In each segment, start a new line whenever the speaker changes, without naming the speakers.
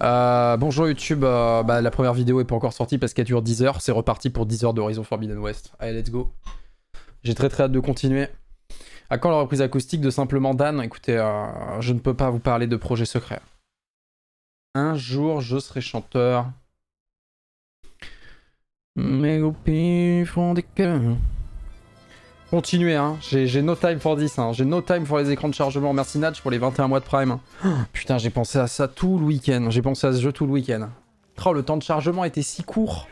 Euh, bonjour YouTube, euh, bah, la première vidéo est pas encore sortie parce qu'elle dure 10 heures. C'est reparti pour 10 heures d'Horizon Forbidden West. Allez, let's go. J'ai très très hâte de continuer. À quand la reprise acoustique de Simplement Dan Écoutez, euh, je ne peux pas vous parler de projet secret. Un jour, je serai chanteur. Mes groupies font des cœurs. Continuez, hein. j'ai no time for this, hein. j'ai no time for les écrans de chargement. Merci Natch pour les 21 mois de Prime. Oh, putain, j'ai pensé à ça tout le week-end, j'ai pensé à ce jeu tout le week-end. Oh, le temps de chargement était si court.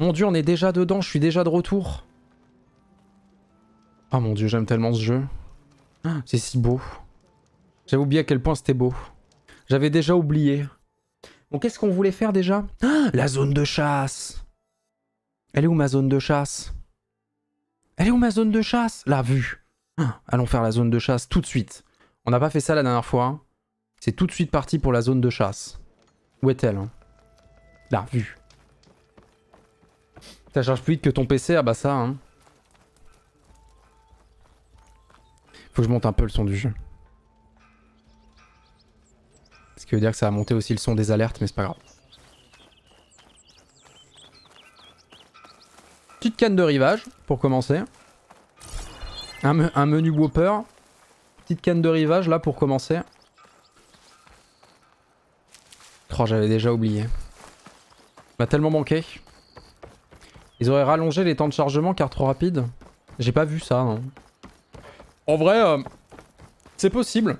Mon dieu, on est déjà dedans, je suis déjà de retour. Ah oh, mon dieu, j'aime tellement ce jeu. Ah, c'est si beau. J'avais oublié à quel point c'était beau. J'avais déjà oublié. Bon, qu'est-ce qu'on voulait faire déjà ah, La zone de chasse Elle est où ma zone de chasse elle est où ma zone de chasse La vue. Hein, allons faire la zone de chasse tout de suite. On n'a pas fait ça la dernière fois. Hein. C'est tout de suite parti pour la zone de chasse. Où est-elle hein La vue. Ça charge plus vite que ton PC, ah bah ça. Faut que je monte un peu le son du jeu. Ce qui veut dire que ça va monter aussi le son des alertes, mais c'est pas grave. Petite canne de rivage, pour commencer. Un, menu Whopper. Petite canne de rivage, là, pour commencer. Oh, j'avais déjà oublié. M'a tellement manqué. Ils auraient rallongé les temps de chargement car trop rapide. J'ai pas vu ça, hein. En vrai, euh, c'est possible.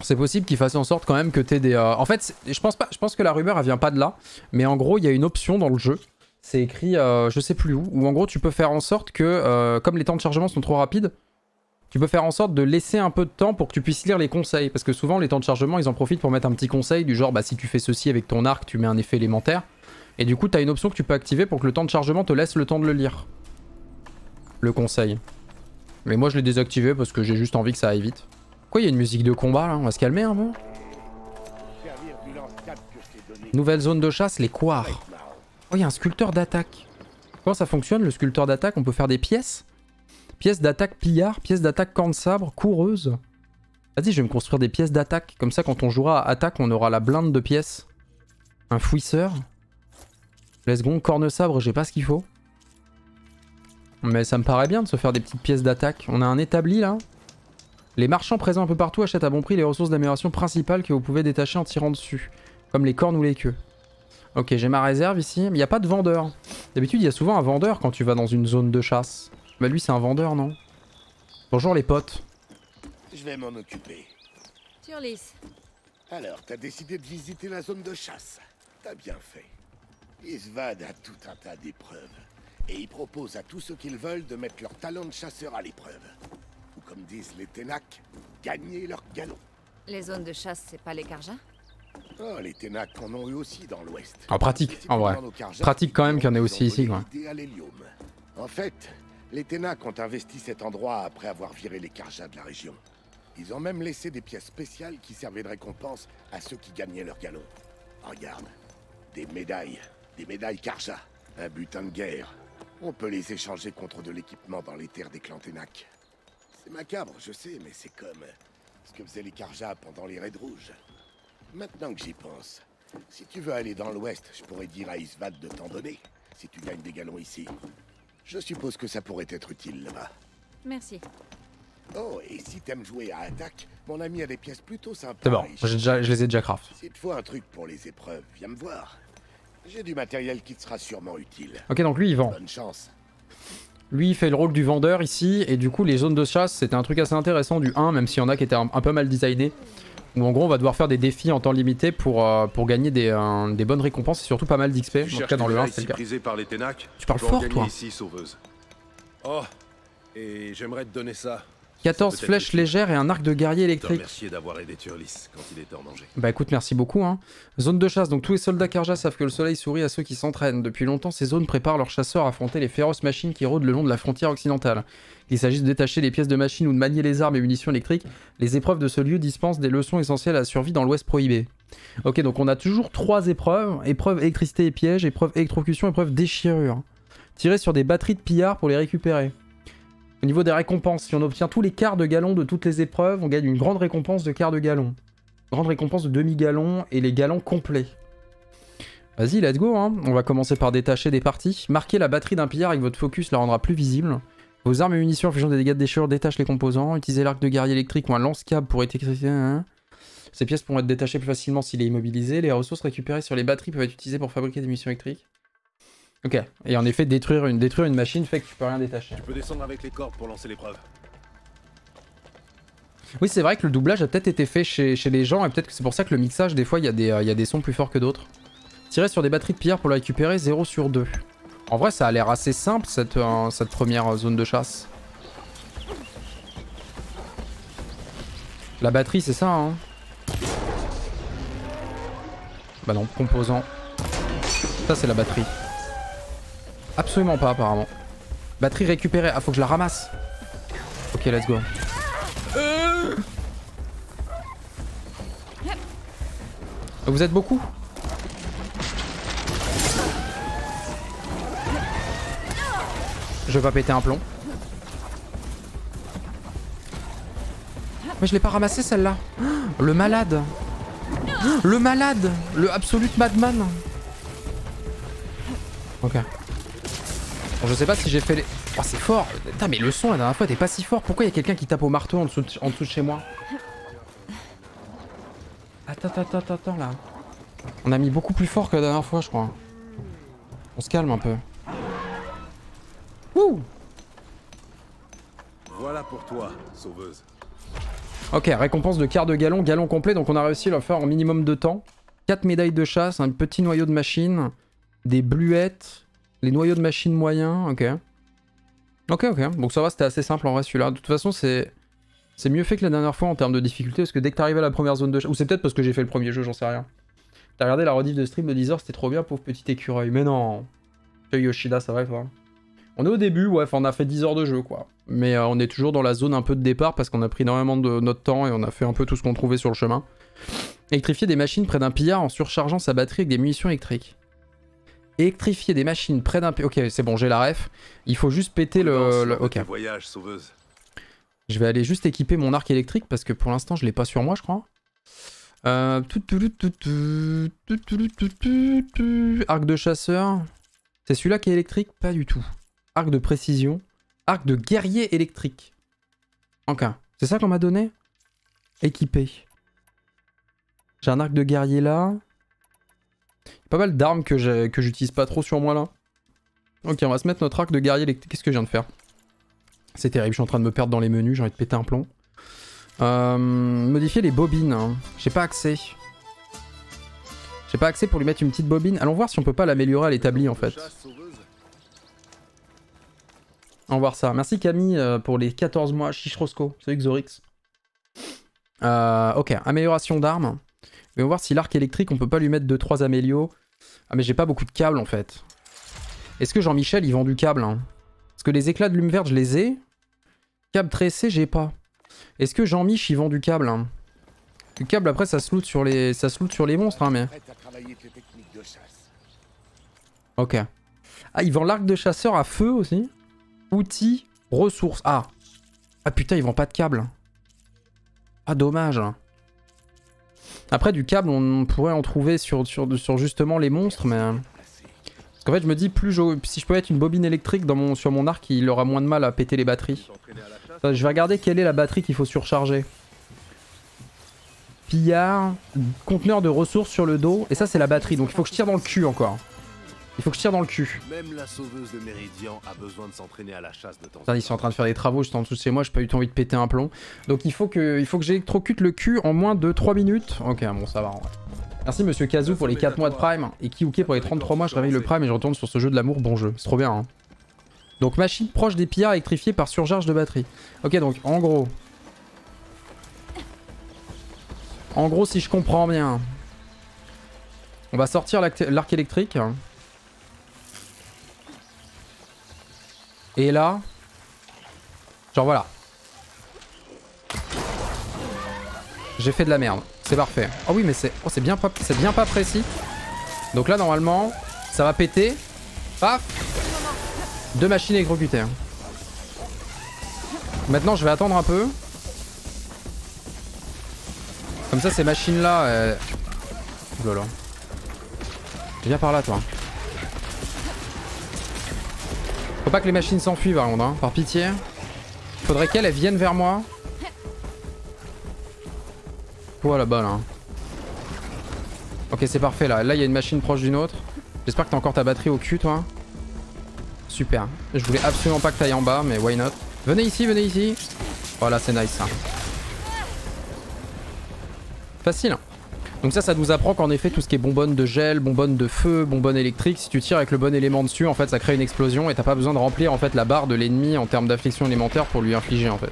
C'est possible qu'ils fassent en sorte quand même que t'aies des... Euh, en fait, je pense, pas, je pense que la rumeur, elle vient pas de là. Mais en gros, il y a une option dans le jeu c'est écrit, euh, je sais plus où, où en gros tu peux faire en sorte que, euh, comme les temps de chargement sont trop rapides, tu peux faire en sorte de laisser un peu de temps pour que tu puisses lire les conseils. Parce que souvent, les temps de chargement, ils en profitent pour mettre un petit conseil du genre, bah si tu fais ceci avec ton arc, tu mets un effet élémentaire. Et du coup, tu as une option que tu peux activer pour que le temps de chargement te laisse le temps de le lire. Le conseil. Mais moi, je l'ai désactivé parce que j'ai juste envie que ça aille vite. Quoi, il y a une musique de combat là On va se calmer un bon. Nouvelle zone de chasse, les quoi Oh, il y a un sculpteur d'attaque. Comment ça fonctionne, le sculpteur d'attaque On peut faire des pièces Pièces d'attaque pillard, pièces d'attaque corne sabre, coureuse. Vas-y, je vais me construire des pièces d'attaque. Comme ça, quand on jouera à attaque, on aura la blinde de pièces. Un fouisseur. Les go, corne sabre, j'ai pas ce qu'il faut. Mais ça me paraît bien de se faire des petites pièces d'attaque. On a un établi là. Les marchands présents un peu partout achètent à bon prix les ressources d'amélioration principales que vous pouvez détacher en tirant dessus. Comme les cornes ou les queues. Ok, j'ai ma réserve ici, mais il n'y a pas de vendeur. D'habitude, il y a souvent un vendeur quand tu vas dans une zone de chasse. Mais bah, lui, c'est un vendeur, non Bonjour les potes.
Je vais m'en occuper. Turlis. Alors, t'as décidé de visiter la zone de chasse. T'as bien fait. Isvad a tout un tas d'épreuves. Et il propose à tous ceux qu'ils veulent de mettre leur talent de chasseur à l'épreuve. Ou comme disent les Ténac, gagner leur galon. Les zones de chasse, c'est pas les Karjas Oh, les Ténacs en ont eu aussi dans l'Ouest. En pratique, en vrai. Pratique
quand même qu'il y en ait aussi ici,
En fait, les Ténacs ont investi cet endroit après avoir viré les Karjas de la région. Ils ont même laissé des pièces spéciales qui servaient de récompense à ceux qui gagnaient leur galon. Regarde, des médailles, des médailles Karja, un butin de guerre. On peut les échanger contre de l'équipement dans les terres des clans Ténacs. C'est macabre, je sais, mais c'est comme ce que faisaient les Karja pendant les raids rouges. Maintenant que j'y pense, si tu veux aller dans l'ouest, je pourrais dire à Isvad de t'en donner, si tu gagnes des galons ici. Je suppose que ça pourrait être utile là-bas. Merci. Oh, et si t'aimes jouer à attaque, mon ami a des pièces plutôt sympas. C'est bon,
je les ai déjà craft.
un truc pour les épreuves, viens me voir. J'ai du matériel qui te sera sûrement utile. Ok,
donc lui, il vend. Bonne chance. Lui, il fait le rôle du vendeur ici, et du coup, les zones de chasse, c'était un truc assez intéressant du 1, même s'il y en a qui étaient un, peu mal designées. Où en gros, on va devoir faire des défis en temps limité pour, euh, pour gagner des, euh, des, bonnes récompenses et surtout pas mal d'XP. En tout cas, dans le 1, c'est le cas. tu parles fort, toi.
Oh, et j'aimerais te donner ça.
14 flèches légères et un arc de guerrier électrique. Merci Bah écoute, merci beaucoup. Hein. Zone de chasse, donc tous les soldats Karja savent que le soleil sourit à ceux qui s'entraînent. Depuis longtemps, ces zones préparent leurs chasseurs à affronter les féroces machines qui rôdent le long de la frontière occidentale. Il s'agisse de détacher des pièces de machines ou de manier les armes et munitions électriques, les épreuves de ce lieu dispensent des leçons essentielles à la survie dans l'Ouest prohibé. Ok, donc on a toujours trois épreuves. Épreuve électricité et piège, épreuve électrocution, épreuve déchirure. Tirer sur des batteries de pillards pour les récupérer. Au niveau des récompenses, si on obtient tous les quarts de gallon de toutes les épreuves, on gagne une grande récompense de quarts de gallon. Grande récompense de demi-gallon et les gallons complets. Vas-y, let's go, hein. on va commencer par détacher des parties. Marquez la batterie d'un pillard avec votre focus la rendra plus visible. Vos armes et munitions en des dégâts de déchirure détachent les composants. Utilisez l'arc de guerrier électrique ou un lance-câble pour électrifier. Hein. Ces pièces pourront être détachées plus facilement s'il est immobilisé. Les ressources récupérées sur les batteries peuvent être utilisées pour fabriquer des munitions électriques. Ok. Et en effet, détruire une, détruire une machine fait que tu peux
rien détacher. Tu peux descendre avec les cordes pour lancer l'épreuve.
Oui, c'est vrai que le doublage a peut-être été fait chez, les gens et peut-être que c'est pour ça que le mixage, des fois, il y, a des, euh, sons plus forts que d'autres. Tirer sur des batteries de pierre pour la récupérer, 0 sur 2. En vrai, ça a l'air assez simple, cette, euh, cette première euh, zone de chasse. La batterie, c'est ça, hein Bah non, composant. Ça, c'est la batterie. Absolument pas apparemment. Batterie récupérée. Ah faut que je la ramasse. Ok let's go.
Euh.
Vous êtes beaucoup Je vais pas péter un plomb. Mais je l'ai pas ramassé celle-là. Le malade. Le malade. Le absolute madman. Ok je sais pas si j'ai fait les... Oh, c'est fort Putain, mais le son, la dernière fois, t'es pas si fort. Pourquoi il y a quelqu'un qui tape au marteau en dessous de, chez moi Attends, attends, attends, attends, là. On a mis beaucoup plus fort que la dernière fois, je crois. On se calme un peu. Ouh
Voilà pour toi, sauveuse.
Ok, récompense de quart de galon. Galon complet. Donc on a réussi à le faire en minimum de temps. 4 médailles de chasse, un petit noyau de machine, des bluettes, les noyaux de machines moyens, ok. Ok, ok. Donc ça va, c'était assez simple en vrai celui-là. De toute façon, c'est... C'est mieux fait que la dernière fois en termes de difficulté, parce que dès que t'arrives à la première zone de Ou c'est peut-être parce que j'ai fait le premier jeu, j'en sais rien. T'as regardé la rediff de stream de 10h, c'était trop bien, pauvre petit écureuil. Mais non Yoshida, ça va, toi On est au début, ouais, on a fait 10 heures de jeu, quoi. Mais euh, on est toujours dans la zone un peu de départ, parce qu'on a pris énormément de notre temps et on a fait un peu tout ce qu'on trouvait sur le chemin. Électrifier des machines près d'un pillard en surchargeant sa batterie avec des munitions électriques. Électrifier des machines près d'un... Ok, c'est bon, j'ai la ref. Il faut juste péter le... Ok.
Voyage, sauveuse.
Je vais aller juste équiper mon arc électrique parce que pour l'instant, je l'ai pas sur moi, je crois. Arc de chasseur. C'est celui-là qui est électrique Pas du tout. Arc de précision. Arc de guerrier électrique. Ok. C'est ça qu'on m'a donné Équipé. J'ai un arc de guerrier là. Pas mal d'armes que j'utilise pas trop sur moi là. Ok, on va se mettre notre arc de guerrier. Qu'est-ce que je viens de faire C'est terrible, je suis en train de me perdre dans les menus, j'ai envie de péter un plomb. Euh, modifier les bobines. Hein. J'ai pas accès. J'ai pas accès pour lui mettre une petite bobine. Allons voir si on peut pas l'améliorer à l'établi en fait. On voir ça. Merci Camille euh, pour les 14 mois. Chichrosco. Salut Xorix. Euh, ok, amélioration d'armes. Mais on va voir si l'arc électrique, on peut pas lui mettre 2-3 amélios. Ah mais j'ai pas beaucoup de câbles en fait. Est-ce que Jean-Michel, il vend du câble hein Est-ce que les éclats de lune verte, je les ai. Câble tressé, j'ai pas. Est-ce que Jean-Mich, il vend du câble hein Du câble, après, ça se loot sur les, ça sur les monstres, hein, mais... Ok. Ah, il vend l'arc de chasseur à feu aussi Outils, ressources. Ah Ah putain, il vend pas de câble. Ah, dommage. Hein. Après, du câble, on pourrait en trouver sur, sur, sur justement les monstres, mais... Parce qu'en fait, je me dis, plus si je peux mettre une bobine électrique sur mon arc, il aura moins de mal à péter les batteries. je vais regarder quelle est la batterie qu'il faut surcharger. Pillard, conteneur de ressources sur le dos, et ça c'est la batterie, donc il faut que je tire dans le cul encore. Il faut que je tire dans le cul.
Même la sauveuse de Méridien
a besoin de s'entraîner à la chasse de temps. Putain, ils sont en train de faire des travaux juste en dessous de chez moi, j'ai pas eu envie de péter un plomb. Donc il faut que, il faut que j'électrocute le cul en moins de 3 minutes. Ok, bon, ça va en vrai. Merci monsieur Kazu pour les 4 mois de Prime et Kiouke pour les 33 mois. Je réveille le Prime et je retourne sur ce jeu de l'amour. Bon jeu, c'est trop bien. Hein. Donc machine proche des pillards électrifiés par surcharge de batterie. Ok donc en gros. En gros si je comprends bien. On va sortir l'arc électrique. Et là. Genre voilà. J'ai fait de la merde. C'est parfait. Oh oui, mais c'est oh, bien, pas... bien pas précis. Donc là, normalement, ça va péter. Paf Deux machines électrocutées. Maintenant, je vais attendre un peu. Comme ça, ces machines-là... Euh, Oulala. Viens par là, toi. Faut pas que les machines s'enfuient par hein. par pitié. Faudrait qu'elles viennent vers moi. voilà là-bas là Ok c'est parfait là, là il y a une machine proche d'une autre. J'espère que t'as encore ta batterie au cul toi. Super. Je voulais absolument pas que t'ailles en bas mais why not. Venez ici, venez ici. Voilà oh, c'est nice ça. Facile. Hein. Donc ça, ça nous apprend qu'en effet, tout ce qui est bonbonne de gel, bonbonne de feu, bonbonne électrique, si tu tires avec le bon élément dessus, en fait, ça crée une explosion et t'as pas besoin de remplir en fait la barre de l'ennemi en termes d'affliction élémentaire pour lui infliger en fait.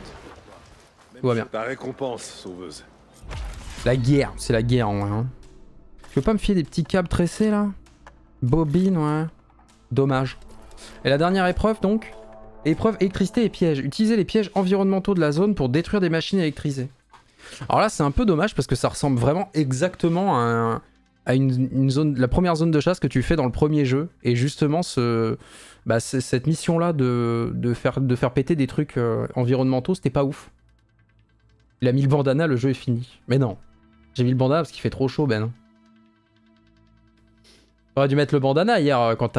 Tout va bien. La guerre, c'est la guerre en vrai. Hein. Je veux pas me fier des petits câbles tressés là Bobine, ouais. Dommage. Et la dernière épreuve donc Épreuve électricité et piège. Utilisez les pièges environnementaux de la zone pour détruire des machines électrisées. Alors là, c'est un peu dommage parce que ça ressemble vraiment exactement à, une, zone, la première zone de chasse que tu fais dans le premier jeu. Et justement, ce, bah, cette mission-là de, faire, péter des trucs euh, environnementaux, c'était pas ouf. Il a mis le bandana, le jeu est fini. Mais non. J'ai mis le bandana parce qu'il fait trop chaud, Ben. T'aurais dû mettre le bandana hier euh, quand,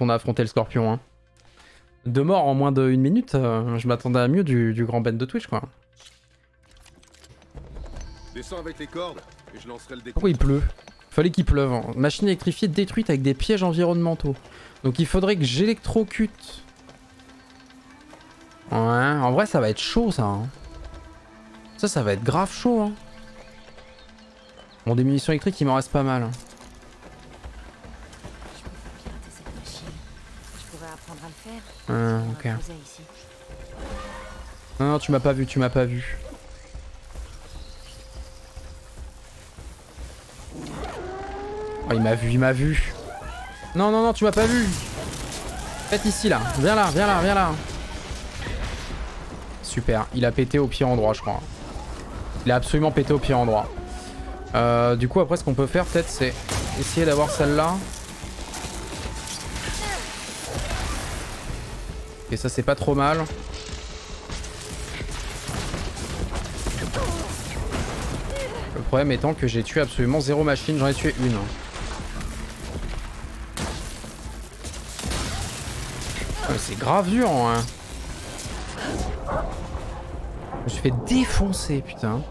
on a affronté le scorpion. Hein. Deux morts en moins d'une minute, euh, je m'attendais à mieux du, du grand Ben de Twitch, quoi.
Descends avec les cordes et je lancerai le Pourquoi il pleut
Fallait qu'il pleuve. Hein. Machine électrifiée détruite avec des pièges environnementaux. Donc il faudrait que j'électrocute. Ouais, en vrai ça va être chaud ça. Hein. Ça, ça va être grave chaud. Hein. Bon, des munitions électriques, il m'en reste pas mal. Hein. Ah, ok. Non, non, tu m'as pas vu, tu m'as pas vu. Oh, il m'a vu, il m'a vu. Non, non, non, tu m'as pas vu. Faites ici, là. Viens là, viens là, viens là. Super. Il a pété au pire endroit, je crois. Il a absolument pété au pire endroit. Euh, du coup, après, ce qu'on peut faire, peut-être, c'est essayer d'avoir celle-là. Et ça, c'est pas trop mal. Le problème étant que j'ai tué absolument zéro machine, j'en ai tué une. c'est grave dur, hein. Je me fait défoncer, putain.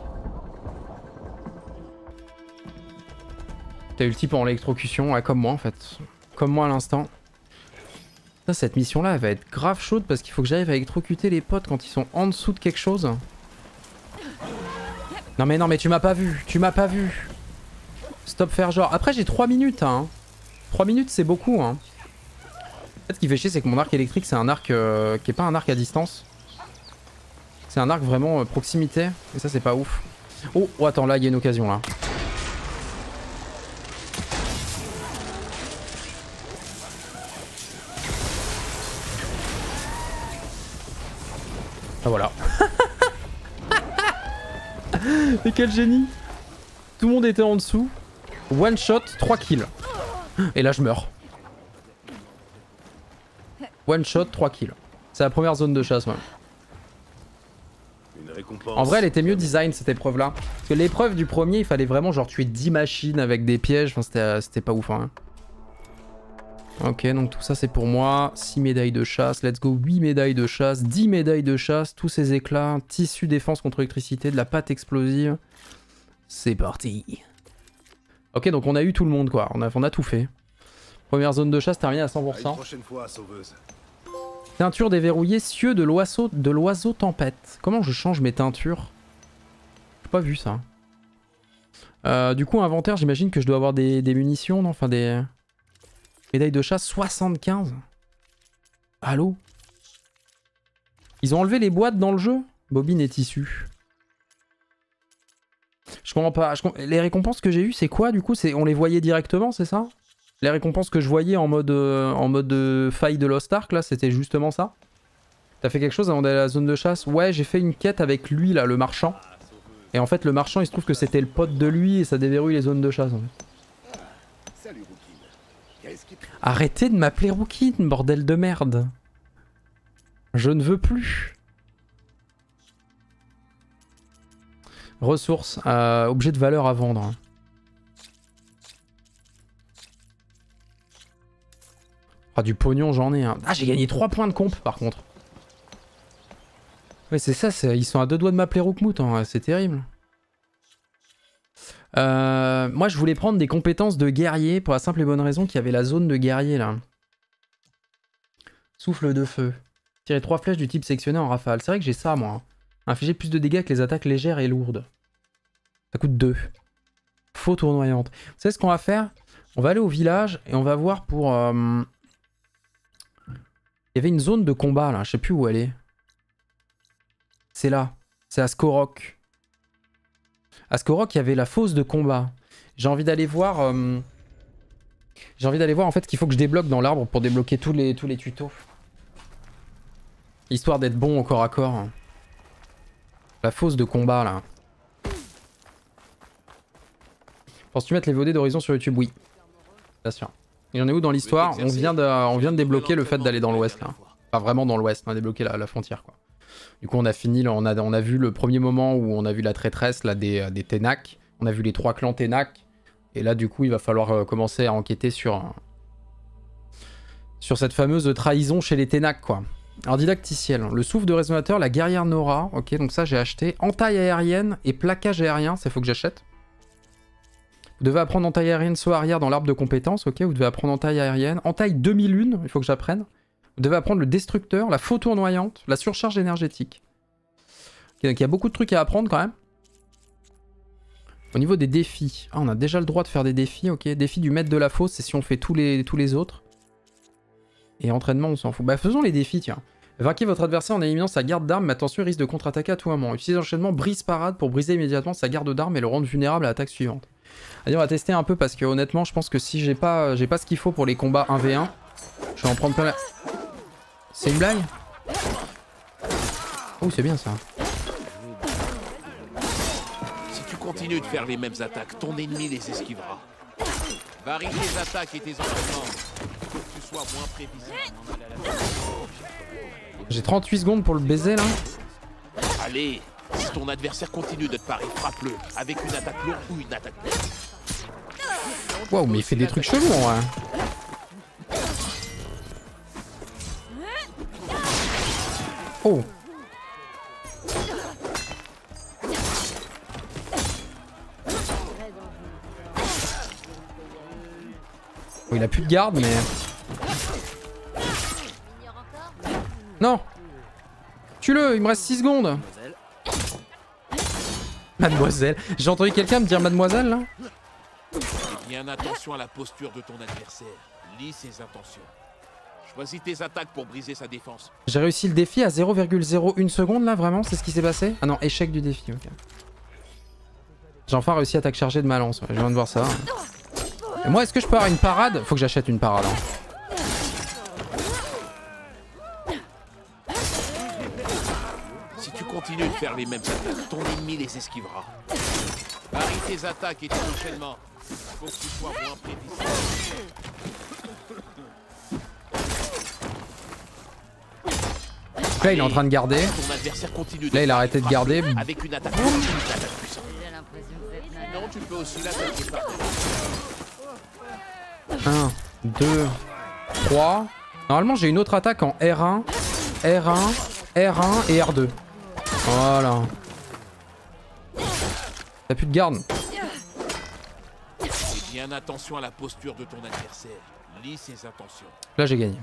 T'as eu le type en électrocution, ouais, comme moi en fait. Comme moi à l'instant. cette mission là, elle va être grave chaude parce qu'il faut que j'arrive à électrocuter les potes quand ils sont en dessous de quelque chose. Non mais non mais tu m'as pas vu, tu m'as pas vu. Stop faire genre. Après j'ai 3 minutes hein. 3 minutes c'est beaucoup hein. En fait, ce qui fait chier, c'est que mon arc électrique, c'est un arc euh, qui est pas un arc à distance. C'est un arc vraiment euh, proximité. Et ça, c'est pas ouf. Oh, oh, attends, là, il y a une occasion, là. Ah, voilà. Mais quel génie Tout le monde était en dessous. One shot, 3 kills. Et là, je meurs. One shot, 3 kills. C'est la première zone de chasse moi. En vrai, elle était mieux design cette épreuve là. Parce que l'épreuve du premier, il fallait vraiment genre tuer 10 machines avec des pièges. Enfin, euh, c'était, pas ouf. Hein. Ok, donc tout ça c'est pour moi. 6 médailles de chasse, let's go. 8 médailles de chasse, 10 médailles de chasse, tous ces éclats, tissu défense contre l'électricité, de la pâte explosive. C'est parti. Ok, donc on a eu tout le monde quoi. On a, on a tout fait. Première zone de chasse terminée à 100%. Teinture déverrouillée, cieux de l'oiseau de l'oiseau tempête. Comment je change mes teintures J'ai pas vu ça. Euh, du coup, inventaire, j'imagine que je dois avoir des, munitions, non Enfin, des... Médailles de chasse 75 Allô Ils ont enlevé les boîtes dans le jeu Bobine et tissu. Je comprends pas. Les récompenses que j'ai eues, c'est quoi du coup On les voyait directement, c'est ça les récompenses que je voyais en mode, euh, en mode euh, faille de Lost Ark, là, c'était justement ça T'as fait quelque chose avant d'aller à la zone de chasse Ouais, j'ai fait une quête avec lui, là, le marchand. Et en fait, le marchand, il se trouve que c'était le pote de lui et ça déverrouille les zones de chasse, en
fait.
Arrêtez de m'appeler Rookin, bordel de merde. Je ne veux plus. Ressources, objets euh, objet de valeur à vendre. Hein. Ah, du pognon, j'en ai. un. Ah, j'ai gagné 3 points de comp, par contre. Ouais, c'est ça, ils sont à deux doigts de m'appeler Rookmout, hein, c'est terrible. Euh, moi, je voulais prendre des compétences de guerrier pour la simple et bonne raison qu'il y avait la zone de guerrier, là. Souffle de feu. Tirer trois flèches du type sectionné en rafale. C'est vrai que j'ai ça, moi. Hein. Infliger plus de dégâts que les attaques légères et lourdes. Ça coûte 2. Faux tournoyante. Vous savez ce qu'on va faire On va aller au village et on va voir pour... Euh, il y avait une zone de combat là, je sais plus où elle est. C'est là, c'est à Skorok. À Skorok, il y avait la fosse de combat. J'ai envie d'aller voir... Euh, j'ai envie d'aller voir en fait qu'il faut que je débloque dans l'arbre pour débloquer tous les, tous les tutos. Histoire d'être bon au corps à corps. La fosse de combat là. Penses-tu mettre les VOD d'Horizon sur YouTube Oui. Bien sûr. Et on est où dans l'histoire on, vient de, débloquer le fait d'aller dans l'ouest là. Pas vraiment dans l'ouest, on a débloqué la, frontière quoi. Du coup on a fini, on, a, vu le premier moment où on a vu la traîtresse là, des, euh, Ténac. On a vu les trois clans Ténac. Et là du coup il va falloir euh, commencer à enquêter sur, euh, sur cette fameuse trahison chez les Ténac quoi. Alors didacticiel, le souffle de résonateur, la guerrière Nora, ok donc ça j'ai acheté, entaille aérienne et plaquage aérien, ça faut que j'achète. Vous devez apprendre en taille aérienne soit arrière dans l'arbre de compétences, ok Vous devez apprendre en taille aérienne. En taille demi-lune, il faut que j'apprenne. Vous devez apprendre le destructeur, la faux tournoyante, la surcharge énergétique. donc il y a beaucoup de trucs à apprendre quand même. Au niveau des défis, ah, on a déjà le droit de faire des défis, ok. Défi du maître de la fosse, c'est si on fait tous les, tous les autres. Et entraînement, on s'en fout. Bah faisons les défis, tiens. Vaquer votre adversaire en éliminant sa garde d'armes, mais attention, il risque de contre-attaquer à tout moment. Utilisez l'enchaînement brise parade pour briser immédiatement sa garde d'armes et le rendre vulnérable à l'attaque suivante. Allez, on va tester un peu parce que honnêtement, je pense que si j'ai pas, euh, j'ai pas ce qu'il faut pour les combats 1v1, je vais en prendre plein C'est une blague Oh, c'est bien ça.
Si tu continues de faire les mêmes attaques, ton ennemi les esquivera. Varie tes attaques et tes que tu sois moins prévisible.
J'ai 38 secondes pour le baiser là.
Allez, si ton adversaire continue de te parer, frappe-le avec une attaque lourde ou une attaque nette.
Wow, mais il fait des trucs chelous, hein. Oh il a plus de garde, mais... Non Tue-le, il me reste 6 secondes Mademoiselle. J'ai entendu quelqu'un me dire mademoiselle là
attention à la posture de ton adversaire. Lis ses intentions. attaques pour briser sa défense.
J'ai réussi le défi à 0,01 seconde là, vraiment C'est ce qui s'est passé Ah non, échec du défi, ok. J'ai enfin réussi à attaque chargée de ma lance, je viens de voir ça. Et moi, est-ce que je peux avoir une parade Faut que j'achète une parade. Hein.
continue de faire les mêmes attaques, ton ennemi les esquivera. Arrête tes attaques et tes enchaînements. Faut que tu sois moins prévisible.
Là, il est en train de garder. Là, il a arrêté de garder. Avec une attaque. puissante. 1, 2, 3. Normalement, j'ai une autre attaque en R1, R1, R1 et R2. Voilà. T'as plus de garde.
bien attention à la posture de ton adversaire. Lis ses Là, j'ai gagné.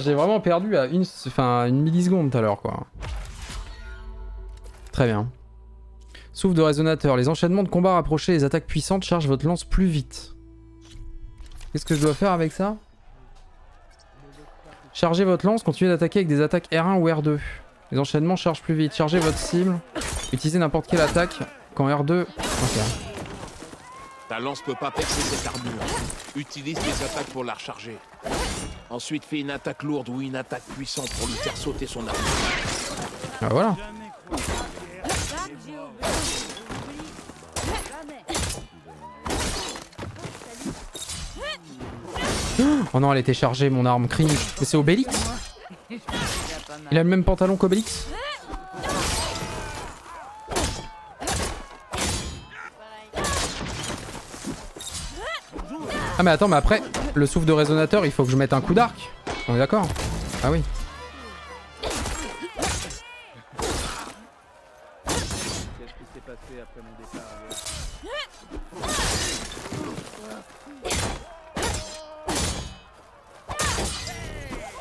J'ai
vraiment perdu à une, une milliseconde tout à l'heure, quoi. Très bien. Souffle de résonateur. Les enchaînements de combat rapprochés, et les attaques puissantes chargent votre lance plus vite. Qu'est-ce que je dois faire avec ça Chargez votre lance, continuez d'attaquer avec des attaques R1 ou R2. Les enchaînements chargent plus vite. Chargez votre cible. Utilisez n'importe quelle attaque quand R2. Ok.
Ta lance peut pas percer cette armure. Utilise tes attaques pour la recharger. Ensuite, fais une attaque lourde ou une attaque puissante pour lui faire sauter son armure.
Ah voilà. Oh non, elle était chargée, mon arme. Cringe. Mais c'est Obélix il a le même pantalon qu'Obelix Ah mais attends, mais après, le souffle de résonateur, il faut que je mette un coup d'arc. On est d'accord Ah oui.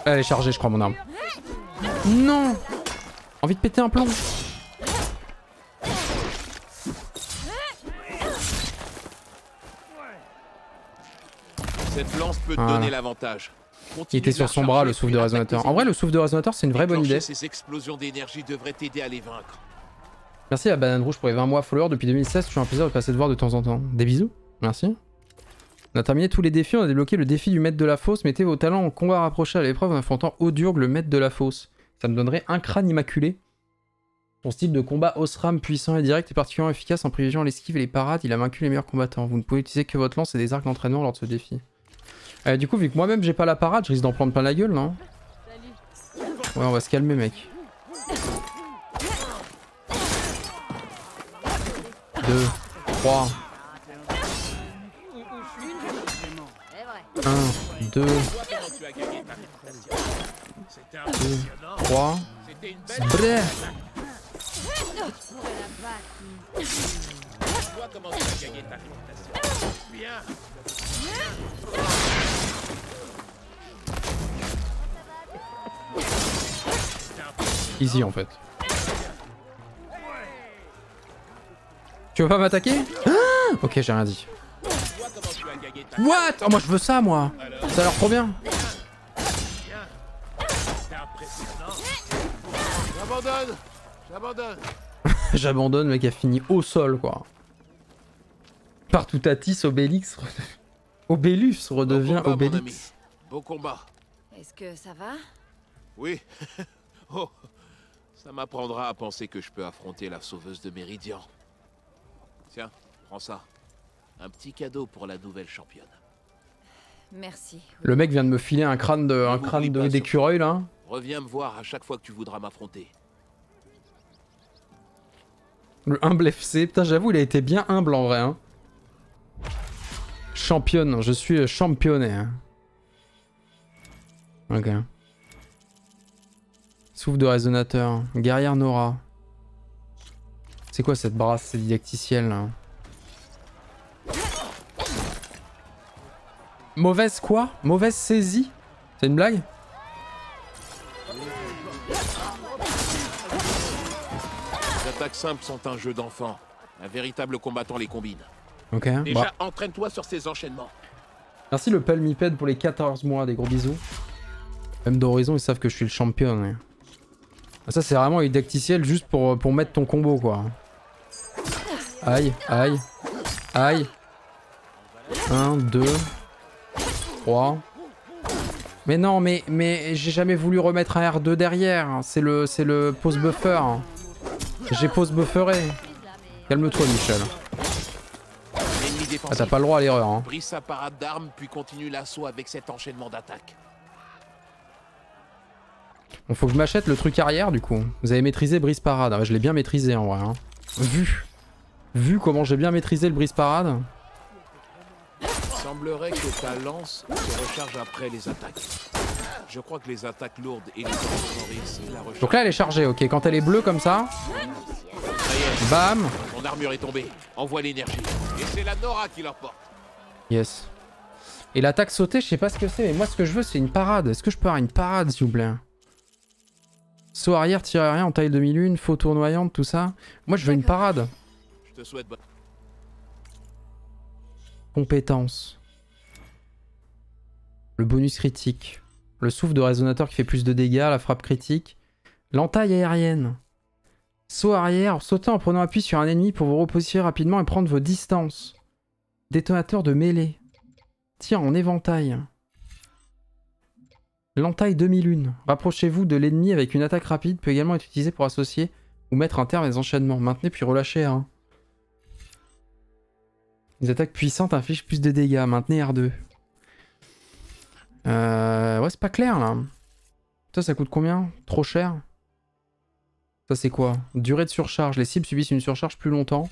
Elle est chargée, je crois, mon arme. Non Envie de péter un plomb
Cette lance peut ah. donner l'avantage. Il était sur son bras
le souffle de résonateur. En vrai, le souffle de résonateur, c'est une vraie bonne idée. Merci à Banane Rouge pour les 20 mois followers depuis 2016. Je suis un plaisir de passer de voir de temps en temps. Des bisous. Merci. On a terminé tous les défis. On a débloqué le défi du maître de la fosse. Mettez vos talents en combat rapproché à l'épreuve en affrontant Odurg, le maître de la fosse. Ça me donnerait un crâne immaculé. Son style de combat Osram puissant et direct est particulièrement efficace en privilégiant l'esquive et les parades, il a vaincu les meilleurs combattants. Vous ne pouvez utiliser que votre lance et des arcs d'entraînement lors de ce défi. Euh, du coup, vu que moi-même j'ai pas la parade, je risque d'en prendre plein la gueule, non Ouais, on va se calmer, mec. Deux, trois. Un, deux,
2, 3. Bref.
Easy en fait. Tu veux pas m'attaquer ah Ok, j'ai rien dit.
What Oh moi je veux ça moi Ça a l'air trop bien
J'abandonne J'abandonne
J'abandonne, mec, a fini au sol, quoi. Partout Tatis, Obélix... Obélus redevient Obélix. Bon combat.
Est-ce que ça va Oui. oh,
ça m'apprendra à penser que je peux affronter la sauveuse de Méridian. Tiens, prends ça. Un petit cadeau pour la nouvelle championne.
Merci.
Le mec vient de me filer un crâne de, un crâne d'écureuil là.
Reviens me voir à chaque fois que tu voudras m'affronter.
Le humble FC. Putain, j'avoue, il a été bien humble en vrai. Hein. Championne, je suis euh, championné. Hein. Ok. Souffle de résonateur. Guerrière Nora. C'est quoi cette brasse, ces là Mauvaise quoi Mauvaise saisie C'est une blague
simples sont un jeu d'enfant. Un véritable combattant les combine. Ok. Déjà, bah. entraîne-toi sur ces enchaînements.
Merci le palmipède pour les 14 mois, des gros bisous. Même d'horizon, ils savent que je suis le champion. Hein. Ah, ça, c'est vraiment une juste pour, euh, pour mettre ton combo, quoi. Aïe, aïe, aïe. 1, 2, 3. Mais non, mais, mais j'ai jamais voulu remettre un R2 derrière. C'est le, le pause buffer. Hein. J'ai pause bufferé. Calme-toi Michel. Ah t'as pas le droit à l'erreur hein.
Brise sa parade d'armes puis continue l'assaut avec cet enchaînement d'attaque.
Bon faut que je m'achète le truc arrière du coup. Vous avez maîtrisé brise parade. Ah, je l'ai bien maîtrisé en vrai. Hein. Vu. Vu comment j'ai bien maîtrisé le brise parade.
semblerait que ta lance se recharge après les attaques. Je crois que les attaques lourdes et les Donc
là, elle est chargée, ok. Quand elle est bleue comme ça.
Bam armure est tombée. Envoie l'énergie. Et la
Yes. Et l'attaque sautée, je sais pas ce que c'est, mais moi ce que je veux c'est une parade. Est-ce que je peux avoir une parade s'il vous plaît Saut arrière, tir rien en taille demi-lune, faux tournoyante, tout ça. Moi je veux une parade. te souhaite Compétence. Le bonus critique. Le souffle de résonateur qui fait plus de dégâts, la frappe critique. L'entaille aérienne. Saut arrière, sautant en prenant appui sur un ennemi pour vous repositionner rapidement et prendre vos distances. Détonateur de mêlée. Tire en éventail. L'entaille demi-lune. Rapprochez-vous de l'ennemi avec une attaque rapide, peut également être utilisé pour associer ou mettre un terme à les enchaînements. Maintenez puis relâchez R1. Hein. Les attaques puissantes infligent plus de dégâts. Maintenez R2. Euh, ouais, c'est pas clair là. Ça, ça coûte combien Trop cher Ça, c'est quoi Durée de surcharge. Les cibles subissent une surcharge plus longtemps.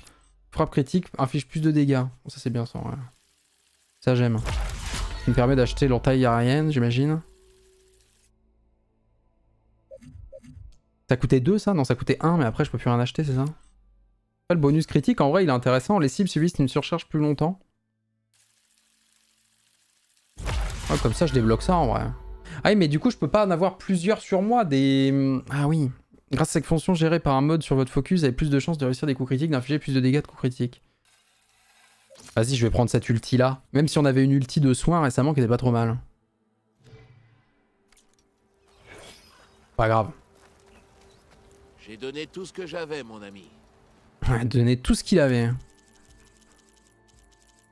Frappe critique inflige plus de dégâts. Ça, c'est bien ça. Ouais. Ça, j'aime. Ça me permet d'acheter leur taille aérienne, j'imagine. Ça coûtait 2 ça Non, ça coûtait 1, mais après, je peux plus rien acheter, c'est ça Le bonus critique, en vrai, il est intéressant. Les cibles subissent une surcharge plus longtemps. Ah, comme ça, je débloque ça en vrai. Ah oui, mais du coup, je peux pas en avoir plusieurs sur moi. Des. Ah oui. Grâce à cette fonction gérée par un mode sur votre focus, vous avez plus de chances de réussir des coups critiques, d'infliger plus de dégâts de coups critiques. Vas-y, je vais prendre cette ulti là. Même si on avait une ulti de soin récemment qui était pas trop mal. Pas grave.
J'ai donné tout ce que j'avais, mon ami.
donné tout ce qu'il avait.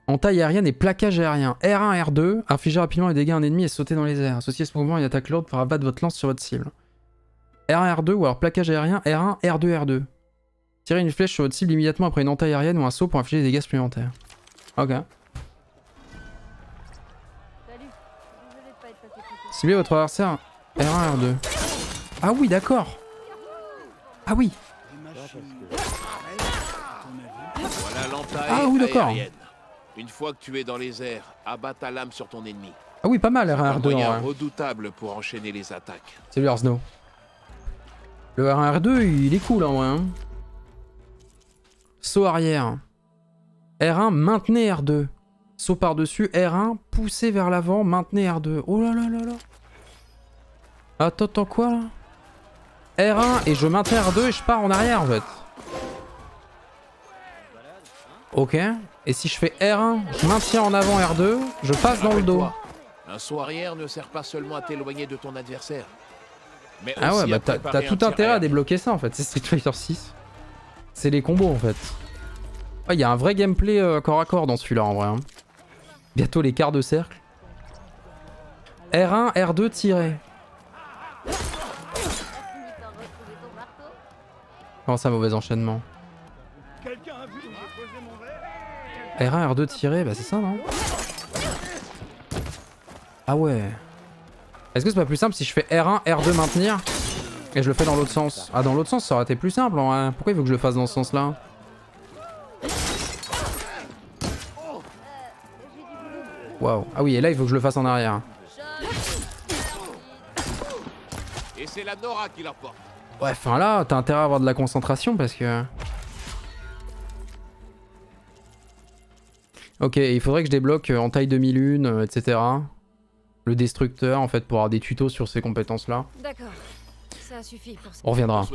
Entaille aérienne et plaquage aérien. R1, R2, infligez rapidement les dégâts à un ennemi et sautez dans les airs. Associez ce mouvement à une attaque lourde pour abattre votre lance sur votre cible. R1, R2 ou alors plaquage aérien, R1, R2, R2. Tirez une flèche sur votre cible immédiatement après une entaille aérienne ou un saut pour infliger des dégâts supplémentaires. Ok. Ciblez votre adversaire R1, R2. Ah oui, d'accord. Ah oui.
Ah oui, d'accord. Une fois que tu es dans les airs, abat ta lame sur ton ennemi.
Ah oui, pas mal, R1R2. Un hein, hein.
redoutable pour enchaîner les attaques.
Arsno. Le R1R2, il est cool en vrai. Hein. Saut arrière. R1, maintenez R2. Saut par-dessus, R1, poussez vers l'avant, maintenez R2. Oh là là là là. Attends, attends quoi là R1 et je maintiens R2 et je pars en arrière en fait. Ok. Et si je fais R1, je maintiens en avant R2, je passe dans le dos.
Un ne sert pas seulement à t'éloigner de ton adversaire. Mais ah ouais, bah t'as tout intérêt
à débloquer ça en fait, c'est Street Fighter 6. C'est les combos en fait. Il y a un vrai gameplay euh, corps à corps dans celui-là en vrai. Hein. Bientôt les quarts de cercle. R1, R2 tiré. Comment ça, mauvais enchaînement R1, R2 tiré, bah c'est ça non Ah ouais. Est-ce que c'est pas plus simple si je fais R1, R2 maintenir et je le fais dans l'autre sens Ah dans l'autre sens ça aurait été plus simple hein. Pourquoi il faut que je le fasse dans ce sens là Waouh. Ah oui et là il faut que je le fasse en arrière.
Et c'est la Nora qui Ouais,
enfin là, t'as intérêt à avoir de la concentration parce que... Ok, il faudrait que je débloque euh, en taille demi-lune, etc. Euh, le destructeur, en fait, pour avoir des tutos sur ces compétences-là.
D'accord, ça suffit pour... On reviendra.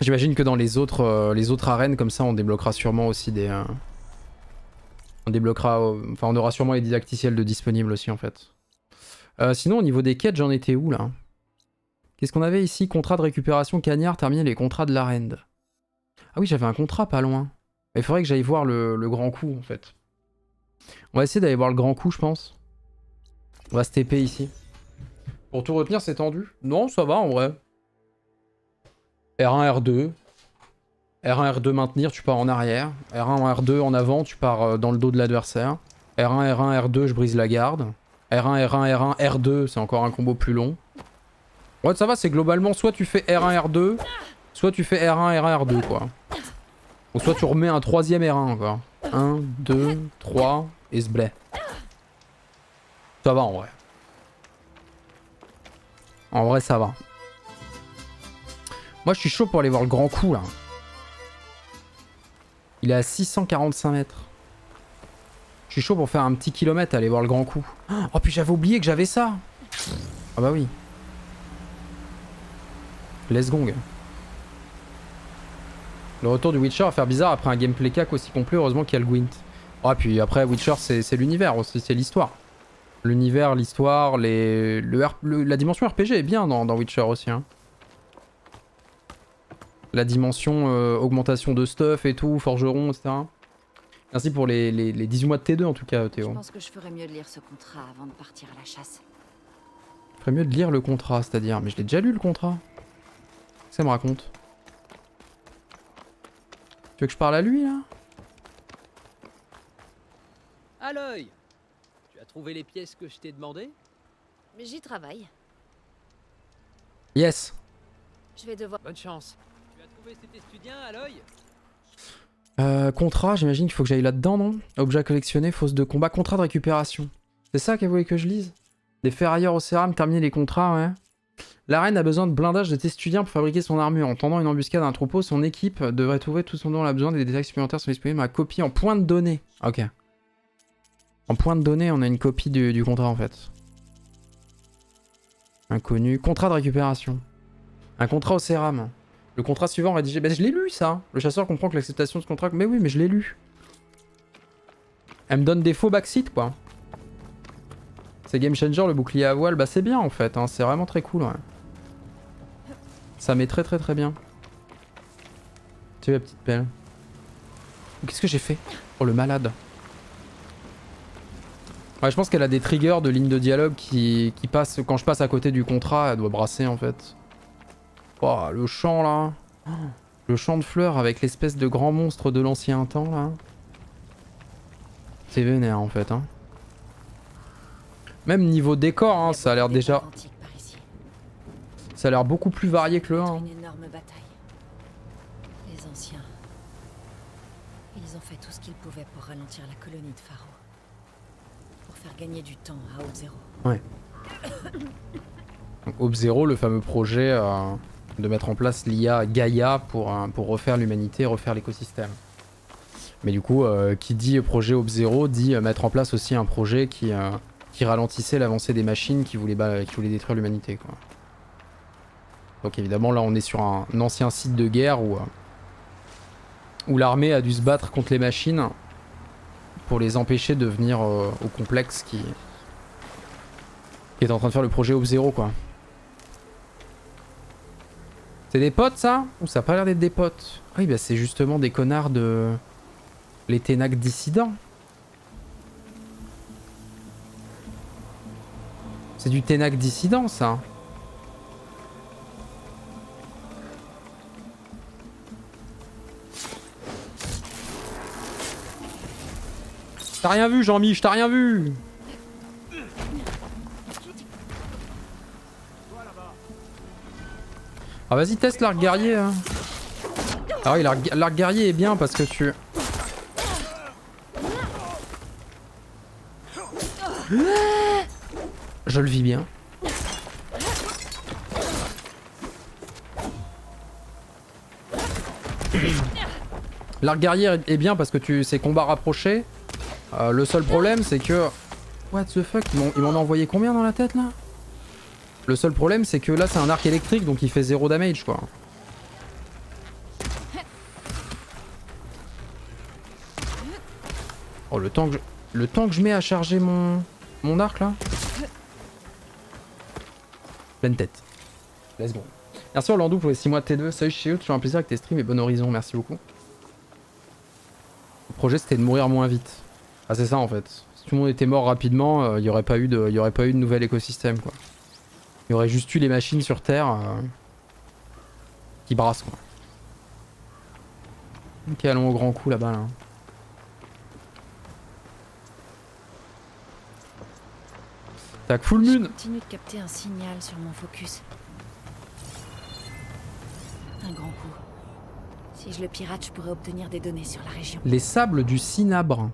J'imagine que dans les autres, euh, les autres arènes, comme ça, on débloquera sûrement aussi des... On débloquera... Enfin, on aura sûrement les didacticiels de disponibles aussi, en fait. sinon, au niveau des quêtes, j'en étais où, là Qu'est-ce qu'on avait ici Contrat de récupération cagnard, terminer les contrats de l'arène. Ah oui, j'avais un contrat pas loin. Il faudrait que j'aille voir le, grand coup, en fait. On va essayer d'aller voir le grand coup, je pense. On va se TP ici. Pour tout retenir, c'est tendu. Non, ça va en vrai. R1, R2. R1, R2 maintenir, tu pars en arrière. R1, R2 en avant, tu pars dans le dos de l'adversaire. R1, R1, R2, je brise la garde. R1, R1, R1, R2, c'est encore un combo plus long. Ouais, ça va, c'est globalement soit tu fais R1, R2, soit tu fais R1, R1, R2, quoi. Ou soit tu remets un troisième R1, quoi. 1, 2, 3, ça va en vrai. En vrai, ça va. Moi, je suis chaud pour aller voir le grand coup là. Il est à 645 mètres. Je suis chaud pour faire un petit kilomètre, aller voir le grand coup. Oh, puis j'avais oublié que j'avais ça. Ah bah oui. Les gong. Le retour du Witcher va faire bizarre après un gameplay cac aussi complet. Heureusement qu'il y a le Gwent. Ah puis après, Witcher, c'est l'univers aussi, c'est l'histoire. L'univers, l'histoire, les la dimension RPG est bien dans, Witcher aussi. Hein. La dimension euh, augmentation de stuff et tout, forgeron, etc. Merci pour les, les, les 18 mois de T2 en tout cas, Théo. Je pense
que je ferais mieux de lire ce contrat avant de partir à la chasse.
Je ferais mieux de lire le contrat, c'est-à-dire... Mais je l'ai déjà lu le contrat. Ça me raconte. Tu veux que je parle à lui, là
à Tu as trouvé les pièces que je t'ai demandées J'y travaille. Yes. Je vais devoir. Bonne chance. Tu as trouvé cet étudiant
à euh, contrat, j'imagine qu'il faut que j'aille là-dedans, non Objet collectionné, fausse de combat, contrat de récupération. C'est ça qu'elle voulait que je lise Des ferrailleurs au céramique, terminer les contrats, ouais. La reine a besoin de blindage de testudien pour fabriquer son armure. En tendant une embuscade à un troupeau, son équipe devrait trouver tout son don elle a besoin. Des détails supplémentaires sont disponibles à copie en point de données. Ok. En point de données, on a une copie du, contrat en fait. Inconnu. Contrat de récupération. Un contrat au Céram. Le contrat suivant rédigé. Bah, je l'ai lu ça. Le chasseur comprend que l'acceptation de ce contrat. Mais oui, mais je l'ai lu. Elle me donne des faux backseat quoi. C'est game changer le bouclier à voile. Bah, c'est bien en fait. Hein. C'est vraiment très cool. Ouais. Ça met très très très bien. Tu la petite pelle. Qu'est-ce que j'ai fait Oh le malade. Ouais, je pense qu'elle a des triggers de lignes de dialogue qui, qui passent. Quand je passe à côté du contrat, elle doit brasser en fait. Oh, le champ là. le champ de fleurs avec l'espèce de grand monstre de l'ancien temps là. C'est vénère en fait. Hein. Même niveau décor, hein, ça a l'air déjà. Ça a l'air beaucoup plus varié que le 1. Hein.
Les anciens. Ils ont fait tout ce qu'ils pouvaient pour ralentir la colonie de Pharaon gagner du temps
à Ouais. Donc, le fameux projet euh, de mettre en place l'IA Gaia pour, euh, pour refaire l'humanité, refaire l'écosystème. Mais du coup, euh, qui dit projet Hope Zero dit mettre en place aussi un projet qui, qui ralentissait l'avancée des machines qui voulaient, qui détruire l'humanité. Donc évidemment, là, on est sur un, ancien site de guerre où, où l'armée a dû se battre contre les machines pour les empêcher de venir euh, au complexe qui... est en train de faire le projet Op zero quoi. C'est des potes ça Ou ça a pas l'air d'être des potes ah oui bah c'est justement des connards de... Les Ténac dissidents. C'est du Ténac dissident ça. T'as rien vu, Jean-Mi, je t'as rien vu Ah vas-y teste l'arc guerrier hein. Ah oui l'arc guerrier est bien parce que tu... Je le vis bien. L'arc guerrier est bien parce que tu ces combats rapprochés euh, le seul problème, c'est que... What the fuck Il m'en a envoyé combien dans la tête, là Le seul problème, c'est que là, c'est un arc électrique, donc il fait zéro damage, quoi. Oh, le temps que je, le temps que je mets à charger mon, mon arc, là. Pleine tête. Let's go. Merci Orlando pour les 6 mois de T2. Salut chez toujours un plaisir avec tes streams et bon horizon, merci beaucoup. Le projet c'était de mourir moins vite. Ah c'est ça en fait. Si tout le monde était mort rapidement, euh, il n'y aurait, pas eu de, y aurait pas eu de nouvel écosystème quoi. Il y aurait juste eu les machines sur Terre euh, qui brassent quoi. Ok allons au grand coup là-bas là. Tac full moon
continue de capter un signal sur mon focus. Un grand coup. Si je le pirate, je pourrais obtenir des données sur la région.
Les sables du Cinabre.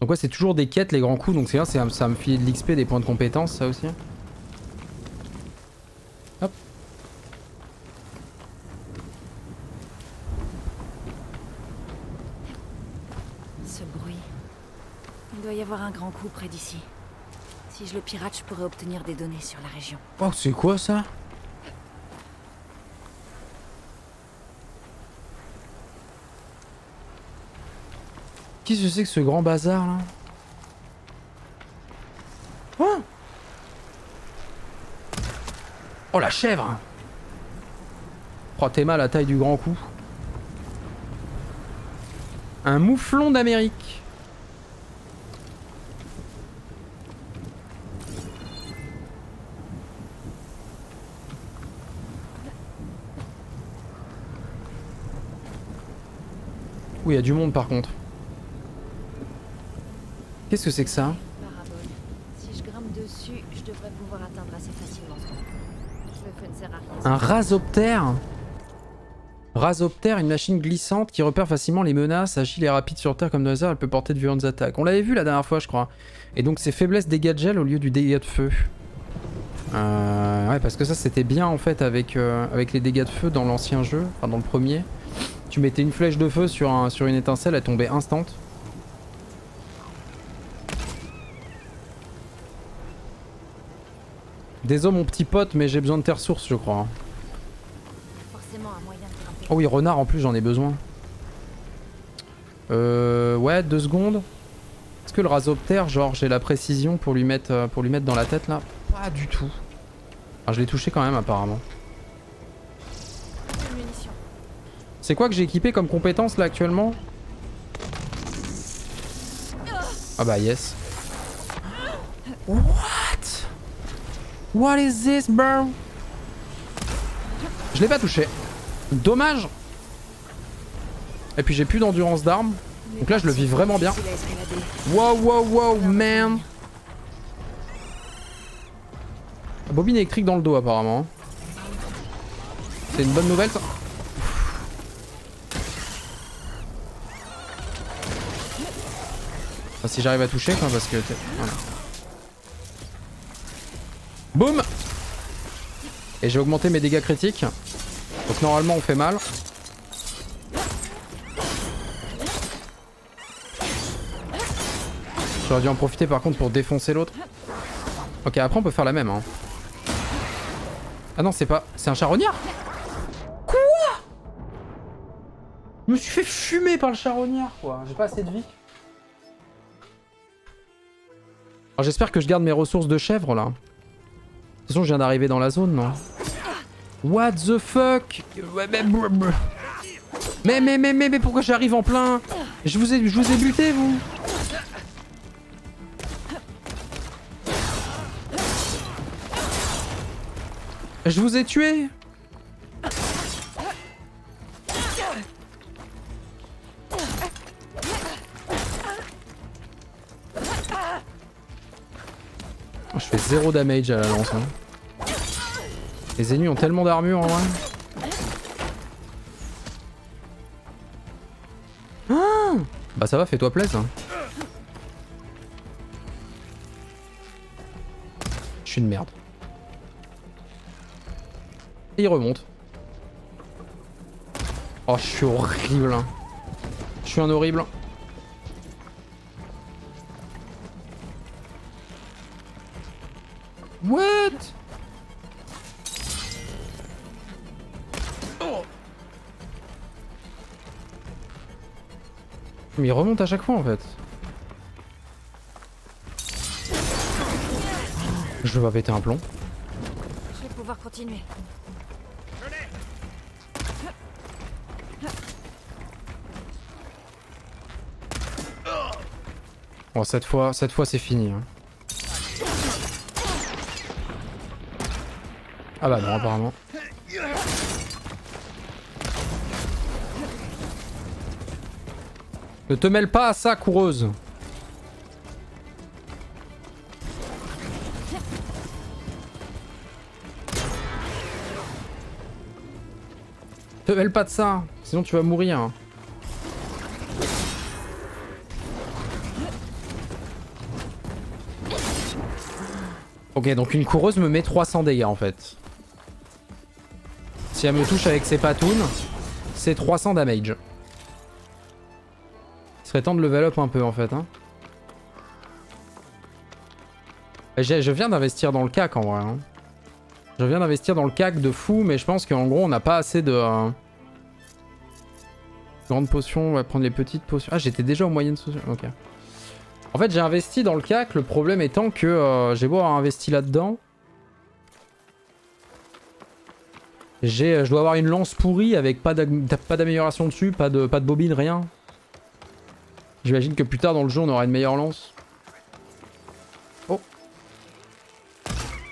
Donc ouais, c'est toujours des quêtes, les grands coups. Donc c'est ça, ça me file de l'XP, des points de compétence, ça aussi. Hop.
Ce bruit. Il doit y avoir un grand coup près d'ici. Si je le pirate, je pourrais obtenir des données sur la région.
Oh, c'est quoi ça Qu'est-ce que c'est que ce grand bazar là Oh la chèvre Oh t'es mal la taille du grand coup. Un mouflon d'Amérique. Oui, il y a du monde par contre. Qu'est-ce que c'est que ça Si je Un rasoptère Rasoptère, une machine glissante qui repère facilement les menaces, agile et rapide sur Terre comme dans elle peut porter de violentes attaques. On l'avait vu la dernière fois, je crois. Et donc c'est faiblesse dégâts de gel au lieu du dégât de feu. Euh, ouais, parce que ça c'était bien en fait avec, euh, avec les dégâts de feu dans l'ancien jeu, enfin dans le premier. Tu mettais une flèche de feu sur, un, sur une étincelle, elle tombait instante. hommes, mon petit pote, mais j'ai besoin de tes ressources, je crois. Hein. Oh oui, renard en plus, j'en ai besoin. Euh, ouais, deux secondes. Est-ce que le rasoptère, genre, j'ai la précision pour lui mettre, euh, pour lui mettre dans la tête là Pas du tout. Ah, je l'ai touché quand même apparemment. C'est quoi que j'ai équipé comme compétence là actuellement Ah bah yes. What is this, bro Je l'ai pas touché. Dommage. Et puis j'ai plus d'endurance d'armes. Donc là, je le vis vraiment bien. Wow, wow, wow, man. bobine électrique dans le dos, apparemment. C'est une bonne nouvelle, ça. Enfin, si j'arrive à toucher, quoi, parce que... Voilà. Boum Et j'ai augmenté mes dégâts critiques. Donc normalement on fait mal. J'aurais dû en profiter par contre pour défoncer l'autre. Ok après on peut faire la même hein. Ah non c'est pas... C'est un charognard Quoi Je me suis fait fumer par le charognard quoi. J'ai pas assez de vie. Alors j'espère que je garde mes ressources de chèvre là. De toute façon, je viens d'arriver dans la zone, non What the fuck mais, mais, mais, mais, mais pourquoi j'arrive en plein Je vous ai, je vous ai buté, vous Je vous ai tué fais zéro damage à la lance. Hein. Les ennemis ont tellement d'armure en vrai. bah ça va, fais-toi plaisir. Hein. Je suis une merde. Et il remonte. Oh, je suis horrible. Hein. Je suis un horrible. What Mais il remonte à chaque fois en fait. Je vais péter un plomb.
Je vais pouvoir continuer.
Bon, oh, cette fois, cette fois c'est fini. Hein. Ah bah non, apparemment. Ne te mêle pas à ça, coureuse. Te mêle pas de ça, sinon tu vas mourir. Hein. Ok, donc une coureuse me met 300 dégâts en fait. Si elle me touche avec ses patounes, c'est 300 damage. Il serait temps de level up un peu en fait. Hein. Je viens d'investir dans le CAC en vrai. Hein. Je viens d'investir dans le CAC de fou, mais je pense qu'en gros on n'a pas assez de... Euh, Grande potion, on va prendre les petites potions. Ah j'étais déjà en moyenne sociale, ok. En fait j'ai investi dans le CAC, le problème étant que euh, j'ai beau avoir investi là-dedans. Euh, je dois avoir une lance pourrie avec pas d'amélioration dessus, pas de, pas de bobine, rien. J'imagine que plus tard dans le jeu on aura une meilleure lance. Oh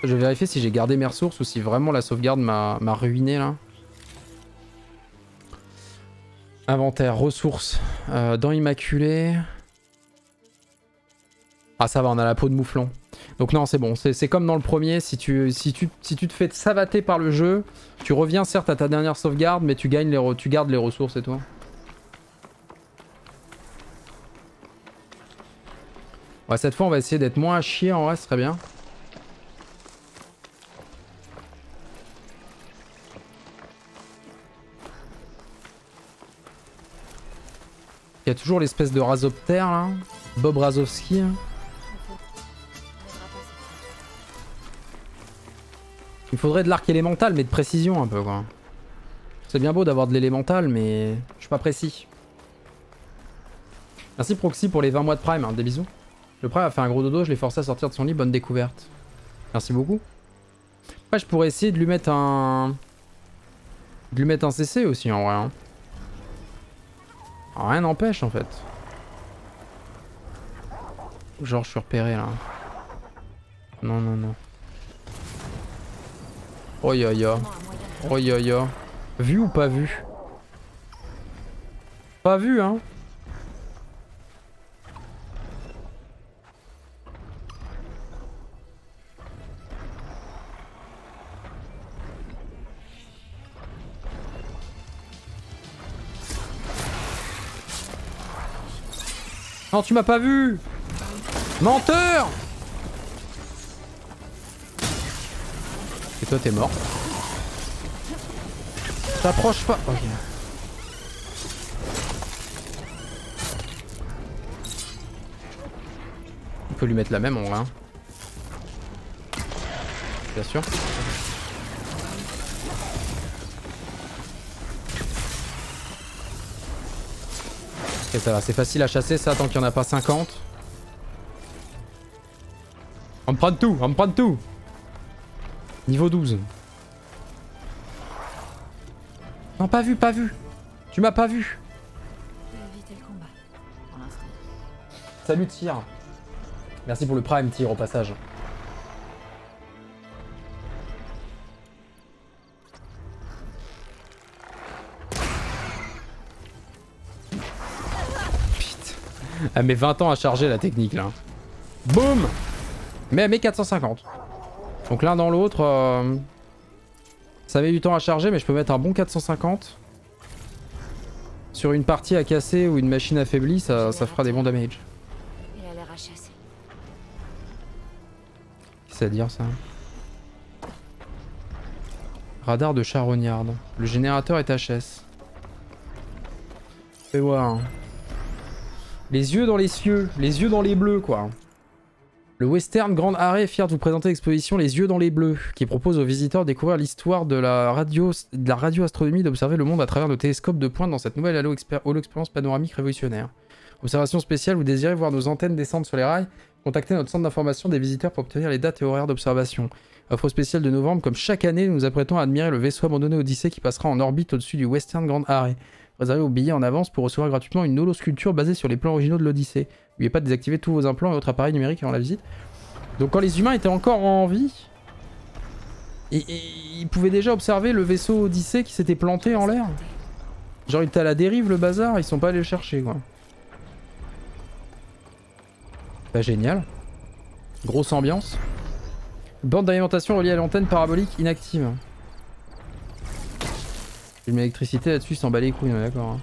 Je vais vérifier si j'ai gardé mes ressources ou si vraiment la sauvegarde m'a ruiné là. Inventaire, ressources. Euh, dents dans Ah ça va, on a la peau de mouflon. Donc non, c'est bon, c'est comme dans le premier, si tu, si, tu, te fais savater par le jeu, tu reviens certes à ta dernière sauvegarde, mais tu, gagnes les tu gardes les ressources et toi. Ouais, cette fois, on va essayer d'être moins à chier en vrai, c'est bien. Il y a toujours l'espèce de Razopter là, Bob Razowski. Hein. Il faudrait de l'arc élémental, mais de précision un peu, quoi. C'est bien beau d'avoir de l'élémental, mais je suis pas précis. Merci Proxy pour les 20 mois de Prime, hein, des bisous. Le Prime a fait un gros dodo, je l'ai forcé à sortir de son lit, bonne découverte. Merci beaucoup. Après, je pourrais essayer de lui mettre un... De lui mettre un CC aussi, en vrai. Hein. Rien n'empêche, en fait. Genre, je suis repéré, là. Non, non, non. Oh ya ya. Oh ya. Vu ou pas vu Pas vu hein Non tu m'as pas vu Menteur toi t'es mort. T'approche pas. On peut lui mettre la même en vrai. Hein. Bien sûr. Ok ça va, c'est facile à chasser ça tant qu'il n'y en a pas 50. On me prend tout, on me prend tout Niveau 12. Non, pas vu, pas vu. Tu m'as pas vu. Salut, Tyr. Merci pour le prime, tir au passage. Elle met 20 ans à charger la technique là. Boum Mais elle met 450. Donc l'un dans l'autre, euh, ça met du temps à charger, mais je peux mettre un bon 450. Sur une partie à casser ou une machine affaiblie, ça, ça fera des bons damage. Qu'est-ce à dire ça Radar de charognarde. Le générateur est HS. Fais voir. Les yeux dans les cieux, les yeux dans les bleus quoi. Le Western Grand Arrêt est fier de vous présenter l'exposition Les Yeux dans les Bleus, qui propose aux visiteurs de découvrir l'histoire de la radio, de la radioastronomie, d'observer le monde à travers nos télescopes de pointe dans cette nouvelle holo expérience panoramique révolutionnaire. Observation spéciale, vous désirez voir nos antennes descendre sur les rails Contactez notre centre d'information des visiteurs pour obtenir les dates et horaires d'observation. Offre spéciale de novembre, comme chaque année, nous nous apprêtons à admirer le vaisseau abandonné Odyssée qui passera en orbite au-dessus du Western Grand Array. Réservez vos billets en avance pour recevoir gratuitement une holo-sculpture basée sur les plans originaux de l'Odyssée n'oubliez pas de désactiver tous vos implants et votre appareil numérique avant la visite. Donc quand les humains étaient encore en vie, et, ils pouvaient déjà observer le vaisseau Odyssée qui s'était planté en l'air. Genre il était à la dérive le bazar, ils sont pas allés le chercher quoi. Bah génial. Grosse ambiance. Bande d'alimentation reliée à l'antenne parabolique inactive. J'ai mis l'électricité là-dessus, s'en bat les couilles, d'accord. Hein.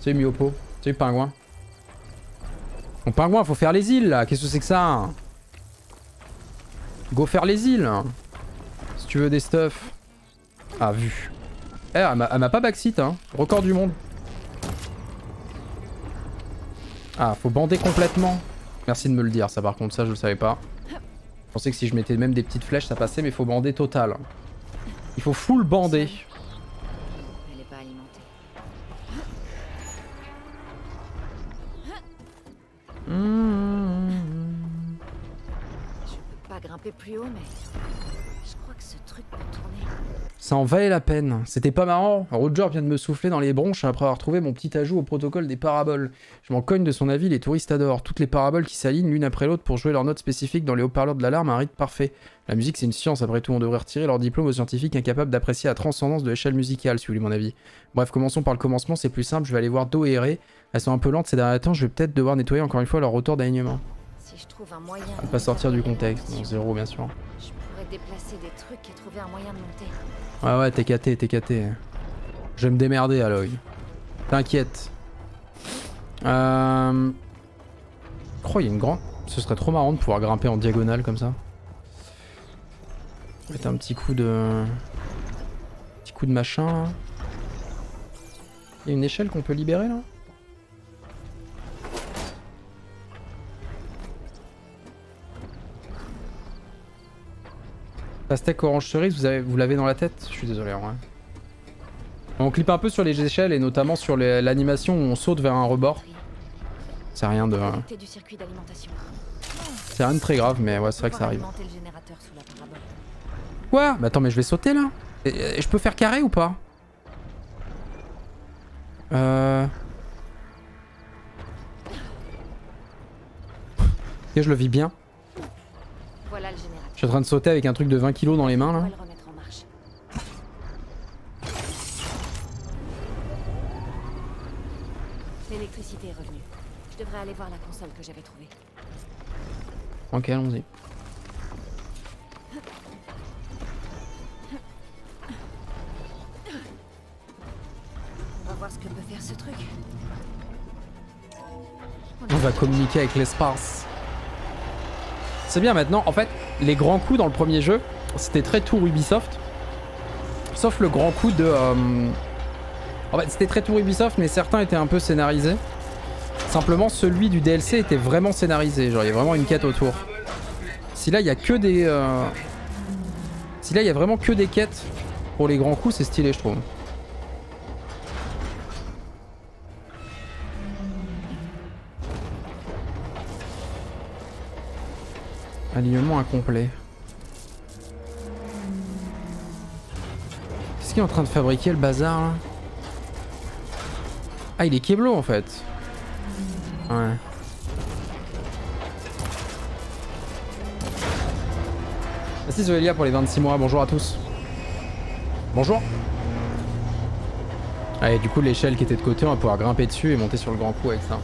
C'est mieux au pot. Salut pingouin. Mon pingouin, faut faire les îles là. Qu'est-ce que c'est que ça hein Go faire les îles. Si tu veux des stuff. Ah, vu. Eh, elle m'a pas backseat, hein. Record du monde. Ah, faut bander complètement. Merci de me le dire, ça par contre, ça je le savais pas. Je pensais que si je mettais même des petites flèches, ça passait, mais faut bander total. Il faut full bander.
peux pas grimper plus haut, mais
je crois que ce truc peut tourner.
Ça en valait la peine. C'était pas marrant. Roger vient de me souffler dans les bronches après avoir trouvé mon petit ajout au protocole des paraboles. Je m'en cogne de son avis, les touristes adorent. Toutes les paraboles qui s'alignent l'une après l'autre pour jouer leurs notes spécifiques dans les haut-parleurs de l'alarme à un rythme parfait. La musique, c'est une science, après tout, on devrait retirer leur diplôme aux scientifiques incapables d'apprécier la transcendance de l'échelle musicale, si vous voulez mon avis. Bref, commençons par le commencement, c'est plus simple, je vais aller voir Do et Ré, elles sont un peu lentes ces derniers temps, je vais peut-être devoir nettoyer encore une fois leur retour d'alignement.
Si je pas
sortir du contexte, Donc zéro bien sûr. Ouais ouais, t'es caté, t'es caté. Je vais me démerder à Aloy. T'inquiète. Euh... Je crois qu'il y a une grande... Ce serait trop marrant de pouvoir grimper en diagonale comme ça. Mettre un petit coup de... Petit coup de machin. Il y a une échelle qu'on peut libérer là Pastèque orange cerise, vous l'avez dans la tête Je suis désolé en On clip un peu sur les échelles et notamment sur l'animation où on saute vers un rebord. C'est rien de... C'est rien de très grave mais ouais c'est vrai que ça arrive. Quoi Mais attends mais je vais sauter là et, Je peux faire carré ou pas Euh... Et je le vis bien. Voilà le je suis en train de sauter avec un truc de 20 kg dans les mains là.
L'électricité est revenue. Je devrais aller voir la console que j'avais trouvée. Ok, allons-y. On va voir ce que peut faire ce truc.
On, On va communiquer avec l'espace. C'est bien maintenant. En fait, les grands coups dans le premier jeu, c'était très tout Ubisoft. Sauf le grand coup de... Euh, en fait, c'était très tout Ubisoft, mais certains étaient un peu scénarisés. Simplement, celui du DLC était vraiment scénarisé. Genre, il y a vraiment une quête autour. Si là, il y a que des... Euh, si là, il y a vraiment que des quêtes pour les grands coups, c'est stylé, je trouve. Alignement incomplet. Qu'est-ce qu'il est en train de fabriquer le bazar là Ah il est Keblo en fait. Ouais. Merci Zoélia pour les 26 mois, bonjour à tous. Bonjour. Allez, ah, du coup l'échelle qui était de côté, on va pouvoir grimper dessus et monter sur le grand coup avec ça.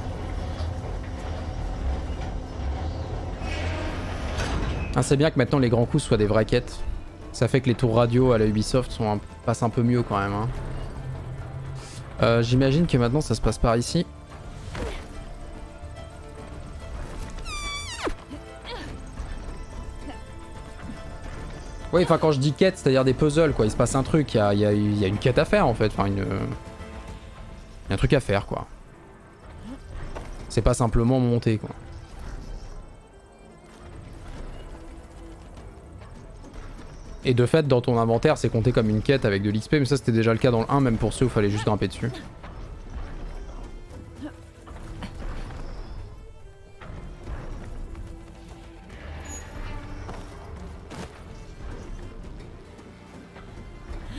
Ah, c'est bien que maintenant les grands coups soient des vraies quêtes. Ça fait que les tours radio à la Ubisoft passent un peu mieux quand même. Hein. Euh, j'imagine que maintenant ça se passe par ici. Oui, enfin quand je dis quête, c'est-à-dire des puzzles quoi. Il se passe un truc, il y a, une quête à faire en fait. Enfin une... Il y a un truc à faire quoi. C'est pas simplement monter quoi. Et de fait, dans ton inventaire, c'est compté comme une quête avec de l'XP, mais ça c'était déjà le cas dans le 1, même pour ceux où il fallait juste grimper dessus.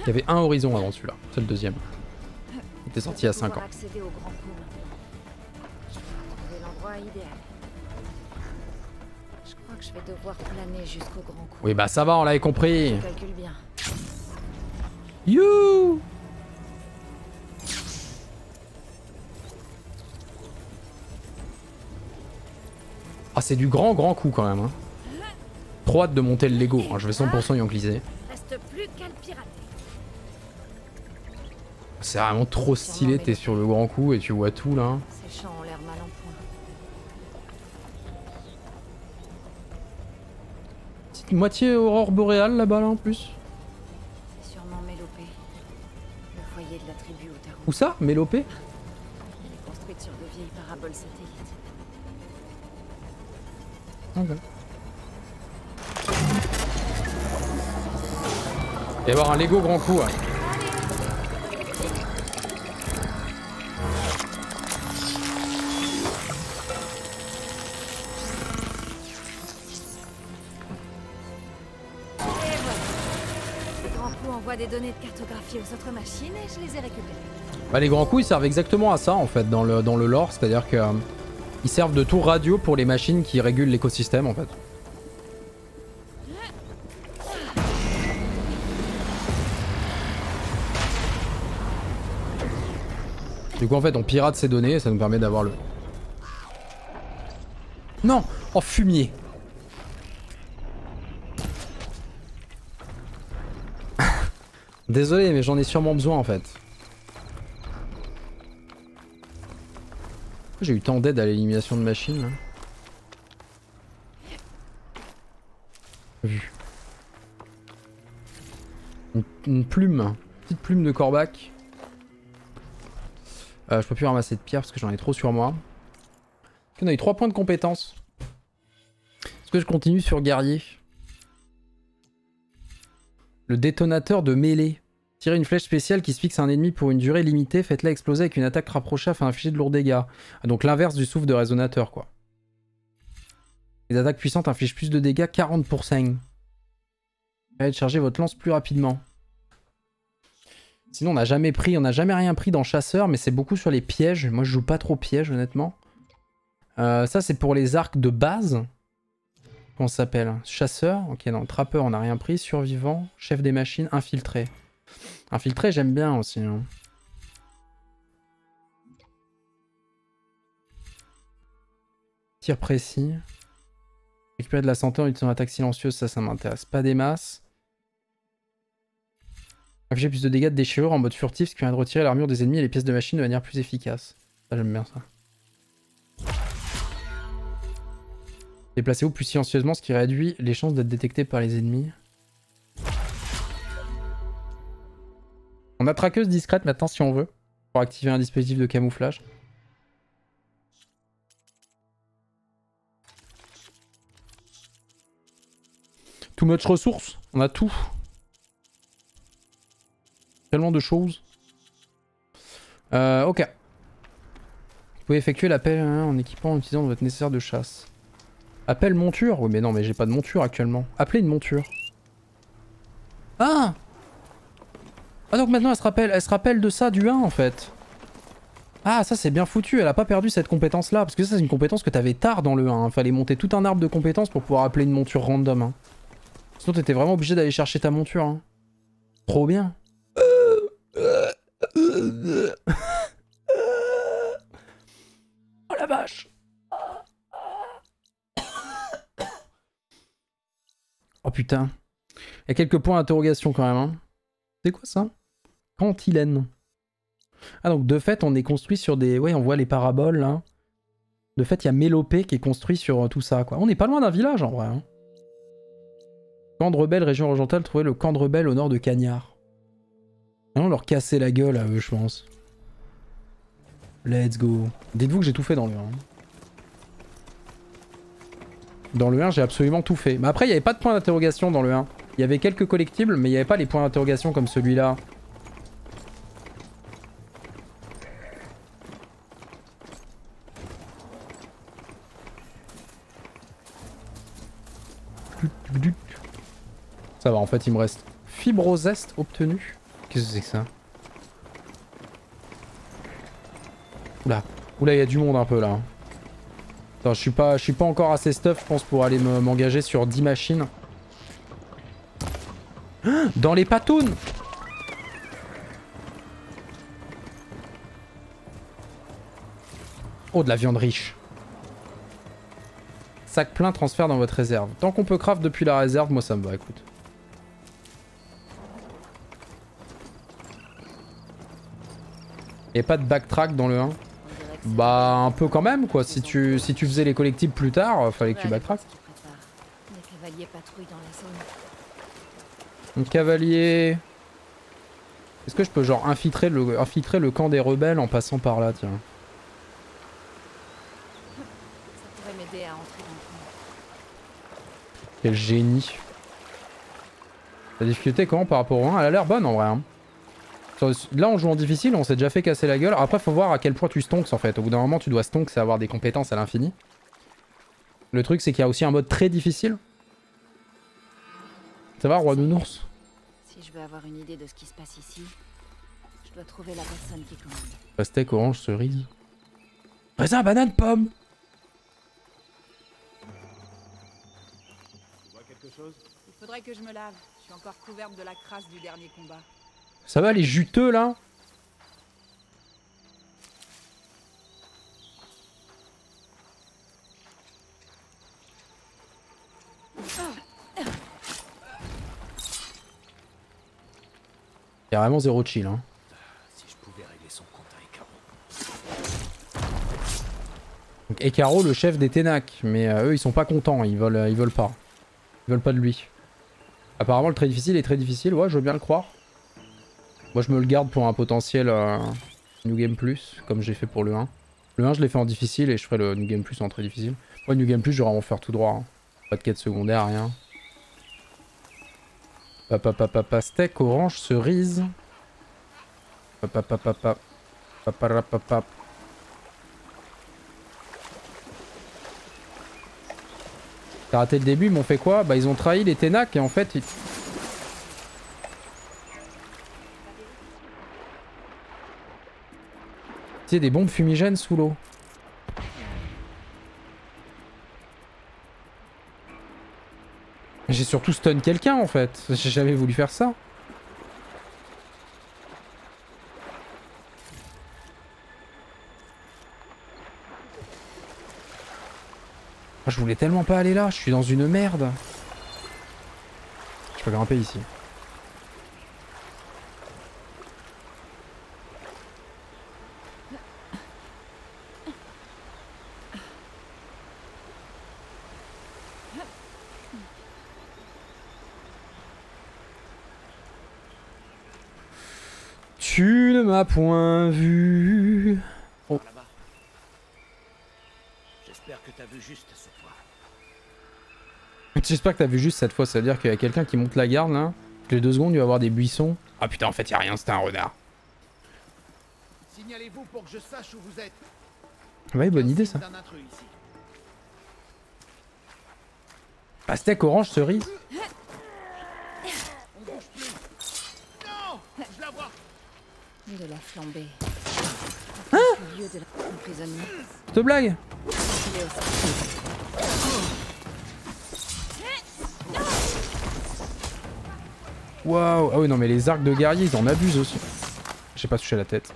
Il y avait un horizon avant celui-là, c'est le deuxième. Il était sorti à 5 ans. l'endroit Idéal. Oui, bah ça va, on l'avait compris. bien. You Ah, c'est du grand, grand coup quand même. Hein. Trop hâte de monter le Lego. Hein, je vais 100% y glisser. C'est vraiment trop stylé. T'es sur le grand coup et tu vois tout là. Hein. moitié aurore boréale là-bas là en plus.
C'est sûrement Mélopée. le foyer de la tribu au
Où ça Mélopée Elle
est construite sur de vieilles paraboles satellites.
Ah Il va avoir un Lego grand coup. Hein.
des données de cartographie aux autres machines et je les ai récupérées.
Bah, les grands coups, ils servent exactement à ça, en fait, dans le, dans le lore. C'est-à-dire que ils servent de tour radio pour les machines qui régulent l'écosystème, en fait. Du coup, en fait, on pirate ces données et ça nous permet d'avoir le... Non Oh, fumier Désolé, mais j'en ai sûrement besoin en fait. J'ai eu tant d'aide à l'élimination de machines. Vu. Une, plume. petite plume de corbac. Euh, je peux plus ramasser de pierres parce que j'en ai trop sur moi. On a eu 3 points de compétence. Est-ce que je continue sur guerrier le détonateur de mêlée. Tirez une flèche spéciale qui se fixe à un ennemi pour une durée limitée, faites-la exploser avec une attaque rapprochée afin d'infliger de lourds dégâts. Ah, donc l'inverse du souffle de résonateur, quoi. Les attaques puissantes infligent plus de dégâts, 40%. Allez charger votre lance plus rapidement. Sinon, on n'a jamais pris, on n'a jamais rien pris dans Chasseur, mais c'est beaucoup sur les pièges. Moi, je joue pas trop pièges, honnêtement. Euh, ça, c'est pour les arcs de base. Qu'on s'appelle chasseur, ok, non, trappeur, on n'a rien pris, survivant, chef des machines, infiltré. Infiltré, j'aime bien aussi. Hein. Tir précis. Récupérer de la santé en utilisant attaque silencieuse, ça, ça m'intéresse. Pas des masses. j'ai plus de dégâts de déchirure en mode furtif, ce qui vient de retirer l'armure des ennemis et les pièces de machine de manière plus efficace. Ça, j'aime bien ça. Déplacez-vous plus silencieusement, ce qui réduit les chances d'être détecté par les ennemis. On a traqueuse discrète maintenant si on veut, pour activer un dispositif de camouflage. Too much ressources, on a tout. Tellement de choses. Euh, ok. Vous pouvez effectuer l'appel hein, en équipant en utilisant votre nécessaire de chasse. Appelle monture Oui mais non mais j'ai pas de monture actuellement. Appeler une monture. Ah Ah donc maintenant elle se rappelle, elle se rappelle de ça du 1 en fait. Ah ça c'est bien foutu, elle a pas perdu cette compétence là. Parce que ça c'est une compétence que t'avais tard dans le 1. Hein. Fallait monter tout un arbre de compétences pour pouvoir appeler une monture random. Hein. Sinon t'étais vraiment obligé d'aller chercher ta monture. Hein. Trop bien.
oh la vache
Oh putain. Il y a quelques points d'interrogation quand même. Hein. C'est quoi ça Cantilène. Ah donc de fait on est construit sur des... Ouais on voit les paraboles là. De fait il y a Mélopée qui est construit sur euh, tout ça quoi. On n'est pas loin d'un village en vrai. Hein. Camp de rebelles, région orientale, trouver le camp de rebelles au nord de Cagnard. Ah, on leur casser la gueule à eux je pense. Let's go. Dites-vous que j'ai tout fait dans le hein. Dans le 1, j'ai absolument tout fait. Mais après, il n'y avait pas de point d'interrogation dans le 1. Il y avait quelques collectibles, mais il n'y avait pas les points d'interrogation comme celui-là. Ça va, en fait, il me reste fibrozeste obtenu. Qu'est-ce que c'est que ça Oula. Oula, il y a du monde un peu là je suis pas, je suis pas encore assez stuff, je pense, pour aller m'engager sur 10 machines. Dans les patounes Oh, de la viande riche. Sac plein, transfert dans votre réserve. Tant qu'on peut craft depuis la réserve, moi ça me va, écoute. Et pas de backtrack dans le 1. Bah un peu quand même quoi, si tu, si tu faisais les collectifs plus tard, euh, fallait que tu backtracks. Un cavalier... Est-ce que je peux genre infiltrer le, infiltrer le camp des rebelles en passant par là, tiens Quel génie. La difficulté comment par rapport au 1 Elle a l'air bonne en vrai. Hein. Là, on joue en difficile, on s'est déjà fait casser la gueule. Après, faut voir à quel point tu stonks en fait. Au bout d'un moment, tu dois stonks et avoir des compétences à l'infini. Le truc, c'est qu'il y a aussi un mode très difficile. Ça va, roi nounours
Si je veux avoir une idée de ce qui se passe ici, je dois trouver la personne qui
Pastèque, orange, cerise. Raisin, banane, pomme
Tu vois quelque chose
Il faudrait que je me lave. Je suis encore couverte de la crasse du dernier combat.
Ça va les juteux là Il vraiment zéro chill hein. Donc Ekaro, le chef des Ténac, mais euh, eux ils sont pas contents, ils veulent, euh, ils veulent pas. Ils veulent pas de lui. Apparemment le très difficile est très difficile, ouais je veux bien le croire. Moi je me le garde pour un potentiel euh, New Game Plus, comme j'ai fait pour le 1. Le 1 je l'ai fait en difficile et je ferai le New Game Plus en très difficile. Moi New Game Plus j'aurais en faire tout droit. Hein. Pas de quête secondaire, rien. Papa papa pastèque, orange, cerise. Papa papa papa. Papa papa. T'as raté le début, ils m'ont fait quoi Bah ils ont trahi les Ténac et en fait ils... des bombes fumigènes sous l'eau. J'ai surtout stun quelqu'un en fait. J'ai jamais voulu faire ça. Ah, je voulais tellement pas aller là, je suis dans une merde. Je peux grimper ici. point vu. Oh.
J'espère que t'as vu juste cette fois.
J'espère que t'as vu juste cette fois, ça veut dire qu'il y a quelqu'un qui monte la garde là. les deux secondes, il va y avoir des buissons.
Ah putain, en fait, il a rien, c'était un renard. Signalez-vous pour que je sache où vous êtes.
Ouais, bonne idée ça. Pastèque, orange, cerise.
De la flambée. Hein
te blague Waouh Ah oui, non, mais les arcs de guerrier, ils en abusent aussi. J'ai pas touché la tête.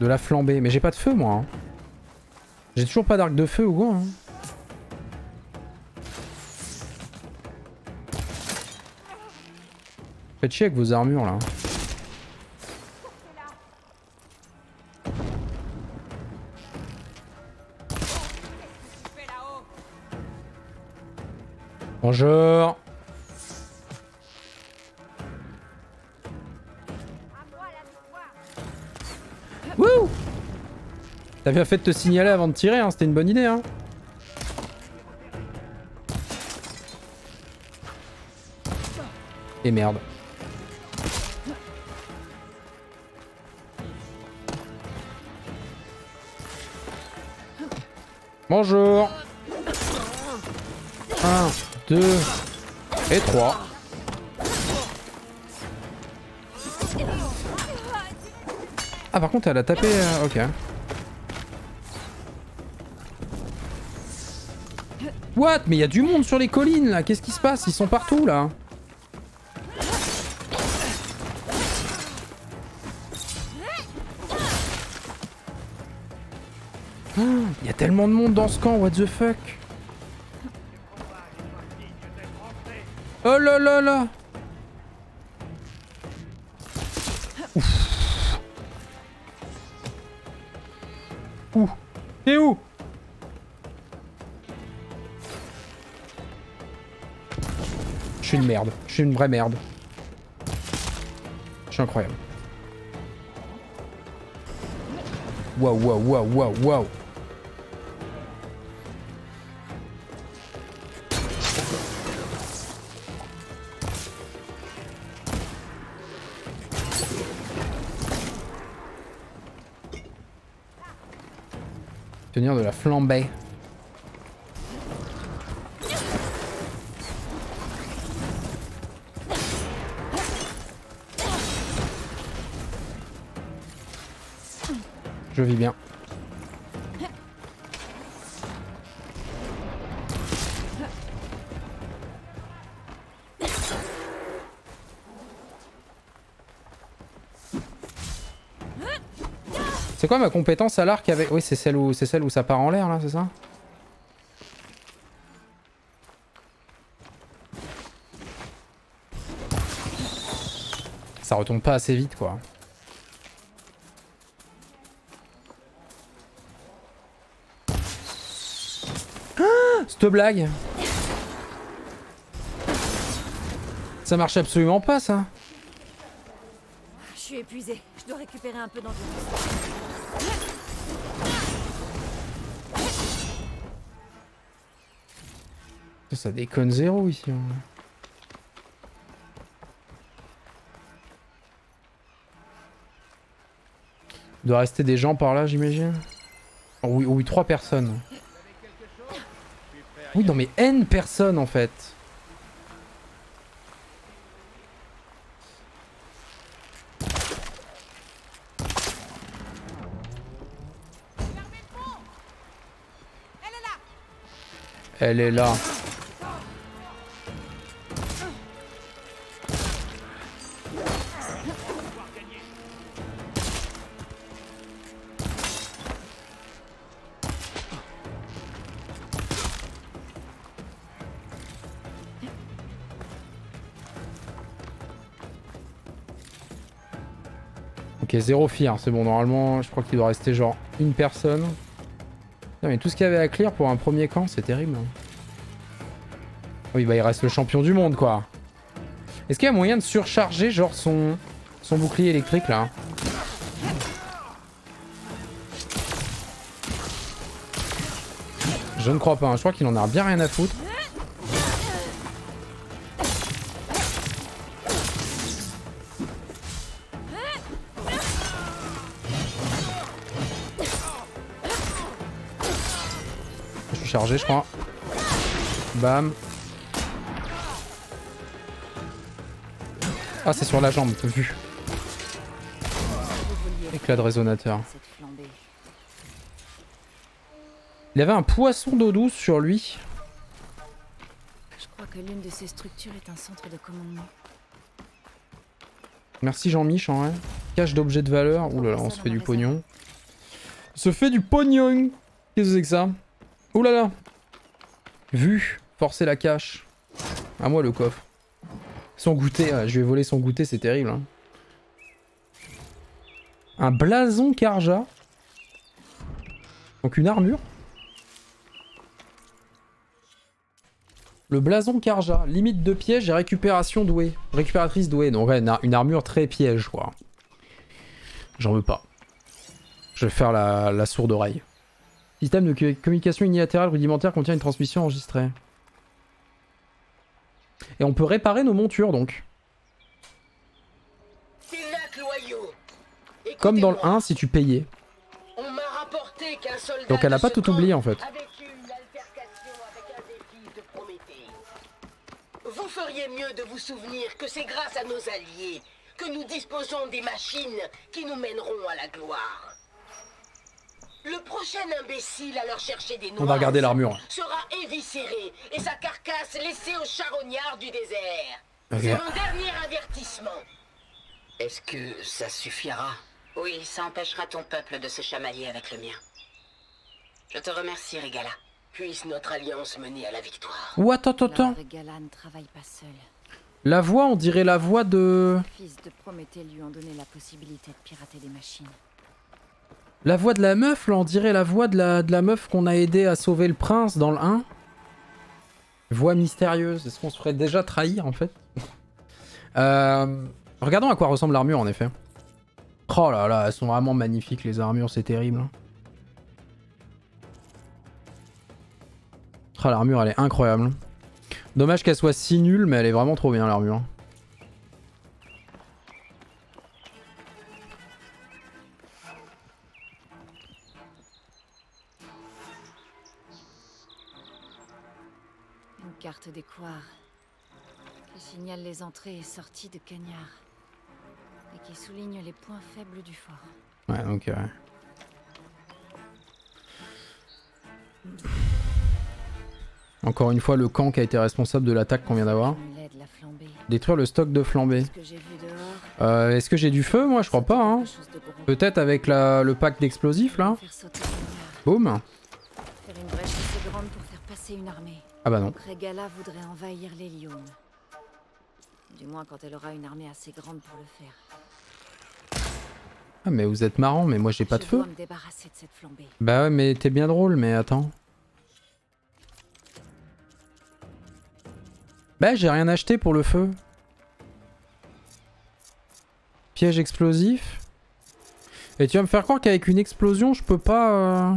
De la flambée. Mais j'ai pas de feu, moi. Hein. J'ai toujours pas d'arc de feu ou quoi. Hein. Faites chier avec vos armures là. Bonjour. Wouh T'as bien fait de te signaler avant de tirer, hein, c'était une bonne idée. Hein. Et merde. Bonjour 1, 2 et 3. Ah par contre elle a tapé... Euh, ok. What Mais il y a du monde sur les collines là Qu'est-ce qui se passe Ils sont partout là tellement de monde dans ce camp, what the fuck Oh là là là Ouf. Ouh T'es où Je suis une merde. Je suis une vraie merde. Je suis incroyable. Waouh, waouh, waouh, waouh, waouh de la flambée. Je vis bien. C'est quoi ma compétence à l'arc avec... Oui, c'est celle, où... celle où ça part en l'air, là, c'est ça Ça retombe pas assez vite, quoi. Ah Cette blague Ça marche absolument pas, ça. Ah,
je suis épuisé. Je dois récupérer un peu d'endurance.
Ça déconne zéro ici. Il doit rester des gens par là, j'imagine. Oh oui, oh oui, trois personnes. Oui, non mais N personnes en fait. Elle est là. Ok, zéro fire, hein, c'est bon, normalement je crois qu'il doit rester genre une personne. Non mais tout ce qu'il y avait à clear pour un premier camp, c'est terrible. Hein. Ah oui bah il reste le champion du monde quoi. Est-ce qu'il y a moyen de surcharger genre son, son bouclier électrique là Je ne crois pas, hein. je crois qu'il en a bien rien à foutre. je crois. Bam. Ah, c'est sur la jambe, vu. Éclat de résonateur. Il avait un poisson d'eau douce sur lui. Merci Jean-Mich, en vrai. Cache d'objets de valeur. Oulala on se fait du pognon. On Se fait du pognon Qu'est-ce que c'est que ça Ouh là là Vu Forcer la cache. À moi le coffre. Son goûter, je vais voler son goûter, c'est terrible. Hein. Un blason Karja. Donc une armure. Le blason Karja, limite de piège et récupération douée. Récupératrice douée, donc une armure très piège, quoi. J'en veux pas. Je vais faire la, la sourde oreille. Système de communication unilatérale rudimentaire contient une transmission enregistrée. Et on peut réparer nos montures donc. Comme dans le 1 si tu payais.
donc elle n'a pas tout oublié en fait. Vous feriez mieux de vous souvenir que c'est grâce à nos alliés que nous disposons des machines qui nous mèneront à la gloire. Le prochain imbécile à leur chercher des noms On va sera éviscéré et sa carcasse laissée aux charognards du désert. C'est mon dernier avertissement.
Est-ce que ça suffira
Oui, ça empêchera ton peuple de se chamailler avec le mien. Je te remercie, Regala. Puisse notre alliance mener à la victoire.
Ou attends, attends, Regala travaille pas La voix, on dirait la voix de...
fils de Prométhée lui ont donné la possibilité de pirater des machines.
La voix de la meuf, on dirait la voix de la, de la meuf qu'on a aidé à sauver le prince dans le 1. Voix mystérieuse. Est-ce qu'on se ferait déjà trahir, en fait euh, Regardons à quoi ressemble l'armure, en effet. Oh là là, elles sont vraiment magnifiques, les armures, c'est terrible. Hein. Oh, l'armure, elle est incroyable. Dommage qu'elle soit si nulle, mais elle est vraiment trop bien, l'armure.
des couards qui signale les entrées et sorties de Cagnard, et qui souligne les points faibles du fort.
Ouais, donc... Encore une fois, le camp qui a été responsable de l'attaque qu'on vient d'avoir. Détruire le stock de flambée. Est-ce que j'ai euh, du feu Moi, je crois pas. Hein. Peut-être avec le pack d'explosifs, là. Boum. Faire
une brèche assez grande pour faire passer une armée. Ah bah non. voudrait envahir Du moins quand elle aura une armée assez grande pour le faire.
Ah mais vous êtes marrant, mais moi j'ai pas de feu. bah ouais, mais t'es bien drôle, mais attends. Bah j'ai rien acheté pour le feu. Piège explosif. Et tu vas me faire croire qu'avec une explosion, je peux pas... Euh,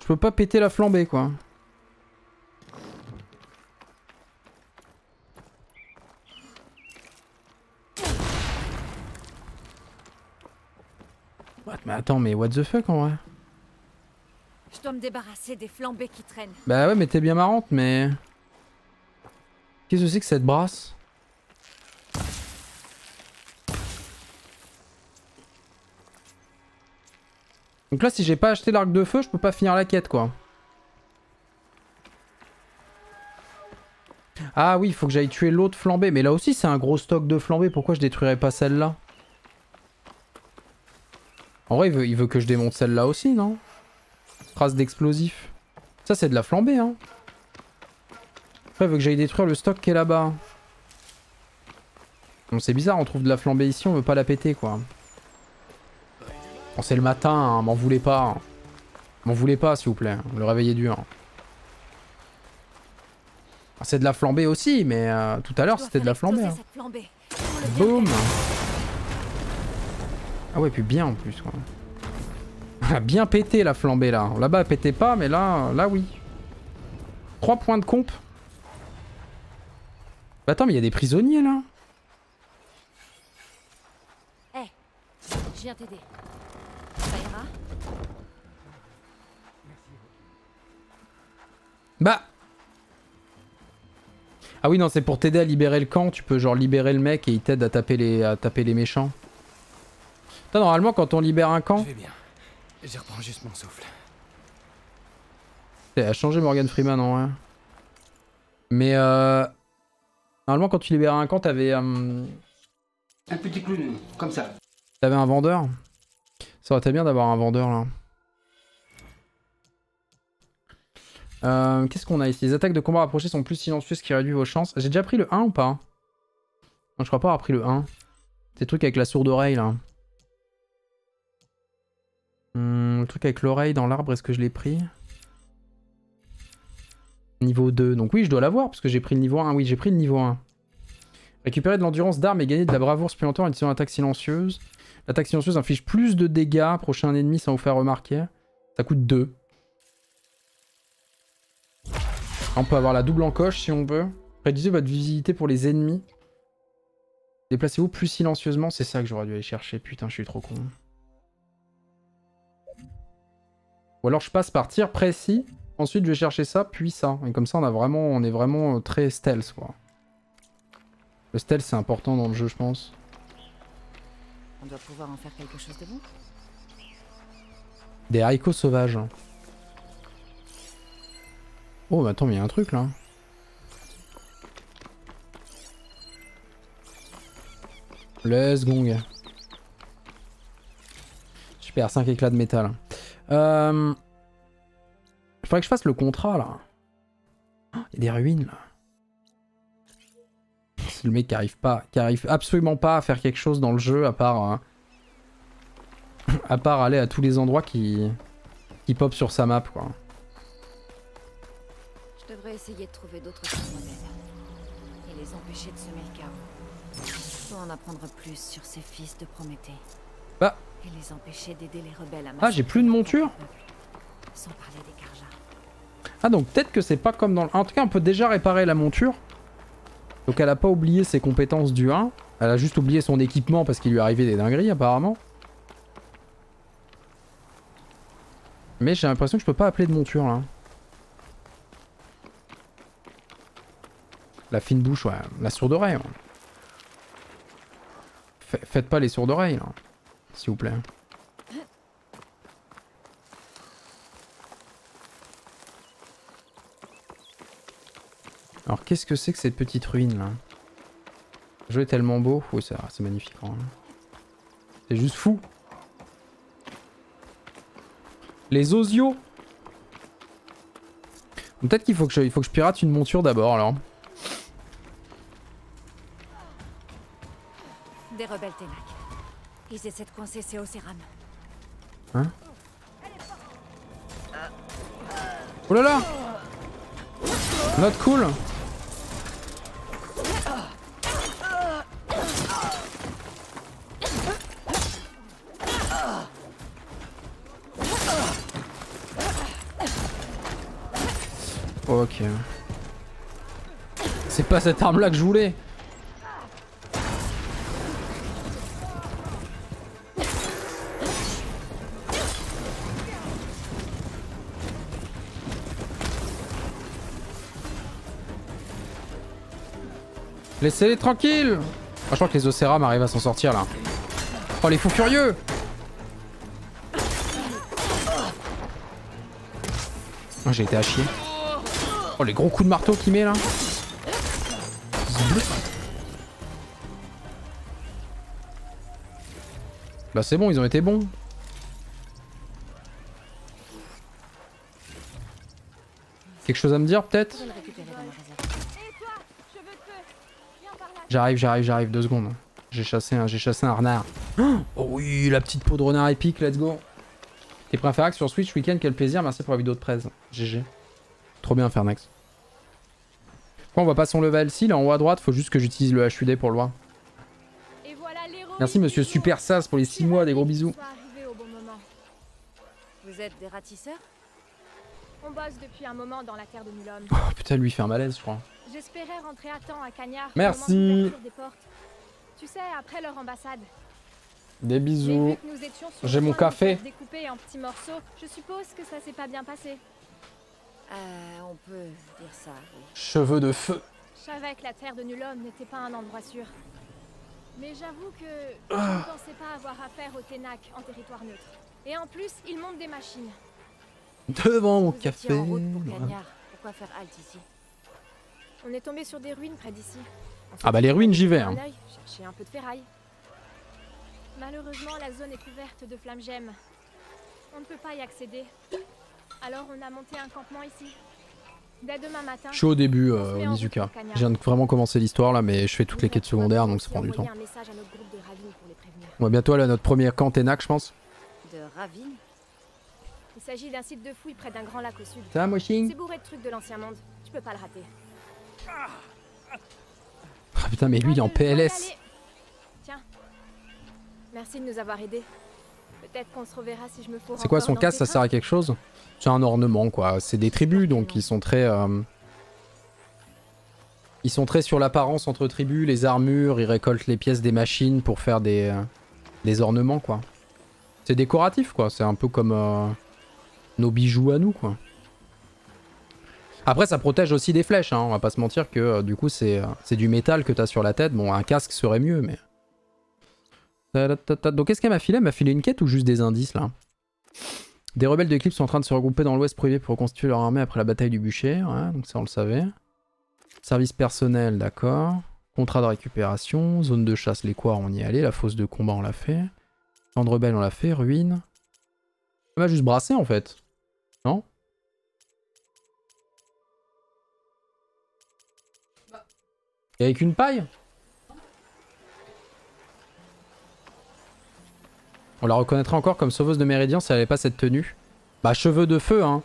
je peux pas péter la flambée, quoi. Mais attends, mais what the fuck en vrai
Je dois me débarrasser des flambées qui traînent.
Bah ouais, mais t'es bien marrante, mais... Qu'est-ce que c'est que cette brasse Donc là, si j'ai pas acheté l'arc de feu, je peux pas finir la quête, quoi. Ah oui, il faut que j'aille tuer l'autre flambée. Mais là aussi, c'est un gros stock de flambées. Pourquoi je détruirais pas celle-là en vrai, il veut, que je démonte celle-là aussi, non Trace d'explosif. Ça, c'est de la flambée, hein. Après, il veut que j'aille détruire le stock qui est là-bas. Bon, c'est bizarre, on trouve de la flambée ici, on veut pas la péter, quoi. Bon, c'est le matin, hein, m'en voulez pas. M'en voulez pas, s'il vous plaît. Hein, le réveiller dur. Ah, c'est de la flambée aussi, mais euh, tout à l'heure, c'était de la flambée. Hein. Boum ah ouais, puis bien en plus. Quoi. Elle a bien pété la flambée là. Là-bas, elle pétait pas, mais là, là oui. 3 points de comp. Bah attends, mais il y a des prisonniers là.
je viens t'aider. Ça ira
Bah Ah oui, non, c'est pour t'aider à libérer le camp. Tu peux genre libérer le mec et il t'aide à taper les, à taper les méchants normalement, quand on libère un camp.
Je bien.
reprends juste mon souffle.
changé Morgan Freeman en vrai. Mais euh... Normalement, quand tu libères un camp, t'avais. Euh,
un petit clown, comme ça.
T'avais un vendeur Ça aurait été bien d'avoir un vendeur là. Euh, qu'est-ce qu'on a ici Les attaques de combat rapprochées sont plus silencieuses qui réduisent vos chances. J'ai déjà pris le 1 ou pas je crois pas avoir pris le 1. Ces trucs avec la sourde oreille là. Hmm, le truc avec l'oreille dans l'arbre, est-ce que je l'ai pris Niveau 2. Donc oui, je dois l'avoir parce que j'ai pris le niveau 1. Oui, j'ai pris le niveau 1. Récupérer de l'endurance d'armes et gagner de la bravoure supplémentaire en utilisant l'attaque silencieuse. L'attaque silencieuse inflige plus de dégâts. Prochain ennemi sans vous faire remarquer. Ça coûte 2. On peut avoir la double encoche si on veut. Réduisez votre visibilité pour les ennemis. Déplacez-vous plus silencieusement. C'est ça que j'aurais dû aller chercher. Putain, je suis trop con. Ou alors je passe par tir précis, ensuite je vais chercher ça, puis ça. Et comme ça on, a vraiment, on est vraiment euh, très stealth quoi. Le stealth c'est important dans le jeu je pense.
On doit pouvoir en faire
quelque chose de bon.
Des haricots sauvages. Hein. Oh bah attends mais il y a un truc là. Le gong. Super, 5 éclats de métal. Euh... Il faudrait que je fasse le contrat là. Il y a des ruines là. C'est le mec qui arrive pas, qui arrive absolument pas à faire quelque chose dans le jeu à part. Euh, à part aller à tous les endroits qui. qui pop sur sa map quoi.
Je devrais essayer de trouver d'autres modèles. Et les empêcher de semer le chaos. Je en apprendre plus sur ces fils de Prométhée. Bah, et les empêcher d'aider les rebelles à Ah, j'ai plus de monture Sans parler des
Ah, donc peut-être que c'est pas comme dans le... En tout cas, on peut déjà réparer la monture. Donc elle a pas oublié ses compétences du 1. Elle a juste oublié son équipement parce qu'il lui arrivait des dingueries apparemment. Mais j'ai l'impression que je peux pas appeler de monture là. La fine bouche, ouais. La sourde oreille. Faites pas les sourdes oreilles là s'il vous plaît. Alors qu'est-ce que c'est que cette petite ruine là Le jeu est tellement beau. Oui c'est magnifique. C'est juste fou. Les osios Peut-être qu'il faut, que je, faut que je pirate une monture d'abord alors.
Des rebelles ténac. Ils essaient de coincer ces Océram. Hein
Oh là là Not cool Ok. C'est pas cette arme là que je voulais Laissez-les tranquilles ah, Je crois que les Océram arrivent à s'en sortir là. Oh les fous furieux oh, J'ai été à chier. Oh les gros coups de marteau qu'il met là. Bah c'est bon, ils ont été bons. Quelque chose à me dire peut-être J'arrive, j'arrive, j'arrive, deux secondes. J'ai chassé, un, j'ai chassé un renard. Oh oui, la petite peau de renard épique, let's go. T'es prêt à sur Switch week-end, quel plaisir, merci pour la vidéo de presse. GG. Trop bien Fernax. Pourquoi on voit pas son level Si, là en haut à droite, faut juste que j'utilise le HUD pour le voir. merci monsieur Super Sas pour les 6 mois, des gros bisous.
Vous êtes des ratisseurs on bosse depuis un moment dans la terre de Mulhomme. Oh,
putain, lui, il fait un malaise, je crois.
J'espérais rentrer à temps à Cagnard. Merci. Des portes. Tu sais, après leur ambassade.
Des bisous. J'ai mon café.
Découpé en petits morceaux, je suppose que ça s'est pas bien passé. Euh, on peut dire ça.
Cheveux de feu.
Je savais que la terre de Nulhomme n'était pas un endroit sûr. Mais j'avoue que je ah. ne pensais pas avoir affaire au Ténac en territoire neutre. Et en plus, ils montent des machines.
Devant mon café.
En Pourquoi faire halt ici On est tombé sur des ruines près d'ici. Ah bah les ruines, j'y vais. Hein. Chercher un peu de ferraille. Malheureusement, la zone est couverte de flammes gemmes. On ne peut pas y accéder. Alors on a monté un campement ici. Dès demain matin. Je suis au début, euh, Mizuka. Je viens de vraiment commencer l'histoire là, mais je fais toutes les quêtes secondaires donc ça prend du temps.
On va bientôt aller à notre première cantenac, je pense.
De Ravine il s'agit d'un site de fouilles près d'un grand lac au sud. Ça, C'est bourré de trucs de l'ancien monde. Tu peux pas le rater. Ah
putain, mais lui, il est en PLS.
Tiens. Merci de nous avoir aidés. Peut-être qu'on se reverra si je me C'est quoi son casque Ça sert à
quelque chose C'est un ornement, quoi. C'est des tribus, donc ils sont très... Euh, ils sont très sur l'apparence entre tribus, les armures, ils récoltent les pièces des machines pour faire des, euh, des ornements, quoi. C'est décoratif, quoi. C'est un peu comme... Euh, nos bijoux à nous, quoi. Après, ça protège aussi des flèches, hein. on va pas se mentir que euh, du coup, euh, c'est du métal que t'as sur la tête. Bon, un casque serait mieux, mais. Donc, qu'est-ce qu'elle m'a filé Elle m'a filé une quête ou juste des indices, là Des rebelles de sont en train de se regrouper dans l'ouest privé pour reconstituer leur armée après la bataille du bûcher, donc ça, on le savait. Service personnel, d'accord. Contrat de récupération, zone de chasse, les quoi, on y est allé, la fosse de combat, on l'a fait. Camp de rebelles, on l'a fait, ruine. On m'a juste brasser en fait. Et bah. avec une paille On la reconnaîtra encore comme sauveuse de Méridien si elle n'avait pas cette tenue. Bah cheveux de feu hein.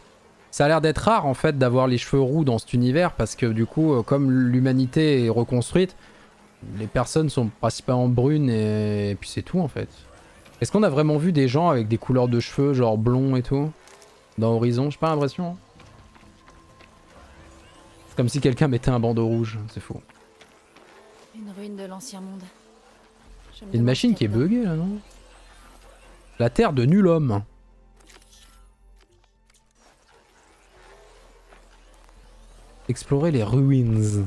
Ça a l'air d'être rare en fait d'avoir les cheveux roux dans cet univers parce que du coup euh, comme l'humanité est reconstruite, les personnes sont principalement brunes et, et puis c'est tout en fait. Est-ce qu'on a vraiment vu des gens avec des couleurs de cheveux genre blond et tout dans Horizon, j'ai pas l'impression. C'est comme si quelqu'un mettait un bandeau rouge, c'est faux.
Une ruine de l'ancien monde. une machine qui est
buggée là, non La terre de nul homme. Explorer les ruines.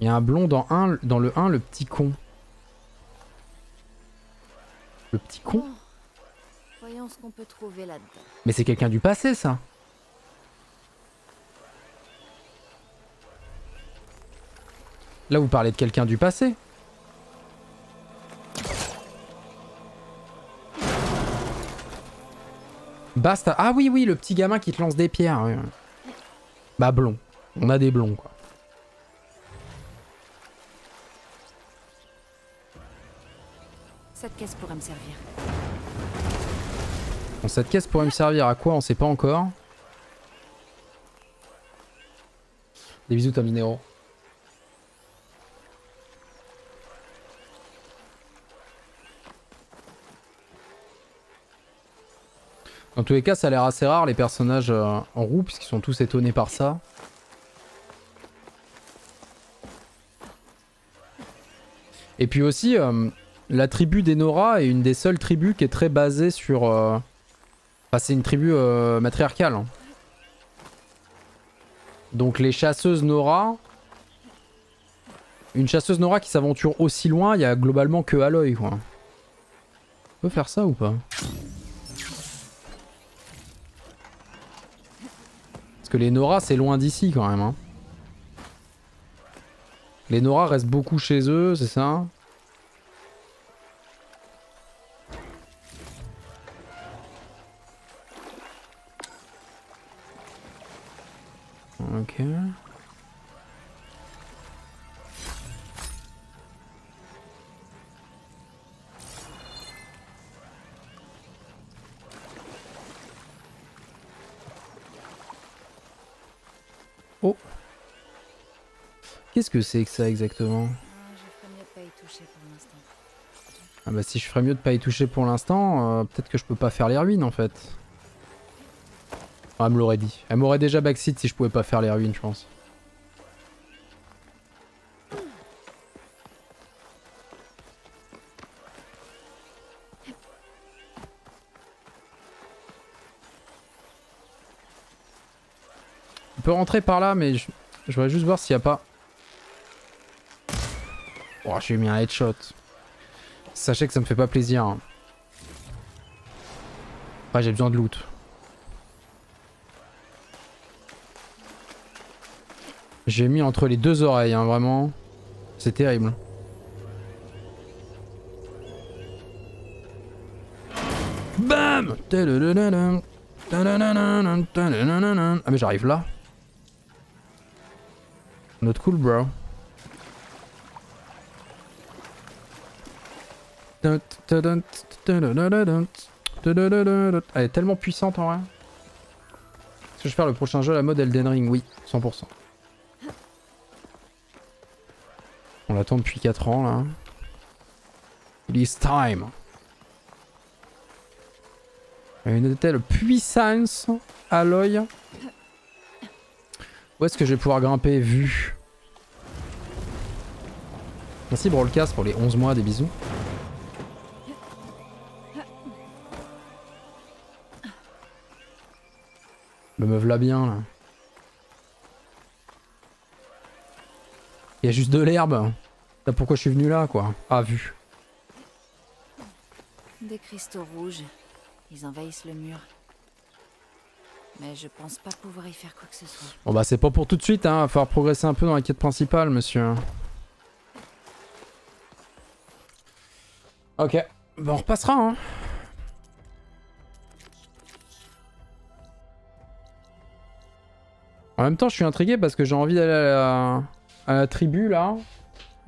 Il y a un blond dans, un, dans le 1, le petit con. Le petit con oh
qu'on peut trouver là-dedans.
Mais c'est quelqu'un du passé, ça Là, vous parlez de quelqu'un du passé Basta. Ah oui, oui, le petit gamin qui te lance des pierres. Bah, blond. On a des blonds, quoi.
Cette caisse pourrait me servir
cette caisse pourrait me servir à quoi On sait pas encore. Des bisous, à Minero. Dans tous les cas, ça a l'air assez rare les personnages euh, en roue, puisqu'ils sont tous étonnés par ça. Et puis aussi, euh, la tribu des Nora est une des seules tribus qui est très basée sur... Euh, Enfin, c'est une tribu euh, matriarcale. Hein. Donc les chasseuses Nora. Une chasseuse Nora qui s'aventure aussi loin, il y a globalement que Aloy quoi. On peut faire ça ou pas Parce que les Nora c'est loin d'ici quand même. Hein. Les Nora restent beaucoup chez eux, c'est ça Ok. Oh Qu'est-ce que c'est que ça exactement ah bah si je ferais mieux de pas y toucher pour l'instant, euh, peut-être que je peux pas faire les ruines en fait. Ah, elle me l'aurait dit. Elle m'aurait déjà backseat si je pouvais pas faire les ruines, je pense. On peut rentrer par là, mais je, voudrais juste voir s'il n'y a pas... Oh, j'ai mis un headshot. Sachez que ça me fait pas plaisir. Hein. Ah, j'ai besoin de loot. J'ai mis entre les deux oreilles, hein, vraiment. C'est terrible. BAM Ah mais j'arrive là. Not cool bro. Elle est tellement puissante en vrai. Est-ce que je vais faire le prochain jeu à la mode Elden Ring Oui, 100%. On l'attend depuis 4 ans là. It is time. Une telle puissance à l'œil. Où est-ce que je vais pouvoir grimper vu Merci Brolcas, pour les 11 mois, des bisous. Le meuf là bien là. Il y a juste de l'herbe. Pourquoi je suis venu là, quoi Ah, vu.
Des cristaux rouges. Ils envahissent le mur. Mais je pense pas pouvoir y faire quoi que ce soit.
Bon bah c'est pas pour tout de suite, hein. Va progresser un peu dans la quête principale, monsieur. Ok. Bah on repassera, hein. En même temps, je suis intrigué parce que j'ai envie d'aller à la à la tribu là.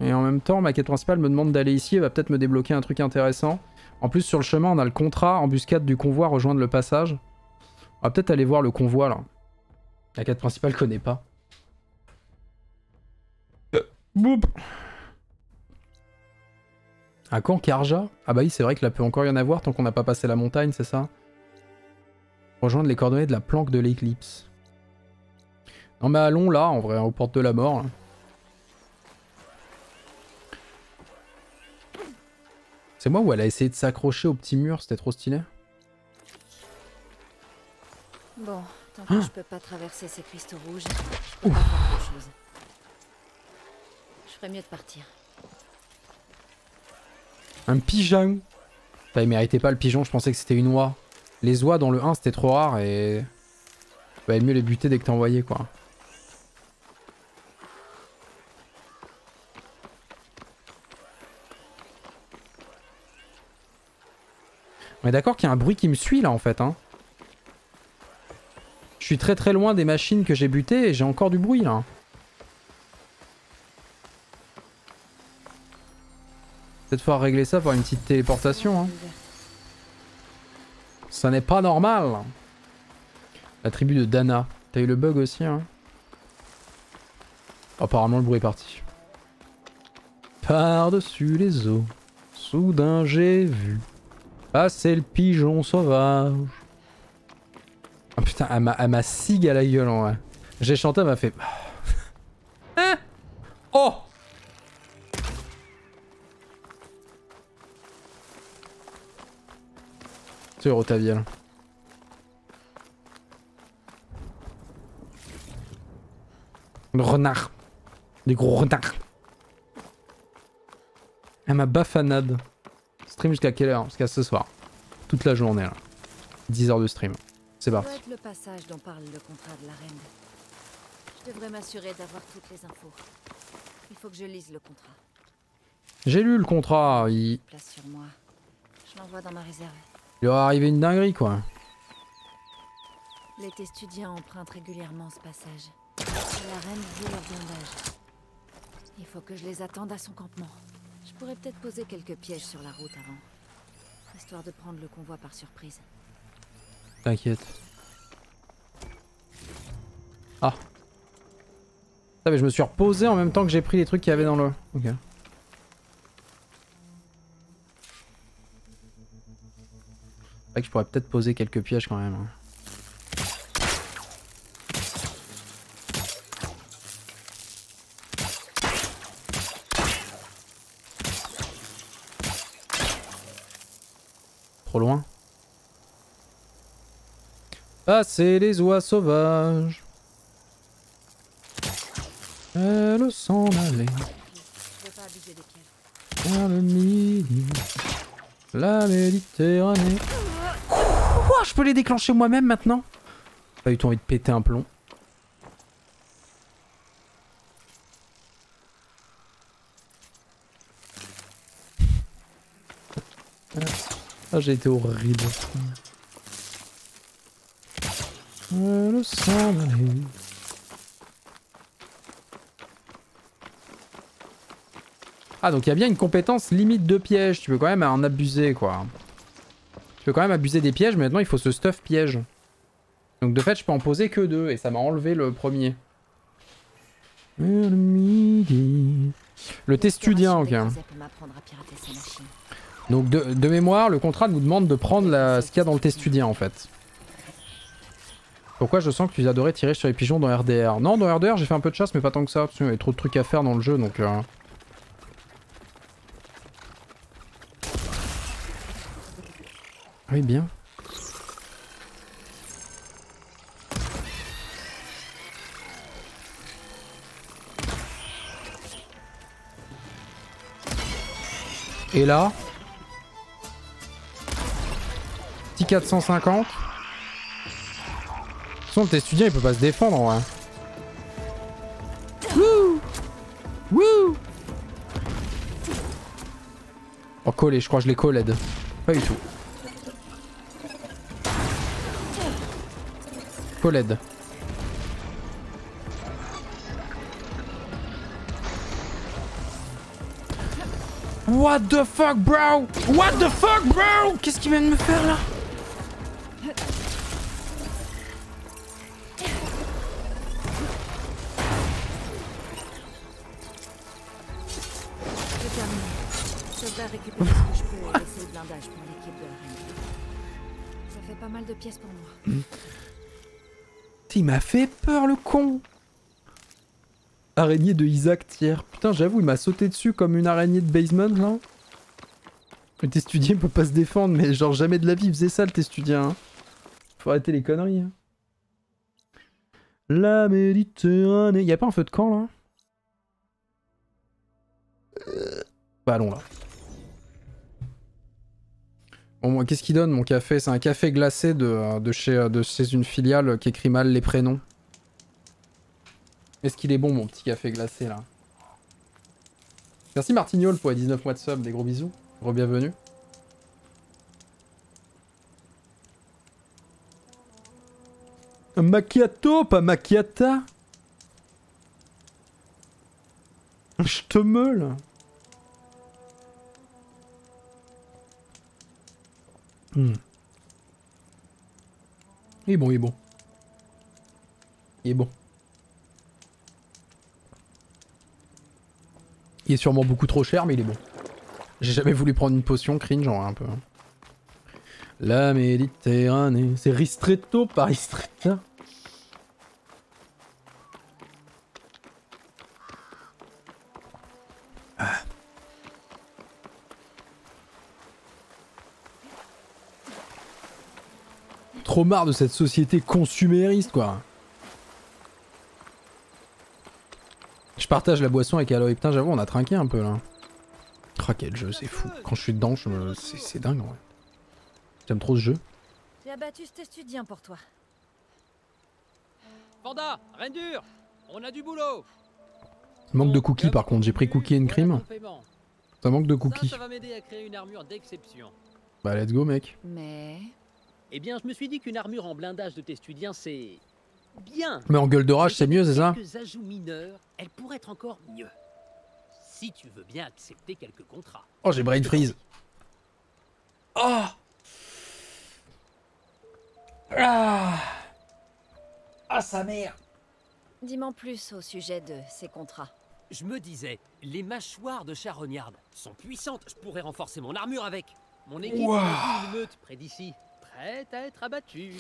Et en même temps, ma quête principale me demande d'aller ici et va peut-être me débloquer un truc intéressant. En plus, sur le chemin, on a le contrat embuscade du convoi rejoindre le passage. On va peut-être aller voir le convoi là. La quête principale connaît pas. Euh, boum À quand Karja Ah bah oui, c'est vrai que là peut encore y en avoir tant qu'on n'a pas passé la montagne, c'est ça Rejoindre les coordonnées de la planque de l'éclipse. Non mais allons là, en vrai, aux portes de la mort. Là. Hein. C'est moi où elle a essayé de s'accrocher au petit mur, c'était trop stylé.
Bon, tant hein que je peux pas traverser ces cristaux rouges, je ferais mieux de partir.
Un pigeon Enfin, il méritait pas le pigeon, je pensais que c'était une oie. Les oies dans le 1, c'était trop rare et... Il mieux les buter dès que t'envoyais, quoi. On est d'accord qu'il y a un bruit qui me suit là en fait. Hein. Je suis très très loin des machines que j'ai butées et j'ai encore du bruit là. Peut-être régler ça par une petite téléportation. Hein. Ça n'est pas normal. La tribu de Dana. T'as eu le bug aussi hein. Apparemment le bruit est parti. Par-dessus les eaux, soudain j'ai vu ah, c'est le pigeon sauvage. Oh putain, elle m'a sigue à la gueule en vrai. J'ai chanté, elle m'a fait...
hein Oh
es Rotaviel. Renard. Des gros renards. Elle m'a bafanade. Stream jusqu'à quelle heure Jusqu'à ce soir. Toute la journée là. 10 heures de stream. C'est parti.
être le passage dont parle le contrat de la reine. Je devrais m'assurer d'avoir toutes les infos. Il faut que je lise le contrat.
J'ai lu le contrat, il...
Place sur moi. Je l'envoie dans ma réserve.
Il aura arriver une dinguerie quoi.
Les Testudiens empruntent régulièrement ce passage. La reine veut leur Il faut que je les attende à son campement. Je pourrais peut-être poser quelques pièges sur la route avant. Histoire de prendre le convoi par surprise.
T'inquiète. Ah. Ah mais je me suis reposé en même temps que j'ai pris les trucs qu'il y avait dans l'eau. Ok. C'est vrai que je pourrais peut-être poser quelques pièges quand même. Hein. Trop loin. Passer les oies sauvages. Elles s'en allaient. Vers le midi. La Méditerranée. Quoi Je peux les déclencher moi-même maintenant Pas eu envie de péter un plomb. Ah, j'ai été horrible. Euh, ah, donc il y a bien une compétence limite de piège. Tu peux quand même en abuser, quoi. Tu peux quand même abuser des pièges, mais maintenant il faut ce stuff piège. Donc de fait, je peux en poser que deux, et ça m'a enlevé le premier. Le testudien, ok. Donc de, mémoire, le contrat nous demande de prendre la, ce qu'il y a dans le testudien en fait. Pourquoi je sens que tu adorais tirer sur les pigeons dans RDR Non, dans RDR j'ai fait un peu de chasse mais pas tant que ça, parce qu'il y avait trop de trucs à faire dans le jeu donc... Euh... Oui bien. Et là, Petit 450. Son t'es étudiant il peut pas se défendre vrai Wouh Wouh Oh collé, je crois que je l'ai collé. Pas du tout. Collé. What the fuck, bro What the fuck, bro Qu'est-ce qu'il vient de me faire, là pièce pour moi. Il hmm. m'a fait peur, le con Araignée de Isaac Thiers. Putain, j'avoue, il m'a sauté dessus comme une araignée de basement, là. Le testudien peut pas se défendre, mais genre jamais de la vie il faisait ça, le testudien. Hein. Faut arrêter les conneries. Hein. La Méditerranée... Y a pas un feu de camp, là euh, Bah allons, là. Bon, Qu'est-ce qu'il donne mon café C'est un café glacé de, chez, de une filiale qui écrit mal les prénoms. Est-ce qu'il est bon mon petit café glacé là Merci Martignol pour les 19 mois de sub, des gros bisous. Rebienvenue. Macchiato, pas macchiata. Je te meule. Hmm. Il est bon, il est bon. Il est bon. Il est sûrement beaucoup trop cher, mais il est bon. J'ai jamais voulu prendre une potion cringe, genre hein, un peu. La Méditerranée, c'est ristretto par ristretta. trop marre de cette société consumériste, quoi. Je partage la boisson avec Aloy. Putain, j'avoue, on a trinqué un peu, là. Craquet de jeu, c'est fou. Quand je suis dedans, me... c'est dingue, J'aime trop ce jeu.
J'ai pour toi. On a du boulot
Manque de cookies, par contre. J'ai pris cookie and cream. Ça manque de cookies. Bah, let's go, mec.
Mais... Eh bien, je me suis dit qu'une armure en blindage de tes studiens, c'est bien. Mais en gueule de rage, c'est mieux, c'est ça Quelques ajouts mineurs, elle pourrait être encore mieux. Si tu veux bien accepter quelques contrats.
Oh, j'ai brain freeze. Oh Ah
Ah, sa mère Dis-moi plus au sujet de ces contrats.
Je me disais, les mâchoires de Charognard sont puissantes. Je pourrais renforcer mon armure avec. Mon équipe de meute près d'ici prête à être abattu.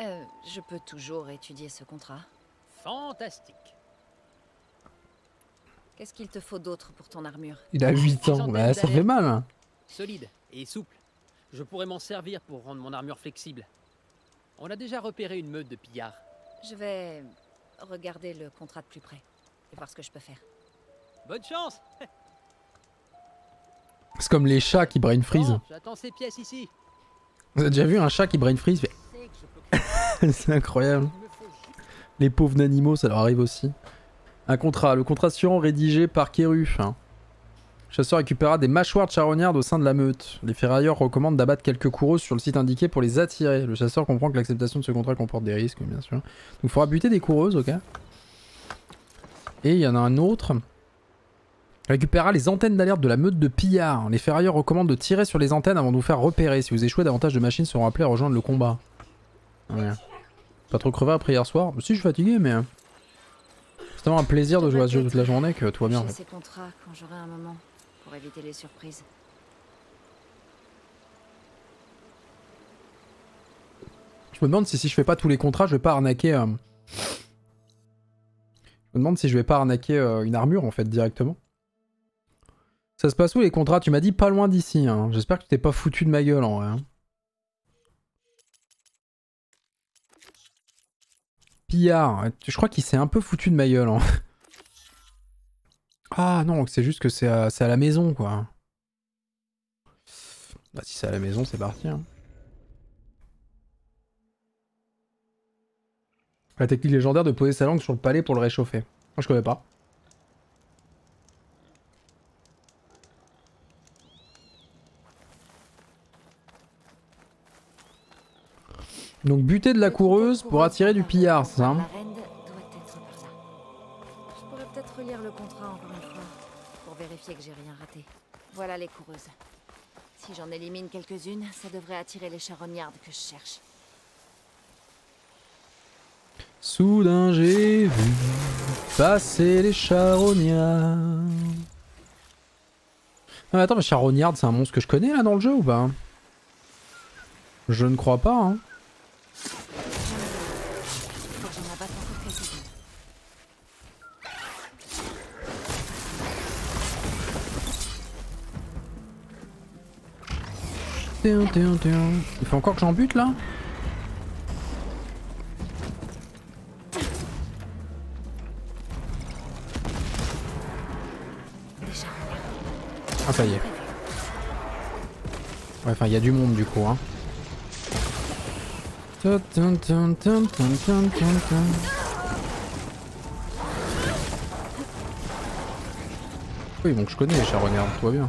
Euh, je peux toujours étudier ce contrat. Fantastique. Qu'est-ce qu'il te faut d'autre pour ton armure
Il a 8 ans, bah, ça fait mal. Hein.
Solide et souple. Je pourrais m'en servir pour rendre mon armure flexible. On a déjà repéré une meute de pillards.
Je vais regarder le contrat de plus près et voir ce que je peux faire.
Bonne chance
C'est comme les chats qui brain une frise.
J'attends ces pièces ici.
Vous avez déjà vu un chat qui brain freeze C'est incroyable. Les pauvres animaux, ça leur arrive aussi. Un contrat. Le contrat assurant rédigé par Keruf. Hein. Le Chasseur récupérera des mâchoires de charognardes au sein de la meute. Les ferrailleurs recommandent d'abattre quelques coureuses sur le site indiqué pour les attirer. Le chasseur comprend que l'acceptation de ce contrat comporte des risques, bien sûr. Donc il faudra buter des coureuses, ok Et il y en a un autre récupéra les antennes d'alerte de la meute de pillards. Les ferrailleurs recommandent de tirer sur les antennes avant de nous faire repérer. Si vous échouez, davantage de machines seront appelées à rejoindre le combat. Pas trop crevé après hier soir Si, je suis fatigué, mais... Hein. C'est vraiment un plaisir de jouer à ce jeu toute la journée que tout va bien.
les surprises.
Je me demande si si je fais pas tous les contrats, je vais pas arnaquer... Euh, je me demande si je vais pas arnaquer euh, une armure, en fait, directement. Ça se passe où les contrats Tu m'as dit pas loin d'ici. Hein. J'espère que tu t'es pas foutu de ma gueule en vrai. Hein. Pillard, je crois qu'il s'est un peu foutu de ma gueule. Hein. Ah non, c'est juste que c'est à, à, la maison quoi. Bah si c'est à la maison, c'est parti. Hein. La technique légendaire de poser sa langue sur le palais pour le réchauffer. Moi je connais pas. Donc buter de la coureuse pour attirer du pillard, hein ça.
Je pourrais peut-être le contrat encore une pour vérifier que j'ai rien raté. Voilà les coureuses. Si j'en élimine quelques-unes, ça devrait attirer les charognardes que je cherche.
Soudain j'ai vu passer les charognards. Non ah, mais attends, mais charognarde c'est un monstre que je connais là dans le jeu ou pas Je ne crois pas hein. Il faut encore que j'en bute là Ah ça y est. Ouais, enfin il y a du monde du coup. Hein. Oui, donc je connais les charognards, va bien.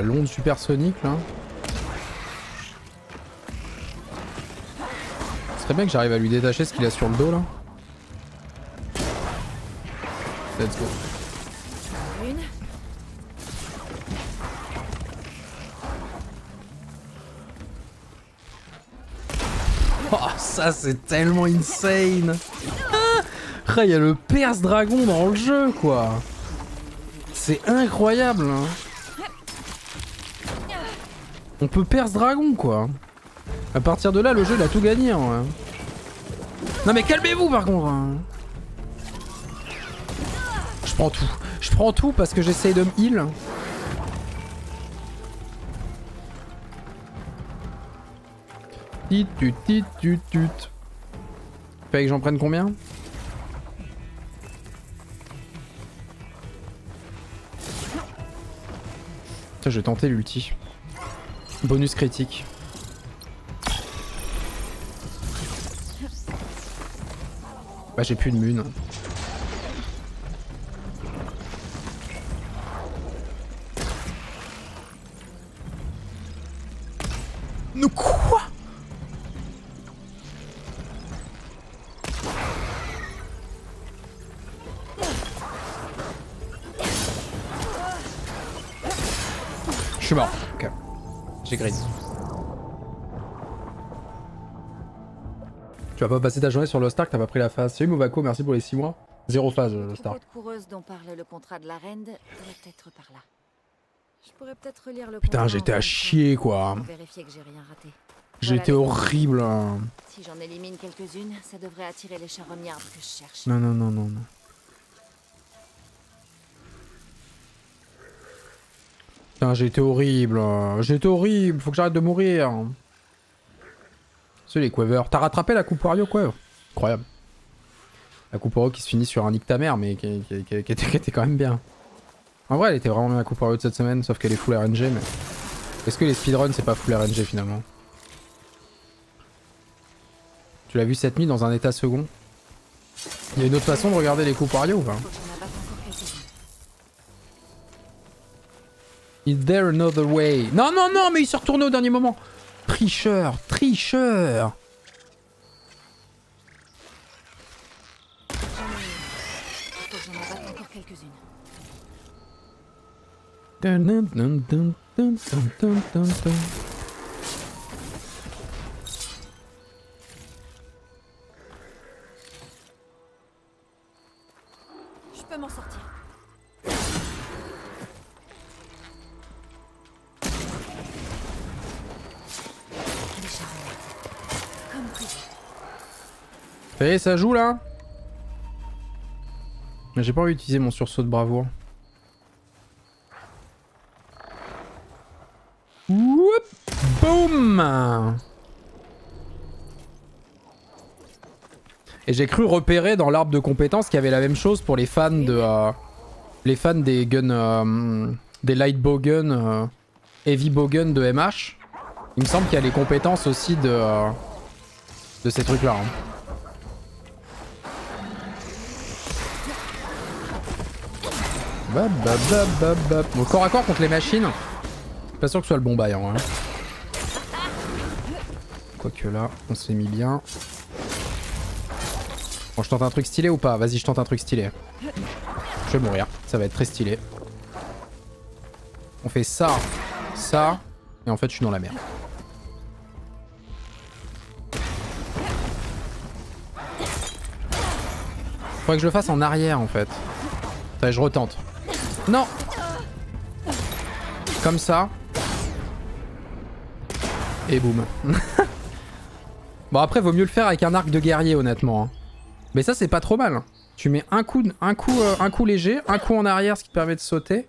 l'onde supersonique là. Ce serait bien que j'arrive à lui détacher ce qu'il a sur le dos là. Let's go. Oh ça c'est tellement insane ah, il y a le Perse Dragon dans le jeu, quoi. C'est incroyable. Hein. On peut perdre ce dragon, quoi. À partir de là, le jeu, il a tout gagné, Non mais calmez-vous, par contre hein. Je prends tout. Je prends tout parce que j'essaye de me heal. Tit, que j'en prenne combien Putain, je vais tenter l'ulti. Bonus critique. Bah j'ai plus de mune. passé ta journée sur Lost Ark, t'as pas pris la phase. Salut Movaco, merci pour les 6 mois. Zéro phase, euh, Lost Ark.
coureuse dont parle le contrat de la reine peut-être par là. Je pourrais peut-être relire le Putain, j'étais à chier quoi. Vérifier que j'ai rien raté.
J'étais horrible. Hein.
Si j'en élimine quelques-unes, ça devrait attirer les charognards que
je cherche. Non, non, non, non, non. Putain, j'ai été horrible. Hein. J'étais horrible. Faut que j'arrête de mourir les Quavers. T'as rattrapé la coupe Wario Incroyable. La coupe qui se finit sur un nick ta mère, mais qui, était, quand même bien. En vrai, elle était vraiment bien la coupe de cette semaine, sauf qu'elle est full RNG, mais... Est-ce que les speedruns, c'est pas full RNG finalement Tu l'as vu cette nuit dans un état second Il y a une autre façon de regarder les coupes Wario ou pas Is there another way Non, non, non, mais il se retourne au dernier moment Tricheur, tricheur Je peux m'en sortir. Ça ça joue là Mais j'ai pas envie d'utiliser mon sursaut de bravoure. Boum Et j'ai cru repérer dans l'arbre de compétences qu'il y avait la même chose pour les fans de... Euh, les fans des guns... Euh, des light bow euh, heavy bow de MH. Il me semble qu'il y a les compétences aussi de... de ces trucs là. Hein. Bap, corps à corps contre les machines. Pas sûr que ce soit le bon bail en hein, vrai. Hein. Quoique là, on s'est mis bien. Bon, je tente un truc stylé ou pas Vas-y, je tente un truc stylé. Je vais mourir. Ça va être très stylé. On fait ça, ça, et en fait, je suis dans la merde. Faudrait que je le fasse en arrière en fait. Enfin, je retente. Non Comme ça. Et boum. bon après vaut mieux le faire avec un arc de guerrier honnêtement. Hein. Mais ça c'est pas trop mal. Hein. Tu mets un coup, un, coup, euh, un coup léger, un coup en arrière ce qui te permet de sauter.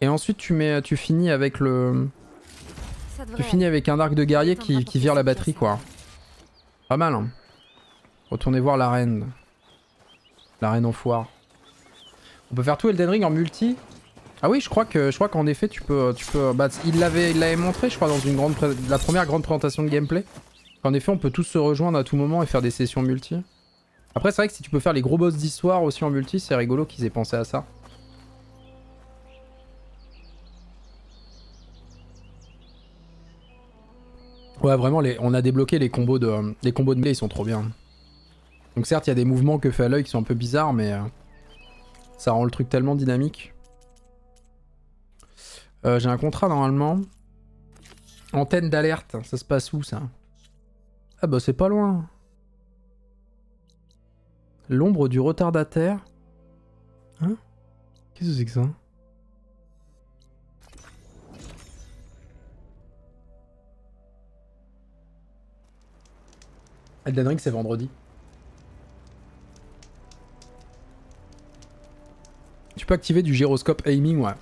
Et ensuite tu, mets, tu finis avec le... Tu finis avec un arc de guerrier qui, vire la batterie quoi. Pas mal hein. Retournez voir l'arène. L'arène La en foire. On peut faire tout Elden Ring en multi ah oui, je crois que je crois qu'en effet tu peux tu peux euh, bah, il l'avait montré je crois dans une grande la première grande présentation de gameplay. En effet, on peut tous se rejoindre à tout moment et faire des sessions multi. Après, c'est vrai que si tu peux faire les gros boss d'histoire aussi en multi, c'est rigolo qu'ils aient pensé à ça. Ouais, vraiment, on a débloqué les combos de les combos de melee, ils sont trop bien. Donc certes, il y a des mouvements que fait à l'œil qui sont un peu bizarres, mais euh, ça rend le truc tellement dynamique. Euh, j'ai un contrat normalement. Antenne d'alerte, ça se passe où ça Ah bah c'est pas loin. L'ombre du retardataire. Hein Qu'est-ce que c'est que ça Elden Ring c'est vendredi. Tu peux activer du gyroscope aiming, ouais.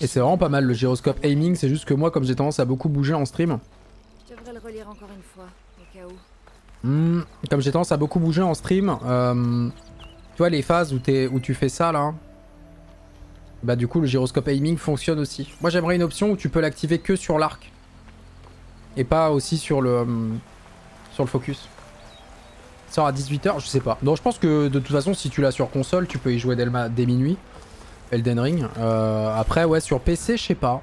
Et c'est vraiment pas mal le gyroscope aiming, c'est juste que moi comme j'ai tendance à beaucoup bouger en stream. comme j'ai tendance à beaucoup bouger en stream, euh, tu vois les phases où, tu fais ça là, bah du coup le gyroscope aiming fonctionne aussi. Moi j'aimerais une option où tu peux l'activer que sur l'arc. Et pas aussi sur le, euh, sur le focus. Ça sort à 18h, je sais pas. Donc je pense que de toute façon si tu l'as sur console tu peux y jouer dès minuit. Elden Ring. Euh, après, ouais, sur PC, je sais pas.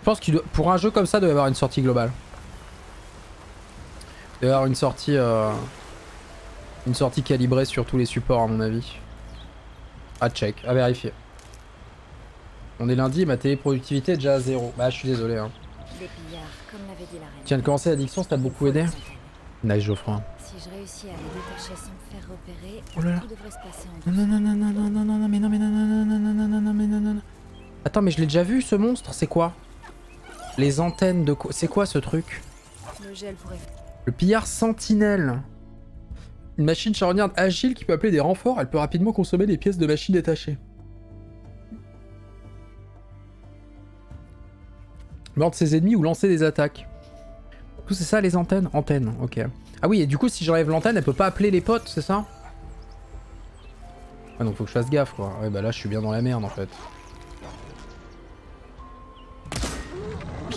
Je pense qu'il pour un jeu comme ça, il doit y avoir une sortie globale. Il doit y avoir une sortie, euh, une sortie calibrée sur tous les supports, à mon avis. À check, à vérifier. On est lundi, ma téléproductivité est déjà à zéro. Bah, je suis désolé. Hein. viens de commencer l'addiction, ça t'a beaucoup aidé Nice, Geoffroy.
Si je réussis à détacher Oh là là.
Attends, mais je l'ai déjà vu ce monstre, c'est quoi Les antennes de quoi C'est quoi ce truc Le pillard sentinelle. Une machine charognarde agile qui peut appeler des renforts, elle peut rapidement consommer des pièces de machine détachées. Mordre ses ennemis ou lancer des attaques. Tout c'est ça les antennes Antennes, ok. Ah oui, et du coup, si j'enlève l'antenne, elle peut pas appeler les potes, c'est ça ah, donc faut que je fasse gaffe quoi. Ouais bah là je suis bien dans la merde en fait.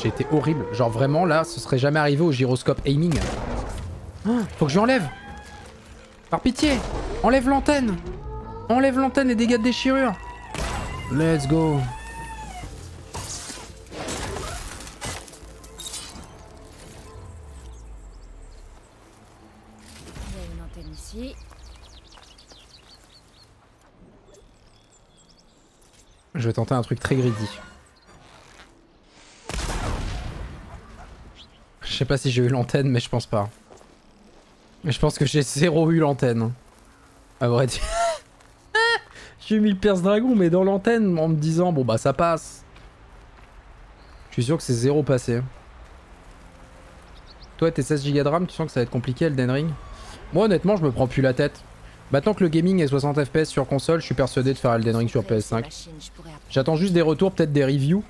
J'ai été horrible. Genre vraiment là ce serait jamais arrivé au gyroscope aiming. Hein, faut que je enlève Par pitié. Enlève l'antenne. Enlève l'antenne et dégâts des déchirure. Let's go. Je vais tenter un truc très greedy. Je sais pas si j'ai eu l'antenne, mais je pense pas. Mais je pense que j'ai zéro eu l'antenne. À vrai dire. j'ai mis le Perse Dragon, mais dans l'antenne, en me disant, bon bah ça passe. Je suis sûr que c'est zéro passé. Toi, t'es 16 Go de RAM, tu sens que ça va être compliqué Elden Ring Moi, honnêtement, je me prends plus la tête. Maintenant bah, que le gaming est 60 FPS sur console, je suis persuadé de faire Elden Ring sur PS5. J'attends juste des retours, peut-être des reviews.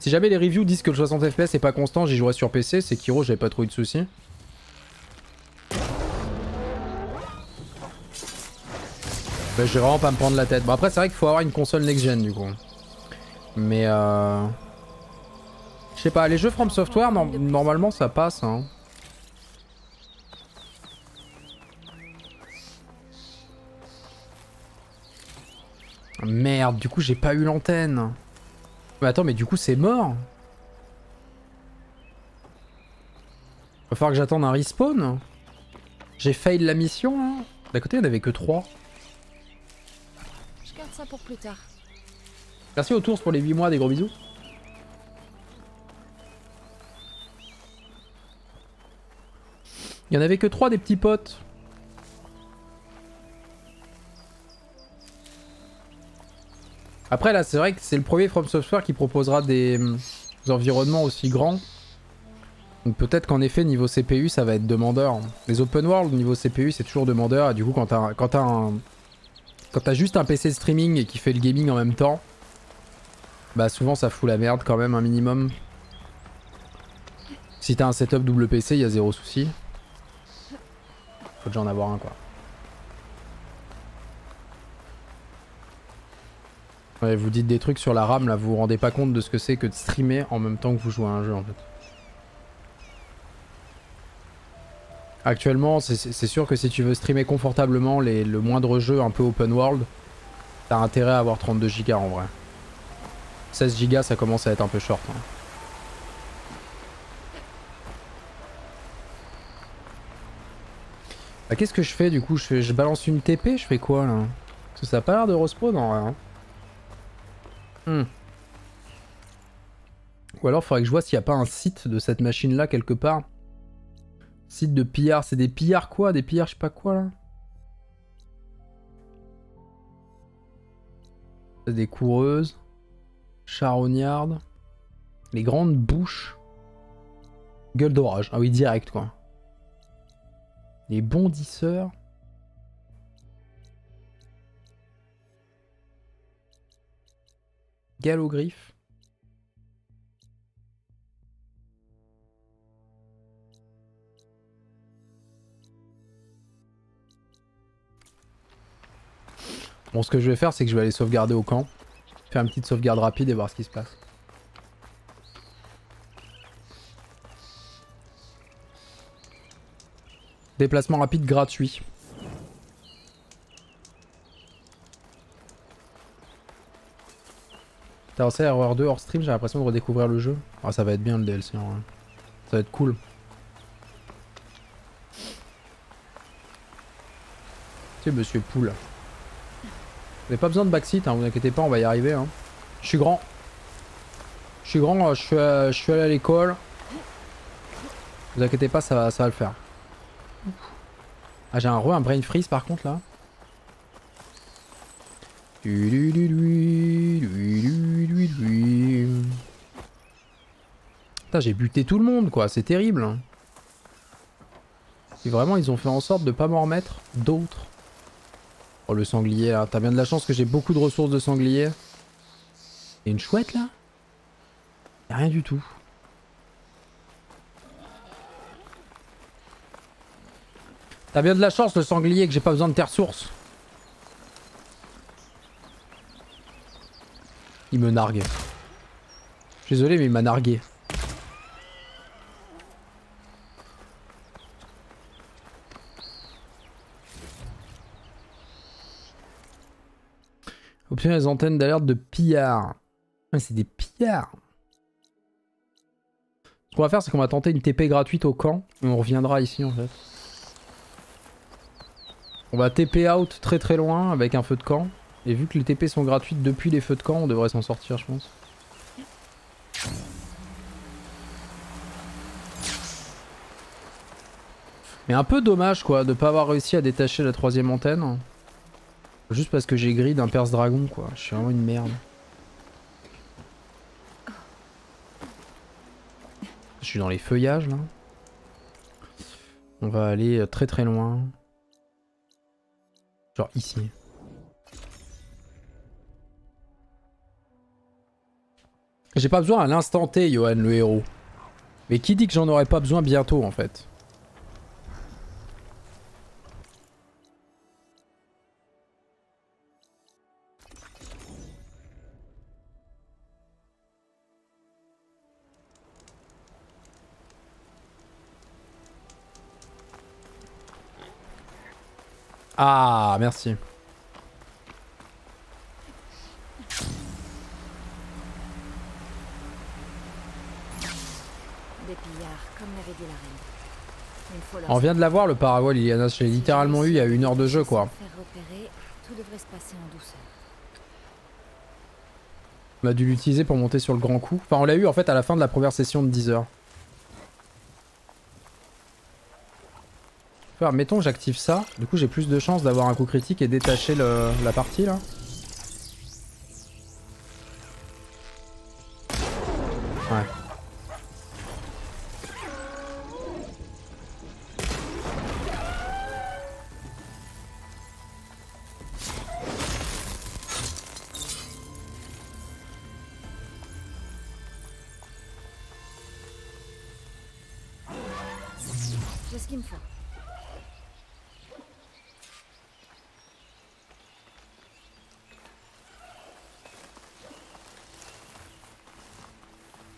Si jamais les reviews disent que le 60 FPS est pas constant, j'y jouerai sur PC, c'est Kiro, j'avais pas trop eu de soucis. Bah, je vais vraiment pas me prendre la tête. Bon après c'est vrai qu'il faut avoir une console next-gen du coup. Mais euh... Je sais pas, les jeux From Software, normalement ça passe hein. Merde, du coup j'ai pas eu l'antenne. Mais attends, mais du coup c'est mort. Va falloir que j'attende un respawn. J'ai fail la mission. Hein. D'à côté, il en avait que 3.
Je garde ça pour plus tard.
Merci aux tours pour les 8 mois, des gros bisous. Il y en avait que 3 des petits potes. Après là c'est vrai que c'est le premier From Software qui proposera des, hum, environnements aussi grands. Donc peut-être qu'en effet niveau CPU ça va être demandeur. Les open world niveau CPU c'est toujours demandeur et du coup quand t'as un... Quand t'as juste un PC streaming et qui fait le gaming en même temps, bah souvent ça fout la merde quand même un minimum. Si t'as un setup double PC, il y a zéro souci. Faut déjà en avoir un quoi. vous dites des trucs sur la RAM là, vous vous rendez pas compte de ce que c'est que de streamer en même temps que vous jouez à un jeu en fait. Actuellement, c'est sûr que si tu veux streamer confortablement le moindre jeu un peu open world, t'as intérêt à avoir 32 gigas en vrai. 16 gigas, ça commence à être un peu short. Hein. Bah, Qu'est-ce que je fais du coup je, balance une TP Je fais quoi là Parce que ça a pas l'air de respawn en vrai. Hein. Hmm. Ou alors, il faudrait que je vois s'il n'y a pas un site de cette machine-là quelque part. Site de pillards. c'est des pillards quoi Des pillards je sais pas quoi là Des coureuses, charognardes, les grandes bouches, gueule d'orage, ah oui direct quoi. Les bondisseurs. Galogriff. Bon, ce que je vais faire, c'est que je vais aller sauvegarder au camp. Faire une petite sauvegarde rapide et voir ce qui se passe. Déplacement rapide gratuit. T'as lancé error 2 hors stream, j'ai l'impression de redécouvrir le jeu. Ah, ça va être bien le DLC, en vrai. Ça va être cool. Tu monsieur Poule. Vous pas besoin de backseat, hein, vous inquiétez pas, on va y arriver. Hein. Je suis grand. Je suis grand, euh, je suis, euh, je suis allé à l'école. Vous inquiétez pas, ça va, ça va le faire. Ah, j'ai un re, un brain freeze par contre là. Putain, j'ai buté tout le monde, quoi. C'est terrible. Hein. Et vraiment, ils ont fait en sorte de pas m'en remettre d'autres. Oh, le sanglier, là. Hein. T'as bien de la chance que j'ai beaucoup de ressources de sanglier. Et une chouette, là Y'a rien du tout. T'as bien de la chance, le sanglier, que j'ai pas besoin de tes ressources. Il me nargue. Je désolé, mais il m'a nargué. Obtenir les antennes d'alerte de pillards. c'est des pillards. Ce qu'on va faire, c'est qu'on va tenter une TP gratuite au camp. on reviendra ici, en fait. On va TP out très très loin avec un feu de camp. Et vu que les TP sont gratuites depuis les feux de camp, on devrait s'en sortir, je pense. Mais un peu dommage, quoi, de pas avoir réussi à détacher la troisième antenne. Juste parce que j'ai grid un perse dragon, quoi. Je suis vraiment une merde. Je suis dans les feuillages, là. On va aller très très loin. Genre ici. J'ai pas besoin à l'instant T, Johan, le héros. Mais qui dit que j'en aurais pas besoin bientôt, en fait Ah, merci. On vient de l'avoir le y y' a, l'ai littéralement eu il y a une heure de jeu quoi. On a dû l'utiliser pour monter sur le grand coup. Enfin on l'a eu en fait à la fin de la première session de 10 h Enfin, mettons j'active ça, du coup j'ai plus de chances d'avoir un coup critique et détacher la partie là.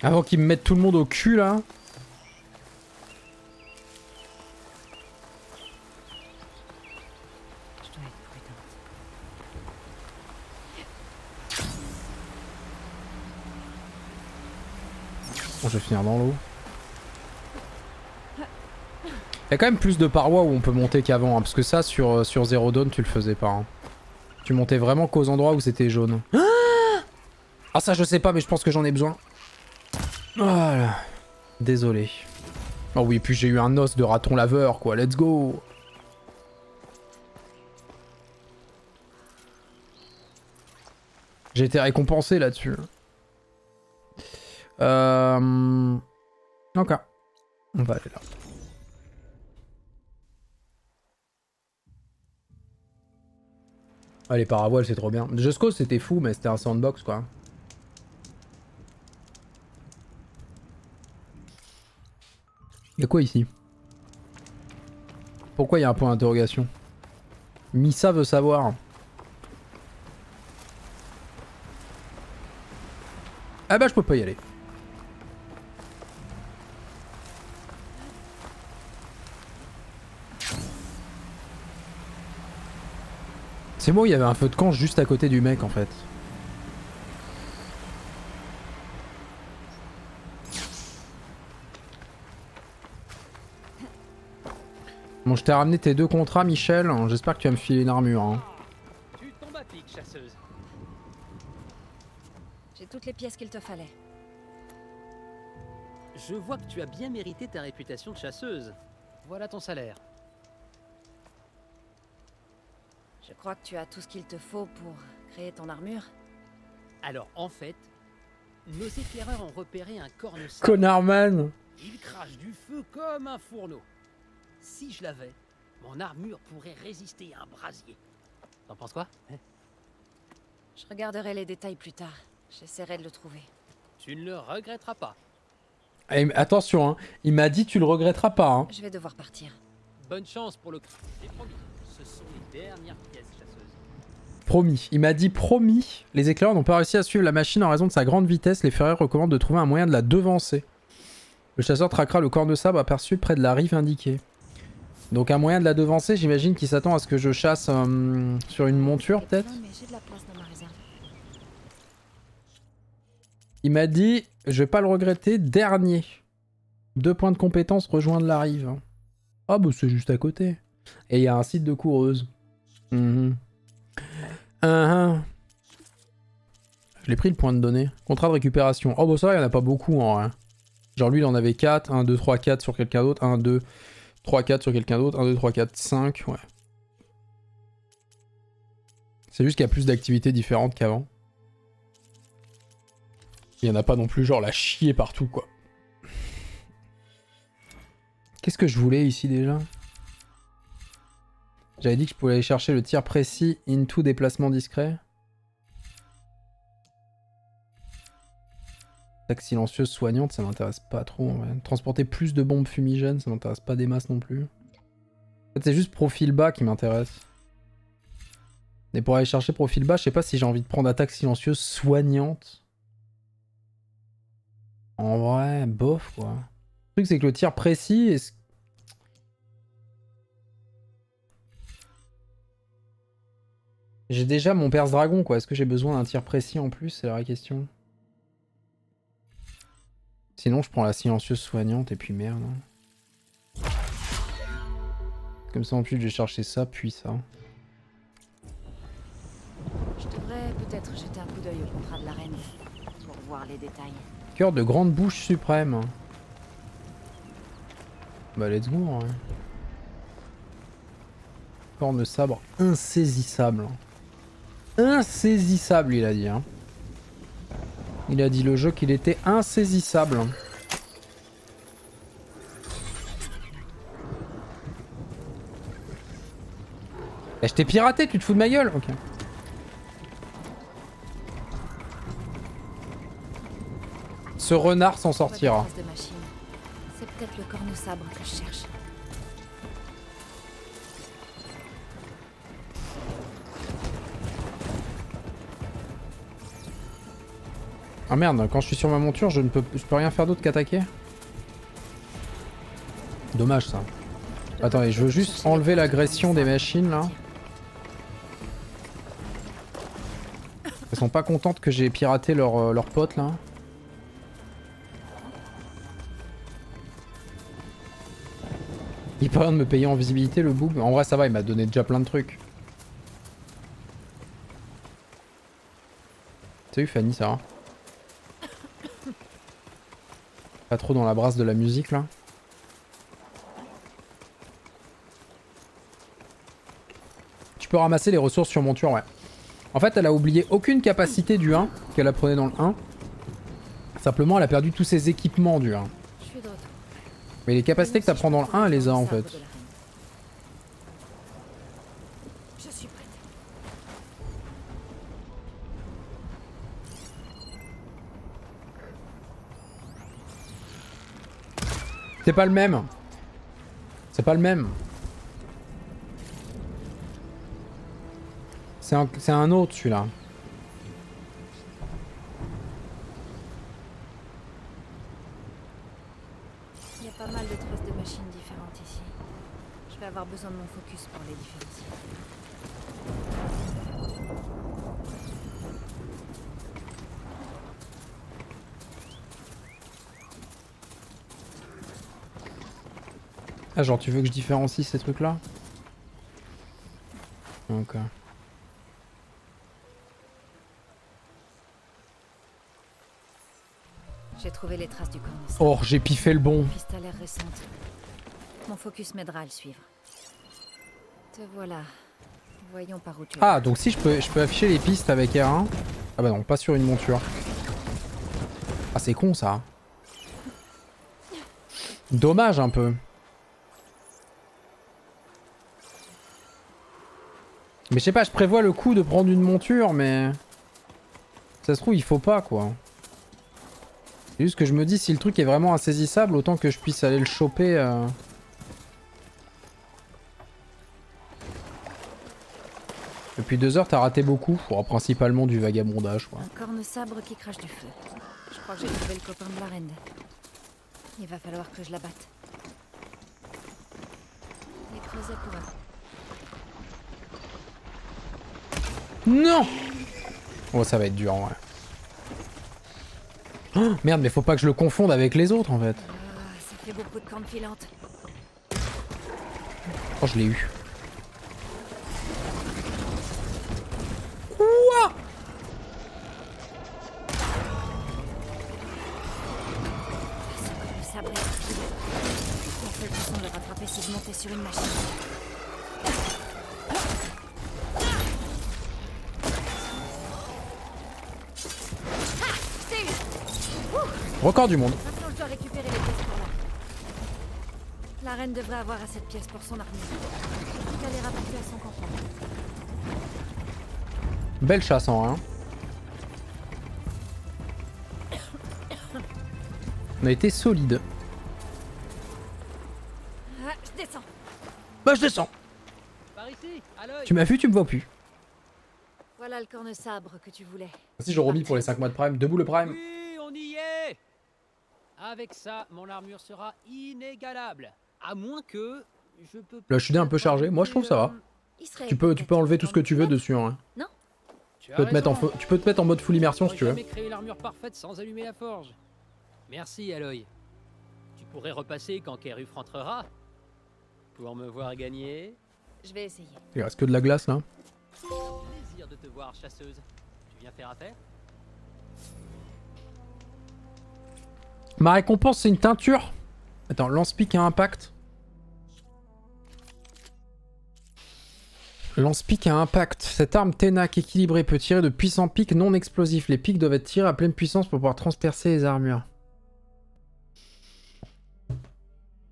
Avant qu'ils me mettent tout le monde au cul là. Bon, je vais finir dans l'eau. Il y a quand même plus de parois où on peut monter qu'avant, hein, parce que ça, sur, euh, sur Zero Dawn, tu le faisais pas. Hein. Tu montais vraiment qu'aux endroits où c'était jaune. Ah, ah, ça, je sais pas, mais je pense que j'en ai besoin. Voilà. Désolé. Oh oui, puis j'ai eu un os de raton laveur, quoi. Let's go J'ai été récompensé là-dessus. Euh... Ok. On va aller là. Allez, les c'est trop bien. Jusqu'au, c'était fou, mais c'était un sandbox, quoi. Y'a quoi ici Pourquoi y'a un point d'interrogation Missa veut savoir. Ah bah je peux pas y aller. C'est moi, il y avait un feu de camp juste à côté du mec en fait. as ramené tes deux contrats, Michel. J'espère que tu vas me filer une armure. Hein.
Tu tombes à pic, chasseuse. J'ai
toutes les pièces qu'il te fallait.
Je vois que tu as bien mérité ta réputation de chasseuse. Voilà ton salaire. Je crois que tu as tout ce qu'il te faut pour créer ton armure. Alors en fait, nos éclaireurs ont repéré un corne.
Connardman
Il crache du feu comme un fourneau si je l'avais, mon armure pourrait résister à un brasier. T'en penses quoi hein?
Je regarderai les détails plus tard. J'essaierai
de le trouver. Tu ne le regretteras pas.
Eh, attention, hein. il m'a dit tu le regretteras pas. Hein.
Je vais devoir partir. Bonne chance pour le... promis, ce sont les dernières pièces chasseuses.
Promis. Il m'a dit promis. Les éclaireurs n'ont pas réussi à suivre la machine en raison de sa grande vitesse. Les fureurs recommandent de trouver un moyen de la devancer. Le chasseur traquera le corps de sable aperçu près de la rive indiquée. Donc un moyen de la devancer, j'imagine qu'il s'attend à ce que je chasse euh, sur une monture peut-être Il m'a dit, je vais pas le regretter, dernier. Deux points de compétence, rejoindre la rive. Oh bah c'est juste à côté. Et il y a un site de coureuse. Mmh. Je l'ai pris le point de données. Contrat de récupération. Oh bah ça, il y en a pas beaucoup en vrai. Genre lui, il en avait 4. 1, 2, 3, 4 sur quelqu'un d'autre. 1, 2, 3-4 sur quelqu'un d'autre. 1, 2, 3, 4, 5, ouais. C'est juste qu'il y a plus d'activités différentes qu'avant. Il n'y en a pas non plus genre la chier partout quoi. Qu'est-ce que je voulais ici déjà J'avais dit que je pouvais aller chercher le tir précis into déplacement discret. Attaque silencieuse soignante, ça m'intéresse pas trop. Transporter plus de bombes fumigènes, ça m'intéresse pas des masses non plus. En fait, c'est juste profil bas qui m'intéresse. Mais pour aller chercher profil bas, je sais pas si j'ai envie de prendre attaque silencieuse soignante. En vrai, bof quoi. Le truc c'est que le tir précis est... J'ai déjà mon perse dragon quoi, est-ce que j'ai besoin d'un tir précis en plus C'est la vraie question. Sinon, je prends la silencieuse soignante et puis merde. Hein. Comme ça, en plus, je vais chercher ça, puis ça.
Je devrais peut-être jeter un coup d'œil au contrat de la reine pour voir les détails.
Cœur de grande bouche suprême. Bah, let's go. Hein. de sabre insaisissable. Insaisissable, il a dit. Hein. Il a dit le jeu qu'il était insaisissable. Eh, je t'ai piraté, tu te fous de ma gueule Ok. Ce renard s'en sortira.
C'est peut-être le corps que je cherche.
Ah, merde, quand je suis sur ma monture, je ne peux, je peux rien faire d'autre qu'attaquer Dommage ça. Attendez, je veux juste enlever l'agression des machines là. Elles sont pas contentes que j'ai piraté leur, euh, leur pote là. Il peut de me payer en visibilité le boob. En vrai ça va, il m'a donné déjà plein de trucs. T'as eu Fanny, ça va trop dans la brasse de la musique là. Tu peux ramasser les ressources sur monture, ouais. En fait, elle a oublié aucune capacité du 1 qu'elle apprenait dans le 1. Simplement, elle a perdu tous ses équipements du 1. Mais les capacités que prend dans le 1, elle les a en fait. C'est pas le même. C'est pas le même. C'est un, autre celui-là.
Il y a pas mal de traces de machines différentes ici. Je vais avoir besoin de mon
Ah genre tu veux que je différencie ces trucs là Ok.
J'ai trouvé les traces du Or, j'ai piffé le bon. Mon focus m'aidera à le suivre. Voyons par où tu Ah, donc si je
peux, je peux afficher les pistes avec R1. Ah bah non, pas sur une monture. Ah, c'est con ça. Dommage un peu. Mais je sais pas, je prévois le coup de prendre une monture, mais... Ça se trouve, il faut pas, quoi. C'est juste que je me dis, si le truc est vraiment insaisissable, autant que je puisse aller le choper... Euh. Depuis deux heures, t'as raté beaucoup. pour principalement du vagabondage, quoi. Un
corne sabre qui crache du feu. Je crois que j'ai trouvé le copain de la reine. Il va falloir que je la batte. Les
Non Bon, oh, ça va être dur, ouais. Oh, merde, mais faut pas que je le confonde avec les autres, en fait.
Ça fait beaucoup de cornes filante.
Oh, je l'ai eu. Ouah
La seule façon de le rattraper, c'est de monter sur une machine.
Record du monde. je dois récupérer les pièces pour là.
La reine devrait avoir à cette pièce pour son armée. Il aller rapporter à son campement.
Belle chasse en hein, 1. Hein. On a été solide. Ah, je descends. Bah je descends. Par ici, à tu m'as vu, tu me vois plus.
Voilà le corne sabre que tu voulais.
Si je remis pour les 5 mois de prime. Debout le prime.
Oui, on y est. Avec ça, mon armure sera inégalable. À moins que je peux. Le je est un
peu chargé. Moi, je trouve ça va. Tu peux, tu peux enlever tout ce que tu veux dessus. Hein. Non. Tu peux, te mettre en, tu peux te mettre en mode full immersion si tu veux.
créer l'armure parfaite sans allumer la forge. Merci, Aloy. Tu pourrais repasser quand Keruf rentrera pour me voir gagner. Je vais essayer.
Il reste que de la glace là.
Plaisir de te voir, chasseuse. Tu viens faire affaire
Ma récompense, c'est une teinture. Attends, lance-pique à impact. Lance-pique à impact. Cette arme ténac équilibrée peut tirer de puissants pics non explosifs. Les pics doivent être tirés à pleine puissance pour pouvoir transpercer les armures.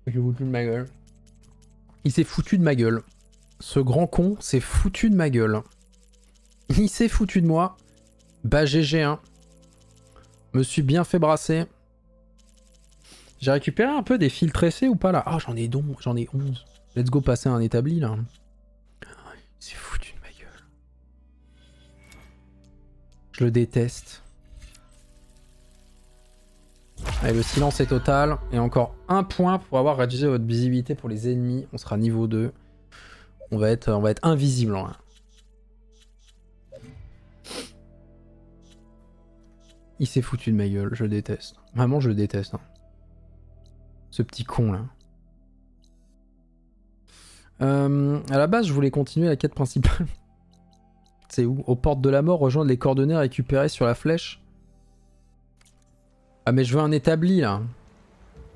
Il s'est foutu de ma gueule. Il s'est foutu de ma gueule. Ce grand con s'est foutu de ma gueule. Il s'est foutu de moi. Bah GG1. Me suis bien fait brasser. J'ai récupéré un peu des fils tressés ou pas là Ah, j'en ai donc, j'en ai 11. Let's go passer à un établi là. Il s'est foutu de ma gueule. Je le déteste. Allez, le silence est total. Et encore un point pour avoir réduit votre visibilité pour les ennemis. On sera niveau 2. On va être, on va être invisible en hein. Il s'est foutu de ma gueule, je le déteste. Vraiment, je le déteste. Hein. Ce petit con là. Euh, à la base, je voulais continuer la quête principale. C'est où Aux portes de la mort, rejoindre les coordonnées récupérées sur la flèche. Ah mais je veux un établi là.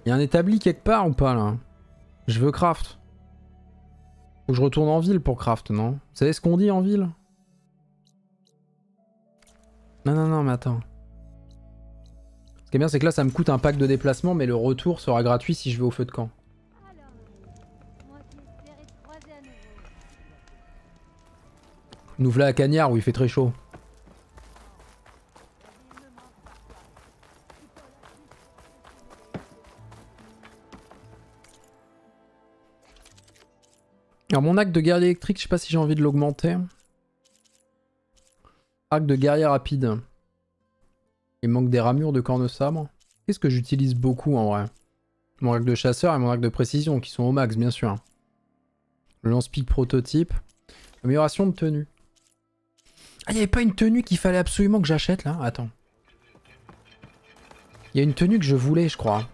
Il y a un établi quelque part ou pas là Je veux craft. Ou je retourne en ville pour craft, non Vous savez ce qu'on dit en ville Non, non, non, mais attends. Ce qui est bien, c'est que là, ça me coûte un pack de déplacement, mais le retour sera gratuit si je vais au feu de camp. Nous voilà à Cagnard où il fait très chaud. Alors mon acte de guerrier électrique, je sais pas si j'ai envie de l'augmenter. Acte de guerrier rapide. Il manque des ramures de cornes sabre. Qu'est-ce que j'utilise beaucoup en vrai Mon arc de chasseur et mon arc de précision qui sont au max bien sûr. lance-pique prototype. Amélioration de tenue. Ah, il n'y avait pas une tenue qu'il fallait absolument que j'achète là Attends. Il y a une tenue que je voulais, je crois.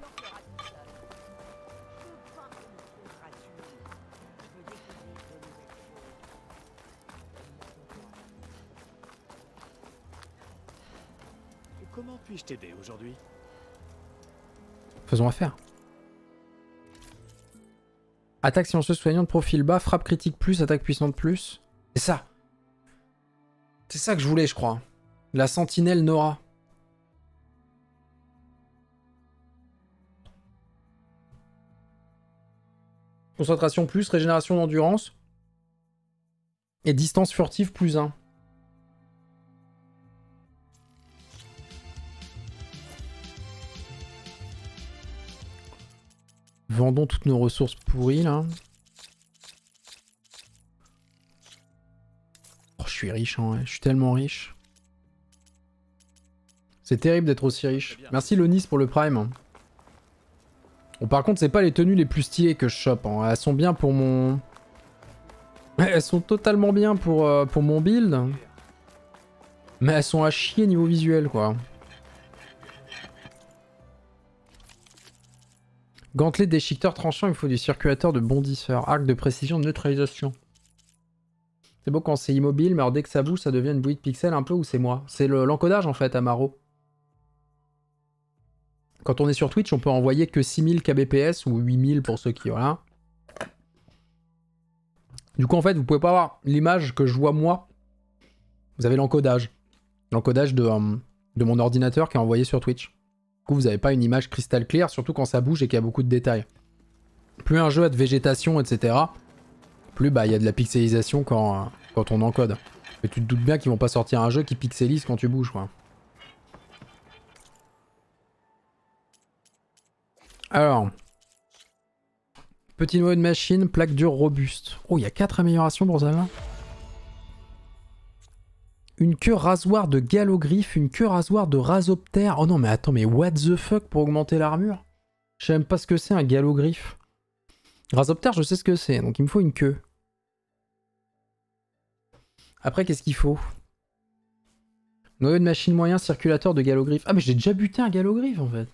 aujourd'hui Faisons affaire. Attaque silencieuse soignante, profil bas, frappe critique plus, attaque puissante plus. C'est ça. C'est ça que je voulais, je crois. La sentinelle Nora. Concentration plus, régénération d'endurance. Et distance furtive plus 1. Vendons toutes nos ressources pourries là. Oh, je suis riche en je suis tellement riche. C'est terrible d'être aussi riche. Merci Lonis pour le prime. Bon, par contre, c'est pas les tenues les plus stylées que je chope. Hein. Elles sont bien pour mon... Elles sont totalement bien pour, euh, pour mon build. Mais elles sont à chier niveau visuel, quoi. Gantelet déchiqueteur tranchant, il faut du circulateur de bondisseur. Arc de précision de neutralisation. C'est beau quand c'est immobile, mais alors dès que ça bouge, ça devient une bouillie de pixels un peu ou c'est moi C'est l'encodage en fait, Amaro. Quand on est sur Twitch, on peut envoyer que 6000 kbps ou 8000 pour ceux qui... Voilà. Du coup, en fait, vous pouvez pas avoir l'image que je vois moi. Vous avez l'encodage. L'encodage de, euh, de mon ordinateur qui est envoyé sur Twitch coup Vous n'avez pas une image cristal claire, surtout quand ça bouge et qu'il y a beaucoup de détails. Plus un jeu a de végétation, etc., plus bah il y a de la pixelisation euh, quand, on encode. Mais tu te doutes bien qu'ils vont pas sortir un jeu qui pixelise quand tu bouges, quoi. Alors, petit noyau de machine, plaque dure robuste. Oh, il y a 4 améliorations pour celle-là une queue rasoir de galogriffe, une queue rasoir de rasoptère. Oh non, mais attends, mais what the fuck pour augmenter l'armure Je sais même pas ce que c'est un galogriffe. Rasoptère, je sais ce que c'est, donc il me faut une queue. Après, qu'est-ce qu'il faut Noyau de machine moyen, circulateur de galogriffe. Ah, mais j'ai déjà buté un galogriffe en fait.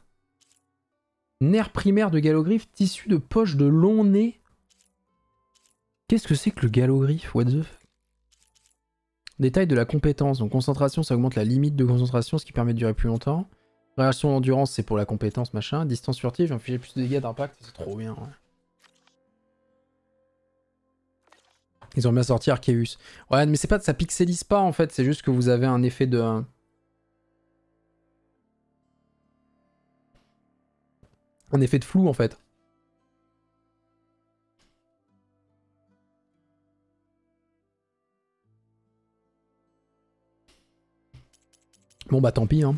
Nerf primaire de galogriffe, tissu de poche de long nez. Qu'est-ce que c'est que le galogriffe What the fuck Détail de la compétence. Donc concentration, ça augmente la limite de concentration, ce qui permet de durer plus longtemps. Réaction d'endurance c'est pour la compétence, machin. Distance furtive, infliger plus de dégâts d'impact, c'est trop bien. Ils ont bien sorti Arceus. Ouais, mais c'est pas ça pixelise pas en fait, c'est juste que vous avez un effet de. Un effet de flou en fait. Bon bah tant pis hein.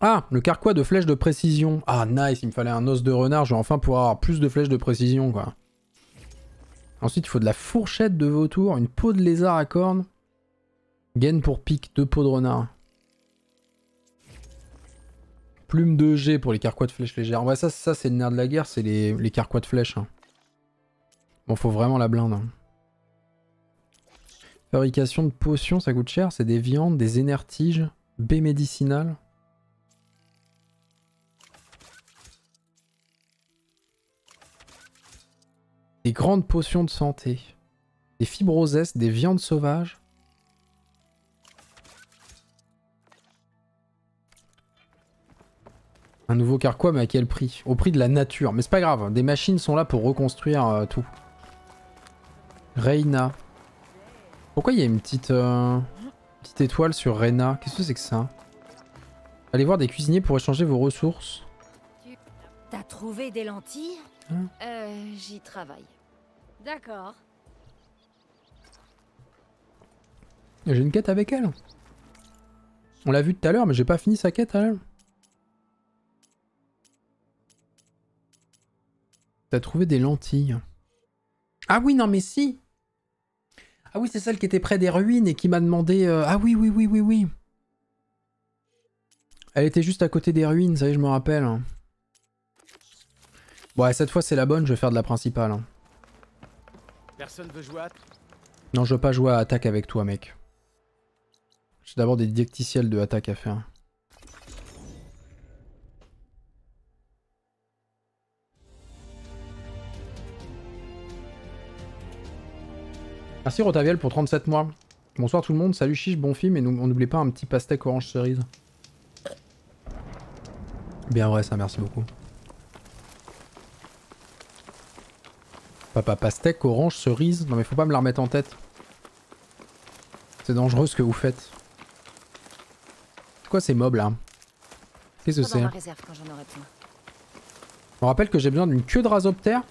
Ah, le carquois de flèches de précision. Ah nice, il me fallait un os de renard, je vais enfin pouvoir avoir plus de flèches de précision quoi. Ensuite, il faut de la fourchette de vautour, une peau de lézard à cornes. Gaine pour pique, deux peaux de renard. Plume de G pour les carquois de flèches légères. Ouais, ça, ça c'est le nerf de la guerre, c'est les, les, carquois de flèches. Hein. Bon, faut vraiment la blinde. Hein. Fabrication de potions, ça coûte cher. C'est des viandes, des énertiges, baies médicinales. Des grandes potions de santé. Des fibroses, des viandes sauvages. Un nouveau carquois, mais à quel prix Au prix de la nature. Mais c'est pas grave, hein. des machines sont là pour reconstruire euh, tout. Reina, pourquoi il y a une petite, euh, petite étoile sur Rena Qu'est-ce que c'est que ça Allez voir des cuisiniers pour échanger vos ressources.
T'as trouvé des lentilles hein euh, j'y travaille. D'accord.
J'ai une quête avec elle. On l'a vu tout à l'heure, mais j'ai pas fini sa quête elle. T'as trouvé des lentilles. Ah oui, non mais si ah oui, c'est celle qui était près des ruines et qui m'a demandé... Euh, ah oui, oui, oui, oui, oui. Elle était juste à côté des ruines, ça y est, je me rappelle. Bon, cette fois, c'est la bonne, je vais faire de la principale. Hein.
Personne veut jouer à...
Non, je veux pas jouer à attaque avec toi, mec. J'ai d'abord des diecticiels de attaque à faire. Merci Rotaviel pour 37 mois. Bonsoir tout le monde, salut Chiche, bon film, et on n'oublie pas un petit pastèque orange cerise. Bien vrai ça, merci beaucoup. Papa pastèque, orange, cerise. Non mais faut pas me la remettre en tête. C'est dangereux ce que vous faites. quoi ces mobs là Qu'est-ce que c'est On rappelle que j'ai besoin d'une queue de rasoptère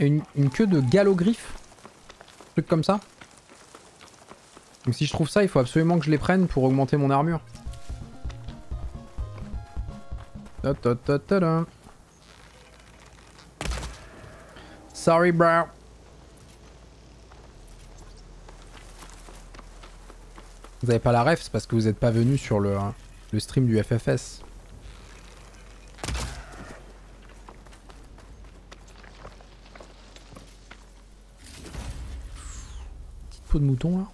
et une, une queue de galogriffe comme ça. Donc si je trouve ça, il faut absolument que je les prenne pour augmenter mon armure. Sorry, bro. Vous avez pas la ref, c'est parce que vous êtes pas venu sur le, hein, le stream du FFS. peau de mouton là.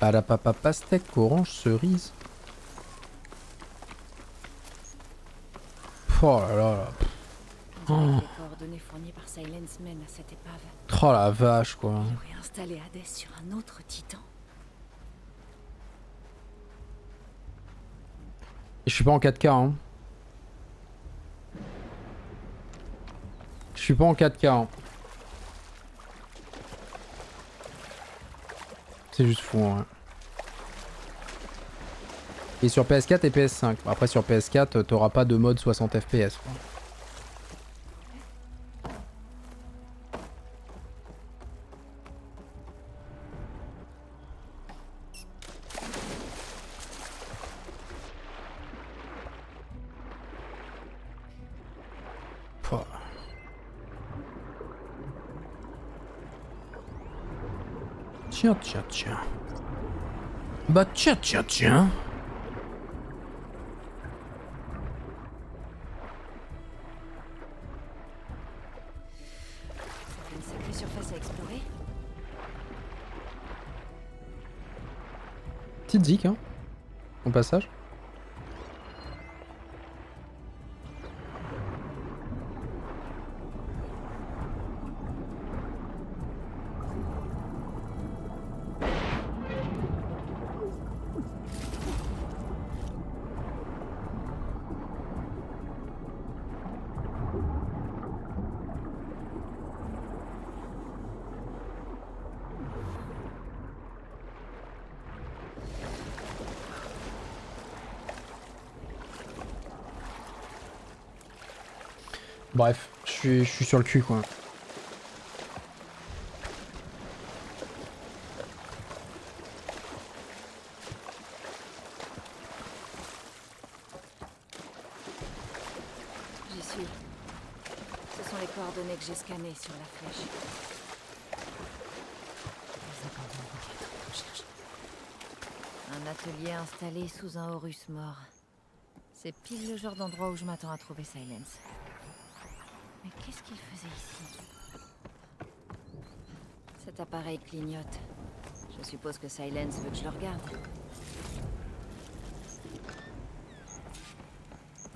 Parapapa pastèque, orange, cerise. Oh là là. Oh. oh.
Les coordonnées
par Silence mènent à cette épave.
Oh la vache quoi. Il
aurait installé Hades sur un autre titan.
je suis pas en 4K hein. Je suis pas en 4K. Hein. C'est juste fou, hein. Et sur PS4 et PS5. Après, sur PS4, t'auras pas de mode 60 FPS.
Tiens, tiens, tiens.
Petite zik, hein. Au passage. je suis sur le cul quoi.
J'y suis. Ce sont les coordonnées que j'ai scannées sur la flèche. Un atelier installé sous un Horus mort. C'est pile le genre d'endroit où je m'attends à trouver Silence. appareil clignote. Je suppose que Silence veut que je le regarde.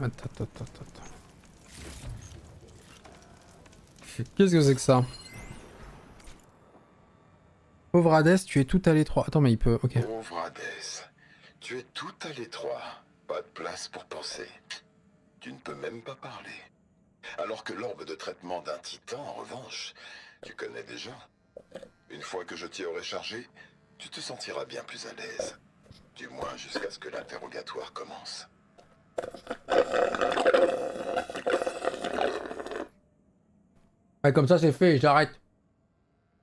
Attends, attends, attends, Qu'est-ce que c'est que ça Pauvre Hades, tu es tout à l'étroit. Attends, mais il peut. Ok. Pauvre Hades, tu es tout à l'étroit. Pas de place pour penser.
Tu ne peux même pas parler. Alors que l'orbe de traitement d'un titan, en revanche, tu connais déjà. Une fois que je t'y aurai chargé, tu te sentiras bien plus à l'aise. Du moins jusqu'à ce que l'interrogatoire commence.
Ouais, comme ça c'est fait, j'arrête.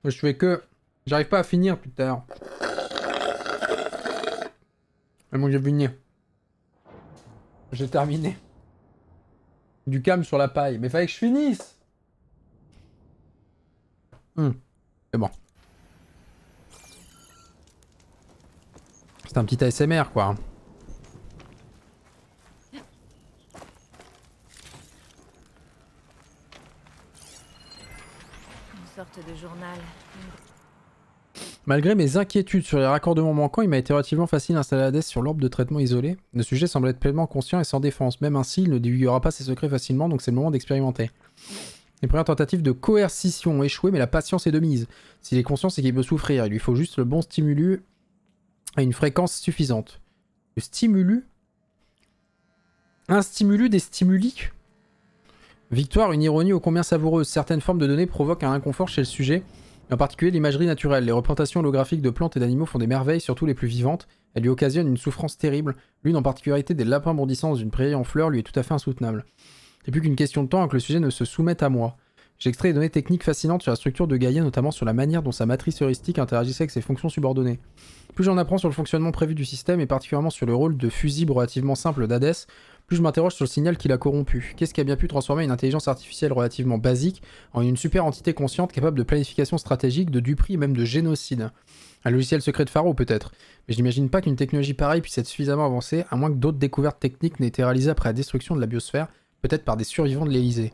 Je fais que... J'arrive pas à finir, tard. Ah, Mais bon, j'ai fini. J'ai terminé. Du calme sur la paille. Mais fallait que je finisse. Hmm, c'est bon. C'est un petit ASMR quoi. Une sorte de Malgré mes inquiétudes sur les raccordements manquants, il m'a été relativement facile d'installer la sur l'orbe de traitement isolé. Le sujet semble être pleinement conscient et sans défense. Même ainsi, il ne divulguera pas ses secrets facilement, donc c'est le moment d'expérimenter. Les premières tentatives de coercition ont échoué, mais la patience est de mise. S'il est conscient, c'est qu'il peut souffrir. Il lui faut juste le bon stimulus à une fréquence suffisante. Le stimulus un stimulus des stimuli. Victoire, une ironie ô combien savoureuse. Certaines formes de données provoquent un inconfort chez le sujet, en particulier l'imagerie naturelle. Les représentations holographiques de plantes et d'animaux font des merveilles, surtout les plus vivantes. Elles lui occasionnent une souffrance terrible. L'une en particularité des lapins bondissants dans une prairie en fleurs lui est tout à fait insoutenable. C'est plus qu'une question de temps que le sujet ne se soumette à moi. J'extrais extrait des données techniques fascinantes sur la structure de Gaïa, notamment sur la manière dont sa matrice heuristique interagissait avec ses fonctions subordonnées. Plus j'en apprends sur le fonctionnement prévu du système et particulièrement sur le rôle de fusible relativement simple d'Hadès, plus je m'interroge sur le signal qu'il a corrompu. Qu'est-ce qui a bien pu transformer une intelligence artificielle relativement basique en une super entité consciente capable de planification stratégique, de duperie et même de génocide Un logiciel secret de Pharaon peut-être, mais je n'imagine pas qu'une technologie pareille puisse être suffisamment avancée, à moins que d'autres découvertes techniques n'aient été réalisées après la destruction de la biosphère, peut-être par des survivants de l'Elysée.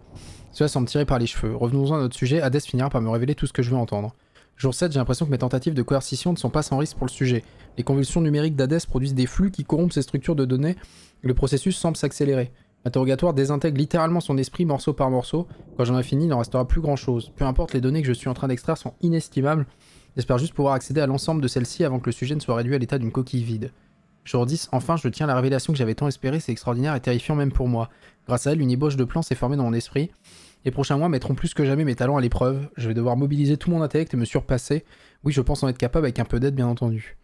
Cela semble tirer par les cheveux. Revenons-en à notre sujet, Hades finira par me révéler tout ce que je veux entendre. Jour 7, j'ai l'impression que mes tentatives de coercition ne sont pas sans risque pour le sujet. Les convulsions numériques d'Hades produisent des flux qui corrompent ses structures de données. Le processus semble s'accélérer. L'interrogatoire désintègre littéralement son esprit morceau par morceau. Quand j'en ai fini, il n'en restera plus grand-chose. Peu importe, les données que je suis en train d'extraire sont inestimables. J'espère juste pouvoir accéder à l'ensemble de celles-ci avant que le sujet ne soit réduit à l'état d'une coquille vide. Jour 10, enfin, je tiens la révélation que j'avais tant espérée, c'est extraordinaire et terrifiant même pour moi. Grâce à elle, une ébauche de plan s'est formée dans mon esprit. Les prochains mois mettront plus que jamais mes talents à l'épreuve. Je vais devoir mobiliser tout mon intellect et me surpasser. Oui, je pense en être capable avec un peu d'aide, bien entendu.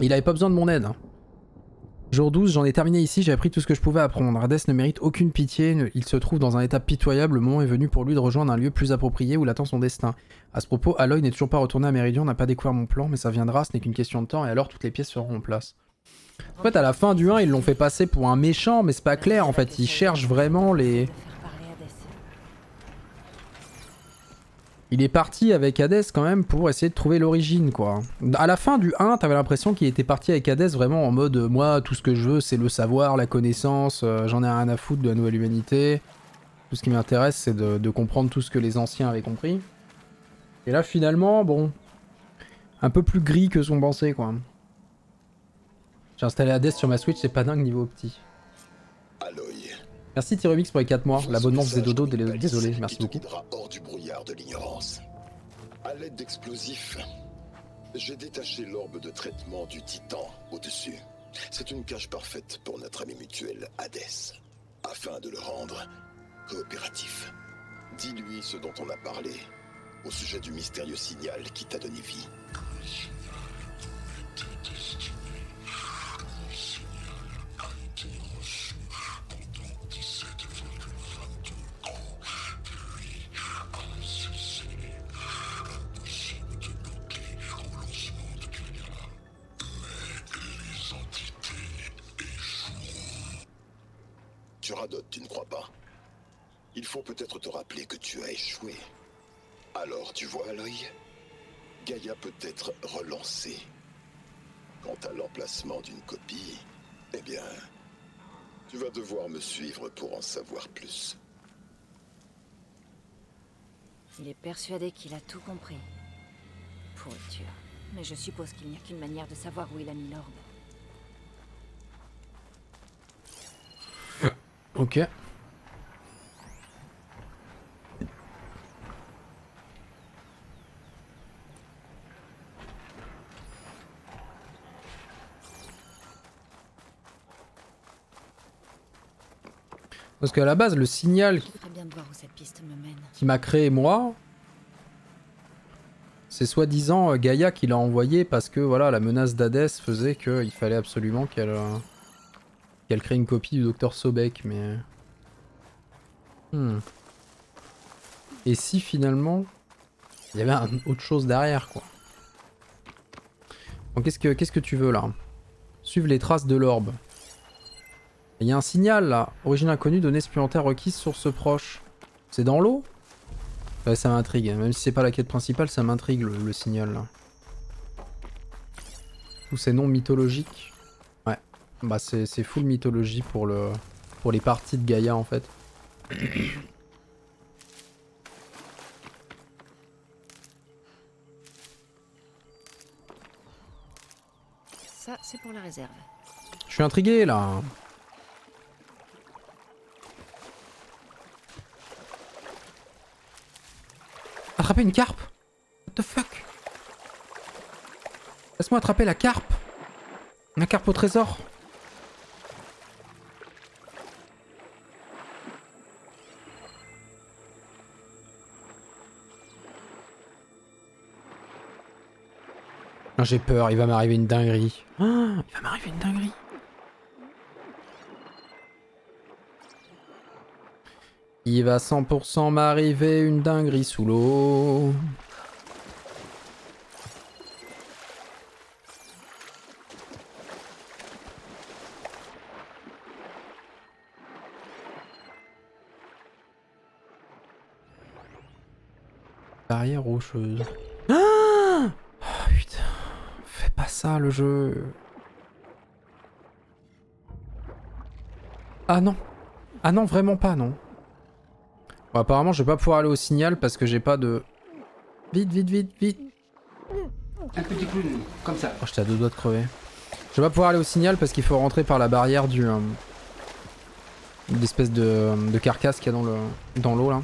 il n'avait pas besoin de mon aide. Hein. Jour 12, j'en ai terminé ici, j'ai appris tout ce que je pouvais apprendre. Hades ne mérite aucune pitié, il se trouve dans un état pitoyable, le moment est venu pour lui de rejoindre un lieu plus approprié où l'attend son destin. À ce propos, Aloy n'est toujours pas retourné à Méridion, n'a pas découvert mon plan, mais ça viendra, ce n'est qu'une question de temps, et alors toutes les pièces seront en place. En fait, à la fin du 1, ils l'ont fait passer pour un méchant, mais c'est pas clair en fait. il cherche vraiment les. Il est parti avec Hades quand même pour essayer de trouver l'origine quoi. À la fin du 1, t'avais l'impression qu'il était parti avec Hades vraiment en mode moi tout ce que je veux c'est le savoir, la connaissance, euh, j'en ai rien à foutre de la nouvelle humanité. Tout ce qui m'intéresse c'est de, de comprendre tout ce que les anciens avaient compris. Et là finalement bon, un peu plus gris que son pensée quoi. J'ai installé Hades sur ma Switch, c'est pas dingue niveau petit. Merci Tyrumix pour les 4 mois. L'abonnement faisait dodo, délé... désolé, merci beaucoup. Hors
du brouillard de l'ignorance. À l'aide d'explosifs, j'ai détaché l'orbe de traitement du titan au-dessus. C'est une cage parfaite pour notre ami mutuel Hades, afin de le rendre coopératif. Dis-lui ce dont on a parlé au sujet du mystérieux signal qui t'a donné vie. tu ne crois pas Il faut peut-être te rappeler que tu as échoué. Alors, tu vois, Aloy Gaïa peut être relancée. Quant à l'emplacement d'une copie, eh bien, tu vas devoir me suivre pour en savoir plus.
Il est persuadé qu'il a tout compris. Pourriture. Mais je suppose qu'il n'y a qu'une manière de savoir où il a mis l'orbe.
Ok. Parce qu'à la base, le signal qui m'a créé moi, c'est soi-disant euh, Gaïa qui l'a envoyé parce que voilà, la menace d'Hadès faisait qu'il fallait absolument qu'elle... Euh, elle crée une copie du docteur Sobek, mais... Euh. Hmm. Et si finalement, il y avait autre chose derrière, quoi. qu'est-ce que, qu'est-ce que tu veux, là Suive les traces de l'orbe. Il y a un signal, là. Origine inconnue, données requise sur ce proche. C'est dans l'eau ça m'intrigue. Même si c'est pas la quête principale, ça m'intrigue, le, signal, là. Tous ces noms mythologiques. Bah c'est full mythologie pour le pour les parties de Gaïa en fait.
Ça c'est pour la réserve.
Je suis intrigué là. Attraper une carpe What the fuck Laisse-moi attraper la carpe. La carpe au trésor. j'ai peur, il va m'arriver une dinguerie. Ah, il
va m'arriver une dinguerie.
Il va 100% m'arriver une dinguerie sous l'eau. Barrière rocheuse pas ça le jeu. Ah non. Ah non, vraiment pas, non. Bon, apparemment, je vais pas pouvoir aller au signal parce que j'ai pas de... Vite, vite, vite, vite. Un petit clown, comme ça. Oh, j'étais à deux doigts de crever. Je vais pas pouvoir aller au signal parce qu'il faut rentrer par la barrière du... Euh, l'espèce euh, de, carcasse qu'il y a dans l'eau, le, dans là.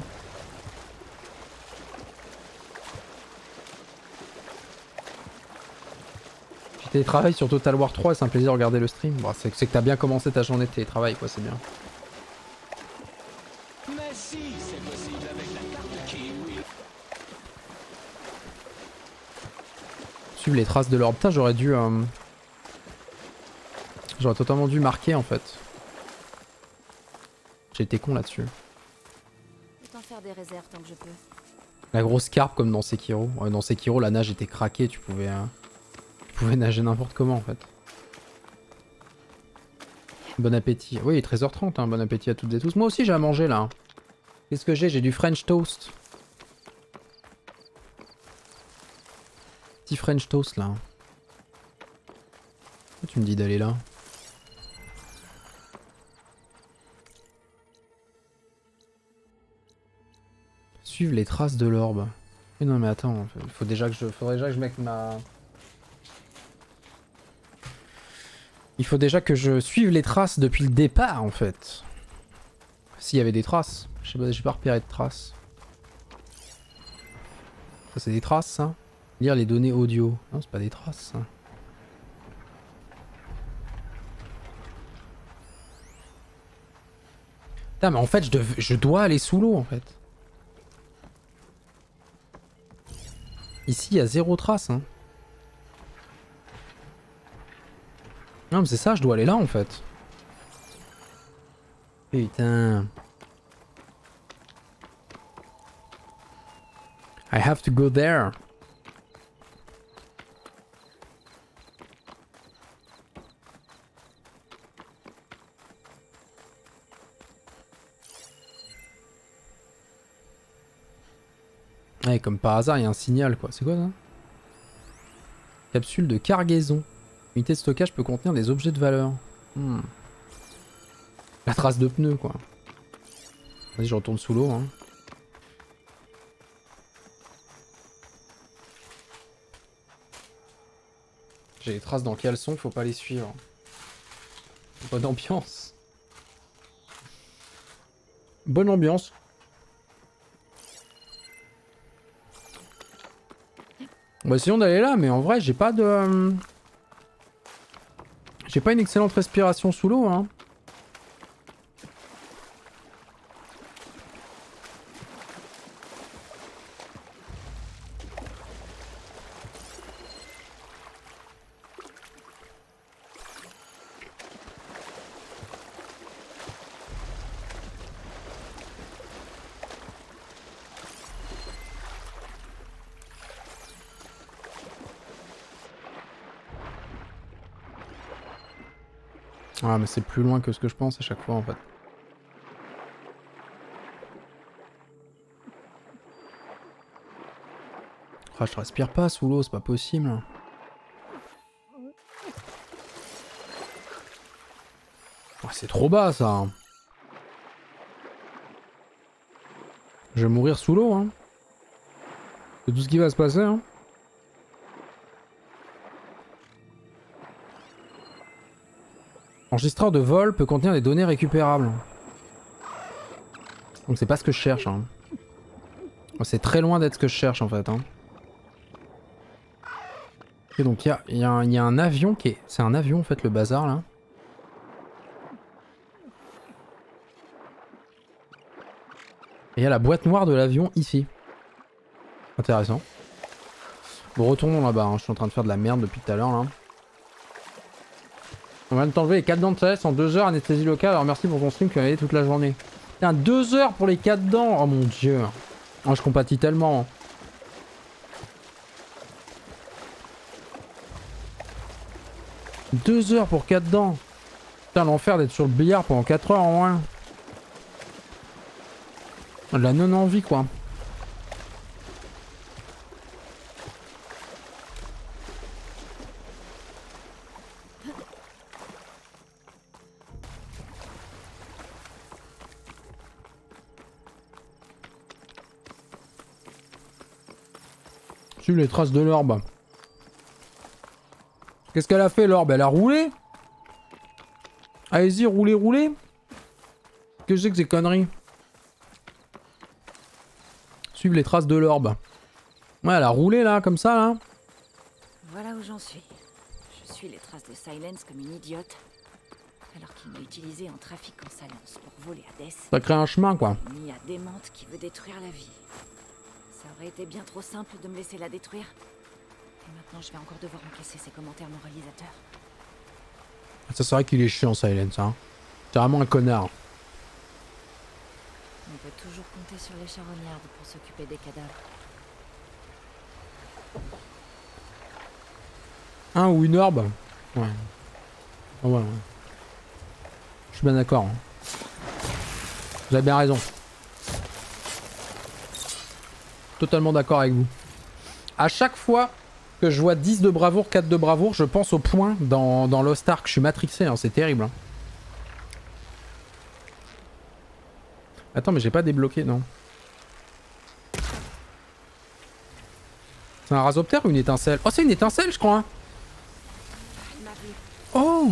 Télétravail sur Total War 3, c'est un plaisir de regarder le stream. c'est que t'as bien commencé ta journée de télétravail, quoi, c'est bien. Suivre les traces de l'orbe. Putain, j'aurais dû... Euh, j'aurais totalement dû marquer, en fait. J'ai été con là-dessus. La grosse carpe comme dans Sekiro. dans Sekiro, la nage était craquée, tu pouvais... Hein pouvez nager n'importe comment en fait. Bon appétit. Oui, il est 13h30, hein. bon appétit à toutes et tous. Moi aussi j'ai à manger là. Hein. Qu'est-ce que j'ai J'ai du French toast. Petit French toast là. Hein. Pourquoi tu me dis d'aller là Suivre les traces de l'orbe. Mais non mais attends, faut déjà que je, faudrait déjà que je mette ma... Il faut déjà que je suive les traces depuis le départ, en fait. S'il y avait des traces. Je sais pas, j'ai pas repéré de traces. Ça, c'est des traces, hein. Lire les données audio. Non, c'est pas des traces, hein. Putain, mais en fait, je, dev... je dois aller sous l'eau, en fait. Ici, il y a zéro trace, hein. Non mais c'est ça, je dois aller là en fait. Putain. I have to go there. Ouais, eh, comme par hasard, il y a un signal quoi. C'est quoi ça Capsule de cargaison unité de stockage peut contenir des objets de valeur. Hmm. La trace de pneus, quoi. Vas-y, je retourne sous l'eau. Hein. J'ai les traces dans le caleçon, faut pas les suivre. Bonne ambiance. Bonne ambiance. Bah, On va d'aller là, mais en vrai, j'ai pas de... Euh, j'ai pas une excellente respiration sous l'eau, hein. c'est plus loin que ce que je pense à chaque fois en fait. Oh, je respire pas sous l'eau, c'est pas possible. Ah, c'est trop bas ça. Je vais mourir sous l'eau. Hein. C'est tout ce qui va se passer. Hein. Enregistreur de vol peut contenir des données récupérables. Donc c'est pas ce que je cherche. Hein. C'est très loin d'être ce que je cherche en fait. Hein. Et donc il y, a, un avion qui est... C'est un avion en fait le bazar là. Et il y a la boîte noire de l'avion ici. Intéressant. Bon retournons là-bas, hein. je suis en train de faire de la merde depuis tout à l'heure là. On va t'enlever les 4 dents de en 2 heures, anesthésie locale. Alors merci pour ton stream qui m'a aidé toute la journée. Tiens 2 heures pour les 4 dents Oh mon dieu. Oh, je compatis tellement. 2 heures pour 4 dents. Putain, l'enfer d'être sur le billard pendant 4 heures en moins. la non-envie, quoi. aperçu les traces de l'orbe. Qu'est-ce qu'elle a fait l'orbe Elle a roulé Allez-y, roulez, roulez Que c'est que ces conneries Suivre les traces de l'orbe. Ouais, elle a roulé là, comme ça là.
Voilà où j'en suis. Je suis les traces de Silence comme une idiote. Alors qu'il m'a utilisé en trafic en silence pour voler Hades. Ça crée un chemin quoi. à des qui veut détruire la vie. Ça aurait été bien trop simple de me laisser la détruire. Et maintenant, je vais encore devoir encaisser ces commentaires moralisateurs.
Ah, ça, c'est vrai qu'il est chiant, ça ça. C'est hein. vraiment un connard. On
peut toujours compter sur les charognards pour s'occuper des cadavres.
Un ou une orbe Ouais. ouais, Je suis bien d'accord. Hein. Vous avez bien raison. Totalement d'accord avec vous. À chaque fois que je vois 10 de bravoure, 4 de bravoure, je pense au point dans, dans Lost Je suis matrixé, hein, c'est terrible. Hein. Attends, mais j'ai pas débloqué, non. C'est un rasoptère ou une étincelle Oh, c'est une étincelle, je crois. Hein. Oh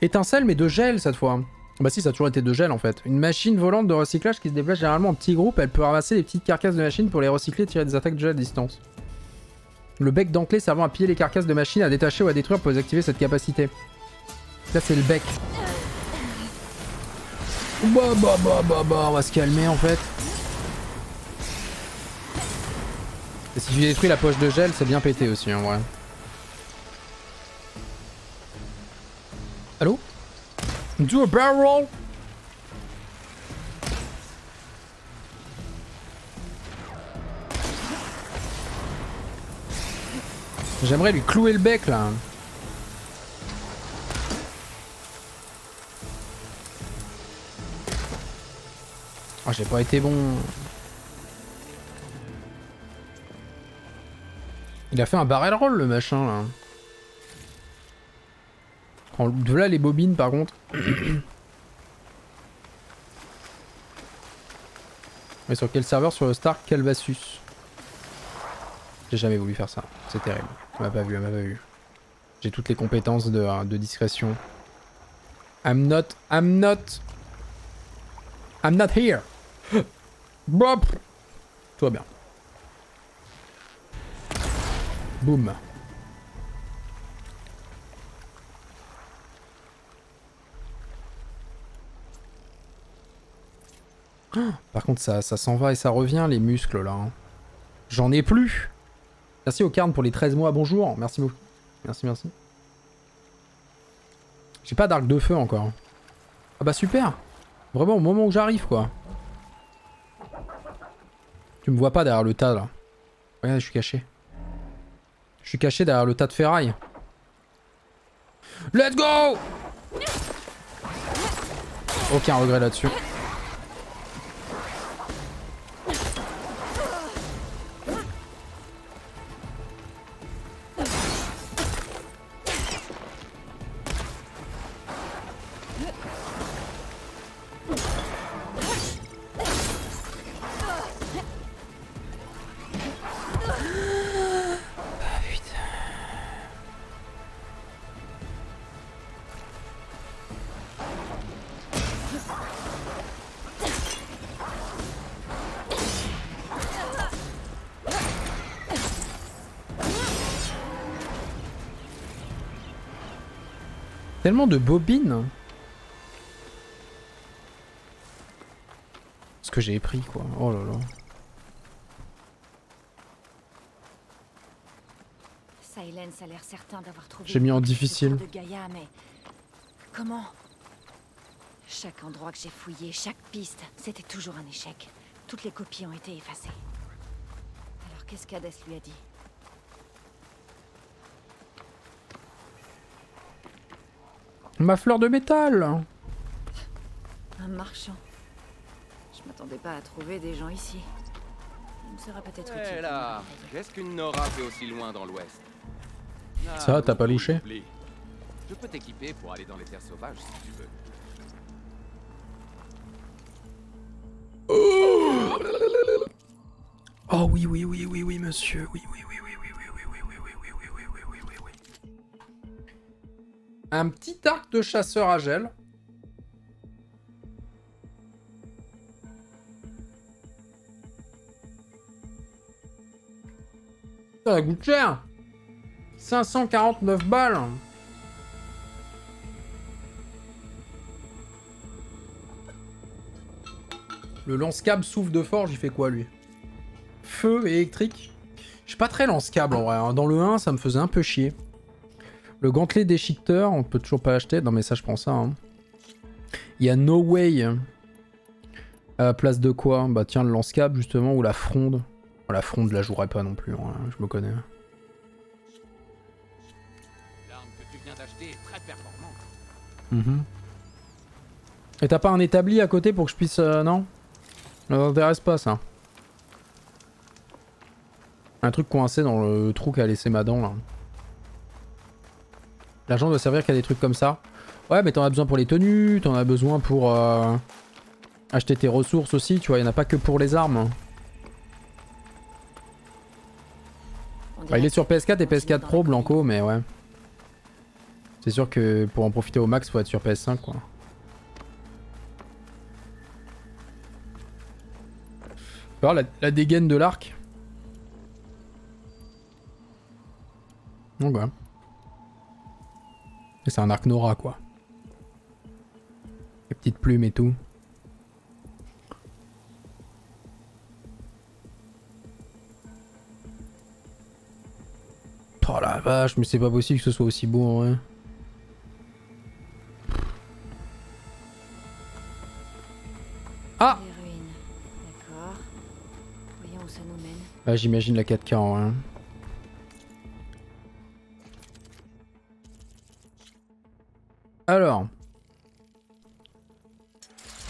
Étincelle, mais de gel, cette fois. Bah si, ça a toujours été de gel en fait. Une machine volante de recyclage qui se déplace généralement en petits groupes, elle peut ramasser des petites carcasses de machines pour les recycler et tirer des attaques de gel à distance. Le bec d'enclé servant à piller les carcasses de machines, à détacher ou à détruire pour activer cette capacité. Ça c'est le bec. Bah bah bah bah bah, on va se calmer en fait. Et si tu détruis la poche de gel, c'est bien pété aussi en vrai. Allô Do a barrel roll. J'aimerais lui clouer le bec là. Oh, j'ai pas été bon. Il a fait un barrel roll le machin là de là, les bobines, par contre. Mais sur quel serveur Sur le Star Calvasus. J'ai jamais voulu faire ça. C'est terrible. Elle m'a pas vu, elle m'a pas vu. J'ai toutes les compétences de, hein, discrétion. I'm not... I'm not... I'm not here. Bop. Tout bien. Boum. par contre, ça, ça s'en va et ça revient, les muscles, là. Hein. J'en ai plus Merci au pour les 13 mois, bonjour Merci beaucoup. Merci, merci. J'ai pas d'arc de feu encore. Ah bah super Vraiment au moment où j'arrive, quoi. Tu me vois pas derrière le tas, là. Regarde, je suis caché. Je suis caché derrière le tas de ferraille. Let's go Aucun regret là-dessus. Tellement de bobines. Ce que j'ai pris, quoi. Oh là là.
Silence a l'air certain d'avoir trouvé. J'ai mis en difficile. comment Chaque endroit que j'ai fouillé, chaque piste, c'était toujours un échec. Toutes les copies ont été effacées. Alors qu'est-ce qu'Hadès lui a dit
Ma fleur de métal
Un marchand. Je m'attendais pas à trouver des gens ici.
Il me sera peut-être hey eh utile.
là Qu'est-ce qu'une Nora fait aussi loin dans l'ouest
Ça, t'as ah, pas louché
Je peux t'équiper pour aller dans les terres sauvages si tu veux.
Oh, oui, oui, oui, oui, oui, monsieur, oui, oui. un petit arc de chasseur à gel. Ça coûte cher 549 balles Le lance-câble souffle de forge, il fait quoi lui Feu électrique Je suis pas très lance-câble en vrai. Hein. Dans le 1, ça me faisait un peu chier. Le gantelet déchiqueteur, on peut toujours pas acheter. Non, mais ça, je prends ça. Hein. Il y a No Way. À place de quoi Bah, tiens, le lance-cap, justement, ou la fronde. la fronde, la jouerai pas non plus. Hein, je me connais. Mhm. Et t'as pas un établi à côté pour que je puisse... Euh, non Ça t'intéresse pas ça. Un truc coincé dans le trou qu'a laissé ma dent là. L'argent doit servir qu'à des trucs comme ça. Ouais, mais t'en as besoin pour les tenues, t'en as besoin pour euh, acheter tes ressources aussi, tu vois, il n'y en a pas que pour les armes. Bah, il est sur PS4 et PS4 Pro, Blanco, mais ouais. C'est sûr que pour en profiter au max, faut être sur PS5, quoi. Alors, la, la dégaine de l'arc. Donc, ouais c'est un arc Nora, quoi. Les petites plumes et tout. Oh la vache, mais c'est pas possible que ce soit aussi beau en vrai. Ah, ah j'imagine la 4K en vrai. Alors.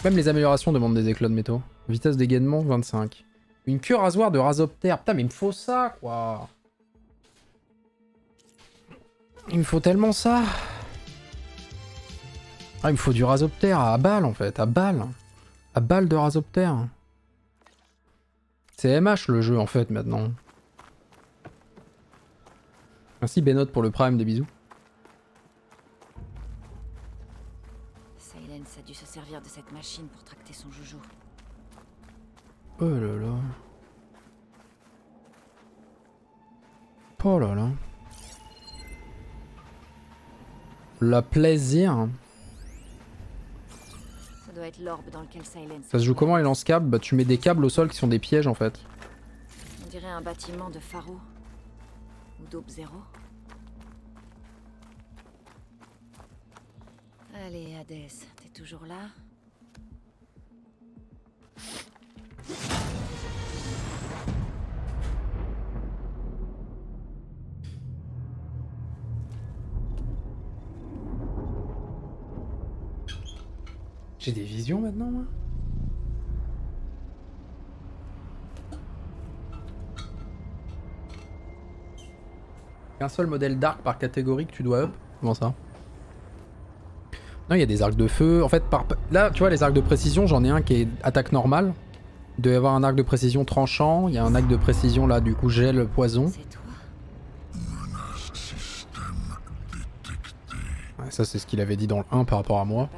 Même les améliorations demandent des éclats de métaux. Vitesse d'égainement, 25. Une queue rasoir de rasoptère. Putain, mais il me faut ça, quoi. Il me faut tellement ça. Ah, il me faut du rasoptère à balle, en fait. À balle. À balle de rasoptère. C'est MH le jeu, en fait, maintenant. Merci Benoît pour le prime, des bisous.
servir de cette machine pour tracter son joujou.
Oh là là. Oh là là. La plaisir.
Ça doit être l'orbe dans lequel Silence. Ça se joue
comment les lance-câbles Bah tu mets des câbles au sol qui sont des pièges en fait.
On dirait un bâtiment de Pharo. Ou d'Aube Zéro. Allez, Hades, toujours là
J'ai des visions maintenant, Un seul modèle d'arc par catégorie que tu dois up Comment ça non, il y a des arcs de feu. En fait, par... là, tu vois, les arcs de précision, j'en ai un qui est attaque normale. Il doit y avoir un arc de précision tranchant. Il y a un arc de précision, là, du coup, gel, poison. ça, c'est ce qu'il avait dit dans le 1 par rapport à moi.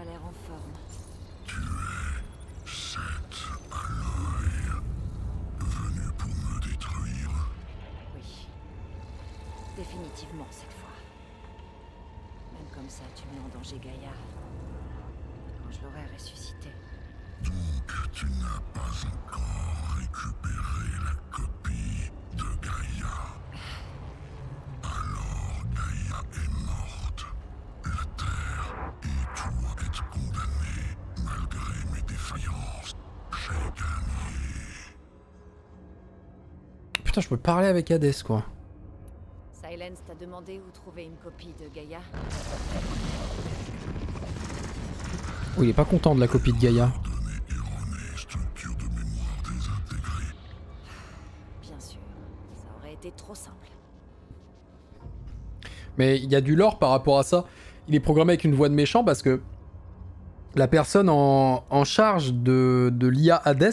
parler avec Hades, quoi. il est pas content de la copie de Gaïa. été Mais il y a du lore par rapport à ça. Il est programmé avec une voix de méchant parce que la personne en, charge de, de l'IA Hades,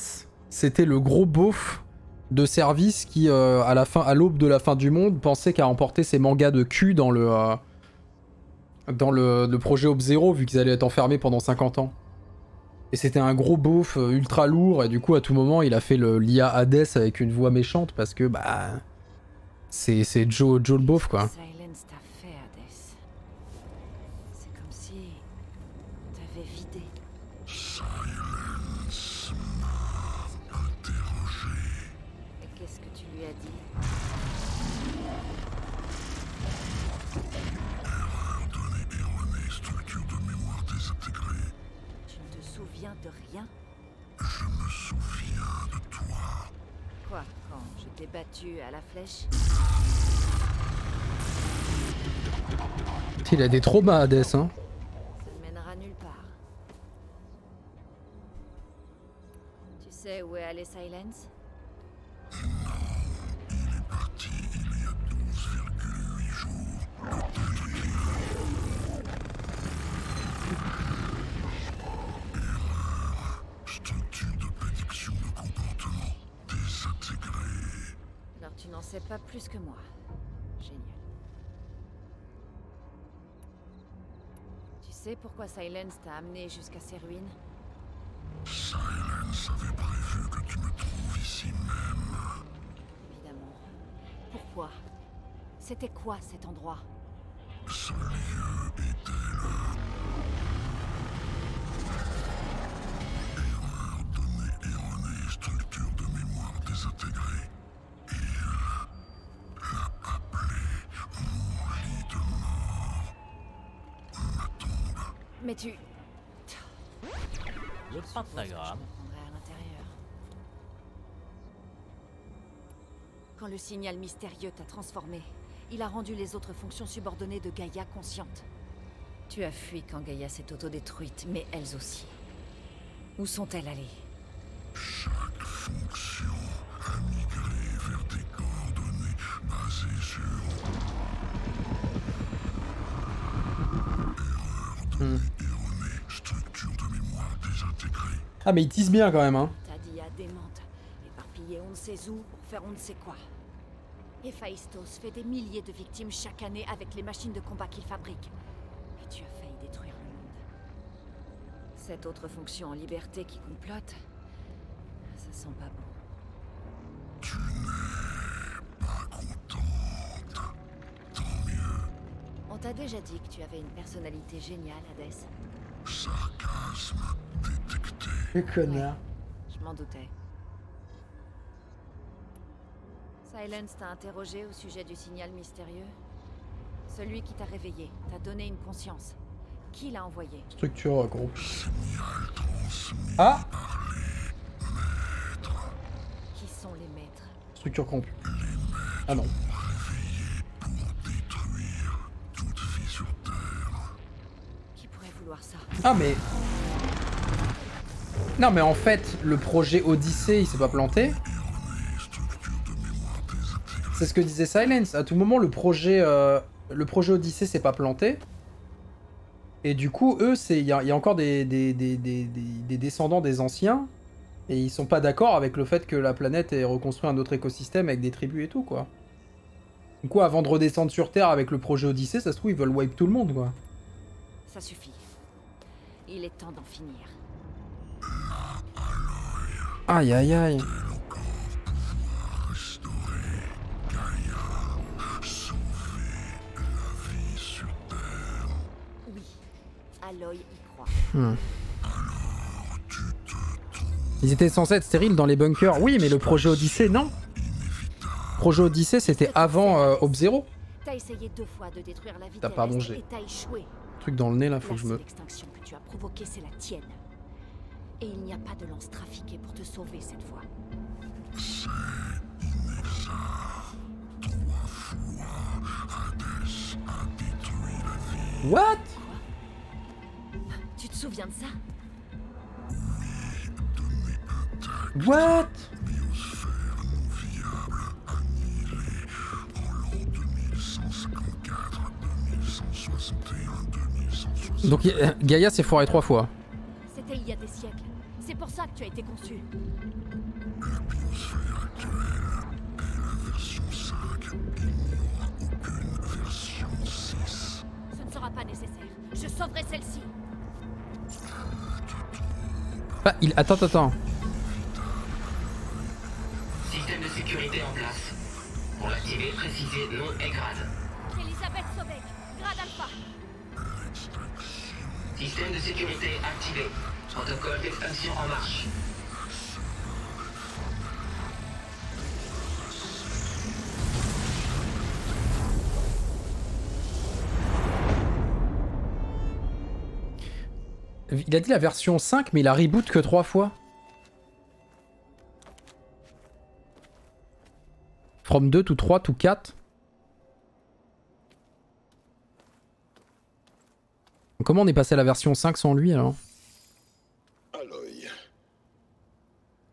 c'était le gros beauf de service qui, euh, à la fin, à l'aube de la fin du monde, pensait qu'à emporter ses mangas de cul dans le euh, dans le, projet Op Zero, vu qu'ils allaient être enfermés pendant 50 ans. Et c'était un gros beauf euh, ultra lourd, et du coup, à tout moment, il a fait le l'IA Hades avec une voix méchante parce que bah c'est Joe, Joe le beauf quoi.
battu à la flèche.
Il a des traumas, Hades, hein. Ça ne mènera nulle part.
Tu sais où est allé Silence Non, il est parti il y a 12,8 jours. n'en sais pas plus que moi. Génial. Tu sais pourquoi Silence t'a amené jusqu'à ces ruines Silence avait prévu que tu me trouves ici même. Évidemment. Pourquoi C'était quoi cet endroit Ce lieu était le...
Erreur donnée erronées, structure de mémoire désintégrée.
Mais tu...
Le pentagramme.
Quand le signal mystérieux t'a transformé, il a rendu les autres fonctions subordonnées de Gaïa conscientes. Tu as fui quand Gaïa s'est autodétruite, mais elles aussi. Où sont-elles allées Chaque fonction
a migré vers des coordonnées basées sur
structure de mémoire désintégrée. Ah, mais ils disent bien quand même, hein.
Tadia démente, Éparpillé, on ne sait où pour faire on ne sait quoi. Héphaïstos fait des milliers de victimes chaque année avec les machines de combat qu'il fabrique. Et tu as failli détruire le monde. Cette autre fonction en liberté qui complote, ça sent pas bon. Tu On t'a déjà dit que tu avais une personnalité géniale, Hades.
Sarcasme détecté. connard.
je m'en doutais. Silence t'a interrogé au sujet du signal mystérieux. Celui qui t'a réveillé, t'a donné une conscience. Qui l'a envoyé
Structure euh, groupe. ah Qui sont les maîtres Structure complète. ah non. Ah mais... Non mais en fait, le projet Odyssée il s'est pas planté. C'est ce que disait Silence. À tout moment, le projet, euh, le projet Odyssée s'est pas planté. Et du coup, eux, il y, a encore des, des, des, descendants des anciens. Et ils sont pas d'accord avec le fait que la planète ait reconstruit un autre écosystème avec des tribus et tout, quoi. Du coup, avant de redescendre sur Terre avec le projet Odyssée, ça se trouve, ils veulent wipe tout le monde, quoi.
Ça suffit. Il est temps d'en finir.
Aïe aïe aïe. la vie
Oui, Aloy y croit.
Hmm. Ils étaient censés être stériles dans les bunkers, oui, mais le projet Odyssée, non. Projet Odyssée, c'était avant euh, Zero.
T'as essayé deux fois de détruire la vie. T'as pas mangé. Et t'as échoué truc dans le nez là, faut la que je me. L'extinction que tu as provoqué c'est la tienne. Et il n'y a pas de lance trafiquée pour te sauver cette fois. C'est Trois
fois, What
Tu te souviens de ça
Oui, de mes What en l'an 2154-2161 donc
Gaïa s'est foirée trois fois.
C'était il y a des siècles. C'est pour ça que tu as été conçu. La biosphère actuelle est la version 5. Il n'y aucune version 6. Ce ne sera pas nécessaire. Je sauverai celle-ci.
Ah, il... Attends, attends.
Système de sécurité en place. Pour l'activer, préciser nom et grade.
Elisabeth Sobek, grade alpha.
Système de sécurité activé.
Protocole d'extinction en marche.
Il a dit la version 5, mais il a reboot que 3 fois. From 2 to 3 to 4. Comment on est passé à la version 5 sans lui alors
Aloy,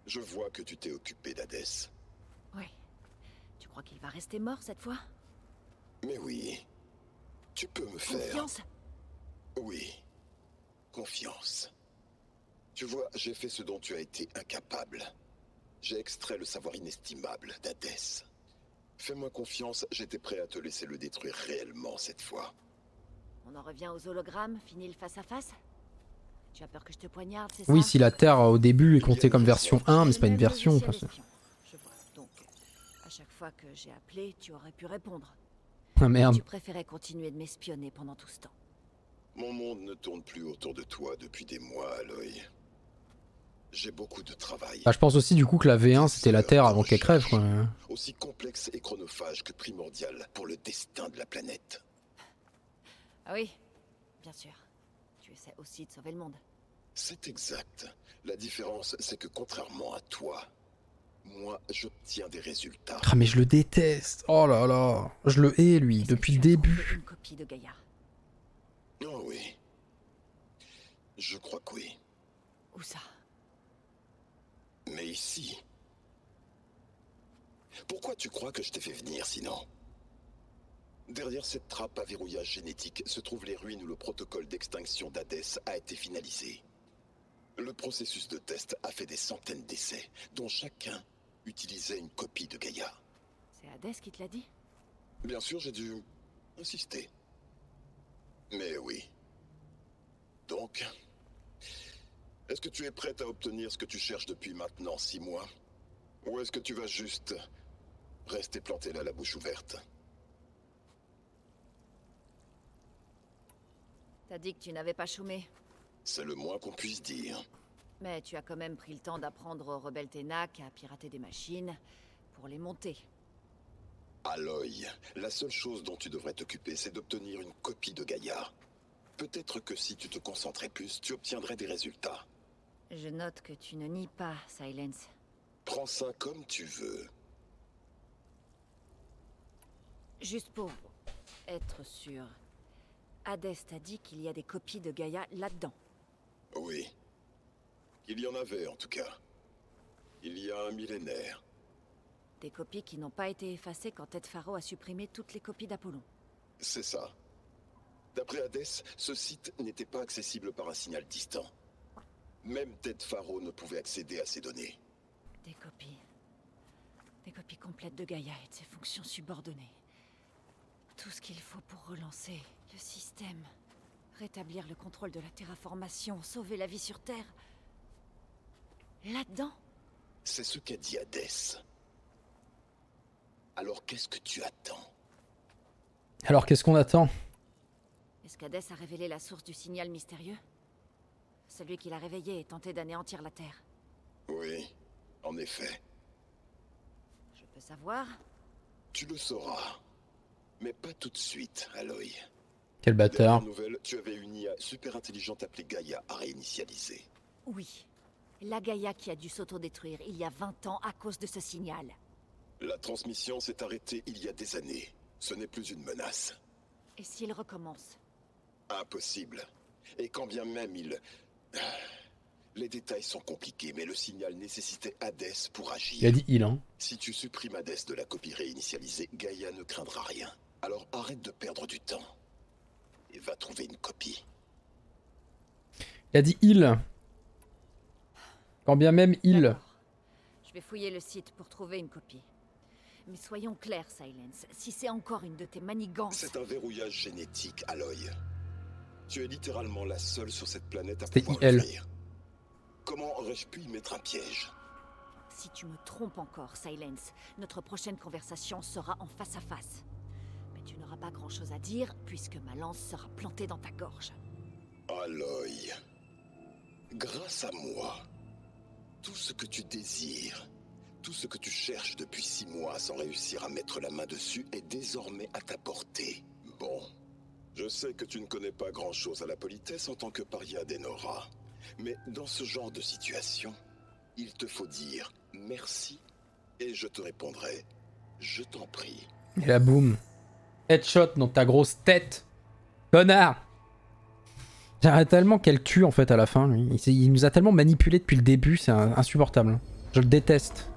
je vois que tu t'es occupé d'Hadès.
Oui. Tu crois qu'il va rester mort cette fois
Mais oui. Tu peux me faire... Confiance Oui. Confiance. Tu vois, j'ai fait ce dont tu as été incapable. J'ai extrait le savoir inestimable d'Hadès. Fais-moi confiance, j'étais prêt à te laisser le détruire réellement cette fois.
On en revient aux hologrammes, le face à face Tu as peur que je te poignarde, c'est ça Oui, si la
Terre au début est comptée comme version 1, mais c'est pas une version. Parce... je vois.
Donc, à chaque fois que j'ai appelé, tu aurais pu répondre. Ah merde. Tu préférais continuer de
m'espionner pendant tout ce temps. Mon monde ne tourne plus autour de toi depuis des mois, Aloy. J'ai beaucoup de travail.
Ah, je pense aussi du coup que la V1 c'était la Terre avant qu'elle crève. Quoi.
Aussi complexe et chronophage que primordial pour le destin de la planète. Ah oui, bien sûr. Tu essaies aussi de sauver le monde. C'est exact. La différence, c'est que contrairement à toi, moi, j'obtiens des résultats.
Ah, mais je le déteste. Oh là là. Je le hais, lui, depuis le début.
Une oui. Je crois que oui. Où ça Mais ici. Pourquoi tu crois que je t'ai fait venir sinon Derrière cette trappe à verrouillage génétique se trouvent les ruines où le protocole d'extinction d'Hadès a été finalisé. Le processus de test a fait des centaines d'essais, dont chacun utilisait une copie de Gaïa.
C'est Hadès qui te l'a dit
Bien sûr, j'ai dû insister. Mais oui. Donc, est-ce que tu es prête à obtenir ce que tu cherches depuis maintenant six mois Ou est-ce que tu vas juste rester planté là la bouche ouverte
T'as dit que tu n'avais pas chômé.
C'est le moins qu'on puisse dire.
Mais tu as quand même pris le temps d'apprendre aux rebelles Ténac à pirater des machines pour les monter.
Aloy, la seule chose dont tu devrais t'occuper, c'est d'obtenir une copie de Gaïa. Peut-être que si tu te concentrais plus, tu obtiendrais des résultats.
Je note que tu ne nies pas, Silence.
Prends ça comme tu veux.
Juste pour être sûr. Hadès t'a dit qu'il y a des copies de Gaïa là-dedans.
Oui. Il y en avait, en tout cas. Il y a un millénaire.
Des copies qui n'ont pas été effacées quand Ted Pharo a supprimé toutes les copies d'Apollon.
C'est ça. D'après Hadès, ce site n'était pas accessible par un signal distant. Même Ted Pharo ne pouvait accéder à ces données.
Des copies. Des copies complètes de Gaïa et de ses fonctions subordonnées. Tout ce qu'il faut pour relancer le système, rétablir le contrôle de la terraformation, sauver la vie sur Terre. Là-dedans
C'est ce qu'a dit Hadès. Alors
qu'est-ce que tu attends Alors qu'est-ce qu'on attend
Est-ce qu'Hadès a révélé la source du signal mystérieux Celui qui l'a réveillé et tenté d'anéantir la Terre.
Oui, en effet. Je peux savoir Tu le
sauras. Mais pas tout de suite, Aloy. Quel bâtard. Nouvelle, tu avais une IA super intelligente
appelée Gaïa à réinitialiser. Oui. La Gaïa qui a dû s'autodétruire il y a 20 ans à cause de ce signal.
La transmission s'est arrêtée il y a des années. Ce n'est plus une menace. Et s'il recommence Impossible. Et quand bien même il... Les détails sont compliqués, mais le
signal nécessitait Hades pour agir. Il a dit il, hein. Si tu supprimes Hades de la copie réinitialisée, Gaïa ne craindra rien. Alors arrête de perdre du temps et va trouver une copie. Il a dit il. Quand bien même il.
Je vais fouiller le site pour trouver une copie. Mais soyons clairs, Silence, si c'est encore une de tes manigances... C'est
un verrouillage génétique, Aloy. Tu es littéralement la seule sur cette planète à pouvoir le Comment aurais-je pu y mettre un piège
Si tu me trompes encore, Silence, notre prochaine conversation sera en face à face pas grand-chose à dire, puisque ma lance sera plantée dans ta gorge.
Aloy, grâce à moi, tout ce que tu désires, tout ce que tu cherches depuis six mois sans réussir à mettre la main dessus est désormais à ta portée. Bon, je sais que tu ne connais pas grand-chose à la politesse en tant que paria d'Enora, mais dans ce genre de situation, il te faut dire merci et je te répondrai,
je t'en prie. Et la boum. Headshot dans ta grosse tête. Connard J'aimerais tellement qu'elle tue en fait à la fin. Lui. Il, il, nous a tellement manipulé depuis le début, c'est insupportable. Je le déteste.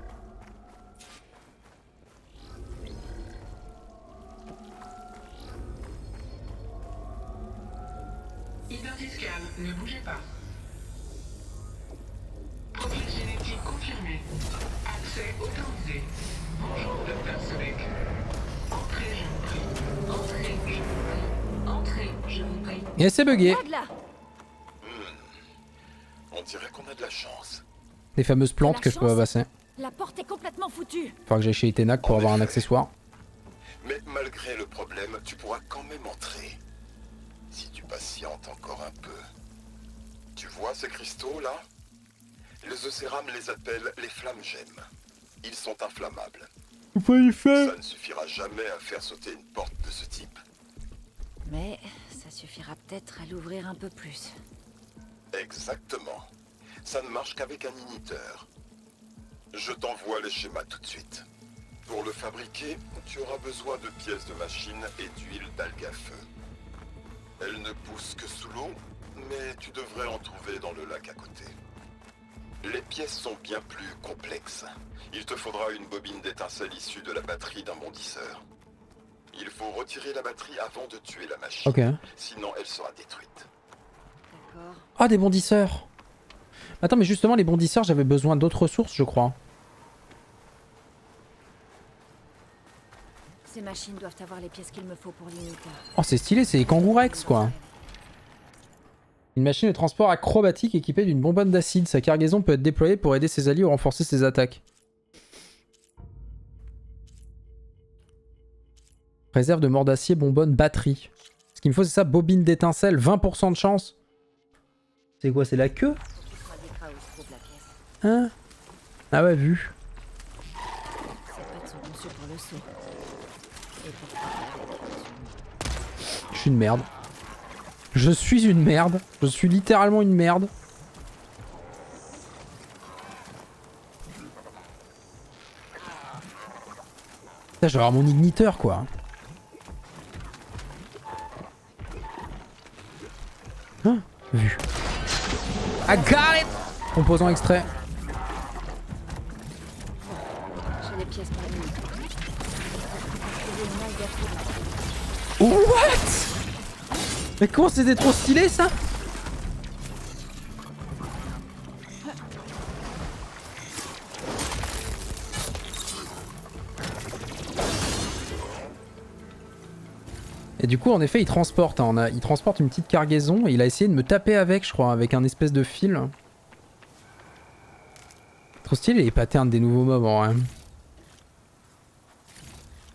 Et c'est bugué. Hmm. On
dirait la chance.
Les fameuses plantes que je peux passer.
La porte est complètement foutue.
Faut que j'aille chez Itenac pour avoir un accessoire.
Mais malgré le problème, tu pourras quand même entrer. Si tu patientes encore un peu. Tu vois ces cristaux là Les Océrames les appellent les flammes gemmes. Ils sont inflammables. Faut y faire. Ça ne suffira jamais à faire sauter une porte de ce type.
Mais suffira peut-être à l'ouvrir un peu plus.
Exactement. Ça ne marche qu'avec un initeur. Je t'envoie les schémas tout de suite. Pour le fabriquer, tu auras besoin de pièces de machine et d'huile à feu Elle ne pousse que sous l'eau, mais tu devrais en trouver dans le lac à côté. Les pièces sont bien plus complexes. Il te faudra une bobine d'étincelle issue de la batterie d'un bondisseur. Il faut retirer la batterie avant de tuer la machine. Sinon, elle sera détruite.
Ah, des bondisseurs Attends, mais justement, les bondisseurs, j'avais besoin d'autres ressources, je crois.
Ces machines doivent avoir les pièces qu'il me faut pour l'unité.
Oh, c'est stylé, c'est Kangourex, quoi. Une machine de transport acrobatique équipée d'une bonbonne d'acide. Sa cargaison peut être déployée pour aider ses alliés ou renforcer ses attaques. Réserve de mordacier d'acier, bonbonne, batterie. Ce qu'il me faut, c'est ça, bobine d'étincelle, 20% de chance. C'est quoi, c'est la queue Hein Ah ouais, vu. Je suis une merde. Je suis une merde. Je suis littéralement une merde. Putain, je mon igniteur, quoi. Ah, vu. I got it Composant extrait. What Mais comment c'était trop stylé ça Et du coup, en effet, il transporte. Hein, il transporte une petite cargaison. Et il a essayé de me taper avec, je crois, avec un espèce de fil. Trop stylé les patterns des nouveaux mobs en vrai.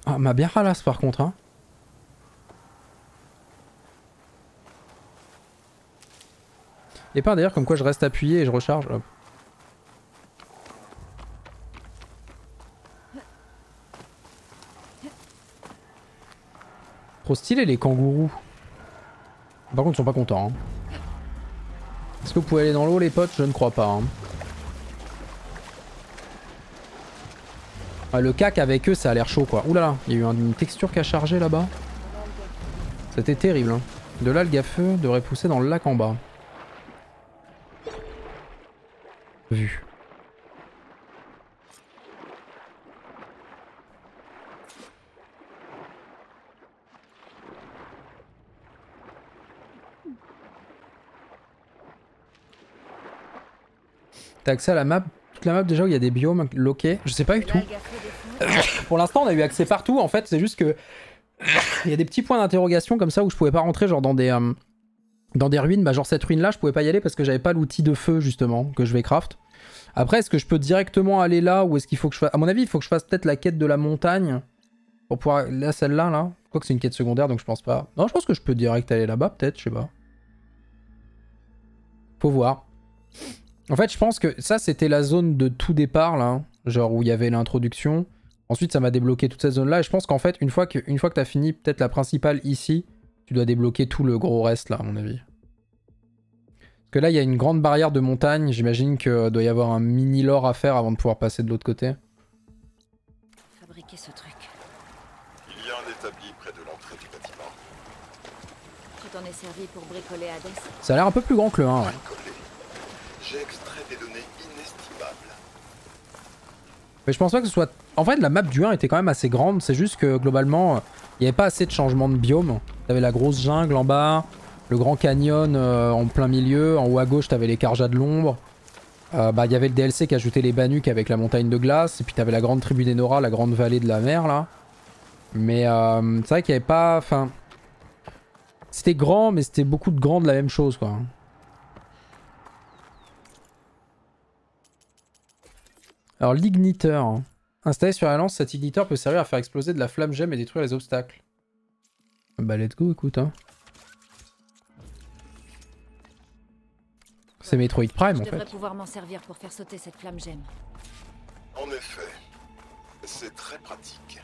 Ah, m'a bien ralasse par contre. Hein. Et par d'ailleurs, comme quoi je reste appuyé et je recharge. Hop. stylé les kangourous. Par contre ils sont pas contents. Hein. Est-ce que vous pouvez aller dans l'eau les potes Je ne crois pas. Hein. Ah, le cac avec eux ça a l'air chaud quoi. Oulala, il y a eu une texture qui a chargé là-bas. C'était terrible. Hein. De là, le gaffeux devrait pousser dans le lac en bas. Vu. T'as accès à la map, toute la map déjà où il y a des biomes loqués. Je sais pas du tout. Pour l'instant, on a eu accès partout. En fait, c'est juste que il y a des petits points d'interrogation comme ça où je pouvais pas rentrer, genre dans des euh, dans des ruines. Bah genre cette ruine là, je pouvais pas y aller parce que j'avais pas l'outil de feu justement que je vais craft. Après, est-ce que je peux directement aller là ou est-ce qu'il faut que je fasse À mon avis, il faut que je fasse peut-être la quête de la montagne pour pouvoir là celle-là là. Quoi que c'est une quête secondaire, donc je pense pas. Non, je pense que je peux direct aller là-bas, peut-être, je sais pas. Faut voir. En fait, je pense que ça, c'était la zone de tout départ, là. genre où il y avait l'introduction. Ensuite, ça m'a débloqué toute cette zone-là. Et je pense qu'en fait, une fois que, fois que t'as fini peut-être la principale ici, tu dois débloquer tout le gros reste, là, à mon avis. Parce que là, il y a une grande barrière de montagne. J'imagine que euh, doit y avoir un mini lore à faire avant de pouvoir passer de l'autre côté.
Fabriquer ce truc.
Il y a un établi près de l'entrée du bâtiment.
servi pour bricoler
Ça a l'air un peu plus grand que le 1, ouais.
J'extrais des données inestimables.
Mais je pense pas que ce soit... En fait, la map du 1 était quand même assez grande. C'est juste que, globalement, il n'y avait pas assez de changement de biome. T'avais la grosse jungle en bas, le grand canyon euh, en plein milieu. En haut à gauche, t'avais les Karjas de l'ombre. Euh, bah, il y avait le DLC qui ajoutait les Banuks avec la montagne de glace. Et puis t'avais la grande tribu des Nora, la grande vallée de la mer, là. Mais euh, c'est vrai qu'il n'y avait pas... Enfin... C'était grand, mais c'était beaucoup de grand de la même chose, quoi. Alors l'igniteur. Installé sur la lance, cet igniteur peut servir à faire exploser de la flamme gemme et détruire les obstacles. Bah let's go écoute hein. C'est Metroid Prime en fait. Je
pouvoir m'en servir pour faire sauter cette flamme
En effet, c'est très pratique.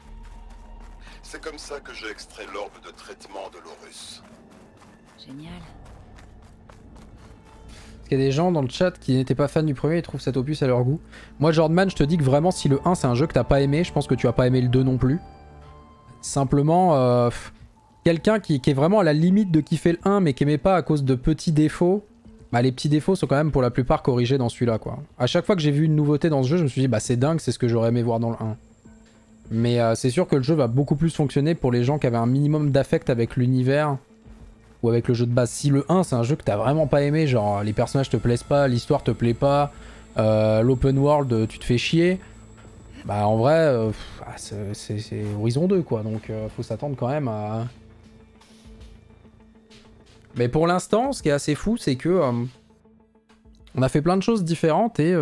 C'est comme ça que j'ai extrait l'orbe de traitement de l'Horus.
Génial
qu'il y a des gens dans le chat qui n'étaient pas fans du premier et trouvent cet opus à leur goût. Moi, Jordan, je te dis que vraiment, si le 1 c'est un jeu que t'as pas aimé, je pense que tu n'as pas aimé le 2 non plus. Simplement, euh, quelqu'un qui, est vraiment à la limite de kiffer le 1 mais qui n'aimait pas à cause de petits défauts, bah, les petits défauts sont quand même pour la plupart corrigés dans celui-là quoi. À chaque fois que j'ai vu une nouveauté dans ce jeu, je me suis dit bah c'est dingue, c'est ce que j'aurais aimé voir dans le 1. Mais euh, c'est sûr que le jeu va beaucoup plus fonctionner pour les gens qui avaient un minimum d'affect avec l'univers ou avec le jeu de base. Si le 1 c'est un jeu que t'as vraiment pas aimé, genre les personnages te plaisent pas, l'histoire te plaît pas, euh, l'open world euh, tu te fais chier, bah en vrai euh, ah, c'est Horizon 2 quoi, donc faut s'attendre quand même à... Mais pour l'instant ce qui est assez fou c'est que on a fait plein de choses différentes et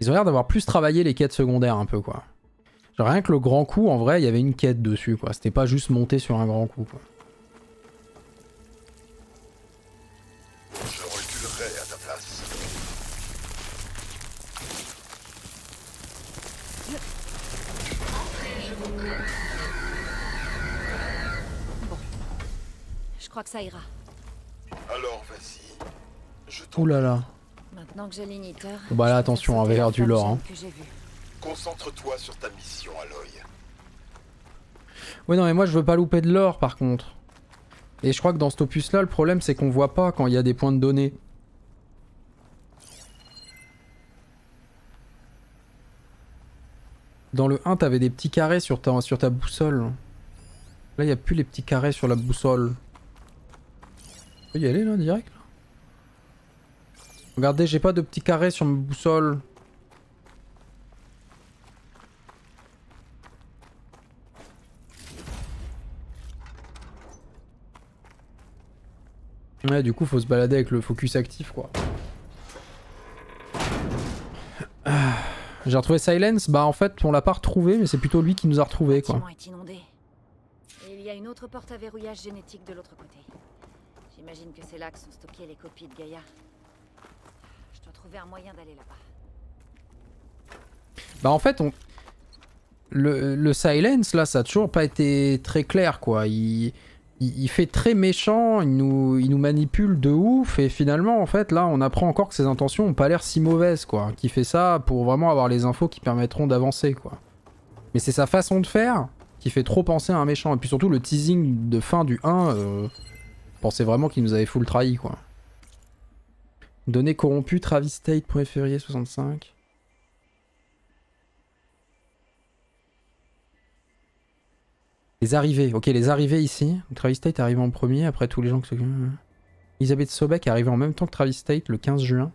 ils ont l'air d'avoir plus travaillé les quêtes secondaires un peu quoi. Genre rien que le grand coup en vrai il y avait une quête dessus quoi, c'était pas juste monter sur un grand coup quoi.
Je reculerai à ta place.
Bon.
Je crois que ça ira.
Alors vas-y.
Je Ouh là là.
Maintenant que
j'ai
Bah là attention, on avait du lore.
Concentre-toi sur ta mission, Aloy.
Oui non mais moi je veux pas louper de l'or par contre. Et je crois que dans cet opus là, le problème c'est qu'on voit pas quand il y a des points de données. Dans le 1, t'avais des petits carrés sur ta, sur ta boussole. Là, il a plus les petits carrés sur la boussole. On y aller là, direct Regardez, j'ai pas de petits carrés sur ma boussole. Ouais, du coup, faut se balader avec le focus actif, quoi. J'ai retrouvé Silence Bah, en fait, on l'a pas retrouvé, mais c'est plutôt lui qui nous a retrouvé, quoi.
Est inondé. Et il y a une autre porte à verrouillage génétique de l'autre côté. J'imagine que c'est là que sont stockées les copies de Gaïa. Je dois trouver un moyen d'aller là-bas.
Bah, en fait, on... Le, le, silence, là, ça a toujours pas été très clair, quoi. Il il, fait très méchant, il nous, il nous manipule de ouf, et finalement, en fait, là, on apprend encore que ses intentions n'ont pas l'air si mauvaises, quoi. Qui fait ça pour vraiment avoir les infos qui permettront d'avancer, quoi. Mais c'est sa façon de faire qui fait trop penser à un méchant. Et puis surtout, le teasing de fin du 1, euh, pensait vraiment qu'il nous avait full trahi, quoi. Données corrompues, Travis State, 1er février 65. Les arrivées. Ok, les arrivées ici. Travis State arrive en premier, après tous les gens qui se... Elisabeth Sobek est arrivée en même temps que Travis State le 15 juin.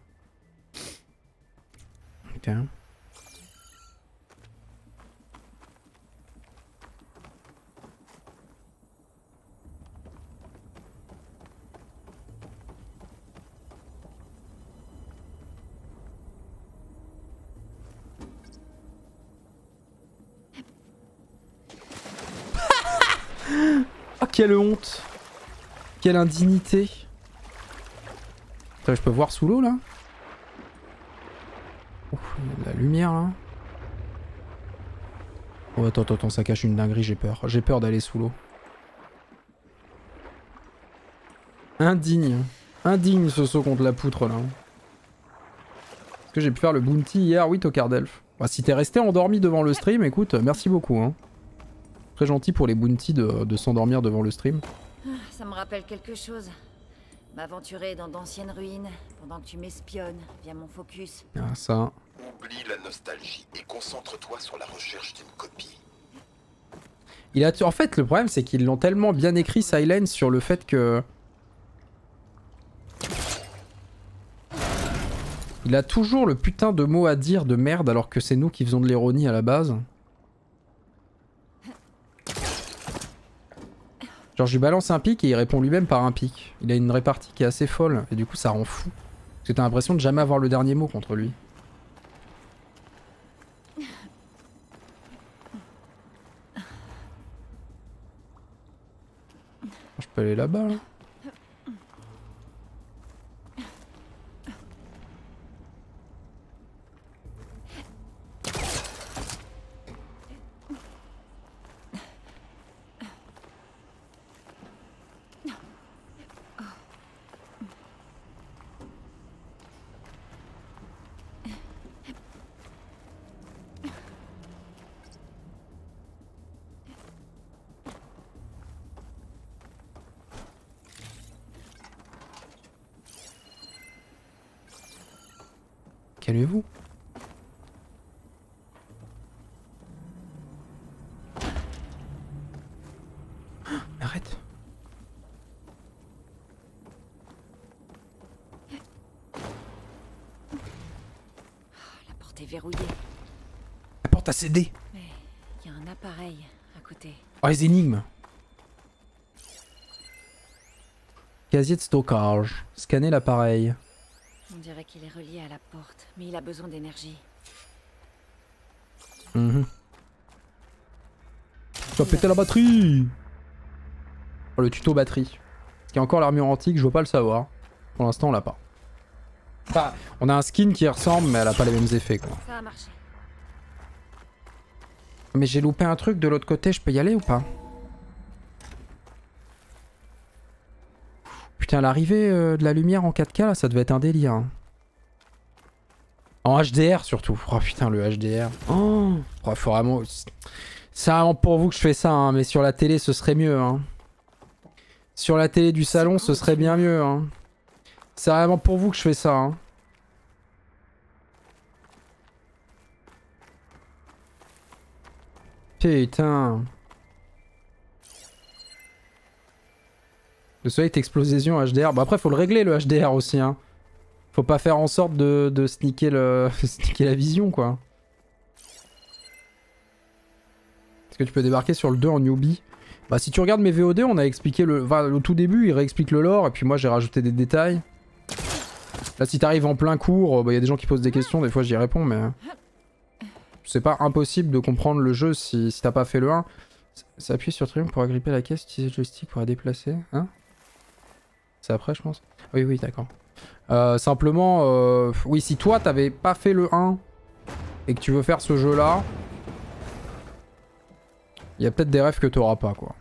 Ok. Oh, quelle honte Quelle indignité Attends, je peux voir sous l'eau, là Ouf, y a de la lumière, là. Oh, attends, attends, ça cache une dinguerie, j'ai peur. J'ai peur d'aller sous l'eau. Indigne. Indigne, ce saut contre la poutre, là. Est-ce que j'ai pu faire le bounty hier Oui, Tocard Bah, si t'es resté endormi devant le stream, écoute, merci beaucoup, hein. Très gentil pour les bounty de, s'endormir devant le stream.
Ah, ça dans d'anciennes ruines tu m'espionnes mon
focus. Ah ça. concentre-toi sur la recherche d'une copie.
Il a en fait le problème c'est qu'ils l'ont tellement bien écrit Silence sur le fait que Il a toujours le putain de mot à dire de merde alors que c'est nous qui faisons de l'ironie à la base. Genre je lui balance un pic et il répond lui-même par un pic. Il a une répartie qui est assez folle et du coup ça rend fou. Parce que t'as l'impression de jamais avoir le dernier mot contre lui. Je peux aller là-bas là. -bas, là. possédé.
Il y a un appareil à côté.
Oh, les énigmes. Casier de stockage. Scanner l'appareil.
On dirait qu'il est relié à la porte, mais il a besoin d'énergie.
Mhm. Tu vas péter la batterie oh, Le tuto batterie. Ce y a encore l'armure antique, je veux pas le savoir. Pour l'instant, on l'a pas. Enfin, on a un skin qui ressemble, mais elle a pas les mêmes effets, quoi. Ça mais j'ai loupé un truc de l'autre côté, je peux y aller ou pas Putain, l'arrivée euh, de la lumière en 4K, là, ça devait être un délire. Hein. En HDR surtout. Oh putain, le HDR. Oh, oh vraiment... C'est vraiment pour vous que je fais ça, hein, mais sur la télé, ce serait mieux. Hein. Sur la télé du salon, ce serait bien mieux. C'est vraiment pour vous que je fais ça. Putain. Le soleil explosion HDR. Bah après, faut le régler le HDR aussi. Hein. Faut pas faire en sorte de, de sneaker, le... la vision quoi. Est-ce que tu peux débarquer sur le 2 en newbie Bah si tu regardes mes VOD, on a expliqué le... Enfin, au tout début, il réexplique le lore et puis moi j'ai rajouté des détails. Là si t'arrives en plein cours, euh, bah y a des gens qui posent des questions, des fois j'y réponds mais... Hein c'est pas impossible de comprendre le jeu si, t'as pas fait le 1. S'appuyer sur triangle pour agripper la caisse, utiliser le joystick pour la déplacer. Hein c'est après, je pense. Oui, oui, d'accord. Euh, simplement, euh, oui, si toi, t'avais pas fait le 1 et que tu veux faire ce jeu-là, il y a peut-être des rêves que t'auras pas, quoi.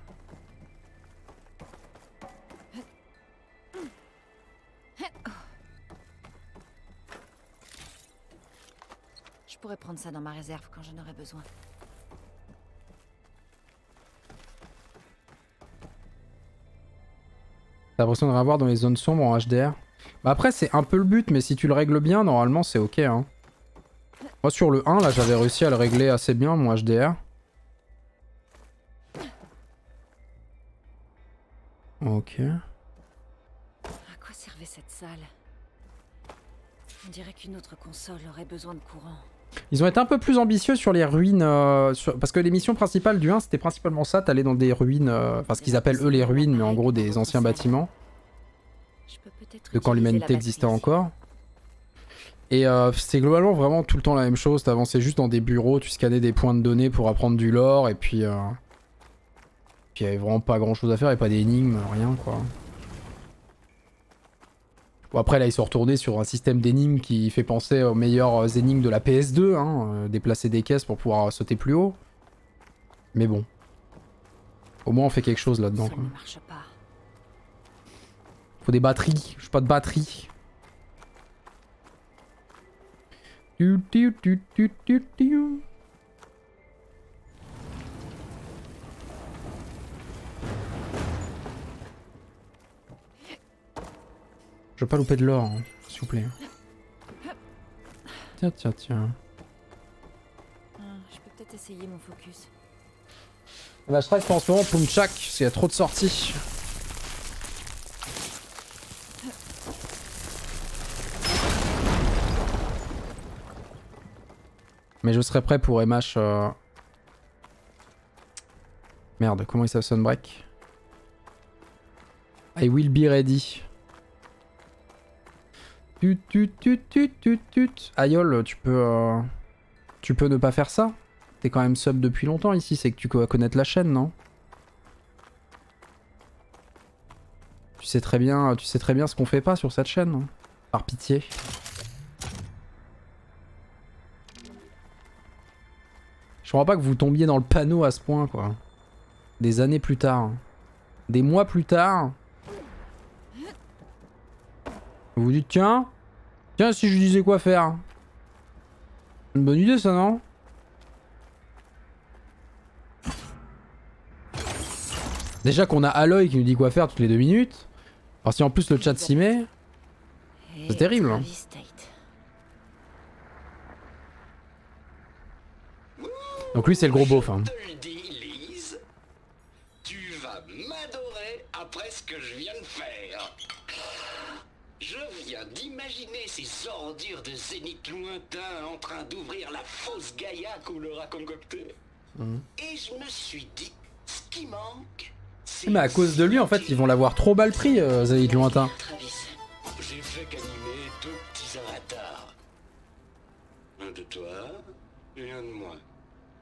pourrais prendre ça dans ma réserve quand j'en aurai besoin.
T'as l'impression de rien voir dans les zones sombres en HDR bah Après, c'est un peu le but, mais si tu le règles bien, normalement, c'est ok. Hein. Moi, sur le 1, là, j'avais réussi à le régler assez bien, mon HDR. Ok. À
quoi servait cette salle On dirait qu'une autre console aurait besoin de courant.
Ils ont été un peu plus ambitieux sur les ruines, euh, parce que les missions principales du 1, c'était principalement ça, t'allais dans des ruines, euh, enfin ce qu'ils appellent eux les ruines, mais en gros des anciens bâtiments, de quand l'humanité existait encore. Et euh, c'est globalement vraiment tout le temps la même chose, t'avançais juste dans des bureaux, tu scannais des points de données pour apprendre du lore, et puis... puis il y avait vraiment pas grand chose à faire, et pas d'énigmes, rien quoi. Bon, après, là, ils sont retournés sur un système d'énigmes qui fait penser aux meilleurs euh, énigmes de la PS2, hein, euh, déplacer des caisses pour pouvoir euh, sauter plus haut. Mais bon. Au moins, on fait quelque chose là-dedans. Faut des batteries. J'ai pas de batterie. Je veux pas louper de l'or, hein, s'il vous plaît. Tiens, tiens, tiens.
Ah, je peux peut-être essayer mon focus.
Bah, je crois en ce moment, Pumchak, parce qu'il y a trop de sorties. Mais je serai prêt pour MH. Euh. Merde, comment il s'appelle Sunbreak I will be ready. Tut tu peux, euh, tu peux ne pas faire ça. T'es quand même sub depuis longtemps ici, c'est que tu vas connaître la chaîne, non Tu sais très bien, tu sais très bien ce qu'on fait pas sur cette chaîne, par pitié. Je crois pas que vous tombiez dans le panneau à ce point, quoi. Des années plus tard, des mois plus tard, vous vous dites, tiens, tiens, si je lui disais quoi faire. Une bonne idée, ça, non Déjà qu'on a Aloy qui nous dit quoi faire toutes les deux minutes. Alors si en plus le chat s'y met, c'est terrible. Hein. Donc lui c'est le gros beauf. Hein.
de zénith lointain en train d'ouvrir la fausse
Gaïa qu'on leur a concoctée. Mhm. Et je me suis dit, ce qui manque, c'est. Mais eh ben, à cause de lui, en fait, ils vont l'avoir trop mal pris, euh, Zénith lointain.
J'ai fait qu'animer deux petits avatars. Un de toi et un de moi.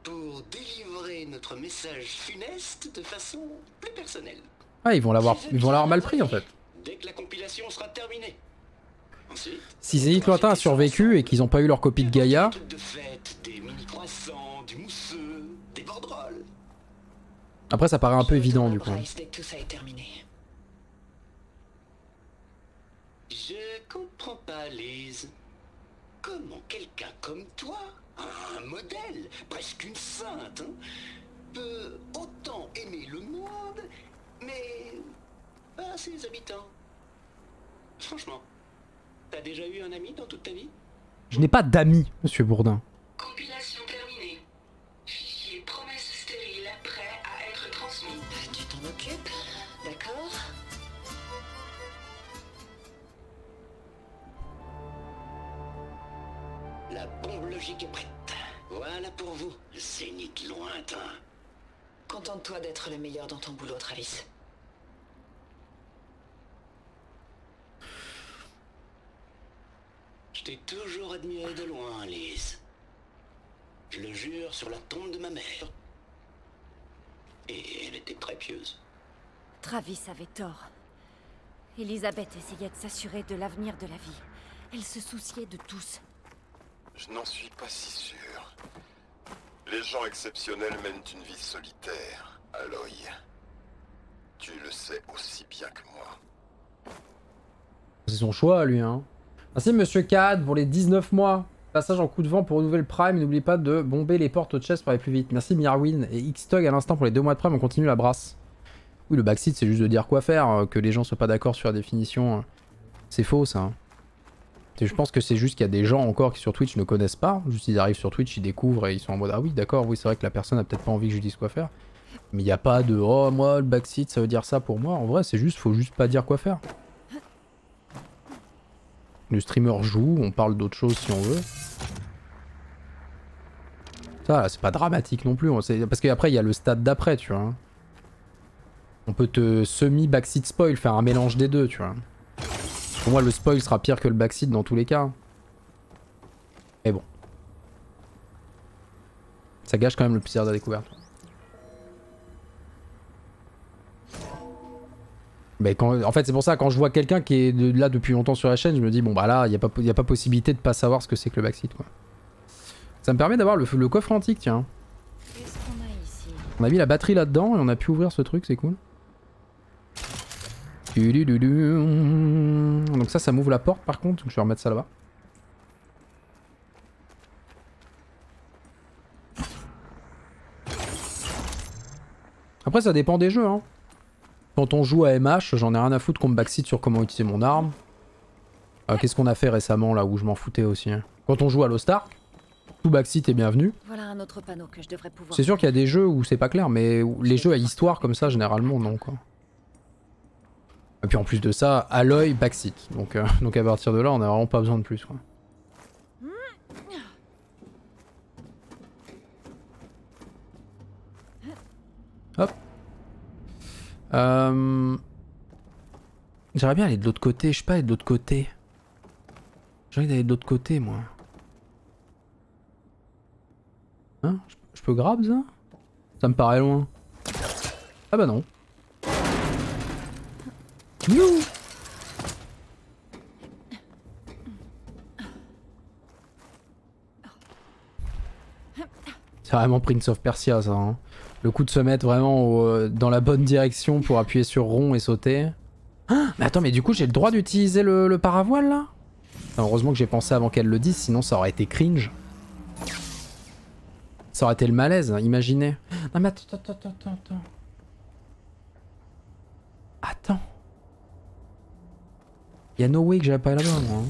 Pour délivrer
notre message funeste de façon plus personnelle.
Ah, ils vont l'avoir, ils vont l'avoir mal pris en fait.
Dès que la compilation sera terminée. Si
ces Lointain a survécu et qu'ils n'ont pas eu leur copie de Gaïa, après ça paraît un peu évident du coup.
Je comprends pas, Liz. Comment quelqu'un comme toi, un modèle, presque une sainte, hein, peut autant aimer le monde, mais pas ses habitants Franchement.
T'as déjà eu un ami dans toute ta vie Je n'ai pas d'amis, monsieur Bourdin. Compilation terminée. Fichier promesse stérile prêt à être transmis. Bah, tu t'en occupes
D'accord La bombe logique est prête. Voilà pour vous, le zénith lointain.
Contente-toi d'être le meilleur dans ton boulot, Travis.
Je t'ai toujours admiré de loin, Liz. Je le jure sur la tombe de ma mère. Et elle était très pieuse.
Travis avait tort. Elisabeth essayait de s'assurer de l'avenir de la vie. Elle se souciait de tous.
Je n'en suis pas si sûr. Les gens exceptionnels mènent une vie solitaire, Aloy. Tu le sais aussi bien que moi.
C'est son choix, lui, hein. Merci Monsieur Cad pour les 19 mois. Passage en coup de vent pour renouveler le Prime. N'oubliez pas de bomber les portes au chest pour aller plus vite. Merci Mirwin et Xtog à l'instant pour les 2 mois de Prime. On continue la brasse. Oui, le backseat, c'est juste de dire quoi faire. Euh, que les gens soient pas d'accord sur la définition, hein. c'est faux ça. Hein. Je pense que c'est juste qu'il y a des gens encore qui sur Twitch ne connaissent pas. Juste ils arrivent sur Twitch, ils découvrent et ils sont en mode Ah oui, d'accord, oui, c'est vrai que la personne a peut-être pas envie que je dise quoi faire. Mais il n'y a pas de Oh, moi, le backseat, ça veut dire ça pour moi. En vrai, c'est juste, faut juste pas dire quoi faire. Le streamer joue, on parle d'autre chose si on veut. Ça, c'est pas dramatique non plus. Hein, parce qu'après, il y a le stade d'après, tu vois. On peut te semi-backseat spoil, faire un mélange des deux, tu vois. Pour moi, le spoil sera pire que le backseat dans tous les cas. Mais bon. Ça gâche quand même le plaisir de la découverte. quand, en fait, c'est pour ça, quand je vois quelqu'un qui est là depuis longtemps sur la chaîne, je me dis, bon, bah là, il n'y a, pas, a pas possibilité de pas savoir ce que c'est que le backseat, quoi. Ça me permet d'avoir le, coffre antique, tiens. On a, on a mis la batterie là-dedans et on a pu ouvrir ce truc, c'est cool. Donc ça, ça m'ouvre la porte par contre, donc je vais remettre ça là-bas. Après, ça dépend des jeux, hein. Quand on joue à MH, j'en ai rien à foutre qu'on me sur comment utiliser mon arme. Euh, qu'est-ce qu'on a fait récemment là où je m'en foutais aussi hein. Quand on joue à Lost tout backseat est bienvenu. C'est sûr qu'il y a des jeux où c'est pas clair, mais les jeux à histoire comme ça, généralement, non quoi. Et puis en plus de ça, à l'œil, backseat. Donc, euh, donc à partir de là, on a vraiment pas besoin de plus quoi. Euh... J'aimerais bien aller de l'autre côté, je sais pas aller de l'autre côté. J'ai envie d'aller de l'autre côté, moi. Hein Je peux grab, ça Ça me paraît loin. Ah bah non. C'est vraiment Prince of Persia, ça. Hein. Le coup de se mettre vraiment euh, dans la bonne direction pour appuyer sur rond et sauter. Ah, mais attends, mais du coup, j'ai le droit d'utiliser le, le, paravoile là Heureusement que j'ai pensé avant qu'elle le dise, sinon ça aurait été cringe. Ça aurait été le malaise, hein, imaginez. Non, mais attends, attends, attends, attends. Attends. Y'a no way que j'avais pas là-bas, moi. Hein.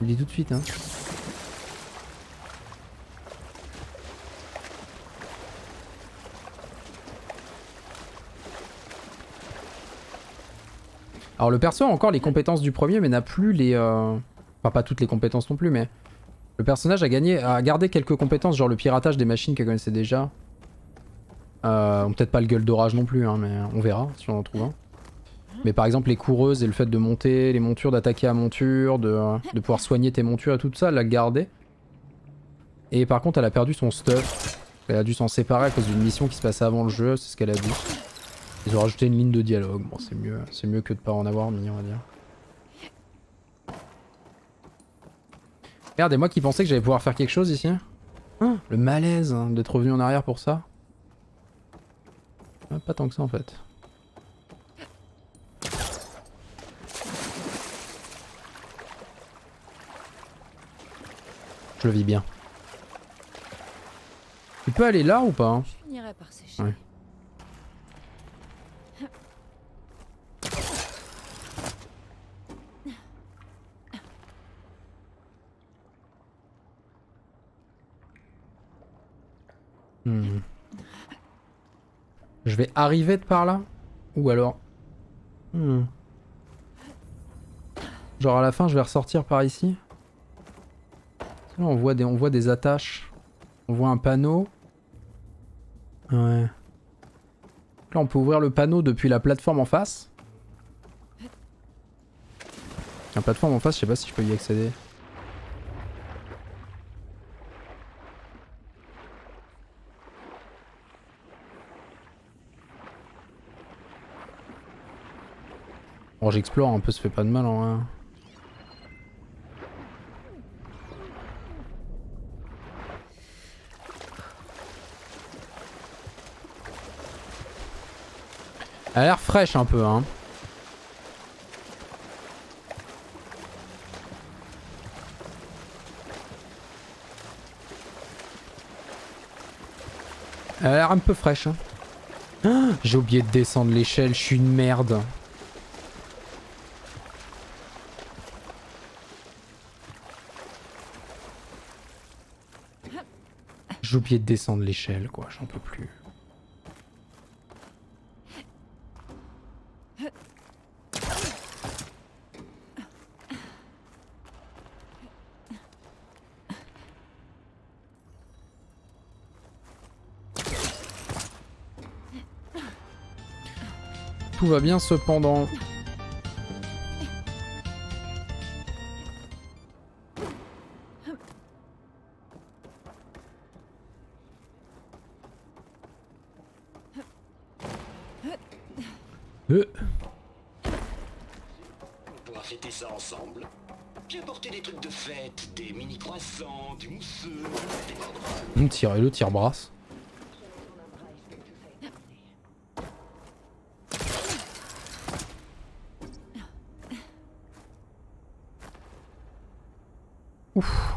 Je le dis tout de suite, hein. Alors le perso a encore les compétences du premier mais n'a plus les... Euh, enfin pas toutes les compétences non plus mais... Le personnage a gagné, gardé quelques compétences genre le piratage des machines qu'elle connaissait déjà. Euh, Peut-être pas le gueule d'orage non plus hein, mais on verra si on en trouve un. Mais par exemple les coureuses et le fait de monter, les montures, d'attaquer à monture, de, euh, de, pouvoir soigner tes montures et tout ça, elle l'a gardé. Et par contre elle a perdu son stuff. Elle a dû s'en séparer à cause d'une mission qui se passait avant le jeu, c'est ce qu'elle a dit. Ils ont rajouté une ligne de dialogue, bon c'est mieux, c'est mieux que de ne pas en avoir mis on va dire. Merde, et moi qui pensais que j'allais pouvoir faire quelque chose ici. Ah. le malaise hein, d'être revenu en arrière pour ça. Ah, pas tant que ça en fait. Je le vis bien. Tu peux aller là ou pas hein Ouais. Mhm. Je vais arriver de par là Ou alors... Hmm. Genre à la fin je vais ressortir par ici Là on voit des, on voit des attaches. On voit un panneau. Ouais. Là on peut ouvrir le panneau depuis la plateforme en face. La plateforme en face, je sais pas si je peux y accéder. Bon, j'explore un peu, ça fait pas de mal en hein. Elle a l'air fraîche un peu, hein. Elle a l'air un peu fraîche. Hein. Ah J'ai oublié de descendre l'échelle, je suis une merde. J'ai oublié de descendre l'échelle, quoi. J'en peux plus. Tout va bien cependant. tire, le tire brasse. Ouf.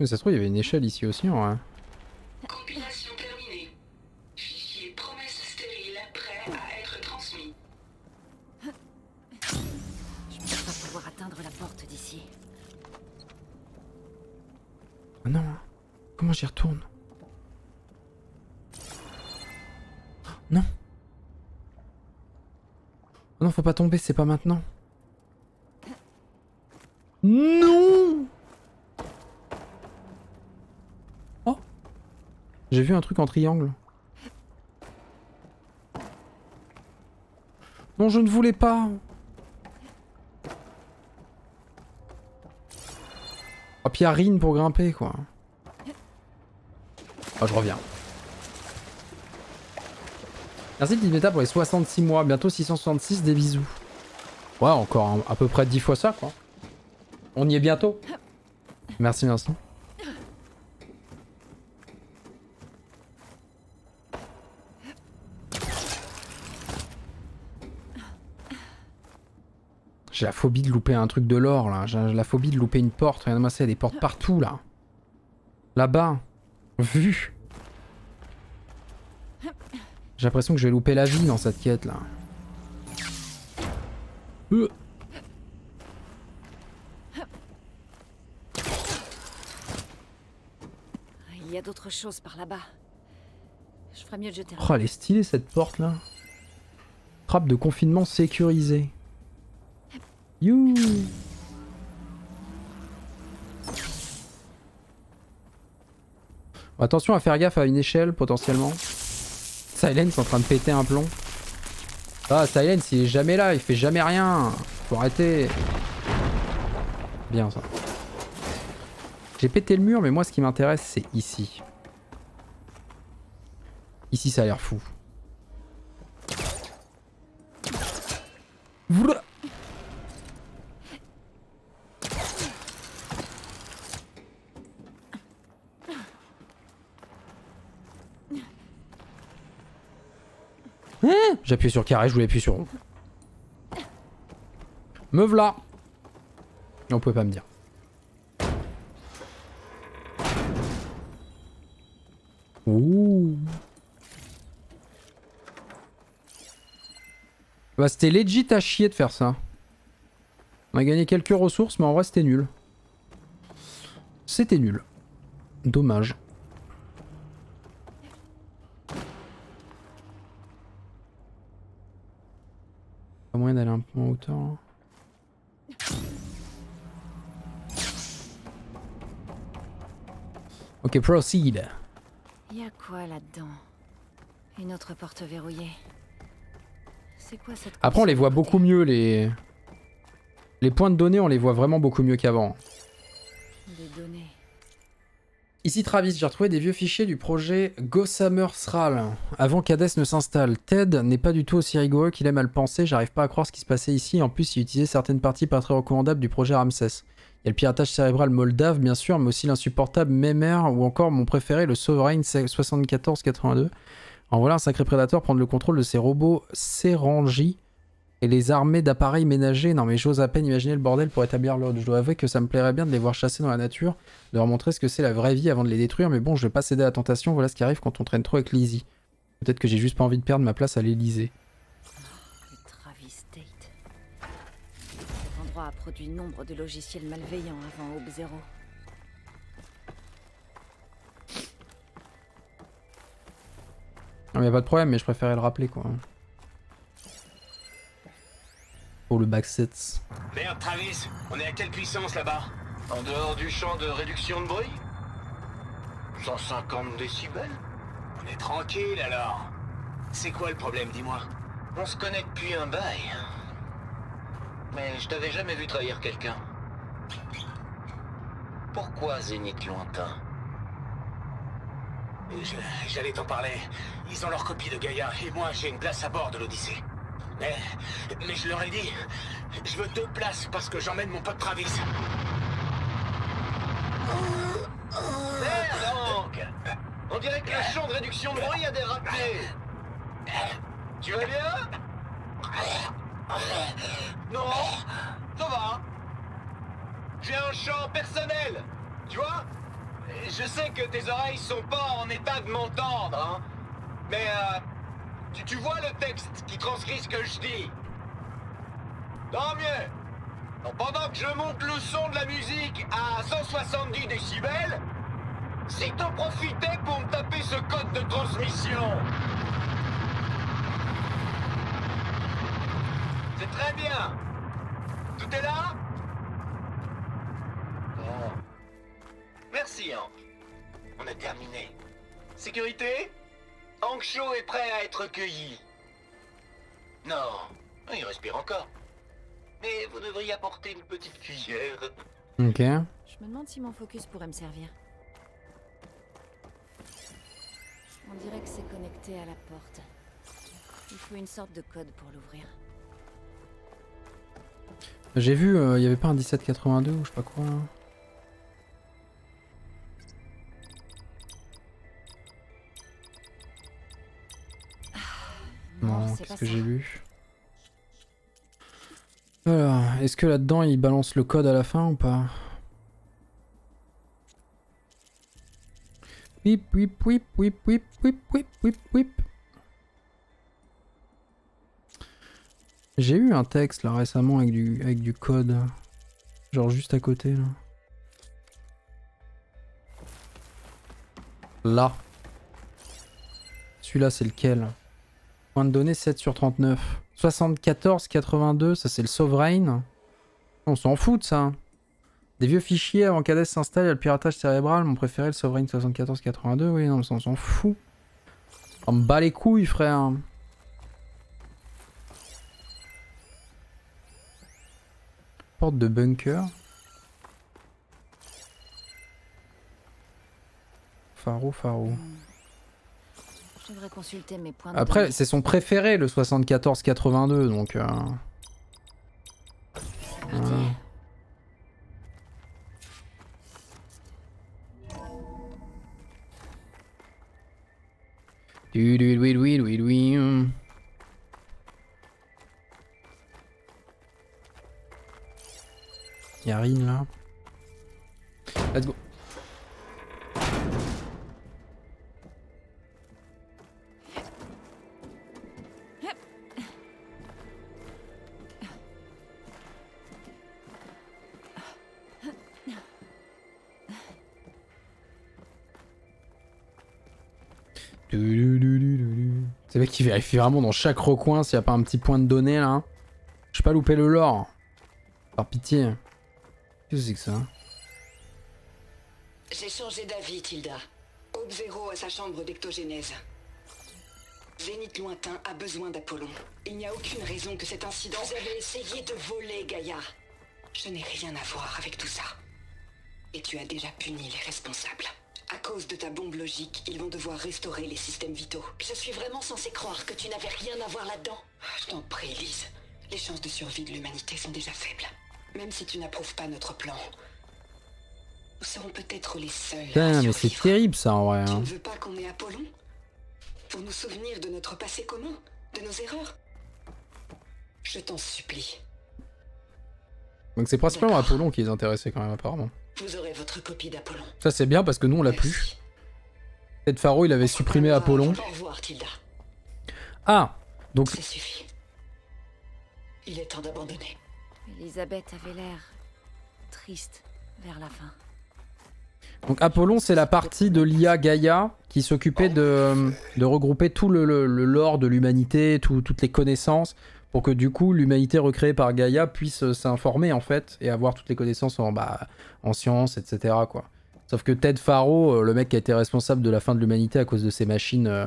Mais ça se trouve, il y avait une échelle ici aussi, en hein. faut pas tomber, c'est pas maintenant. Non Oh J'ai vu un truc en triangle. Non, je ne voulais pas. Oh, puis pour grimper, quoi. Oh, je reviens. Merci Petite pour les 66 mois, bientôt 666, des bisous. Ouais, encore à peu près 10 fois ça, quoi. On y est bientôt. Merci, Vincent. J'ai la phobie de louper un truc de l'or, là. J'ai la phobie de louper une porte. Regardez-moi ça, des portes partout, là. Là-bas. Vu. J'ai l'impression que je vais louper la vie dans cette quête là. Euh.
Il y a d'autres choses par là-bas. Je ferais mieux de jeter. Oh, elle est
stylée cette porte là. Trappe de confinement sécurisée. You. Attention à faire gaffe à une échelle potentiellement. Silence en train de péter un plomb. Ah, Silence, il est jamais là, il fait jamais rien. Faut arrêter. Bien ça. J'ai pété le mur, mais moi, ce qui m'intéresse, c'est ici. Ici, ça a l'air fou. J'appuie sur carré, je voulais appuyer sur rond. Me v'là On pouvait pas me dire. Ouh. Bah c'était legit à chier de faire ça. On a gagné quelques ressources mais en vrai c'était nul. C'était nul. Dommage. d'aller un peu en hauteur. Hein. Ok, proceed.
Y a quoi là-dedans Une autre porte verrouillée. C'est quoi Après, on les voit beaucoup
mieux les les points de données, on les voit vraiment beaucoup mieux qu'avant. données. Ici Travis, j'ai retrouvé des vieux fichiers du projet Gossamer Sral, avant qu'Hades ne s'installe. Ted n'est pas du tout aussi rigoureux qu'il aime à le penser, j'arrive pas à croire ce qui se passait ici, en plus il utilisait certaines parties pas très recommandables du projet Ramsès. Il y a le piratage cérébral moldave, bien sûr, mais aussi l'insupportable Memer, ou encore mon préféré, le Sovereign 7482. En voilà un sacré prédateur prendre le contrôle de ces robots sérangis. Et les armées d'appareils ménagers, non mais j'ose à peine imaginer le bordel pour établir l'ordre. Je dois avouer que ça me plairait bien de les voir chasser dans la nature, de leur montrer ce que c'est la vraie vie avant de les détruire, mais bon, je vais pas céder à la tentation, voilà ce qui arrive quand on traîne trop avec Lizzie. Peut-être que j'ai juste pas envie de perdre ma place à l'Elysée.
a produit nombre de logiciels malveillants avant Aube
Non, mais y a pas de problème, mais je préférais le rappeler quoi pour le back-sets.
Merde, Travis, on est à quelle puissance là-bas En dehors du champ de réduction de bruit 150 décibels On est tranquille alors. C'est quoi le problème, dis-moi On se connaît depuis un bail. Mais je t'avais jamais vu trahir quelqu'un.
Pourquoi Zénith lointain J'allais t'en parler. Ils ont leur copie de Gaïa et moi j'ai une place à bord de l'Odyssée. Euh, mais, je leur ai dit, je veux deux places parce que j'emmène mon pote Travis.
Merde, Hank On dirait que la champ de réduction de bruit a dérapé. Tu vas bien Non, ça va. J'ai un champ personnel, tu vois Je sais que tes oreilles sont pas en état de m'entendre, hein. Mais euh, tu vois le texte qui transcrit ce que je dis, tant mieux. pendant que je monte le son de la musique à 170 décibels, si t'en profitais pour me taper ce code de transmission. C'est très bien. Tout est là Merci, Hank. On a terminé. Sécurité Hangshou est prêt à être cueilli. Non, il respire encore. Mais vous devriez apporter une petite cuillère.
Ok. Je
me demande si mon focus pourrait me servir. On dirait que c'est connecté à la porte. Il faut une sorte de code pour l'ouvrir.
J'ai vu, euh, il y n'y avait pas un 1782 ou je sais pas quoi. Non, qu'est-ce que j'ai lu Voilà. est-ce que là-dedans il balance le code à la fin ou pas Whip, whip, whip, whip, whip, whip, whip, whip, whip. J'ai eu un texte là récemment avec du, avec du code. Genre juste à côté là. Là. Celui-là c'est lequel de données 7 sur 39. 74, 82, ça c'est le Sovereign. On s'en fout de ça. Des vieux fichiers avant qu'adès s'installe, le piratage cérébral, mon préféré le Sovereign 74-82, oui, non, on s'en fout. On me bat les couilles, frère. Porte de bunker. Faro, Faro. Hmm.
Mes points Après, c'est son préféré,
le 74-82, donc... Euh... oui oui oui là. Let's go. C'est mec qui vérifie vraiment dans chaque recoin s'il n'y a pas un petit point de données là. Hein. Je pas louper le lore. Par pitié. Qu'est-ce que c'est que ça hein
J'ai changé d'avis, Tilda. Aube Zéro à sa chambre d'ectogénèse. Zénith lointain a besoin d'Apollon. Il n'y a aucune raison que cet incident... Vous avez essayé de voler, Gaïa. Je n'ai rien à voir avec tout ça. Et tu as déjà puni les responsables. À cause de ta bombe logique, ils vont devoir restaurer les systèmes vitaux. Je suis vraiment censé croire que tu n'avais rien à voir là-dedans. Je t'en prie, Lise. Les chances de survie de l'humanité sont déjà faibles. Même si tu n'approuves pas notre plan, nous serons peut-être les seuls.
Putain, mais c'est terrible ça en vrai. Tu hein. ne veux
pas qu'on ait Apollon Pour nous souvenir de notre passé commun, de nos erreurs Je t'en supplie.
Donc c'est principalement Apollon qui les intéressait quand même apparemment.
Vous aurez votre copie d'Apollon.
Ça c'est bien parce que nous on l'a plus. Cette Pharo il avait supprimé Apollon. ah donc. suffit.
Il est temps d'abandonner. Elisabeth avait l'air triste vers la fin.
Donc Apollon, c'est la partie de l'IA Gaïa qui s'occupait de, regrouper tout le, lore de l'humanité, toutes les connaissances pour que du coup l'humanité recréée par Gaïa puisse euh, s'informer en fait et avoir toutes les connaissances en, bah, en sciences, etc. Quoi. Sauf que Ted Faro, euh, le mec qui a été responsable de la fin de l'humanité à cause de ses machines euh,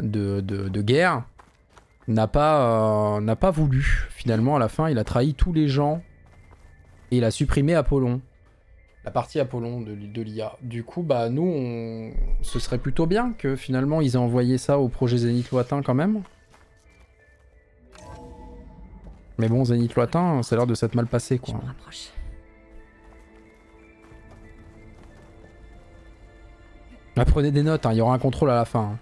de, guerre, n'a pas, n'a pas voulu. Finalement, à la fin, il a trahi tous les gens et il a supprimé Apollon. La partie Apollon de, de l'IA. Du coup, bah nous, on... ce serait plutôt bien que finalement ils aient envoyé ça au projet Zénith Lointain quand même. Mais bon, Zénith Lointain, c'est l'heure de s'être mal passé, quoi. Apprenez prenez des notes, hein. il y aura un contrôle à la fin. Hein.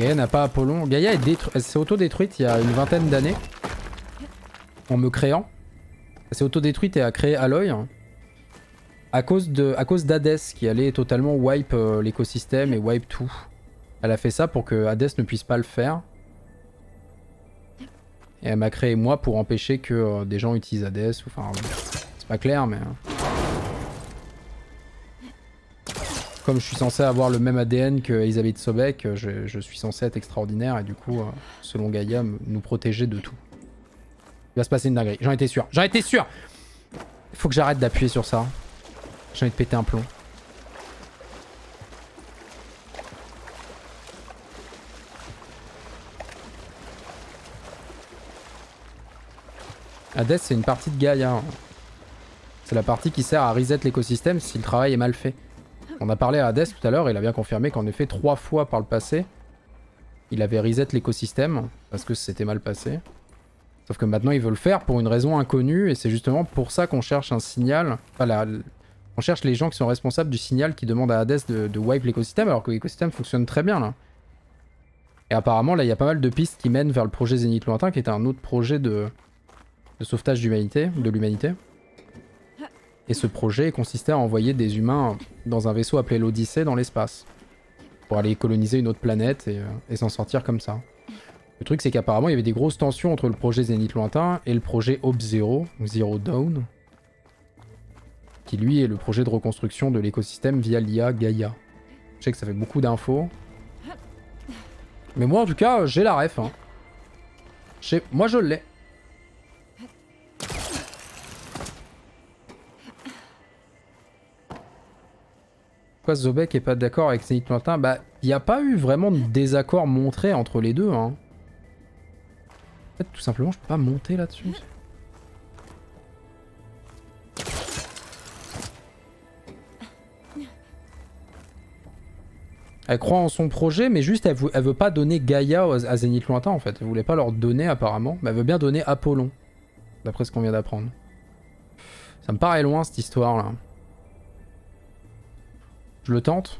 Gaïa n'a pas Apollon. Gaïa s'est auto-détruite il y a une vingtaine d'années. En me créant. Elle s'est autodétruite et a créé Aloy. Hein. de, à cause d'Hades qui allait totalement wipe euh, l'écosystème et wipe tout. Elle a fait ça pour que Hades ne puisse pas le faire. Et elle m'a créé moi pour empêcher que euh, des gens utilisent Hades. Enfin, c'est pas clair mais... Hein. comme je suis censé avoir le même ADN que Elisabeth Sobek, euh, je, suis censé être extraordinaire et du coup, euh, selon Gaïa, nous protéger de tout. Il va se passer une dinguerie, j'en étais sûr, j'en étais sûr Faut que j'arrête d'appuyer sur ça. J'ai envie de péter un plomb. Hades, c'est une partie de Gaïa. Hein. C'est la partie qui sert à reset l'écosystème si le travail est mal fait. On a parlé à Hades tout à l'heure, il a bien confirmé qu'en effet, trois fois par le passé, il avait reset l'écosystème parce que c'était mal passé. Sauf que maintenant, il veut le faire pour une raison inconnue et c'est justement pour ça qu'on cherche un signal. Enfin, là, on cherche les gens qui sont responsables du signal qui demande à Hades de, wipe l'écosystème alors que l'écosystème fonctionne très bien là. Et apparemment, là, il y a pas mal de pistes qui mènent vers le projet Zénith Lointain qui était un autre projet de, de sauvetage de l'humanité. Et ce projet consistait à envoyer des humains dans un vaisseau appelé l'Odyssée dans l'espace. Pour aller coloniser une autre planète euh, et, s'en sortir comme ça. Le truc, c'est qu'apparemment, il y avait des grosses tensions entre le projet Zénith Lointain et le projet Hope Zero, Zero Down) qui lui est le projet de reconstruction de l'écosystème via l'IA Gaia. Je sais que ça fait beaucoup d'infos. Mais moi, en tout cas, j'ai la ref. Hein. Moi, je l'ai. Pourquoi Zobek est pas d'accord avec Zénith Lointain Bah, il n'y a pas eu vraiment de désaccord montré entre les deux. Hein. En fait, tout simplement, je peux pas monter là-dessus. Elle croit en son projet, mais juste elle, veut, elle veut pas donner Gaïa à Zénith Lointain en fait. Elle voulait pas leur donner apparemment, mais bah, elle veut bien donner Apollon, d'après ce qu'on vient d'apprendre. Ça me paraît loin cette histoire là le tente.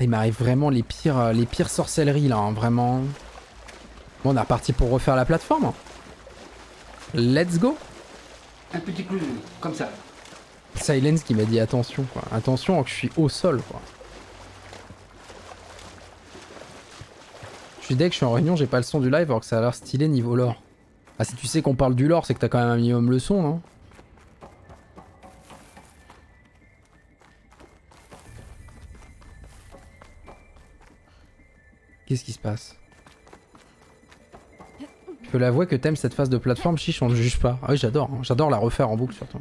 Il m'arrive vraiment les pires, euh, les pires sorcelleries là, hein, vraiment. Bon, on est reparti pour refaire la plateforme. Let's go Un petit coup, comme ça. Silence qui m'a dit attention quoi. Attention que je suis au sol quoi. Je suis dès que je suis en réunion, j'ai pas le son du live alors que ça a l'air stylé niveau lore. Ah si tu sais qu'on parle du lore, c'est que t'as quand même un minimum le son, non Qu'est-ce qui se passe Je peux l'avouer que t'aimes cette phase de plateforme, chiche, on ne juge pas. Ah oui, j'adore, hein. j'adore la refaire en boucle surtout.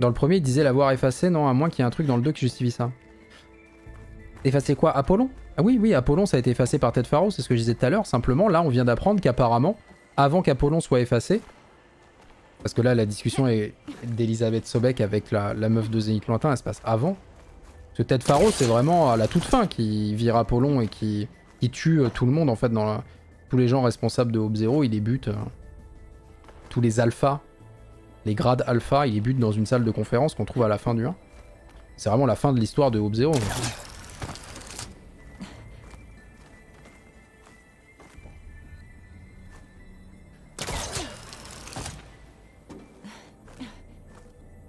Dans le premier, il disait l'avoir effacé, non, à moins qu'il y ait un truc dans le 2 qui justifie ça. Effacer quoi Apollon Ah oui, oui, Apollon, ça a été effacé par Ted Pharaoh, c'est ce que je disais tout à l'heure. Simplement, là, on vient d'apprendre qu'apparemment, avant qu'Apollon soit effacé, parce que là, la discussion est d'Elisabeth Sobek avec la, la meuf de Zénith Lointain, elle se passe avant. Le Ted Faro, c'est vraiment à la toute fin qui vire Apollon et qui, tue euh, tout le monde en fait dans la... tous les gens responsables de Hope Zero, il les bute. Euh, tous les alphas, les grades alpha, il les bute dans une salle de conférence qu'on trouve à la fin du 1. C'est vraiment la fin de l'histoire de Hope Zero.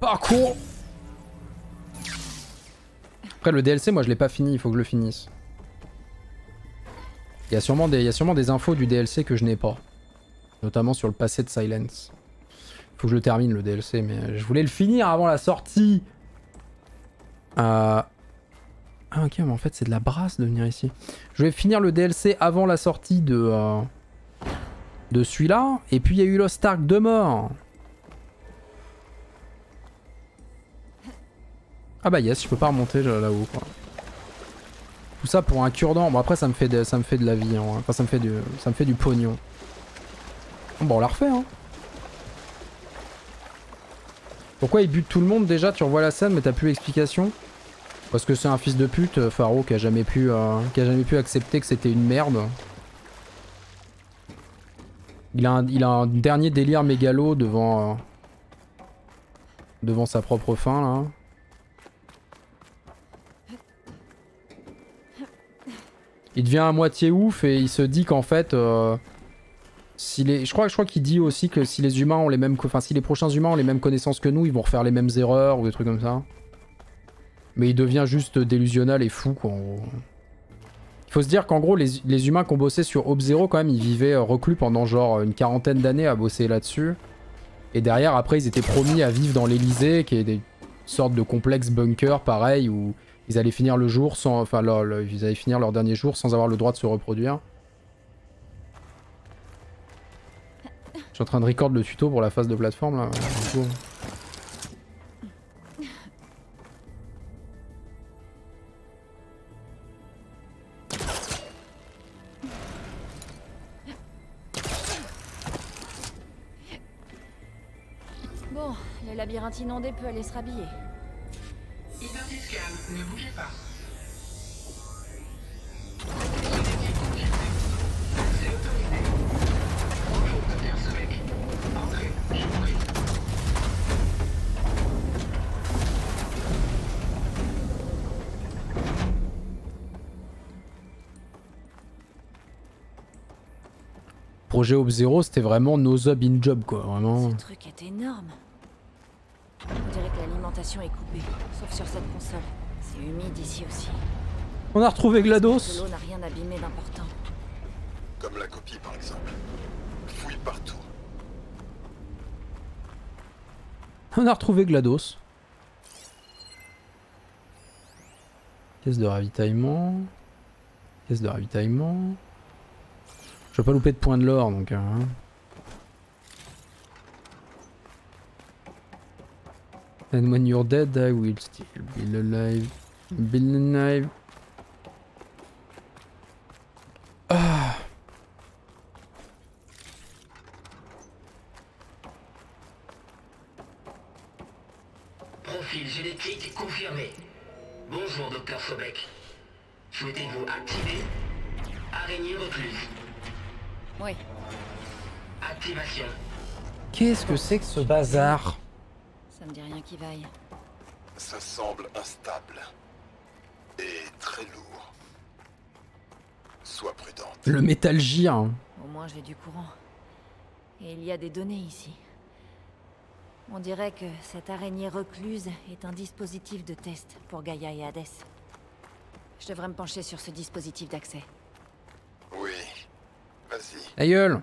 Parcours après le DLC, moi je l'ai pas fini, il faut que je le finisse. Il y, a sûrement des, y a sûrement des infos du DLC que je n'ai pas. Notamment sur le passé de Silence. Il Faut que je termine le DLC, mais euh, je voulais le finir avant la sortie. Euh, ah ok, mais en fait c'est de la brasse de venir ici. Je vais finir le DLC avant la sortie de, euh, de celui-là. Et puis il y a eu Lost Ark de mort. Ah bah yes, je peux pas remonter là-haut quoi. Tout ça pour un cure-dent. Bon après ça me fait de, ça me fait de la vie, hein. enfin ça me fait du, ça me fait du pognon. Bon bah, on la refait hein. Pourquoi il bute tout le monde déjà Tu revois la scène mais t'as plus l'explication Parce que c'est un fils de pute, euh, Faro, qui a jamais pu, euh, qui a jamais pu accepter que c'était une merde. Il a, un, a un dernier délire mégalo devant, euh, devant sa propre fin là. Hein. Il devient à moitié ouf et il se dit qu'en fait... Euh, je crois, je crois qu'il dit aussi que si les humains ont les mêmes... Enfin, si les prochains humains ont les mêmes connaissances que nous, ils vont refaire les mêmes erreurs ou des trucs comme ça. Mais il devient juste délusional et fou, quoi, Il faut se dire qu'en gros, les, humains qui ont bossé sur Hope Zero, quand même, ils vivaient euh, reclus pendant genre une quarantaine d'années à bosser là-dessus. Et derrière, après, ils étaient promis à vivre dans l'Elysée, qui est des sortes de complexes bunker, pareil, où ils allaient finir le jour sans, enfin, leur, finir leur dernier jour sans avoir le droit de se reproduire. Je suis en train de record le tuto pour la phase de plateforme là.
Bon, le labyrinthe inondé peut
aller se rhabiller.
Hyper ne bougez pas. Sonétique confirmé. Accès autorisé. Bonjour, docteur Sobek. Entrez, je prie.
Projet Op 0, c'était vraiment nos Zob in Job, quoi, vraiment. Ce
truc est énorme. On dirait que l'alimentation est coupée, sauf sur cette console. C'est humide ici aussi.
On a retrouvé GLaDOS. L'eau
n'a rien abîmé d'important.
Comme la copie par
exemple. Fouille partout.
On a retrouvé GLaDOS. Caisse de ravitaillement. Caisse de ravitaillement. Je vais pas louper de points de l'or donc. Hein. And when you're dead, I will still be alive. Be
Profil ah. génétique confirmé. Bonjour, docteur Sobek. Souhaitez-vous activer Araignée recluse.
Oui. Activation.
Qu'est-ce que c'est que ce bazar
ça me dit rien qui vaille. Ça semble
instable. Et très lourd.
Sois prudent. Le métal gire. Hein.
Au moins j'ai du courant. Et il y a des données ici. On dirait que cette araignée recluse est un dispositif de test pour Gaïa et Hades. Je devrais me pencher sur ce dispositif d'accès. Oui.
Vas-y. Aïeul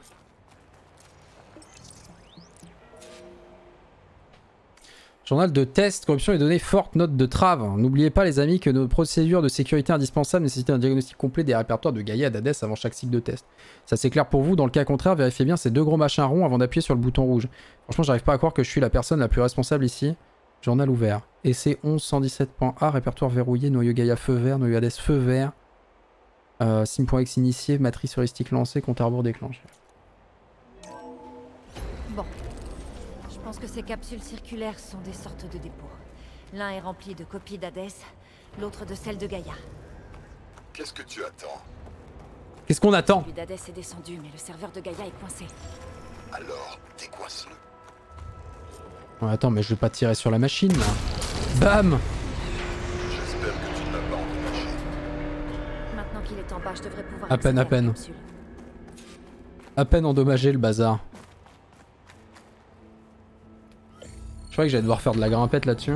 Journal de test, corruption et données forte note de trave. N'oubliez pas les amis que nos procédures de sécurité indispensables nécessitent un diagnostic complet des répertoires de Gaïa et avant chaque cycle de test. Ça c'est clair pour vous, dans le cas contraire, vérifiez bien ces deux gros machins ronds avant d'appuyer sur le bouton rouge. Franchement j'arrive pas à croire que je suis la personne la plus responsable ici. Journal ouvert. Essai 1117.A, répertoire verrouillé, noyau Gaïa feu vert, noyau Hadès feu vert. Euh, initié, matrice heuristique lancée, compte à rebours déclenché.
Je pense que ces capsules circulaires sont des sortes de dépôts. L'un est rempli de copies d'Hadès, l'autre de celles de Gaïa.
Qu'est-ce que tu attends
Qu'est-ce qu'on attend
d'Hadès est descendu, mais le serveur de Gaïa est coincé.
Alors, décoince-le. attends, mais je vais pas tirer sur la machine, là. Bam
J'espère que tu ne l'as pas
Maintenant qu'il est en bas, je devrais pouvoir... À
peine, à peine. À peine endommagé, le bazar. Je crois que j'allais devoir faire de la grimpette là-dessus.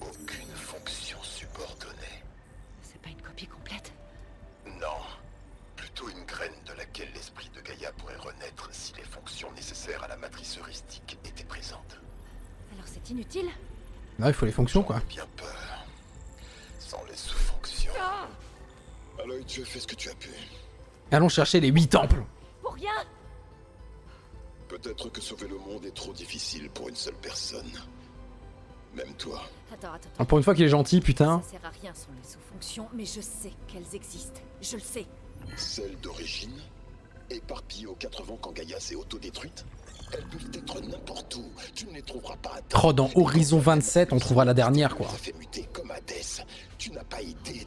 Aucune fonction subordonnée. C'est pas une copie complète Non. Plutôt une graine de laquelle l'esprit de Gaïa pourrait renaître si les fonctions nécessaires à la matrice heuristique étaient présentes. Alors c'est inutile
Non, il faut les fonctions quoi.
Bien peur. Sans les sous-fonctions. tu ah as ce que tu
as pu. Allons chercher les huit temples
Peut-être que sauver le monde est trop difficile pour une seule personne. Même toi. Attends,
ah, Pour une fois qu'il est gentil, putain. Ça
sert à rien sans les sous-fonctions, mais je sais qu'elles existent. Je le sais. Celles d'origine, éparpillées aux quatre vents quand Gaïa s'est autodétruite, elles peuvent être n'importe où. Tu ne les trouveras pas
à dans Horizon 27, on trouvera la dernière, quoi. fait muter
comme Hades. Tu n'as pas été...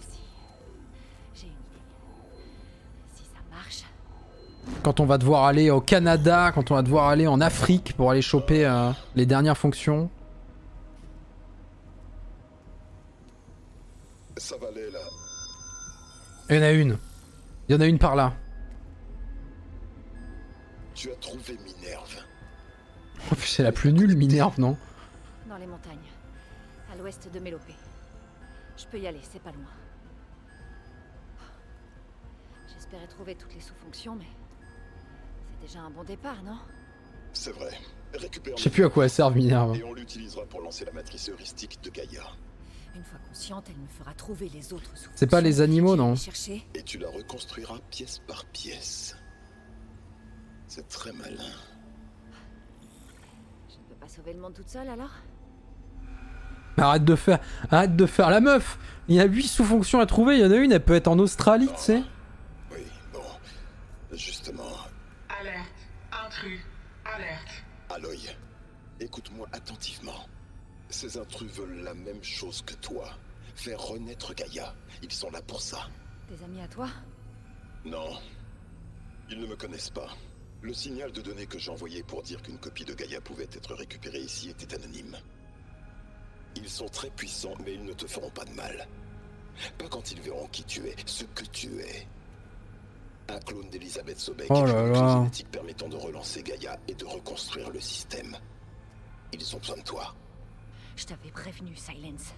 J'ai une idée.
Si ça marche, quand on va devoir aller au Canada, quand on va devoir aller en Afrique pour aller choper euh, les dernières fonctions. Ça Il y en a une. Il y en a une par là.
Tu as trouvé Minerve.
c'est la plus nulle, Minerve, non
Dans les montagnes, à l'ouest
de Mélopée. Je peux y aller, c'est pas loin.
J'espérais trouver toutes les sous-fonctions, mais déjà un bon départ, non C'est vrai. Récupère. Je sais plus à quoi elle sert Minerve. Et on l'utilisera pour lancer la matrice heuristique de Gaïa. Une fois consciente, elle me fera trouver les autres
C'est pas les animaux, non
Et tu la reconstruiras pièce par pièce. C'est très malin. Je ne peux pas sauver le monde toute seule alors
Arrête de faire, arrête de faire la meuf. Il y a 8 sous-fonctions à trouver, il y en a une, elle peut être en Australie, tu sais. Ah.
Oui, bon. Justement, Aloy, écoute-moi attentivement. Ces intrus veulent la même chose que toi. Faire renaître Gaïa. Ils sont là pour ça.
Des amis à toi
Non. Ils ne me connaissent pas. Le signal de données que j'envoyais pour dire qu'une copie de Gaïa pouvait être récupérée ici était anonyme. Ils sont très puissants, mais ils ne te feront pas de mal. Pas quand ils verront qui tu es, ce que tu es. Un clone d'Elisabeth
Sobek oh génétique
permettant de relancer Gaïa et de reconstruire le système. Ils ont besoin de toi.
Je t'avais prévenu, Silence.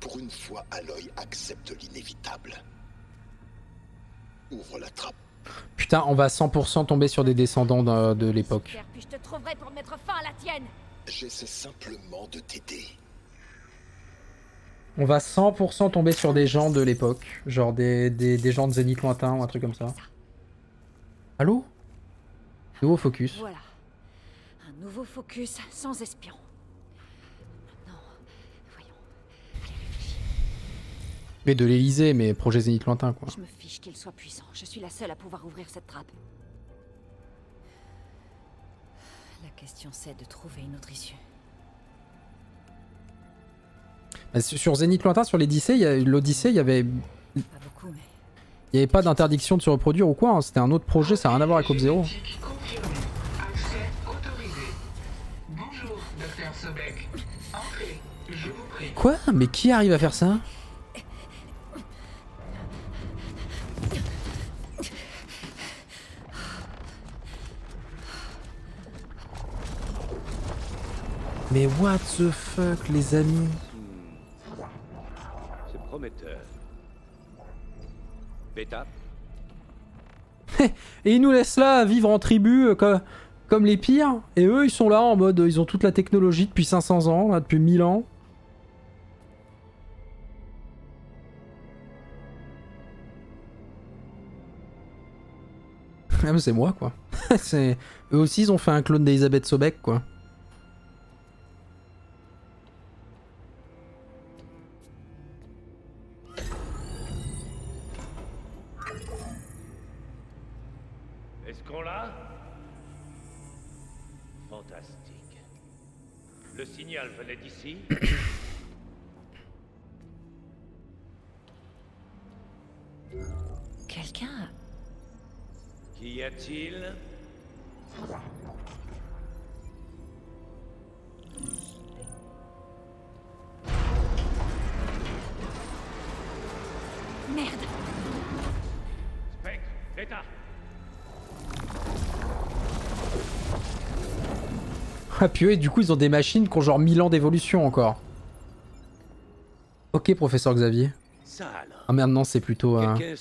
Pour une fois, Aloy accepte l'inévitable. Ouvre la trappe.
Putain, on va 100% tomber sur des descendants de, l'époque.
je te trouverai pour mettre fin à la tienne. J'essaie simplement de t'aider.
On va 100% tomber sur des gens de l'époque, genre des, des, gens de Zénith lointain ou un truc comme ça. Allô Nouveau focus.
Voilà. Un nouveau focus sans espion. Maintenant,
voyons. Mais de l'Elysée, mais projet Zénith lointain, quoi. Je
me fiche qu'il soit puissant. Je suis la seule à pouvoir ouvrir cette trappe. La question, c'est de trouver une autre issue.
Bah, sur Zénith lointain, sur l'Odyssée, il y avait... Pas beaucoup, mais... Il n'y avait pas d'interdiction de se reproduire ou quoi, hein. c'était un autre projet, ça n'a rien à voir avec Zero. Quoi Mais qui arrive à faire ça Mais what the fuck les amis
C'est prometteur.
et ils nous laissent là vivre en tribu euh, comme, les pires. Et eux, ils sont là en mode, ils ont toute la technologie depuis 500 ans, depuis 1000 ans. Ah, c'est moi, quoi. eux aussi, ils ont fait un clone d'Elisabeth Sobek, quoi.
Quelqu'un.
Quelqu'un
Qu'y a-t-il
Et et Du coup, ils ont des machines qui ont genre 1000 ans d'évolution encore. Ok, professeur Xavier. Ah merde, non, c'est plutôt. Euh...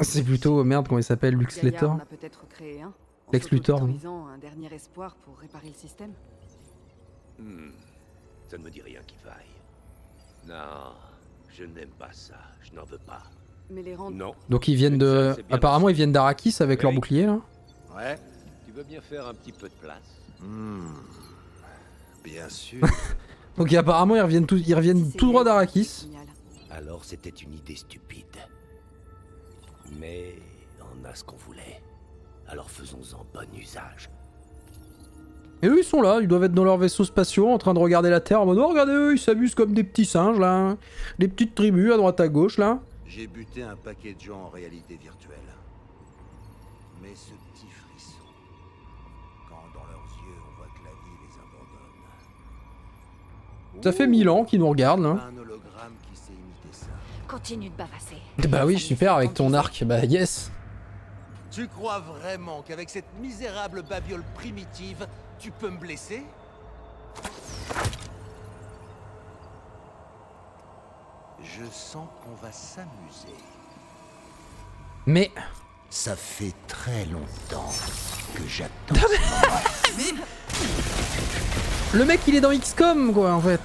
C'est plutôt, euh, merde, comment il s'appelle Lux Luthor hein, Lex Luthor. Hmm,
ça ne me dit rien qui vaille. Non, je n'aime pas ça, je n'en veux pas. Mais les
Donc ils viennent de. Apparemment, ils viennent d'Arakis avec leur bouclier là
Ouais, bien faire un petit peu de place. Hmm. Bien sûr.
Donc apparemment ils reviennent tout, ils reviennent tout droit d'Arakis.
Alors c'était une idée stupide. Mais on a ce qu'on voulait. Alors faisons-en bon usage.
Et eux ils sont là, ils doivent être dans leur vaisseau spatiaux en train de regarder la Terre en mode oh, regardez eux, ils s'amusent comme des petits singes là, des petites tribus à droite à gauche là.
J'ai buté un paquet de gens en réalité virtuelle. Mais ce
Ça fait mille ans qu'ils nous regardent hein.
là. Continue de bavasser.
Bah oui, super, avec ton arc, bah yes.
Tu crois vraiment qu'avec cette misérable babiole primitive, tu peux me blesser Je sens qu'on va s'amuser. Mais... Ça fait très longtemps que j'attends.
Le mec il est dans XCOM quoi en fait.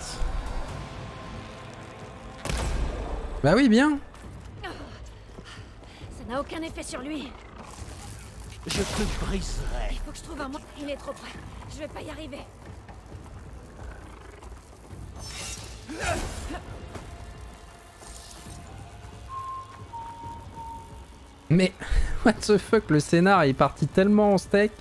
Bah oui bien. Ça
n'a aucun effet sur lui.
Je te briserai.
Il
faut que je trouve un moyen. Il est trop près. Je vais pas y arriver.
Mais what the fuck le scénar est parti tellement en steak.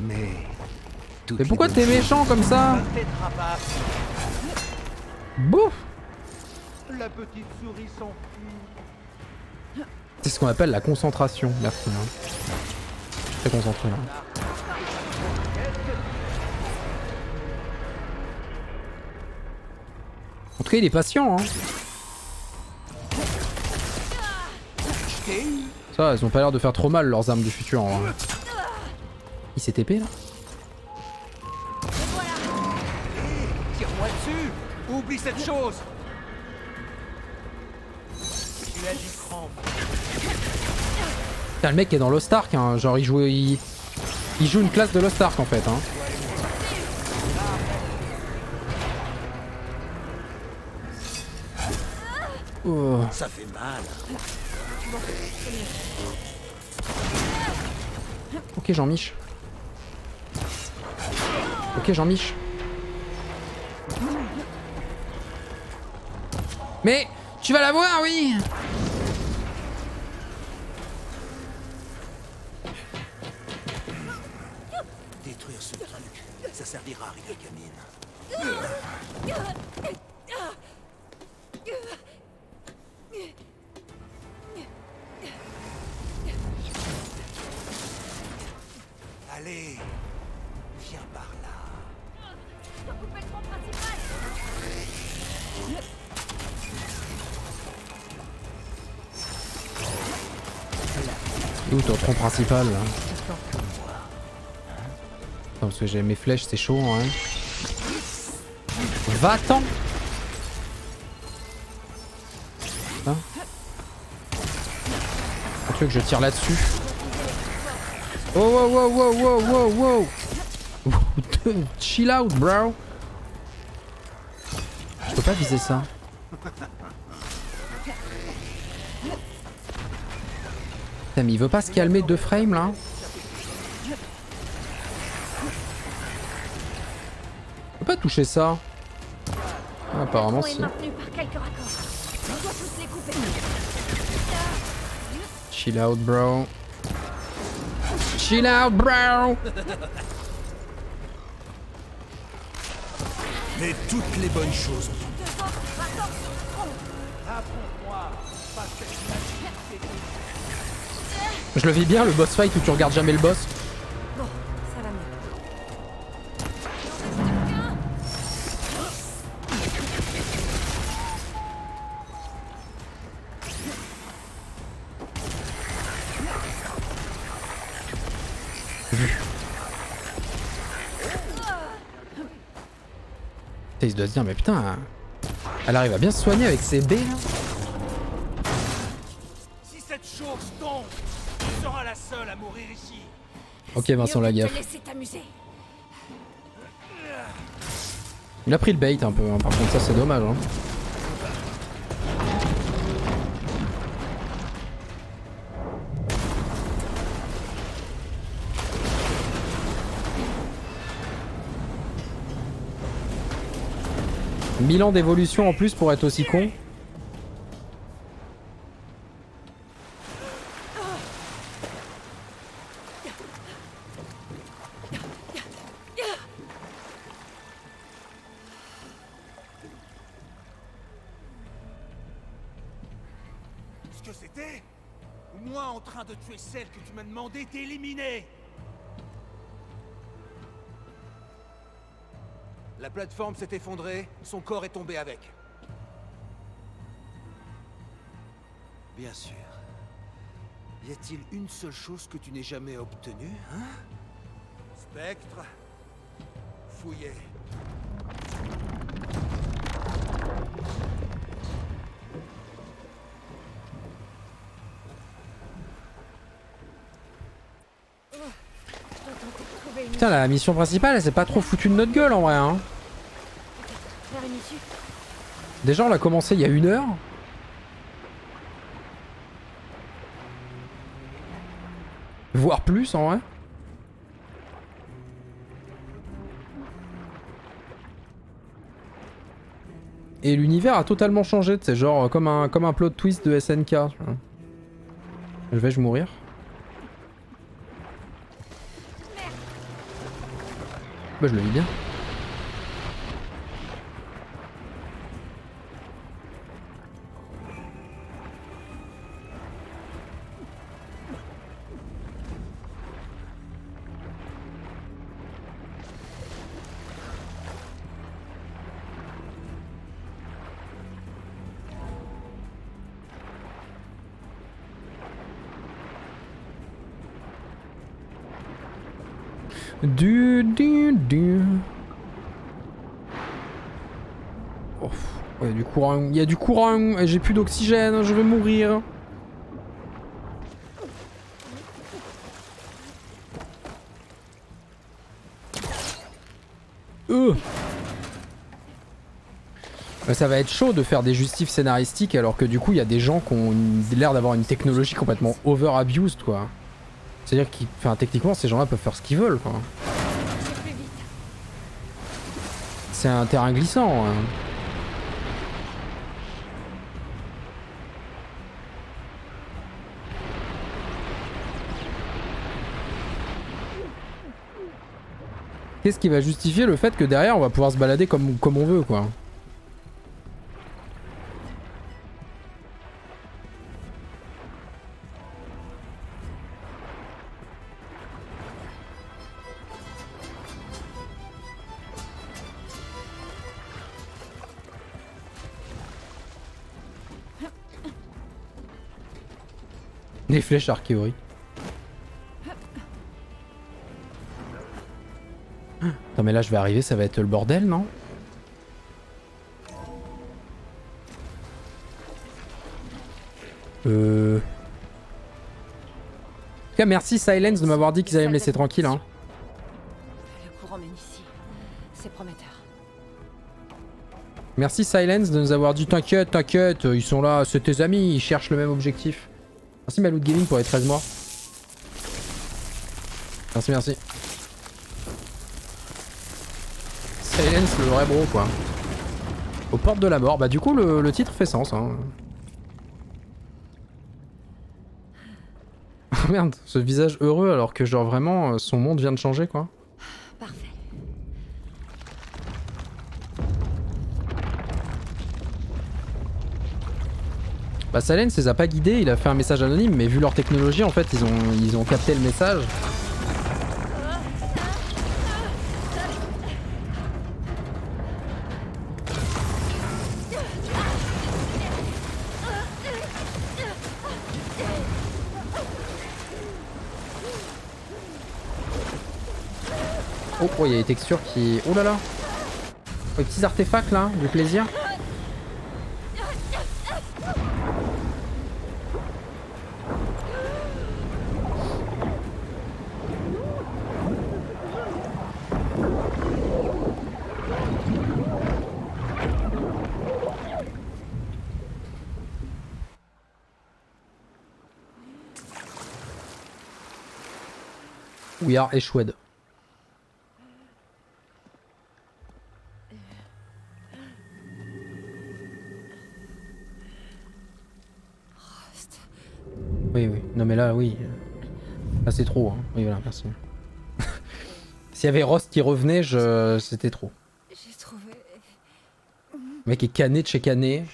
Mais. Mais pourquoi t'es méchant comme ça
Bouf
La petite souris
C'est ce qu'on appelle la concentration. Merci. Hein. Très concentré là. En tout cas, il est patient. Hein. Ça, ils ont pas l'air de faire trop mal leurs armes du futur. Hein. Il s'est TP là
voilà. Tire-moi dessus Oublie cette chose Tu as du
Putain, le mec est dans Lost Ark, hein. genre il joue, il... il... joue une classe de Lost Ark en fait. Hein. Oh. Ça
fait mal. Hein.
Ok Jean-Mich. Ok, Jean-Mich. Mais tu vas la voir, oui
Détruire ce truc, ça servira à rien, Camille.
Allez
Où ton tronc principal parce que j'ai mes flèches, c'est chaud hein. Va-t'en Hein Tu veux que je tire là-dessus Oh wow wow wow wow wow wow Chill out bro peut pas viser ça. Putain, mais il veut pas se calmer deux frames là Je peut pas toucher ça. Ah, apparemment si. Chill out bro. Chill out bro
Mais toutes les bonnes choses
Je le vis bien le boss fight où tu regardes jamais le boss. Bon, ça Vu. Il se doit se dire mais putain, elle arrive à bien se soigner avec ses baies Si cette chose
tombe, Ok Vincent
gaffe Il a pris le bait un peu, hein. par contre ça c'est dommage. Hein. d'évolution en plus pour être aussi con.
de tuer celle que tu m'as demandé d'éliminer La plateforme s'est effondrée, son corps est tombé avec. Bien sûr. Y a-t-il une seule chose que tu n'aies jamais obtenue, hein Spectre, fouillez.
la mission
principale, elle s'est pas trop foutu de notre gueule en vrai. Hein. Déjà, on l'a commencé il y a une heure. Voire plus en vrai. Et l'univers a totalement changé, c'est genre comme un, comme un plot twist de SNK. Je vais-je mourir Bah je le vis bien. Il y a du courant. J'ai plus d'oxygène. Je vais mourir. Euh. Bah, ça va être chaud de faire des justifs scénaristiques alors que du coup il y a des gens qui ont l'air d'avoir une technologie complètement over-abused quoi. C'est-à-dire que techniquement ces gens-là peuvent faire ce qu'ils veulent quoi. C'est un terrain glissant. Hein. Qu'est-ce qui va justifier le fait que derrière on va pouvoir se balader comme, comme on veut quoi Les flèches archéoriques. mais là je vais arriver, ça va être le bordel, non Euh... En tout cas, merci Silence de m'avoir dit qu'ils allaient me laisser tranquille. Hein.
Le courant mène ici. C'est prometteur.
Merci Silence de nous avoir dit t'inquiète, t'inquiète, ils sont là, c'est tes amis, ils cherchent le même objectif. Merci Maloud Gaming pour les 13 mois. Merci, merci. le vrai bro quoi. Aux portes de la mort. Bah du coup le, titre fait sens. Hein. Ah, merde, ce visage heureux alors que genre vraiment euh, son monde vient de changer quoi. Parfait. Bah Salen, se les a pas guidés, il a fait un message anonyme, mais vu leur technologie en fait ils ont, ils ont capté le message. Oh, il y a des textures qui... Oh là là Les petits artefacts là, du plaisir. We are échoués. c'est trop. Hein. merci. S'il y avait Ross qui revenait, je... c'était trop. J'ai trouvé. mec est cané de chez cané.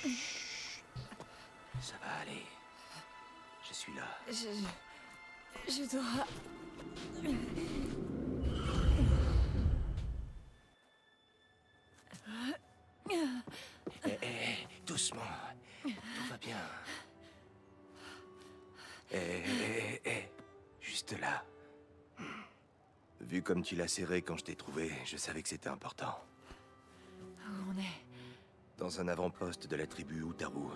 quand je t'ai trouvé. Je savais que c'était important. Où on est Dans un avant-poste de la tribu Utaru.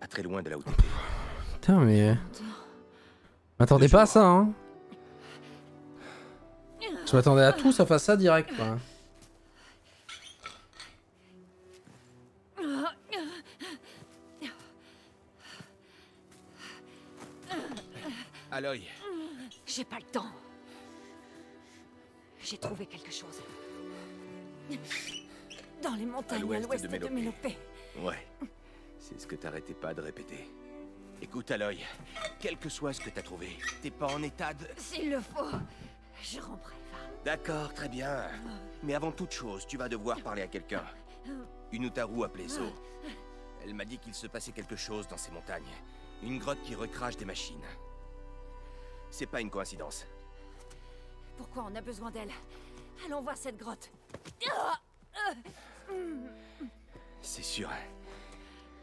à très loin de la haute
Putain, mais... Euh, m'attendais pas à ça, hein Je m'attendais à tout, sauf à ça direct, quoi.
Aloy.
J'ai pas le temps. J'ai trouvé quelque chose. Dans les montagnes à l'ouest de,
Ouais. C'est ce que t'arrêtais pas de répéter. Écoute, Aloy, quel que soit ce que t'as trouvé, t'es pas en état de...
S'il le faut, je romprai
D'accord, très bien. Mais avant toute chose, tu vas devoir parler à quelqu'un. Une a appelée Zo. Elle m'a dit qu'il se passait quelque chose dans ces montagnes. Une grotte qui recrache des machines. C'est pas une coïncidence
pourquoi on a besoin d'elle. Allons voir cette grotte.
C'est sûr.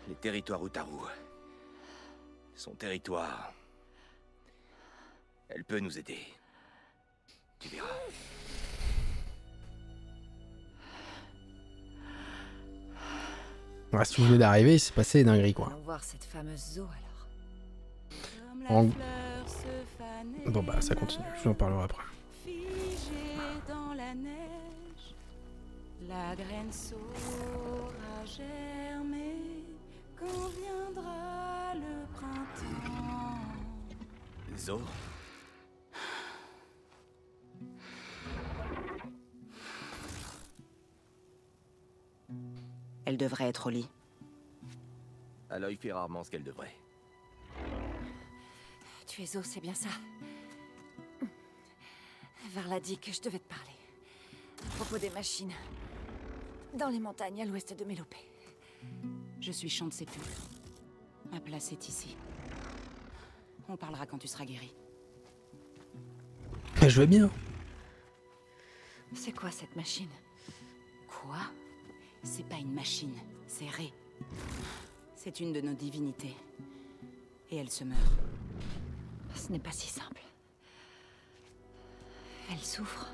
Les territoires Utaru. Son territoire. Elle peut nous aider.
Tu verras. On si vous venez d'arriver, il s'est passé d'un gris quoi. On
voir cette fameuse zoo
alors. Bon bah ça continue, je vous en parlerai après
la neige, la graine saura germer quand viendra le printemps. Zo Elle devrait être au lit.
il fait rarement ce qu'elle devrait.
Tu es Zo, c'est bien ça. Varla dit que je devais te parler. À propos des machines. Dans les montagnes à l'ouest de Mélopée. Je suis champ de sépulcre. Ma place
est ici. On parlera quand tu seras guéri. Bah, je veux bien. C'est quoi cette machine Quoi C'est pas une machine, c'est Ré. C'est une de nos divinités. Et elle se meurt. Ce n'est pas si simple. Elle souffre.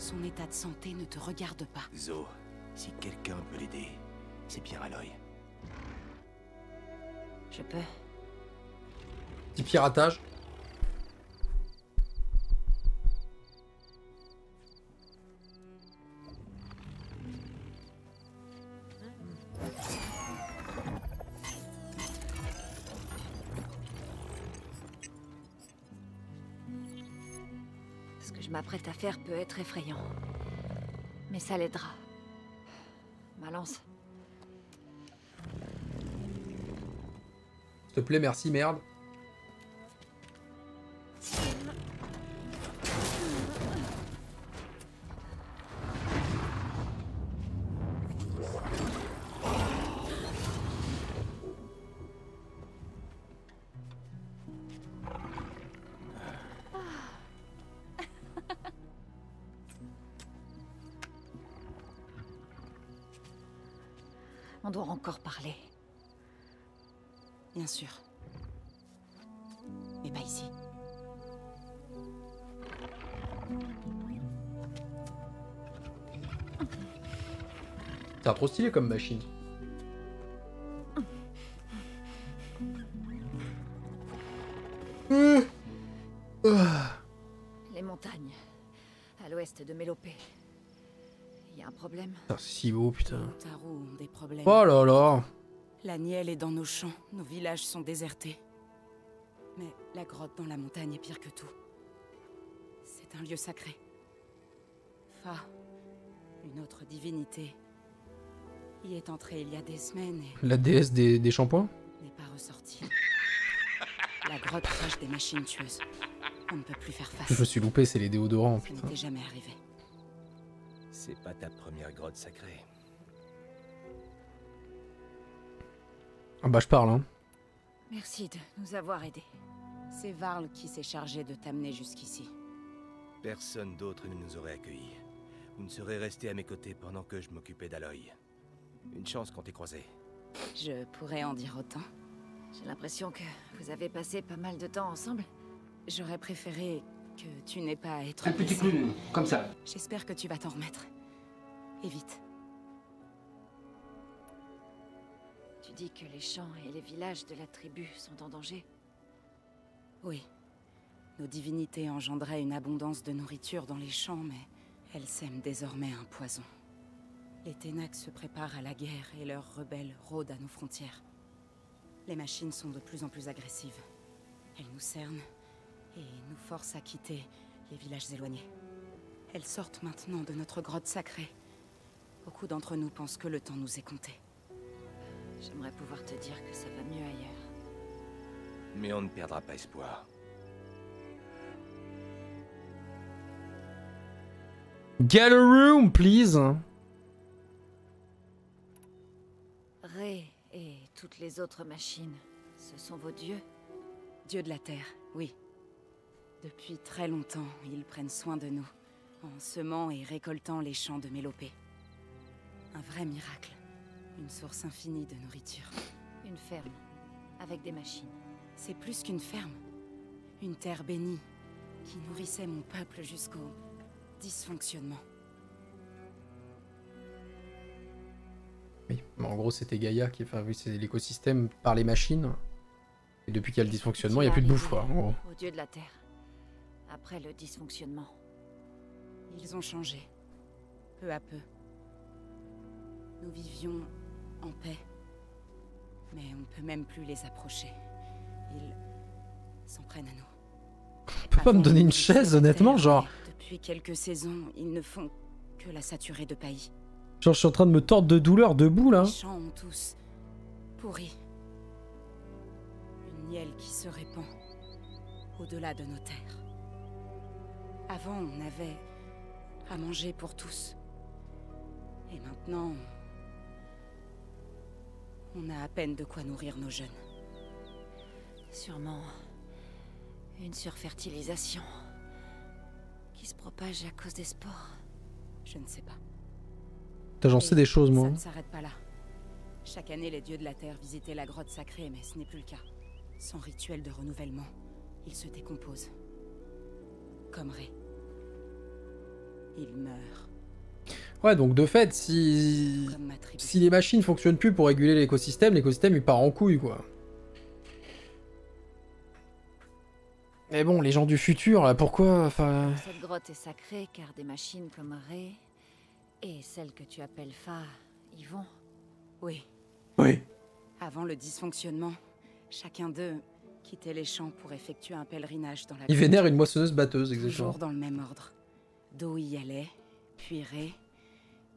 Son état de santé ne te regarde pas.
Zo, si quelqu'un peut l'aider, c'est Pierre Aloy. Je peux.
Petit piratage.
peut être effrayant. Mais ça l'aidera. Ma lance.
S'il te plaît, merci, merde. trop stylé comme machine.
Hmm. Les montagnes, à l'ouest de Mélopée. Il y a un problème.
Ah, c'est si beau, putain.
des problèmes. Oh là là. La nielle est dans nos champs, nos villages sont désertés. Mais la grotte dans la montagne est pire que tout. C'est un lieu sacré. Fa, une autre divinité, il est entré il y a des semaines. Et la déesse
des, shampoings
N'est pas ressortie. la grotte crache des machines tueuses. On ne peut plus faire face. Je me suis
loupé, c'est les déodorants. Ça n'était
jamais arrivé.
C'est pas ta première grotte sacrée.
Ah bah je parle hein.
Merci de nous avoir aidés. C'est Varl qui s'est chargé de t'amener jusqu'ici.
Personne d'autre ne nous aurait accueillis. Vous ne serez resté à mes côtés pendant que je m'occupais d'Aloy. Une chance qu'on t'ait croisé.
Je pourrais en dire autant. J'ai l'impression que vous avez passé pas mal de temps ensemble. J'aurais préféré que tu n'aies pas à
être... Un petit clou, comme ça.
J'espère que tu vas t'en remettre. Et vite.
Tu dis que les champs et les villages de la tribu sont en danger
Oui. Nos divinités engendraient une abondance de nourriture dans les champs, mais elles sèment désormais un poison. Les Ténacs se préparent à la guerre et leurs rebelles rôdent à nos frontières. Les machines sont de plus en plus agressives. Elles nous cernent et nous forcent à quitter les villages éloignés. Elles sortent maintenant de notre grotte sacrée. Beaucoup d'entre nous pensent que le temps nous est compté. J'aimerais pouvoir te dire que ça va mieux ailleurs.
Mais on ne perdra pas espoir.
Get room, please
et toutes les autres machines, ce sont vos dieux Dieux de la Terre, oui. Depuis très longtemps, ils prennent
soin de nous, en semant et récoltant les champs de Mélopée. Un vrai miracle. Une source infinie de nourriture.
Une ferme, avec des machines.
C'est plus qu'une ferme. Une terre bénie, qui nourrissait mon peuple jusqu'au dysfonctionnement.
Oui, mais en gros, c'était Gaïa qui a fait c'est l'écosystème par les machines. Et depuis qu'il y a le dysfonctionnement, il n'y a plus de bouffe, quoi, en gros.
Au dieu de la Terre. Après le dysfonctionnement,
ils ont changé. Peu à peu. Nous vivions en paix. Mais on ne peut même plus les approcher. Ils s'en prennent à nous.
On peut pas me donner une chaise, honnêtement, genre.
Depuis quelques saisons, ils ne font que la saturer de paillis.
Genre, je suis en train de me tordre de douleur debout là. Les champs
ont tous pourri. Une miel qui se répand au-delà de nos terres. Avant, on avait à manger pour tous. Et maintenant, on a à peine de quoi nourrir nos jeunes.
Sûrement une surfertilisation qui se propage à cause des sports. Je ne sais pas
j'en sais des choses, moi. Ça ne
s'arrête pas là. Chaque année, les dieux de la Terre visitaient la grotte sacrée, mais ce n'est plus le cas. Sans rituel de renouvellement, ils se décomposent. Comme Ré. Ils meurent.
Ouais, donc de fait, si si les machines fonctionnent plus pour réguler l'écosystème, l'écosystème il part en couille, quoi. Mais bon, les gens du futur, là, pourquoi, enfin... Cette
grotte est sacrée car des machines comme Ray et celle que tu appelles Fa, Yvon Oui. Oui. Avant le dysfonctionnement, chacun d'eux
quittait les champs pour effectuer un pèlerinage dans la... Ils vénèrent une moissonneuse batteuse, exactement. Toujours dans le même ordre. Do y allait, puis Ré,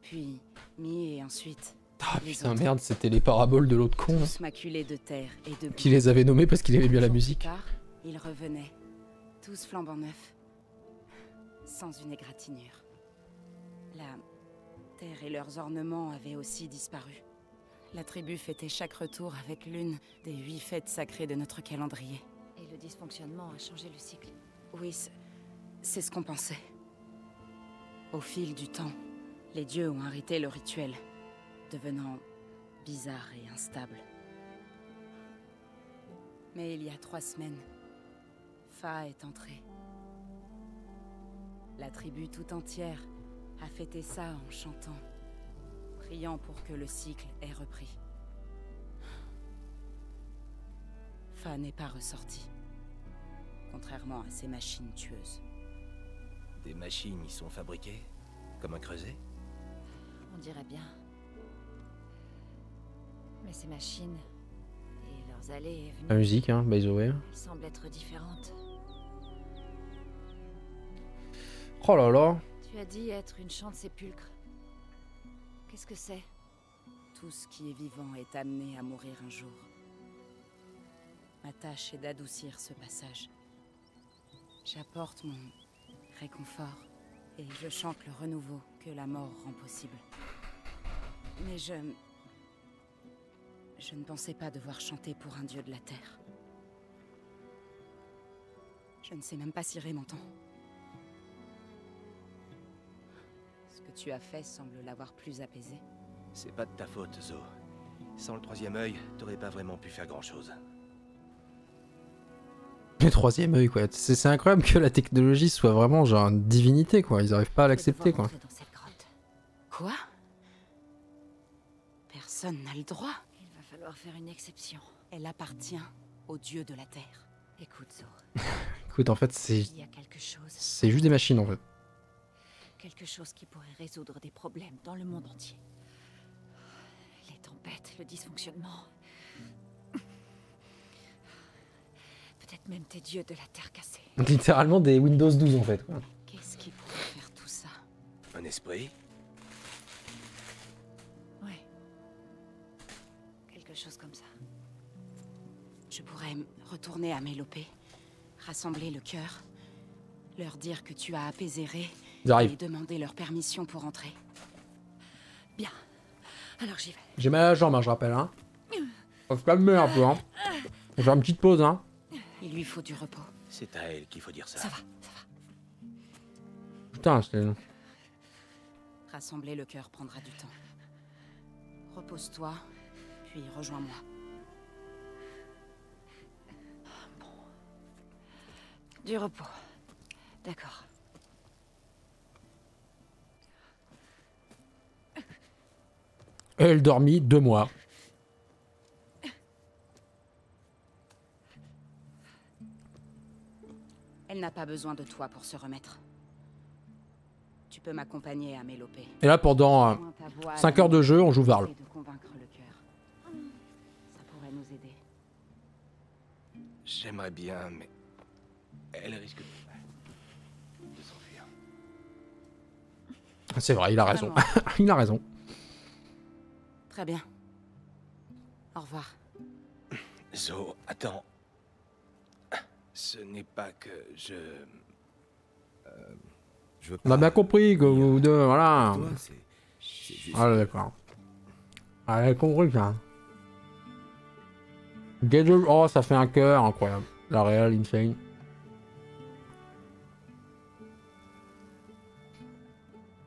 puis Mi et ensuite... Ah putain merde,
c'était les paraboles de l'autre con. Hein.
de terre et de Qui les avait nommés parce
qu'il aimait bien la musique.
Tard, ils revenaient, tous flambant neufs, sans une égratignure. La et leurs ornements avaient aussi disparu. La tribu fêtait chaque retour avec l'une des huit fêtes sacrées de notre calendrier. Et le dysfonctionnement a changé le cycle Oui, c'est ce qu'on pensait. Au fil du temps, les dieux ont arrêté le rituel, devenant bizarre et instable. Mais il y a trois semaines, Fa est entrée. La tribu tout entière a fêté ça en chantant, priant pour que le cycle ait repris. Fa n'est pas ressorti, contrairement à ces machines tueuses.
Des machines y sont fabriquées Comme un creuset
On dirait bien. Mais ces machines et leurs allées et venues, La musique, hein, by the être différentes. Oh là là tu as dit être une chante sépulcre. Qu'est-ce que c'est Tout ce qui est vivant est amené à mourir un jour. Ma
tâche est d'adoucir ce passage. J'apporte mon réconfort et je chante le renouveau que la mort rend possible. Mais je... Je ne pensais pas devoir chanter pour un dieu de la Terre. Je ne sais même pas si Ré m'entend. que tu as fait semble l'avoir plus apaisé.
C'est pas de ta faute, Zo. Sans le troisième œil, t'aurais pas vraiment pu faire grand-chose.
Le troisième œil, quoi. C'est incroyable que la technologie soit vraiment genre une divinité, quoi. Ils arrivent pas à l'accepter, quoi.
Quoi Personne n'a le droit. Il va falloir faire une exception. Elle appartient au dieu
de la terre. Écoute, Zo.
Écoute, en fait, c'est. C'est juste des machines, en fait
quelque chose qui pourrait résoudre des problèmes dans le monde entier. Les tempêtes, le dysfonctionnement.
Peut-être même tes dieux de la terre cassée.
Littéralement des Windows 12 en fait. Qu'est-ce qui pourrait
faire tout ça Un esprit
Ouais. Quelque chose comme ça.
Je pourrais
retourner à Mélopée, rassembler le cœur, leur dire que tu as apaisé
demander
leur permission pour entrer. Bien.
Alors j'y vais.
J'ai ma jambe, hein, je rappelle. Hein. Faut pas me un peu. Hein. On faire une petite pause. Hein.
Il lui faut du repos. C'est à elle qu'il faut dire ça. Ça va, ça
va. Putain, c'était...
Rassembler le cœur prendra du temps. Repose-toi, puis rejoins-moi.
Bon. Du repos. D'accord.
Elle dormit deux mois.
Elle n'a pas besoin de toi pour se remettre. Tu peux m'accompagner à mélopper Et là, pendant euh, cinq 5 heures de jeu, on joue varle.
J'aimerais bien, mais elle risque de
C'est vrai, il a raison. il a raison.
Très bien. Au revoir. Zo, attends. Ce n'est pas que je... Euh, je veux bah, pas... On a bien
compris que vous deux, voilà. Ah d'accord. Ah, elle a compris ça. Oh, ça fait un cœur, incroyable. La réelle, insane.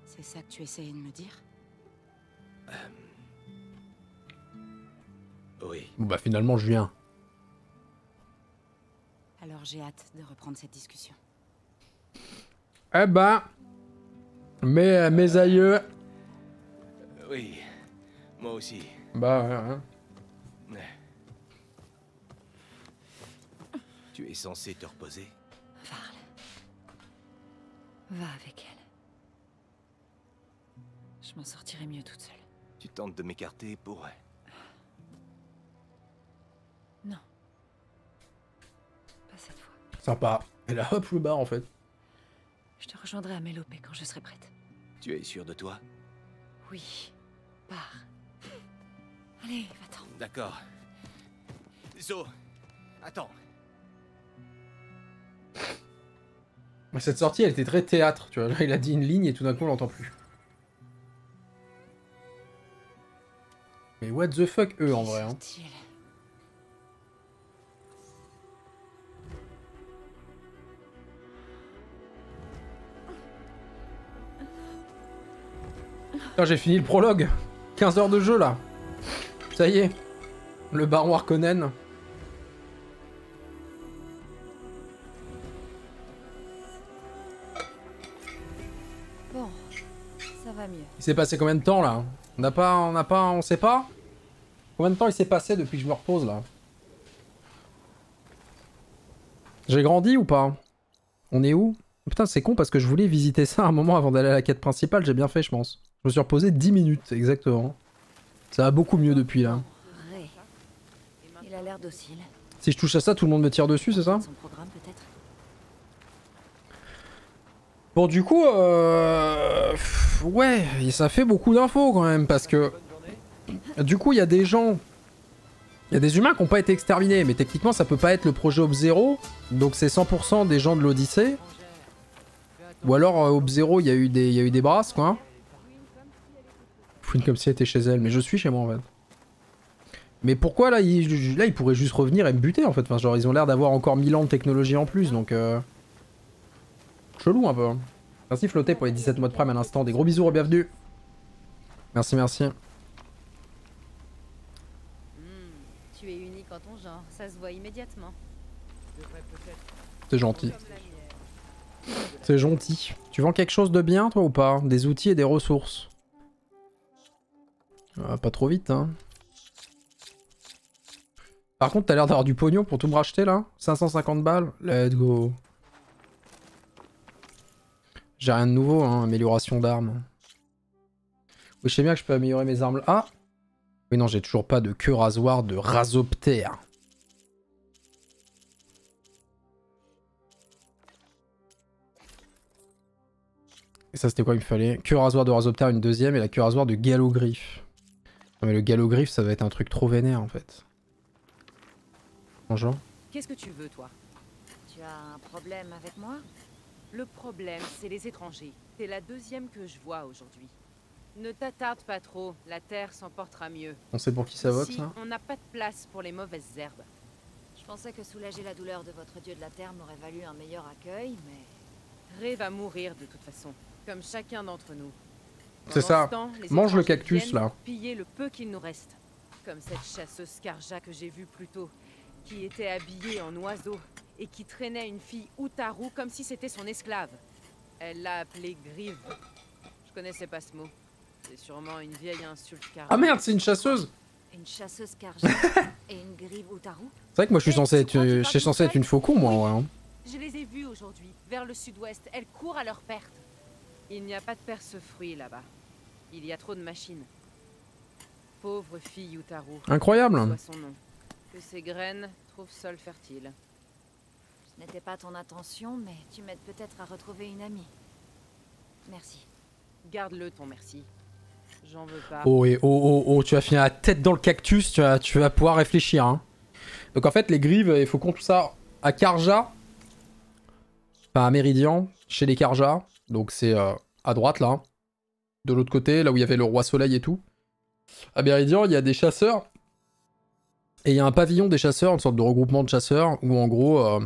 C'est ça que tu essayais de me dire euh,
oui. Bon bah finalement je viens.
Alors j'ai hâte de reprendre cette discussion.
Eh ben, mais mes euh, aïeux.
Oui, moi aussi.
Bah ouais. Hein.
Tu es censé te reposer. Varle. Va avec elle. Je m'en sortirai mieux toute seule. Tu tentes de m'écarter pour Sympa. elle a hop, le bas en fait.
Je te rejoindrai à Mélopée quand je serai prête.
Tu es sûr de toi
Oui. Pars.
Allez, va-t'en. D'accord. Zo, attends.
Bah, cette sortie, elle était très théâtre, tu vois. il a dit une ligne et tout d'un coup, on l'entend plus. Mais what the fuck, eux, en vrai. Hein. j'ai fini le prologue. 15 heures de jeu là. Ça y est. Le baron Harkonnen.
Bon, ça va mieux.
Il s'est passé combien de temps là On n'a pas, on n'a pas, on sait pas Combien de temps il s'est passé depuis que je me repose là J'ai grandi ou pas On est où Putain, c'est con parce que je voulais visiter ça un moment avant d'aller à la quête principale, j'ai bien fait, je pense. Je me suis reposé 10 minutes, exactement. Ça va beaucoup mieux depuis là. Si je touche à ça, tout le monde me tire dessus, c'est ça Bon, du coup, euh... ouais, ça fait beaucoup d'infos quand même, parce que du coup, il y a des gens, il y a des humains qui n'ont pas été exterminés, mais techniquement, ça peut pas être le projet Ob Zero, donc c'est 100% des gens de l'Odyssée. Ou alors, euh, Ob 0 il y, y, a eu des brasses, quoi comme si elle était chez elle, mais je suis chez moi en fait. Mais pourquoi là ils, là, ils pourraient juste revenir et me buter en fait Enfin, genre, ils ont l'air d'avoir encore 1000 ans de technologie en plus donc. Euh, chelou un peu. Hein. Merci flotter pour les 17 mois de prime à l'instant. Des gros bisous, bienvenue. Merci, merci. Hmm,
tu es unique en ton genre, ça se voit immédiatement.
C'est gentil. C'est gentil. Tu vends quelque chose de bien toi ou pas Des outils et des ressources ah, pas trop vite, hein. Par contre, t'as l'air d'avoir du pognon pour tout me racheter, là 550 balles Let's go. J'ai rien de nouveau, hein. Amélioration d'armes. Oui, je sais bien que je peux améliorer mes armes. Ah Oui, non, j'ai toujours pas de queue rasoir de rasoptère. Et ça, c'était quoi il me fallait Queue rasoir de rasoptère, une deuxième, et la queue rasoir de galogriffe mais le galogriffe, ça va être un truc trop vénère en fait. Bonjour.
Qu'est-ce
que tu veux, toi Tu as un problème avec moi Le problème, c'est les étrangers. T'es la deuxième que je vois aujourd'hui. Ne t'attarde pas trop, la terre s'emportera mieux. On sait pour qui ça vote, On n'a pas de place pour les mauvaises herbes. Je pensais que soulager la douleur de votre dieu de la terre m'aurait valu un meilleur accueil, mais... Ray va mourir de toute façon, comme chacun d'entre nous.
C'est ça. Mange le cactus là.
Piller le peu qu'il nous reste. Comme cette chasseuse carja que j'ai vue plus tôt, qui était habillée en oiseau et qui traînait une fille outarou comme si c'était son esclave. Elle l'a appelée Grive. Je connaissais pas ce mot. C'est sûrement une vieille insulte car. Ah merde, c'est une chasseuse Une chasseuse carja et une Grive C'est
vrai que moi je suis censé être, censé être une faucon moi hein.
Je les ai vues aujourd'hui, vers le sud-ouest. Elles courent à leur perte. Il n'y a pas de perce-fruits là-bas. Il y a trop de machines. Pauvre fille Utaru. Incroyable. Son nom. Que ces graines trouvent sol fertile. Ce n'était pas ton intention, mais tu m'aides peut-être à retrouver une amie. Merci. Garde-le ton merci. J'en veux pas. Oh et
oh oh oh, tu as finir la tête dans le cactus, tu vas, tu vas pouvoir réfléchir. Hein. Donc en fait, les grives, il faut qu'on tout ça à Karja. Enfin à Méridian, chez les Karja. Donc c'est euh, à droite là de l'autre côté, là où il y avait le roi soleil et tout. À Méridian, il y a des chasseurs. Et il y a un pavillon des chasseurs, une sorte de regroupement de chasseurs, où en gros, euh,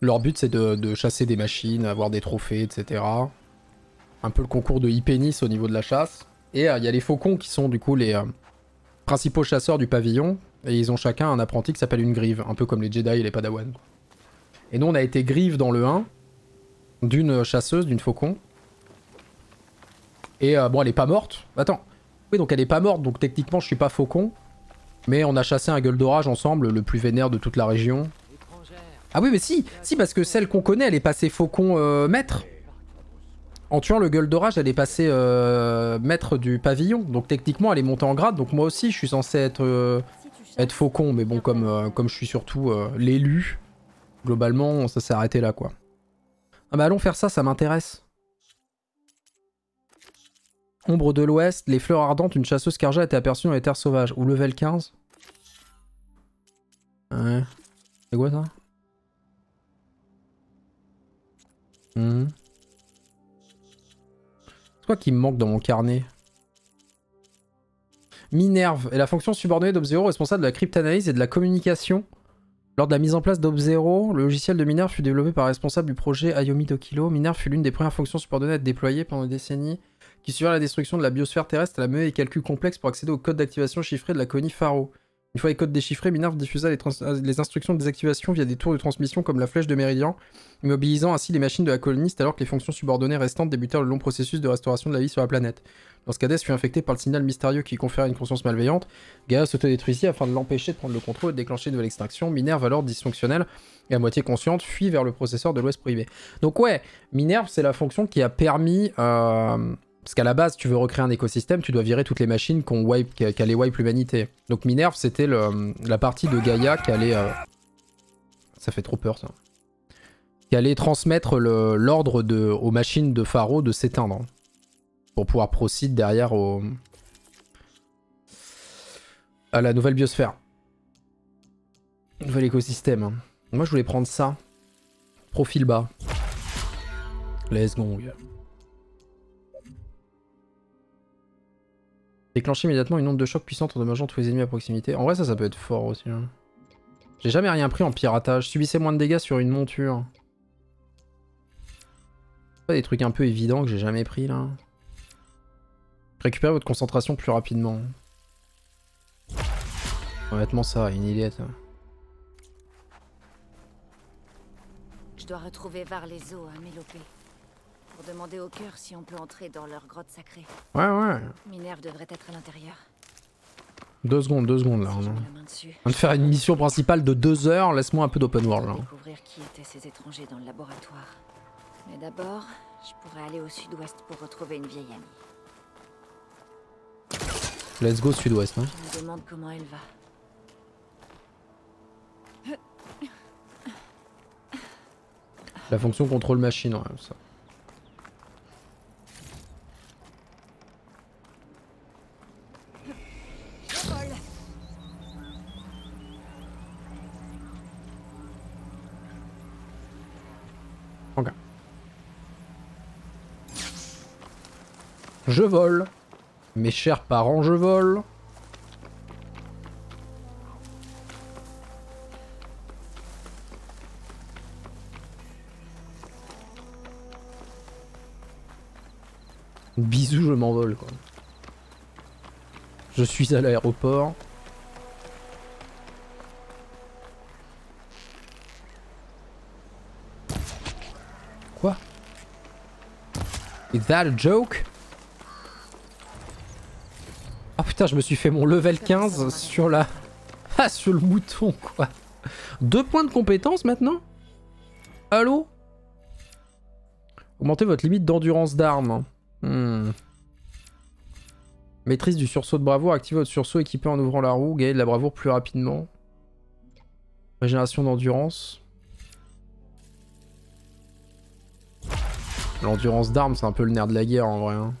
leur but c'est de, chasser des machines, avoir des trophées, etc. Un peu le concours de Hypénis au niveau de la chasse. Et euh, il y a les faucons qui sont du coup les euh, principaux chasseurs du pavillon. Et ils ont chacun un apprenti qui s'appelle une grive, un peu comme les Jedi et les Padawan. Et nous on a été grive dans le 1, d'une chasseuse, d'une faucon. Et euh, bon, elle est pas morte. Attends. Oui, donc elle est pas morte, donc techniquement, je suis pas faucon. Mais on a chassé un gueule d'orage ensemble, le plus vénère de toute la région. Ah oui, mais si Si, parce que celle qu'on connaît, elle est passée faucon euh, maître. En tuant le gueule d'orage, elle est passée euh, maître du pavillon. Donc techniquement, elle est montée en grade. Donc moi aussi, je suis censé être, faucon. Mais bon, comme, comme je suis surtout l'élu, globalement, ça s'est arrêté là, quoi. Ah bah allons faire ça, ça m'intéresse. Ombre de l'Ouest, les fleurs ardentes, une chasseuse carja a été aperçue dans les terres sauvages. Ou level 15 Ouais. C'est quoi ça hmm. C'est quoi qui me manque dans mon carnet Minerve est la fonction subordonnée d'Obzero responsable de la cryptanalyse et de la communication. Lors de la mise en place d'Obzero, le logiciel de Minerve fut développé par responsable du projet Ayomi Dokilo. Minerve fut l'une des premières fonctions subordonnées à être pendant des décennies qui suivra la destruction de la biosphère terrestre, à la mené des calculs complexes pour accéder au code d'activation chiffré de la colonie Pharo. Une fois les codes déchiffrés, Minerve diffusa euh, les, instructions de désactivation via des tours de transmission comme la flèche de Méridien, immobilisant ainsi les machines de la coloniste alors que les fonctions subordonnées restantes débutèrent le long processus de restauration de la vie sur la planète. Lorsqu'Hadès fut infecté par le signal mystérieux qui confère une conscience malveillante, Gaia s'autodétruisit afin de l'empêcher de prendre le contrôle et de déclencher de l'extraction. extinction. Minerve, alors dysfonctionnelle et à moitié consciente, fuit vers le processeur de l'Ouest privé. Donc ouais, Minerve, c'est la fonction qui a permis... Euh, parce qu'à la base, tu veux recréer un écosystème, tu dois virer toutes les machines qu'on wipe, qui, allaient wipe l'humanité. Donc Minerve, c'était la partie de Gaïa qui allait... Euh, ça fait trop peur, ça. Qui allait transmettre l'ordre aux machines de Pharo de s'éteindre. Pour pouvoir procéder derrière au... À la nouvelle biosphère. Nouvel écosystème. Hein. Moi, je voulais prendre ça. Profil bas. Let's go. Déclenchez immédiatement une onde de choc puissante en dommageant tous les ennemis à proximité. En vrai, ça, ça peut être fort aussi. Hein. J'ai jamais rien pris en piratage. Subissez moins de dégâts sur une monture. Pas des trucs un peu évidents que j'ai jamais pris là. Récupérez votre concentration plus rapidement. Honnêtement ça, une idée.
Je dois retrouver eaux à Mélopée pour demander au cœur si on peut entrer dans leur grotte sacrée. Ouais, ouais. Minerve devrait être à l'intérieur.
Deux secondes, deux secondes là. Hein. on va de faire une mission principale de deux heures, laisse-moi un peu d'open world là.
découvrir qui étaient ces étrangers dans le laboratoire. Mais d'abord, je pourrais aller au sud-ouest pour retrouver une vieille amie.
Let's go sud-ouest. Hein.
Je me demande comment elle va.
La fonction contrôle machine, ouais, ça. Je vole. Mes chers parents, je vole. Bisous, je m'envole quoi. Je suis à l'aéroport. Quoi Is that a joke Putain, je me suis fait mon level 15 sur la... Ah, sur le mouton, quoi. Deux points de compétence, maintenant Allô Augmentez votre limite d'endurance d'armes. Hmm. Maîtrise du sursaut de bravoure. Activez votre sursaut équipé en ouvrant la roue. Gagnez de la bravoure plus rapidement. Régénération d'endurance. L'endurance d'armes, c'est un peu le nerf de la guerre, en vrai. Hein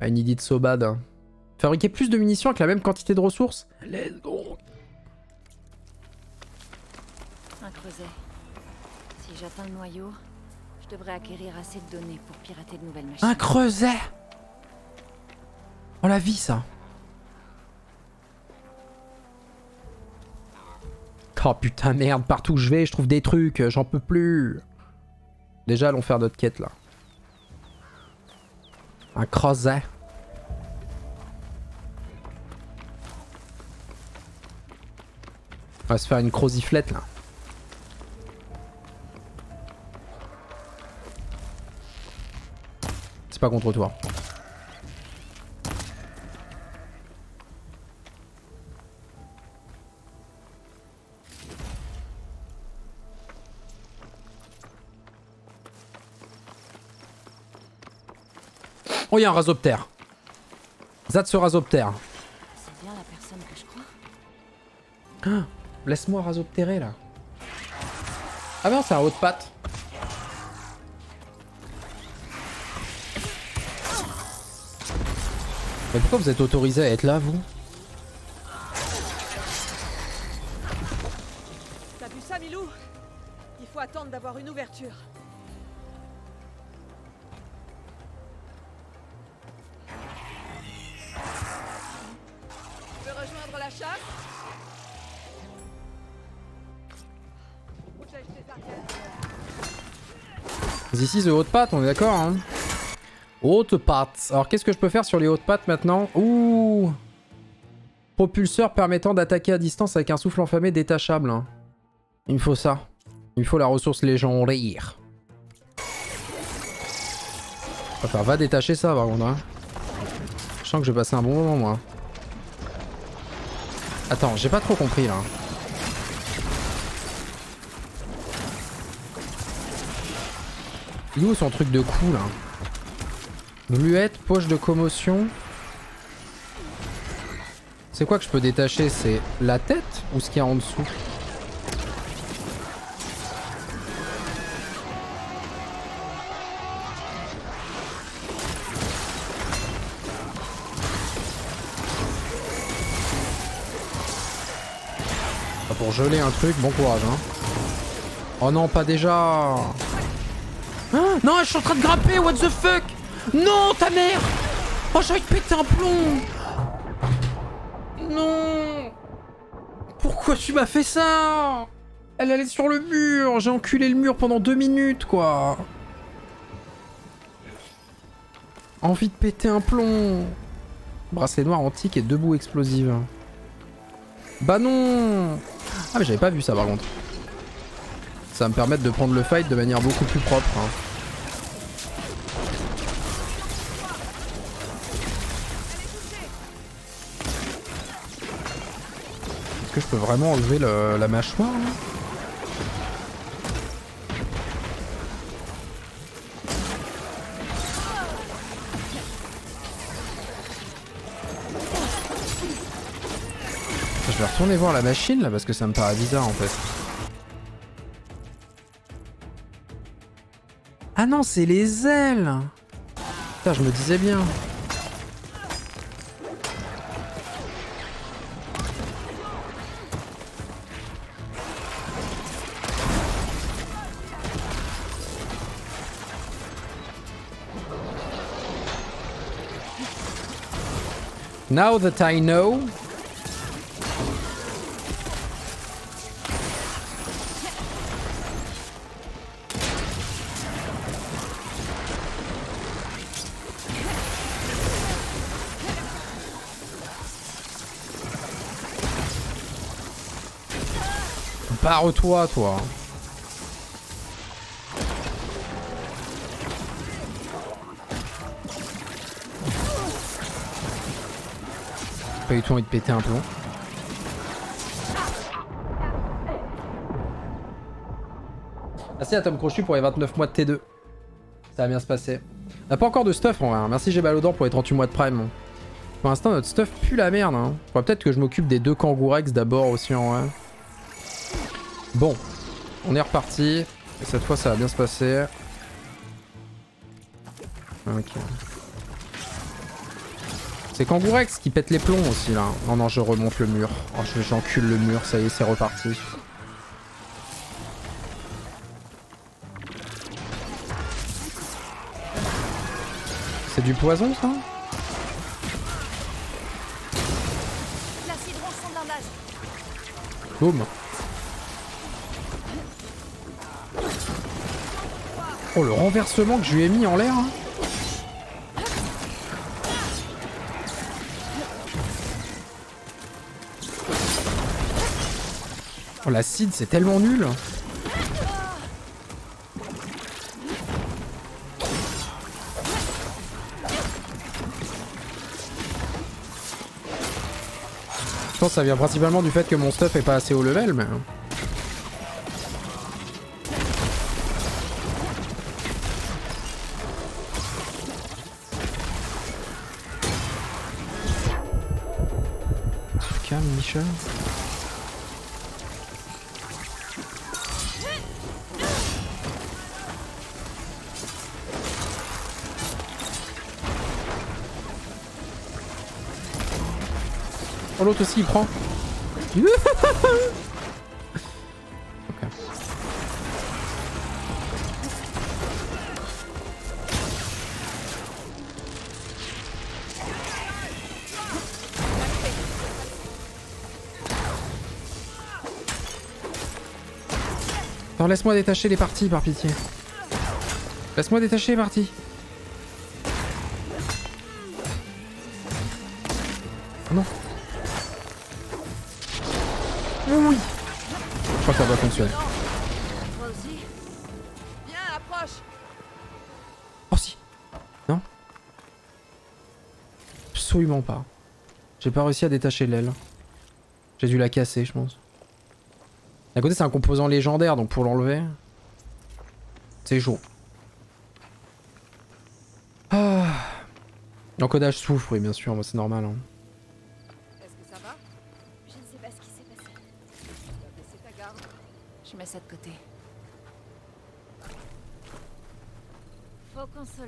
un une idée de Sobad. Hein. Fabriquer plus de munitions avec la même quantité de ressources Let's go
Un creuset. Si j'atteins le noyau, je devrais acquérir assez de données pour pirater de nouvelles machines. Un
creuset Oh la vie ça Oh putain merde, partout où je vais, je trouve des trucs, j'en peux plus Déjà allons faire notre quête là. Un creusant. On va se faire une croziflette là. C'est pas contre toi. il y a un rasoptère. Zad ce rasoptère. Ah, Laisse-moi rasoptérer là. Ah non, c'est un haut de patte. Mais pourquoi vous êtes autorisé à être là, vous
T'as vu ça, Milou Il faut attendre d'avoir une ouverture.
The haute patte, on est d'accord hein Haute patte. Alors qu'est-ce que je peux faire sur les hautes pattes maintenant Ouh Propulseur permettant d'attaquer à distance avec un souffle enflammé détachable. Hein. Il me faut ça. Il me faut la ressource légendaire. Enfin, va détacher ça par contre. Hein. Je sens que je vais passer un bon moment moi. Attends, j'ai pas trop compris là. Il est où son truc de coup là Gluette, poche de commotion. C'est quoi que je peux détacher C'est la tête ou ce qu'il y a en dessous Pour geler un truc, bon courage hein. Oh non, pas déjà Hein non, je suis en train de grimper, what the fuck Non, ta mère Oh, j'ai envie de péter un plomb Non Pourquoi tu m'as fait ça Elle allait sur le mur J'ai enculé le mur pendant deux minutes, quoi Envie de péter un plomb Bracelet noir antique et debout explosive. Bah non Ah mais j'avais pas vu ça par contre. Ça va me permettre de prendre le fight de manière beaucoup plus propre. Hein. Est-ce que je peux vraiment enlever la mâchoire Je vais retourner voir la machine là parce que ça me paraît bizarre en fait. Ah non, c'est les ailes Putain, je me disais bien. Now that I know, Barre-toi, toi. Pas du tout envie de péter un plomb. Merci à Tom Crochu pour les 29 mois de T2. Ça va bien se passer. On pas encore de stuff en vrai. Hein. Merci Gébalodor pour les 38 mois de Prime. Pour l'instant, notre stuff pue la merde. Hein. peut-être que je m'occupe des deux Kangourex d'abord aussi en vrai. Bon, on est reparti. Et cette fois, ça va bien se passer. Ok. C'est Kangourex qui pète les plombs aussi là. Non, non, je remonte le mur. Oh, J'encule le mur, ça y est, c'est reparti. C'est du poison ça Boum Oh, le renversement que je lui ai mis en l'air hein. Oh Oh, l'acide, c'est tellement nul Je pense que ça vient principalement du fait que mon stuff est pas assez haut level, mais... Hein. l'autre aussi, il prend. Alors laisse-moi détacher les parties par pitié. Laisse-moi détacher les parties. Oh non. Oh si Non Absolument pas. J'ai pas réussi à détacher l'aile. J'ai dû la casser, je pense. D'un côté, c'est un composant légendaire, donc pour l'enlever, c'est chaud. Ah. L'encodage souffre, oui, bien sûr, c'est normal. Hein.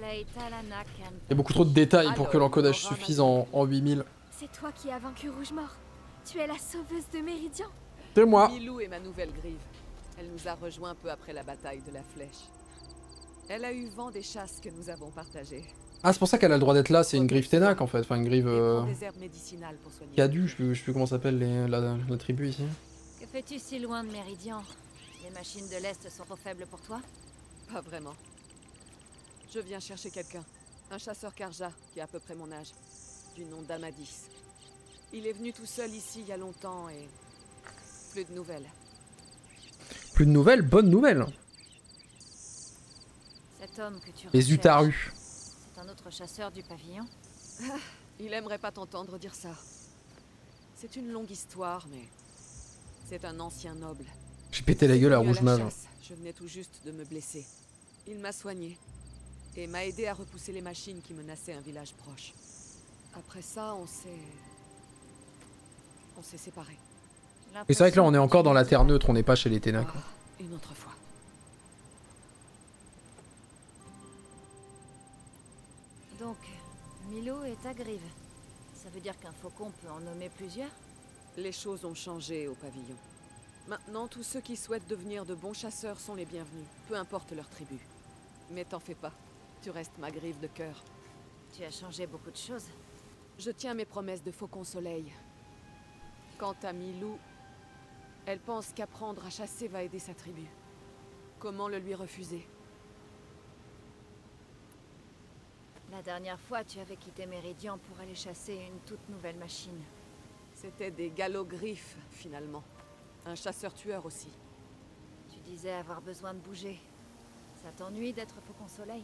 Il y a beaucoup trop de détails pour que l'encodage suffise
en, 8000.
C'est toi qui as vaincu Rouge Tu es la sauveuse de Méridian. C'est moi. Milou est ma nouvelle grive. Elle nous a rejoint peu après la bataille de la flèche. Elle a eu vent des chasses que nous avons partagées.
Ah, c'est pour ça qu'elle a le droit d'être là, c'est une grive Ténac en fait. Enfin, une grive. Euh... Cadu, je sais plus comment s'appelle la, la tribu ici.
Que fais-tu si loin de
Méridian Les machines de l'Est sont trop faibles pour toi Pas vraiment. Je viens chercher quelqu'un. Un chasseur Karja, qui est à peu près mon âge, du nom d'Amadis. Il est venu tout seul ici il y a longtemps et. Plus de nouvelles.
Plus de nouvelles Bonne nouvelle
Cet homme que tu Les
Utaru.
C'est un autre chasseur du pavillon ah, Il aimerait pas t'entendre dire ça. C'est une longue histoire, mais. C'est un ancien noble.
J'ai pété la gueule à Rouge
Je venais tout juste de me blesser. Il m'a soigné et m'a aidé à repousser les machines qui menaçaient un village proche. Après ça, on s'est... On s'est séparés. Et c'est vrai que là, on est
encore dans la Terre neutre, on n'est pas chez les Ténac. Ah,
une autre fois.
Donc, Milo est à Grive. Ça veut dire
qu'un faucon peut en nommer plusieurs Les choses ont changé au pavillon. Maintenant, tous ceux qui souhaitent devenir de bons chasseurs sont les bienvenus, peu importe leur tribu. Mais t'en fais pas, tu restes ma griffe de cœur. Tu as changé beaucoup de choses. Je tiens mes promesses de Faucon Soleil. Quant à Milou, elle pense qu'apprendre à chasser va aider sa tribu. Comment le lui refuser
La dernière fois, tu avais quitté Méridian pour aller chasser une toute
nouvelle machine. C'était des galogriffes, finalement. Un chasseur-tueur aussi. Tu disais avoir besoin de bouger. Ça t'ennuie d'être Faucon Soleil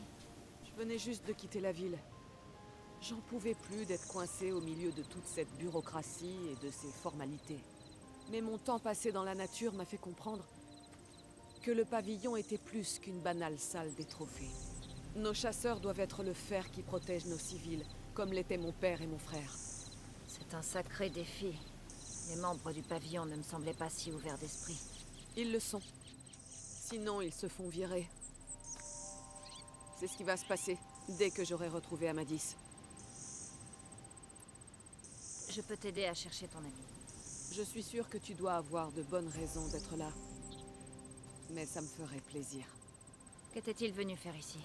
je venais juste de quitter la ville. J'en pouvais plus d'être coincé au milieu de toute cette bureaucratie et de ces formalités. Mais mon temps passé dans la nature m'a fait comprendre que le pavillon était plus qu'une banale salle des trophées. Nos chasseurs doivent être le fer qui protège nos civils, comme l'étaient mon père et mon frère. C'est un sacré défi. Les membres du pavillon ne me semblaient pas si ouverts d'esprit. Ils le sont. Sinon, ils se font virer. C'est ce qui va se passer dès que j'aurai retrouvé Amadis. Je peux t'aider à chercher ton ami. Je suis sûre que tu dois avoir de bonnes raisons d'être là. Mais ça me ferait plaisir.
Qu'était-il venu faire ici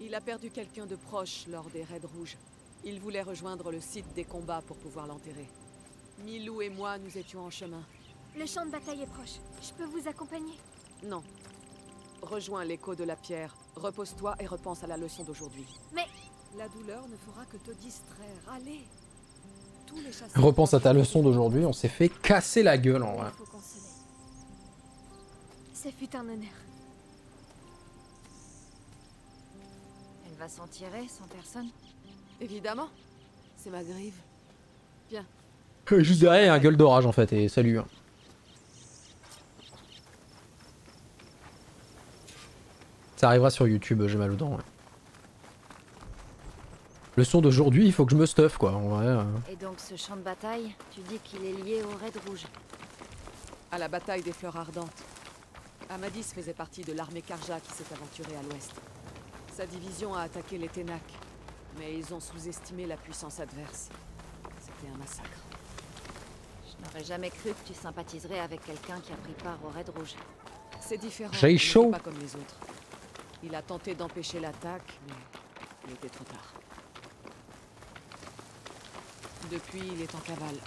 Il a perdu quelqu'un de proche lors des raids rouges. Il voulait rejoindre le site des combats pour pouvoir l'enterrer. Milou et moi, nous étions en chemin. Le champ de bataille est proche. Je peux vous accompagner Non. Rejoins l'écho de la pierre Repose-toi et repense à la leçon d'aujourd'hui. Mais... La douleur ne fera que te distraire. Allez Repense à ta leçon
d'aujourd'hui, on s'est fait casser la gueule en vrai.
C'est fut un honneur.
Elle va s'en tirer sans personne Évidemment. C'est ma grive. Bien.
Euh, juste derrière, un gueule d'orage en fait, et salut. Hein. Ça arrivera sur YouTube, j'ai mal aux dents. Le son d'aujourd'hui, il faut que je me stuff quoi, en vrai. Euh. Et
donc
ce champ de bataille, tu dis qu'il est lié au raid rouge À la bataille des fleurs ardentes. Amadis faisait partie de l'armée Karja qui s'est aventurée à l'ouest. Sa division a attaqué les Ténac, mais ils ont sous-estimé la puissance adverse. C'était un massacre. Je n'aurais jamais cru que tu sympathiserais avec quelqu'un qui a pris part au raid rouge. C'est différent. J'ai chaud. Pas comme les autres. Il a tenté d'empêcher l'attaque, mais il était trop tard. Depuis, il est en cavale.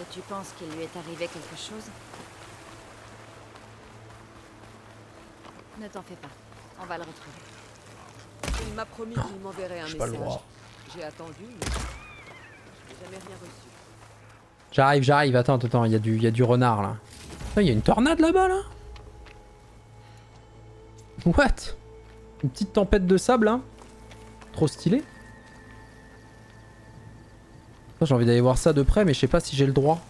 Et tu penses qu'il lui est arrivé quelque chose
Ne t'en fais pas. On va le retrouver. Il m'a promis qu'il m'enverrait un message. J'ai attendu, mais je n'ai jamais
rien reçu. J'arrive, j'arrive. Attends, attends, il y, a du, y a du renard là. Il y a une tornade là-bas là What Une petite tempête de sable là Trop stylé. J'ai envie d'aller voir ça de près, mais je sais pas si j'ai le droit.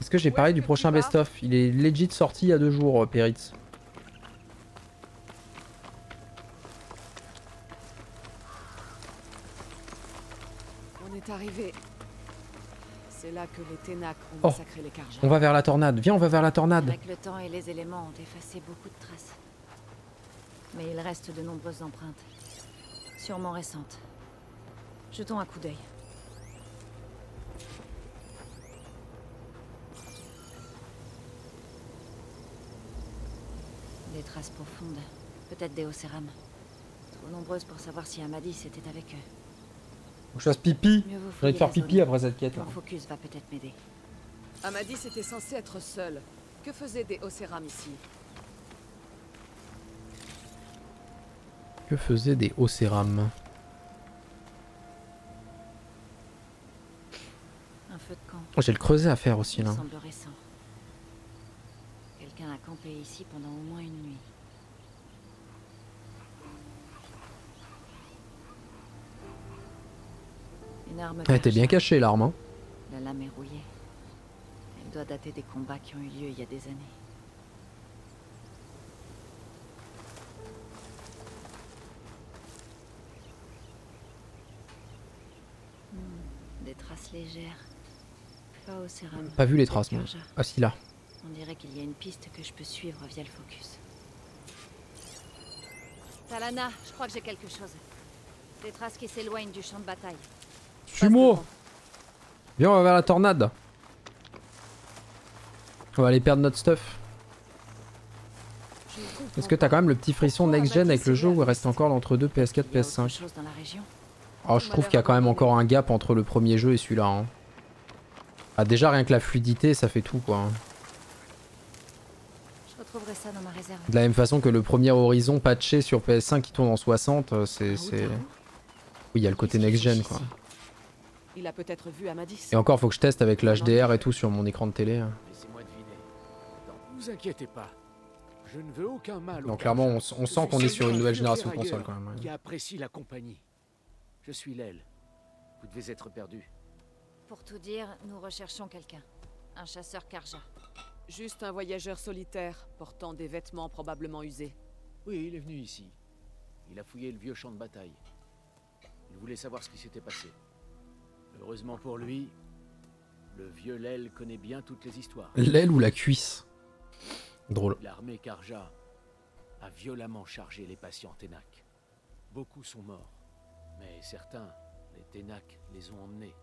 Est-ce que j'ai parlé du prochain best-of Il est legit sorti il y a deux jours, euh, Peritz.
est arrivé. C'est là que les Ténac
ont
oh, massacré les Karjas. On va vers la tornade. Viens, on va vers la tornade. Avec
le temps et les éléments ont effacé beaucoup de traces. Mais il reste de nombreuses empreintes. Sûrement récentes. Jetons un coup d'œil. Des traces profondes. Peut-être des Océram. Trop nombreuses pour savoir si Amadis était avec eux.
Faut que je fasse pipi. J'ai
envie de faire pipi
après cette quête là.
Focus va peut-être m'aider. Amadis était censé être seul. Que faisaient des Océram ici
Que faisaient des Océram
Oh, J'ai le creuset à faire aussi là. Quelqu'un a campé ici pendant au moins une nuit. Une arme Elle était bien
cachée, l'arme. Hein.
La lame est rouillée. Elle doit dater des combats qui ont eu lieu il y a des années. Hmm, des traces légères. Pas au sérum. Pas vu les traces, moi. Ah si, là. On dirait qu'il y a une piste que je peux suivre via le focus. Talana, je crois que j'ai quelque chose. Des traces qui s'éloignent du champ de bataille.
Sumo Viens, on va vers la tornade. On va aller perdre notre stuff. Est-ce que t'as quand même le petit frisson next-gen avec le jeu ou il reste encore entre deux PS4, PS5 Oh, je trouve qu'il y a quand même encore un gap entre le premier jeu et celui-là. Hein. Ah déjà rien que la fluidité ça fait tout quoi. De la même façon que le premier Horizon patché sur PS5 qui tourne en 60, euh, c'est... Ah oui il y a le côté next-gen quoi.
Il a peut-être vu Madis. Et encore,
faut que je teste avec l'HDR et tout sur mon écran de télé. Hein.
Laissez-moi vous inquiétez pas. Je ne veux aucun mal. Donc clairement, on, sent qu'on est sur une nouvelle génération de consoles quand même. Qui apprécie la compagnie. Je suis l'aile. Vous devez être perdu.
Pour tout dire, nous recherchons quelqu'un. Un chasseur Karja. Juste un voyageur solitaire, portant des vêtements probablement
usés. Oui, il est venu ici. Il a fouillé le vieux champ de bataille. Il voulait savoir ce qui s'était passé. Heureusement pour lui, le vieux Lel connaît bien toutes les histoires. L'aile ou
la cuisse Drôle.
L'armée Karja a violemment chargé les patients Ténac. Beaucoup sont morts, mais certains, les Ténac, les ont emmenés.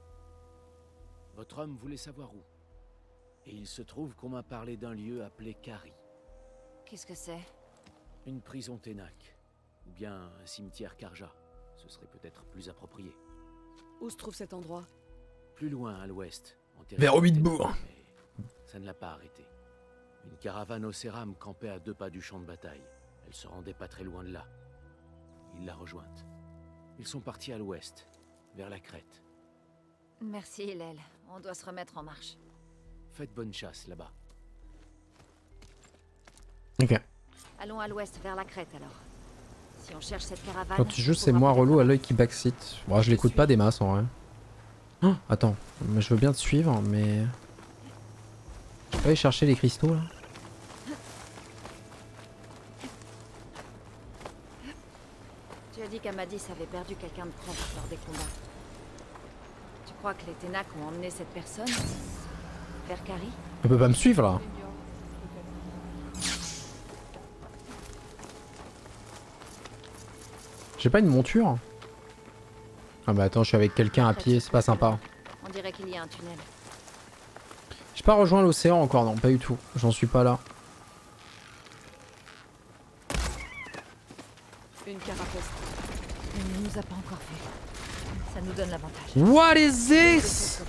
Votre homme voulait savoir où. Et il se trouve qu'on m'a parlé d'un lieu appelé Kari. Qu'est-ce que c'est Une prison Ténac. ou bien un cimetière Karja. Ce serait peut-être plus approprié.
Où se trouve cet endroit
Plus loin, à l'ouest. Vers Huitbourg. Ça ne l'a pas arrêté. Une caravane au Céram campait à deux pas du champ de bataille. Elle se rendait pas très loin de là. Il l'a rejointe. Ils sont partis à l'ouest, vers la crête.
Merci, Hillel. On doit se remettre en marche.
Faites bonne chasse là-bas.
Ok.
Allons à l'ouest, vers la crête alors. Si on cherche cette caravane, Quand tu joues,
c'est moi relou à l'œil qui backseat. Bon, je l'écoute pas des masses en vrai. Oh, attends, je veux bien te suivre, mais. Je peux aller chercher les cristaux là.
Tu as dit qu'Amadis avait perdu quelqu'un de prendre lors des combats. Tu crois que les Ténac ont emmené cette personne Vers Kari
On peut pas me suivre là J'ai pas une monture Ah bah attends, je suis avec quelqu'un à pied, c'est pas sympa.
On dirait qu'il y a un tunnel.
J'ai pas rejoint l'océan encore, non, pas du tout. J'en suis pas là.
Une carapace.
What is this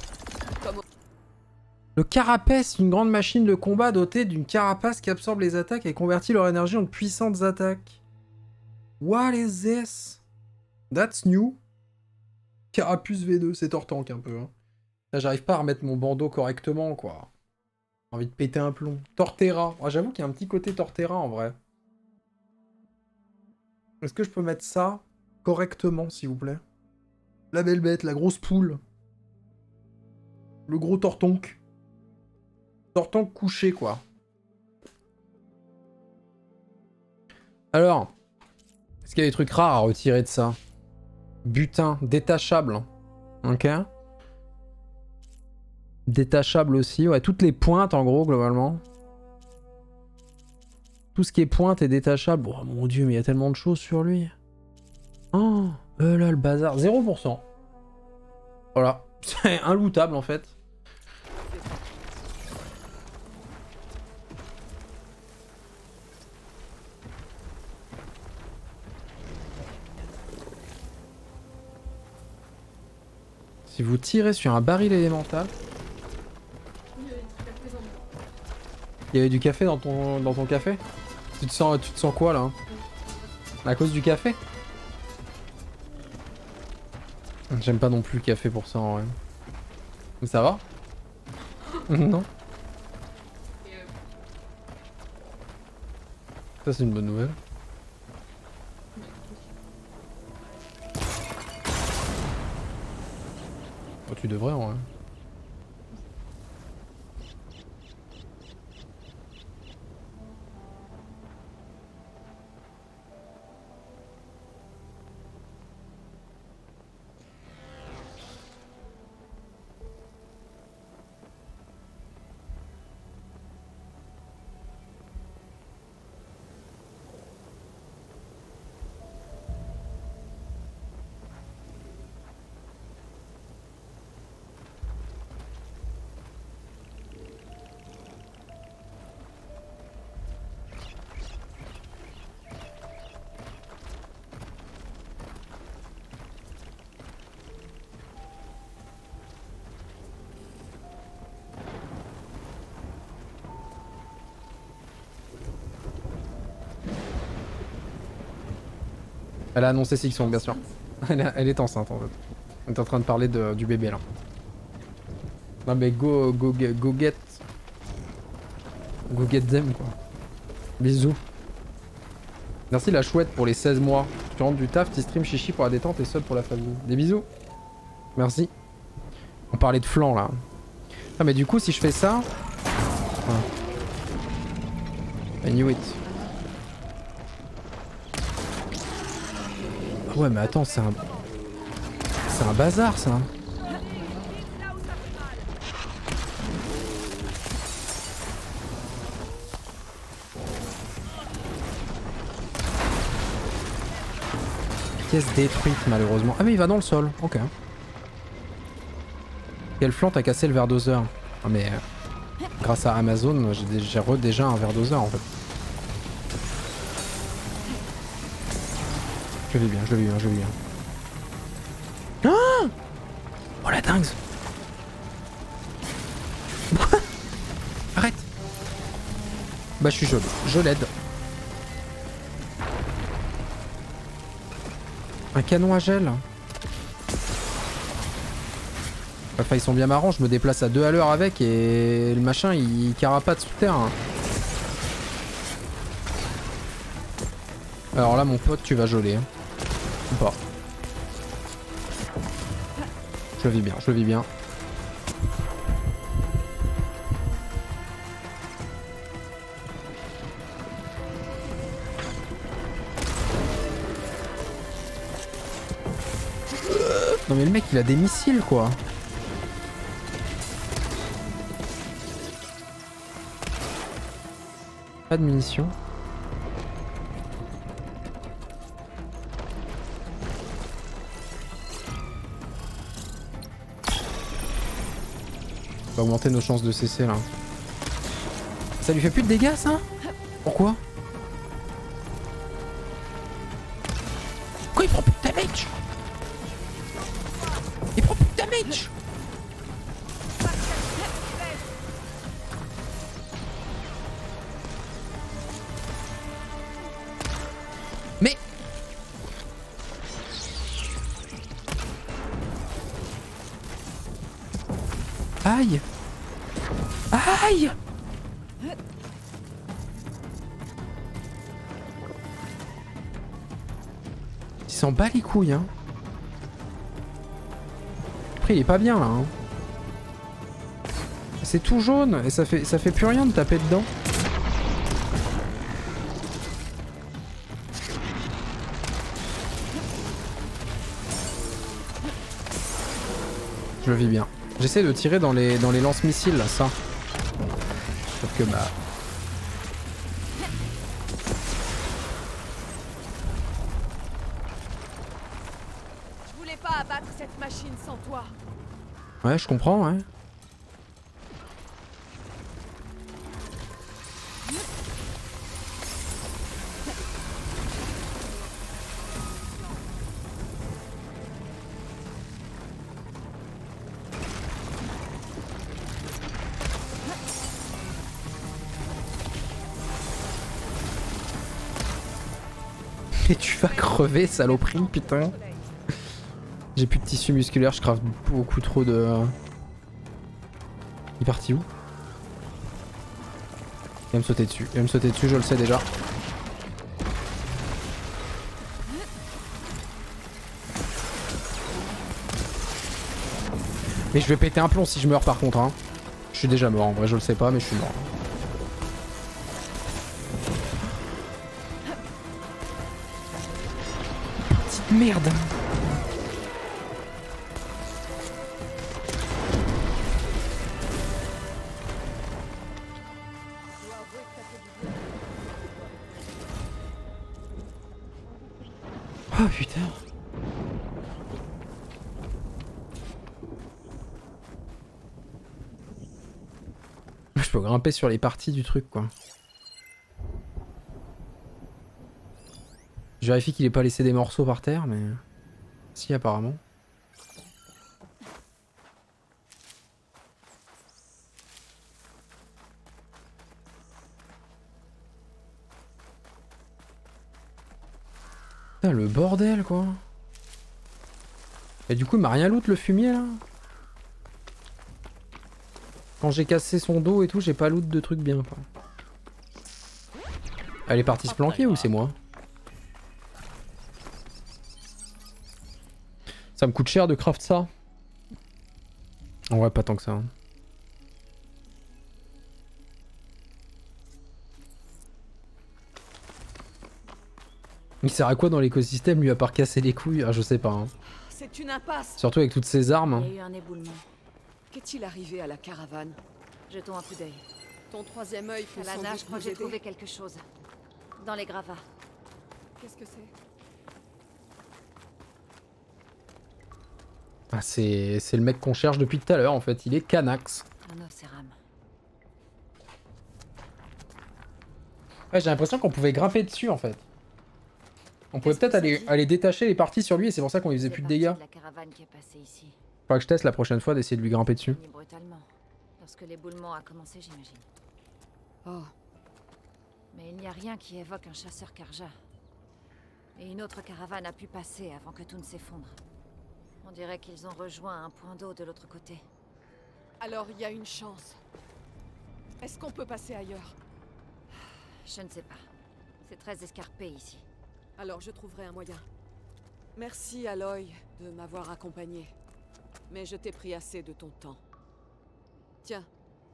le carapace, une grande machine de combat dotée d'une carapace qui absorbe les attaques et convertit leur énergie en puissantes attaques. What is this? That's new. Carapuce V2, c'est tortank un peu. Hein. j'arrive pas à remettre mon bandeau correctement, quoi. J'ai envie de péter un plomb. Torterra. Ah, j'avoue qu'il y a un petit côté Torterra, en vrai. Est-ce que je peux mettre ça correctement, s'il vous plaît La belle bête, la grosse poule. Le gros tortonc. Tortank couché, quoi. Alors, qu'il y a des trucs rares à retirer de ça Butin, détachable. Hein. Ok. Détachable aussi, ouais. Toutes les pointes en gros, globalement. Tout ce qui est pointe est détachable. Oh mon dieu, mais il y a tellement de choses sur lui. Oh, euh, là, le bazar. 0%. Voilà. C'est un en fait. Si vous tirez sur un baril élémental... Il y avait du café dans ton, dans ton café tu te, sens, tu te sens quoi là hein À cause du café J'aime pas non plus le café pour ça en vrai. Mais ça va Non Ça c'est une bonne nouvelle. tu devrais en hein. Elle a annoncé Sixon, bien sûr. Elle, est enceinte en fait. On est en train de parler de, du bébé là. Non mais go, go, go get. Go get them quoi. Bisous. Merci la chouette pour les 16 mois. Tu rentres du taf, tu stream chichi pour la détente et seul pour la famille. Des bisous. Merci. On parlait de flanc là. Ah mais du coup si je fais ça... Ah. I it. Ouais, mais attends, c'est un... C'est un bazar, ça. Pièce détruite, malheureusement. Ah, mais il va dans le sol. Ok. Quelle flanc a cassé le verre doseur Ah, mais... Euh, grâce à Amazon, j'ai déjà, un verre en fait. Je vais bien, je vais bien, je vais bien. Ah oh la dingue Arrête Bah je suis jaune, je l'aide. Un canon à gel Enfin ils sont bien marrants, je me déplace à deux à l'heure avec et le machin il carapate sous terre. Hein. Alors là mon pote tu vas geler. Hein. Je vis bien, je vis bien. Non mais le mec il a des missiles quoi Pas de munitions va augmenter nos chances de cesser là. Ça lui fait plus de dégâts ça Pourquoi bat les couilles, hein. Après, il est pas bien, là, hein. C'est tout jaune, et ça fait, ça fait plus rien de taper dedans. Je vis bien. J'essaie de tirer dans les, dans les lance-missiles, là, ça. Sauf que, bah, Ouais, je comprends, ouais. Hein. Et tu vas crever, saloperie, putain. J'ai plus de tissu musculaire, je crave beaucoup trop de... Euh. Il est parti où Il va me sauter dessus, il va me sauter dessus, je le sais déjà. Mais je vais péter un plomb si je meurs par contre. Hein. Je suis déjà mort en vrai, je le sais pas, mais je suis mort.
Petite merde
putain Je peux grimper sur les parties du truc quoi. Je vérifie qu'il ait pas laissé des morceaux par terre mais... Si apparemment. le bordel, quoi. Et du coup, il m'a rien loot, le fumier, là Quand j'ai cassé son dos et tout, j'ai pas loot de trucs bien, quoi. Elle est partie se planquer ou c'est moi Ça me coûte cher de craft ça. En vrai pas tant que ça. Hein. Il sert à quoi dans l'écosystème, lui, à part casser les couilles ah, je sais pas. Hein.
C'est une impasse. Surtout
avec toutes ces armes. Hein. Il
y a eu un éboulement. Qu'est-il arrivé à la caravane Jetons un coup d'œil. Ton troisième œil fait la nage, crois que j'ai trouvé quelque chose. Dans les gravats. Qu'est-ce que c'est
Ah, c'est le mec qu'on cherche depuis tout à l'heure, en fait. Il est Canax. Ouais, j'ai l'impression qu'on pouvait grimper dessus, en fait. On pouvait peut-être aller, aller détacher les parties sur lui et c'est pour ça qu'on lui faisait plus de dégâts.
Faudra
que je teste la prochaine fois d'essayer de lui grimper dessus.
a commencé, Oh. Mais il n'y a rien qui évoque un chasseur Karja. Et une autre caravane a pu passer avant que tout ne s'effondre. On dirait qu'ils ont rejoint un point d'eau de l'autre côté. Alors il y a une chance.
Est-ce qu'on peut passer ailleurs Je ne sais pas. C'est très escarpé ici. Alors je trouverai un moyen. Merci, Aloy, de m'avoir accompagné. Mais je t'ai pris assez de ton temps. Tiens,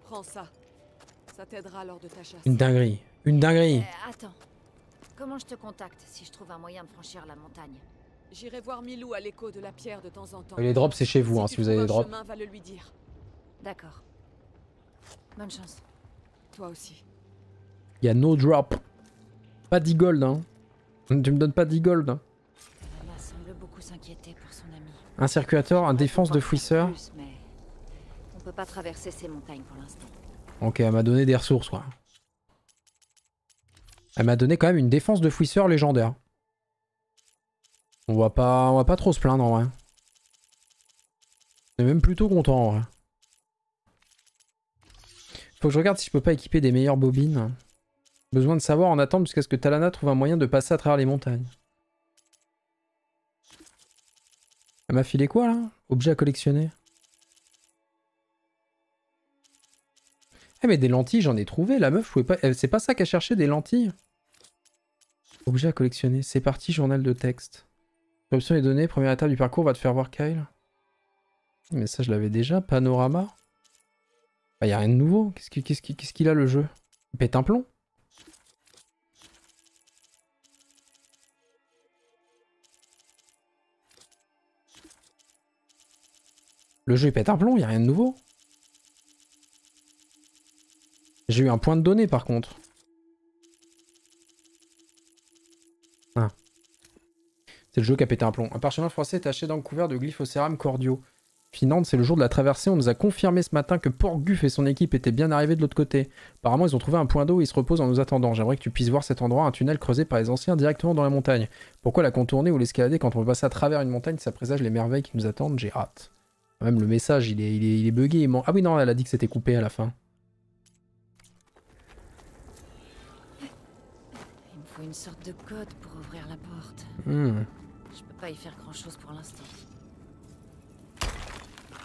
prends ça. Ça t'aidera lors de ta chasse. Une dinguerie. Une dinguerie. Euh, attends. Comment je te
contacte si je trouve un moyen de franchir la montagne J'irai voir Milou à l'écho de la pierre de temps en temps. les drops, c'est chez vous, si, hein, si vous avez des
drops.
Chemin, va le lui dire. D'accord. Bonne chance. Toi aussi.
Il y a no drop. Pas de hein. Tu me donnes pas 10 gold. Hein. Un circulateur, un défense de fouisseur. Ok, elle m'a donné des ressources quoi. Elle m'a donné quand même une défense de fouisseur légendaire. On va pas, on va pas trop se plaindre en vrai. On est même plutôt content en vrai. Faut que je regarde si je peux pas équiper des meilleures bobines. Besoin de savoir en attente jusqu'à ce que Talana trouve un moyen de passer à travers les montagnes. Elle m'a filé quoi là Objet à collectionner. Eh mais des lentilles, j'en ai trouvé. La meuf, C'est pas ça qu'elle cherchait, des lentilles. Objet à collectionner. C'est parti, journal de texte. L'option des données. Première étape du parcours, va te faire voir Kyle. Mais ça, je l'avais déjà. Panorama. Bah, y a rien de nouveau. Qu'est-ce qu'il a le jeu Il pète un plomb Le jeu il pète un plomb, il a rien de nouveau. J'ai eu un point de données par contre. Ah. C'est le jeu qui a pété un plomb. Un parchemin français est taché dans le couvert de glyphoséram cordiaux. Finante, c'est le jour de la traversée. On nous a confirmé ce matin que Porguf et son équipe étaient bien arrivés de l'autre côté. Apparemment, ils ont trouvé un point d'eau et ils se reposent en nous attendant. J'aimerais que tu puisses voir cet endroit, un tunnel creusé par les anciens directement dans la montagne. Pourquoi la contourner ou l'escalader quand on veut passer à travers une montagne Ça présage les merveilles qui nous attendent. J'ai hâte. Même le message, il est, il est, il bugué. ah oui, non, elle a dit que c'était coupé à la fin.
Il me faut une sorte de code pour ouvrir la porte. Hmm. Je peux pas y faire grand chose pour l'instant.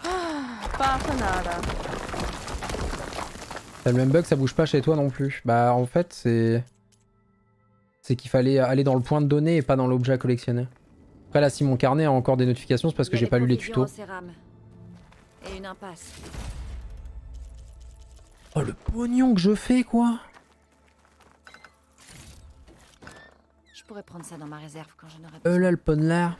Ah,
T'as le même bug, ça bouge pas chez toi non plus. Bah en fait c'est... C'est qu'il fallait aller dans le point de données et pas dans l'objet à collectionner. Après là si mon carnet a encore des notifications c'est parce que j'ai pas lu les tutos une impasse. Oh le pognon que je fais quoi
Je pourrais prendre ça dans ma réserve quand je n'aurai
pas. Euh là le là.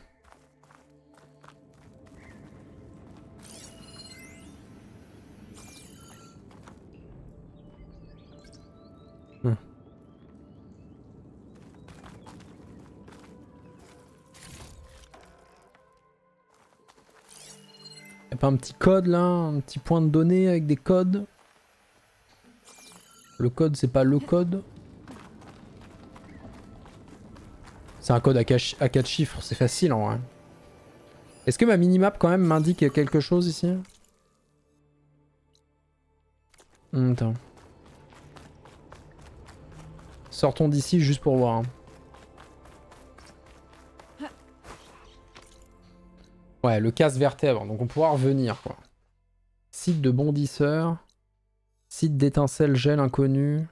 pas un petit code là, un petit point de données avec des codes Le code c'est pas le code C'est un code à 4 chiffres, c'est facile en vrai. Est-ce que ma minimap quand même m'indique quelque chose ici hmm, Attends. Sortons d'ici juste pour voir. Hein. Ouais, le casse-vertèbre, donc on pourra revenir, quoi. Site de bondisseur, site d'étincelle gel inconnu,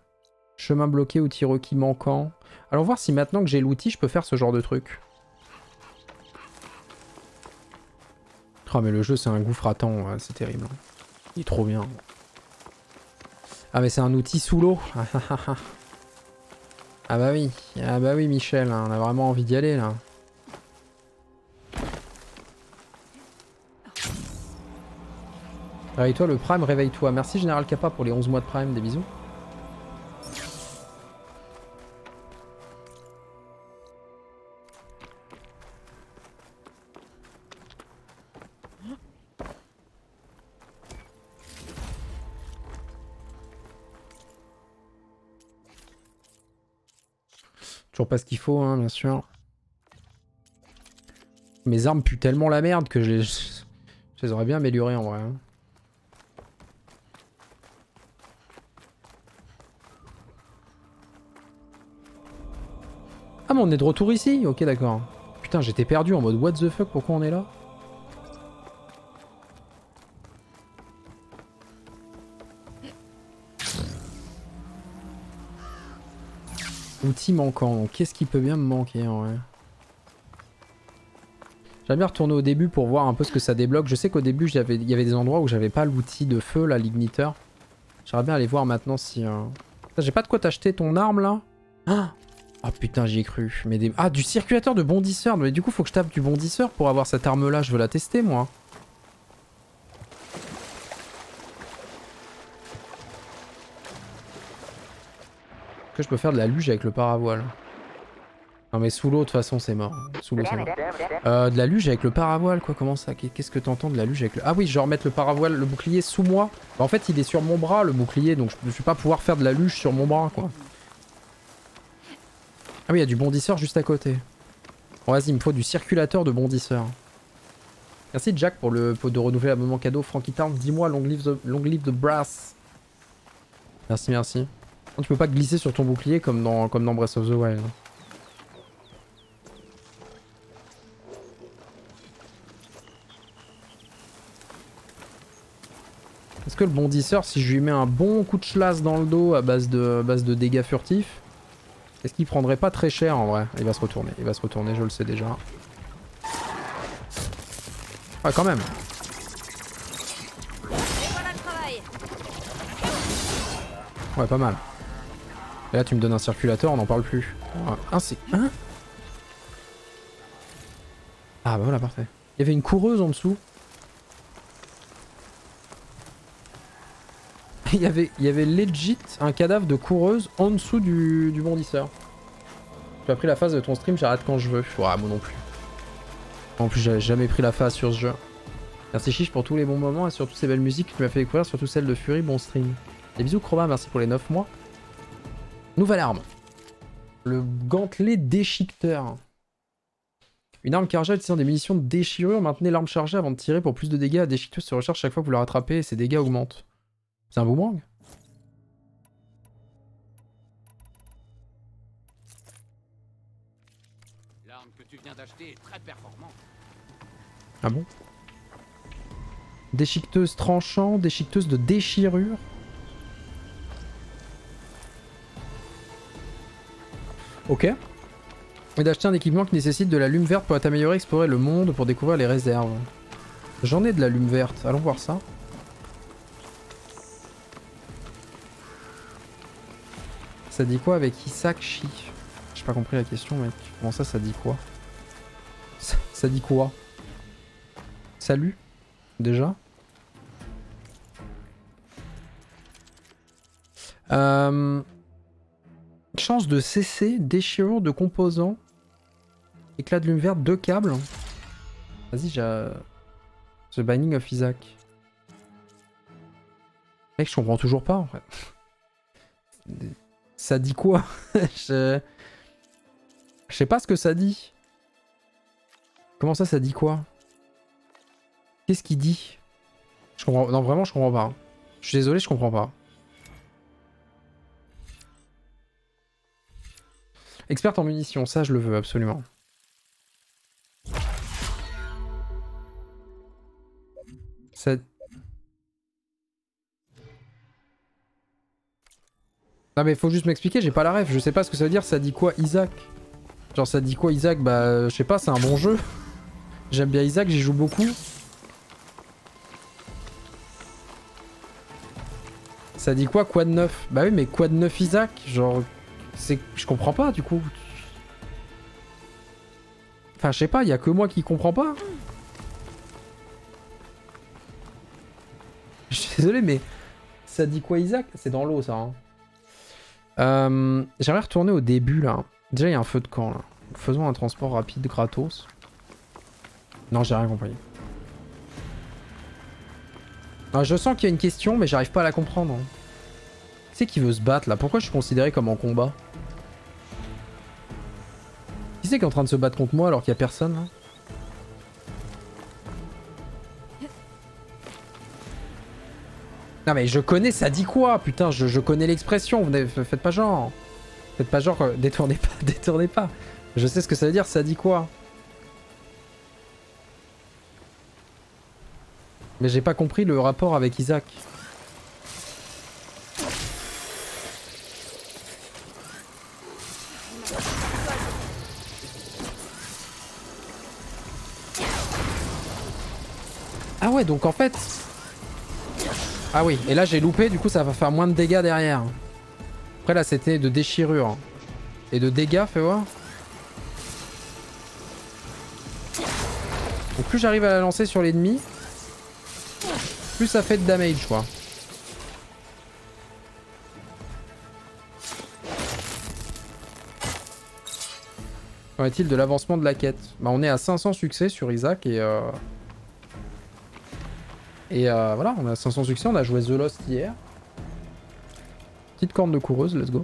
chemin bloqué ou requis manquant. Allons voir si maintenant que j'ai l'outil, je peux faire ce genre de truc. Oh mais le jeu c'est un gouffre à temps, hein, c'est terrible. Il est trop bien. Ah mais c'est un outil sous l'eau. ah bah oui, ah bah oui Michel, hein, on a vraiment envie d'y aller là. Réveille-toi le prime, réveille-toi. Merci Général Kappa pour les 11 mois de prime, des bisous. Toujours pas ce qu'il faut, hein, bien sûr. Mes armes puent tellement la merde que je les, aurais bien améliorées en vrai. Hein. on est de retour ici Ok, d'accord. Putain, j'étais perdu en mode what the fuck, pourquoi on est là Outil manquant, qu'est-ce qui peut bien me manquer en vrai bien retourner au début pour voir un peu ce que ça débloque. Je sais qu'au début, il y avait des endroits où j'avais pas l'outil de feu, là, l'igniteur. J'aimerais bien aller voir maintenant si... Euh, j'ai pas de quoi t'acheter ton arme, là ah ah putain, j'y ai cru. Mais Ah, du circulateur de bondisseur. Mais du coup, faut que je tape du bondisseur pour avoir cette arme-là. Je veux la tester, moi. que je peux faire de la luge avec le paravoile Non, mais sous l'eau, de toute façon, c'est mort. Sous l'eau, euh, de la luge avec le paravoile, quoi. Comment ça Qu'est-ce que t'entends de la luge avec le... Ah oui, genre mettre le paravoile, le bouclier sous moi. Bah, en fait, il est sur mon bras, le bouclier. Donc, je ne vais pas pouvoir faire de la luge sur mon bras, quoi. Ah oui, il y a du bondisseur juste à côté. vas-y, il me faut du circulateur de bondisseur. Merci Jack pour le pour de renouveler moment cadeau. Frankie Tarn, dis-moi long, long live the brass. Merci, merci. tu peux pas glisser sur ton bouclier comme dans, comme dans Breath of the Wild. Est-ce que le bondisseur, si je lui mets un bon coup de chlasse dans le dos à base de, à base de dégâts furtifs, est-ce qu'il prendrait pas très cher en vrai Il va se retourner, il va se retourner, je le sais déjà. Ouais ah, quand même Ouais pas mal. Et là tu me donnes un circulateur, on n'en parle plus. Ah, c'est... Hein Ah bah voilà, parfait. Il y avait une coureuse en dessous. Il y avait, il y avait legit un cadavre de coureuse en dessous du, bondisseur. Tu as pris la phase de ton stream, j'arrête quand je veux. Ouah, moi non plus. En plus, j'avais jamais pris la phase sur ce jeu. Merci Chiche pour tous les bons moments et surtout ces belles musiques que tu m'as fait découvrir, surtout celle de Fury, bon stream. Des bisous Chroma, merci pour les 9 mois. Nouvelle arme. Le gantelet déchiqueteur. Une arme chargée utilisant des munitions de déchirure. Maintenez l'arme chargée avant de tirer pour plus de dégâts. La déchiqueteuse se recharge chaque fois que vous la rattrapez et ses dégâts augmentent. C'est un boomerang Ah bon Déchiqueteuse tranchant, déchiqueteuse de déchirure. Ok. Et d'acheter un équipement qui nécessite de la lume verte pour être amélioré, explorer le monde, pour découvrir les réserves. J'en ai de la lume verte, allons voir ça. Ça dit quoi avec Isaac Hisakshi J'ai pas compris la question, mec. Comment ça, ça dit quoi ça, dit quoi Salut Déjà euh, chance de cesser, déchirure de composants, éclat de lune verte, deux câbles. Vas-y, j'ai... Euh, the Binding of Isaac. Mec, je comprends toujours pas en fait. Ça dit quoi Je... sais pas ce que ça dit. Comment ça, ça dit quoi Qu'est-ce qu'il dit Je comprends... Non, vraiment, je comprends pas. Je suis désolé, je comprends pas. Experte en munitions, ça je le veux absolument. Ça... Non mais faut juste m'expliquer, j'ai pas la ref, je sais pas ce que ça veut dire, ça dit quoi Isaac Genre ça dit quoi Isaac Bah euh, je sais pas, c'est un bon jeu. J'aime bien Isaac, j'y joue beaucoup. Ça dit quoi Quoi de neuf Bah oui mais quoi de neuf Isaac Genre c'est je comprends pas du coup. Enfin je sais pas, y'a a que moi qui comprends pas. Je suis désolé mais ça dit quoi Isaac C'est dans l'eau ça hein. Euh, j'aimerais retourner au début là. Déjà il y a un feu de camp là. Faisons un transport rapide gratos. Non j'ai rien compris. Ah, je sens qu'il y a une question mais j'arrive pas à la comprendre. Hein. Qui c'est qui veut se battre là Pourquoi je suis considéré comme en combat Qui c'est qui est en train de se battre contre moi alors qu'il y a personne là Non mais je connais, ça dit quoi Putain, je, je connais l'expression, vous faites pas genre. Faites pas genre, euh, détournez pas, détournez pas. Je sais ce que ça veut dire, ça dit quoi Mais j'ai pas compris le rapport avec Isaac. Ah ouais, donc en fait, ah oui, et là j'ai loupé, du coup ça va faire moins de dégâts derrière. Après là c'était de déchirure. Et de dégâts, fais voir. Donc plus j'arrive à la lancer sur l'ennemi, plus ça fait de damage quoi. Qu'en est-il de l'avancement de la quête Bah on est à 500 succès sur Isaac et... Euh, et euh, voilà, on a 500 succès, on a joué The Lost hier. Petite corne de coureuse, let's go.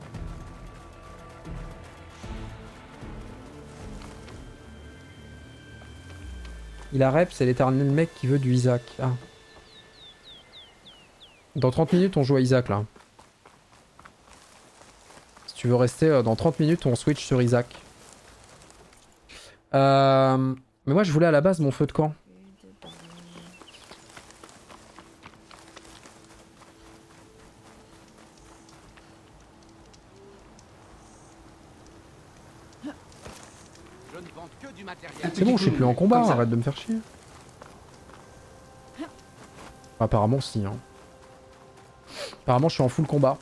Il a c'est l'éternel mec qui veut du Isaac. Ah. Dans 30 minutes, on joue à Isaac là. Si tu veux rester, euh, dans 30 minutes, on switch sur Isaac. Euh, mais moi, je voulais à la base mon feu de camp. C'est bon, je suis plus en combat, arrête de me faire chier. Apparemment si hein. Apparemment je suis en full combat.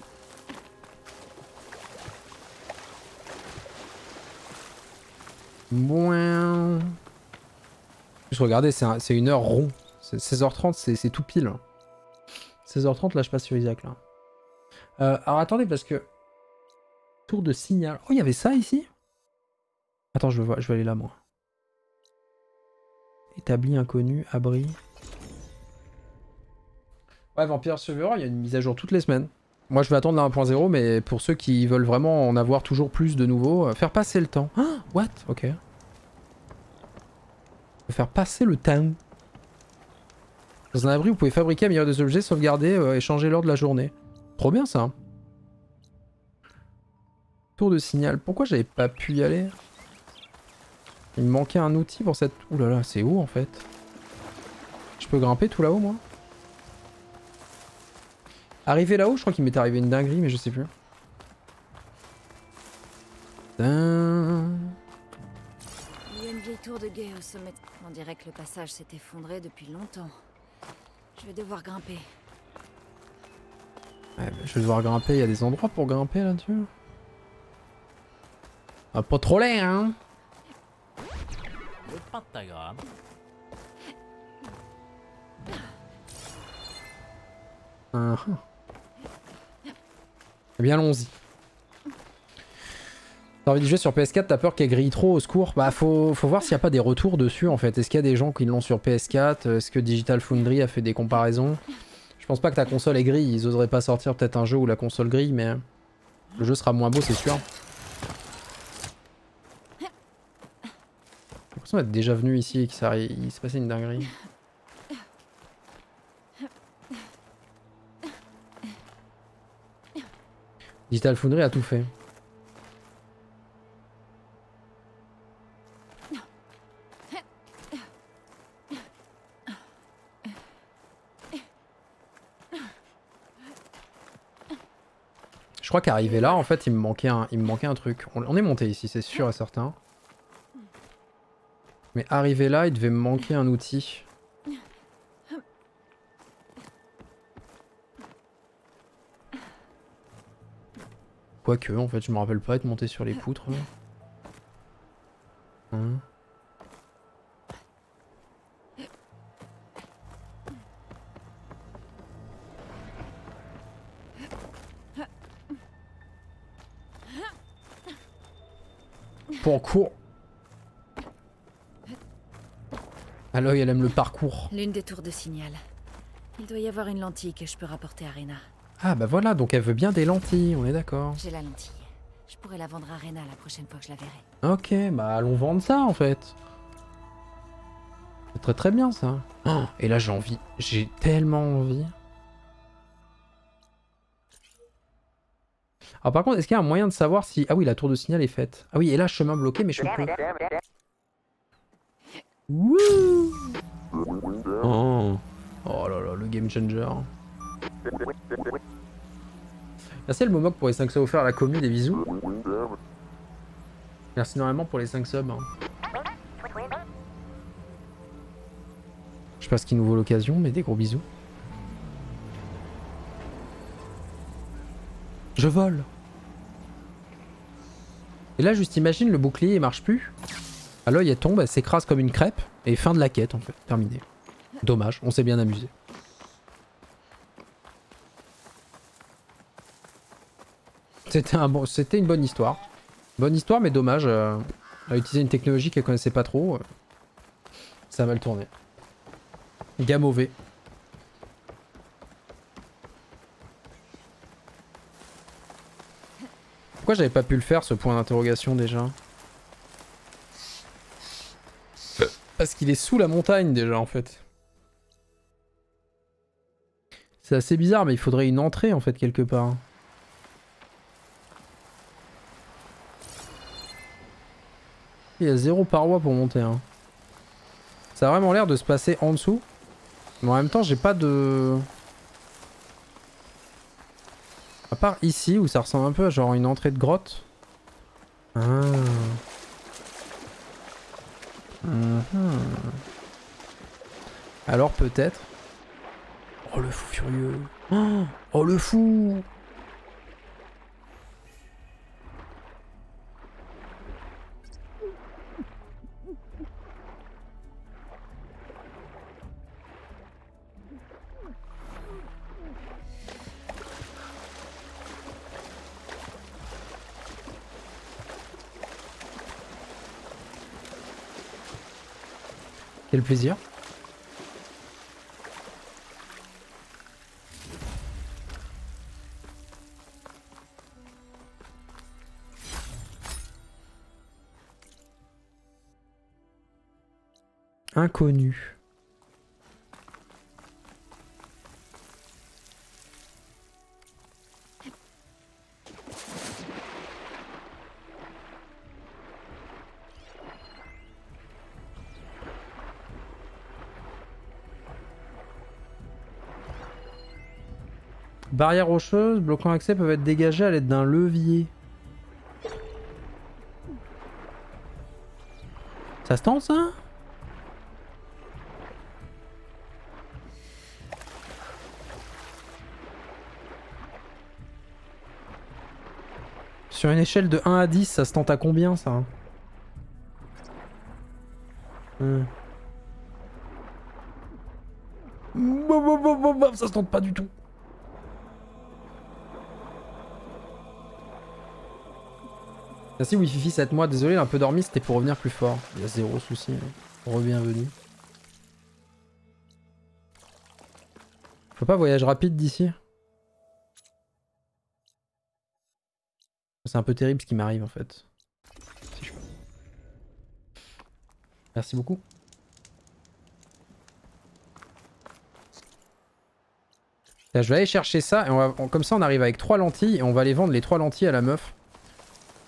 Bon. Juste regardez, c'est une heure rond. 16h30, c'est tout pile. 16h30, là je passe sur Isaac là. Euh, alors attendez parce que... Tour de signal. Oh, il y avait ça ici Attends, je, je vais aller là moi. Établi inconnu, abri. Ouais, Vampire Survivor, il y a une mise à jour toutes les semaines. Moi, je vais attendre la 1.0, mais pour ceux qui veulent vraiment en avoir toujours plus de nouveaux, euh, faire passer le temps. Ah, what Ok. Faire passer le temps. Dans un abri, vous pouvez fabriquer, meilleur des objets, sauvegarder, échanger euh, et l'heure de la journée. Trop bien, ça. Tour de signal. Pourquoi j'avais pas pu y aller il me manquait un outil pour cette... Ouh là là, c'est où en fait Je peux grimper tout là-haut moi Arrivé là-haut, je crois qu'il m'est arrivé une dinguerie, mais je sais plus. Il
tour de au sommet. On dirait que le passage s'est effondré depuis longtemps. Je vais devoir grimper.
Bah, je vais devoir grimper. Il y a des endroits pour grimper là-dessus. Ah, pas trop hein le eh bien, allons-y. T'as envie de jouer sur PS4, t'as peur qu'elle grille trop au secours Bah, faut, faut voir s'il n'y a pas des retours dessus en fait. Est-ce qu'il y a des gens qui l'ont sur PS4 Est-ce que Digital Foundry a fait des comparaisons Je pense pas que ta console est grille. Ils oseraient pas sortir peut-être un jeu où la console grille, mais le jeu sera moins beau, c'est sûr. l'impression d'être déjà venu ici et qu'il s'est passé une dinguerie. Digital Foundry a tout fait. Je crois qu'arrivé là, en fait, il me manquait un, il me manquait un truc. on est monté ici, c'est sûr et certain. Mais arrivé là, il devait me manquer un outil. Quoique, en fait, je me rappelle pas être monté sur les poutres. Hein Pour cours Aloy, elle aime le parcours.
L'une des tours de signal. Il doit y avoir une lentille que je peux rapporter à Rena.
Ah bah voilà, donc elle veut bien des lentilles, on est d'accord. J'ai
la Je pourrais la vendre à la prochaine fois je la verrai.
Ok, bah allons vendre ça en fait. C'est très très bien ça. Oh, et là j'ai envie, j'ai tellement envie. Alors par contre, est-ce qu'il y a un moyen de savoir si... Ah oui, la tour de signal est faite. Ah oui, et là, chemin bloqué, mais je suis Wouh oh. oh. là là, le game changer. Merci le Momok pour les 5 subs offerts à la commu, des bisous. Merci normalement pour les 5 subs. Hein. Je sais pas ce qui nous vaut l'occasion, mais des gros bisous. Je vole. Et là, juste imagine, le bouclier, il marche plus l'œil, elle tombe, elle s'écrase comme une crêpe. Et fin de la quête, en fait. Terminé. Dommage, on s'est bien amusé. C'était un bon, une bonne histoire. Bonne histoire, mais dommage. Euh, à utiliser une technologie qu'elle connaissait pas trop. Euh, ça a mal tourné. Gars mauvais. Pourquoi j'avais pas pu le faire ce point d'interrogation déjà Parce qu'il est sous la montagne déjà en fait. C'est assez bizarre mais il faudrait une entrée en fait quelque part. Il y a zéro paroi pour monter. Hein. Ça a vraiment l'air de se passer en dessous. Mais en même temps j'ai pas de... À part ici où ça ressemble un peu à genre une entrée de grotte. Ah. Mhm. Alors peut-être. Oh le fou furieux. oh le fou Quel plaisir. Inconnu. Barrières rocheuses bloquant l'accès peuvent être dégagées à l'aide d'un levier. Ça se tente ça Sur une échelle de 1 à 10, ça se tente à combien ça hum. Ça se tente pas du tout. Merci ah Wififi 7 mois, désolé, un peu dormi, c'était pour revenir plus fort. Il y a zéro souci, hein. Faut pas voyage rapide d'ici C'est un peu terrible ce qui m'arrive en fait. Merci beaucoup. je vais aller chercher ça et comme ça on arrive avec trois lentilles et on va les vendre les trois lentilles à la meuf.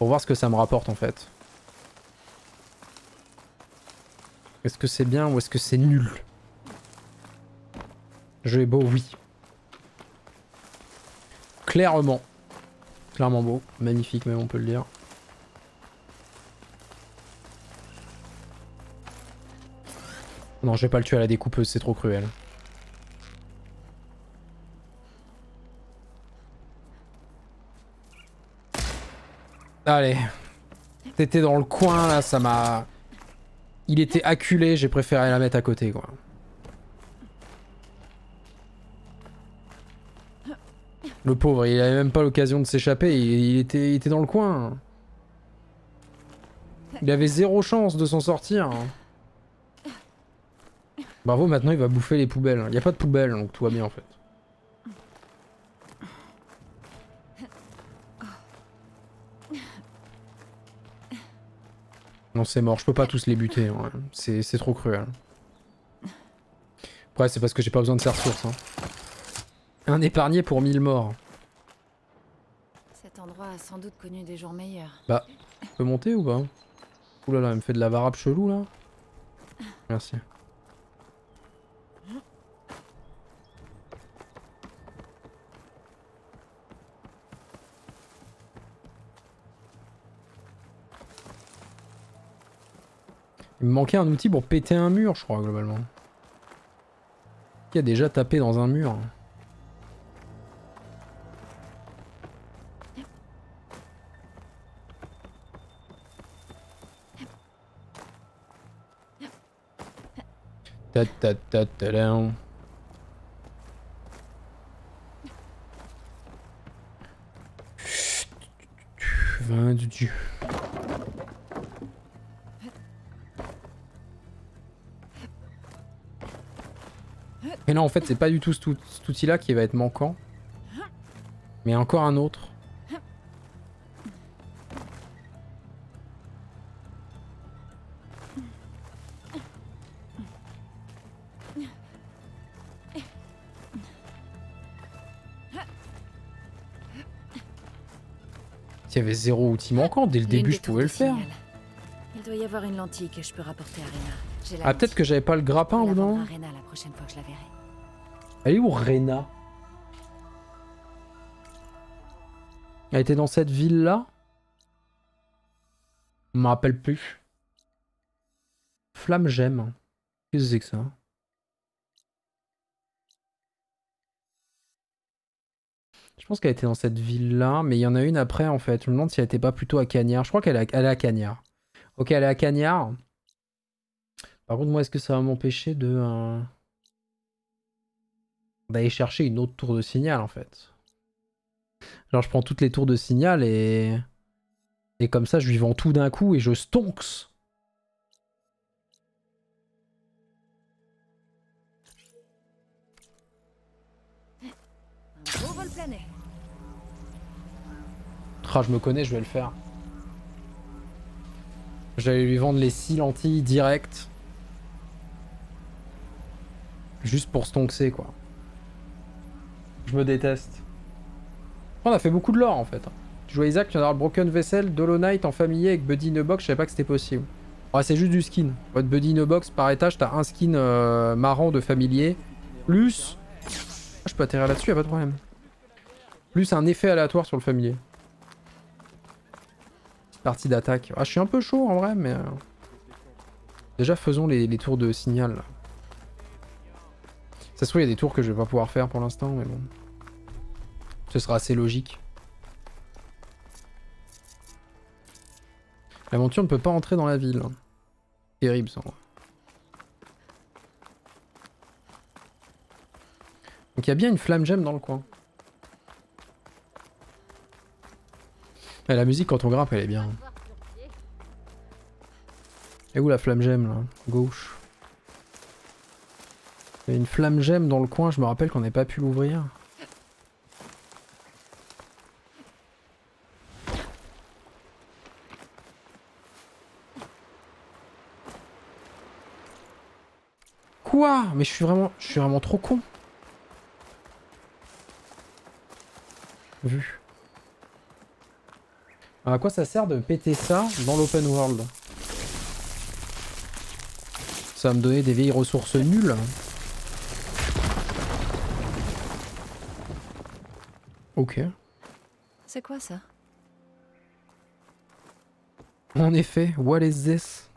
Pour voir ce que ça me rapporte en fait. Est-ce que c'est bien ou est-ce que c'est nul Jeu est beau, oui. Clairement. Clairement beau. Magnifique même, on peut le dire. Non, je vais pas le tuer à la découpeuse, c'est trop cruel. Allez. T'étais dans le coin là, ça m'a... Il était acculé, j'ai préféré la mettre à côté quoi. Le pauvre, il avait même pas l'occasion de s'échapper, il, était, il était dans le coin. Il avait zéro chance de s'en sortir. Hein. Bravo, maintenant il va bouffer les poubelles. Hein. Il n'y a pas de poubelle, donc tout va bien en fait. c'est mort, je peux pas tous les buter. Hein. C'est trop cruel. Ouais, c'est parce que j'ai pas besoin de ces ressources. Hein. Un épargné pour 1000 morts.
Cet endroit sans doute connu des jours meilleurs.
Bah, on peut monter ou pas Oulala, là là, elle me fait de la varap chelou là. Merci. Il me manquait un outil pour péter un mur, je crois, globalement. Qui a déjà tapé dans un mur Ta ta ta ta ta du dieu. Mais non, en fait, c'est pas du tout cet outil-là qui va être manquant. Mais encore un autre. Il y avait zéro outil manquant, dès le début, je pouvais le faire.
Il doit y avoir une lentille que je peux rapporter à rien. Ah peut-être que j'avais pas le grappin ou non
Elle est où Rena Elle était dans cette ville là Je me rappelle plus. Flamme j'aime. Qu'est-ce que c'est que ça Je pense qu'elle était dans cette ville là, mais il y en a une après en fait. Je me demande si elle était pas plutôt à Cagnard. Je crois qu'elle est, à... est à Cagnard. Ok, elle est à Cagnard. Par contre, moi, est-ce que ça va m'empêcher de... Euh, d'aller chercher une autre tour de signal, en fait Genre, je prends toutes les tours de signal et... Et comme ça, je lui vends tout d'un coup et je stonks Ah, je me connais, je vais le faire. J'allais lui vendre les 6 lentilles directes. Juste pour stonkser quoi. Je me déteste. On a fait beaucoup de lore, en fait. Tu jouais Isaac, tu en as le Broken Vessel, Dolo Knight en familier avec Buddy Box, je savais pas que c'était possible. Ouais, c'est juste du skin. Votre Buddy Box, par étage, t'as un skin euh, marrant de familier. Plus... je peux atterrir là-dessus, y'a pas de problème. Plus un effet aléatoire sur le familier. Partie d'attaque. Ah, je suis un peu chaud en vrai, mais... Euh, déjà, faisons les, les tours de signal, là. Ça se trouve, il y a des tours que je vais pas pouvoir faire pour l'instant, mais bon. Ce sera assez logique. L'aventure ne peut pas rentrer dans la ville. Terrible, ça. Donc il y a bien une flamme gemme dans le coin. Eh, la musique quand on grimpe elle est bien. Et où la flamme gemme là Gauche. Il y a une flamme gemme dans le coin, je me rappelle qu'on n'ait pas pu l'ouvrir. Quoi Mais je suis vraiment, je suis vraiment trop con. Vu. à quoi ça sert de péter ça dans l'open world Ça va me donner des vieilles ressources nulles. Ok. C'est quoi ça En effet, what is this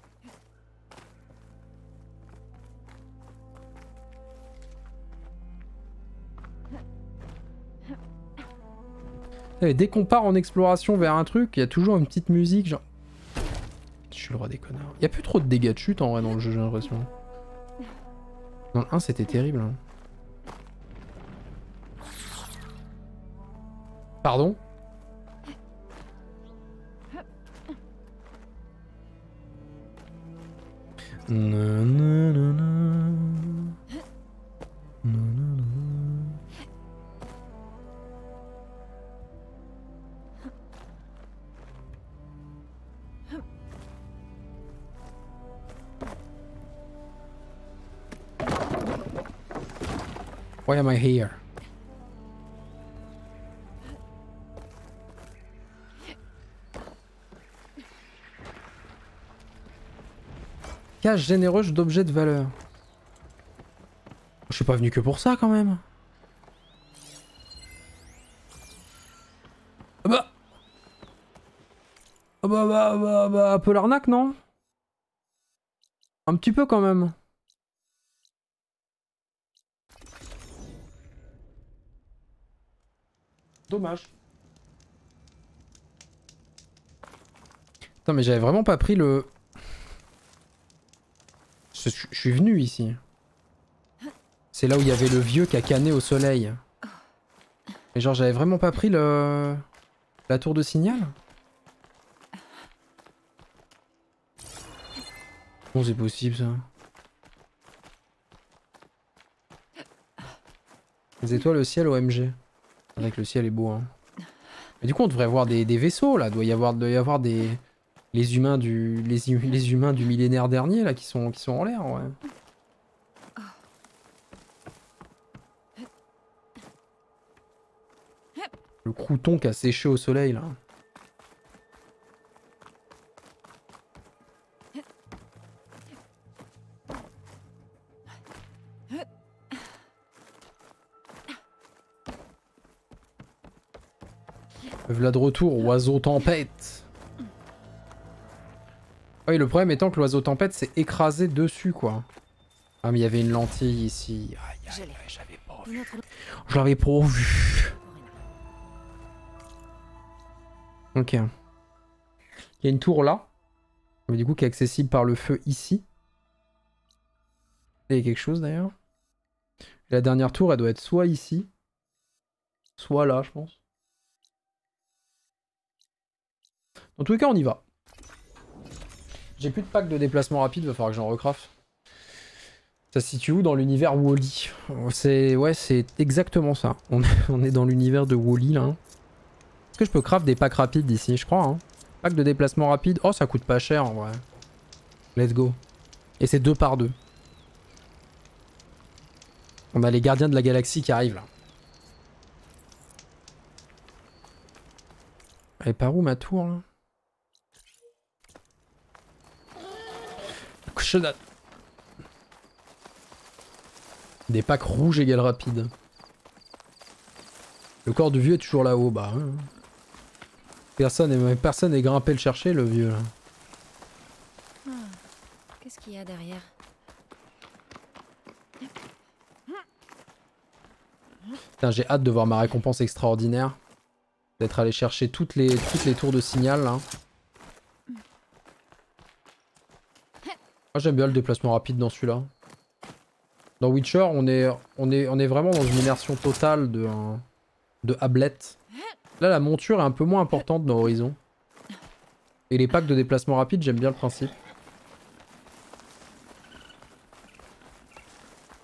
eh, dès qu'on part en exploration vers un truc, il y a toujours une petite musique, genre... Je suis le roi des connards. Il y a plus trop de dégâts de chute en vrai dans le jeu, j'ai l'impression. Dans le 1, c'était terrible. Hein. Pardon Why am I here? Cache généreuse d'objets de valeur. Je suis pas venu que pour ça quand même. Ah bah ah bah, bah, bah, bah un peu l'arnaque non Un petit peu quand même. Dommage. Non mais j'avais vraiment pas pris le je suis venu ici. C'est là où il y avait le vieux qui a au soleil. Mais genre j'avais vraiment pas pris le... La tour de signal Bon c'est possible ça. Les étoiles, le ciel, OMG. Avec le ciel est beau hein. Mais du coup on devrait avoir des, des vaisseaux là, doit y avoir, doit y avoir des les humains du les, les, humains du millénaire dernier là qui sont qui sont en l'air ouais. Le crouton qui a séché au soleil là. V'la de retour, oiseau tempête. Oui, le problème étant que l'oiseau tempête s'est écrasé dessus, quoi. Ah, mais il y avait une lentille ici.
j'avais pas vu.
Je l'avais pas vu. Ok. Il y a une tour là. Mais du coup, qui est accessible par le feu ici. Il y a quelque chose d'ailleurs. La dernière tour, elle doit être soit ici, soit là, je pense. Dans tous les cas, on y va. J'ai plus de pack de déplacement rapide, va falloir que j'en recraft. Ça se situe où dans l'univers Wally C'est ouais, c'est exactement ça. On est, dans l'univers de Wally là. Hein. Est-ce que je peux craft des packs rapides ici, je crois hein. Pack de déplacement rapide. Oh, ça coûte pas cher en vrai. Let's go. Et c'est deux par deux. On a les gardiens de la galaxie qui arrivent là. est par où ma tour là Des packs rouges égale rapide. Le corps du vieux est toujours là-haut, bah. Hein. Personne n'est personne grimpé le chercher, le vieux.
Ah, qu'il a derrière
Putain, j'ai hâte de voir ma récompense extraordinaire. D'être allé chercher toutes les, toutes les tours de signal là. Moi ah, j'aime bien le déplacement rapide dans celui-là. Dans Witcher, on est, on, est, on est vraiment dans une immersion totale de, euh, de Hablet. Là, la monture est un peu moins importante dans Horizon. Et les packs de déplacement rapide, j'aime bien le principe.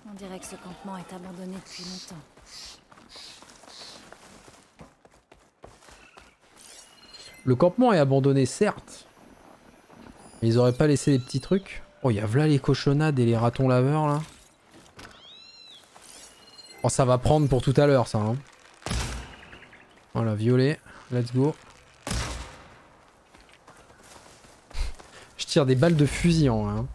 On dirait que ce campement est abandonné depuis longtemps.
Le campement est abandonné, certes. Mais ils auraient pas laissé les petits trucs. Oh, y'a v'là les cochonnades et les ratons laveurs, là. Oh, ça va prendre pour tout à l'heure, ça. Hein. Voilà, violet. Let's go. Je tire des balles de fusil en hein.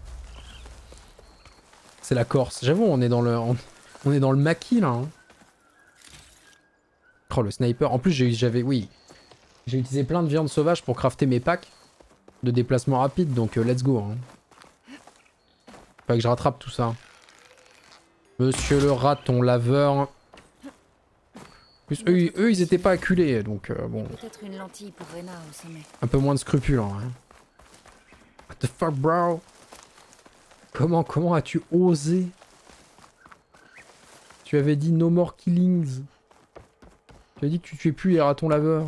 C'est la Corse. J'avoue, on est dans le on, est dans le maquis, là. Hein. Oh, le sniper. En plus, j'avais... Oui. J'ai utilisé plein de viande sauvage pour crafter mes packs de déplacement rapide, donc euh, let's go. Hein. Faut que je rattrape tout ça. Monsieur le raton laveur. eux, ils étaient pas acculés, donc euh, bon. Un peu moins de scrupules. Hein. What the fuck, bro Comment, comment as-tu osé Tu avais dit no more killings. Tu as dit que tu tuais plus les ratons laveurs.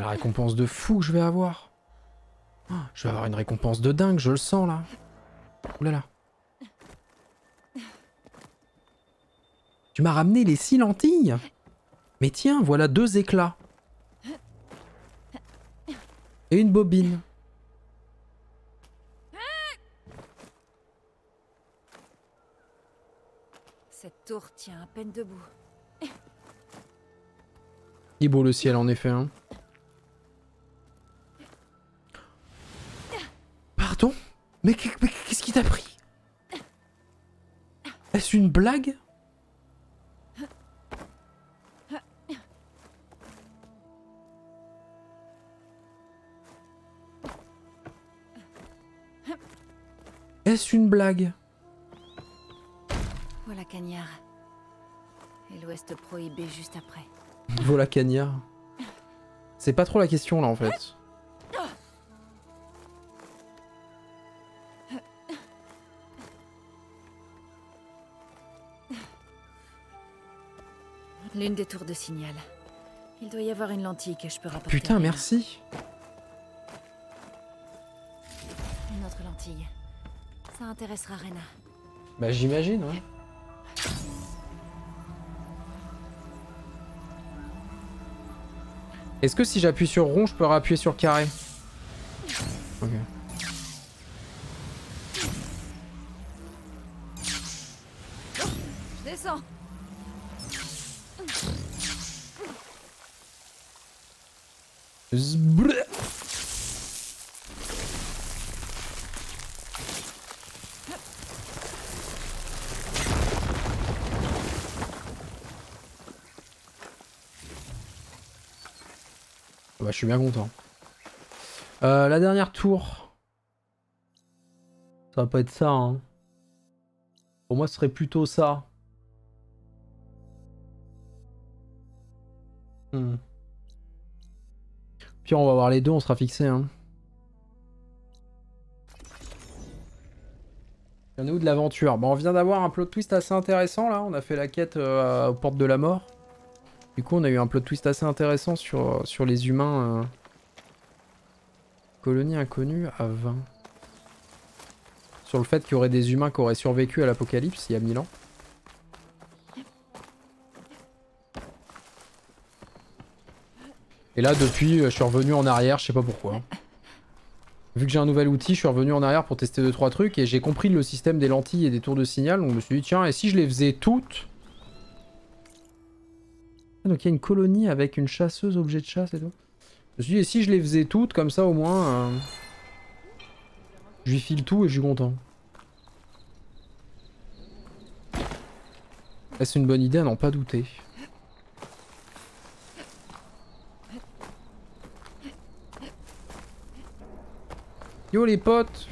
la récompense de fou que je vais avoir. Oh, je vais avoir une récompense de dingue, je le sens là. Oulala. Là Tu m'as ramené les six lentilles Mais tiens, voilà deux éclats. Et une bobine.
Cette tour tient à peine debout.
beau le ciel en effet. Hein. Mais qu'est-ce qui t'a pris Est-ce une blague Est-ce une blague
Voilà Cagnard. Et l'Ouest prohibé juste après.
Voilà Cagnard. C'est pas trop la question là en fait. Hein
Une des de signal. Il doit y avoir une lentille que je peux rapporter. Putain,
merci.
Une autre lentille. Ça intéressera Rena.
Bah j'imagine, ouais. Est-ce que si j'appuie sur rond, je peux appuyer sur carré Ok. je suis bien content. Euh, la dernière tour. Ça va pas être ça. Hein. Pour moi, ce serait plutôt ça. Hmm. Puis on va voir les deux, on sera fixé. Il y en a où de l'aventure Bon, on vient d'avoir un plot twist assez intéressant là. On a fait la quête euh, aux portes de la mort. Du coup, on a eu un plot twist assez intéressant sur, sur les humains. Euh, colonie inconnue à 20. Sur le fait qu'il y aurait des humains qui auraient survécu à l'apocalypse il y a 1000 ans. Et là, depuis, euh, je suis revenu en arrière, je sais pas pourquoi. Vu que j'ai un nouvel outil, je suis revenu en arrière pour tester 2-3 trucs et j'ai compris le système des lentilles et des tours de signal. Donc je me suis dit, tiens, et si je les faisais toutes ah, donc il y a une colonie avec une chasseuse, objet de chasse et tout. Je me suis dit, si je les faisais toutes, comme ça au moins... Euh, je lui file tout et je suis content. Est-ce une bonne idée à n'en pas douter Yo les potes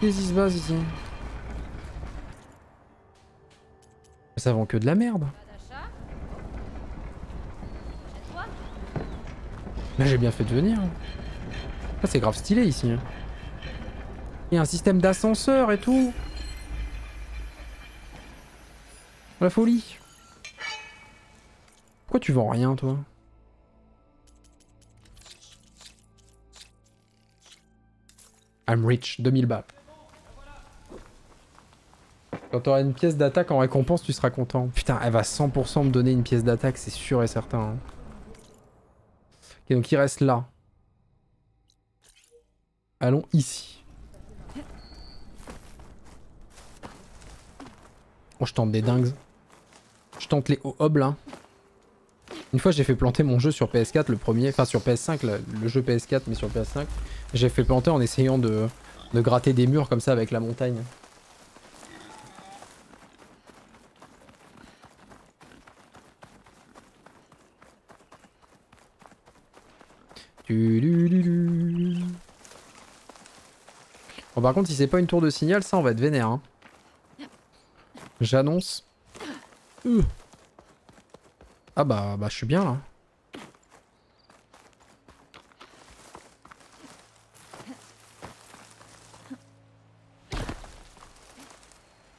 Qu'est-ce qui se passe ici Ça vend que de la merde Mais j'ai bien fait de venir. Ah, c'est grave stylé ici. Hein. Il y a un système d'ascenseur et tout. La folie. Pourquoi tu vends rien toi I'm rich, 2000 balles. Quand t'auras une pièce d'attaque en récompense, tu seras content. Putain, elle va 100% me donner une pièce d'attaque, c'est sûr et certain. Hein. Ok, donc il reste là. Allons ici. Oh, je tente des dingues. Je tente les hobs là. Une fois, j'ai fait planter mon jeu sur PS4, le premier, enfin sur PS5, le, le jeu PS4, mais sur PS5. J'ai fait planter en essayant de gratter des murs comme ça avec la montagne. Bon par contre si c'est pas une tour de signal ça on va être vénère. Hein. J'annonce. Euh. Ah bah, bah je suis bien là.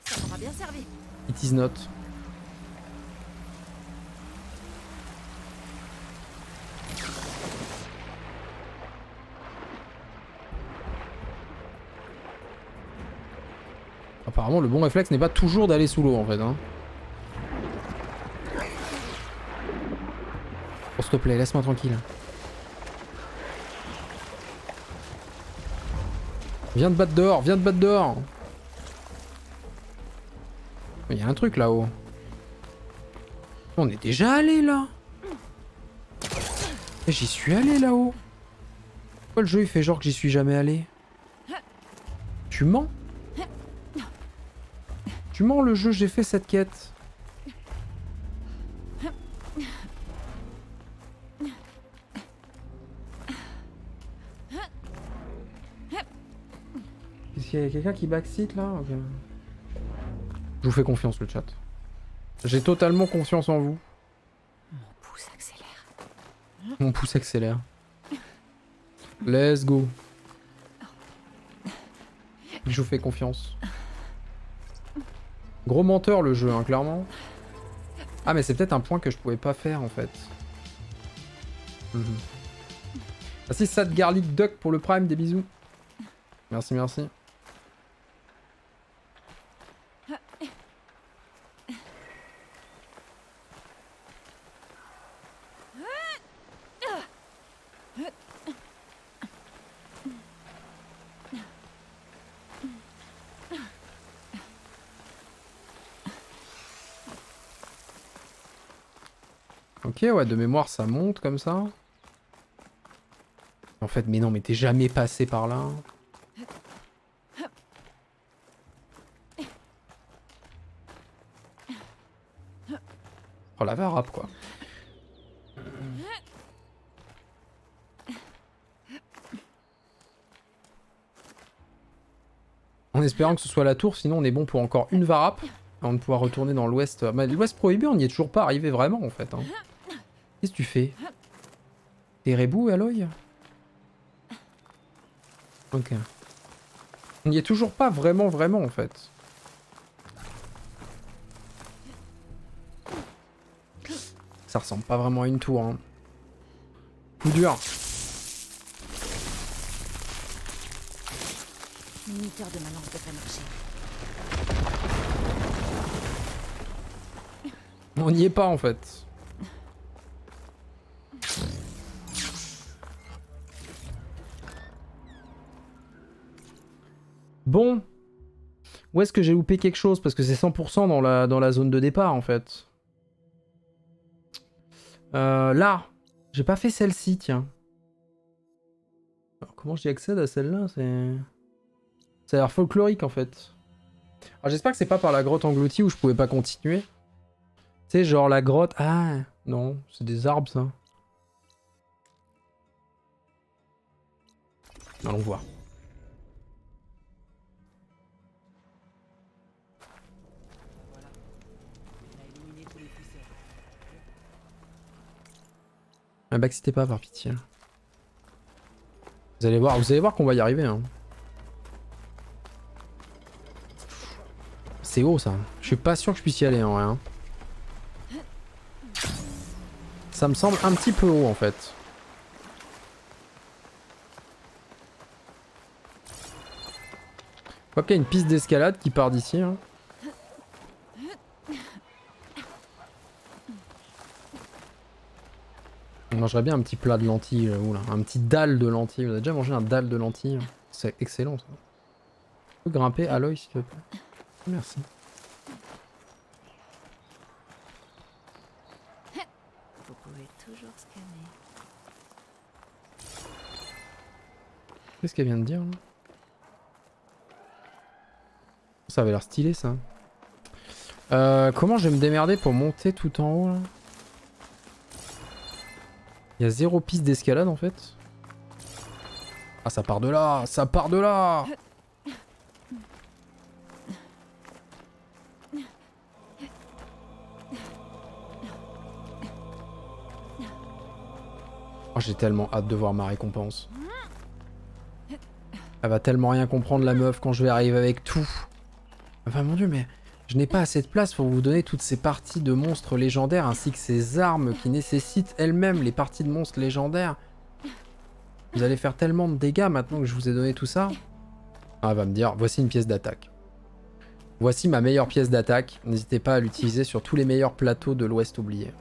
Ça bien
It is not. Apparemment, le bon réflexe n'est pas toujours d'aller sous l'eau en fait. Hein. Oh, s'il te plaît, laisse-moi tranquille. Viens de battre dehors, viens de battre dehors. Il y a un truc là-haut. On est déjà allé là. J'y suis allé là-haut. Pourquoi le jeu il fait genre que j'y suis jamais allé Tu mens tu mens le jeu, j'ai fait cette quête. Est-ce qu'il y a quelqu'un qui backseat là Je vous fais confiance le chat. J'ai totalement confiance en vous. Mon pouce accélère. Mon pouce accélère. Let's go. Je vous fais confiance. Gros menteur le jeu, hein, clairement. Ah, mais c'est peut-être un point que je pouvais pas faire, en fait. Mmh. Merci, ah, de Garlic Duck pour le prime, des bisous. Merci, merci. ouais, de mémoire, ça monte comme ça. En fait, mais non, mais t'es jamais passé par là. Oh, la varap, quoi. En espérant que ce soit la tour, sinon on est bon pour encore une varap On de pouvoir retourner dans l'ouest. Ah, l'ouest prohibé, on n'y est toujours pas arrivé vraiment en fait. Hein. Qu'est-ce que tu fais T'es rebou, Aloy Ok. On n'y est toujours pas vraiment, vraiment, en fait. Ça ressemble pas vraiment à une tour, hein. Coup dur On n'y est pas, en fait. Bon. Où est-ce que j'ai loupé quelque chose Parce que c'est 100% dans la, dans la zone de départ, en fait. Euh, là. J'ai pas fait celle-ci, tiens. Alors, comment j'y accède à celle-là C'est... Ça a l'air folklorique, en fait. Alors, j'espère que c'est pas par la grotte engloutie où je pouvais pas continuer. Tu sais, genre la grotte... Ah Non, c'est des arbres, ça. Allons voir. Ah bah c'était pas par pitié. Vous allez voir, vous allez voir qu'on va y arriver. Hein. C'est haut ça. Je suis pas sûr que je puisse y aller en vrai. Hein. Ça me semble un petit peu haut en fait. Quoi qu'il y a une piste d'escalade qui part d'ici. Hein. On mangerait bien un petit plat de lentilles, euh, ou un petit dalle de lentilles. Vous avez déjà mangé un dalle de lentilles hein C'est excellent ça. Tu grimper à l'œil s'il te plaît Merci. Qu'est-ce qu'elle vient de dire là Ça avait l'air stylé ça. Euh, comment je vais me démerder pour monter tout en haut là il y a zéro piste d'escalade en fait. Ah ça part de là, ça part de là Oh, j'ai tellement hâte de voir ma récompense. Elle va tellement rien comprendre la meuf quand je vais arriver avec tout. Enfin mon dieu mais je n'ai pas assez de place pour vous donner toutes ces parties de monstres légendaires ainsi que ces armes qui nécessitent elles-mêmes les parties de monstres légendaires. Vous allez faire tellement de dégâts maintenant que je vous ai donné tout ça. Ah, elle va me dire, voici une pièce d'attaque. Voici ma meilleure pièce d'attaque. N'hésitez pas à l'utiliser sur tous les meilleurs plateaux de l'Ouest oublié.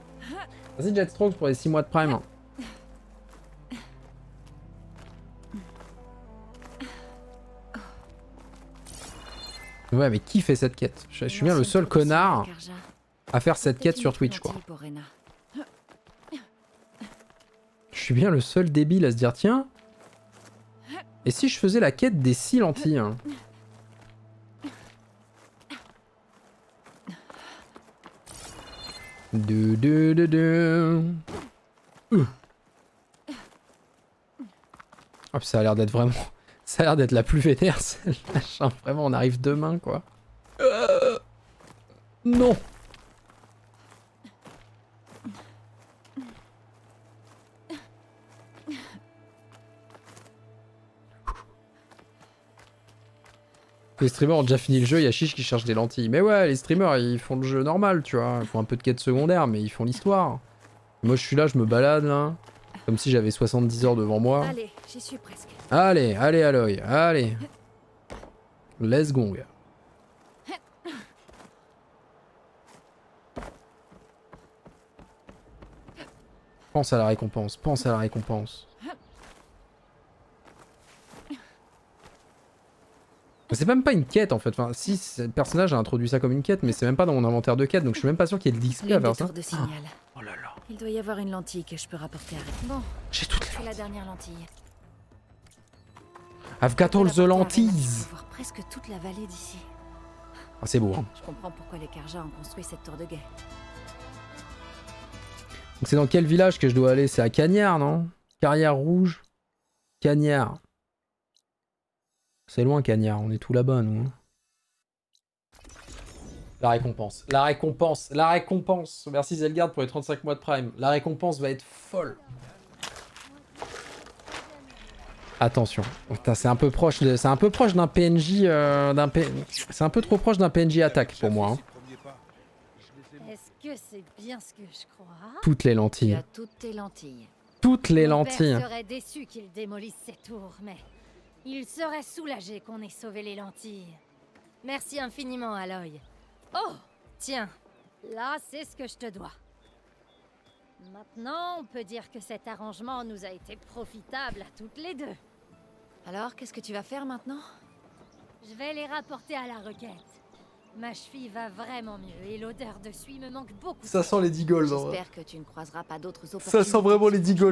Merci Strong, pour les 6 mois de prime. Ouais, mais qui fait cette quête Je suis bien le seul connard à faire cette quête sur Twitch, quoi. Je suis bien le seul débile à se dire, tiens, et si je faisais la quête des 6 lentilles hein Hop, ça a l'air d'être vraiment ça a l'air d'être la plus vénère, celle-là. Vraiment, on arrive demain, quoi. Euh, non les streamers ont déjà fini le jeu, il y a Chiche qui cherche des lentilles. Mais ouais, les streamers, ils font le jeu normal, tu vois. Ils font un peu de quête secondaire, mais ils font l'histoire. Moi, je suis là, je me balade, là. Comme si j'avais 70 heures devant moi. Allez, j'y suis presque. Allez, allez Aloy, allez. Let's go. Pense à la récompense, pense à la récompense. C'est même pas une quête en fait. Enfin, si le personnage a introduit ça comme une quête, mais c'est même pas dans mon inventaire de quête, donc je suis même pas sûr qu'il y ait de à faire
Oh. là là. Il doit y avoir une lentille que je peux rapporter à Bon. J'ai toute la dernière lentille.
I've got all the Ah, c'est beau. Hein.
construit cette de Donc
c'est dans quel village que je dois aller C'est à Cagnard, non Carrière Rouge Cagnard. C'est loin Cagnard, on est tout là-bas nous. Hein. La récompense, la récompense, la récompense Merci Zelgard pour les 35 mois de prime. La récompense va être folle. Attention. c'est un peu proche de, c'est un peu proche d'un PNJ, euh, d'un c'est un peu trop proche d'un PNJ attaque pour moi. Hein.
bien ce que je crois Toutes les lentilles. toutes les lentilles. serait déçu qu'il démolisse ses tours, mais il serait soulagé qu'on ait sauvé les lentilles. Merci infiniment, Aloy. Oh, tiens, là c'est ce que je te dois. Maintenant, on peut dire que cet arrangement nous a été profitable à toutes les deux. Alors, qu'est-ce que tu vas faire maintenant Je vais les rapporter à la requête. Ma cheville va vraiment mieux et l'odeur de suie me manque beaucoup. Ça sent les 10 J'espère que tu ne croiseras pas d'autres opportunités. Ça sent vraiment les
10 ouais,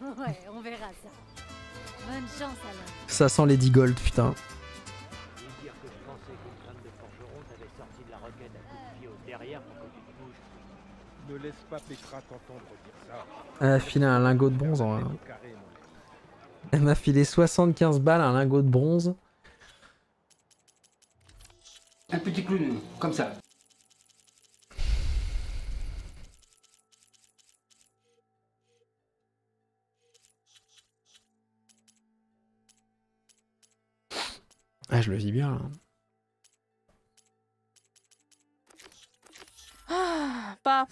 on verra ça. Bonne chance alors.
Ça sent les 10 golds, putain.
Ne
laisse pas t'entendre dire ça.
Ah, filer un lingot de bronze en vrai. Elle m'a filé 75 balles à un lingot de bronze.
Un petit clown, comme ça.
Ah,
je le vis bien.
Ah, pas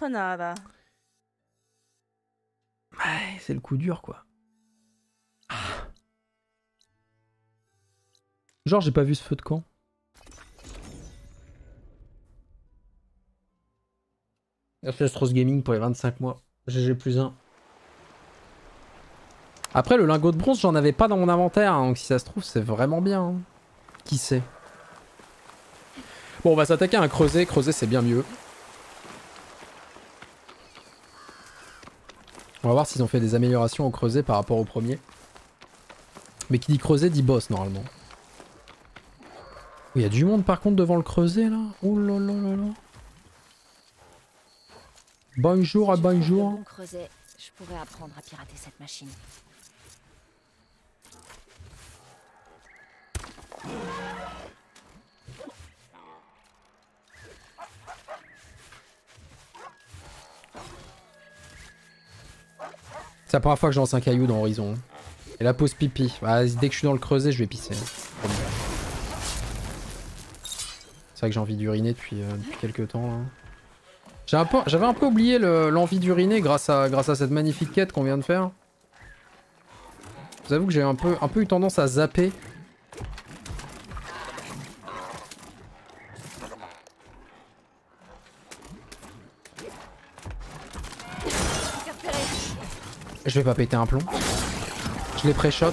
Ouais, c'est le coup dur, quoi. Ah. Genre, j'ai pas vu ce feu de camp. Merci Astros Gaming pour les 25 mois. GG plus un Après, le lingot de bronze, j'en avais pas dans mon inventaire. Hein. donc, si ça se trouve, c'est vraiment bien. Hein. Qui sait Bon, on va s'attaquer à un creuset. Creuset c'est bien mieux. On va voir s'ils ont fait des améliorations au creuset par rapport au premier. Mais qui dit creuset dit boss normalement. Il y a du monde par contre devant le creuset là. Ouh là là là là. Bonjour à bonjour.
pourrais à pirater cette machine.
C'est la première fois que je lance un caillou dans Horizon. Et la pause pipi. Ah, dès que je suis dans le creuset, je vais pisser. Hein. C'est vrai que j'ai envie d'uriner depuis, euh, quelques temps. Hein. J'avais un peu oublié l'envie d'uriner grâce à, grâce à cette magnifique quête qu'on vient de faire. Je vous avoue que j'ai un peu, un peu eu tendance à zapper. Je vais pas péter un plomb. Je les pré C'est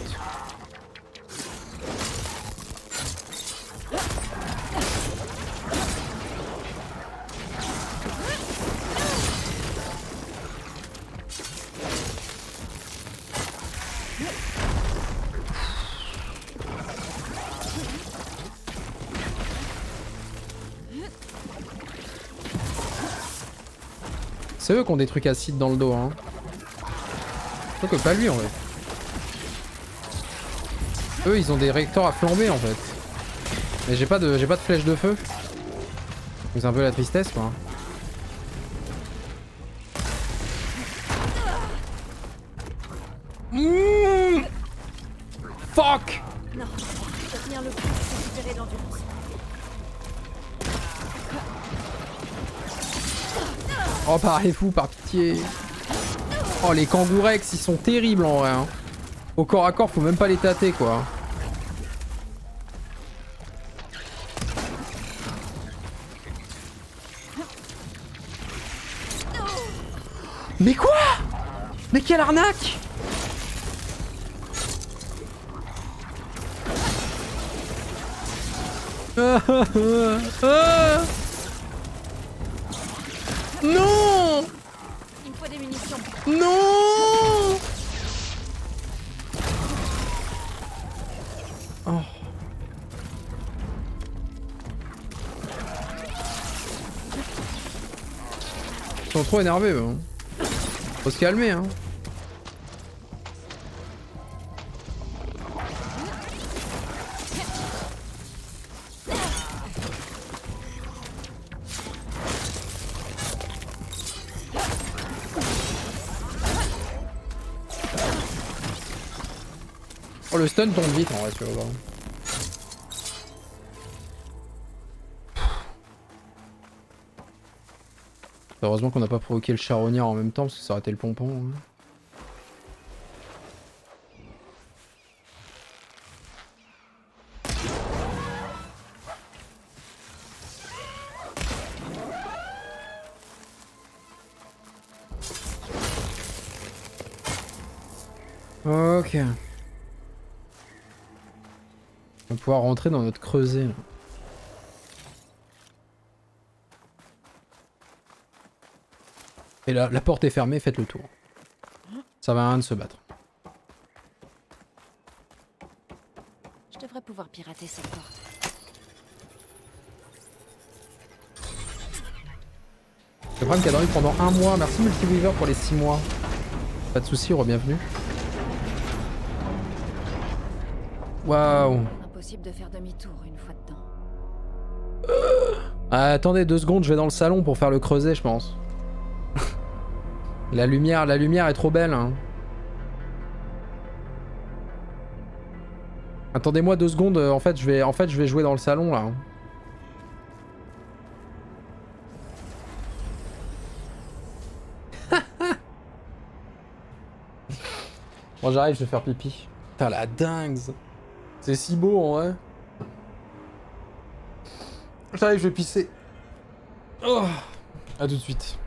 eux qui ont des trucs acides dans le dos, hein. que pas lui en vrai ils ont des réacteurs à flamber en fait. Mais j'ai pas de j'ai pas de flèche de feu. C'est un peu la tristesse quoi.
Mmh. Fuck
Non,
Oh vous par pitié Oh les kangourex ils sont terribles en vrai hein. Au corps à corps faut même pas les tâter quoi
Mais quelle arnaque
Non
Il me faut des munitions.
Non
oh.
Ils sont trop énervés. hein. Faut se calmer hein. le stun tombe vite en vrai, tu vas Heureusement qu'on n'a pas provoqué le charognard en même temps parce que ça aurait été le pompon. Hein. Ok pouvoir rentrer dans notre creuset. Et là, la porte est fermée, faites le tour. Ça va rien de se battre.
Je devrais pouvoir pirater cette porte.
Le problème qui a pendant un mois. Merci Multiweaver pour les 6 mois. Pas de soucis, re-bienvenue. Waouh
de faire demi-tour une fois
dedans. Ah, attendez deux secondes, je vais dans le salon pour faire le creuset, je pense. la lumière, la lumière est trop belle. Hein. Attendez-moi deux secondes, euh, en fait, je vais, en fait, je vais jouer dans le salon là. bon, hein. j'arrive, je vais faire pipi. Putain, la dingue c'est si beau en vrai. J'arrive, je vais pisser. Oh. À tout de suite.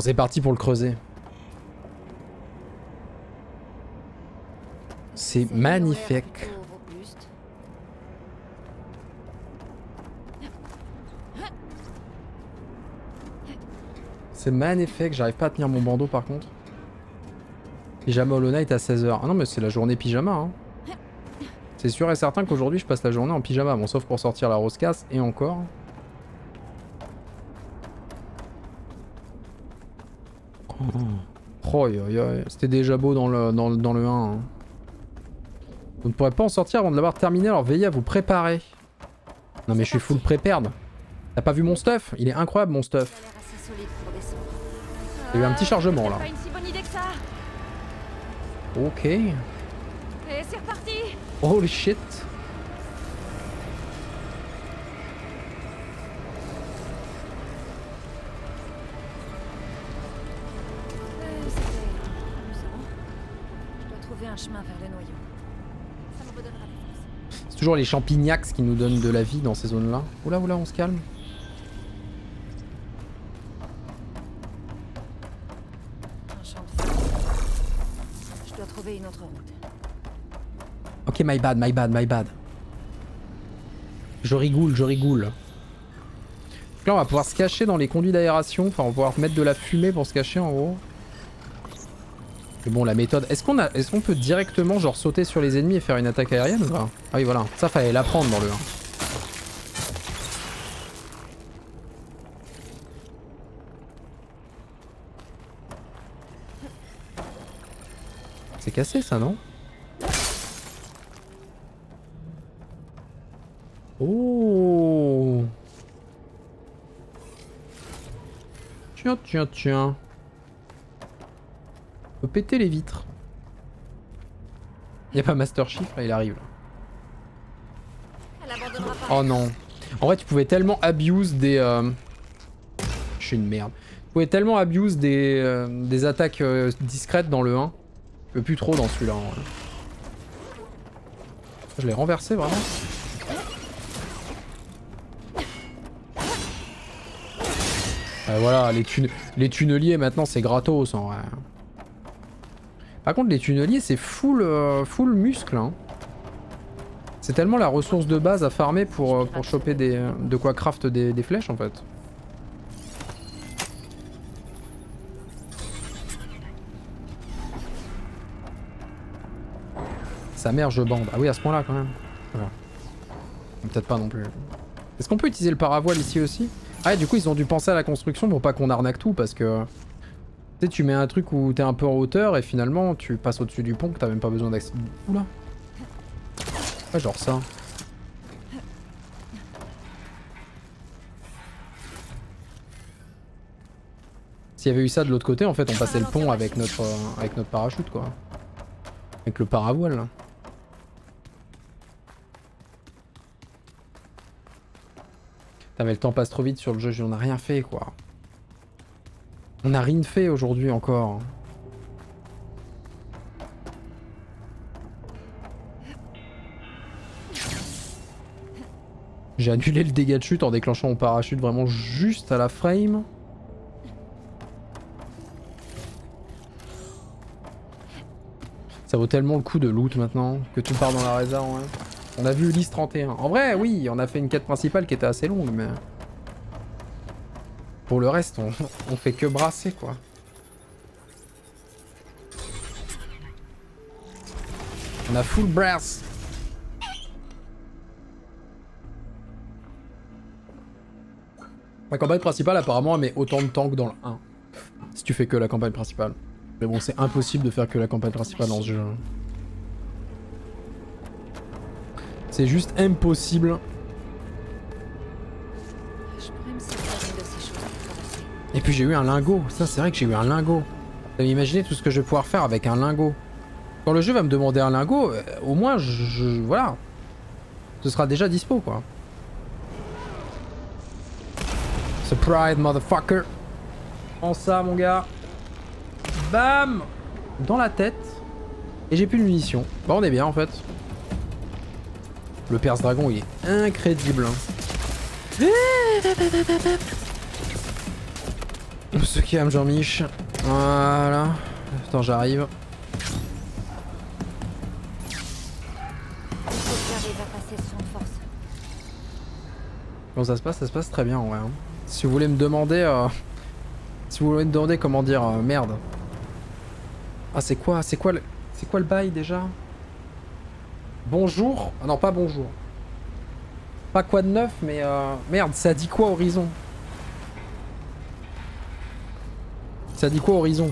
c'est parti pour le creuser. C'est magnifique. C'est magnifique, j'arrive pas à tenir mon bandeau par contre. Pyjama Hollow Knight à 16h. Ah non mais c'est la journée pyjama hein. C'est sûr et certain qu'aujourd'hui je passe la journée en pyjama, bon sauf pour sortir la rose casse et encore. Oh, c'était déjà beau dans le, dans 1. Hein. On Vous ne pourrez pas en sortir avant de l'avoir terminé, alors veillez à vous préparer. Non mais je suis full préperde. T'as pas vu mon stuff Il est incroyable mon stuff.
Il y a eu un petit chargement ah,
là. Ok. Holy shit. toujours les champignacs qui nous donnent de la vie dans ces zones-là. Oula, oula, on se calme. Ok, my bad, my bad, my bad. Je rigoule, je rigoule. là, on va pouvoir se cacher dans les conduits d'aération. Enfin, on va pouvoir mettre de la fumée pour se cacher, en gros. Mais bon, la méthode... Est-ce qu'on a... est qu'on peut directement genre sauter sur les ennemis et faire une attaque aérienne ou pas Ah oui, voilà. Ça, fallait l'apprendre dans le C'est cassé ça, non Oh Tiens, tiens, tiens peut péter les vitres. Y a pas Master Chief il arrive là. Oh non. En vrai, tu pouvais tellement abuse des. Euh, je suis une merde. Tu pouvais tellement abuse des, euh, des attaques euh, discrètes dans le 1. Je peux plus trop dans celui-là. Je l'ai renversé vraiment. voilà, les, les tunneliers maintenant c'est gratos en vrai. Par contre, les tunneliers, c'est full, euh, full muscle. Hein. C'est tellement la ressource de base à farmer pour, euh, choper des, euh, de quoi craft des, flèches en fait. Sa mère, je bande. Ah oui, à ce point-là quand même. Peut-être pas non plus. Est-ce qu'on peut utiliser le paravoile ici aussi Ah, et du coup, ils ont dû penser à la construction pour pas qu'on arnaque tout parce que tu sais, tu mets un truc où t'es un peu en hauteur et finalement tu passes au-dessus du pont que t'as même pas besoin d'accès. Oula genre ça. S'il y avait eu ça de l'autre côté, en fait, on passait le pont avec notre, euh, avec notre parachute, quoi. Avec le paravoile, là. mais le temps passe trop vite sur le jeu, j'en ai rien fait, quoi. On a rien fait aujourd'hui encore. J'ai annulé le dégât de chute en déclenchant mon parachute vraiment juste à la frame. Ça vaut tellement le coup de loot maintenant que tout part dans la réserve. Hein. On a vu Ulysse 31. En vrai, oui, on a fait une quête principale qui était assez longue, mais... Pour le reste, on, fait que brasser, quoi. On a full brass. La campagne principale, apparemment, elle met autant de temps que dans le 1. Si tu fais que la campagne principale. Mais bon, c'est impossible de faire que la campagne principale dans ce jeu. C'est juste impossible et puis j'ai eu un lingot. Ça, c'est vrai que j'ai eu un lingot. Vous imaginez tout ce que je vais pouvoir faire avec un lingot. Quand le jeu va me demander un lingot, euh, au moins, je, voilà. Ce sera déjà dispo, quoi. Surprise, motherfucker. Prends ça, mon gars. Bam Dans la tête. Et j'ai plus de munitions. Bah, on est bien, en fait. Le perse dragon, il est incrédible. Hein. Ce qui aime Jean-Mich. Voilà. Attends, j'arrive. Bon ça se passe, ça se passe très bien ouais. Hein. Si vous voulez me demander... Euh, si vous voulez me demander comment dire euh, merde. Ah c'est quoi C'est quoi le... C'est quoi le bail déjà Bonjour ah, Non pas bonjour. Pas quoi de neuf, mais euh, merde, ça dit quoi Horizon Ça dit quoi Horizon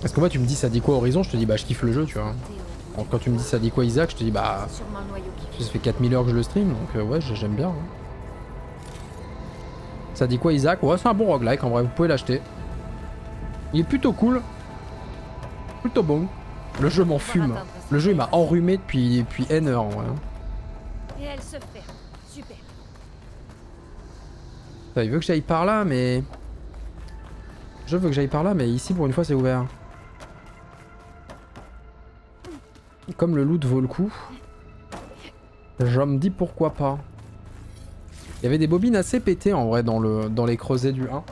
Parce que moi tu me dis ça dit quoi Horizon, je te dis bah je kiffe le jeu, tu vois. quand tu me dis ça dit quoi Isaac, je te dis bah ça fait 4000 heures que je le stream, donc euh, ouais j'aime bien. Hein. Ça dit quoi Isaac Ouais c'est un bon roguelike en vrai, vous pouvez l'acheter. Il est plutôt cool. Plutôt bon. Le jeu m'en fume. Le jeu il m'a enrhumé depuis, depuis N heures en vrai. Hein. Et elle se il veut que j'aille par là mais... Je veux que j'aille par là mais ici pour une fois c'est ouvert. Comme le loot vaut le coup, je me dis pourquoi pas. Il y avait des bobines assez pétées en vrai dans, le, dans les creusets du 1.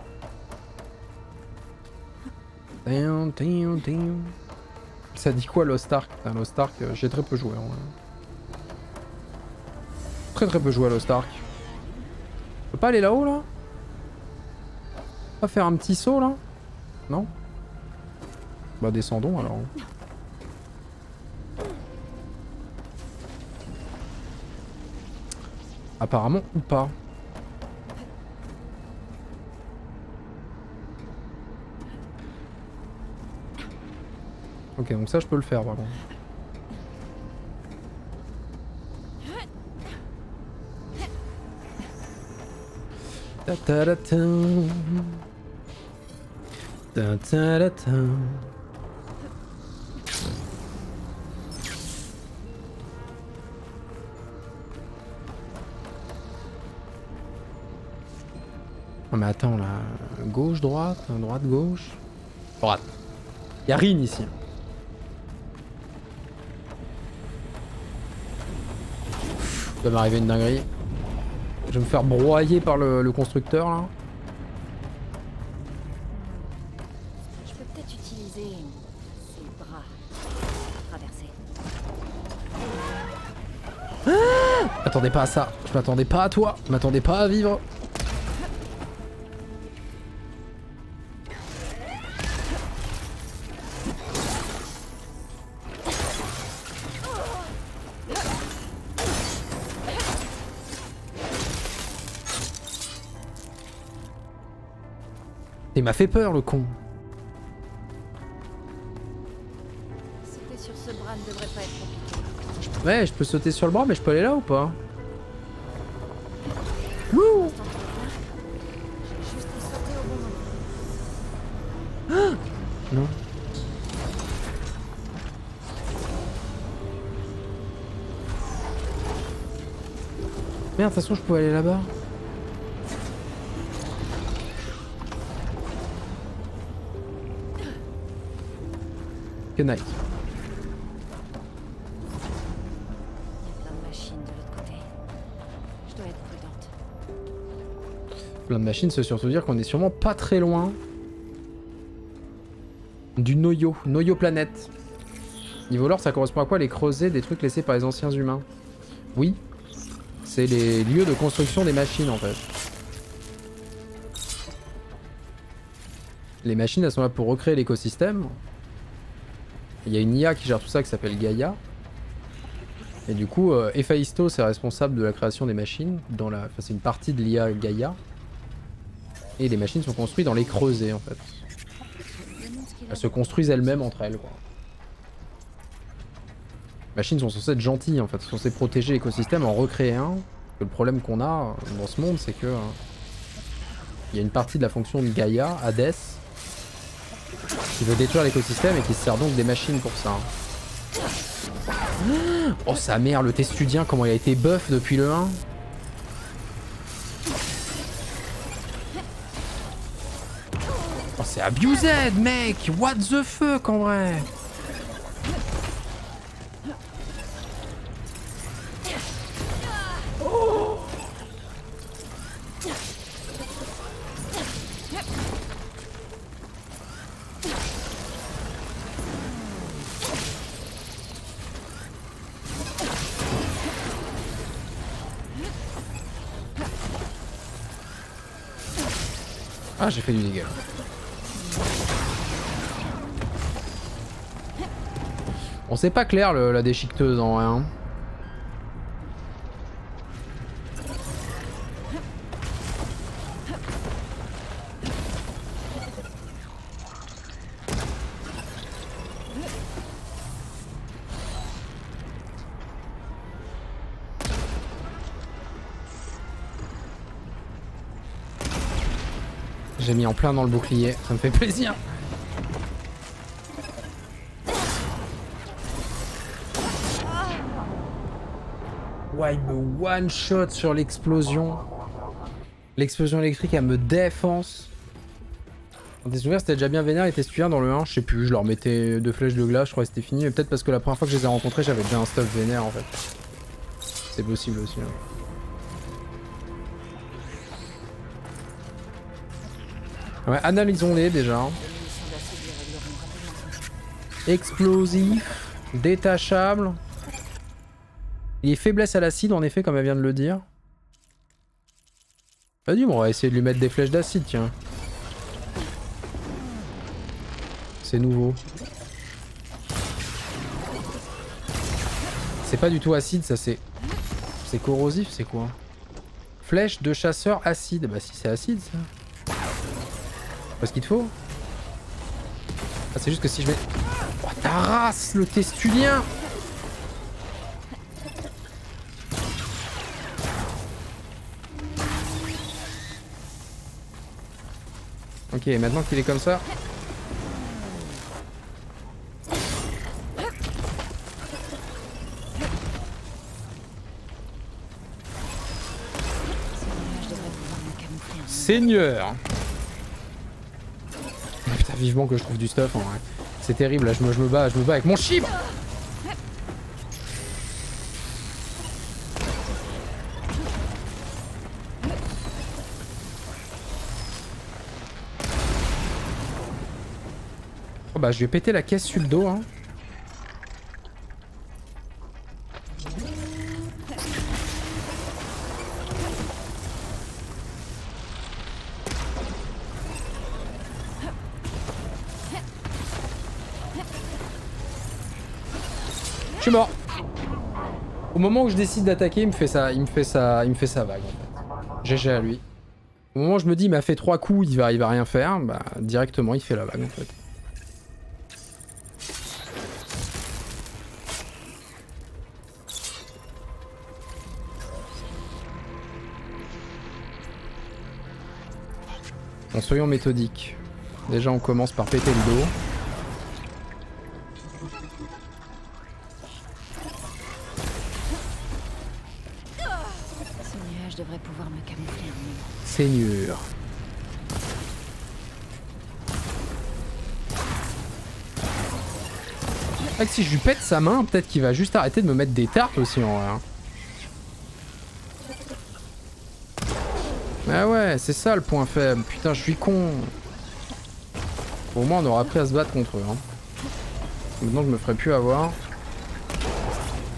Tiens, tiens, ça dit quoi Lost Ark euh, j'ai très peu joué. Hein. Très très peu joué à Lost Ark. pas aller là-haut, là, on peut Pas faire un petit saut, là Non Bah descendons, alors. Apparemment ou pas. Ok, donc ça je peux le faire par contre. Non mais attends là, gauche, droite, hein, droite, gauche, droite. Y'a rien ici. Hein. Il va m'arriver une dinguerie. Je vais me faire broyer par le, constructeur là.
Je peux peut-être utiliser ses bras traverser.
Ah Attendez pas à ça. Je m'attendais pas à toi. Je m'attendais pas à vivre. Ça fait peur, le con. ouais, je peux sauter sur le bras, mais je peux aller là ou pas Wouh ah Non. Merde, de toute façon, je peux aller là-bas. que Nike. plein de machines, c'est surtout dire qu'on est sûrement pas très loin du noyau, noyo planète. Niveau lore, ça correspond à quoi Les creusets des trucs laissés par les anciens humains. Oui, c'est les lieux de construction des machines en fait. Les machines, elles sont là pour recréer l'écosystème, il y a une IA qui gère tout ça qui s'appelle Gaia. Et du coup, euh, c'est responsable de la création des machines. Dans la... Enfin, c'est une partie de l'IA Gaia. Et les machines sont construites dans les creusets, en fait. Elles se construisent elles-mêmes entre elles, quoi. Les machines sont censées être gentilles, en fait. sont censées protéger l'écosystème, en recréant. Le problème qu'on a dans ce monde, c'est que... Euh, il y a une partie de la fonction de Gaïa, Hades, qui veut détruire l'écosystème et qui se sert donc des machines pour ça. Hein. Oh sa mère, le testudien, comment il a été buff depuis le 1 Oh c'est abused mec What the fuck en vrai Ah, j'ai fait du dégât. On sait pas clair la déchiqueteuse en vrai. Hein. J'ai mis en plein dans le bouclier, ça me fait plaisir. Ouais, il me one shot sur l'explosion. L'explosion électrique, elle me défense. On t'es c'était déjà bien vénère il était stupide dans le 1, je sais plus, je leur mettais deux flèches de glace, je crois que c'était fini, mais peut-être parce que la première fois que je les ai rencontrés, j'avais déjà un stuff vénère en fait. C'est possible aussi. Hein. Ouais, analysons-les déjà. Explosif, détachable. Il est faiblesse à l'acide en effet, comme elle vient de le dire. Vas-y, bon, on va essayer de lui mettre des flèches d'acide, tiens. C'est nouveau. C'est pas du tout acide, ça c'est... C'est corrosif, c'est quoi Flèche de chasseur acide. Bah si c'est acide, ça quest ce qu'il te faut ah, C'est juste que si je vais... Oh, ta race, le testulien Ok, maintenant qu'il est comme ça... Seigneur vivement que je trouve du stuff. en vrai C'est terrible, là, je me, je me bats, je me bats avec mon chibre oh, bah je vais péter la caisse sur le dos hein. mort. Au moment où je décide d'attaquer, il me fait ça, il me fait ça, il me fait sa vague en fait. GG à lui. Au moment où je me dis, il m'a fait trois coups, il va, il va rien faire, bah directement il fait la vague en fait. En soyons méthodiques. Déjà on commence par péter le dos. Seigneur. Ah, si je lui pète sa main, peut-être qu'il va juste arrêter de me mettre des tartes aussi en vrai. Hein. Ah ouais, c'est ça le point faible. Putain, je suis con. Au moins, on aura appris à se battre contre eux. Hein. Maintenant, je me ferai plus avoir.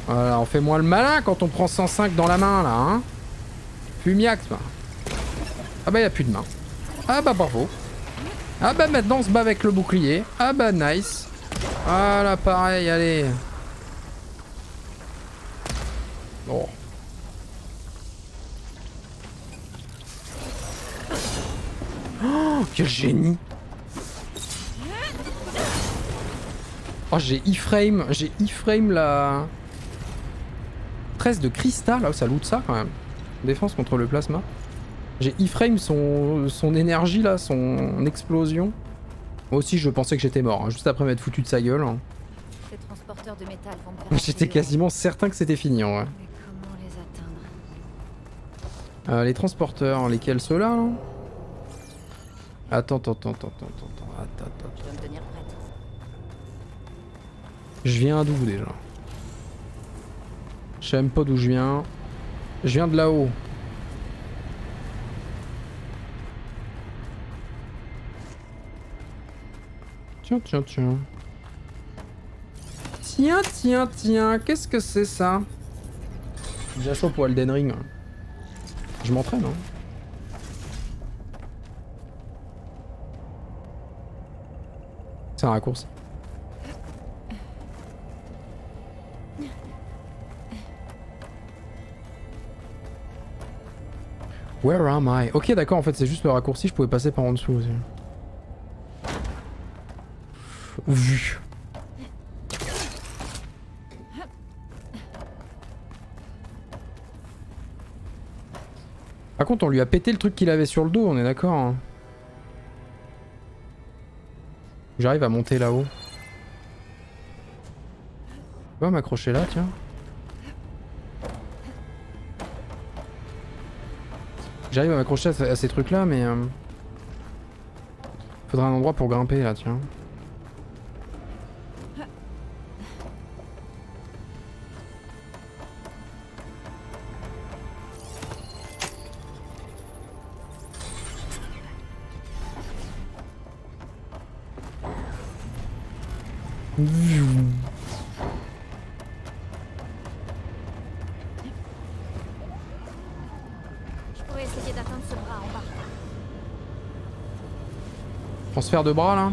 Voilà, on fait moins le malin quand on prend 105 dans la main, là. Hein. Bah. Ah bah ben, il a plus de main. Ah bah bravo. Ah bah maintenant on se bat avec le bouclier. Ah bah nice. Ah là pareil, allez. Oh, quel génie Oh, j'ai e-frame, j'ai e-frame la... Tresse de cristal, là, oh, ah, ça loot ça quand même. Défense contre le plasma. J'ai e son, son énergie là, son explosion. Moi aussi je pensais que j'étais mort, hein. juste après m'être foutu de sa gueule. Hein.
J'étais quasiment
certain que c'était fini en vrai. Les, euh, les transporteurs, lesquels ceux-là là Attends, attends, attends, attends, attends, attends, attends. attends. Je viens d'où déjà Je sais même pas d'où je viens. Je viens de là-haut. Tiens, tiens, tiens. Tiens, tiens, tiens, qu'est-ce que c'est ça Déjà chaud pour Elden Ring. Hein. Je m'entraîne, hein. C'est un raccourci. Where am I Ok d'accord en fait c'est juste le raccourci, je pouvais passer par en dessous aussi. Vu Par contre, on lui a pété le truc qu'il avait sur le dos, on est d'accord. Hein. J'arrive à monter là-haut. Je m'accrocher là, tiens. J'arrive à m'accrocher à, ces trucs là, mais... Euh, Faudra un endroit pour grimper là, tiens. se Transfert de bras là.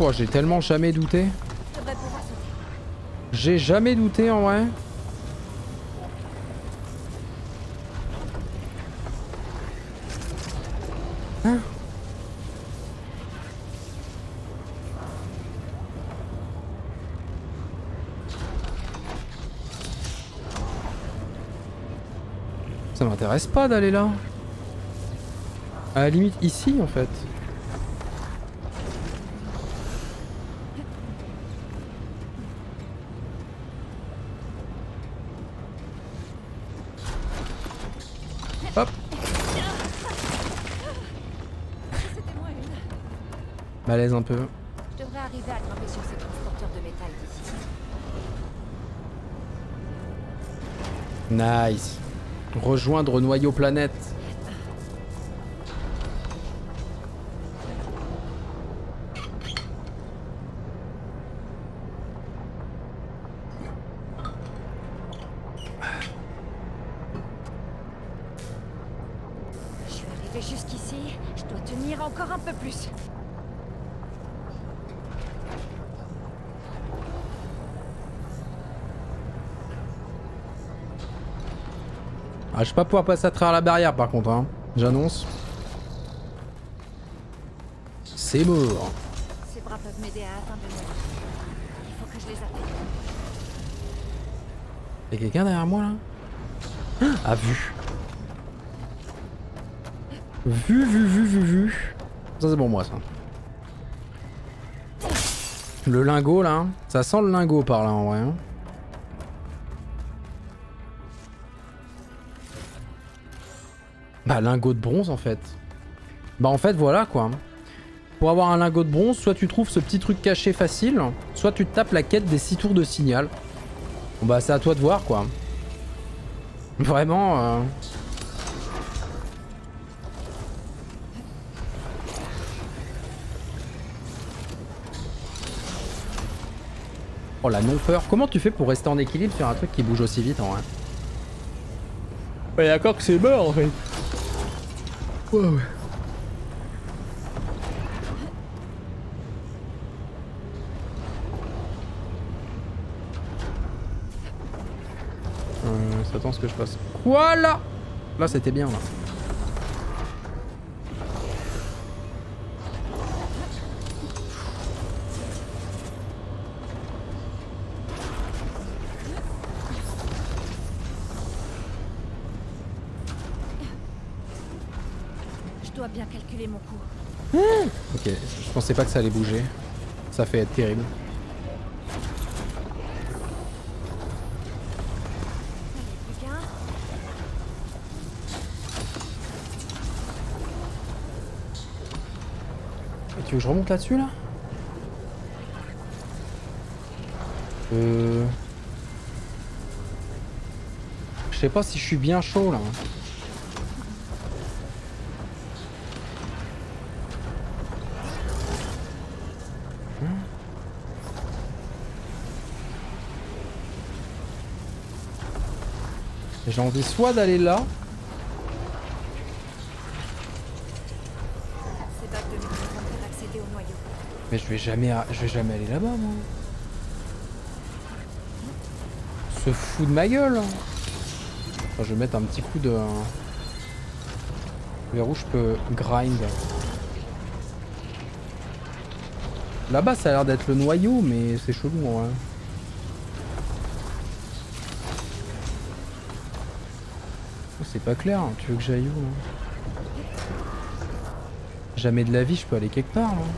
Oh, j'ai tellement jamais douté. J'ai jamais douté en vrai. Hein m'intéresse pas d'aller là. À la limite ici en fait. Hop. Malaise un peu.
Je devrais arriver à grimper sur ces transporteurs de métal d'ici.
Nice rejoindre Noyau Planète pas pouvoir passer à travers la barrière par contre, hein. J'annonce. C'est mort. Ces Il que quelqu'un derrière moi là Ah vu Vu, vu, vu, vu, vu. Ça c'est bon moi ça. Le lingot là, hein. ça sent le lingot par là en vrai. Hein. Bah lingot de bronze en fait. Bah en fait voilà quoi. Pour avoir un lingot de bronze, soit tu trouves ce petit truc caché facile, soit tu tapes la quête des 6 tours de signal. Bon, bah c'est à toi de voir quoi. Vraiment... Euh. Oh la non feur Comment tu fais pour rester en équilibre sur un truc qui bouge aussi vite en vrai Ouais, bah, d'accord que c'est mort en fait. S'attend euh, ça ce que je passe. Voilà Là, c'était bien, là. pensais pas que ça allait bouger. Ça fait être terrible. Tu veux que je remonte là-dessus là, là Euh... Je sais pas si je suis bien chaud là. Hein. j'ai envie soit d'aller là. Mais je vais jamais, je vais jamais aller là-bas, moi. Se fout de ma gueule. Hein. je vais mettre un petit coup de. Les hein. où je peux grind. Là-bas, ça a l'air d'être le noyau, mais c'est chelou, ouais. Hein. c'est pas clair. Hein. Tu veux que j'aille où hein Jamais de la vie, je peux aller quelque part. Là. Hein.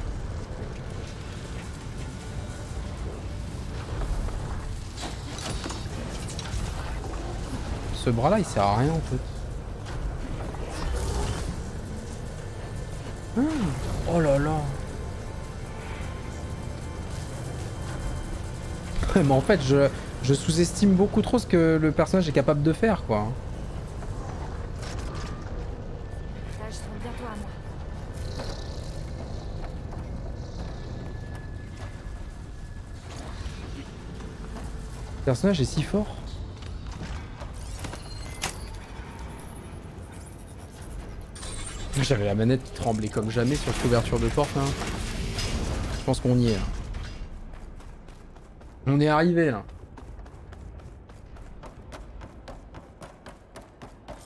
Ce bras là il sert à rien en fait. Ah, oh là là Mais en fait je sous-estime beaucoup trop ce que le personnage est capable de faire quoi. personnage est si fort J'avais la manette qui tremblait comme jamais sur cette ouverture de porte. Hein. Je pense qu'on y est. Hein. On est arrivé là.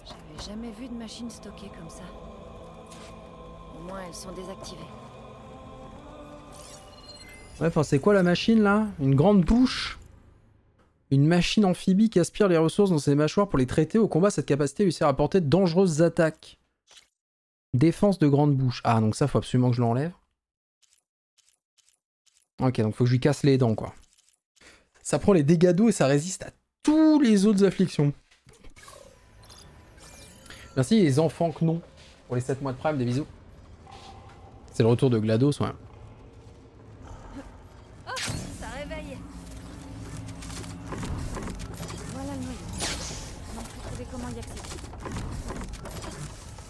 J'avais jamais vu de machine stockée comme ça. Au elles sont désactivées.
Ouais, enfin c'est quoi la machine là Une grande bouche une machine amphibie qui aspire les ressources dans ses mâchoires pour les traiter. Au combat, cette capacité lui sert à porter de dangereuses attaques. Défense de grande bouche. Ah, donc ça, faut absolument que je l'enlève. Ok, donc faut que je lui casse les dents, quoi. Ça prend les dégâts d'eau et ça résiste à tous les autres afflictions. Merci les enfants que non pour les 7 mois de prime, des bisous. C'est le retour de GLaDOS, ouais.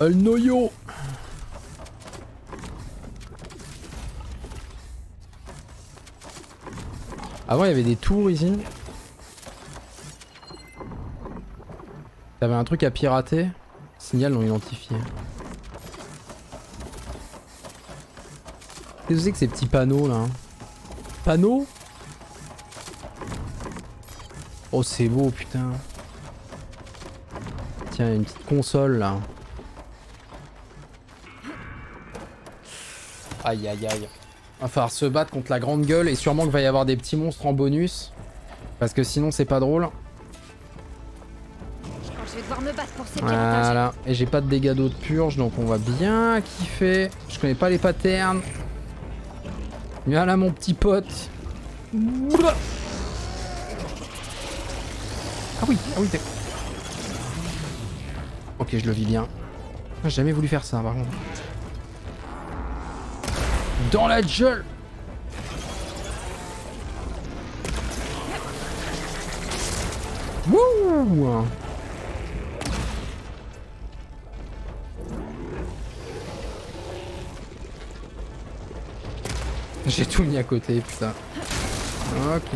Un noyau Avant il y avait des tours ici. T'avais un truc à pirater Signal non identifié. Qu'est-ce que c'est que ces petits panneaux là hein? Panneaux Oh c'est beau putain une petite console là. Aïe aïe aïe. Va falloir se battre contre la grande gueule et sûrement qu'il va y avoir des petits monstres en bonus. Parce que sinon c'est pas drôle. Hein,
voilà.
Et j'ai pas de dégâts d'eau de purge donc on va bien kiffer. Je connais pas les patterns. voilà mon petit pote. Ah oui, ah oui, d'accord je le vis bien. J'ai jamais voulu faire ça, par contre. Dans la gueule Wouh J'ai tout mis à côté, putain. Ok.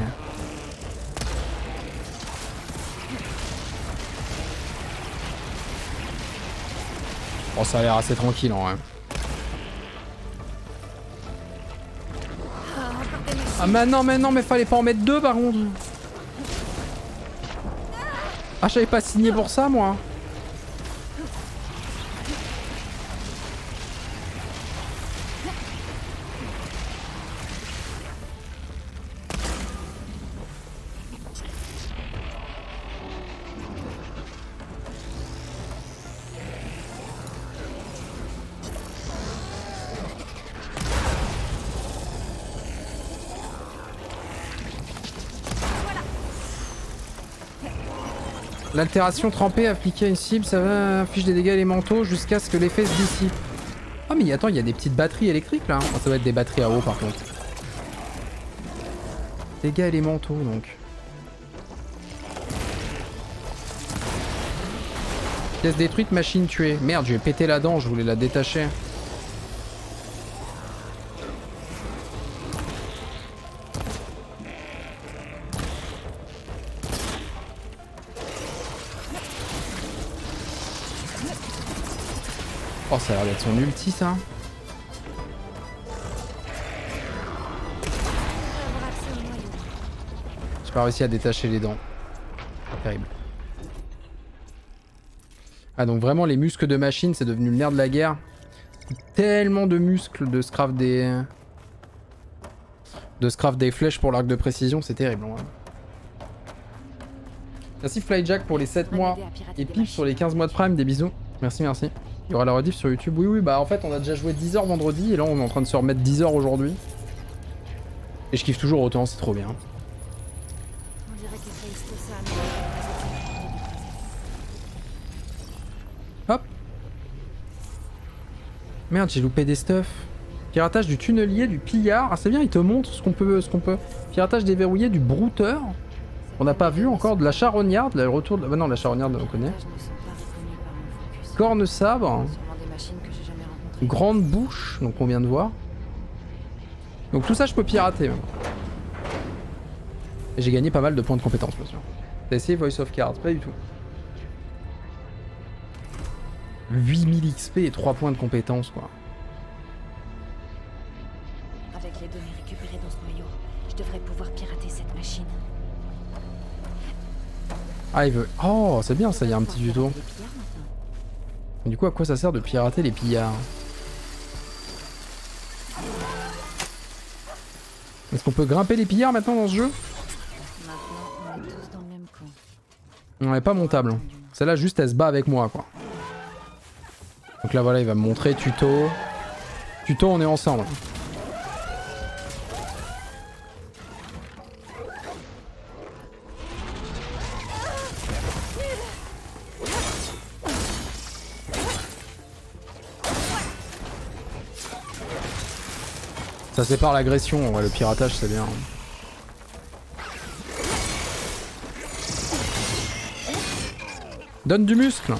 Oh, ça a l'air assez tranquille en vrai. Ah mais non mais non mais fallait pas en mettre deux par contre Ah j'avais pas signé pour ça moi L'altération trempée appliquée à une cible, ça va inflige des dégâts élémentaux jusqu'à ce que l'effet se dissipe. Oh mais attends, il y a des petites batteries électriques là. Ah, ça doit être des batteries à eau par contre. Dégâts élémentaux donc. Pièce détruite, machine tuée. Merde, je vais péter la dent, je voulais la détacher. Oh, ça a l'air d'être son ulti, ça. J'ai pas réussi à détacher les dents. Pas terrible. Ah, donc vraiment, les muscles de machine, c'est devenu le nerf de la guerre. Tellement de muscles de scrap des... De scrap des flèches pour l'arc de précision, c'est terrible. Hein. Merci Flyjack pour les 7 mois et Pip sur les 15 mois de prime, des bisous. Merci, merci. Il y aura la rediff sur YouTube. Oui, oui, bah en fait, on a déjà joué 10 heures vendredi et là, on est en train de se remettre 10 heures aujourd'hui. Et je kiffe toujours autant, c'est trop bien. Hop Merde, j'ai loupé des stuffs. Piratage du tunnelier, du pillard. Ah, c'est bien, il te montre ce qu'on peut, ce qu'on peut. Piratage déverrouillé du brouteur. On n'a pas vu encore de la charognarde. Le retour de... Bah non, la charognarde, on connaît. Corne sabre. Grande bouche, donc on vient de voir. Donc tout ça, je peux pirater. j'ai gagné pas mal de points de compétence, bien sûr. T'as essayé Voice of Cards Pas du tout. 8000 XP et 3 points de compétence, quoi.
Avec les données récupérées dans ce je devrais pouvoir pirater cette machine.
Ah, il veut. Oh, c'est bien ça, il y a un petit tuto du coup, à quoi ça sert de pirater les pillards Est-ce qu'on peut grimper les pillards maintenant dans ce jeu on Non, elle est pas montable. Hein. Celle-là, juste, elle se bat avec moi, quoi. Donc là, voilà, il va me montrer tuto. Tuto, on est ensemble. Ça sépare l'agression, ouais, le piratage c'est bien. Donne du muscle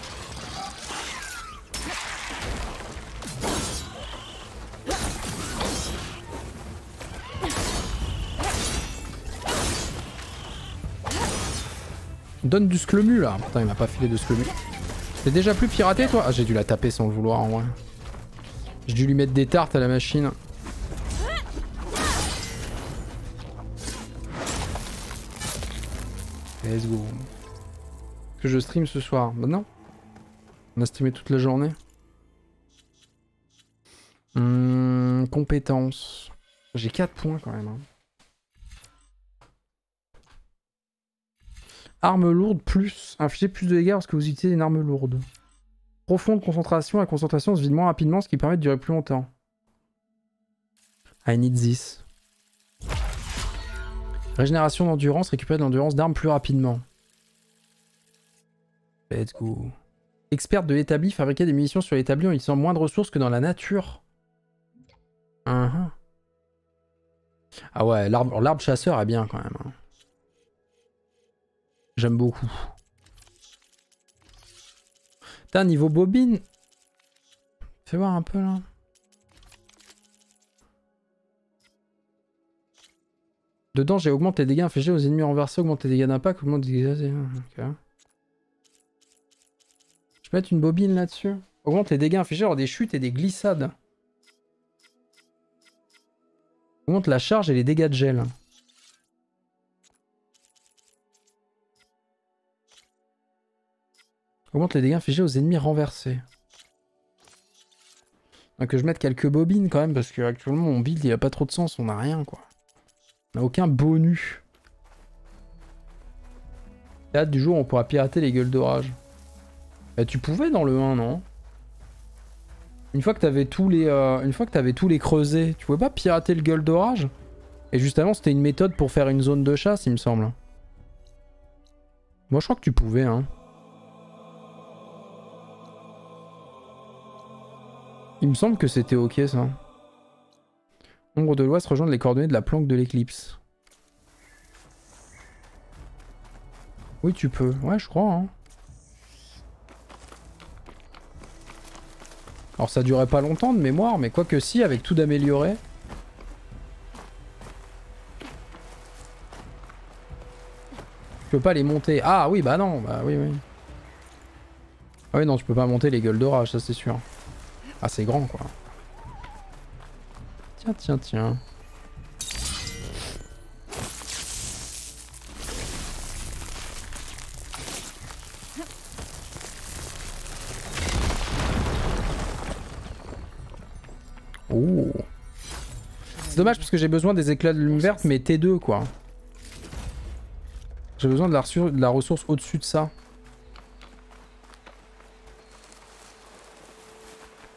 Donne du sclemu là Putain il m'a pas filé de sclemu. T'es déjà plus piraté toi Ah j'ai dû la taper sans le vouloir en vrai. J'ai dû lui mettre des tartes à la machine. Let's go. que je stream ce soir Maintenant bah On a streamé toute la journée. Hmm, Compétence. J'ai 4 points quand même. Hein. Arme lourde plus. Infliger plus de dégâts lorsque vous utilisez une arme lourde. Profonde concentration. La concentration se vide moins rapidement, ce qui permet de durer plus longtemps. I need this. Régénération d'endurance, récupérer l'endurance d'armes plus rapidement. Let's go. Experte de l'établi, fabriquer des munitions sur l'établi en utilisant moins de ressources que dans la nature. Uh-huh. Ah ouais, l'arbre chasseur est bien quand même. Hein. J'aime beaucoup. un niveau bobine. Fais voir un peu là. Dedans, j'ai augmenté les dégâts infligés aux ennemis renversés, augmenté les dégâts d'impact, augmenté les dégâts... Je peux mettre une bobine là-dessus Augmente les dégâts infligés lors des chutes et des glissades. Augmente la charge et les dégâts de gel. Augmente les dégâts infligés aux ennemis renversés. que je mette quelques bobines quand même, parce qu'actuellement, on build, il n'y a pas trop de sens, on n'a rien, quoi aucun bonus. Là du jour, on pourra pirater les gueules d'orage. Bah, tu pouvais dans le 1, non Une fois que t'avais tous les, euh, une fois que avais tous les creusés, tu pouvais pas pirater le gueule d'orage Et justement, c'était une méthode pour faire une zone de chasse, il me semble. Moi, je crois que tu pouvais, hein. Il me semble que c'était ok, ça. Ombre de l'Ouest rejoindre les coordonnées de la planque de l'éclipse. Oui, tu peux. Ouais, je crois. Hein. Alors ça durait pas longtemps de mémoire, mais quoi quoique si, avec tout d'amélioré. Je peux pas les monter. Ah oui, bah non, bah oui, oui. Ah oui, non, je peux pas monter les gueules d'orage, ça c'est sûr. Ah, c'est grand, quoi. Tiens, ah, tiens, tiens. Oh. C'est dommage parce que j'ai besoin des éclats de lune verte, mais T2 quoi. J'ai besoin de la ressource au-dessus de ça.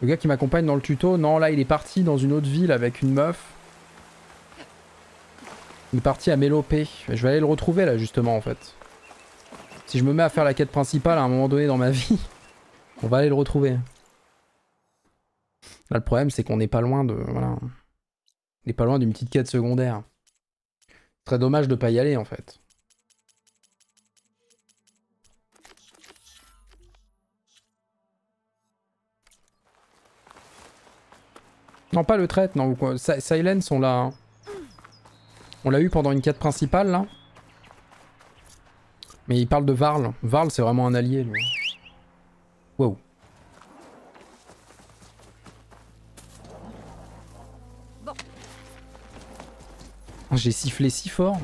Le gars qui m'accompagne dans le tuto, non, là il est parti dans une autre ville avec une meuf. Il est parti à Mélopée. Je vais aller le retrouver là justement en fait. Si je me mets à faire la quête principale à un moment donné dans ma vie, on va aller le retrouver. Là le problème c'est qu'on n'est pas loin de... Voilà. On n'est pas loin d'une petite quête secondaire. Très dommage de pas y aller en fait. Non, pas le trait, non. Silence, on l'a... Hein. On l'a eu pendant une quête principale, là. Mais il parle de Varl. Varl, c'est vraiment un allié, lui. Wow. Ah, j'ai sifflé si fort.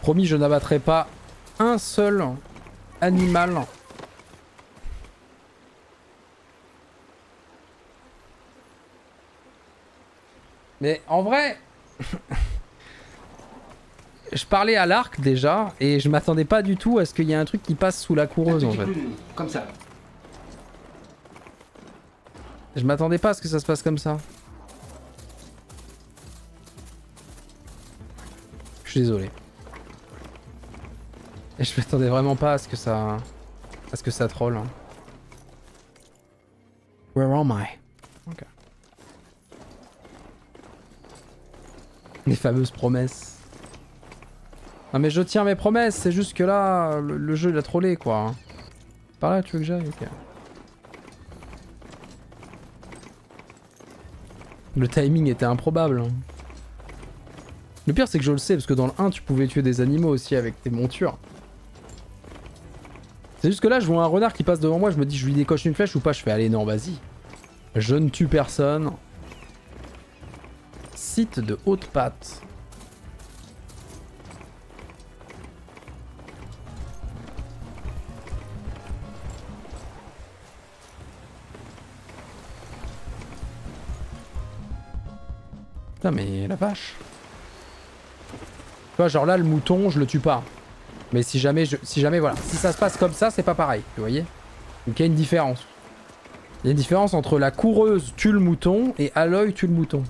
Promis, je n'abattrai pas un seul animal Mais en vrai, je parlais à l'arc déjà et je m'attendais pas du tout à ce qu'il y ait un truc qui passe sous la coureuse en fait. Comme ça. Je m'attendais pas à ce que ça se passe comme ça. Je suis désolé. Et je m'attendais vraiment pas à ce que ça... à ce que ça troll. Hein. Where am I? Les fameuses promesses. Non mais je tiens mes promesses, c'est juste que là, le, jeu il a trollé quoi. Par là tu veux que j'aille Le timing était improbable. Hein. Le pire c'est que je le sais parce que dans le 1 tu pouvais tuer des animaux aussi avec tes montures. C'est juste que là je vois un renard qui passe devant moi, je me dis je lui décoche une flèche ou pas, je fais allez non vas-y. Je ne tue personne, de haute patte. Putain mais la vache. Tu vois genre là le mouton je le tue pas. Mais si jamais si jamais voilà, si ça se passe comme ça c'est pas pareil, vous voyez. Donc il y a une différence. Il y a une différence entre la coureuse tue le mouton et Aloy tue le mouton.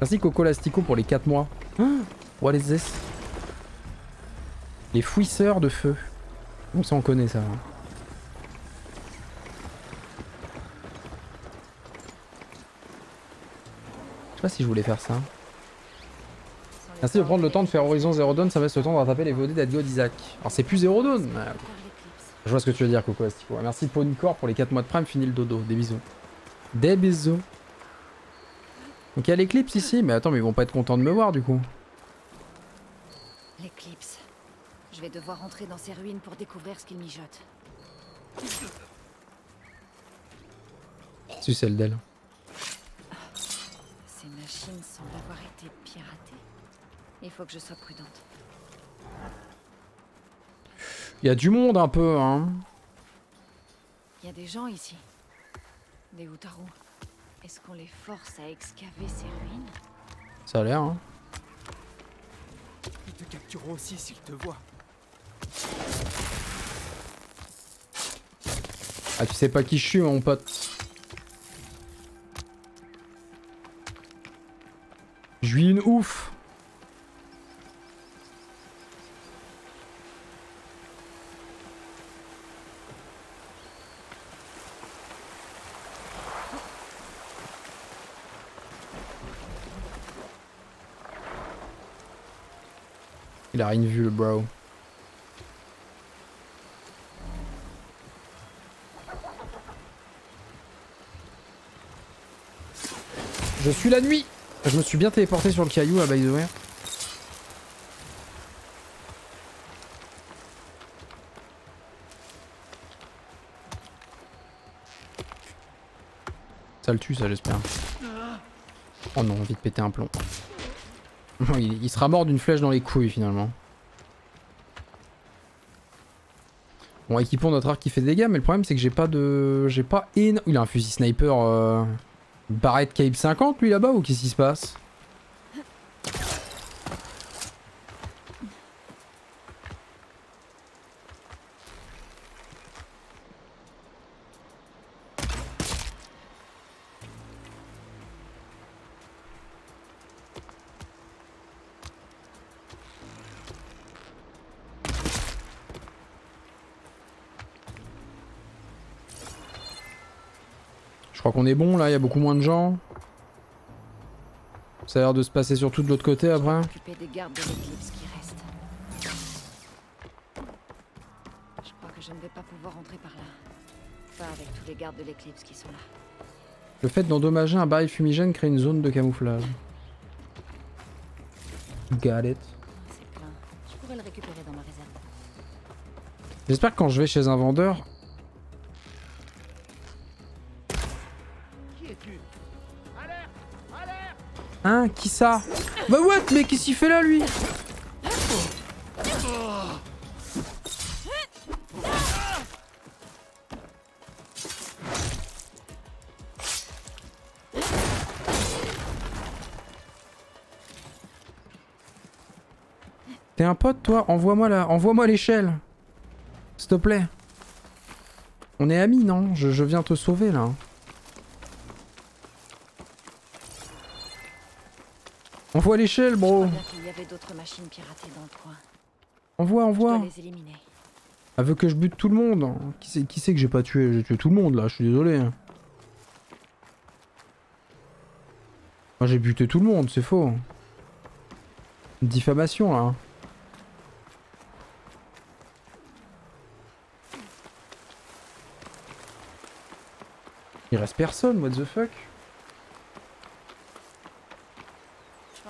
Merci Coco Lastico pour les 4 mois. Hein What is this Les fouisseurs de feu. On ça on connaît ça. Hein. Je sais pas si je voulais faire ça. Merci de prendre le temps de faire Horizon Zero Dawn, ça va le temps de rattraper les VOD d'Adgo d'Isaac. Alors c'est plus Zero Dawn Je vois ce que tu veux dire Coco Astico. Merci Ponycore pour les 4 mois de prime, fini le dodo. Des bisous. Des bisous. Donc il y a l'éclipse ici, mais attends, mais ils vont pas être contents de me voir du coup.
L'éclipse. Je vais devoir entrer dans ces ruines pour découvrir ce qu'ils mijotent. C'est celle d'elle. Ces machines semblent avoir été piratées. Il faut que je sois prudente.
Il y a du monde un peu, hein.
Il y a des gens ici. Des Outarous. Est-ce qu'on les force à excaver ces ruines
Ça a l'air, hein.
Ils te captureront aussi s'ils te voient.
Ah, tu sais pas qui je suis, mon pote. Je une ouf. Il a rien vu le bro. Je suis la nuit Je me suis bien téléporté sur le caillou à by the way. Ça le tue ça j'espère. Oh non, envie de péter un plomb. il, sera mort d'une flèche dans les couilles finalement. Bon, équipons notre arc qui fait des dégâts, mais le problème c'est que j'ai pas de. J'ai pas énorme. Il a un fusil sniper. Euh... Barrette Cape 50 lui là-bas ou qu'est-ce qui se passe on est bon là, il y a beaucoup moins de gens. Ça a l'air de se passer surtout de l'autre côté après. vais Le fait d'endommager un baril fumigène crée une zone de camouflage. Galette. J'espère que quand je vais chez un vendeur, Hein Qui ça Bah what Mais qu'est-ce qu'il fait là lui T'es un pote toi Envoie-moi là, Envoie-moi l'échelle S'il te plaît. On est amis, non je viens te sauver là. Hein. On voit l'échelle, bro. On voit, on voit. Elle veut que je bute tout le monde. Qui c'est qui que j'ai pas tué J'ai tué tout le monde là, je suis désolé. Moi j'ai buté tout le monde, c'est faux. diffamation là. Il reste personne, what the fuck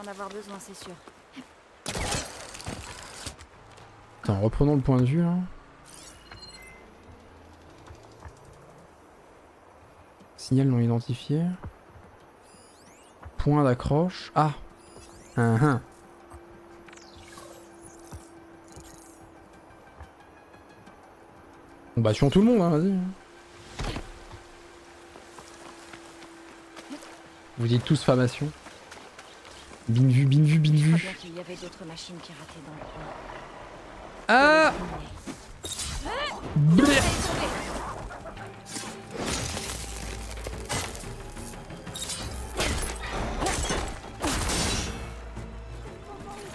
en avoir besoin, c'est sûr.
reprenons le point de vue là. Signal non identifié. Point d'accroche. Ah hein, hein. bah sur tout le monde hein, vas-y. Vous dites tous famation. Bin vu, bin vu, bin vu. Ah Bleh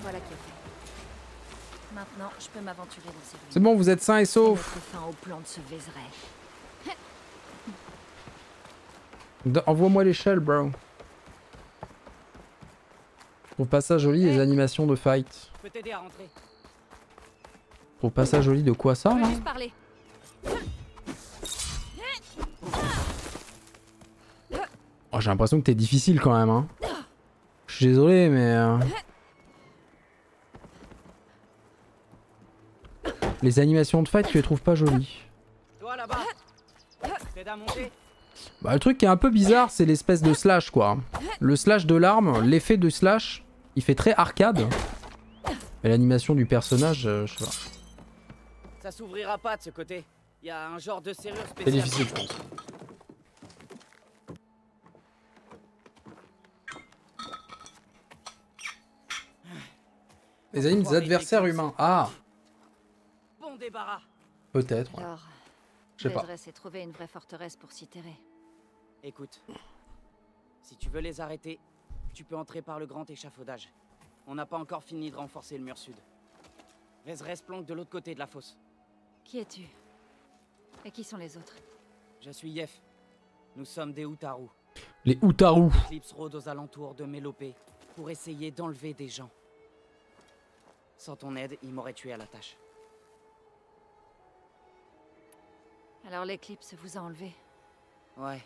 Voilà qui est
fait. Maintenant, je peux m'aventurer dans ces C'est bon, vous êtes sain et sauf.
Envoie-moi l'échelle, bro trouve pas ça joli les animations de fight. Je trouve pas ça joli de quoi ça oh, j'ai l'impression que t'es difficile quand même hein. Je suis désolé mais... Euh, les animations de fight tu les trouves pas jolies. Bah, le truc qui est un peu bizarre, c'est l'espèce de slash, quoi. Le slash de l'arme, l'effet de slash, il fait très arcade. Mais l'animation du personnage, euh, je sais pas.
Ça s'ouvrira pas de ce côté. Il y a un genre de serrure spéciale. C'est difficile, je ah.
Les animes des adversaires humains. Ah Bon débarras. Peut-être. je sais pas.
c'est trouver une vraie forteresse pour s'y terrer.
Écoute, si tu veux les arrêter, tu peux entrer par le grand échafaudage. On n'a pas encore fini de renforcer le mur sud. Vezres planque de l'autre côté de la fosse. Qui es-tu Et qui sont les autres Je suis Yef. Nous sommes des Outarou. Les Outarou. Clips rôde aux alentours de Mélopée pour essayer d'enlever des gens. Sans ton aide, ils m'auraient tué à la tâche.
Alors l'éclipse vous a enlevé
Ouais.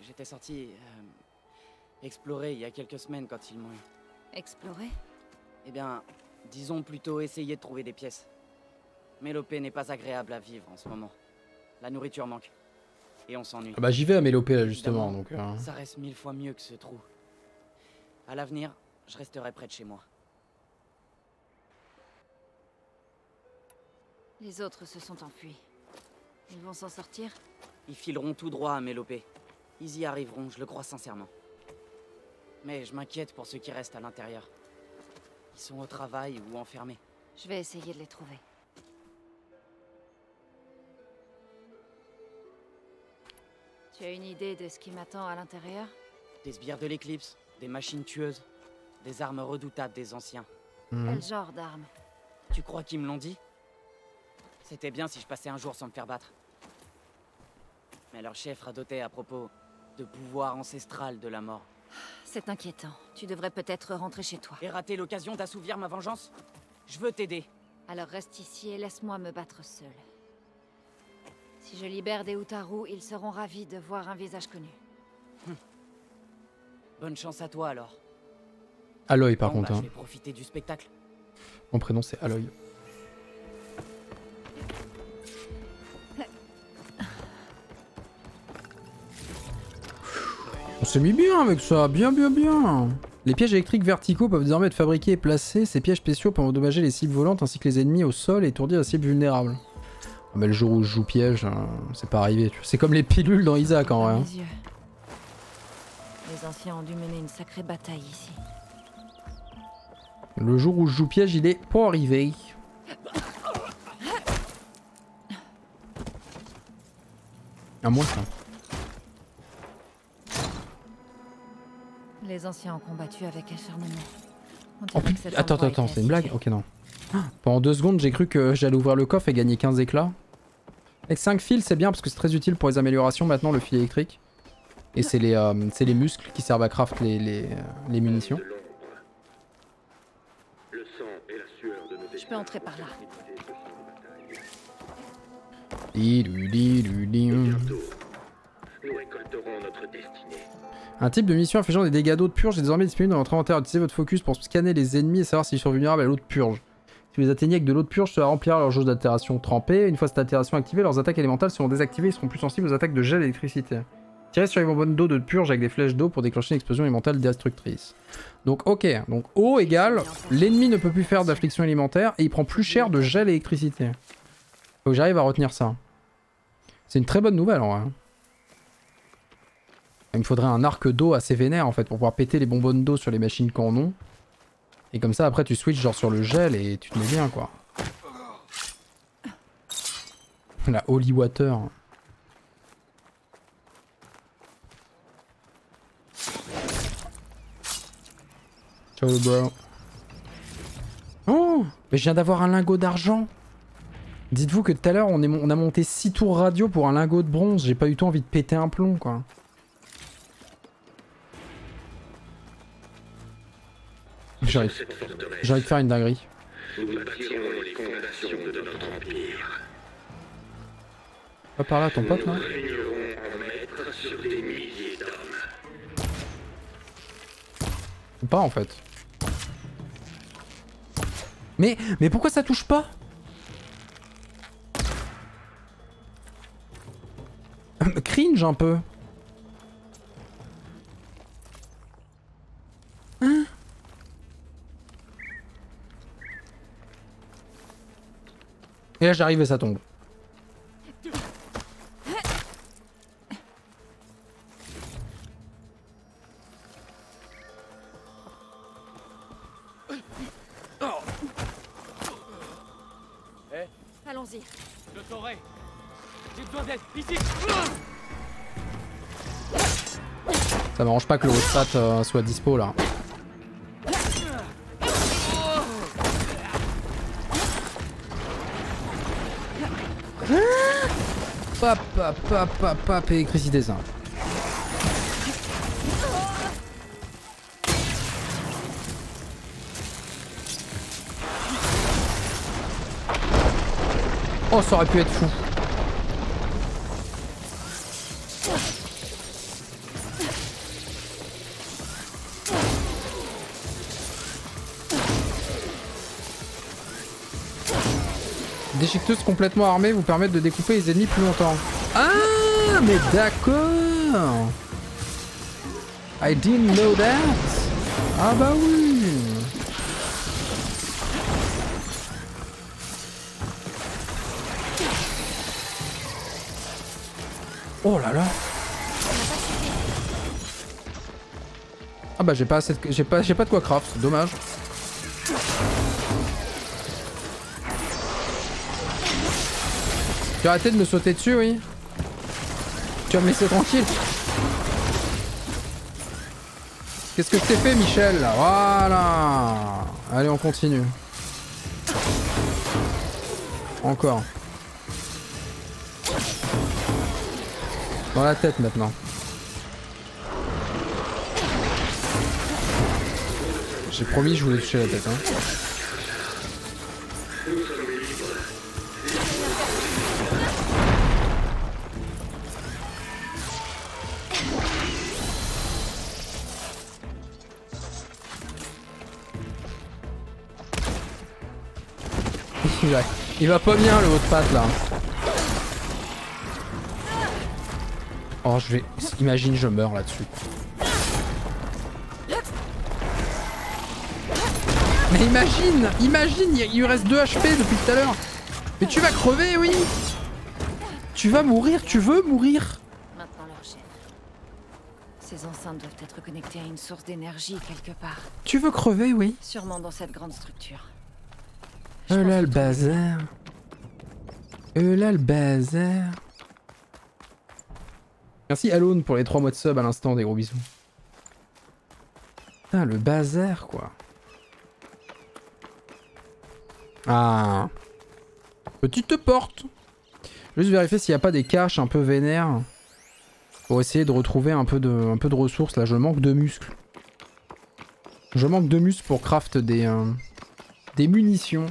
J'étais sorti... Euh, Explorer il y a quelques semaines quand ils m'ont eu. Exploré Eh bien, disons plutôt essayer de trouver des pièces. Mélopée n'est pas agréable à vivre en ce moment. La nourriture manque. Et on s'ennuie. Ah bah j'y vais à Mélopée là justement donc. Hein. Ça reste mille fois mieux que ce trou. À l'avenir, je resterai près de chez moi.
Les autres se sont enfuis.
Ils vont s'en sortir Ils fileront tout droit à Mélopée. Ils y arriveront, je le crois sincèrement. Mais je m'inquiète pour ceux qui restent à l'intérieur. Ils sont au travail ou enfermés.
Je vais essayer de les trouver. Tu as une idée de ce qui m'attend à l'intérieur
Des sbires de l'éclipse, des machines tueuses, des armes redoutables des anciens. Mhm. Quel genre d'armes Tu crois qu'ils me l'ont dit C'était bien si je passais un jour sans me faire battre. Mais leur chef radotait à propos de pouvoir ancestral de la mort.
C'est inquiétant. Tu devrais peut-être rentrer chez toi. Et rater l'occasion d'assouvir ma vengeance Je veux t'aider. Alors reste ici et laisse-moi me battre seul. Si je libère des Utaru, ils seront ravis de voir un visage connu.
Hum. Bonne chance à toi alors.
Aloy par bah, contre. Hein.
profiter du spectacle.
Mon prénom c'est Aloy. s'est mis bien avec ça, bien bien bien Les pièges électriques verticaux peuvent désormais être fabriqués et placés. Ces pièges spéciaux peuvent endommager les cibles volantes ainsi que les ennemis au sol et étourdir les cibles vulnérables. Ah, mais le jour où je joue piège, hein, c'est pas arrivé. C'est comme les pilules dans Isaac en vrai. Le jour où je joue piège, il est pas arrivé.
À moi ça. Les anciens ont combattu avec acharnement. On attends, attends, c'est
une blague Ok, non. Pendant deux secondes, j'ai cru que j'allais ouvrir le coffre et gagner 15 éclats. Avec 5 fils, c'est bien parce que c'est très utile pour les améliorations maintenant, le fil électrique. Et c'est les, euh, les muscles qui servent à craft les, les, euh, les munitions.
Je
peux entrer par là notre
destinée.
Un type de mission infligeant des dégâts d'eau de purge est désormais disponible dans votre inventaire. Utilisez votre focus pour scanner les ennemis et savoir s'ils sont vulnérables à l'eau de purge. Si vous atteignez avec de l'eau de purge, cela remplira leur jauge d'altération trempée. Une fois cette altération activée, leurs attaques élémentales seront désactivées et seront plus sensibles aux attaques de gel et d'électricité. Tirez sur les bonbonnes d'eau de purge avec des flèches d'eau pour déclencher une explosion élémentale destructrice. Donc ok, donc eau égale, l'ennemi ne peut plus faire d'affliction élémentaire et il prend plus cher de gel et d'électricité. Faut que j'arrive à retenir ça. C'est une très bonne nouvelle en vrai. Il me faudrait un arc d'eau assez vénère en fait pour pouvoir péter les bonbonnes d'eau sur les machines qu'on ont. Et comme ça après tu switches genre sur le gel et tu te mets bien quoi. La holy water. Ciao bro. Oh Mais je viens d'avoir un lingot d'argent Dites-vous que tout à l'heure on, a monté 6 tours radio pour un lingot de bronze, j'ai pas eu tout envie de péter un plomb quoi. J'arrive. J'arrive de faire une dinguerie. Pas par là ton pote là Pas en fait. Mais mais pourquoi ça touche pas euh, Cringe un peu. Hein Et là j'arrive et ça tombe.
Eh, allons-y.
J'ai
Ça m'arrange pas que le haut euh, soit dispo là. hop, hop, hop, hop, hop, électricité simple. Oh, ça aurait pu être fou. complètement armées vous permettent de découper les ennemis plus longtemps. Ah, mais d'accord I didn't know that Ah bah oui Oh là là Ah bah j'ai pas de... j'ai pas j'ai pas de quoi craft, dommage. Tu de me sauter dessus, oui Tu vas me laisser tranquille Qu'est-ce que je t'ai fait, Michel Voilà Allez, on continue. Encore. Dans la tête, maintenant. J'ai promis, je voulais toucher la tête. Hein. Il va pas bien le haut de patte là. Oh je vais... Imagine je meurs là-dessus. Mais imagine Imagine Il lui reste 2 HP depuis tout à l'heure Mais tu vas crever, oui Tu vas mourir, tu veux mourir
Maintenant leur chef. Ces enceintes doivent être connectées à une source d'énergie quelque part.
Tu veux crever, oui
Sûrement dans cette grande structure.
Euh là le bazar. Euh là le bazar. Merci Alone pour les trois mois de sub à l'instant, des gros bisous. Putain, ah, le bazar quoi. Ah. Petite porte. Juste vérifier s'il n'y a pas des caches un peu vénères. Pour essayer de retrouver un peu de, un peu de ressources. Là, je manque de muscles. Je manque de muscles pour craft des, euh, des munitions.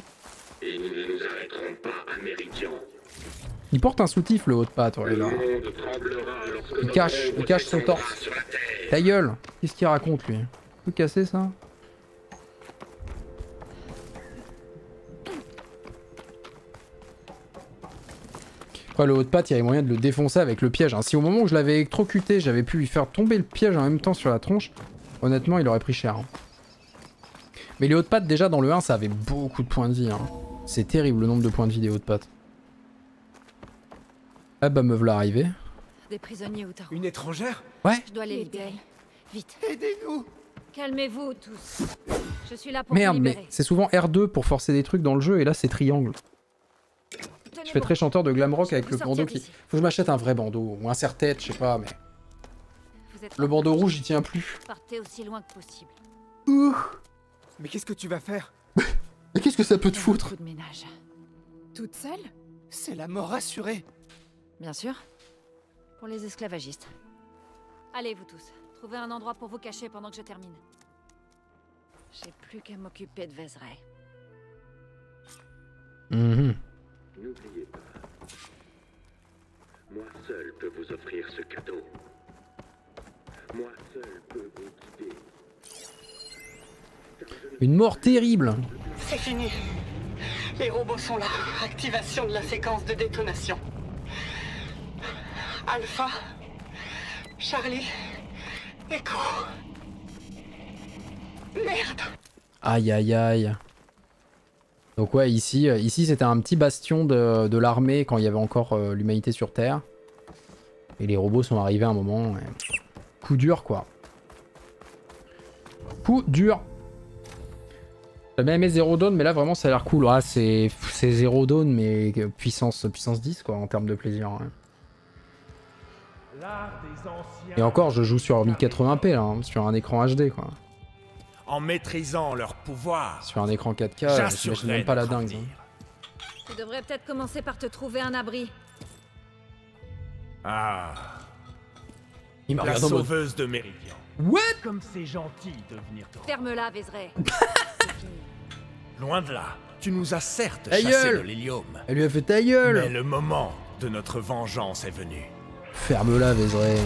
Il porte un soutif, le haut de patte,
Il cache, il cache son torse. Ta
gueule Qu'est-ce qu'il raconte, lui Tout casser ça le haut de patte, il y avait moyen de le défoncer avec le piège. Hein. Si au moment où je l'avais électrocuté, j'avais pu lui faire tomber le piège en même temps sur la tronche, honnêtement, il aurait pris cher. Hein. Mais les haut de patte, déjà, dans le 1, ça avait beaucoup de points de vie. Hein. C'est terrible le nombre de points de vidéo de pattes. Ah bah me voilà arrivé.
Des prisonniers Une étrangère Ouais. Je dois Vite. Aidez-nous. Calmez-vous tous. Je suis là pour Merde, mais
c'est souvent R2 pour forcer des trucs dans le jeu et là c'est triangle. je fais très chanteur de glam rock avec le bandeau qui. Faut que je m'achète un vrai bandeau ou un serre-tête, je sais pas, mais. le bandeau rouge, j'y tiens plus.
Partez aussi loin que possible.
Ouh. Mais qu'est-ce que tu vas faire
Mais qu'est-ce que ça peut te foutre ménage. Toute seule C'est la mort assurée.
Bien sûr. Pour les esclavagistes. Allez, vous tous. Trouvez un endroit pour vous cacher pendant que je termine. J'ai plus qu'à m'occuper de Vezray.
Mmh. N'oubliez pas.
Moi seul peux vous offrir ce cadeau. Moi seul peux vous quitter.
Une mort terrible
c'est fini. Les robots sont là. Activation de la séquence de détonation. Alpha, Charlie, Echo.
Merde. Aïe aïe aïe. Donc ouais, ici, euh, ici c'était un petit bastion de, l'armée quand il y avait encore euh, l'humanité sur Terre. Et les robots sont arrivés à un moment. Coup dur quoi. Coup dur. J'avais aimé Zero Dawn, mais là vraiment ça a l'air cool. Ah, c'est zéro Dawn, mais puissance, puissance 10 quoi, en termes de plaisir. Et encore, je joue sur 1080p là, hein, sur un écran HD quoi.
En maîtrisant leur pouvoir. Sur un écran 4K, je même pas
la dingue.
Tu devrais peut-être commencer par te trouver un abri.
Ah. Il m'a sauveuse de Méridian. What
Comme c'est gentil de
Ferme-la, Vézeray.
Loin de là. Tu nous as certes chassé l'hélium. Elle lui a fait ta gueule. Mais le moment de notre vengeance est venu.
Ferme-la, Vézray.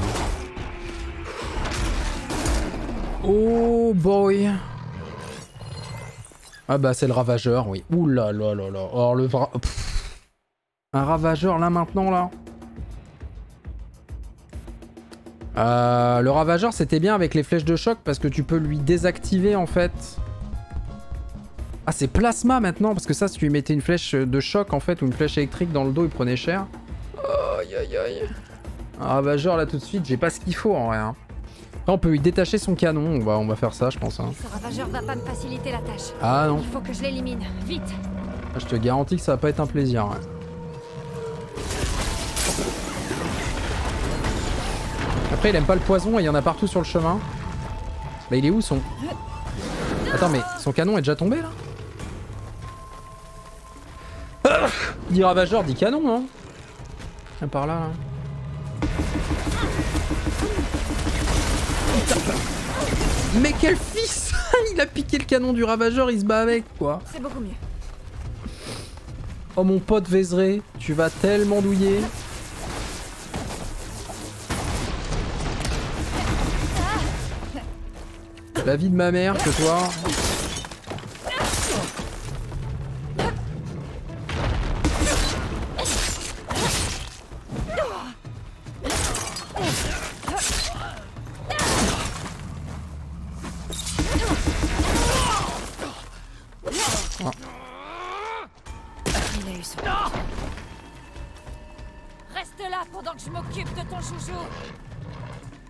Oh boy. Ah bah c'est le ravageur, oui. Ouh là là là là. Or le Un ravageur là maintenant là. Euh, le ravageur c'était bien avec les flèches de choc parce que tu peux lui désactiver en fait ah, c'est plasma maintenant, parce que ça, si tu lui mettais une flèche de choc, en fait, ou une flèche électrique dans le dos, il prenait cher. Aïe, aïe, aïe. Ah ravageur, bah, là, tout de suite, j'ai pas ce qu'il faut, en vrai. Là, hein. on peut lui détacher son canon. On va, on va faire ça, je pense. Hein.
ravageur va pas me faciliter la tâche. Ah non. Il faut que je l'élimine. Vite.
Ah, je te garantis que ça va pas être un plaisir. Ouais. Après, il aime pas le poison et il y en a partout sur le chemin. Mais bah, il est où son... Attends, mais son canon est déjà tombé, là Dit ravageur, dit canon, non hein. Par là, hein. Mais quel fils Il a piqué le canon du ravageur, il se bat avec, quoi. C'est beaucoup mieux. Oh mon pote Vézeré, tu vas tellement douiller. La vie de ma mère que toi.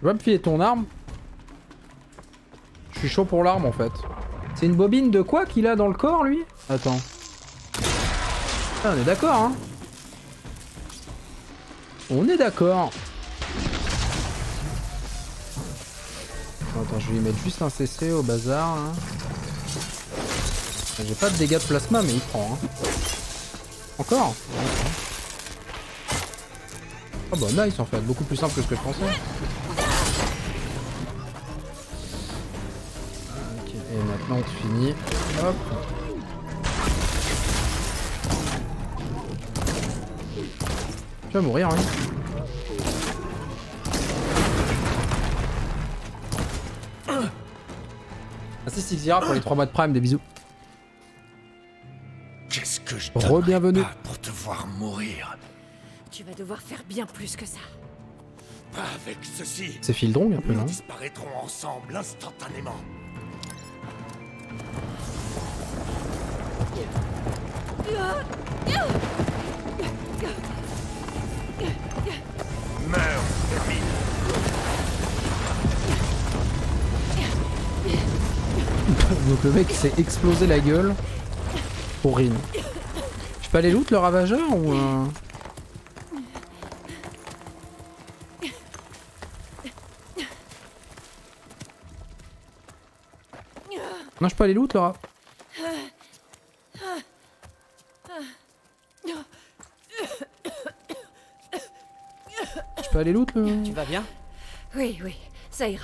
Je vais me filer ton arme Je suis chaud pour l'arme en fait. C'est une bobine de quoi qu'il a dans le corps lui Attends. Ah, on est d'accord hein On est d'accord Attends, je vais lui mettre juste un CC au bazar. Hein. J'ai pas de dégâts de plasma, mais il prend. Hein. Encore Ah oh bah nice en fait, beaucoup plus simple que ce que je pensais. maintenant on te finit. Hop. Tu vas mourir, hein. Merci pour les 3 mois de prime, des bisous. Qu'est-ce que je te pour te voir mourir.
Tu vas devoir faire bien plus que ça.
Pas avec ceci.
C'est Fildrong un peu, non
ensemble instantanément.
Donc le mec s'est explosé la gueule pour Je peux aller loot le ravageur ou... Euh, Non, je peux aller loot, Laura.
Je
peux aller loot, Tu vas bien
Oui, oui, ça ira.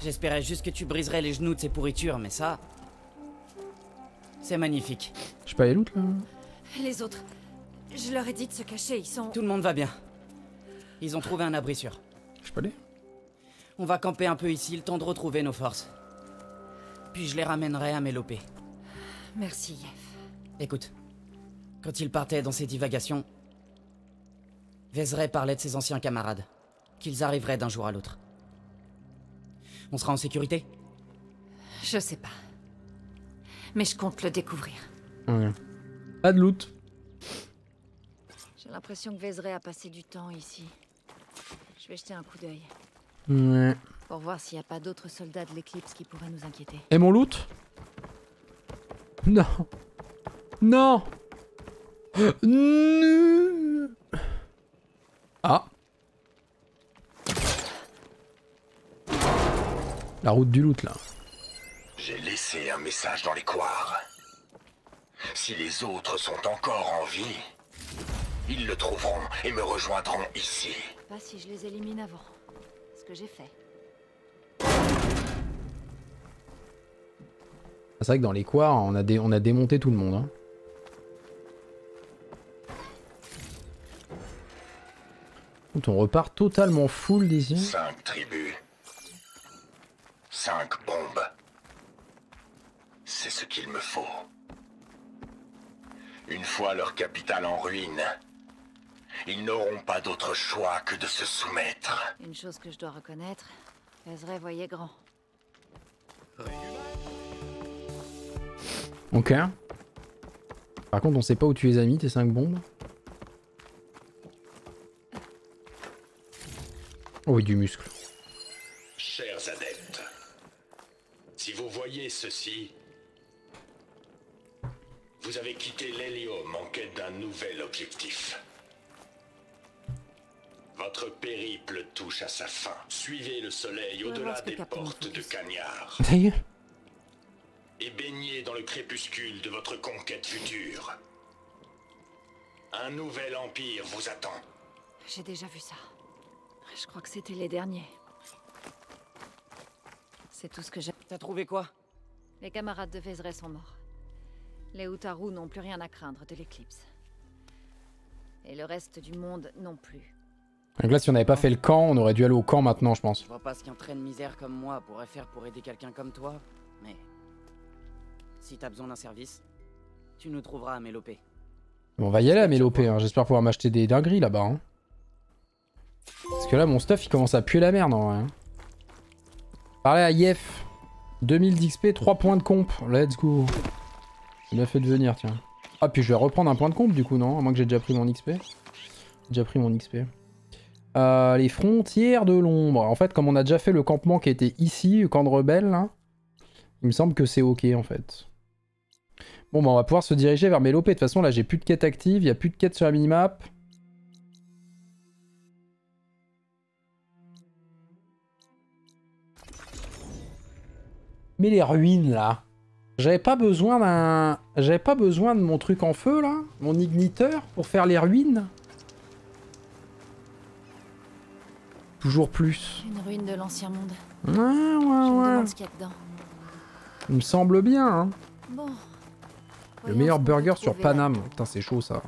J'espérais juste que tu briserais les genoux de ces pourritures, mais ça... C'est magnifique. Je
peux aller loot, là
Les autres, je leur ai dit
de se cacher, ils sont... Tout le monde va bien. Ils ont trouvé un abri sûr. Je peux aller On va camper un peu ici, le temps de retrouver nos forces. Puis je les ramènerai à Mélopée. Merci, Yef. Écoute, quand ils partaient dans ces divagations, Vézeret parlait de ses anciens camarades, qu'ils arriveraient d'un jour à l'autre. On sera en sécurité Je sais pas.
Mais je compte le découvrir. Pas de loot. J'ai l'impression que Vézeret a passé du temps ici. Je vais jeter un coup d'œil. Ouais. Pour voir s'il n'y a pas d'autres soldats de l'éclipse qui pourraient nous inquiéter. Et
mon loot Non. Non Ah. La route du loot là.
J'ai laissé un message dans
les couards. Si les autres sont encore en vie, ils le trouveront et me rejoindront ici.
Pas si je les élimine avant. Ce que j'ai fait.
C'est vrai que dans les quarts, on a, démonté tout le monde. Hein. on repart totalement full d'ici. Cinq tribus.
Cinq bombes. C'est ce qu'il me faut. Une fois leur capitale en ruine, ils n'auront pas d'autre choix que de se soumettre.
Une chose que je dois reconnaître, Ezra voyait grand.
Ok. Par contre, on sait pas où tu les as mis, tes cinq bombes. Oh oui, du muscle.
Chers adeptes, si vous voyez ceci, vous avez quitté l'hélium en quête d'un nouvel objectif. Votre périple touche à sa fin. Suivez le soleil au-delà des portes de Cagnard. Et baignez dans le crépuscule de votre conquête future. Un nouvel empire vous attend.
J'ai déjà vu ça. Je crois que c'était les derniers. C'est tout ce que j'ai... T'as trouvé quoi Les camarades de Vezeray sont morts. Les Outarou n'ont plus rien à craindre de l'éclipse.
Et le reste du monde non plus.
Donc là, si on n'avait pas fait le camp, on aurait dû aller au camp maintenant, je pense.
Je comme moi faire pour aider quelqu'un comme toi, mais... Si t'as besoin d'un service, tu nous trouveras à Mélopée.
On va y aller à Mélopé, hein. j'espère pouvoir m'acheter des dingueries là-bas. Hein. Parce que là, mon stuff, il commence à puer la merde en vrai. Hein. Parler à Yef. 2000 d'XP, 3 points de comp. Let's go. Il m'a fait devenir, tiens. Ah, puis je vais reprendre un point de comp du coup, non À moins que j'ai déjà pris mon XP. J'ai déjà pris mon XP. Euh, les frontières de l'ombre. En fait, comme on a déjà fait le campement qui était ici, le camp de rebelles, il me semble que c'est ok en fait. Bon, bah on va pouvoir se diriger vers mélopé De toute façon, là, j'ai plus de quête active. il n'y a plus de quêtes sur la minimap. Mais les ruines, là. J'avais pas besoin d'un... J'avais pas besoin de mon truc en feu, là Mon igniteur pour faire les ruines Toujours plus.
Une ruine de
l'ancien monde.
Ouais, ouais, ouais. Il me semble bien, hein. Le meilleur burger sur Paname. Putain, c'est chaud ça.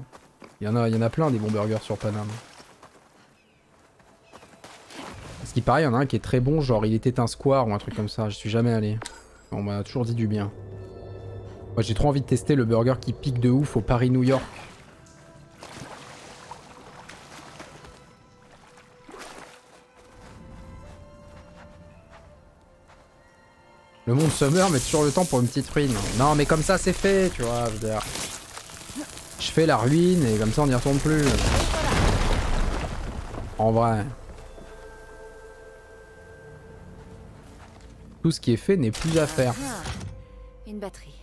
Il y, en a, il y en a plein des bons burgers sur Paname. Parce qu'il paraît, il y en a un qui est très bon, genre il était un square ou un truc comme ça. Je suis jamais allé. On m'a toujours dit du bien. Moi, j'ai trop envie de tester le burger qui pique de ouf au Paris-New York. Le monde se meurt, mais toujours le temps pour une petite ruine. Non, mais comme ça, c'est fait, tu vois. Je, fais la ruine et comme ça, on n'y retourne plus. En vrai. Tout ce qui est fait n'est plus à faire. Ah,
une batterie.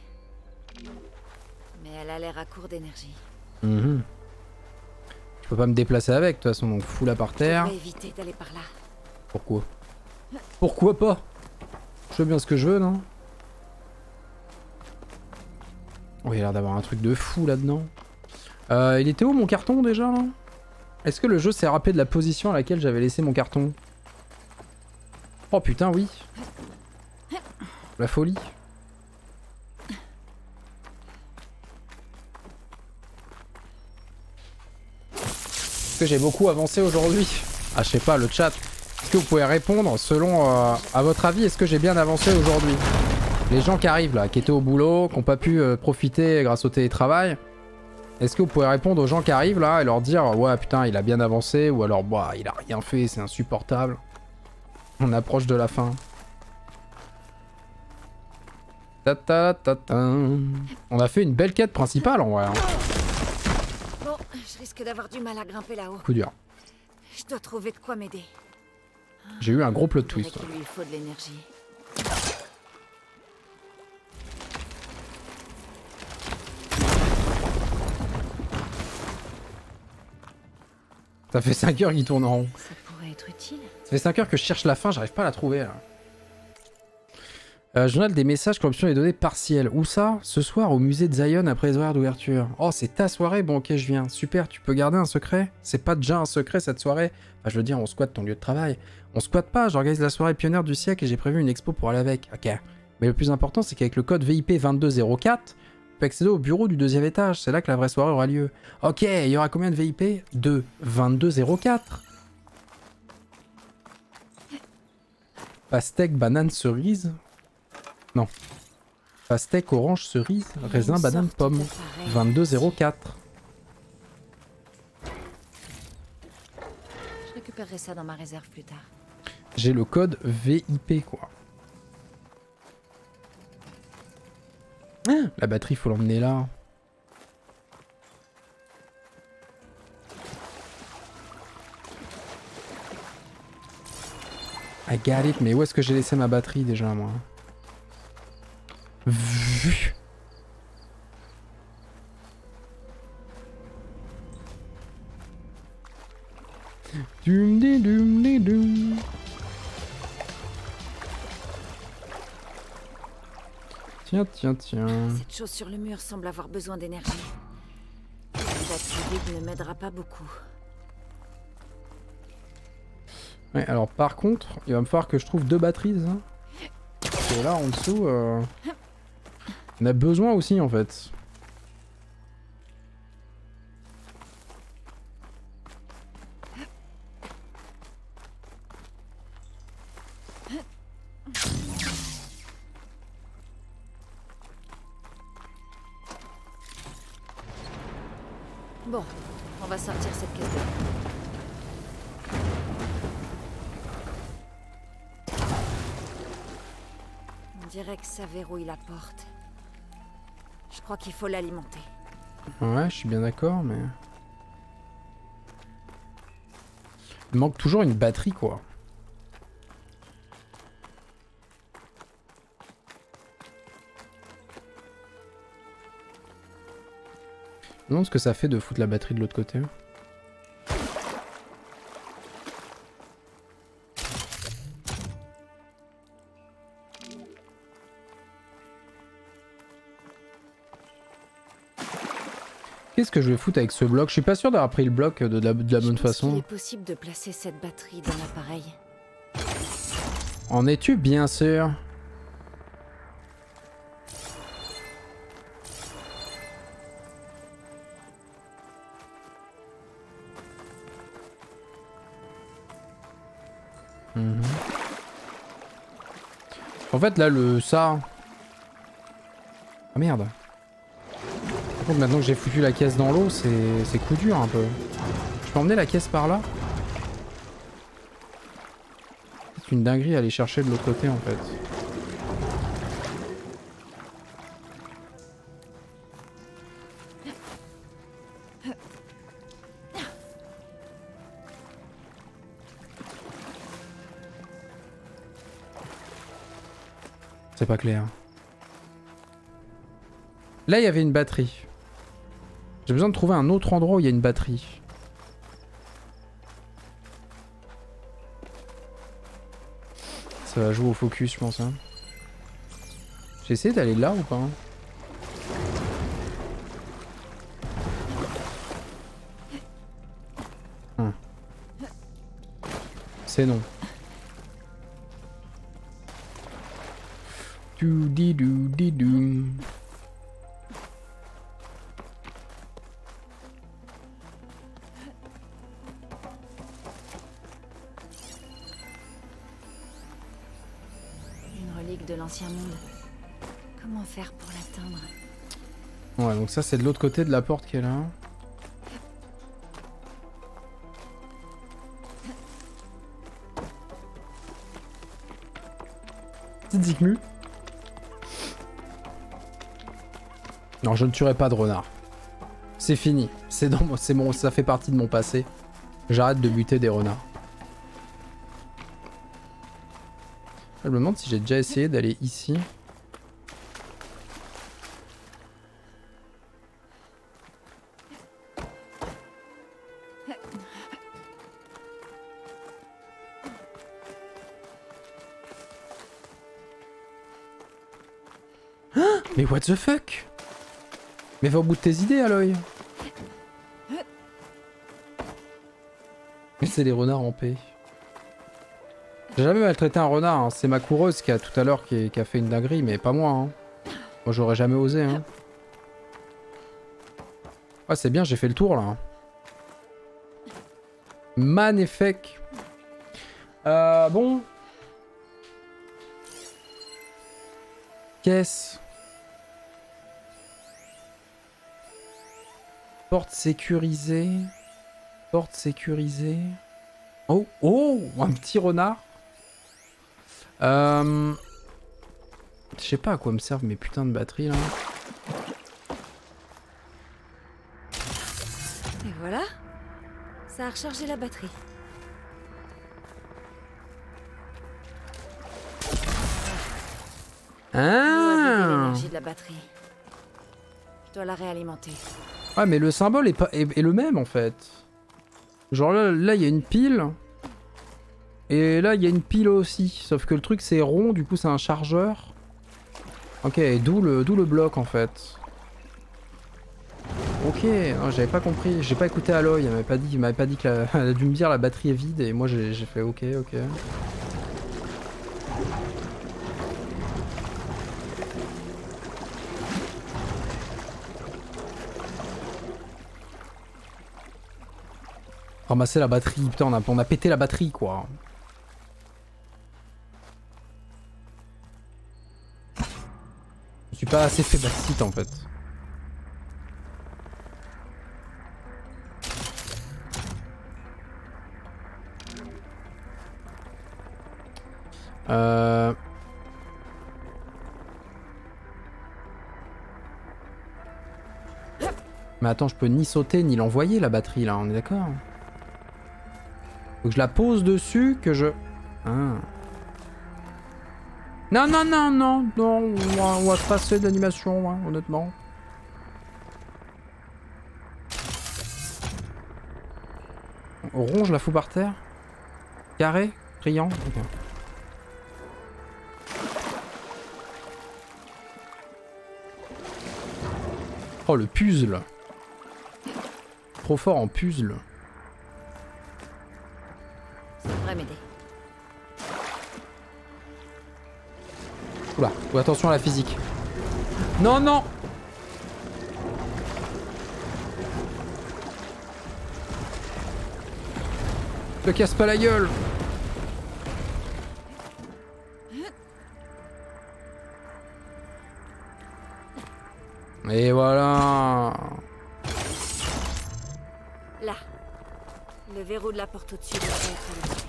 Mais elle a l'air à court d'énergie.
Mhm. Je peux pas me déplacer avec, de toute façon, donc fous-la par terre. Pourquoi Pourquoi pas je veux bien ce que je veux, non Oh il a l'air d'avoir un truc de fou là-dedans. Euh, il était où mon carton déjà Est-ce que le jeu s'est rappelé de la position à laquelle j'avais laissé mon carton Oh putain, oui. La folie. Est-ce que j'ai beaucoup avancé aujourd'hui Ah, je sais pas, le chat. Est-ce que vous pouvez répondre selon, euh, à votre avis, est-ce que j'ai bien avancé aujourd'hui Les gens qui arrivent là, qui étaient au boulot, qui n'ont pas pu euh, profiter grâce au télétravail, est-ce que vous pouvez répondre aux gens qui arrivent là et leur dire ouais putain il a bien avancé ou alors bah il a rien fait, c'est insupportable. On approche de la fin. Ta -ta -ta On a fait une belle quête principale en vrai. Hein.
Bon, je risque d'avoir du mal à grimper là-haut. Coup dur. Je dois trouver de quoi m'aider.
J'ai eu un gros plot twist. Ça fait 5 heures qu'il tourne en rond.
Ça fait
5 heures que je cherche la fin, j'arrive pas à la trouver là. Euh, journal des messages, corruption les données partielles. Où ça Ce soir au musée de Zion après les horaires d'ouverture. Oh, c'est ta soirée Bon, ok, je viens. Super, tu peux garder un secret C'est pas déjà un secret cette soirée Enfin, je veux dire, on squatte ton lieu de travail. On squatte pas, j'organise la soirée pionnière du siècle et j'ai prévu une expo pour aller avec. Ok. Mais le plus important, c'est qu'avec le code VIP 2204, peut accéder au bureau du deuxième étage. C'est là que la vraie soirée aura lieu. Ok, il y aura combien de VIP De 2204. Pastèque, banane, cerise Non. Pastèque, orange, cerise, raisin, banane, pomme. 2204.
Je récupérerai ça dans ma réserve plus tard
j'ai le code VIP quoi. Ah. la batterie il faut l'emmener là. I got it, mais où est-ce que j'ai laissé ma batterie déjà moi Vu Dum dum dum Tiens, tiens, tiens.
Cette sur le mur semble avoir besoin d'énergie. m'aidera pas beaucoup.
Ouais, alors par contre, il va me falloir que je trouve deux batteries. Et hein. là, en dessous, euh... on a besoin aussi, en fait.
Bon, on va sortir cette caisse On dirait que ça verrouille la porte. Je crois qu'il faut l'alimenter.
Ouais, je suis bien d'accord, mais... Il manque toujours une batterie, quoi. Non, ce que ça fait de foutre la batterie de l'autre côté. Qu'est-ce que je vais foutre avec ce bloc Je suis pas sûr d'avoir pris le bloc de la, bonne façon. En es-tu bien sûr Mhm. En fait, là, le ça... Ah, merde. maintenant que j'ai foutu la caisse dans l'eau, c'est coup dur un peu. Je peux emmener la caisse par là C'est une dinguerie aller chercher de l'autre côté, en fait. C'est pas clair. Là, il y avait une batterie. J'ai besoin de trouver un autre endroit où il y a une batterie. Ça va jouer au focus, je pense. J'essaie hein. J'ai essayé d'aller là ou pas hein. hum. C'est non. Du relique
du de l'ancien monde. Comment faire pour l'atteindre
Ouais, donc ça c'est de l'autre côté de la porte qu'elle a. là. Hein. Non, je ne tuerai pas de renard. C'est fini. C'est dans c'est mon, ça fait partie de mon passé. J'arrête de buter des renards. Je me demande si j'ai déjà essayé d'aller ici. Mais what the fuck mais va au bout de tes idées, Aloy C'est les renards en paix. J'ai jamais maltraité un renard, hein. c'est ma coureuse qui a tout à l'heure qui, a fait une dinguerie, mais pas moi. Hein. Moi j'aurais jamais osé. Hein. Ah, c'est bien, j'ai fait le tour là. Magnifique. Euh, bon. Qu'est-ce Porte sécurisée. Porte sécurisée. Oh, oh, un petit renard. Euh... Je sais pas à quoi me servent mes putains de batteries là.
Et voilà. Ça a rechargé la batterie.
Ah
la batterie. Je dois la réalimenter.
Ah mais le symbole est, est, le même en fait. Genre là, il y a une pile. Et là, il y a une pile aussi. Sauf que le truc, c'est rond, du coup, c'est un chargeur. Ok, d'où le, le bloc en fait. Ok, oh, j'avais pas compris, j'ai pas écouté Aloy, il m'avait pas dit, il m'avait pas dit que dû me dire la batterie est vide et moi j'ai fait ok ok. Ramasser la batterie. Putain, on a, pété la batterie, quoi. Je suis pas assez fait en fait. Euh... Mais attends, je peux ni sauter ni l'envoyer la batterie là, on est d'accord faut que je la pose dessus, que je... Ah. Non, non, non, non, non, on va, se passer de l'animation, hein, honnêtement. On ronge la fou par terre. Carré, criant. Oh, le puzzle. Trop fort en puzzle. Oula, attention à la physique. Non, non Te casse pas la gueule Et voilà
Là. Le verrou de la porte au-dessus de la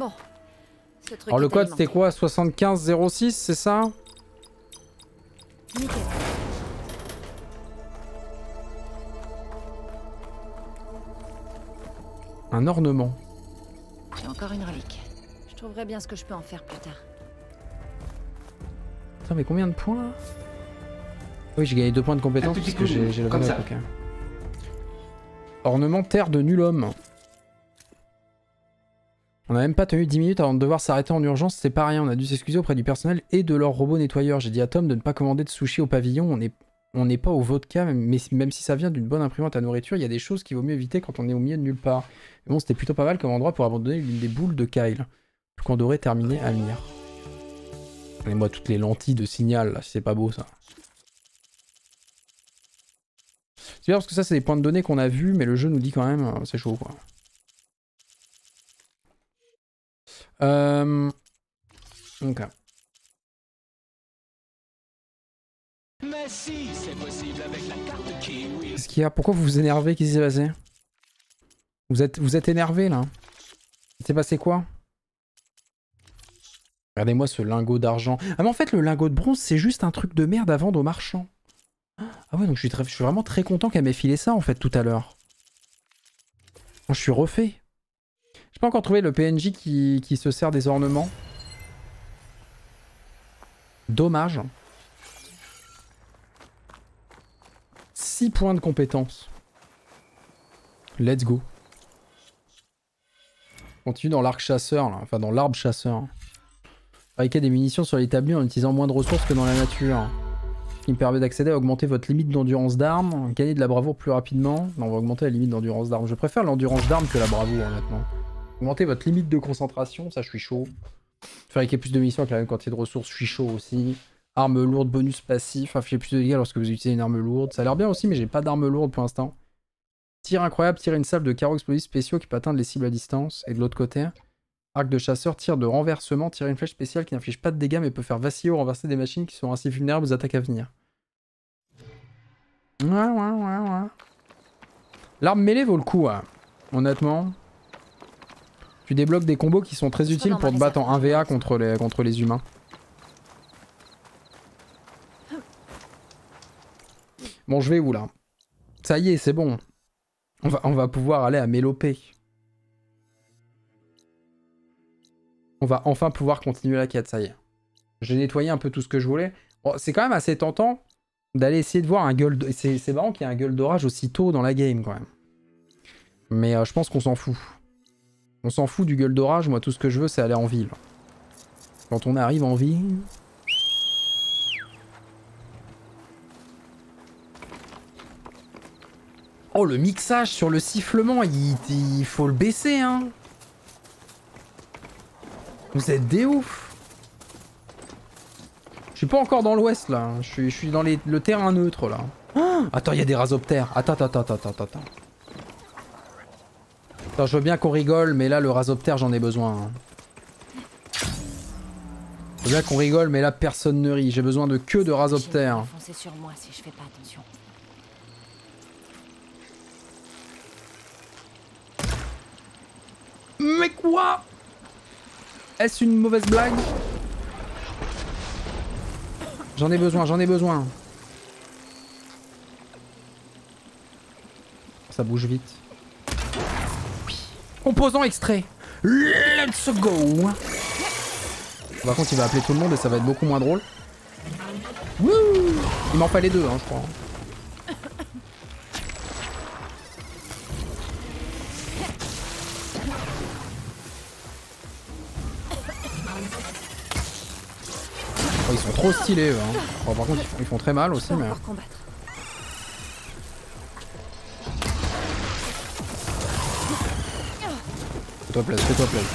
Bon. Ce truc Alors le code c'était
quoi 7506, c'est ça Un ornement.
J'ai encore une relique. Je trouverai bien ce que je peux en faire plus tard.
Attends, mais combien de points Oui, j'ai gagné deux points de compétence ah, puisque que j'ai le hein. Ornement terre de nul homme. On n'a même pas tenu 10 minutes avant de devoir s'arrêter en urgence, c'est pas rien. On a dû s'excuser auprès du personnel et de leur robot nettoyeur. J'ai dit à Tom de ne pas commander de sushi au pavillon, on n'est on pas au vodka, mais même si ça vient d'une bonne imprimante à nourriture, il y a des choses qu'il vaut mieux éviter quand on est au milieu de nulle part. Mais bon, c'était plutôt pas mal comme endroit pour abandonner l'une des boules de Kyle. Qu'on devrait terminer à venir. Et moi, toutes les lentilles de signal, c'est pas beau ça. C'est bien parce que ça, c'est des points de données qu'on a vus, mais le jeu nous dit quand même, euh, c'est chaud quoi. Euh... ok.
Qu'est-ce
qu'il y a Pourquoi vous vous énervez Qu'est-ce qui s'est passé vous êtes, vous êtes énervé là C'est passé quoi Regardez-moi ce lingot d'argent. Ah mais en fait le lingot de bronze c'est juste un truc de merde à vendre aux marchands. Ah ouais donc je suis, je suis vraiment très content qu'elle m'ait filé ça en fait tout à l'heure. Je suis refait pas encore trouvé le PNJ qui, se sert des ornements. Dommage. 6 points de compétence. Let's go. Continue dans l'arc chasseur, enfin dans l'arbre chasseur. Fabriquer des munitions sur l'établi en utilisant moins de ressources que dans la nature. Ce qui me permet d'accéder à augmenter votre limite d'endurance d'armes, gagner de la bravoure plus rapidement. Non, on va augmenter la limite d'endurance d'armes. Je préfère l'endurance d'armes que la bravoure maintenant. Augmenter votre limite de concentration, ça je suis chaud. équiper plus de missions, avec la même quantité de ressources, je suis chaud aussi. Arme lourde, bonus passif, infliger plus de dégâts lorsque vous utilisez une arme lourde. Ça a l'air bien aussi, mais j'ai pas d'arme lourde pour l'instant. Tir incroyable, tirer une salve de carreaux explosifs spéciaux qui peut atteindre les cibles à distance. Et de l'autre côté, arc de chasseur, tir de renversement, tirer une flèche spéciale qui n'inflige pas de dégâts mais peut faire vaciller ou renverser des machines qui sont ainsi vulnérables aux attaques à venir. Ouais, ouais, ouais, ouais. L'arme mêlée vaut le coup, hein. honnêtement. Tu débloques des combos qui sont très utiles pour te battre en 1 va contre les, contre les humains. Bon, je vais où là Ça y est, c'est bon. On va, on va pouvoir aller à Mélopée. On va enfin pouvoir continuer la quête, ça y est. J'ai nettoyé un peu tout ce que je voulais. Oh, c'est quand même assez tentant d'aller essayer de voir un gueule... C'est marrant qu'il y ait un gueule d'orage aussi tôt dans la game, quand même. Mais euh, je pense qu'on s'en fout. On s'en fout du gueule d'orage, moi tout ce que je veux c'est aller en ville. Quand on arrive en ville... Oh le mixage sur le sifflement, il, faut le baisser hein Vous êtes des ouf Je suis pas encore dans l'ouest là, je suis, dans le terrain neutre là. Ah attends, il y a des rasoptères. Attends, attends, attends, attends, attends je veux bien qu'on rigole, mais là, le rasoptère, j'en ai besoin. Hein. Je veux bien qu'on rigole, mais là, personne ne rit. J'ai besoin de que de rasoptère. Mais quoi Est-ce une mauvaise blague J'en ai besoin, j'en ai besoin. Ça bouge vite composant extrait. Let's go Par contre, il va appeler tout le monde et ça va être beaucoup moins drôle. Wouh il m'en les deux, hein, je crois. Oh, ils sont trop stylés, eux, hein. oh, par contre, ils font, ils font très mal aussi, mais... Fais-toi plaisir, fais-toi plaisir.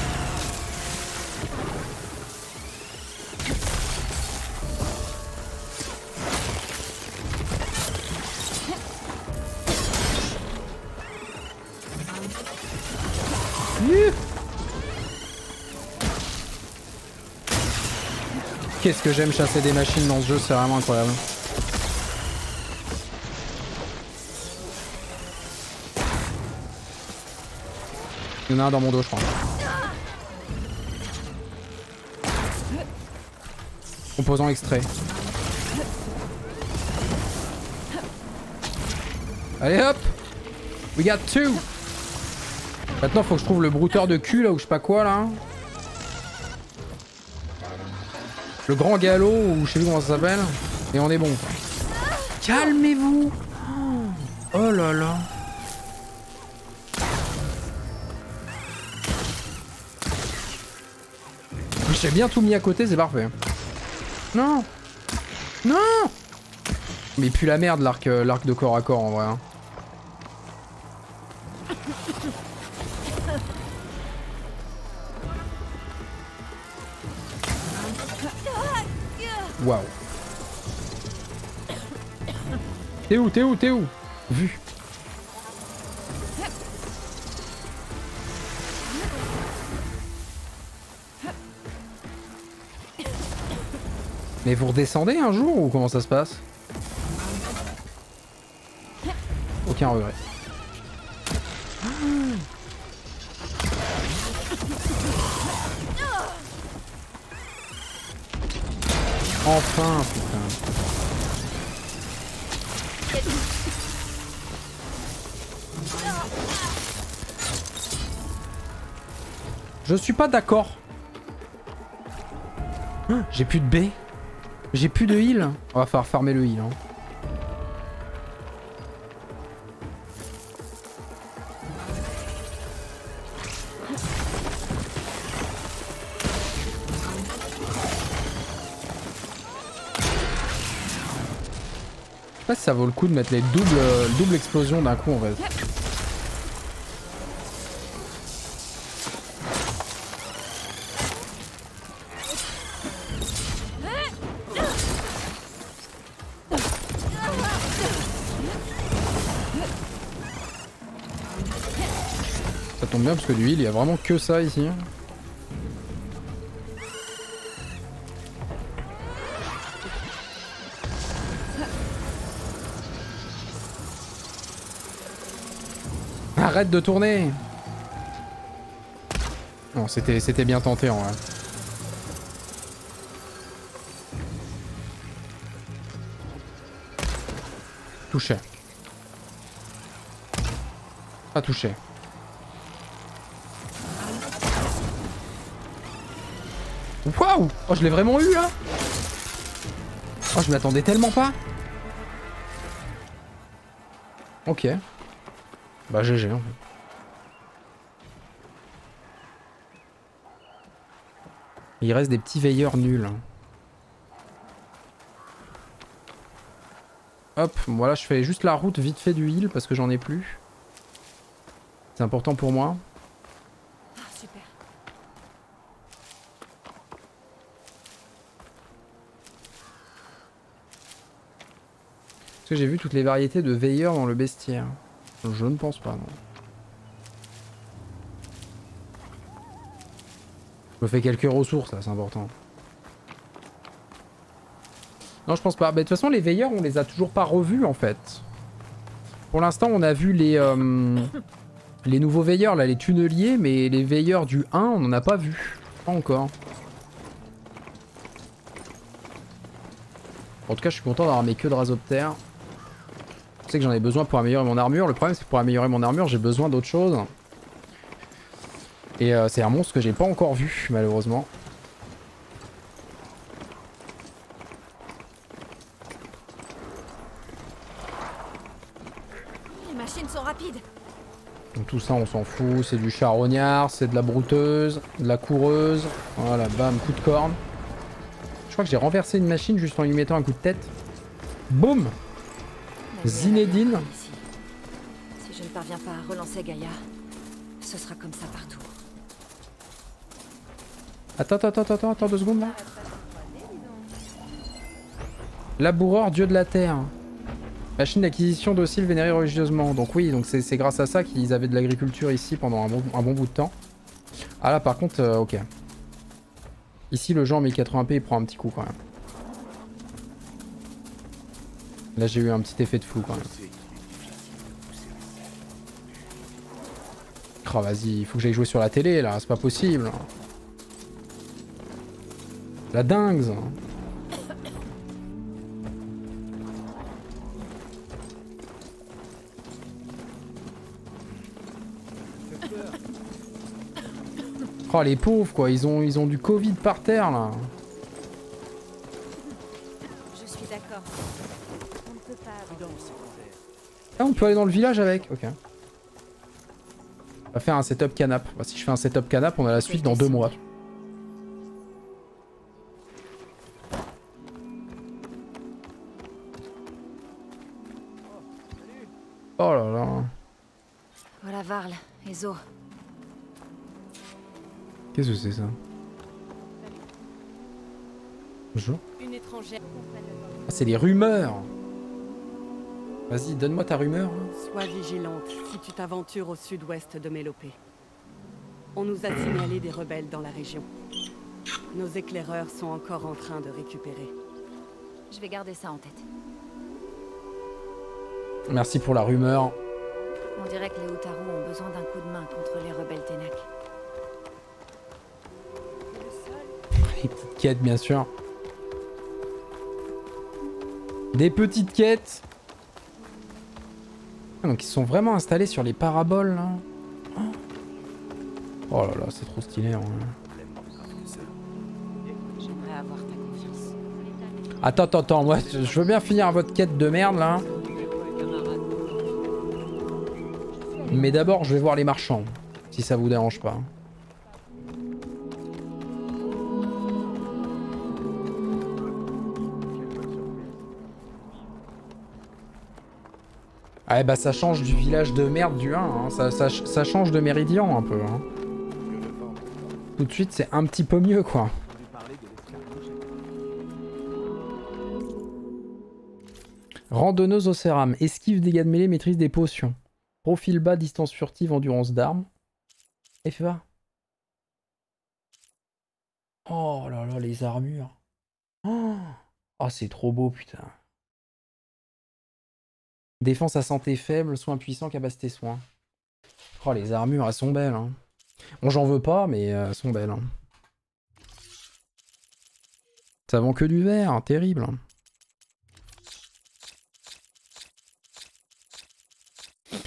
Qu'est-ce que j'aime chasser des machines dans ce jeu, c'est vraiment incroyable. Il en a un dans mon dos, je crois. Composant extrait. Allez hop We got two Maintenant faut que je trouve le brouteur de cul là ou je sais pas quoi là. Hein. Le grand galop ou je sais plus comment ça s'appelle. Et on est bon. Calmez-vous Oh là là J'ai bien tout mis à côté, c'est parfait. Non Non Mais puis la merde l'arc euh, l'arc de corps à corps en vrai. Hein. Waouh. T'es où T'es où T'es où Vu. Mais vous redescendez un jour ou comment ça se passe Aucun regret. Enfin, putain. Je suis pas d'accord. J'ai plus de B. J'ai plus de heal. On va falloir farmer le heal. Hein. Je sais pas si ça vaut le coup de mettre les doubles, euh, explosions d'un coup en vrai. parce que du heal, il y a vraiment que ça ici. Arrête de tourner Bon, c'était bien tenté en vrai. Touché. Pas touché. Oh, je l'ai vraiment eu, là hein. Oh, je m'attendais tellement pas Ok. Bah, GG, en fait. Il reste des petits veilleurs nuls. Hein. Hop, voilà, je fais juste la route vite fait du heal parce que j'en ai plus. C'est important pour moi. j'ai vu toutes les variétés de veilleurs dans le bestiaire Je ne pense pas, non. Je me fais quelques ressources, là, c'est important. Non, je pense pas. Mais de toute façon, les veilleurs, on les a toujours pas revus, en fait. Pour l'instant, on a vu les... Euh, les nouveaux veilleurs, là, les tunneliers, mais les veilleurs du 1, on n'en a pas vu. Pas encore. En tout cas, je suis content d'avoir mes queues de terre que j'en ai besoin pour améliorer mon armure. Le problème, c'est que pour améliorer mon armure, j'ai besoin d'autre chose. Et euh, c'est un monstre que j'ai pas encore vu, malheureusement.
machines sont rapides.
Donc tout ça, on s'en fout. C'est du charognard, c'est de la brouteuse, de la coureuse. Voilà, bam, coup de corne. Je crois que j'ai renversé une machine juste en lui mettant un coup de tête. Boum Zinedine. Ah,
si je ne parviens pas à relancer Gaïa, ce sera comme ça partout.
Attends, attends, attends, attends, attends deux secondes là. Laboureur, dieu de la terre. Machine d'acquisition docile vénérée religieusement. Donc oui, donc c'est grâce à ça qu'ils avaient de l'agriculture ici pendant un bon, bout de temps. Ah là par contre, euh, ok. Ici le genre 1080p il prend un petit coup quand même. Là j'ai eu un petit effet de flou quand même. Oh vas-y, il faut que j'aille jouer sur la télé là, c'est pas possible. La dingue Oh les pauvres quoi, ils ont, ils ont du Covid par terre là. Ah, on peut aller dans le village avec Ok. On va faire un setup canap. si je fais un setup canap, on a la suite dans deux mois. Oh là là.
Voilà Varl, Ezo.
Qu'est-ce que c'est ça Bonjour. Ah, c'est les rumeurs Vas-y, donne-moi ta rumeur.
Sois vigilante si tu t'aventures au sud-ouest de Mélopée. On nous a signalé des rebelles dans la région. Nos éclaireurs sont encore en train de récupérer.
Je vais garder ça en tête.
Merci pour la rumeur.
On dirait que les Otaru ont besoin d'un coup de main contre les rebelles Ténac.
Des petites quêtes, bien sûr. Des petites quêtes donc ils sont vraiment installés sur les paraboles Oh là là, c'est trop stylé. Hein. Attends, attends, attends, moi je veux bien finir votre quête de merde là. Mais d'abord je vais voir les marchands, si ça vous dérange pas. Ah eh bah ça change du village de merde du 1, hein. ça, change de méridien un peu. Hein. Tout de suite c'est un petit peu mieux quoi. Randonneuse au céram, esquive, dégâts de mêlée, maîtrise des potions. Profil bas, distance furtive, endurance d'armes. FA. Oh là là, les armures. oh c'est trop beau putain. Défense à santé faible, soins puissants, capacité soins. Oh, les armures, elles sont belles. On hein. Bon, j'en veux pas, mais euh, elles sont belles. Hein. Ça vend que du vert, hein, terrible.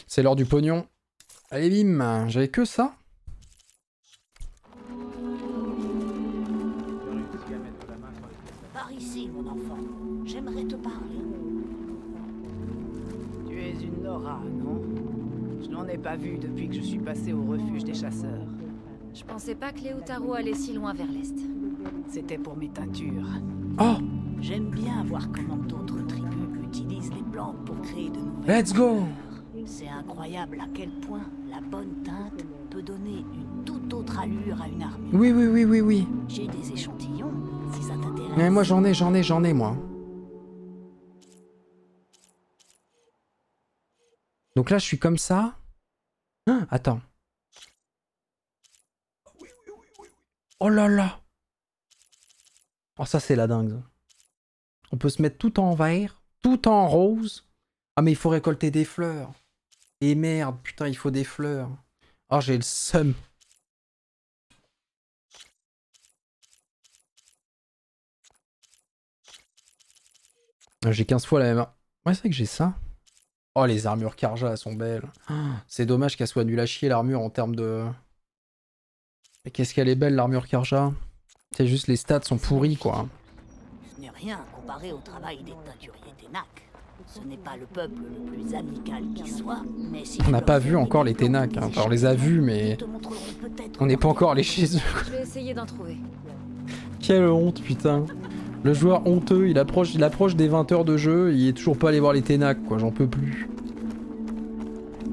C'est l'heure du pognon. Allez, bim, j'avais que ça.
pas vu depuis que je suis passé au refuge des chasseurs.
Je pensais pas que les Léotaro allait si loin vers l'est.
C'était pour mes teintures. Oh J'aime bien voir comment d'autres tribus utilisent les plantes pour créer de nouvelles Let's go C'est incroyable à quel point la bonne
teinte peut donner une toute autre allure à une armure.
Oui, oui, oui, oui, oui.
J'ai des échantillons, si ça t'intéresse. Mais moi j'en
ai, j'en ai, j'en ai, moi. Donc là, je suis comme ça. Hein, attends. Oh là là Oh ça c'est la dingue. On peut se mettre tout en vert, tout en rose. Ah mais il faut récolter des fleurs. Et merde, putain, il faut des fleurs. Oh j'ai le seum. Ah, j'ai 15 fois la même. Ouais, c'est vrai que j'ai ça. Oh, les armures Karja, sont belles. c'est dommage qu'elle soit nulle à chier, l'armure, en termes de... Mais Qu'est-ce qu'elle est belle, l'armure Karja C'est juste les stats sont pourris, quoi.
pas le peuple le plus amical qui soit, mais On n'a pas vu encore
les Ténac, hein. enfin, on les a vus, mais... On n'est pas encore allés chez
eux.
Quelle honte, putain. Le joueur honteux, il approche, approche des 20 heures de jeu, il est toujours pas allé voir les Ténac, quoi, j'en peux plus.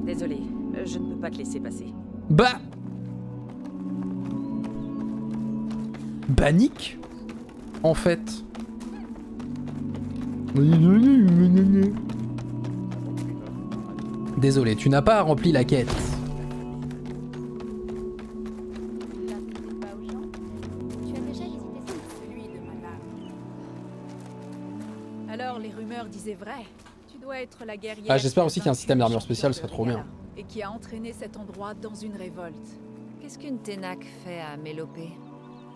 Désolé, je ne peux pas te laisser passer.
Bah Panique En fait. Désolé, tu n'as pas rempli la quête.
c'est vrai.
Tu dois être la guerrière.
Ah, j'espère aussi qu'un
système d'armure spéciale serait trop bien.
Et qui a entraîné cet endroit dans une révolte. Qu'est-ce qu'une Ténac fait à Mélopée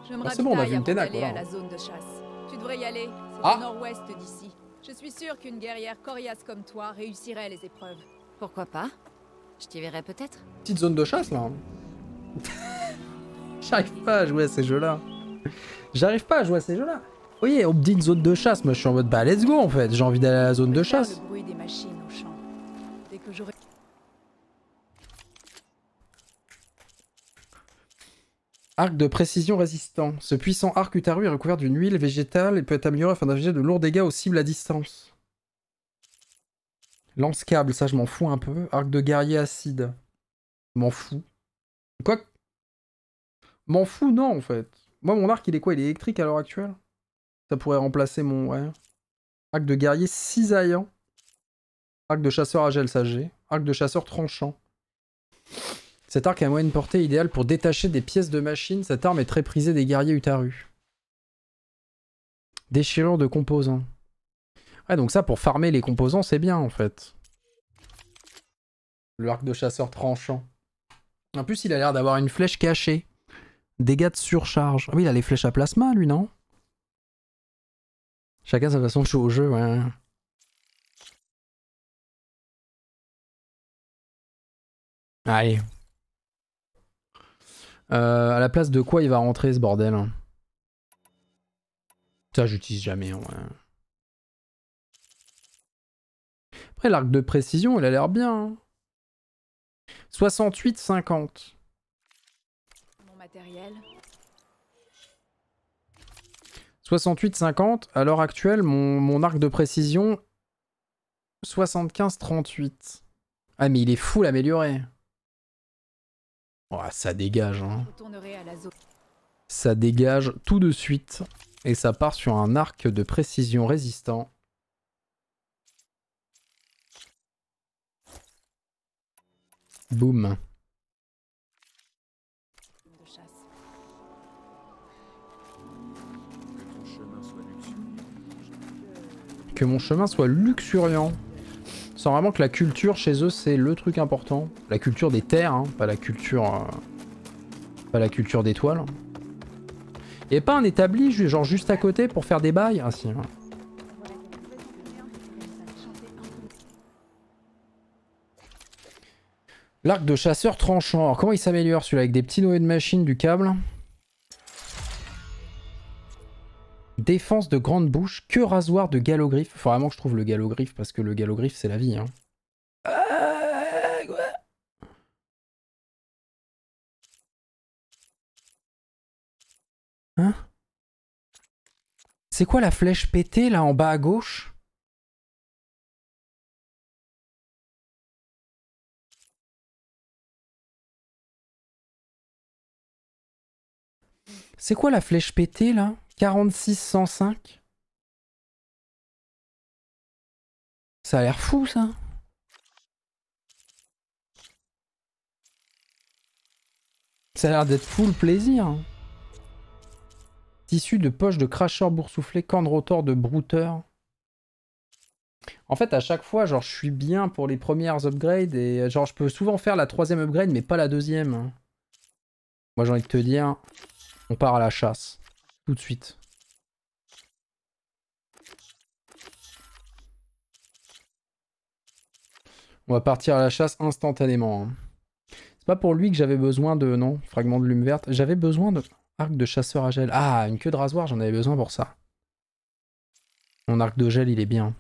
Je me rappelle à la zone de chasse. Tu devrais y aller, c'est ah au nord-ouest d'ici. Je suis sûr qu'une guerrière coriace comme toi réussirait les épreuves. Pourquoi pas Je t'y verrai peut-être.
Petite zone de chasse là. Hein. J'arrive pas à jouer à ces jeux-là. J'arrive pas à jouer à ces jeux-là. Oui, on me dit une zone de chasse. Moi, je suis en mode, bah, let's go, en fait. J'ai envie d'aller à la zone de chasse. Arc de précision résistant. Ce puissant arc Utaru est recouvert d'une huile végétale et peut être amélioré afin d'infliger de lourds dégâts aux cibles à distance. Lance-câble, ça je m'en fous un peu. Arc de guerrier acide. M'en fous. Quoi M'en fous, non, en fait. Moi, mon arc, il est quoi Il est électrique à l'heure actuelle ça pourrait remplacer mon... Ouais. Arc de guerrier cisaillant. Arc de chasseur à gel sagé. Arc de chasseur tranchant. Cet arc a moyenne portée idéale pour détacher des pièces de machine. Cette arme est très prisée des guerriers Utaru. Déchirure de composants. Ouais, donc ça, pour farmer les composants, c'est bien, en fait. Le arc de chasseur tranchant. En plus, il a l'air d'avoir une flèche cachée. Dégâts de surcharge. Ah oui, il a les flèches à plasma, lui, non Chacun sa façon de jouer au jeu, ouais. Aïe. Euh, à la place de quoi il va rentrer ce bordel hein? Ça, j'utilise jamais. Ouais. Après, l'arc de précision, il a l'air bien. 68-50. Hein. Mon matériel. 68-50, à l'heure actuelle, mon, arc de précision, 75-38. Ah mais il est full amélioré. ça dégage. Hein. Ça dégage tout de suite. Et ça part sur un arc de précision résistant. Boum. mon chemin soit luxuriant. sans vraiment que la culture chez eux, c'est le truc important. La culture des terres, hein, pas la culture... Euh, pas la culture d'étoiles. toiles. Et pas un établi, genre juste à côté pour faire des bails. ainsi ah, L'arc de chasseur tranchant. Alors comment il s'améliore celui-là Avec des petits noets de machine du câble Défense de grande bouche, que rasoir de galogriffe. Faut vraiment que je trouve le galogriffe parce que le galogriffe c'est la vie. Hein.
Hein C'est quoi la flèche pétée là en bas à gauche C'est quoi la flèche pétée là 4605 Ça
a l'air fou ça Ça a l'air d'être full plaisir. Tissu de poche de cracheur boursouflé, corne rotor de brouteur. En fait, à chaque fois, genre, je suis bien pour les premières upgrades et genre, je peux souvent faire la troisième upgrade, mais pas la deuxième. Hein. Moi, j'ai envie de te dire, on part à la chasse tout de suite. On va partir à la chasse instantanément. Hein. C'est pas pour lui que j'avais besoin de... Non, fragment de lume verte. J'avais besoin de... Arc de chasseur à gel. Ah, une queue de rasoir, j'en avais besoin pour ça. Mon arc de gel, il est bien.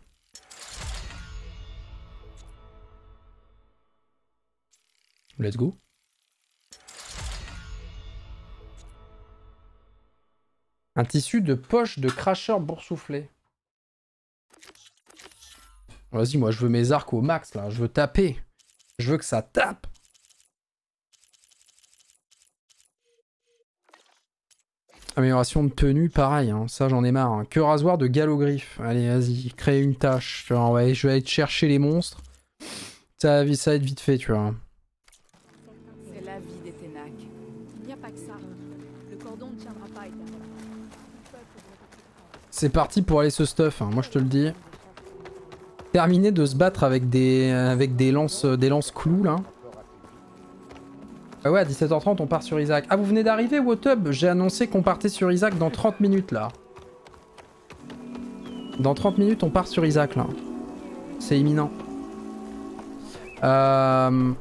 Let's go. Un tissu de poche de cracheur boursouflé. Vas-y, moi, je veux mes arcs au max, là. Je veux taper. Je veux que ça tape. Amélioration de tenue, pareil. Hein. Ça, j'en ai marre. Hein. Que rasoir de galogriffe. Allez, vas-y, crée une tâche. Tu vois, je vais aller chercher les monstres. Ça, ça va être vite fait, tu vois. C'est parti pour aller ce stuff, hein, moi je te le dis. Terminer de se battre avec des euh, avec des lances euh, des lances clous là. Ah ouais, à 17h30, on part sur Isaac. Ah, vous venez d'arriver, Wotub J'ai annoncé qu'on partait sur Isaac dans 30 minutes, là. Dans 30 minutes, on part sur Isaac, là. C'est imminent. Euh...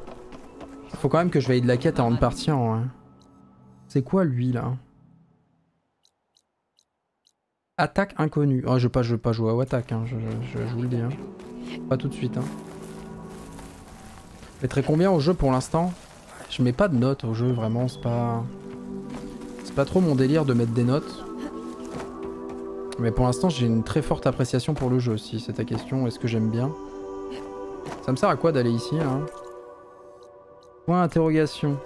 Faut quand même que je veille de la quête avant de partir, hein. C'est quoi, lui, là Attaque inconnue. Ah, je ne pas, je pas jouer à attaque, hein. je, vous le dis. Hein. Pas tout de suite. Hein. Je combien au jeu pour l'instant Je mets pas de notes au jeu, vraiment, c'est pas... C'est pas trop mon délire de mettre des notes. Mais pour l'instant, j'ai une très forte appréciation pour le jeu, si c'est ta question. Est-ce que j'aime bien Ça me sert à quoi d'aller ici, hein Point interrogation.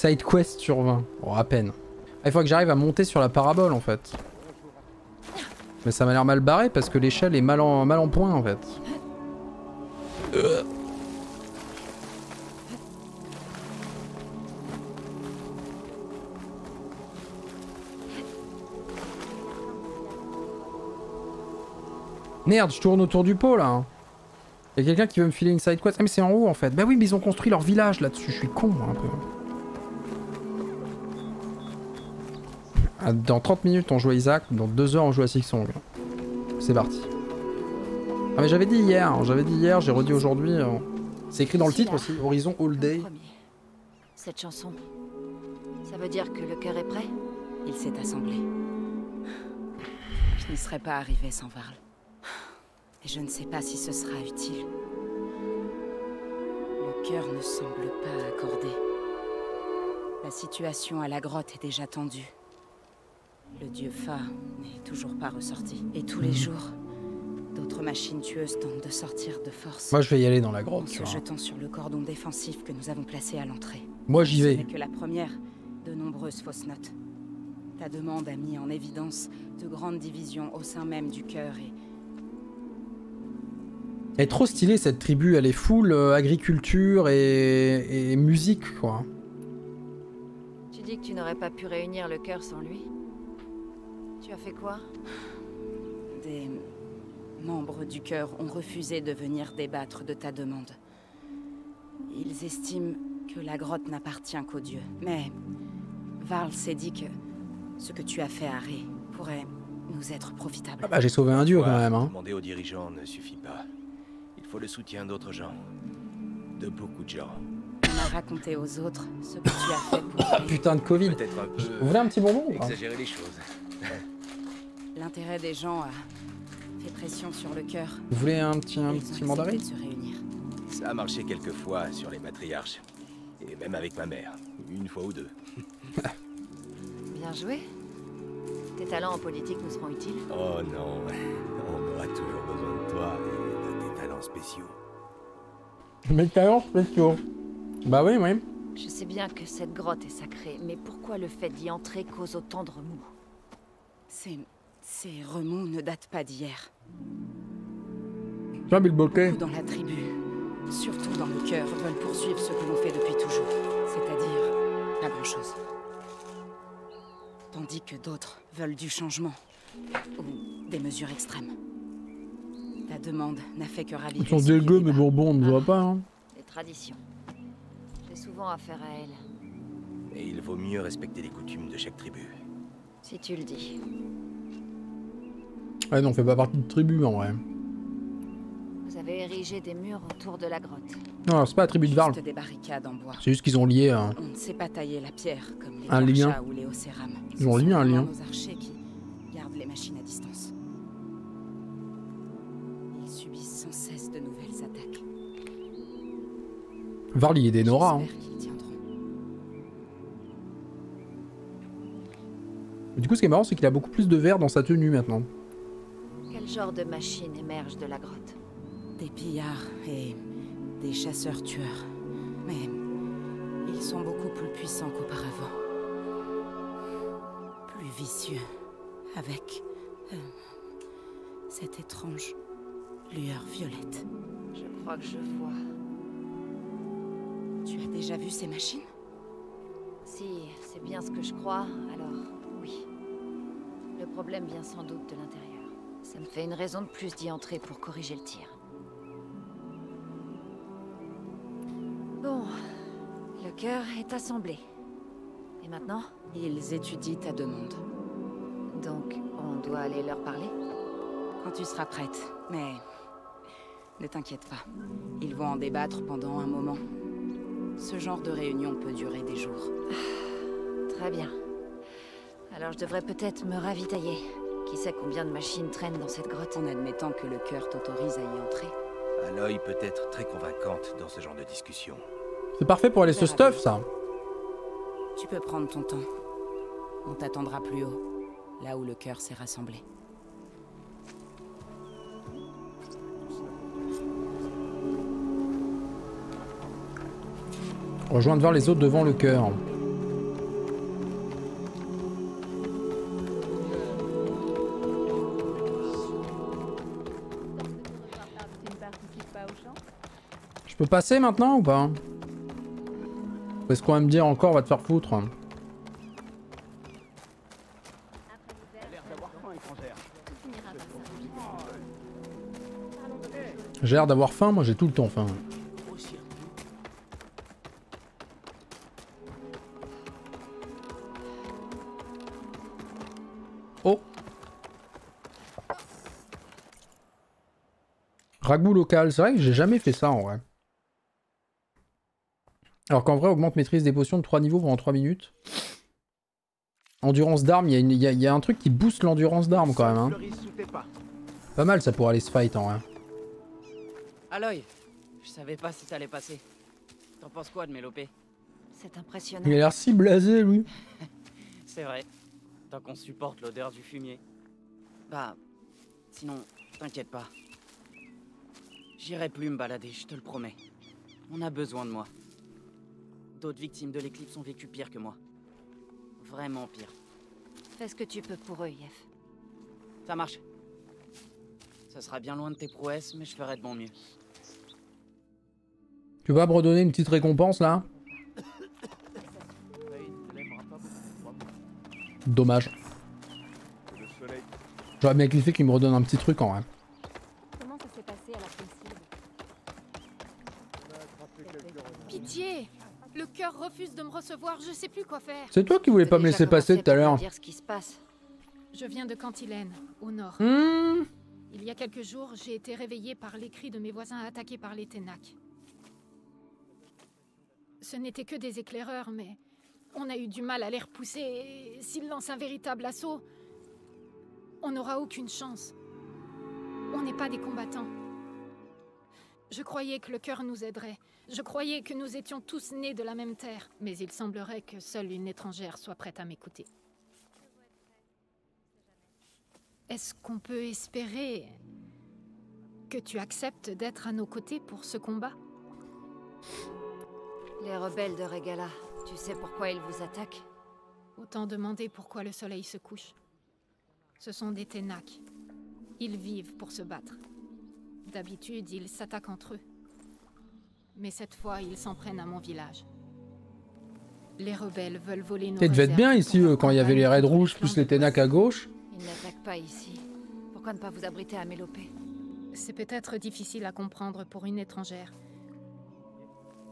Side quest sur 20. Oh, à peine. Ah, il faut que j'arrive à monter sur la parabole en fait. Mais ça m'a l'air mal barré parce que l'échelle est mal en, point en fait. Merde, je tourne autour du pot là. Hein. Y'a quelqu'un qui veut me filer une side quest. Ah mais c'est en haut en fait. Bah oui mais ils ont construit leur village là-dessus, je suis con un peu. Ah, dans 30 minutes, on joue à Isaac. Dans 2 heures, on joue à Six Song. C'est parti. Ah mais j'avais dit hier, hein, j'avais dit hier, j'ai redit aujourd'hui. Hein. C'est écrit dans le titre aussi, Horizon All Day.
Cette chanson,
ça veut dire que le cœur est prêt Il s'est assemblé.
Je n'y serais pas arrivé sans Varl. Et je ne sais pas si ce sera utile. Le cœur ne semble pas accordé. La situation à la grotte est déjà tendue. Le dieu Fa n'est toujours pas ressorti. Et tous les hmm. jours, d'autres machines tueuses tentent de sortir de force.
Moi, je vais y aller dans la grotte. En se
jetant sur le cordon défensif que nous avons placé à l'entrée.
Moi, j'y vais. que
la première de nombreuses fausses notes. Ta demande a mis en évidence de grandes divisions au sein même du cœur et
elle est trop stylée cette tribu, elle est full euh, agriculture et, et, musique quoi.
Tu dis que tu n'aurais pas pu réunir le cœur sans lui tu as fait quoi
Des membres du cœur ont refusé de venir débattre de ta demande. Ils estiment que la grotte n'appartient qu'aux dieux. Mais Varl s'est dit que ce que tu as fait à Ré pourrait nous être profitable. Ah bah j'ai sauvé un dieu quand même. Hein.
Demander aux dirigeants ne suffit pas. Il faut le soutien d'autres gens. De beaucoup de gens.
On a raconté aux autres ce que tu as
fait pour... Putain de Covid. Vous voulez un petit bonbon Exagérer
les choses.
L'intérêt des gens a euh, fait pression sur le cœur.
Vous voulez un petit, un petit mandarin
Ça a marché quelques fois sur les matriarches. Et même avec ma mère. Une fois ou deux.
Bien joué. Tes talents en politique nous seront utiles.
Oh non. On aura toujours besoin de toi et de tes talents spéciaux.
Mes talents spéciaux Bah oui, oui.
Je sais bien que cette grotte est sacrée, mais pourquoi le fait d'y entrer cause autant de remous C'est une... Ces remous ne datent pas d'hier.
Tout dans
la
tribu, surtout dans le cœur, veulent poursuivre ce que l'on fait depuis toujours, c'est-à-dire la grand-chose. Tandis que d'autres veulent du changement ou des mesures extrêmes. Ta demande n'a fait que raviver. Ils sont
gueux, mais Bourbon, on ne voit pas. Hein.
Les traditions. J'ai souvent affaire à elles.
Et il vaut mieux respecter les coutumes de chaque tribu.
Si tu le dis.
Ouais, non, on fait pas partie de tribu en vrai.
Vous avez érigé des murs autour de la grotte.
Non, c'est pas la tribu de Varl. C'est juste qu'ils ont lié un. Euh, on
ne sait pas
tailler la pierre comme les un lien. Ou les Océram. Ils ont lié un lien. Nos archers qui gardent les machines à distance. Ils subissent sans cesse de nouvelles attaques.
Varl, et est des Nora. Hein. Du coup, ce qui est marrant, c'est qu'il a beaucoup plus de verre dans sa tenue maintenant
genre de machines émerge de la grotte Des pillards
et des chasseurs-tueurs. Mais ils sont beaucoup plus puissants qu'auparavant. Plus vicieux. Avec euh, cette étrange lueur violette. Je
crois que je vois. Tu as déjà vu ces machines Si, c'est bien ce que je crois, alors oui. Le problème vient sans doute de l'intérieur. Ça me fait une raison de plus d'y entrer pour corriger le tir. Bon, le cœur est assemblé. Et maintenant Ils étudient ta demande. Donc, on
doit aller leur parler Quand tu seras prête, mais... Ne t'inquiète pas. Ils vont en débattre pendant un moment. Ce genre de réunion peut durer des jours.
Ah, très bien. Alors je devrais peut-être me ravitailler. Qui sait combien de machines traînent dans cette grotte En admettant que le cœur t'autorise à y entrer.
l'œil peut être très convaincante dans ce genre de discussion. C'est
parfait pour aller se stuff,
ça.
Tu peux prendre ton temps. On t'attendra plus haut, là où le cœur s'est rassemblé.
Rejoindre vers les autres devant le cœur. peux passer maintenant ou pas Est-ce qu'on va me dire encore va te faire foutre J'ai l'air d'avoir faim, moi j'ai tout le temps faim. Oh Ragout local, c'est vrai que j'ai jamais fait ça en vrai. Alors qu'en vrai, augmente maîtrise des potions de 3 niveaux pendant 3 minutes. Endurance d'armes, il y, a un truc qui booste l'endurance d'armes quand même.
Hein.
Pas mal ça pour aller se fight en vrai.
Aloy, je savais pas si allait passer. T'en penses quoi de Mélopé C'est impressionnant. Il a l'air si blasé lui. C'est vrai. Tant qu'on supporte l'odeur du fumier. Bah, sinon, t'inquiète pas. J'irai plus me balader, je te le promets. On a besoin de moi. D'autres victimes de l'éclipse ont vécu pire que moi. Vraiment pire.
Fais ce que tu peux pour eux, Yef.
Ça marche. Ça sera bien loin de tes prouesses, mais je ferai de mon mieux.
Tu vas me redonner une petite récompense, là Dommage. J'aurais bien fait qu'il me redonne un petit truc en vrai.
je sais plus quoi faire. C'est toi qui voulais pas me laisser passer tout à l'heure. Je viens de Cantilène, au nord.
Hmm.
Il y a quelques jours, j'ai été réveillée par les cris de mes voisins attaqués par les Ténac. Ce n'était que des éclaireurs, mais on a eu du mal à les repousser s'ils lancent un véritable assaut, on n'aura aucune chance. On n'est pas des combattants. Je croyais que le cœur nous aiderait, je croyais que nous étions tous nés de la même terre, mais il semblerait que seule une étrangère soit prête à m'écouter. Est-ce qu'on peut espérer que tu acceptes d'être à nos côtés pour ce combat Les rebelles de Regala, tu sais pourquoi ils vous attaquent Autant demander pourquoi le soleil se couche. Ce sont des Ténacs. Ils vivent pour se battre. D'habitude, ils s'attaquent entre eux. Mais cette fois, ils s'en prennent à mon village. Les rebelles veulent voler nos. T'es devait être bien ici
euh, quand il y avait les raids rouges plus les Ténac à gauche.
Ils n'attaquent pas ici. Pourquoi ne pas vous abriter à Mélopée C'est peut-être difficile à comprendre pour une étrangère.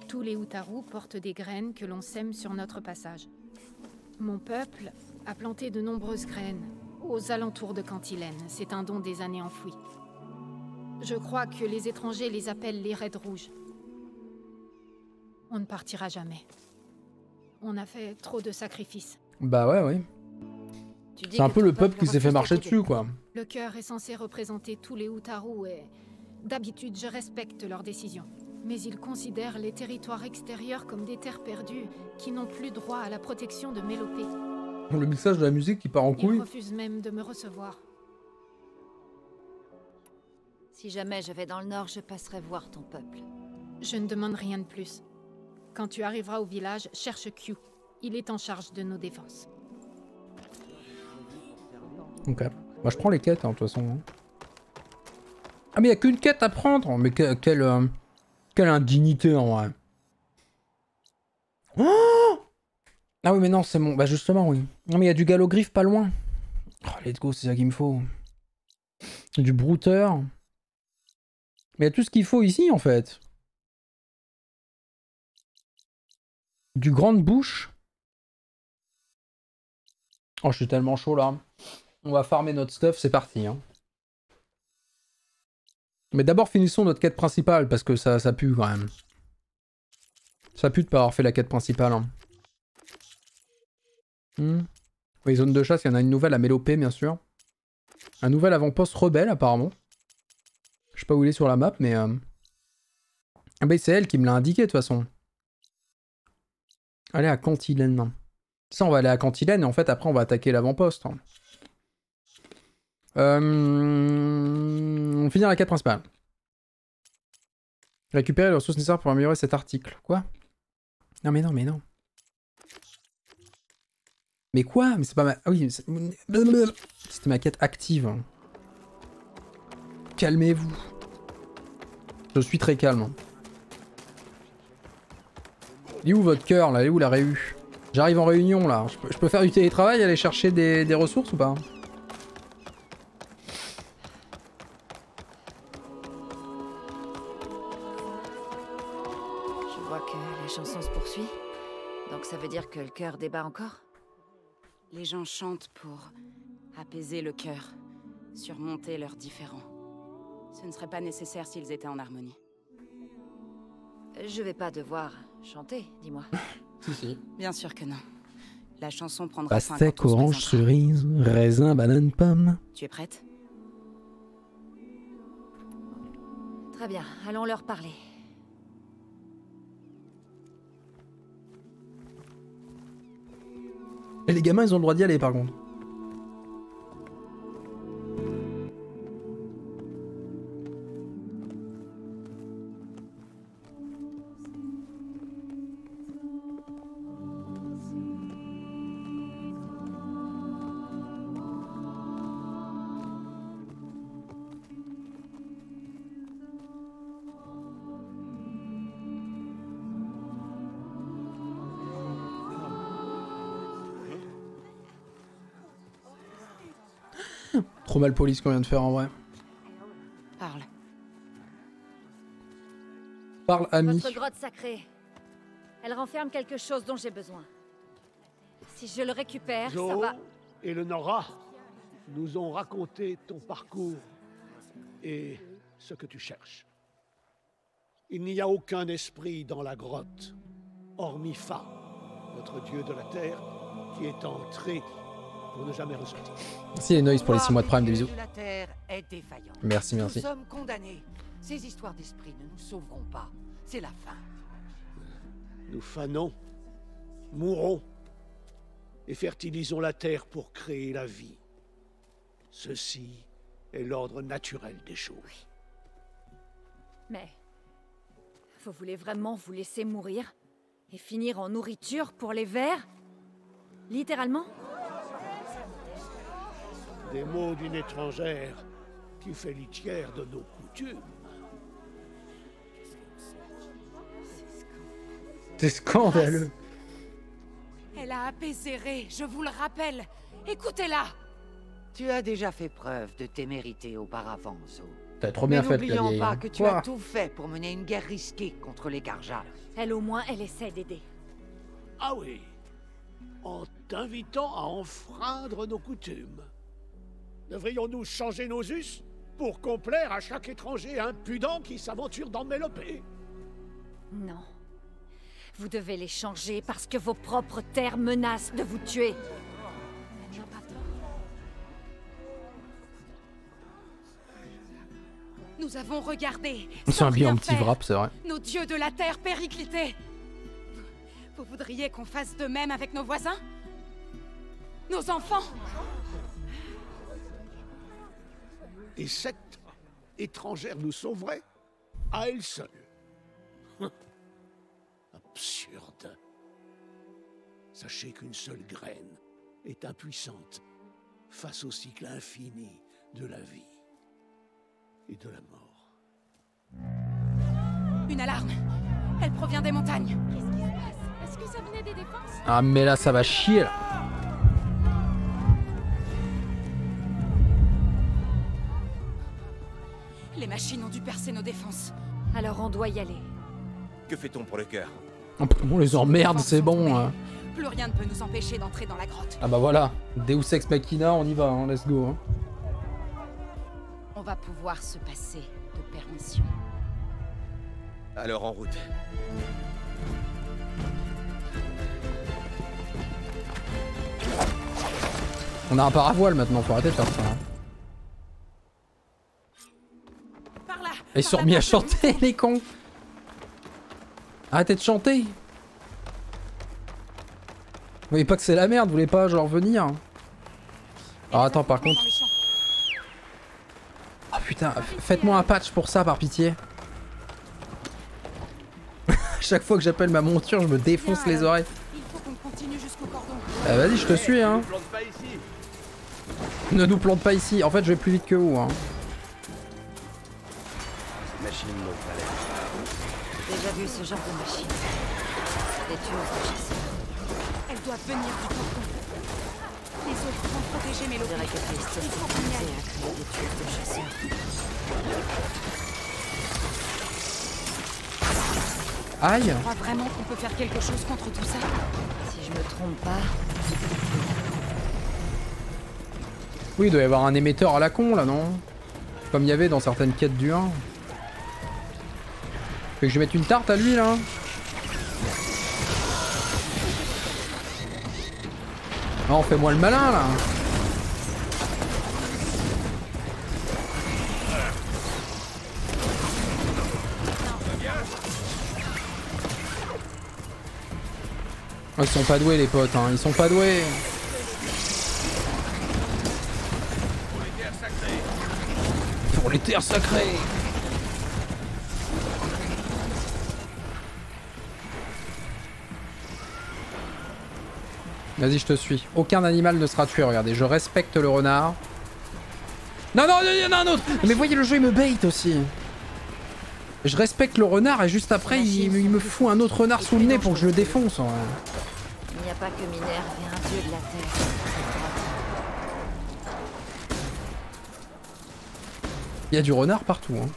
Tous les Outarous portent des graines que l'on sème sur notre passage. Mon peuple a planté de nombreuses graines aux alentours de Cantilène. C'est un don des années enfouies. Je crois que les étrangers les appellent les raids rouges on ne partira jamais. On a fait trop de sacrifices.
Bah ouais, oui. C'est un peu le peuple qui s'est fait marcher dessus, quoi.
Le cœur est censé représenter tous les Utaru et... D'habitude, je respecte leurs décisions. Mais ils considèrent les territoires extérieurs comme des terres perdues qui n'ont plus droit à la protection de Mélopée.
Le message de la musique qui part en couille. Ils
refusent même de me recevoir. Si jamais je vais dans le nord, je passerai voir ton peuple. Je ne demande rien de plus. Quand tu arriveras au village, cherche Q. Il est en charge de nos défenses.
Ok. Moi, bah, je prends les quêtes, hein, de toute façon. Hein. Ah, mais il n'y a qu'une quête à prendre Mais quelle, euh, quelle indignité, en vrai. Oh ah oui, mais non, c'est mon... Bah, justement, oui. Non, mais il y a du galogriffe pas loin. Oh, let's go, c'est ça qu'il me faut. Du brouteur. Mais il y a tout ce qu'il faut ici, en fait. Du grande bouche. Oh, je suis tellement chaud là. On va farmer notre stuff, c'est parti. Hein. Mais d'abord, finissons notre quête principale parce que ça, ça pue quand même. Ça pue de pas avoir fait la quête principale. Hein. Hmm. Oui, zone de chasse, il y en a une nouvelle à Mélopée, bien sûr. Un nouvel avant-poste rebelle, apparemment. Je sais pas où il est sur la map, mais... Euh, ah bah c'est elle qui me l'a indiqué, de toute façon. Aller à Cantilène. Ça, on va aller à Cantilène et en fait, après, on va attaquer l'avant-poste. Finir hein. euh, On finit la quête principale. Récupérer les ressources nécessaires pour améliorer cet article. Quoi Non, mais non, mais non. Mais quoi Mais c'est pas ma... Ah oui, c'était ma quête active. Hein. Calmez-vous. Je suis très calme. Hein où votre cœur là où la réu J'arrive en réunion là. Je peux, faire du télétravail, aller chercher des, des ressources ou pas
Je vois que la chanson se poursuit. Donc ça veut dire que le cœur débat encore Les gens chantent pour apaiser le cœur,
surmonter leurs différends. Ce ne serait pas nécessaire s'ils étaient en harmonie. Je vais pas devoir chanter, dis-moi.
si, si.
Bien sûr que non. La chanson prendra Pastèque, orange,
cerise, raisin, banane, pomme.
Tu es
prête Très bien, allons leur parler.
Et les gamins, ils ont le droit d'y aller par contre. qu'on vient de faire en vrai. Parle. Parle, ami. Notre
grotte sacrée. Elle renferme quelque chose dont j'ai besoin. Si je le récupère, ça va...
et le Nora nous ont raconté ton parcours et ce que tu cherches. Il n'y a aucun esprit dans la grotte, hormis Fa, notre dieu de la terre, qui est entré Merci
les pour les 6 mois de prime, des bisous. merci, merci. Nous
sommes condamnés. Ces histoires d'esprit ne nous sauveront pas. C'est la fin.
Nous fanons, mourons et fertilisons la terre pour créer la vie. Ceci est l'ordre naturel des choses.
Mais vous voulez vraiment vous laisser mourir et finir en nourriture pour les vers Littéralement
des mots d'une étrangère qui fait litière de nos coutumes.
C'est scandaleux.
Elle a apaisé Ré, je vous le rappelle. Écoutez-la.
Tu as déjà fait preuve de témérité auparavant, Zo.
T'as trop bien fait, N'oublions pas hein. que tu as tout
fait pour mener une
guerre
risquée contre les Garjas. Elle, au moins, elle essaie d'aider. Ah oui. En t'invitant à enfreindre nos coutumes. Devrions-nous changer nos us pour complaire à chaque étranger impudent qui s'aventure dans Mélopée
Non. Vous devez les changer parce que vos propres terres menacent de vous tuer. Nous avons regardé.
C'est un bien petit wrap, c'est vrai.
Nos dieux de la terre périclité. »« Vous voudriez qu'on fasse de même avec nos voisins Nos enfants
et cette... étrangère nous sauverait... à elle seule. Absurde. Sachez qu'une seule graine est impuissante face au cycle infini de la vie et de la mort.
Une alarme Elle provient des montagnes Qu'est-ce qui se passe Est-ce que ça venait des défenses Ah
mais là ça va chier là
Les machines ont dû percer nos défenses. Alors on doit y aller.
Que fait-on pour le cœur
ah, bah, On les emmerde, c'est bon. Hein.
Plus rien ne peut nous empêcher d'entrer dans la grotte. Ah bah
voilà, Deus Ex Machina, on y va, hein, let's go. Hein.
On va pouvoir se passer de permission.
Alors en route.
On a un paravoile maintenant, faut arrêter de faire ça. Ils sont remis à chanter, les cons Arrêtez de chanter Vous voyez pas que c'est la merde, vous voulez pas genre venir Alors ah, attends par contre... Oh putain, faites-moi un hein. patch pour ça par pitié Chaque fois que j'appelle ma monture, je me défonce les oreilles.
bah, Vas-y, je te eh, suis hein
Ne nous plante pas ici En fait, je vais plus vite que vous hein
Déjà vu ce genre de machine. Des tueurs de chasseurs. Elles
doivent venir du canton. Les autres vont protéger mes locaux. Il faut qu'on y aille. de chasseurs. Aïe Je crois vraiment qu'on peut faire quelque chose contre tout ça
Si je me trompe
pas...
Oui, il doit y avoir un émetteur à la con, là, non Comme il y avait dans certaines quêtes du 1. Fait que je mette une tarte à lui là. Non, ah, fais-moi le malin là. Ah, ils sont pas doués les potes, hein. ils sont pas doués. Pour les terres sacrées. Pour les terres sacrées. Vas-y, je te suis. Aucun animal ne sera tué, regardez. Je respecte le renard. Non, non, il y en a un autre Mais voyez, le jeu, il me bait aussi. Je respecte le renard et juste après, il, me fout un autre renard sous le nez pour que je le défonce. Il
n'y a pas que un dieu de la terre.
Il y a du renard partout. Hein.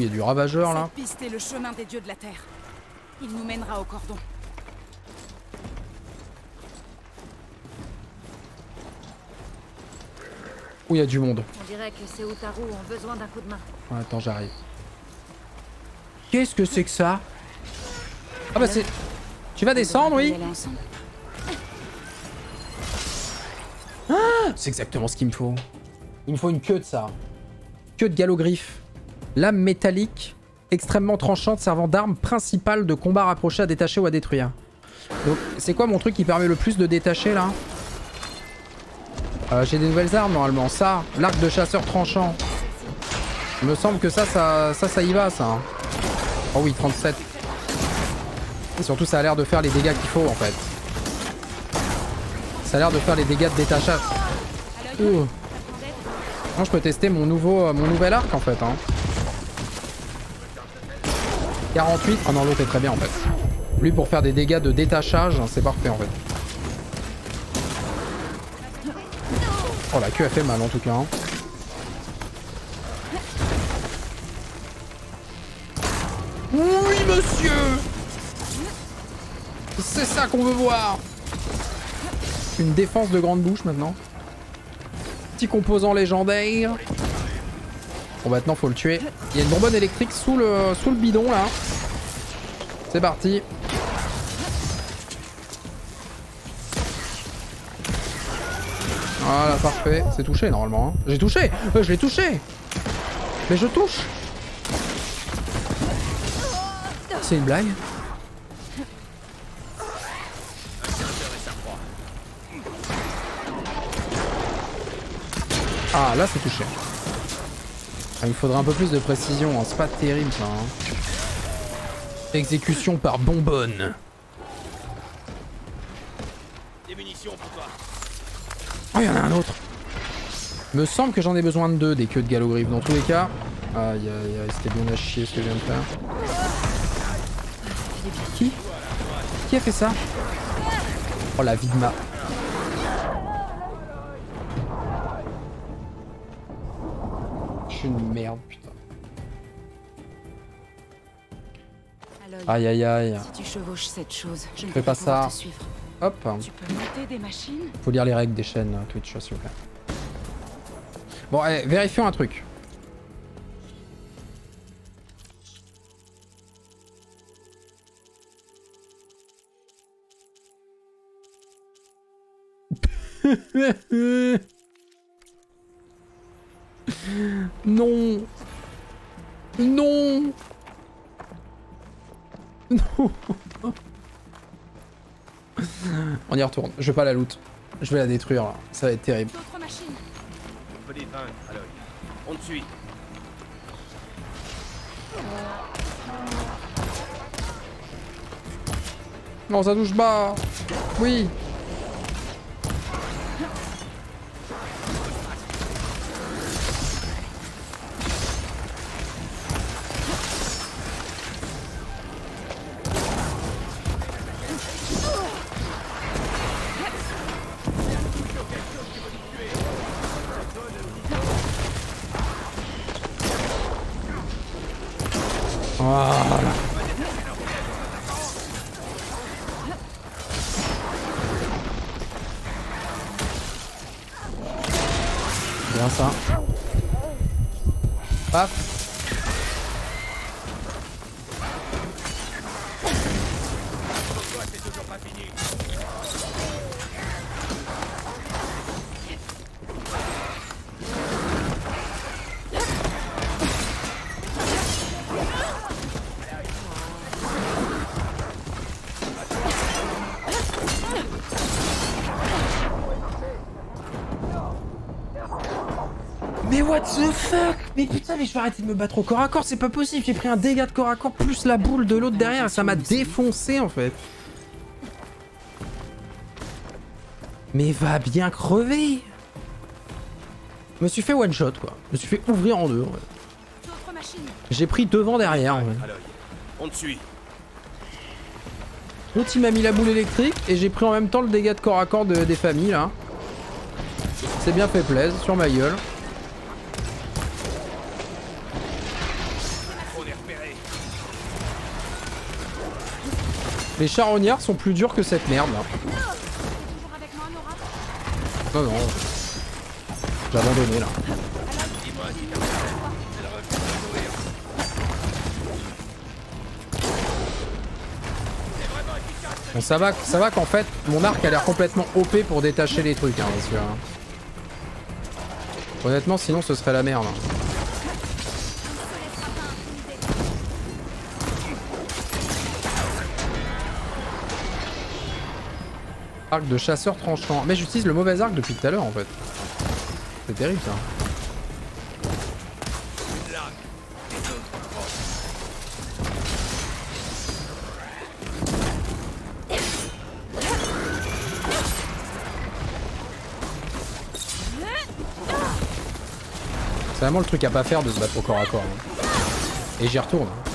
il y a du ravageur là.
Où
le chemin des dieux de la terre. Il nous mènera au cordon.
Où il y a du monde.
On dirait que ces Otaru ont besoin d'un coup de main.
attends, j'arrive. Qu'est-ce que c'est que ça Ah bah c'est... Tu vas descendre, oui ah, C'est exactement ce qu'il me faut. Il me faut une queue de ça. Queue de galogriffe. Lame métallique extrêmement tranchante servant d'arme principale de combat rapproché à détacher ou à détruire. Donc c'est quoi mon truc qui permet le plus de détacher là euh, J'ai des nouvelles armes normalement. Ça, l'arc de chasseur tranchant. Il me semble que ça, ça, ça, y va ça. Oh oui, 37. Et surtout ça a l'air de faire les dégâts qu'il faut en fait. Ça a l'air de faire les dégâts de détachage. je peux tester mon nouveau, euh, mon nouvel arc en fait. Hein. 48. Ah non, l'autre est très bien en fait. Lui pour faire des dégâts de détachage, c'est parfait en fait. Oh la queue a fait mal en tout cas. Hein. Oui monsieur C'est ça qu'on veut voir Une défense de grande bouche maintenant. Petit composant légendaire. Bon maintenant faut le tuer. Il y a une bonbonne électrique sous le, sous le bidon là. C'est parti. Voilà parfait. C'est touché normalement. Hein. J'ai touché euh, Je l'ai touché Mais je touche C'est une blague Ah là c'est touché. Ah, il me faudrait un peu plus de précision, hein. c'est pas terrible ça. Hein. Exécution par bonbonne. Oh, il y en a un autre. Me semble que j'en ai besoin de deux des queues de galogriffe. Dans tous les cas, aïe aïe aïe, c'était bien à chier ce que je viens de faire. Qui Qui a fait ça Oh la vie de ma. suis une merde, putain.
Aïe aïe aïe. Si tu chevauches cette chose, je ne fais pas ça.
Hop. Tu peux
monter des machines
Faut lire les règles des chaînes euh, Twitch, s'il vous plaît. Bon, allez, vérifions un truc. Non Non Non On y retourne, je vais pas la loot. Je vais la détruire là, ça va être terrible. On suit. Non, ça touche pas Oui Voilà. Bien ça. Paf. Arrêtez de me battre au corps à corps, c'est pas possible. J'ai pris un dégât de corps à corps plus la boule de l'autre derrière. et Ça m'a défoncé en fait. Mais va bien crever Je me suis fait one shot quoi. Je me suis fait ouvrir en deux. Ouais.
J'ai pris devant derrière en On te suit.
L'autre il m'a mis la boule électrique et j'ai pris en même temps le dégât de corps à corps des familles là. C'est bien fait plaise sur ma gueule. Les charognards sont plus durs que cette merde là. Non, ah non. J'ai abandonné là. Bon, ça va, ça va qu'en fait, mon arc a l'air complètement OP pour détacher les trucs, hein, hein. Honnêtement, sinon ce serait la merde. Hein. Arc de chasseur tranchant. Mais j'utilise le mauvais arc depuis tout à l'heure en fait. C'est terrible ça. C'est vraiment le truc à pas faire de se battre au corps à corps. Hein. Et j'y retourne. Hein.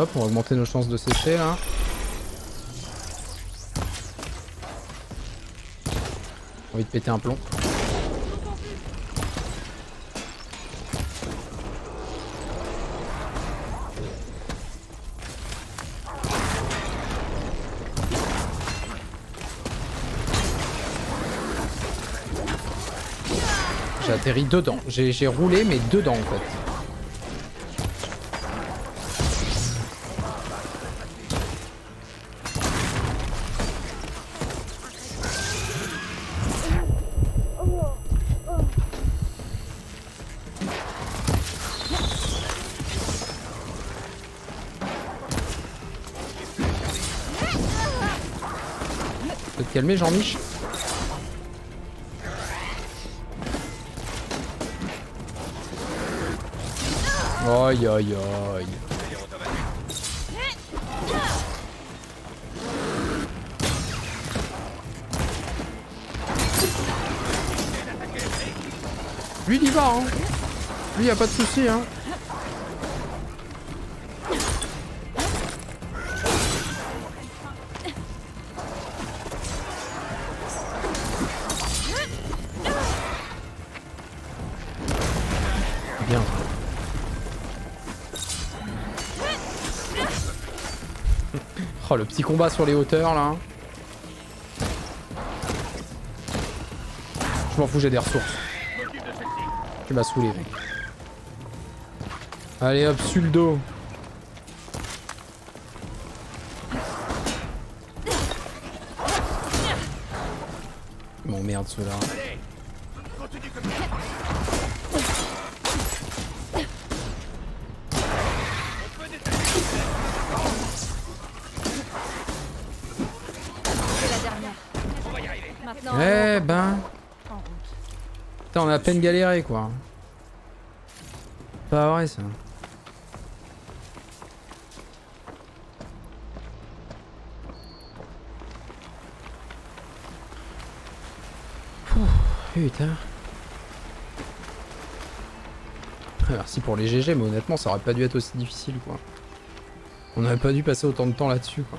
Hop, on va augmenter nos chances de sécher là. envie de péter un plomb. J'ai atterri dedans. J'ai roulé mais dedans en fait. calmer Jean-Mich Aïe aïe aïe Lui il y va hein Lui y a pas de soucis hein Oh, le petit combat sur les hauteurs, là. Je m'en fous, j'ai des ressources. Tu m'as saoulé, Allez, hop, sur le dos. Mon merde, ceux-là. on a à peine galéré quoi. Pas vrai ça. putain. Ah, merci pour les GG, mais honnêtement, ça aurait pas dû être aussi difficile quoi. On aurait pas dû passer autant de temps là-dessus quoi.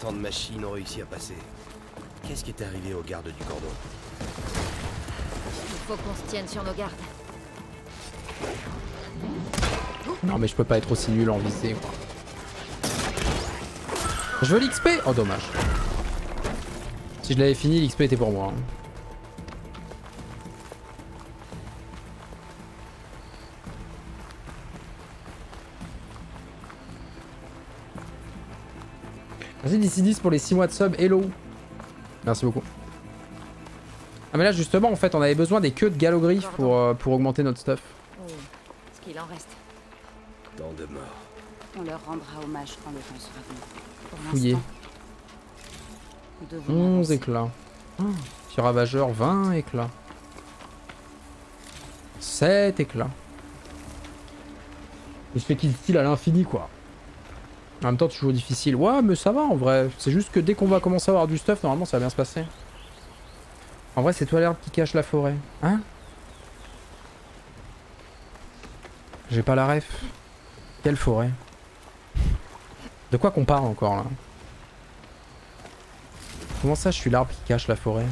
Tant de machines ont réussi à passer. Qu'est-ce qui est arrivé aux gardes du cordon
Il faut qu'on se tienne sur nos gardes.
Non mais je peux pas être aussi nul en visée Je veux l'XP Oh dommage. Si je l'avais fini, l'XP était pour moi. Hein. Merci d'ici 10 pour les 6 mois de sub. Hello. Merci beaucoup. Ah mais là justement en fait on avait besoin des queues de galogriffes pour, euh, pour augmenter notre stuff.
Oh, qu'il en reste. Tant de On leur rendra hommage quand le temps
sera venu. Fouillé. 11 éclats. petit ravageur, 20 éclats. 7 éclats. Il se fait qu'il style à l'infini quoi. En même temps, toujours difficile. Ouais, mais ça va en vrai. C'est juste que dès qu'on va commencer à avoir du stuff, normalement ça va bien se passer. En vrai, c'est toi l'arbre qui cache la forêt. Hein J'ai pas la ref. Quelle forêt De quoi qu'on parle encore là Comment ça, je suis l'arbre qui cache la forêt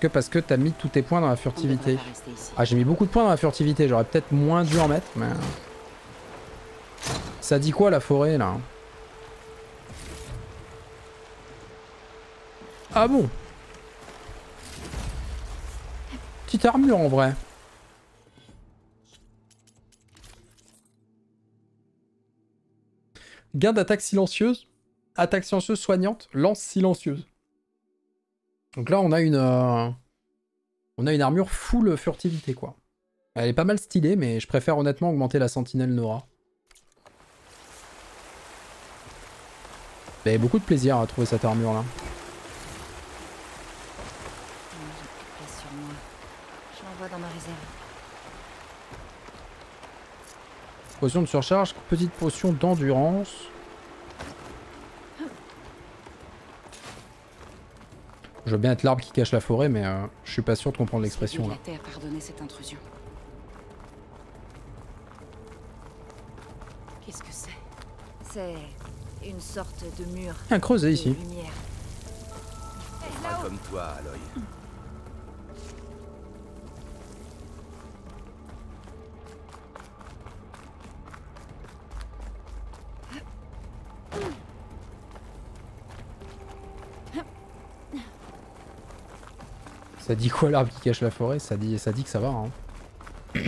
que parce que t'as mis tous tes points dans la furtivité. Ah, j'ai mis beaucoup de points dans la furtivité. J'aurais peut-être moins dû en mettre, mais... Euh, Ça dit quoi, la forêt, là hein Ah bon Petite armure, en vrai. Gain d'attaque silencieuse. Attaque silencieuse soignante. Lance silencieuse. Donc là, on a une, euh, on a une armure full furtivité, quoi. Elle est pas mal stylée, mais je préfère honnêtement augmenter la sentinelle Nora. beaucoup de plaisir à trouver cette armure là. Potion de surcharge, petite potion d'endurance. Je veux bien être l'arbre qui cache la forêt, mais euh, je suis pas sûr de comprendre l'expression là.
cette Qu'est-ce que c'est C'est une sorte de
mur. Un creuset ici.
Comme toi, Aloy.
Ça dit quoi l'arbre qui cache la forêt ça dit, ça dit que ça va. Hein.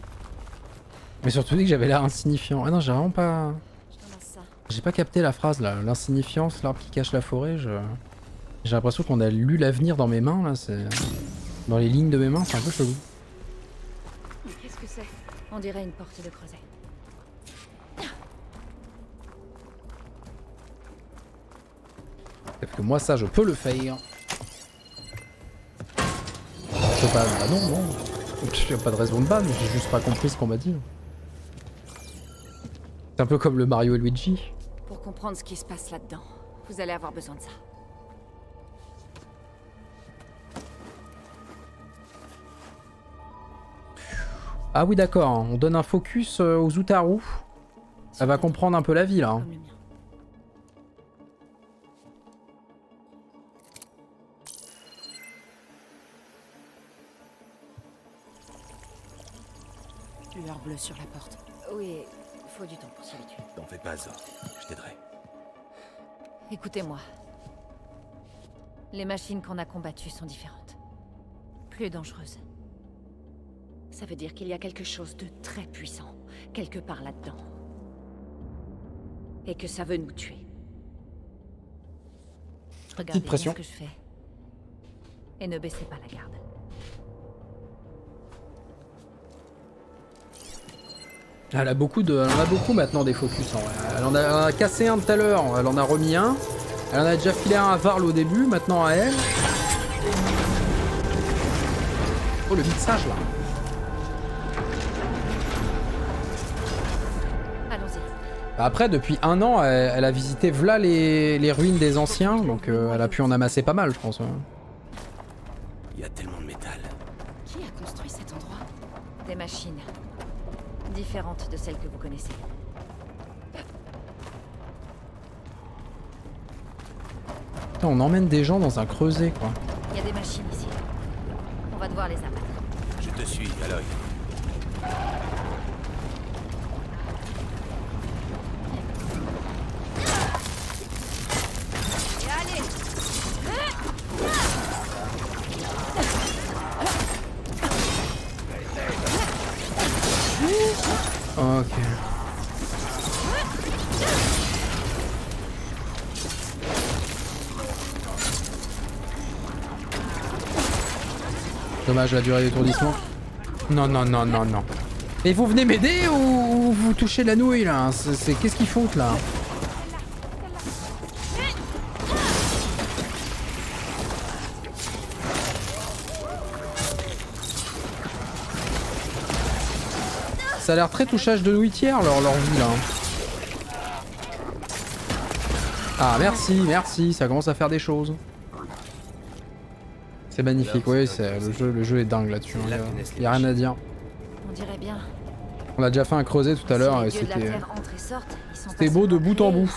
Mais surtout dit que j'avais l'air insignifiant. Ah non, j'ai vraiment pas... J'ai pas capté la phrase là, l'insignifiance, l'arbre qui cache la forêt, je... J'ai l'impression qu'on a lu l'avenir dans mes mains là, c'est... Dans les lignes de mes mains, c'est un peu chelou.
Qu'est-ce que c'est On dirait une porte de creuset.
Parce que moi ça je peux le faire. Bah non, non. J'ai pas de raison de mais j'ai juste pas compris ce qu'on m'a dit. C'est un peu comme le Mario et Luigi.
Pour comprendre ce qui se passe là-dedans, vous allez avoir besoin de ça.
Ah oui d'accord, on donne un focus euh, aux Outarou. Ça va comprendre un peu la vie là. Hein.
bleu sur
la porte. Oui, faut du temps pour s'habituer.
T'en fais pas, Zor. Je t'aiderai.
Écoutez-moi. Les machines qu'on a combattues sont différentes. Plus dangereuses. Ça veut dire qu'il y a quelque chose de très puissant, quelque part là-dedans. Et que ça veut nous tuer. Regardez ce que je fais. Et ne baissez pas la garde.
Elle a beaucoup de, elle en a beaucoup maintenant des focus. en Elle en a, cassé un tout à l'heure, elle en a remis un. Elle en a déjà filé un à Varl au début, maintenant à elle. Oh le mixage là. Bah, après, depuis un an, elle, a visité Vla les, ruines des anciens, donc euh, elle a pu en amasser pas mal, je pense.
Il y a tellement de métal.
Qui a construit cet endroit Des machines différente de celle que vous connaissez.
on emmène des gens dans un creuset, quoi.
Il y a des machines ici. On va devoir les abattre.
Je te suis, Aloy. la durée d'étourdissement. Non, non, non, non, non. Et vous venez m'aider ou vous touchez la nouille là hein C'est qu'est-ce qu'ils font là Ça a l'air très touchage de nouilles leur vie là. Hein. Ah merci, merci, ça commence à faire des choses. C'est magnifique, oui, le jeu, le jeu est dingue là-dessus. Hein. Il n'y a, rien à dire. On dirait bien. On a déjà fait un creuset tout à l'heure et c'était.
C'était beau de
bout en bout.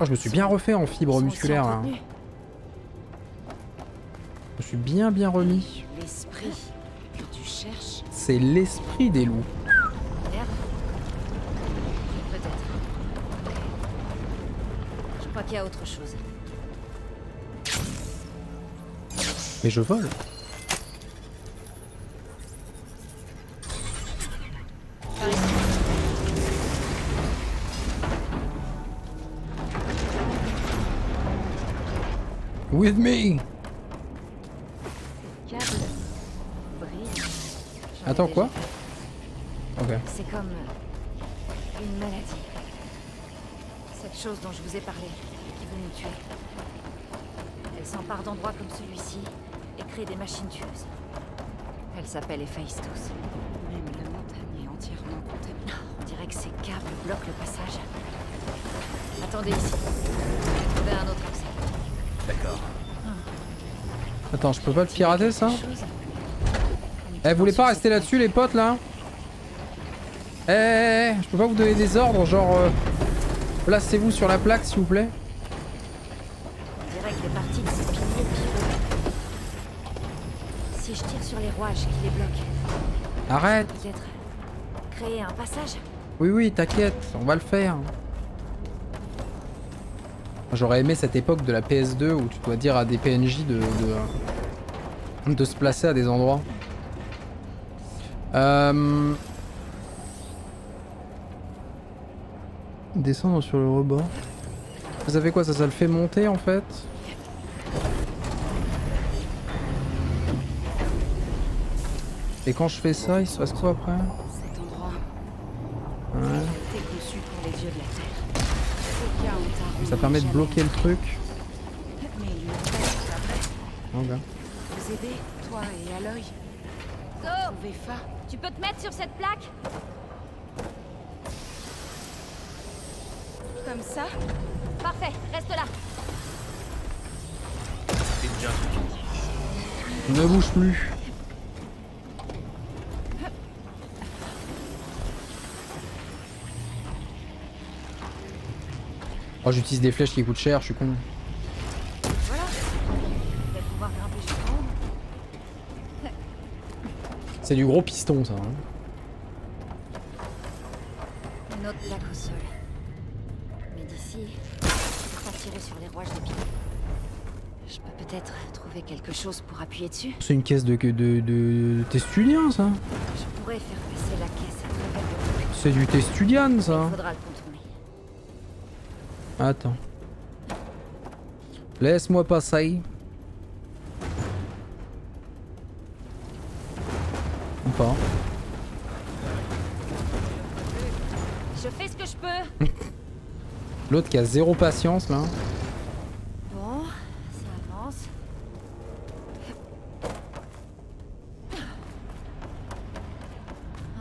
Oh, je me suis bien refait en fibre musculaire là. Hein. Je me suis bien bien remis. C'est l'esprit des loups.
Je crois qu'il y a autre chose.
Mais je vole With me Attends, quoi Ok. C'est
comme euh, une maladie. Cette chose dont je vous ai parlé, qui veut nous tuer. Elle s'empare d'endroits comme celui-ci et crée des machines tueuses. Elle s'appelle Héphaïstos.
Même la montagne
est entièrement contaminée. On dirait que ces câbles bloquent le passage. Attendez ici. Trouvez un autre accès.
D'accord. Attends, je peux pas le pirater ça Eh, vous voulez pas rester là-dessus les potes là Eh, eh, eh, eh je peux pas vous donner des ordres genre... Euh, placez-vous sur la plaque s'il vous plaît. sur les Arrête Oui, oui, t'inquiète, on va le faire. J'aurais aimé cette époque de la PS2 où tu dois dire à des PNJ de, de, se placer à des endroits. Euh, Descendre sur le rebord. Vous savez quoi, ça, ça le fait monter en fait Et quand je fais ça, il se passe quoi après Cet endroit. Ouais.
pour les dieux de la terre.
Ça permet de bloquer le truc.
Mais il après. Vous aidez, toi et Aloy So Véfa. Tu peux te mettre sur cette plaque Comme ça
Parfait, reste là.
Ne bouge plus.
Oh, j'utilise des flèches qui coûtent cher, je suis con. Voilà. C'est du gros piston, ça. Hein.
Note la console. Mais d'ici, je pas tirer sur les rouages de pied. Je peux peut-être trouver quelque chose pour appuyer dessus. C'est
une caisse de, de, de, t'Estudian ça.
Je pourrais faire passer la caisse à travers
le... C'est du testulian, ça. Attends. Laisse-moi passer. Ou pas.
Je fais ce que je peux.
L'autre qui a zéro patience là.
Bon, ça avance.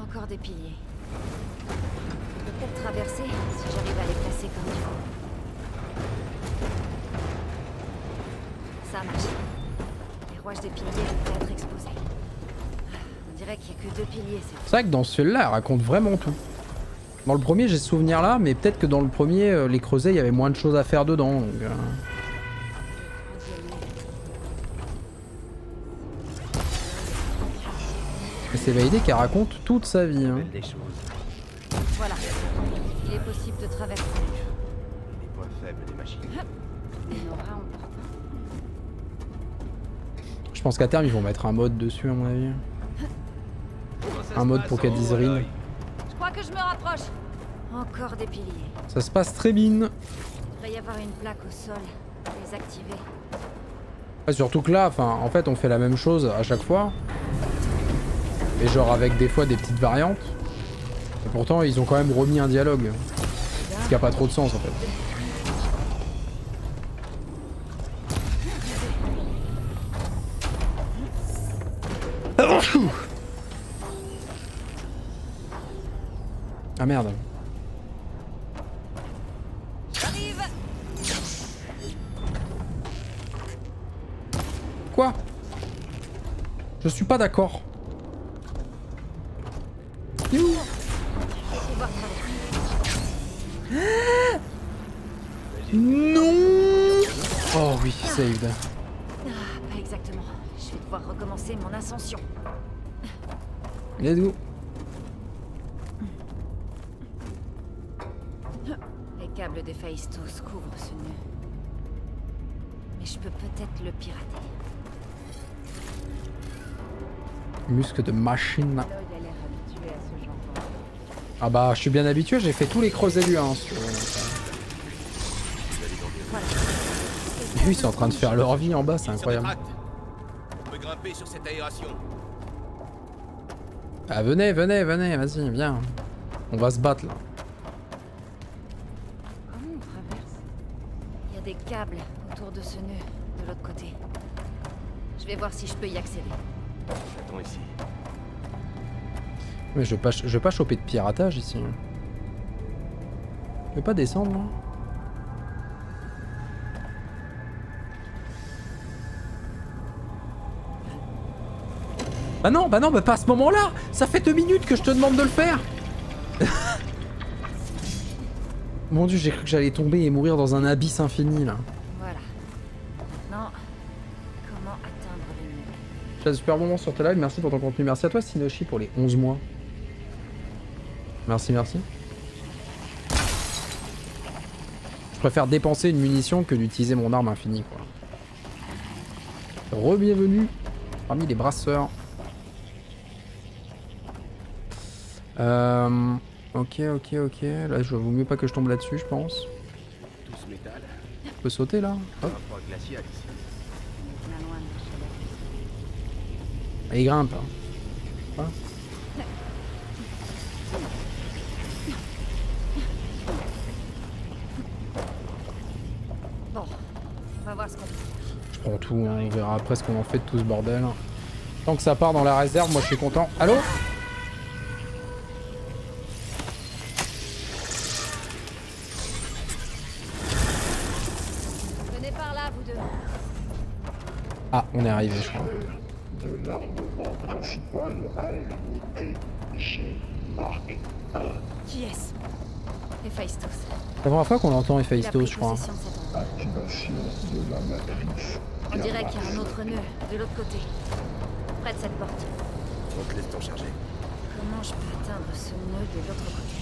Encore des piliers. peut-être traverser.
C'est vrai que dans celui-là, elle raconte vraiment tout. Dans le premier, j'ai ce souvenir-là, mais peut-être que dans le premier, euh, les creusets, il y avait moins de choses à faire dedans. Euh. C'est la c'est qu'elle raconte toute sa vie. Hein.
Voilà. Il est possible de traverser.
Je pense qu'à terme, ils vont mettre un mode dessus, à mon avis. Un mode pour qu'elle dise rien. Ça se passe très bien. surtout que là, enfin, en fait, on fait la même chose à chaque fois. Et genre avec des fois des petites variantes. Et pourtant, ils ont quand même remis un dialogue. Ce qui a pas trop de sens en fait. Ah merde. Quoi Je suis pas d'accord. Non Oh oui, saved
recommencer mon ascension. Let's go. Les câbles de Phaistos couvrent ce nœud. Mais je peux peut-être le pirater.
Musque de machine. Ah bah je suis bien habitué, j'ai fait tous les creusets du 1 hein, Lui, ils sont en train de faire leur vie en bas, c'est incroyable
sur cette aération.
Ah venez, venez, venez, vas-y, viens. On va se battre là.
on traverse Il y a des câbles autour de ce nœud, de l'autre côté. Je vais voir si je peux y accéder.
J'attends ici.
Mais je veux pas, je veux pas choper de piratage ici. Je vais pas descendre. Hein. Bah non, bah non, bah pas à ce moment-là Ça fait deux minutes que je te demande de le faire Mon dieu, j'ai cru que j'allais tomber et mourir dans un abysse infini, là.
Voilà. Maintenant, comment atteindre
J'ai un super moment sur ta live, merci pour ton contenu. Merci à toi, Sinoshi, pour les 11 mois. Merci, merci. Je préfère dépenser une munition que d'utiliser mon arme infinie, quoi. Rebienvenue parmi les brasseurs. Euh, ok, ok, ok. Là, je vaut mieux pas que je tombe là-dessus, je pense.
On peut sauter là Hop. Et
ah, il grimpe. Hein. hein. Je prends tout, hein. on verra après ce qu'on en fait de tout ce bordel. Hein. Tant que ça part dans la réserve, moi je suis content. Allô Ah, on est arrivé, je crois. De
l'armement principal à l'unité G Mark 1.
Qui est-ce Héphaïstos.
La première fois qu'on l'entend, Héphaïstos, je crois.
Activation de la matrice. On dirait qu'il y a un autre nœud,
de l'autre côté. Près de cette porte. te laisse-t'en charger. Comment je peux atteindre ce nœud de l'autre côté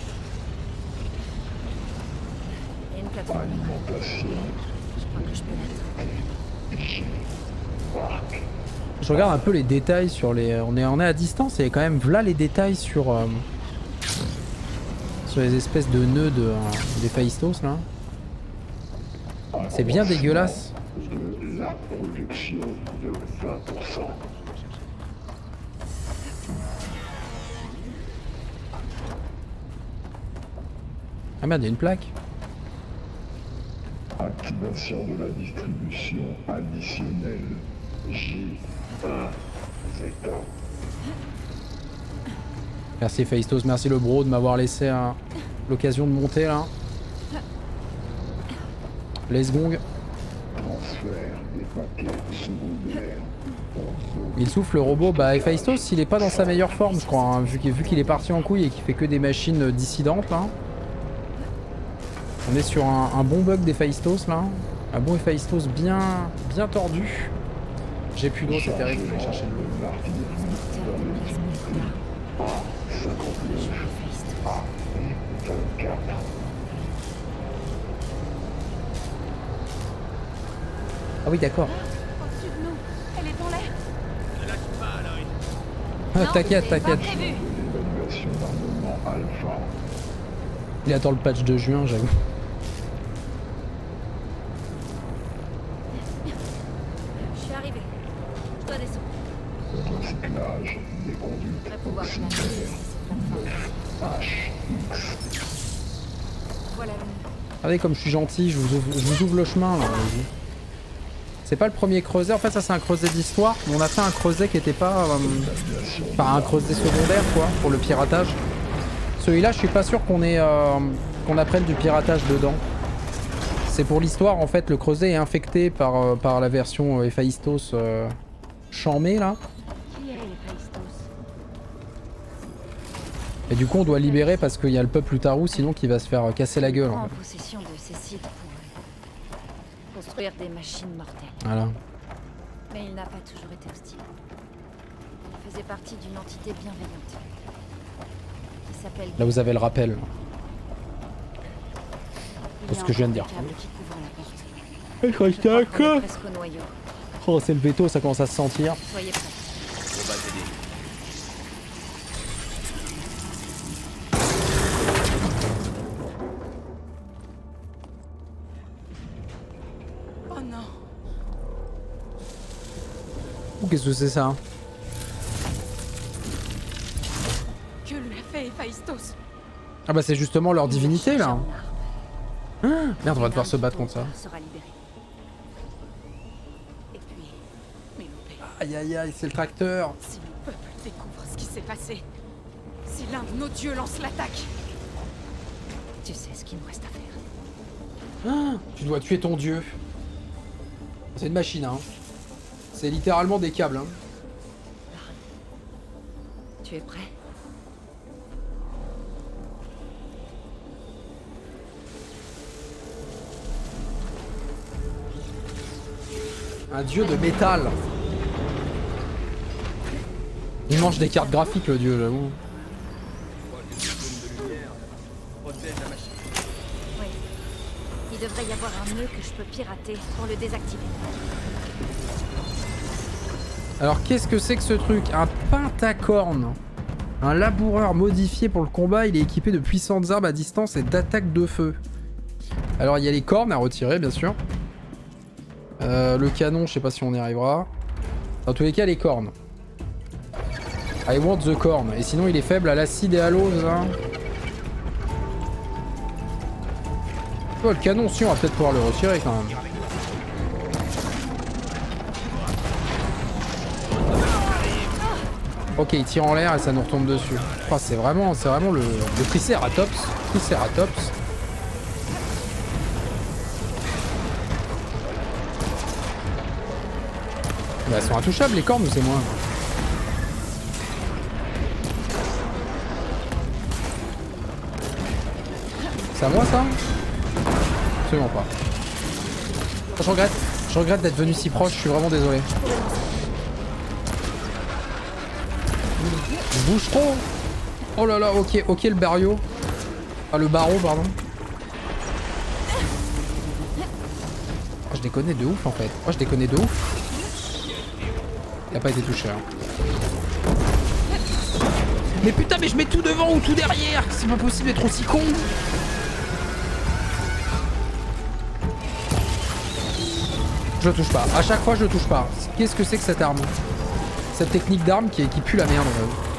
Il y a une plateforme. Alimentation.
Je crois que je peux l'être.
Je regarde un peu les détails sur les... On est, on est à distance et quand même, voilà les détails sur... Euh, sur les espèces de nœuds de, euh, des là. C'est bien dégueulasse. Ah merde, il y a une plaque. Activation de la distribution additionnelle Merci Faistos, merci le bro de m'avoir laissé l'occasion de monter là. les gong. Il souffle le robot. Bah Faistos, il est pas dans sa meilleure forme je crois, hein, vu qu'il est parti en couille et qu'il fait que des machines dissidentes là. Hein. On est sur un, bon bug d'Hephaistos là. Un bon Hephaistos bien, bien tordu. J'ai plus d'eau, c'est terrible, je vais chercher de Ah oui, d'accord. t'inquiète, t'inquiète. Il attend le patch de juin, j'avoue. comme je suis gentil, je vous ouvre, le chemin C'est pas le premier creuset, en fait ça c'est un creuset d'histoire, on a fait un creuset qui était pas... Euh, un creuset secondaire quoi, pour le piratage. Celui-là je suis pas sûr qu'on euh, qu'on apprenne du piratage dedans. C'est pour l'histoire en fait, le creuset est infecté par, euh, par la version Héphaïstos chamé là. Et du coup, on doit libérer parce qu'il y a le peuple Utaru sinon qui va se faire casser la gueule. En
possession de pour euh, Construire des machines mortelles. Voilà. Mais il n'a pas toujours été hostile. Il faisait partie d'une entité bienveillante. Qui s'appelle.
Là, vous avez le rappel. De ce que je viens de dire. Et Oh, c'est le veto, ça commence à se sentir. qu'est-ce que c'est ça
Que lui a fait Héphaïstos
Ah bah c'est justement leur divinité là hein Merde on va devoir se battre contre ça. Aïe aïe aïe c'est le tracteur Si
le peuple découvre ce qui s'est passé, si l'un de nos dieux lance
l'attaque, tu sais ce qu'il nous reste à faire.
Hein tu dois tuer ton dieu. C'est une machine hein. C'est littéralement des câbles. Hein. Tu es prêt Un dieu de métal. Il mange des cartes graphiques le dieu j'avoue. Oui.
Il devrait y avoir un nœud que je peux pirater pour le désactiver.
Alors qu'est-ce que c'est que ce truc Un pentacorne. Un laboureur modifié pour le combat, il est équipé de puissantes armes à distance et d'attaques de feu. Alors il y a les cornes à retirer bien sûr. Euh, le canon, je sais pas si on y arrivera. Dans tous les cas, les cornes. I want the corn. Et sinon, il est faible à l'acide et à l'ose. Hein. Oh, le canon, si, on va peut-être pouvoir le retirer quand même. Ok, il tire en l'air et ça nous retombe dessus. c'est vraiment, c'est vraiment le, Triceratops. Triceratops. Bah, elles sont intouchables les cornes ou c'est moi C'est à moi ça Absolument pas. Je regrette, je regrette d'être venu si proche, je suis vraiment désolé. bouge trop Oh là là, ok, ok le barrio. Ah le barreau, pardon. Ah, je déconnais de ouf en fait. Oh, je déconnais de ouf. Il a pas été touché. Hein. Mais putain, mais je mets tout devant ou tout derrière C'est pas possible d'être aussi con Je le touche pas. À chaque fois, je le touche pas. Qu'est-ce que c'est que cette arme Cette technique d'arme qui, qui pue la merde. En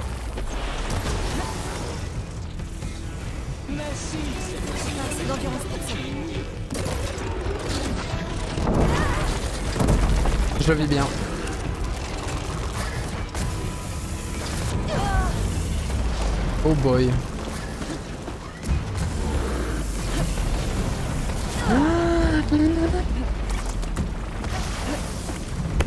Je le vis bien. Oh boy.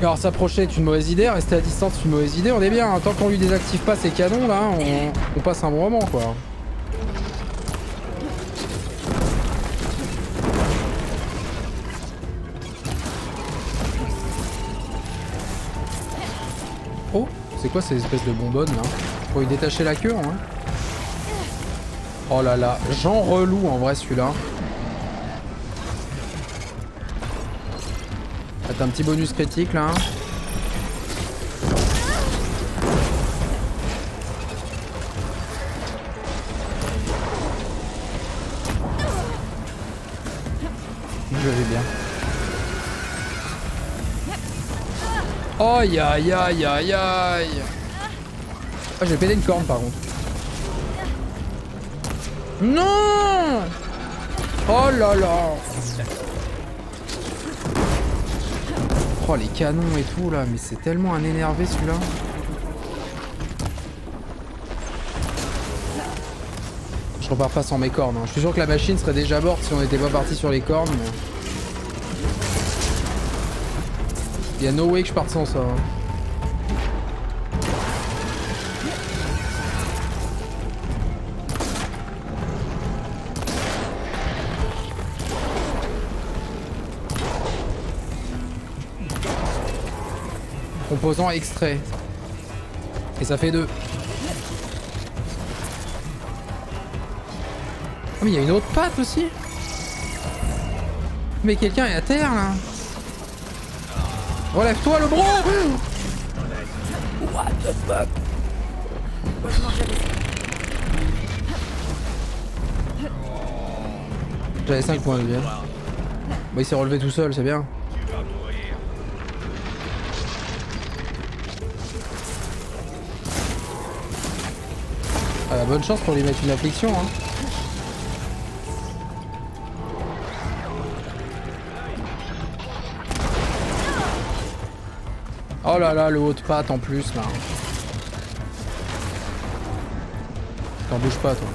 Alors s'approcher est une mauvaise idée, rester à distance est une mauvaise idée, on est bien, hein. tant qu'on lui désactive pas ses canons là, on, on passe un bon moment quoi. quoi ces espèces de bonbonne. là Faut y détacher la queue, hein. Oh là là, genre relou en vrai celui-là. T'as un petit bonus critique là. Hein. Aïe aïe aïe aïe aïe Ah oh, j'ai pété une corne par contre. Non Oh là là Oh les canons et tout là, mais c'est tellement un énervé celui-là. Je repars pas sans mes cornes. Hein. Je suis sûr que la machine serait déjà morte si on n'était pas parti sur les cornes. Y'a no way que je parte sans ça. Hein. Composant extrait. Et ça fait deux. Ah mais il y a une autre patte aussi Mais quelqu'un est à terre là Relève-toi le bro
What the fuck
J'avais 5 points de vie. Bah il s'est relevé tout seul, c'est bien. Ah, bonne chance pour lui mettre une affliction hein. Oh là là, le haut de patte en plus là. T'en bouge pas toi.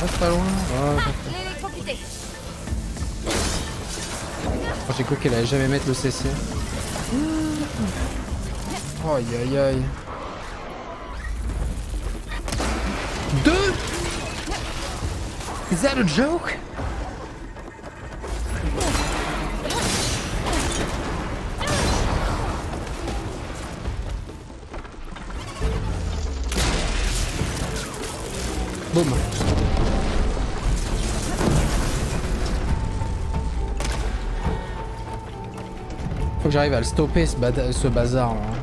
Reste pas loin. Oh, oh, J'ai cru qu'elle allait jamais mettre le CC. Aïe aïe aïe. joke? Faut que j'arrive à le stopper ce, bazar hein.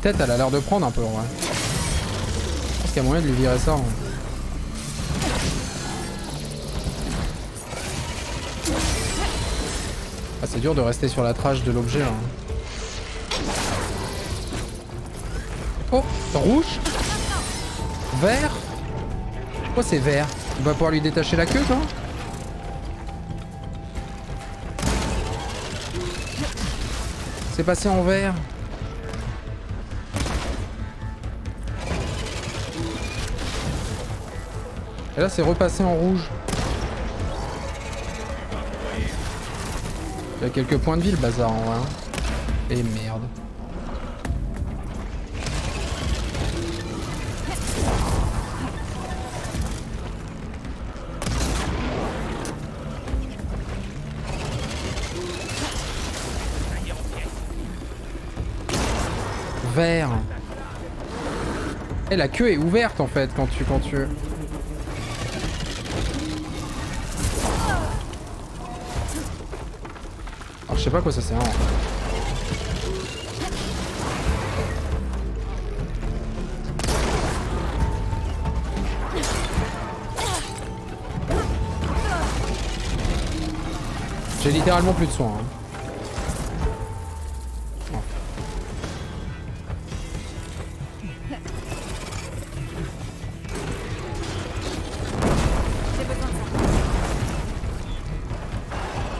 tête, elle a l'air de prendre un peu en vrai. Je pense qu'il y a moyen de lui virer ça. Ah, c'est dur de rester sur la trace de l'objet. Hein. Oh, rouge Vert Pourquoi c'est vert On va pouvoir lui détacher la queue, toi C'est passé en vert. Et là, c'est repassé en rouge. Il y a quelques points de vie, le bazar, en vrai. Hein. Et merde. Vert. Et eh, la queue est ouverte en fait quand tu quand tu Je sais pas quoi ça sert. J'ai littéralement plus de soins. Hein.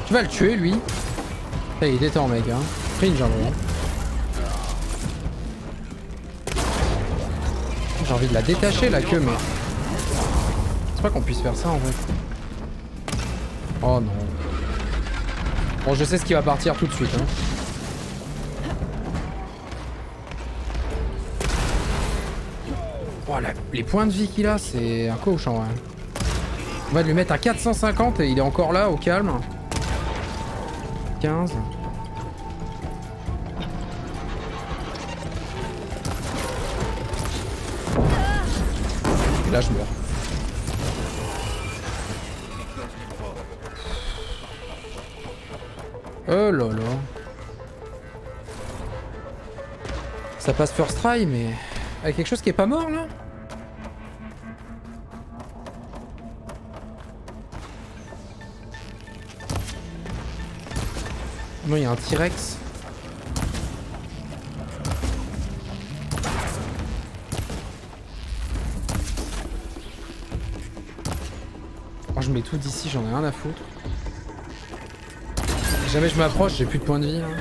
Tu vas le tuer lui il détend mec hein. Cringe en J'ai envie de la détacher la queue mais... C'est pas qu'on puisse faire ça en vrai. Oh non. Bon je sais ce qui va partir tout de suite hein. oh, les points de vie qu'il a c'est un coach en vrai. Hein. On va lui mettre à 450 et il est encore là au calme. 15. là je meurs. Oh là là. Ça passe first try mais... Avec quelque chose qui est pas mort là Non, il y a un T-Rex. Oh, je mets tout d'ici, j'en ai rien à foutre. jamais je m'approche, j'ai plus de points de vie. Hein.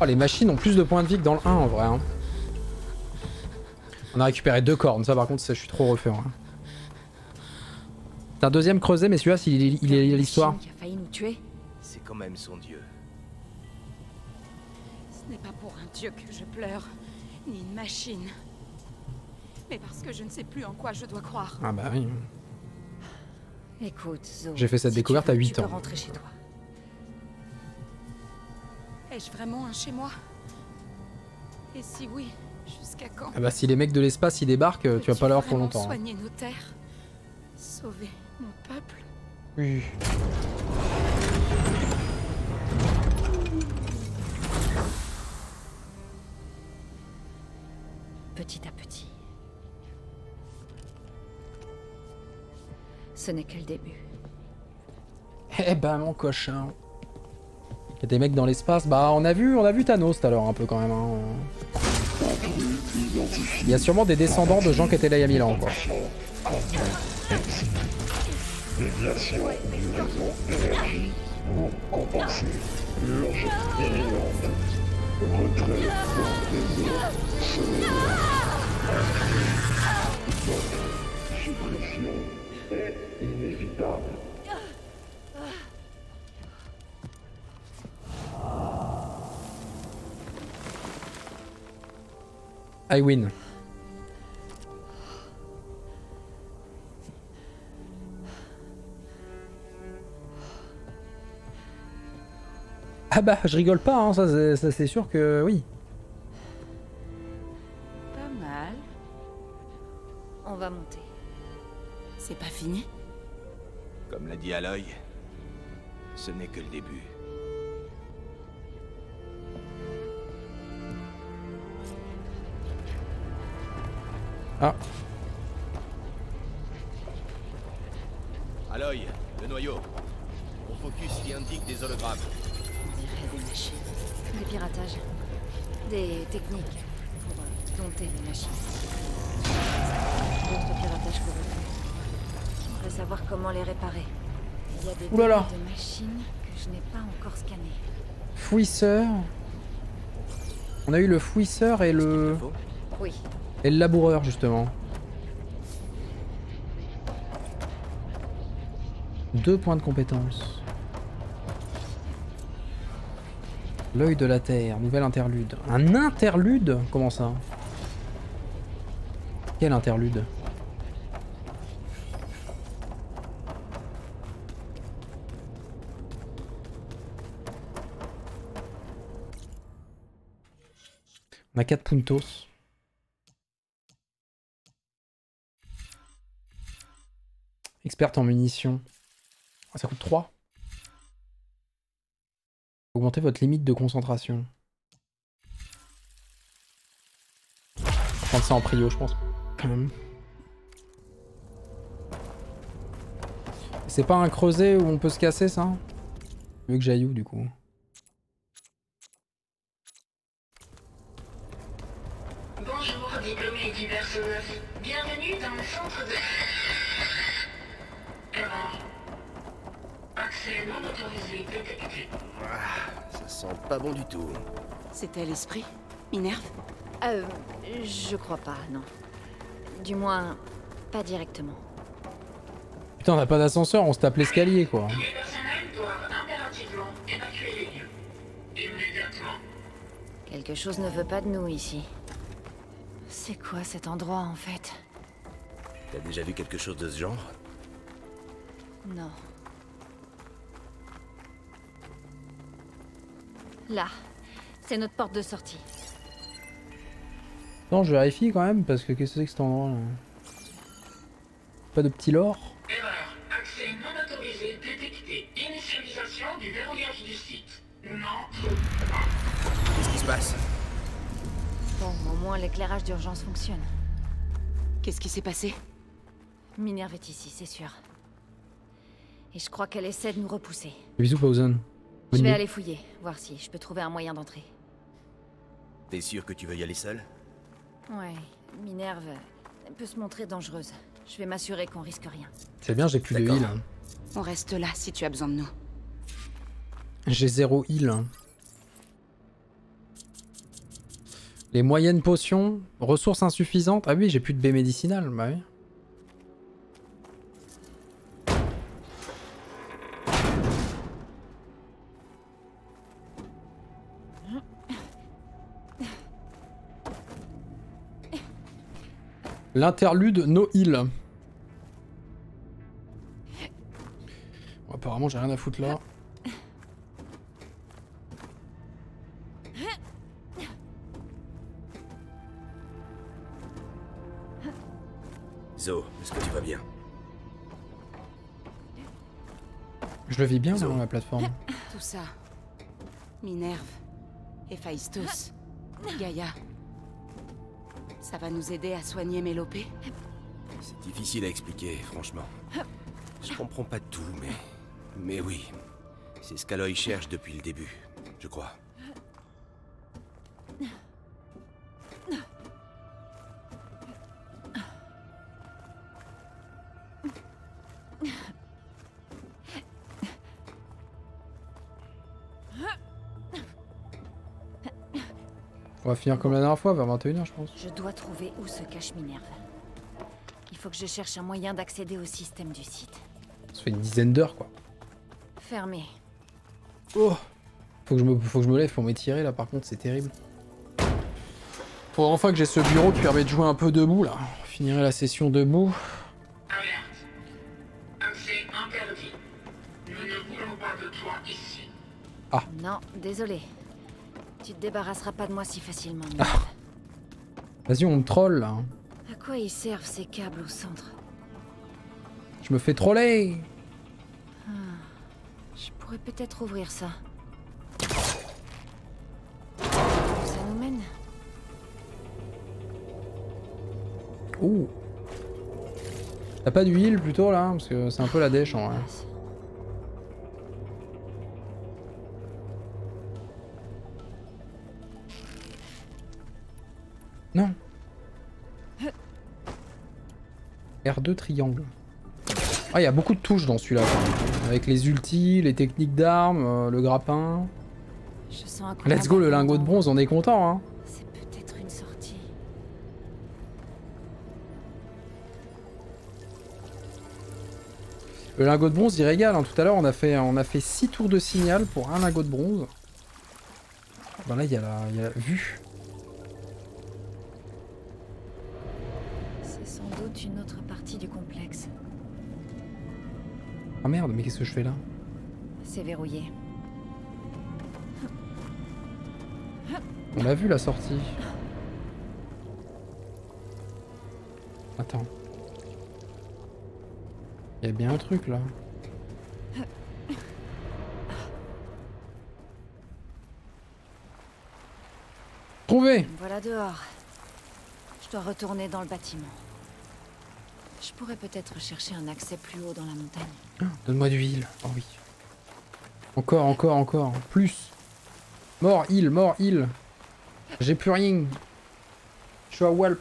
Oh, les machines ont plus de points de vie que dans le 1 en vrai. Hein. On a récupéré deux cornes, ça par contre, ça je suis trop refait. Hein. C'est un deuxième creusé, mais celui-là, il, il, est l'histoire.
C'est quand même son dieu.
Ce n'est pas pour un dieu que je pleure, ni une machine, mais parce que je ne sais plus en quoi je dois croire. Ah bah oui. Écoute, J'ai fait cette découverte à 8 ans. Peux chez toi. Ai-je vraiment un chez moi Et si oui, jusqu'à quand Ah bah si
les mecs de l'espace y débarquent, euh, tu vas pas l'avoir pour longtemps. Hein.
Soigner nos terres, sauver mon peuple
Oui.
Petit à petit. Ce n'est que le début.
Eh ben mon cochin. Il y a des mecs dans l'espace. Bah on a vu, on a vu Thanos tout à l'heure un peu quand même. Hein. Il y a sûrement des descendants de gens qui étaient là il y a mille ans quoi
déviation du réseau d'énergie pour compenser l'urgence délirante. Retrait dans des eaux Votre suppression est inévitable.
I win. Ah bah, je rigole pas, hein, ça c'est sûr que oui.
Pas mal. On va monter. C'est pas fini
Comme l'a dit Aloy, ce n'est que le début. Ah. Aloy, le noyau. Mon focus y indique des hologrammes. Des
Du piratage. Des techniques pour euh, dompter les machines. D'autres piratages corrompus. J'aimerais savoir comment les réparer. Il y a des machines que je n'ai pas encore scannées.
Fouisseur. On a eu le fouisseur et le... Oui. Et le laboureur justement. Deux points de compétence. L'œil de la Terre, nouvel interlude. Un interlude Comment ça Quel interlude On a 4 puntos. Experte en munitions. Ah, ça coûte 3. Augmentez votre limite de concentration. Prendre ça en prio, je pense. C'est pas un creuset où on peut se casser, ça Vu que j'aille où, du coup
Bonjour, diplômés du personnage. Bienvenue dans le centre de...
Accès non autorisé
Ça sent pas bon du tout.
C'était l'esprit
Minerve Euh, je crois pas, non. Du moins, pas directement.
Putain, on a pas d'ascenseur, on se tape l'escalier, quoi. Les
Immédiatement. Quelque chose ne veut pas de nous ici. C'est quoi cet endroit, en fait
T'as déjà vu quelque chose de ce genre
Non. Là, c'est notre porte de sortie.
Non, je vérifie quand même, parce que qu'est-ce que c'est que cet endroit là Pas de petit lore Erreur. Accès non autorisé détecté. Initialisation du verrouillage du site. Non. Qu'est-ce qui se passe
Bon, au moins l'éclairage d'urgence fonctionne. Qu'est-ce qui s'est passé Minerve est ici, c'est sûr. Et je crois qu'elle essaie de nous repousser.
Bisous, Pausen. Je vais aller
fouiller, voir si je peux trouver un moyen d'entrer.
T'es
sûr que tu veux y aller seul
Ouais, Minerve peut se montrer dangereuse. Je vais m'assurer qu'on risque rien.
C'est bien, j'ai plus de heal. Hein.
On reste là si tu as besoin de nous.
J'ai zéro heal. Hein. Les moyennes potions, ressources insuffisantes. Ah oui, j'ai plus de baie médicinale, bah L'interlude No Hill. apparemment, j'ai rien à foutre là. Zo, est-ce que tu vas bien Je le vis bien devant dans la plateforme.
Tout ça. Minerve. Héphaïstos. Gaïa. Ça va nous aider à soigner Mélopée
C'est difficile à expliquer, franchement. Je comprends pas tout, mais... Mais oui, c'est ce qu'Aloy cherche depuis le début, je crois.
On va finir comme la dernière fois, vers 21h je pense.
Je dois trouver où se cache Minerve. Il faut que je cherche un moyen d'accéder au système du site.
Ça fait une dizaine d'heures quoi. Fermé. Oh faut que, je me, faut que je me lève pour m'étirer là par contre c'est terrible. Faudra enfin que j'ai ce bureau qui permet de jouer un peu debout là. On finirait la session debout. Ah.
Non, désolé. Tu te débarrasseras pas de moi si facilement.
Ah. Vas-y, on me troll là. Hein.
À quoi ils servent ces câbles au centre
Je me fais troller
ah, Je pourrais peut-être ouvrir ça. Ça nous mène
Ouh T'as pas d'huile plutôt là hein, Parce que c'est un peu la déche en vrai. Ah, Non R2 triangle. Ah, il y a beaucoup de touches dans celui-là. Avec les ultis, les techniques d'armes, euh, le grappin.
Let's go le lingot de bronze, on est content hein.
Le lingot de bronze, il régale. Hein. Tout à l'heure, on a fait on a fait 6 tours de signal pour un lingot de bronze. Ben là, il y a la vue. Ah, merde, mais qu'est-ce que je fais là
C'est verrouillé.
On a vu la sortie. Attends. Il y a bien un truc là. Trouvé
Voilà dehors. Je dois retourner dans le bâtiment. Je pourrais peut-être chercher un accès plus haut dans la montagne.
Ah, donne-moi du heal. Oh oui. Encore, encore, encore. Plus. Mort, heal, mort, heal. J'ai plus rien. Je suis à Walp.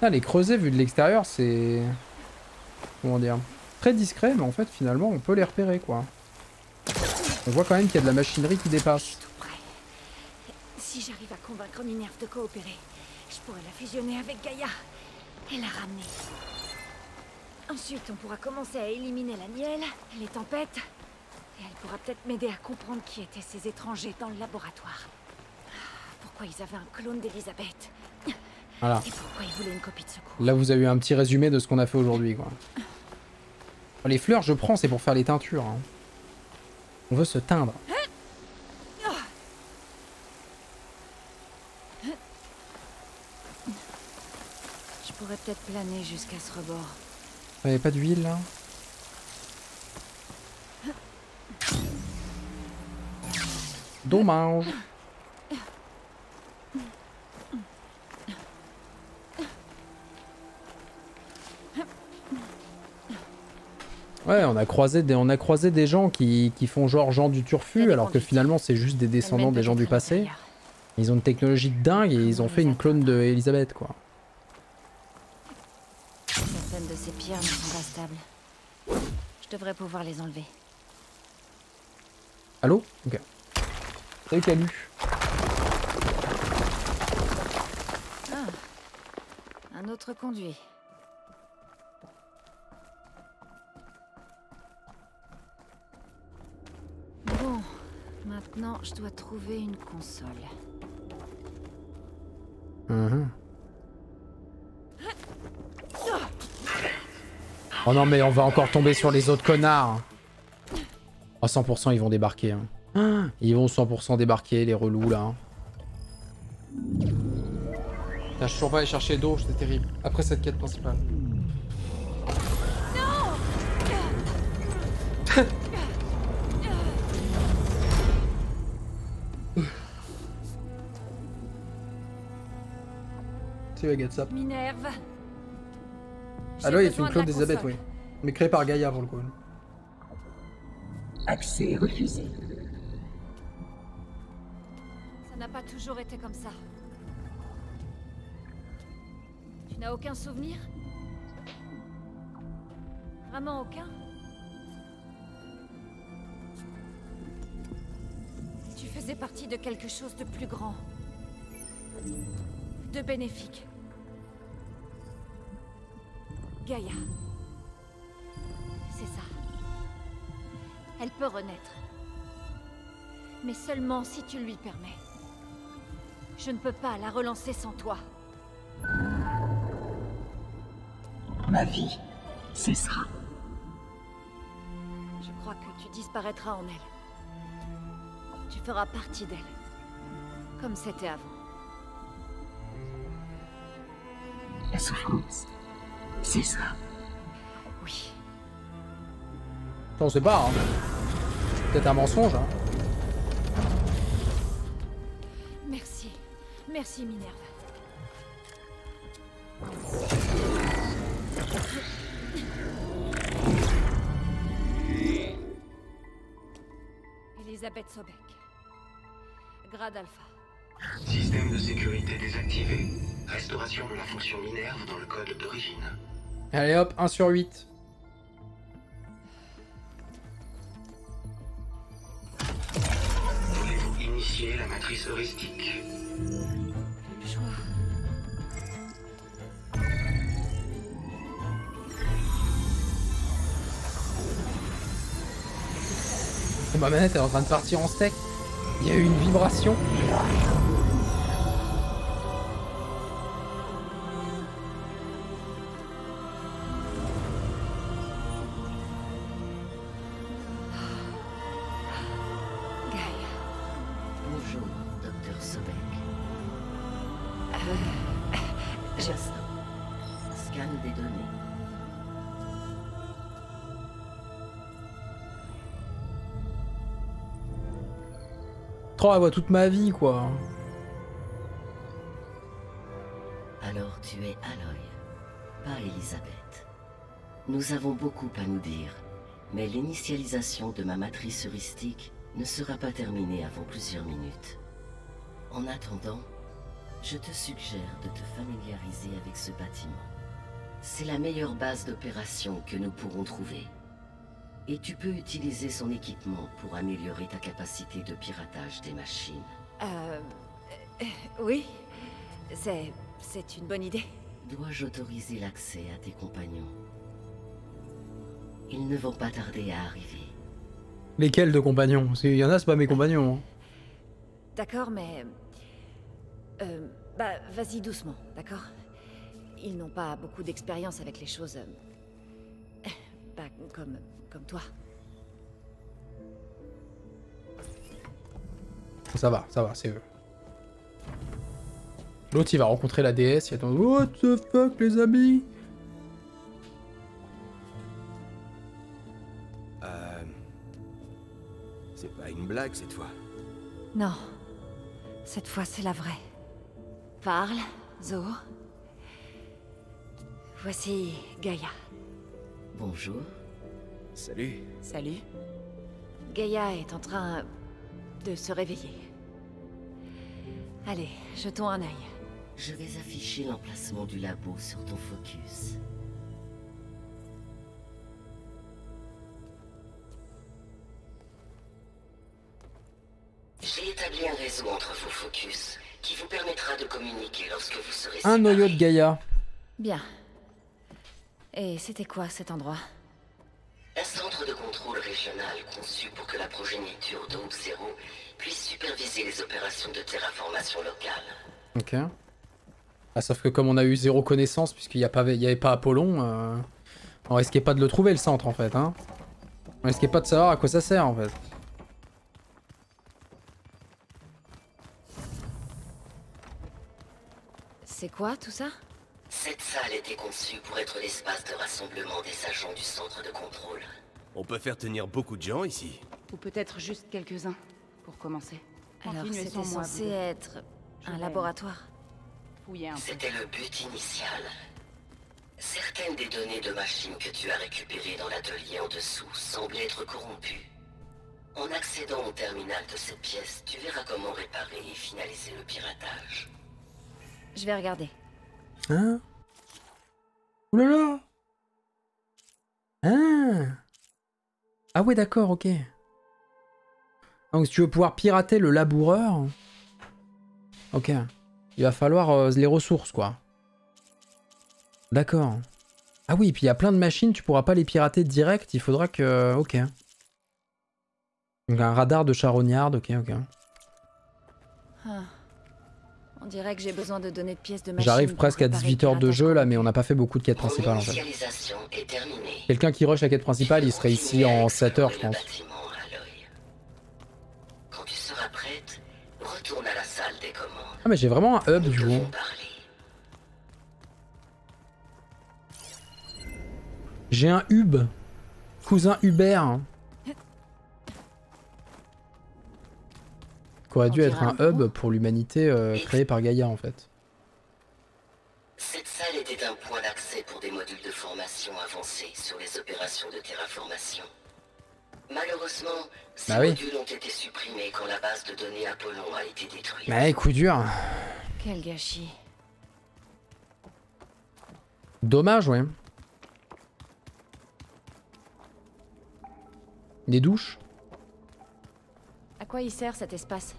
Ah, les creusets vu de l'extérieur, c'est... Comment dire Très discret, mais en fait, finalement, on peut les repérer, quoi. On voit quand même qu'il y a de la machinerie qui dépasse.
Si j'arrive à convaincre Minerve de coopérer, je pourrai la fusionner avec Gaïa et la ramener. Ensuite, on pourra commencer à éliminer la miel, les tempêtes, et elle pourra peut-être m'aider à comprendre qui étaient ces étrangers dans le laboratoire. Pourquoi ils avaient un clone d'Elisabeth
voilà. Et pourquoi ils voulaient une copie de Là, vous avez eu un petit résumé de ce qu'on a fait aujourd'hui, quoi. Les fleurs, je prends, c'est pour faire les teintures. Hein. On veut se teindre. Hein
pourrait peut-être planer jusqu'à ce rebord.
Il n'y avait pas d'huile là Dommage. Ouais, on a croisé des, on a croisé des gens qui, font genre gens du turfu, alors que finalement c'est juste des descendants des gens du passé. Ils ont une technologie de dingue et ils ont fait une clone de Elisabeth, quoi.
Ces pierres ne sont pas stables. Je devrais pouvoir les enlever.
Allô Ok. Salut caluche.
Ah, un autre conduit. Bon, maintenant je dois trouver une console.
Mhm. Oh non, mais on va encore tomber sur les autres connards. À oh, 100%, ils vont débarquer. Hein. Ah. Ils vont 100% débarquer, les relous, là. je suis toujours pas allé chercher d'eau, c'était terrible. Après cette quête principale. Tu vas y ah a une clone d'Elisabeth, oui. Mais créée par Gaïa avant le coup. Accès refusé.
Ça n'a pas toujours été comme ça. Tu n'as aucun souvenir Vraiment aucun Tu faisais partie de quelque chose de plus grand.
De bénéfique. Gaïa. C'est ça. Elle peut renaître.
Mais seulement si tu lui permets. Je ne peux pas la relancer sans toi.
Ma vie
cessera.
Je crois que tu disparaîtras en elle. Tu feras partie d'elle. Comme c'était avant.
La souffrance c'est ça. Oui. On sait pas. Hein. peut-être un mensonge. Hein.
Merci. Merci Minerve. Elisabeth Sobek. Grade Alpha.
Système de sécurité désactivé. Restauration de la fonction Minerve dans le code d'origine.
Allez hop, 1 sur 8.
Voulez-vous initier la matrice heuristique
Ma manette est en train de partir en steak. Il y a eu une vibration. avoir toute ma vie, quoi.
Alors tu es Aloy, pas Elisabeth. Nous avons beaucoup à nous dire, mais l'initialisation de ma matrice heuristique ne sera pas terminée avant plusieurs minutes. En attendant, je te suggère de te familiariser avec ce bâtiment. C'est la meilleure base d'opération que nous pourrons trouver. Et tu peux utiliser son équipement pour améliorer ta capacité de piratage des machines.
Euh, euh... oui.
C'est... c'est une bonne idée. Dois-je autoriser l'accès à tes compagnons Ils ne vont pas tarder à arriver.
Lesquels de compagnons Il y en a, c'est pas mes compagnons. Hein.
D'accord, mais... Euh, bah, vas-y doucement, d'accord Ils n'ont pas beaucoup d'expérience avec les choses... Euh, bah, comme comme toi.
Ça va, ça va, c'est eux. L'autre il va rencontrer la déesse, il attend What the fuck les amis
Euh. C'est pas une blague cette fois.
Non. Cette fois c'est la vraie. Parle, Zo. Voici Gaïa.
Bonjour. Salut.
Salut. Gaïa est en train de se réveiller. Allez, jetons un œil.
Je vais afficher l'emplacement du labo sur ton focus. J'ai établi un réseau entre vos focus qui vous permettra de communiquer lorsque vous serez Un
noyau de Gaïa. Bien.
Et c'était quoi cet endroit
un centre de contrôle régional conçu pour que la progéniture de puisse superviser les opérations de terraformation locale.
Ok. Ah, sauf que comme on a eu zéro connaissance, puisqu'il n'y avait pas Apollon, euh, on risquait pas de le trouver le centre en fait. Hein. On risquait pas de savoir à quoi ça sert en fait.
C'est quoi tout ça
cette salle était conçue pour être l'espace de rassemblement des agents du centre de contrôle.
On peut faire tenir beaucoup de gens ici. Ou peut-être juste quelques-uns,
pour commencer. Alors
c'était censé être
un laboratoire.
C'était le but initial. Certaines des données de machines que tu as récupérées dans l'atelier en dessous semblent être corrompues. En accédant au terminal de cette pièce, tu verras comment réparer et finaliser le piratage.
Je vais regarder.
Hein Oulala Hein Ah ouais, d'accord, ok. Ah, donc si tu veux pouvoir pirater le laboureur... Ok. Il va falloir euh, les ressources, quoi. D'accord. Ah oui, puis il y a plein de machines, tu pourras pas les pirater direct, il faudra que... Euh, ok. Donc un radar de charognarde, ok, ok. Ah. J'arrive presque à 18 h de jeu là, mais on n'a pas fait beaucoup de quêtes principales en fait. Quelqu'un qui rush la quête principale, il serait ici en 7 h je pense. Ah mais j'ai vraiment un hub du coup. J'ai un hub. Cousin Hubert. aurait dû être un, hub pour l'humanité euh, créé par Gaïa en fait.
Cette salle était un point d'accès pour des modules de formation avancés sur les opérations de terraformation. Malheureusement, ces bah modules ont été supprimés quand la base de données Apollon a été détruite.
Bah, coup dur.
Quel gâchis.
Dommage, ouais. Des douches
À quoi il sert cet espace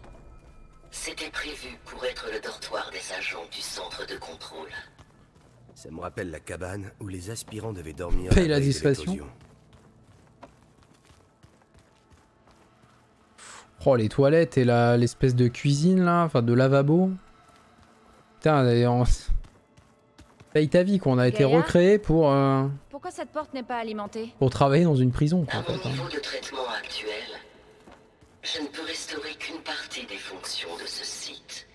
c'était prévu pour être le dortoir des agents du centre de contrôle.
Ça me rappelle la cabane où les aspirants devaient dormir. Paye la discrétion.
Oh, les toilettes et l'espèce de cuisine là, enfin de lavabo. Putain, d'ailleurs. On... Paye ta vie qu'on a été recréé pour. Euh,
Pourquoi cette porte n'est
pas alimentée
Pour travailler dans une prison. Quoi, hein. niveau
de traitement actuel, je ne peux restaurer qu'une partie des fonctions de ce site.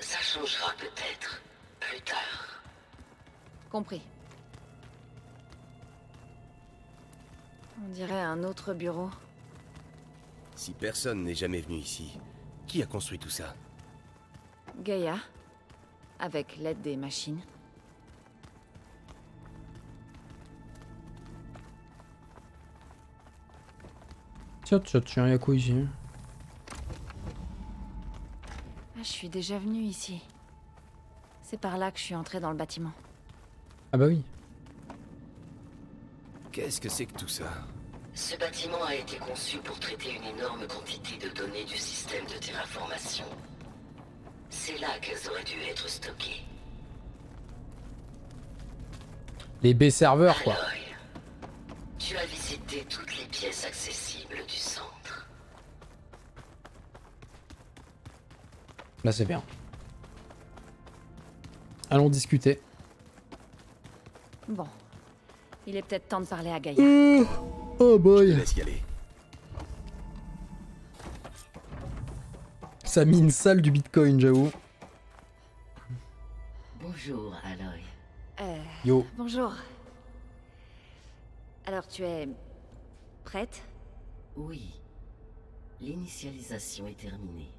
Ça changera peut-être plus tard.
Compris. On dirait un autre bureau.
Si personne n'est jamais venu ici, qui a construit tout ça
Gaïa, avec l'aide des machines.
Tiens, tiens, tiens, ici hein.
ah, Je suis déjà venu ici. C'est par là que je suis entré dans le bâtiment.
Ah bah oui.
Qu'est-ce que c'est que tout ça
Ce bâtiment a été conçu pour traiter une énorme quantité de données du système de terraformation. C'est là qu'elles auraient dû être stockées.
Les B-serveurs, quoi.
Tu as visité toutes les pièces accessibles du centre.
Là c'est bien. Allons discuter.
Bon. Il est peut-être temps de parler à Gaïa. Mmh.
Oh boy. Je aller. Ça mine salle du bitcoin, j'avoue.
Bonjour, Aloy. Euh, Yo. Bonjour. Alors tu es... prête Oui. L'initialisation est terminée.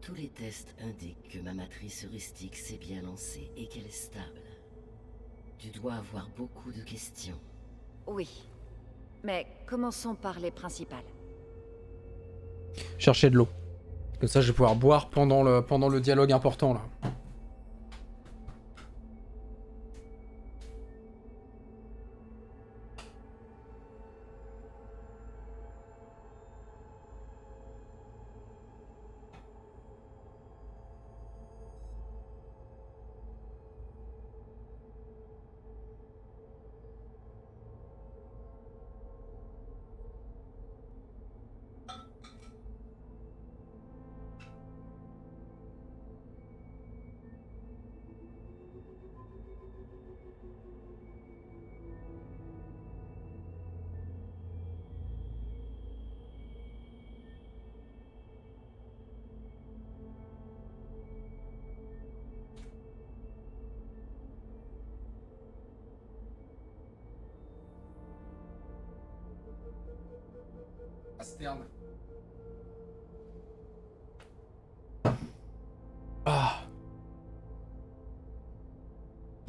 Tous les tests indiquent que ma matrice heuristique s'est bien lancée et qu'elle est stable. Tu dois avoir beaucoup de questions.
Oui. Mais commençons par les principales.
Chercher de l'eau. Comme ça, je vais pouvoir boire pendant le, pendant le dialogue important, là.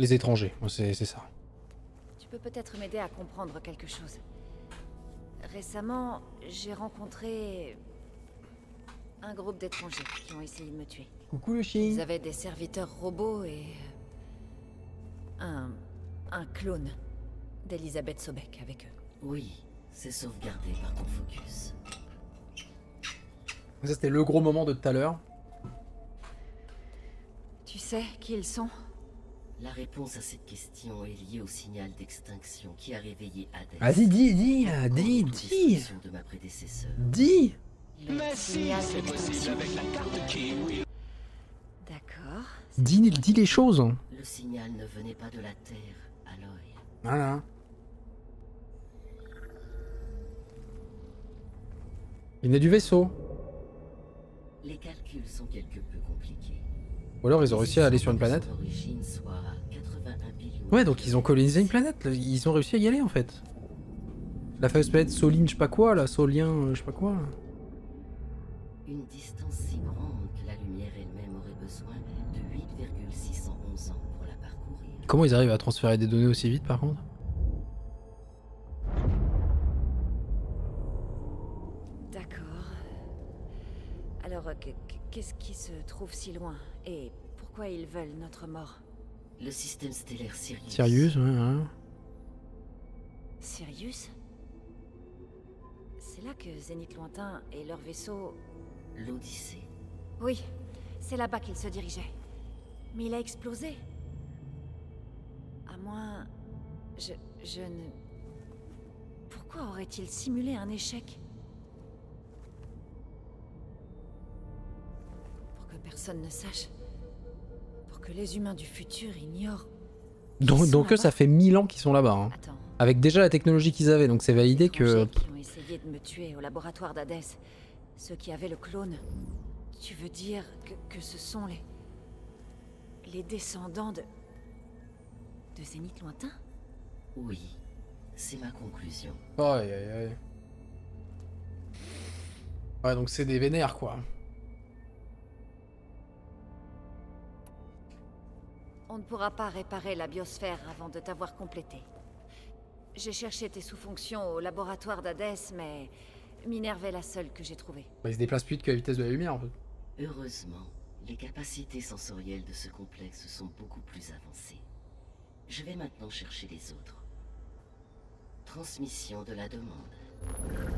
les étrangers, c'est ça.
Tu peux peut-être m'aider à comprendre quelque chose. Récemment, j'ai rencontré un groupe d'étrangers qui ont essayé de me tuer. Coucou le chien. Ils avaient des serviteurs robots et euh, un un clone
d'Elisabeth Sobek avec eux. Oui, c'est sauvegardé par ton focus.
c'était le gros moment de tout à l'heure.
Tu sais qui ils sont la réponse à cette question est liée au signal d'extinction qui a réveillé Hades. Vas-y, dis, dis, dis, dis. de ma prédécesseur. Dis. Mais si, c'est D'accord.
Dis, dis les choses. Le
signal ne venait pas de la Terre,
Aloy. Voilà. Il est du vaisseau.
Les calculs sont quelque peu compliqués.
Ou alors ils ont réussi à aller sur une planète. Ouais, donc ils ont colonisé une planète, ils ont réussi à y aller en fait. La fameuse planète Soline, je sais pas quoi, là, Solien, euh, je sais pas quoi. la besoin Comment ils arrivent à transférer des données aussi vite par contre
D'accord.
Alors, Qu'est-ce qui se trouve si loin Et pourquoi ils veulent notre mort Le système stellaire Sirius.
Sirius, ouais,
Sirius C'est là que Zénith Lointain et leur vaisseau... L'Odyssée. Oui, c'est là-bas qu'ils se dirigeaient. Mais il a explosé. À moins... Je... je ne... Pourquoi aurait-il simulé un échec personne ne sache. Pour que les humains du futur ignorent.
Donc, donc eux, ça fait mille ans qu'ils sont là-bas. Hein. Avec déjà la technologie qu'ils avaient, donc c'est validé que. Qui
ont essayé de me tuer au laboratoire d'Hadès. Ceux qui avaient le clone. Tu veux dire que, que ce sont les. les descendants de. de Zénith lointain
Oui,
c'est ma conclusion.
Aïe ouais, aïe. Ouais, donc c'est des vénères quoi.
On ne pourra pas réparer la biosphère avant de t'avoir complété. J'ai cherché tes sous-fonctions au laboratoire d'Hadès, mais Minerve est la seule que j'ai trouvée.
Bah, il se déplace plus vite que la vitesse de la lumière, en fait.
Heureusement, les capacités sensorielles de ce complexe sont beaucoup plus avancées. Je vais maintenant chercher les autres. Transmission de la demande.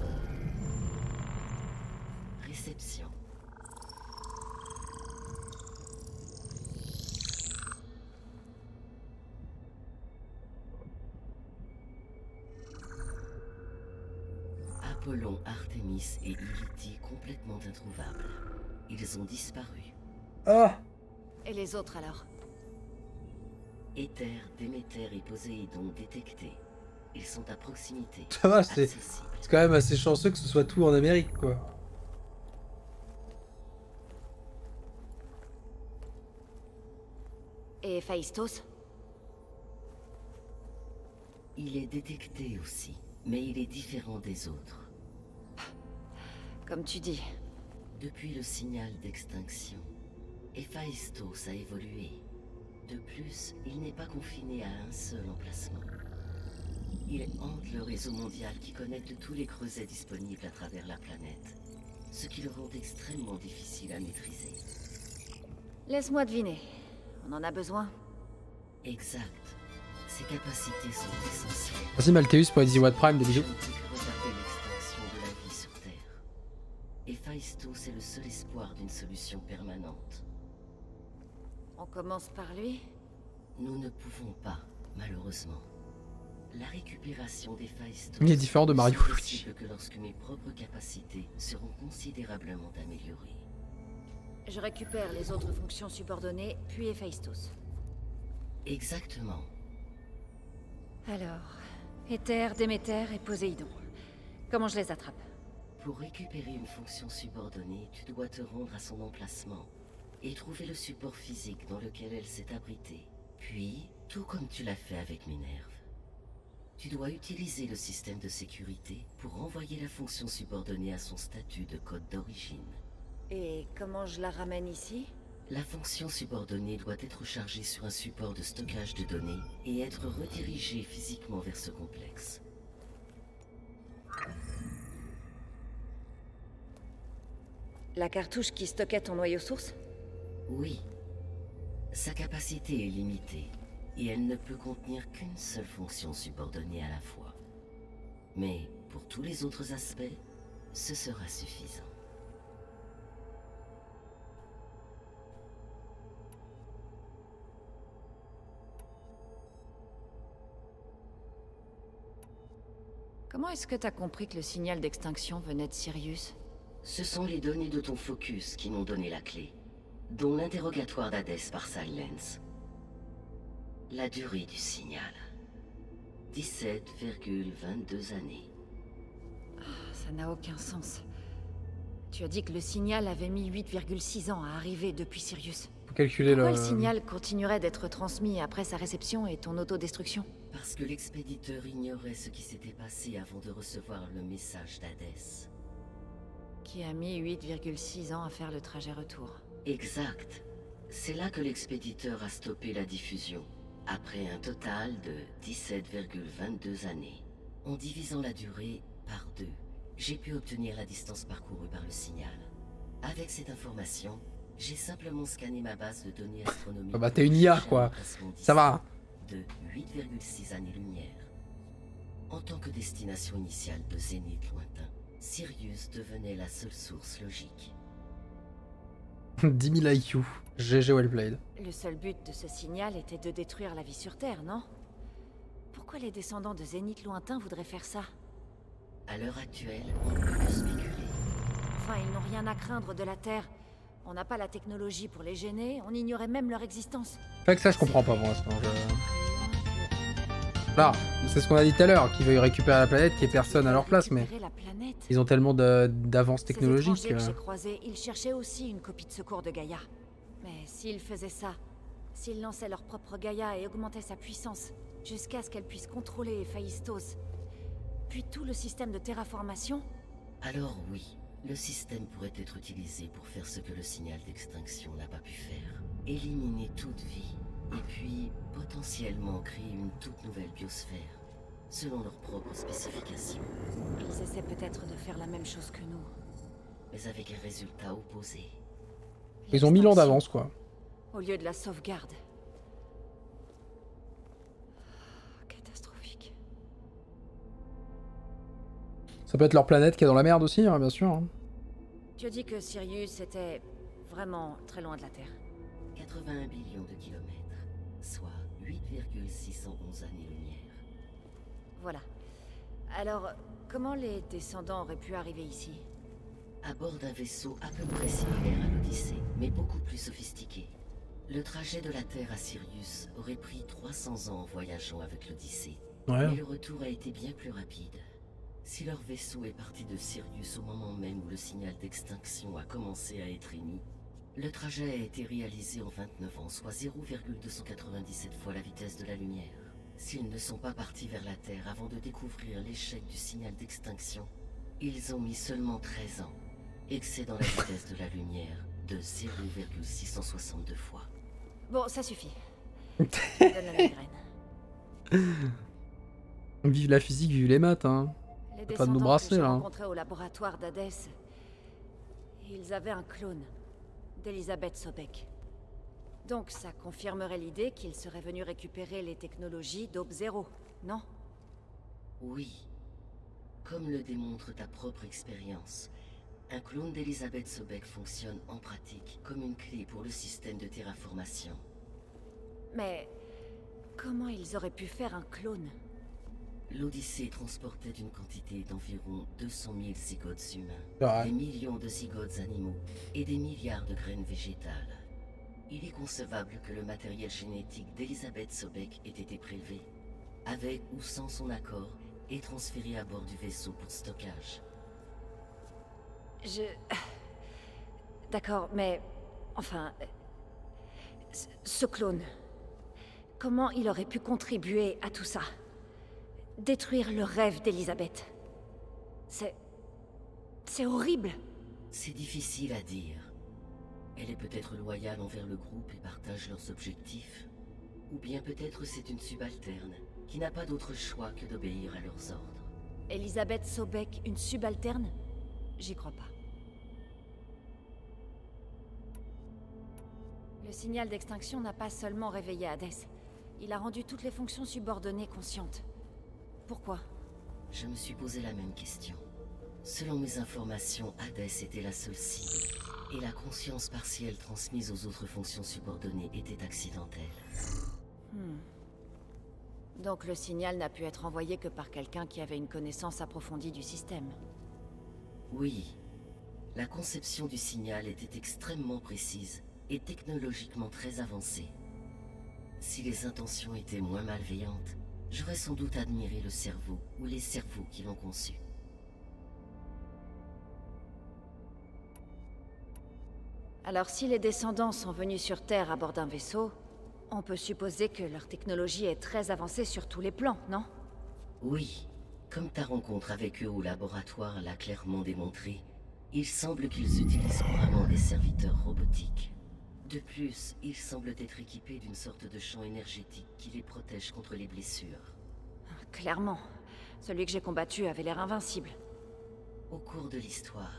Réception. Apollon, Artemis et Iriti complètement introuvables. Ils ont disparu. Ah Et les autres alors Éther, Déméter et Poséidon détectés. Ils sont à proximité.
Ça va, c'est quand même assez chanceux que ce soit tout en Amérique, quoi.
Et Phaistos
Il est détecté aussi, mais il est différent des autres. Comme tu dis. Depuis le signal d'extinction, Héphaïstos a évolué. De plus, il n'est pas confiné à un seul emplacement. Il hante le réseau mondial qui connecte tous les creusets disponibles à travers la planète, ce qui le rend extrêmement difficile à maîtriser.
Laisse-moi deviner.
On en a besoin Exact. Ses capacités sont essentielles.
Merci pour Prime, des
c'est le seul espoir d'une solution permanente. On commence par lui Nous ne pouvons pas, malheureusement. La récupération des Phaistos... Il est différent de Mario que lorsque mes propres capacités seront considérablement améliorées. Je récupère les autres fonctions subordonnées, puis Héphaïstos. Exactement.
Alors, Éther, Déméter et Poséidon. Comment je les attrape
pour récupérer une fonction subordonnée, tu dois te rendre à son emplacement et trouver le support physique dans lequel elle s'est abritée. Puis, tout comme tu l'as fait avec Minerve, tu dois utiliser le système de sécurité pour renvoyer la fonction subordonnée à son statut de code d'origine.
Et comment je la ramène ici
La fonction subordonnée doit être chargée sur un support de stockage de données et être redirigée physiquement vers ce complexe.
La cartouche qui stockait ton noyau source
Oui. Sa capacité est limitée, et elle ne peut contenir qu'une seule fonction subordonnée à la fois. Mais pour tous les autres aspects, ce sera suffisant.
Comment est-ce que t'as compris que le signal d'extinction venait de Sirius
ce sont les données de ton focus qui m'ont donné la clé, dont l'interrogatoire d'Hadès par Silence. La durée du signal. 17,22 années.
Ah, ça n'a aucun sens. Tu as dit que le signal avait mis 8,6 ans à arriver depuis Sirius.
Calculer Pourquoi le... le signal
continuerait d'être transmis après sa réception et ton autodestruction
Parce que l'expéditeur ignorait ce qui s'était passé avant de recevoir le message d'Hadès
qui a mis 8,6 ans à faire le trajet retour.
Exact. C'est là que l'expéditeur a stoppé la diffusion, après un total de 17,22 années. En divisant la durée par deux, j'ai pu obtenir la distance parcourue par le signal. Avec cette information, j'ai simplement scanné ma base de données astronomiques. Ah bah t'es une IA
quoi. Ça va.
De 8,6 années-lumière. En tant que destination initiale de Zénith lointain. Sirius devenait la seule source logique.
10 000 IQ. GG Wellplayed.
Le seul
but de ce signal était de détruire la vie sur Terre, non Pourquoi les descendants de Zénith lointain voudraient faire ça
À l'heure actuelle, on peut spéculer.
Enfin, ils n'ont rien à craindre de la Terre. On n'a pas la technologie pour les gêner, on ignorait même leur existence.
Fait que ça, je comprends pas moi, ce moment. Bah, c'est ce qu'on a dit tout à l'heure, qu'ils veulent récupérer la planète, qu'il n'y ait personne à leur place, mais ils ont tellement d'avances technologiques que...
ils cherchaient aussi une copie de secours de Gaïa. Mais s'ils faisaient ça, s'ils lançaient leur propre Gaïa et augmentaient sa puissance, jusqu'à ce qu'elle puisse contrôler Héphaïstos, puis tout le système de terraformation
Alors oui, le système pourrait être utilisé pour faire ce que le signal d'extinction n'a pas pu faire. Éliminer toute vie, et puis potentiellement créer une toute nouvelle biosphère, selon leurs propres spécifications.
Ils essaient peut-être de faire la même chose que nous. Mais
avec un résultat opposé.
Ils ont mis ans d'avance, quoi.
Au lieu de la sauvegarde.
Catastrophique. Ça peut être leur planète qui est dans la merde aussi, hein, bien sûr. Hein.
Tu as dit que Sirius était vraiment très loin de la Terre.
81 billions de kilomètres, soit 8,611 années-lumière.
Voilà. Alors, comment les descendants auraient pu arriver ici
À bord d'un vaisseau à peu près similaire à l'Odyssée, mais beaucoup plus sophistiqué. Le trajet de la Terre à Sirius aurait pris 300 ans en voyageant avec l'Odyssée. Mais le retour a été bien plus rapide. Si leur vaisseau est parti de Sirius au moment même où le signal d'extinction a commencé à être émis, le trajet a été réalisé en 29 ans, soit 0,297 fois la vitesse de la lumière. S'ils ne sont pas partis vers la Terre avant de découvrir l'échec du signal d'extinction, ils ont mis seulement 13 ans, excédant la vitesse de la lumière de 0,662 fois. Bon, ça
suffit. donne la
migraine. Vive la physique, vu les maths, hein. pas nous brasser, hein.
au laboratoire ils avaient un clone d'Elisabeth Sobek. Donc ça confirmerait l'idée qu'il serait venu récupérer les technologies d'Aube Zero, non
Oui. Comme le démontre ta propre expérience, un clone d'Elisabeth Sobek fonctionne en pratique comme une clé pour le système de terraformation.
Mais... comment ils auraient pu faire un clone
L'Odyssée transportait une quantité d'environ 200 000 cigodes humains, des millions de cigodes animaux et des milliards de graines végétales. Il est concevable que le matériel génétique d'Elisabeth Sobek ait été prélevé, avec ou sans son accord, et transféré à bord du vaisseau pour stockage.
Je... D'accord, mais... Enfin... Ce clone... Comment il aurait pu contribuer à tout ça Détruire le rêve d'Elisabeth. C'est... C'est horrible.
C'est difficile à dire. Elle est peut-être loyale envers le groupe et partage leurs objectifs. Ou bien peut-être c'est une subalterne, qui n'a pas d'autre choix que d'obéir à leurs ordres.
Elisabeth Sobek, une subalterne J'y crois pas. Le signal d'extinction n'a pas seulement réveillé Hadès. Il a rendu toutes les fonctions subordonnées conscientes. Pourquoi
Je me suis posé la même question. Selon mes informations, Hadès était la seule cible, et la conscience partielle transmise aux autres fonctions subordonnées était accidentelle.
Hmm. Donc le signal n'a pu être envoyé que par quelqu'un qui avait une connaissance approfondie du système.
Oui. La conception du signal était extrêmement précise et technologiquement très avancée. Si les intentions étaient moins malveillantes, j'aurais sans doute admiré le cerveau ou les cerveaux qui l'ont conçu.
Alors si les descendants sont venus sur Terre à bord d'un vaisseau, on peut supposer que leur technologie est très avancée sur tous les plans, non
Oui. Comme ta rencontre avec eux au laboratoire l'a clairement démontré, il semble qu'ils utilisent vraiment des serviteurs robotiques. De plus, ils semblent être équipés d'une sorte de champ énergétique qui les protège contre les blessures.
Ah, clairement. Celui que j'ai combattu avait l'air invincible.
Au cours de l'histoire,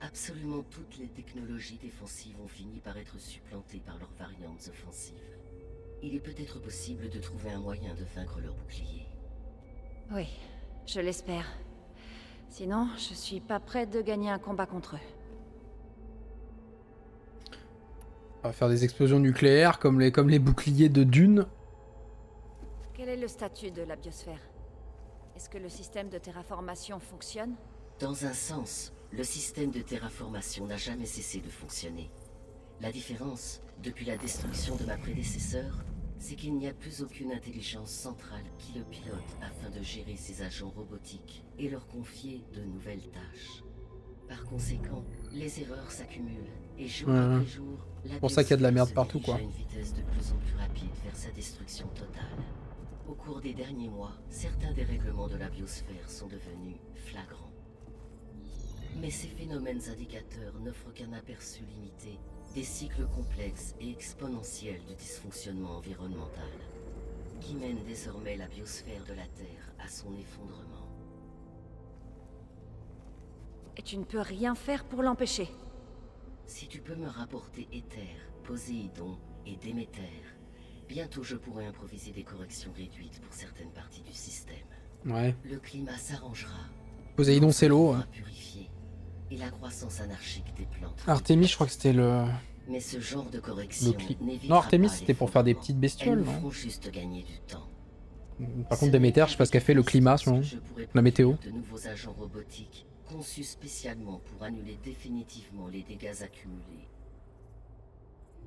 absolument toutes les technologies défensives ont fini par être supplantées par leurs variantes offensives. Il est peut-être possible de trouver un moyen de vaincre leur boucliers.
Oui, je l'espère. Sinon, je suis pas prêt de gagner un combat contre eux.
On va faire des explosions nucléaires comme les, comme les boucliers de Dune.
Quel est le statut de la biosphère Est-ce que le système de terraformation fonctionne
Dans un sens, le système de terraformation n'a jamais cessé de fonctionner. La différence, depuis la destruction de ma prédécesseur, c'est qu'il n'y a plus aucune intelligence centrale qui le pilote afin de gérer ses agents robotiques et leur confier de nouvelles tâches. Par conséquent, les erreurs s'accumulent et jour après jour, la pour ça qu'il y a de la merde partout, quoi. une vitesse de plus en plus rapide vers sa destruction totale. Au cours des derniers mois, certains dérèglements de la biosphère sont devenus flagrants. Mais ces phénomènes indicateurs n'offrent qu'un aperçu limité des cycles complexes et exponentiels du dysfonctionnement environnemental qui mène désormais la biosphère de la Terre à son effondrement.
Et tu ne peux rien faire pour l'empêcher.
Si tu peux me rapporter Éther, Poséidon et Déméter, bientôt je pourrai improviser des corrections réduites pour certaines parties du système. Ouais. Le climat s'arrangera.
Poséidon, c'est l'eau. Hein.
Et la croissance anarchique des
plantes. Artemis, je crois que c'était le.
Mais ce genre de correction. non, Artemis, c'était pour faire des petites bestioles. juste gagner du temps.
Par contre, Déméter, je sais pas ce qu'a fait le climat, selon. La météo. De
conçu spécialement pour annuler définitivement les dégâts accumulés.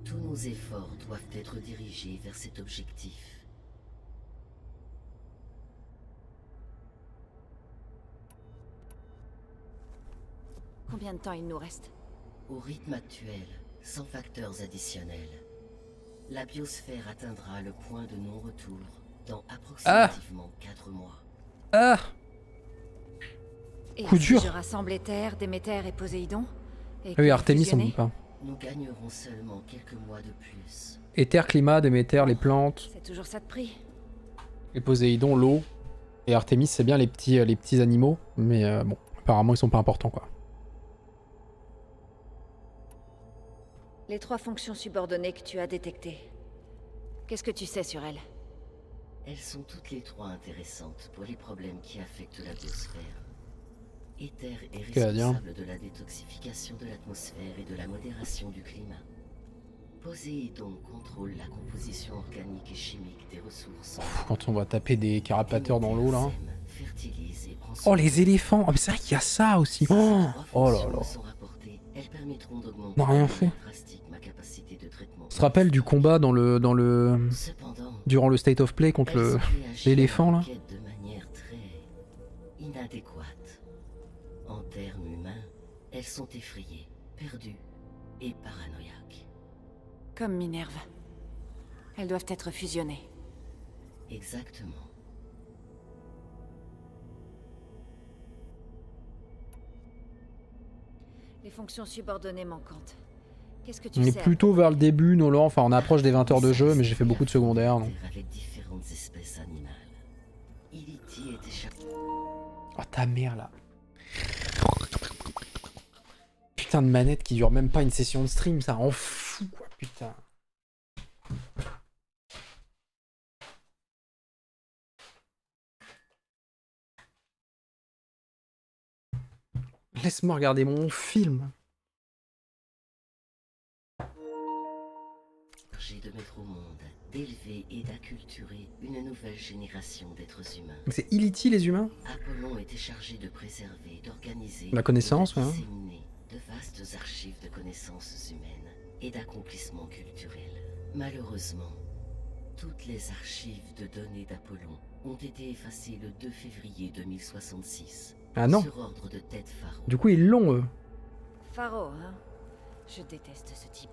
Tous nos efforts doivent être dirigés vers cet objectif.
Combien de temps il nous reste
Au rythme actuel, sans facteurs additionnels, la biosphère atteindra le point de non-retour dans ah approximativement 4 mois. Ah
Coup dur. et Et ah oui,
Artemis, on dit pas. Éther, climat, Déméter, les plantes. Les toujours Poséidon, l'eau. Et Artemis, c'est bien les petits, les petits animaux, mais euh, bon, apparemment ils sont pas importants quoi.
Les trois fonctions subordonnées que tu as détectées. Qu'est-ce que tu sais sur elles
Elles sont toutes les trois intéressantes pour les problèmes qui affectent la biosphère. Éther est responsable de la détoxification de l'atmosphère et de la modération du climat. Poséidon contrôle la composition organique et chimique des ressources.
Quand on va taper des carapateurs dans l'eau là. Oh les éléphants, oh, c'est vrai qu'il y a ça aussi. Oh, oh là
là.
On n'a rien fait. On se rappelle du combat dans le dans le durant le state of play contre l'éléphant là.
Elles sont effrayées, perdues et paranoïaques.
Comme Minerve. Elles doivent être fusionnées. Exactement. Les fonctions subordonnées
manquantes. Qu'est-ce que tu on est plutôt vers
le début, Nolan. Enfin, on approche des 20 heures de jeu, mais j'ai fait beaucoup de secondaires. Donc.
différentes espèces animales. Oh
ta mère là putain de manette qui dure même pas une session de stream, ça en fout quoi, putain. Laisse-moi regarder mon film.
J'ai de mettre au monde, d'élever et d'acculturer une nouvelle génération d'êtres humains.
C'est illity les humains
Apollon était chargé de préserver, d'organiser, la connaissance, hein de vastes archives de connaissances humaines et d'accomplissements culturels. Malheureusement, toutes les archives de données d'Apollon ont été effacées le 2 février 2066. Ah non sur ordre de tête Pharo. Du coup, ils l'ont, eux. Pharo, hein Je déteste ce type.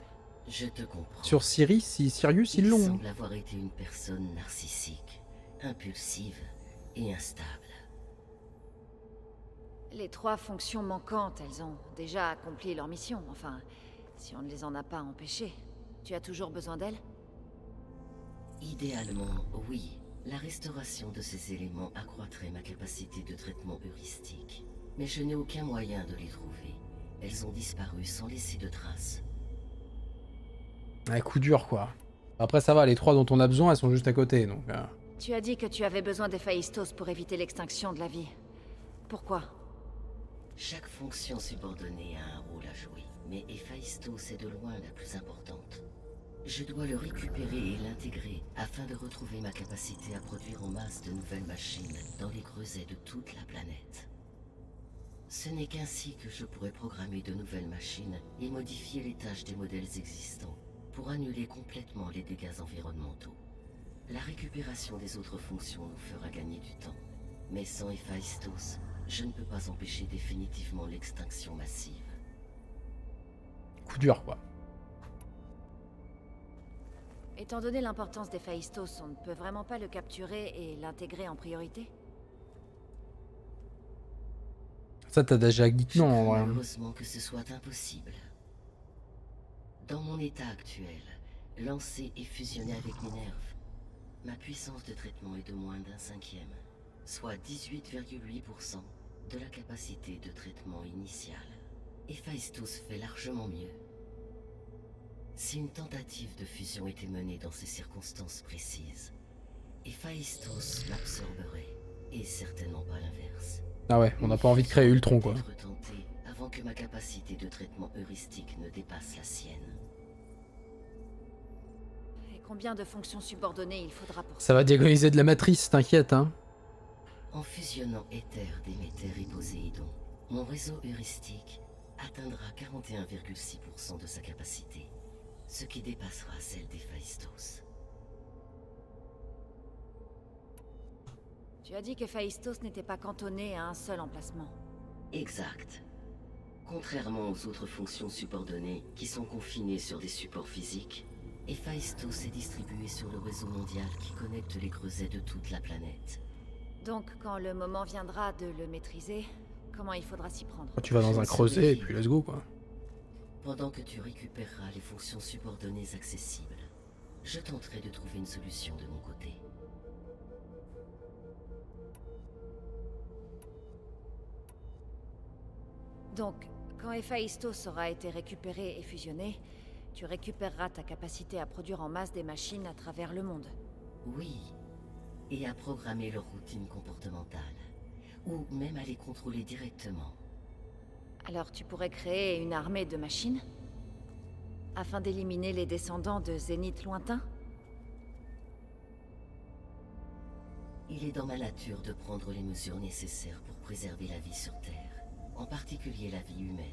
Je te comprends.
Sur Sirius, si Sirius, ils l'ont. Il hein. semble
avoir été une personne narcissique, impulsive et instable.
Les trois fonctions manquantes, elles ont déjà accompli leur mission, enfin, si on ne les en a pas empêchées. Tu as toujours besoin d'elles
Idéalement, oui. La restauration de ces éléments accroîtrait ma capacité de traitement heuristique. Mais je n'ai aucun moyen de les trouver. Elles ont disparu sans laisser de traces.
Un coup dur, quoi. Après, ça va, les trois dont on a besoin, elles sont juste à côté, donc... Euh.
Tu as dit que tu avais besoin des Phaistos pour éviter l'extinction de la vie. Pourquoi
chaque fonction subordonnée a un rôle à jouer, mais Héphaïstos est de loin la plus importante. Je dois le récupérer et l'intégrer afin de retrouver ma capacité à produire en masse de nouvelles machines dans les creusets de toute la planète. Ce n'est qu'ainsi que je pourrai programmer de nouvelles machines et modifier les tâches des modèles existants pour annuler complètement les dégâts environnementaux. La récupération des autres fonctions nous fera gagner du temps, mais sans Héphaïstos, je ne peux pas empêcher définitivement l'extinction massive. Coup dur, quoi.
Étant donné l'importance des Phaistos, on ne peut vraiment pas le capturer et l'intégrer en priorité
Ça, t'as déjà dit non, en
que ce soit impossible. Dans mon état actuel, lancer et fusionné avec mes nerfs, ma puissance de traitement est de moins d'un cinquième, soit 18,8% de la capacité de traitement initiale. Héphaïstos fait largement mieux. Si une tentative de fusion était menée dans ces circonstances précises, Héphaïstos l'absorberait, et certainement pas l'inverse.
Ah ouais, on n'a pas envie de créer Ultron quoi. avant que ma
capacité de traitement heuristique ne dépasse la sienne. Et combien de fonctions subordonnées il faudra pour ça va diagoniser de la
matrice, t'inquiète hein.
En fusionnant Éther, Déméter et Poséidon, mon réseau heuristique atteindra 41,6% de sa capacité, ce qui dépassera celle des
Tu as dit que Phaistos n'était pas cantonné à un seul emplacement.
Exact. Contrairement aux autres fonctions subordonnées qui sont confinées sur des supports physiques, Héphaïstos est distribué sur le réseau mondial qui connecte les creusets de toute la planète.
Donc quand le moment viendra de le maîtriser, comment il faudra s'y prendre Tu vas dans un creuset et puis
let's go quoi.
Pendant que tu récupéreras les fonctions subordonnées accessibles, je tenterai de trouver une solution de mon côté.
Donc, quand Héphaïstos aura été récupéré et fusionné, tu récupéreras ta capacité à produire en masse des machines à travers le monde.
Oui, et à programmer leur routine comportementale, ou même à les contrôler directement.
Alors tu pourrais créer une armée de machines Afin d'éliminer les descendants de Zénith lointains
Il est dans ma nature de prendre les mesures nécessaires pour préserver la vie sur Terre, en particulier la vie humaine.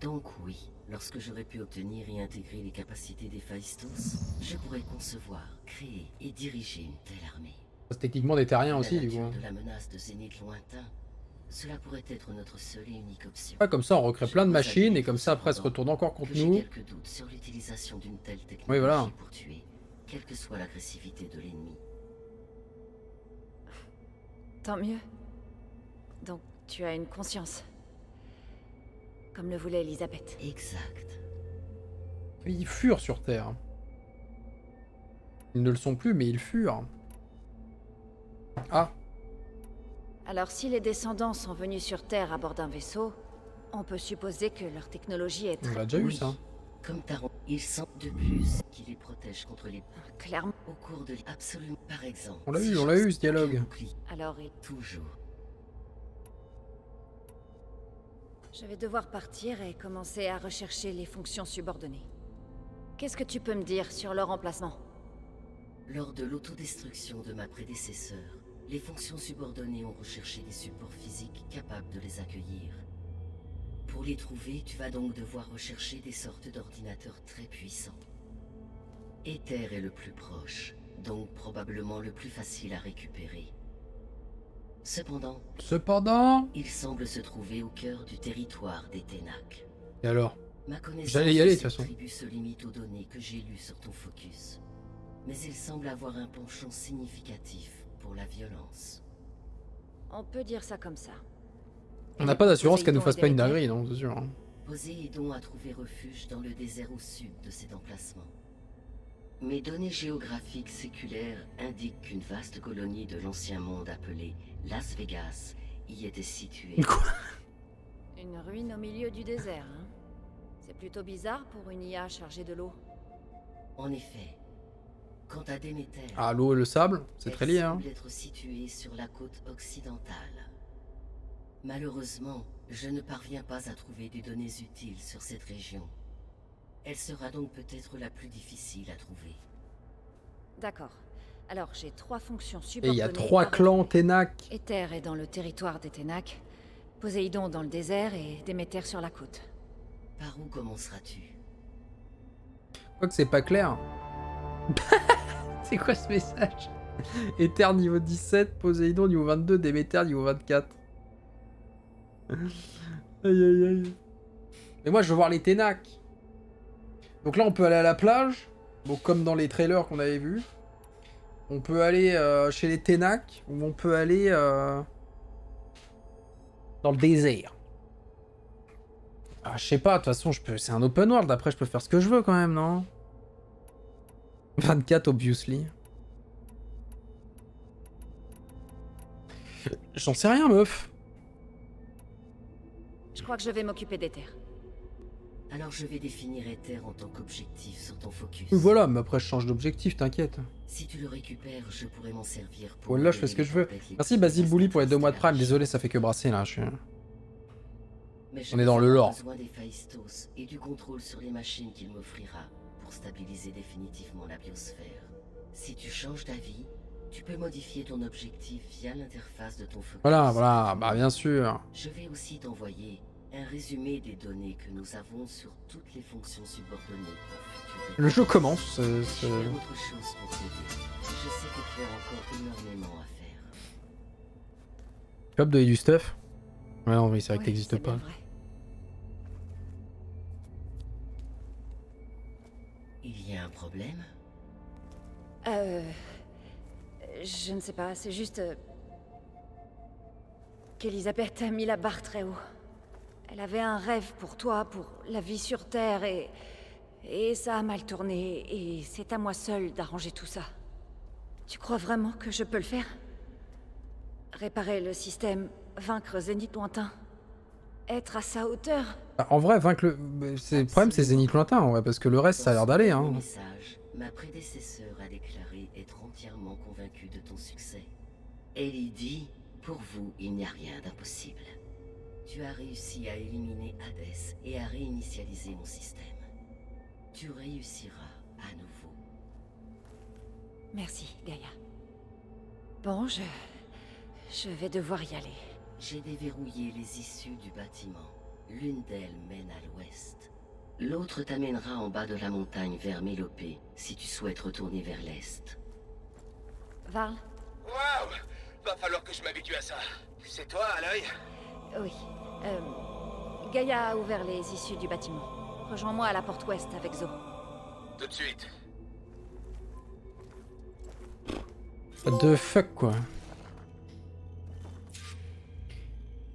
Donc oui, lorsque j'aurais pu obtenir et intégrer les capacités des Phaistos, je pourrais concevoir, créer et diriger une telle
armée techniquement des terriens aussi, du coup. Hein.
la menace de zénith lointain, cela pourrait être notre seule et unique option. Ouais, comme ça, on recrée plein de machines et comme ça, après, se retourne encore contre nous. quelques doutes sur l'utilisation d'une telle technologie oui, voilà. pour tuer, quelle que soit l'agressivité de l'ennemi.
Tant mieux.
Donc, tu as une conscience. Comme le voulait Elisabeth. Exact.
Ils furent sur Terre. Ils ne le sont plus, mais ils furent. Ah.
Alors si les descendants sont venus sur Terre à bord d'un vaisseau, on peut supposer que leur technologie est très... On
déjà
Comme Tarot, ils sentent de plus qui les protège contre les... Ah, clairement. Au cours de l'absolument. par exemple. On l'a eu, on l'a eu ce dialogue. Alors et Toujours.
Je vais devoir partir et commencer à rechercher les fonctions subordonnées. Qu'est-ce que tu peux me dire sur leur emplacement
Lors de l'autodestruction de ma prédécesseur, les fonctions subordonnées ont recherché des supports physiques capables de les accueillir. Pour les trouver, tu vas donc devoir rechercher des sortes d'ordinateurs très puissants. Ether est le plus proche, donc probablement le plus facile à récupérer. Cependant,
Cependant
il semble se trouver au cœur du territoire des Ténac.
Et alors J'allais y aller de toute façon.
se limite aux données que j'ai lues sur ton focus. Mais il semble avoir un penchant significatif la violence. On peut dire ça comme ça. On n'a pas d'assurance qu'elle nous fasse pas une dinguerie, non, c'est sûr. Hein. à trouver refuge dans le désert au sud de cet emplacement. Mes données géographiques séculaires indiquent qu'une vaste colonie de l'ancien monde appelée Las Vegas y était située.
Une ruine au milieu du désert, hein.
C'est plutôt bizarre pour une IA chargée de l'eau. En effet, Quant à ah, l'eau
et le sable, c'est très lié. Hein.
être située sur la côte occidentale. Malheureusement, je ne parviens pas à trouver des données utiles sur cette région. Elle sera donc peut-être la plus difficile à trouver.
D'accord. Alors, j'ai trois fonctions subordonnées. Et il y a trois clans Ténac. Éther est dans le territoire des Ténac, Poséidon dans le désert et Déméter sur la côte.
Par où
commenceras-tu Quoi que c'est pas clair. c'est quoi ce message Éther niveau 17, Poséidon niveau 22, Déméter niveau 24. aïe aïe aïe. Mais moi je veux voir les Ténac. Donc là on peut aller à la plage, bon comme dans les trailers qu'on avait vus. On peut aller euh, chez les Ténac, ou on peut aller euh, dans le désert. Ah, je sais pas, de toute façon, je peux... c'est un open world, après je peux faire ce que je veux quand même, non 24, obviously. J'en sais rien, meuf.
Je crois que je vais m'occuper des terres Alors je
vais définir Ether en tant qu'objectif sur ton focus.
Voilà, mais après je change d'objectif, t'inquiète. Si
tu le récupères, je pourrais m'en servir pour... Voilà, oh je fais ce que je veux. Merci Basile Bouli pour les deux mois de prime.
Désolé, ça fait que brasser là. Je suis...
Mais On est dans le lore. besoin des et du contrôle sur les machines qu'il m'offrira stabiliser définitivement la biosphère. Si tu changes d'avis, tu peux modifier ton objectif via l'interface de ton focus. Voilà, voilà, bah bien sûr. Je vais aussi t'envoyer un résumé des données que nous avons sur toutes les fonctions subordonnées.
Le jeu commence. Euh, c'est... de autre
chose pour Je sais que tu as encore énormément
faire. donner du stuff Ouais, non c'est vrai que t'existes pas.
Il y a un problème Euh...
Je ne sais pas, c'est juste... Euh, qu'Elisabeth a mis la barre très haut. Elle avait un rêve pour toi, pour la vie sur Terre, et... Et ça a mal tourné, et c'est à moi seule d'arranger tout ça. Tu crois vraiment que je peux le faire Réparer le système, vaincre Zénith lointain être à sa hauteur.
Bah, en vrai, vaincre bah, le. Le problème, c'est Zénith Lointain, en parce que le reste, ça a l'air d'aller. Hein.
Message. Ma prédécesseur a déclaré être entièrement convaincue de ton succès. Ellie dit Pour vous, il n'y a rien d'impossible. Tu as réussi à éliminer Hades et à réinitialiser mon système. Tu réussiras à nouveau.
Merci, Gaïa. Bon, je. Je vais devoir y aller
j'ai déverrouillé les issues du bâtiment. L'une d'elles mène à l'ouest. L'autre t'amènera en bas de la montagne vers Mélopée, si tu souhaites retourner vers l'est.
Varl Waouh Va falloir que je m'habitue à ça. C'est toi, à l'œil
Oui. Euh, Gaïa a ouvert les issues du bâtiment. Rejoins-moi à la porte ouest avec Zo.
Tout de suite.
What the fuck, quoi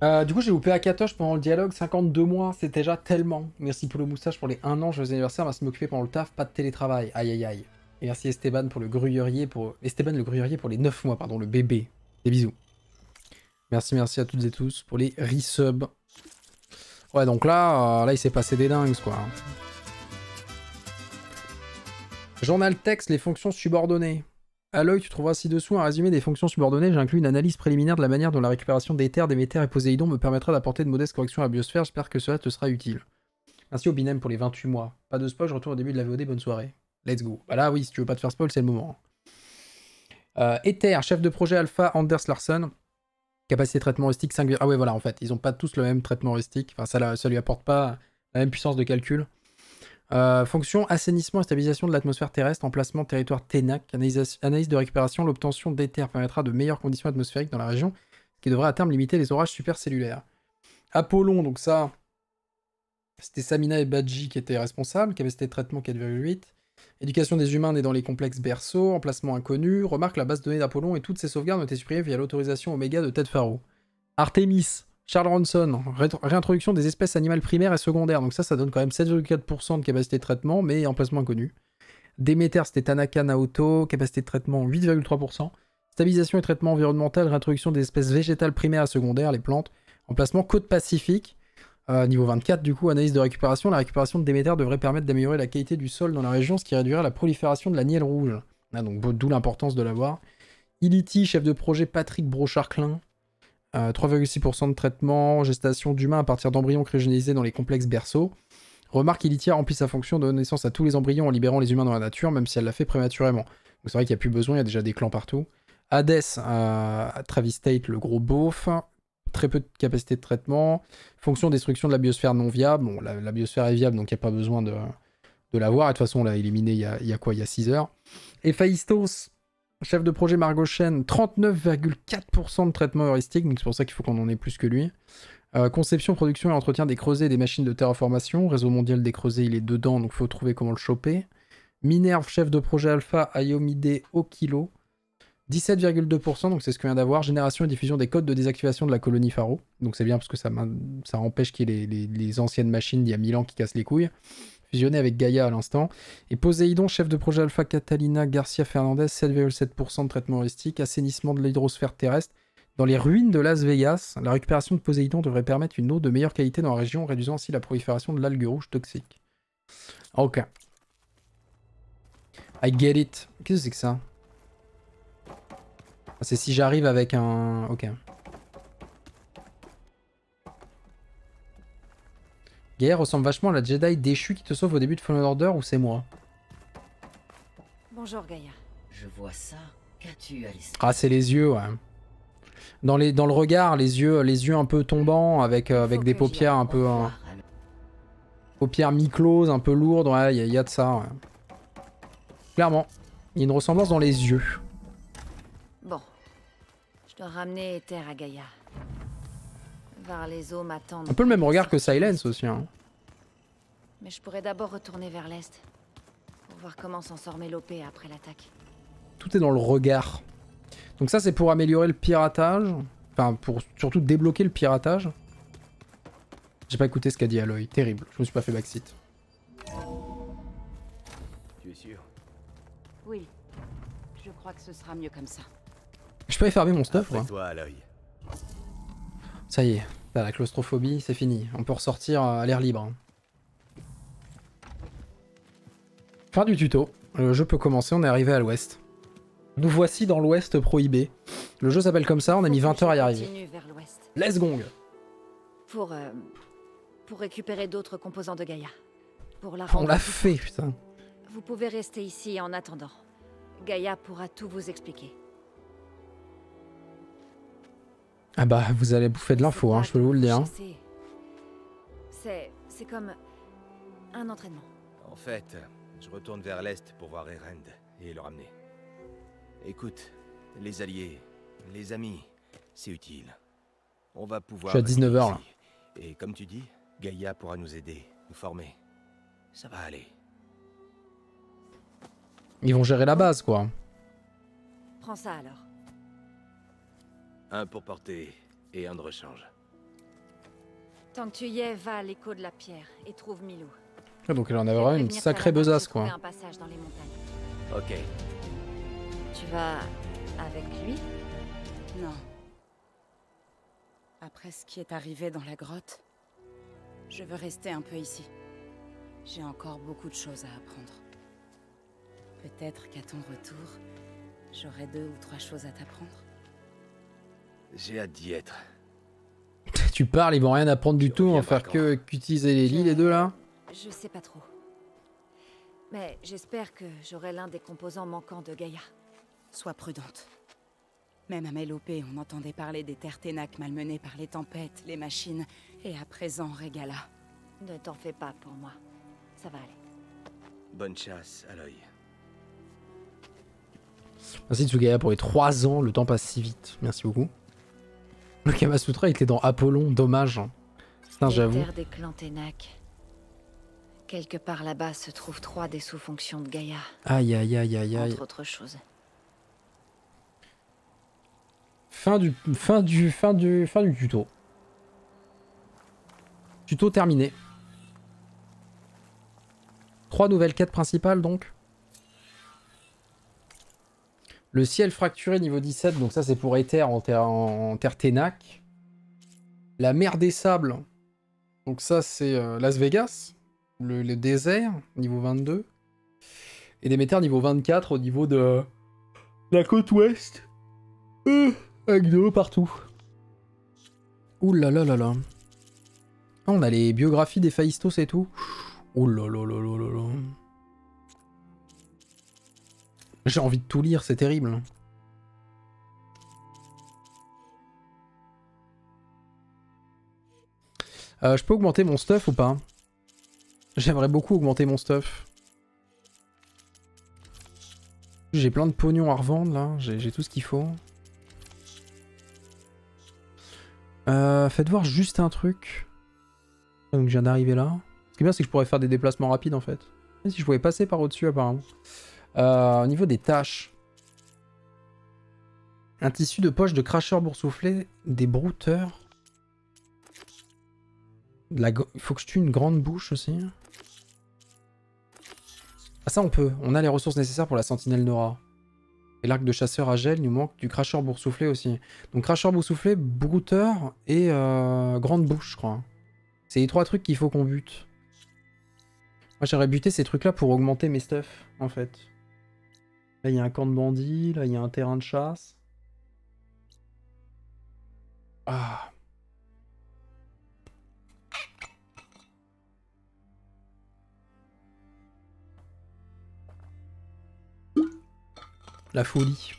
Euh, du coup, j'ai loupé Akatosh pendant le dialogue, 52 mois, c'est déjà tellement. Merci pour le moustache pour les 1 an, joyeux anniversaire, va va m'occuper pendant le taf, pas de télétravail, aïe aïe aïe. Et merci Esteban pour le gruyerier, pour... Esteban le gruyerier pour les 9 mois, pardon, le bébé. Des bisous. Merci, merci à toutes et tous pour les resubs. Ouais, donc là, euh, là il s'est passé des dingues, quoi. Journal texte, les fonctions subordonnées. À l'œil, tu trouveras ci-dessous un résumé des fonctions subordonnées. J'inclus une analyse préliminaire de la manière dont la récupération des terres et Poséidon me permettra d'apporter de modestes corrections à la biosphère. J'espère que cela te sera utile. Ainsi au Binem pour les 28 mois. Pas de spoil, je retourne au début de la VOD. Bonne soirée. Let's go. Voilà, ah oui, si tu veux pas te faire spoil, c'est le moment. Euh, Ether, chef de projet Alpha Anders Larson. Capacité de traitement rustique 5. Ah ouais, voilà, en fait, ils ont pas tous le même traitement rustique, Enfin, ça, ça lui apporte pas la même puissance de calcul. Euh, fonction assainissement et stabilisation de l'atmosphère terrestre, emplacement territoire TENAC, analyse, de récupération, l'obtention d'éther permettra de meilleures conditions atmosphériques dans la région, ce qui devrait à terme limiter les orages supercellulaires. Apollon, donc ça, c'était Samina et Badji qui étaient responsables, qui avaient traitement 4,8. Éducation des humains nés dans les complexes berceaux, emplacement inconnu, remarque la base de données d'Apollon et toutes ses sauvegardes ont été supprimées via l'autorisation Oméga de Ted Faro. Artemis, Charles Ronson, réintroduction des espèces animales primaires et secondaires. Donc ça, ça donne quand même 7,4% de capacité de traitement, mais emplacement inconnu. Déméter, c'était Tanaka Naoto, capacité de traitement 8,3%. Stabilisation et traitement environnemental, réintroduction des espèces végétales primaires et secondaires, les plantes. Emplacement côte pacifique, euh, niveau 24 du coup, analyse de récupération. La récupération de Déméter devrait permettre d'améliorer la qualité du sol dans la région, ce qui réduirait la prolifération de la nielle rouge. Ah, donc d'où l'importance de l'avoir. Illity, chef de projet Patrick brochard 3,6% de traitement, gestation d'humains à partir d'embryons cryogénisés dans les complexes berceaux. Remarque, Ilitia remplit sa fonction de naissance à tous les embryons en libérant les humains dans la nature, même si elle l'a fait prématurément. vous c'est vrai qu'il n'y a plus besoin, il y a déjà des clans partout. Hades, à euh, Travis State, le gros beauf, très peu de capacité de traitement, fonction destruction de la biosphère non viable. Bon, la, biosphère est viable, donc il n'y a pas besoin de, de l'avoir. Et de toute façon, on l'a éliminé il y, a, quoi Il y a 6 heures. Phaistos Chef de projet Margot Chen, 39,4% de traitement heuristique, donc c'est pour ça qu'il faut qu'on en ait plus que lui. Euh, conception, production et entretien des creusets et des machines de terraformation. Réseau mondial des creusets, il est dedans, donc il faut trouver comment le choper. Minerve, chef de projet Alpha, Ayomide au kilo. 17,2%, donc c'est ce que vient d'avoir. Génération et diffusion des codes de désactivation de la colonie Pharo. Donc c'est bien parce que ça, ça empêche qu'il y ait les, les anciennes machines d'il y a 1000 ans qui cassent les couilles fusionné avec Gaia à l'instant. Et Poséidon, chef de projet Alpha Catalina Garcia Fernandez, 7,7% de traitement heuristique, assainissement de l'hydrosphère terrestre. Dans les ruines de Las Vegas, la récupération de Poséidon devrait permettre une eau de meilleure qualité dans la région, réduisant ainsi la prolifération de l'algue rouge toxique. Ah, ok. I get it. Qu'est-ce que c'est que ça ah, C'est si j'arrive avec un... Ok. Gaïa ressemble vachement à la Jedi déchue qui te sauve au début de Fallen Order ou c'est moi
Bonjour Gaïa. Je vois ça. Qu'as-tu à
Ah c'est les yeux ouais. Dans, les, dans le regard, les yeux, les yeux un peu tombants avec, euh, avec des paupières un peu... Hein. paupières mi-closes, un peu lourdes, ouais, il y, a de ça. Ouais. Clairement, il y a une ressemblance dans les yeux.
Bon, je dois ramener Terre à Gaïa les Un peu le
même regard que Silence aussi. Hein.
Mais je pourrais d'abord retourner vers l'est. Pour voir comment s'en sort après l'attaque.
Tout est dans le regard. Donc ça c'est pour améliorer le piratage. Enfin pour surtout débloquer le piratage. J'ai pas écouté ce qu'a dit Aloy. Terrible. Je me suis pas fait backseat.
Tu es sûr Oui.
Je crois que ce sera mieux comme ça.
Je peux fermer mon stuff, ça y est, la claustrophobie, c'est fini. On peut ressortir euh, à l'air libre. Fin hein. du tuto. Le jeu peut commencer, on est arrivé à l'ouest. Nous voici dans l'ouest prohibé. Le jeu s'appelle comme ça, on a mis 20 heures à y arriver. Let's gong
Pour, euh, pour récupérer d'autres composants de Gaïa. Pour la on l'a
fait, putain
Vous pouvez rester ici en attendant. Gaïa pourra tout vous expliquer.
Ah bah, vous allez bouffer de l'info, hein, je peux vous le dire. Hein.
C'est... c'est comme... un entraînement.
En fait, je retourne vers l'Est pour voir Erend et le ramener. Écoute, les alliés, les amis, c'est utile. On va pouvoir... Je suis à 19h Et comme tu dis, Gaïa pourra nous aider, nous former. Ça va aller.
Ils vont gérer la base, quoi.
Prends ça alors.
Un pour porter et un de rechange.
Tant que tu y es, va à l'écho de la pierre et trouve Milou.
Ah, donc elle en aura une sacrée besace quoi.
Ok.
Tu vas avec lui Non.
Après ce qui est arrivé dans la grotte, je veux rester un peu ici. J'ai encore beaucoup de choses à apprendre. Peut-être qu'à ton retour, j'aurai deux ou trois choses à t'apprendre.
J'ai hâte d'y être.
tu parles, ils vont rien apprendre du tout, hein, en faire que qu'utiliser les lits, les deux là
Je sais pas trop. Mais j'espère que j'aurai l'un des composants manquants de Gaïa.
Sois prudente. Même à Melope, on entendait parler des terres ténac malmenées par les tempêtes, les machines, et à présent Régala. Ne t'en fais pas pour moi. Ça
va aller. Bonne chasse, à l'œil.
Merci Tsugaya pour les 3 ans, le temps passe si vite. Merci beaucoup. Le Kamasutra, était dans Apollon, dommage. Putain, hein. j'avoue.
des clans Quelque part là-bas se trouvent trois des sous-fonctions de Gaïa.
Aïe, aïe, aïe, aïe, aïe. Entre autre choses. Fin du, fin du, fin du, fin du tuto. Tuto terminé. Trois nouvelles quêtes principales donc. Le ciel fracturé niveau 17, donc ça c'est pour Ether en terre, en terre Ténac. La mer des sables, donc ça c'est euh, Las Vegas. Le, désert, niveau 22. Et des métères niveau 24 au niveau de la côte ouest. Euh, avec de l'eau partout. Ouh là là là là. On a les biographies des Phaistos et tout. Ouh là là là là là là. J'ai envie de tout lire, c'est terrible. Euh, je peux augmenter mon stuff ou pas J'aimerais beaucoup augmenter mon stuff. J'ai plein de pognon à revendre là, j'ai tout ce qu'il faut. Euh, faites voir juste un truc. Donc je viens d'arriver là. Ce qui est bien c'est que je pourrais faire des déplacements rapides en fait. si je pouvais passer par au-dessus apparemment. Euh, au niveau des tâches. Un tissu de poche de cracheur boursouflé, des brouteurs. Il faut que je tue une grande bouche aussi. Ah ça on peut, on a les ressources nécessaires pour la sentinelle Nora. Et l'arc de chasseur à gel, nous manque du cracheur boursouflé aussi. Donc cracheur boursouflé, brouteur et euh, grande bouche je crois. C'est les trois trucs qu'il faut qu'on bute. Moi j'aurais buté ces trucs là pour augmenter mes stuff en fait. Là, il y a un camp de bandits, là, il y a un terrain de chasse. Ah. La folie.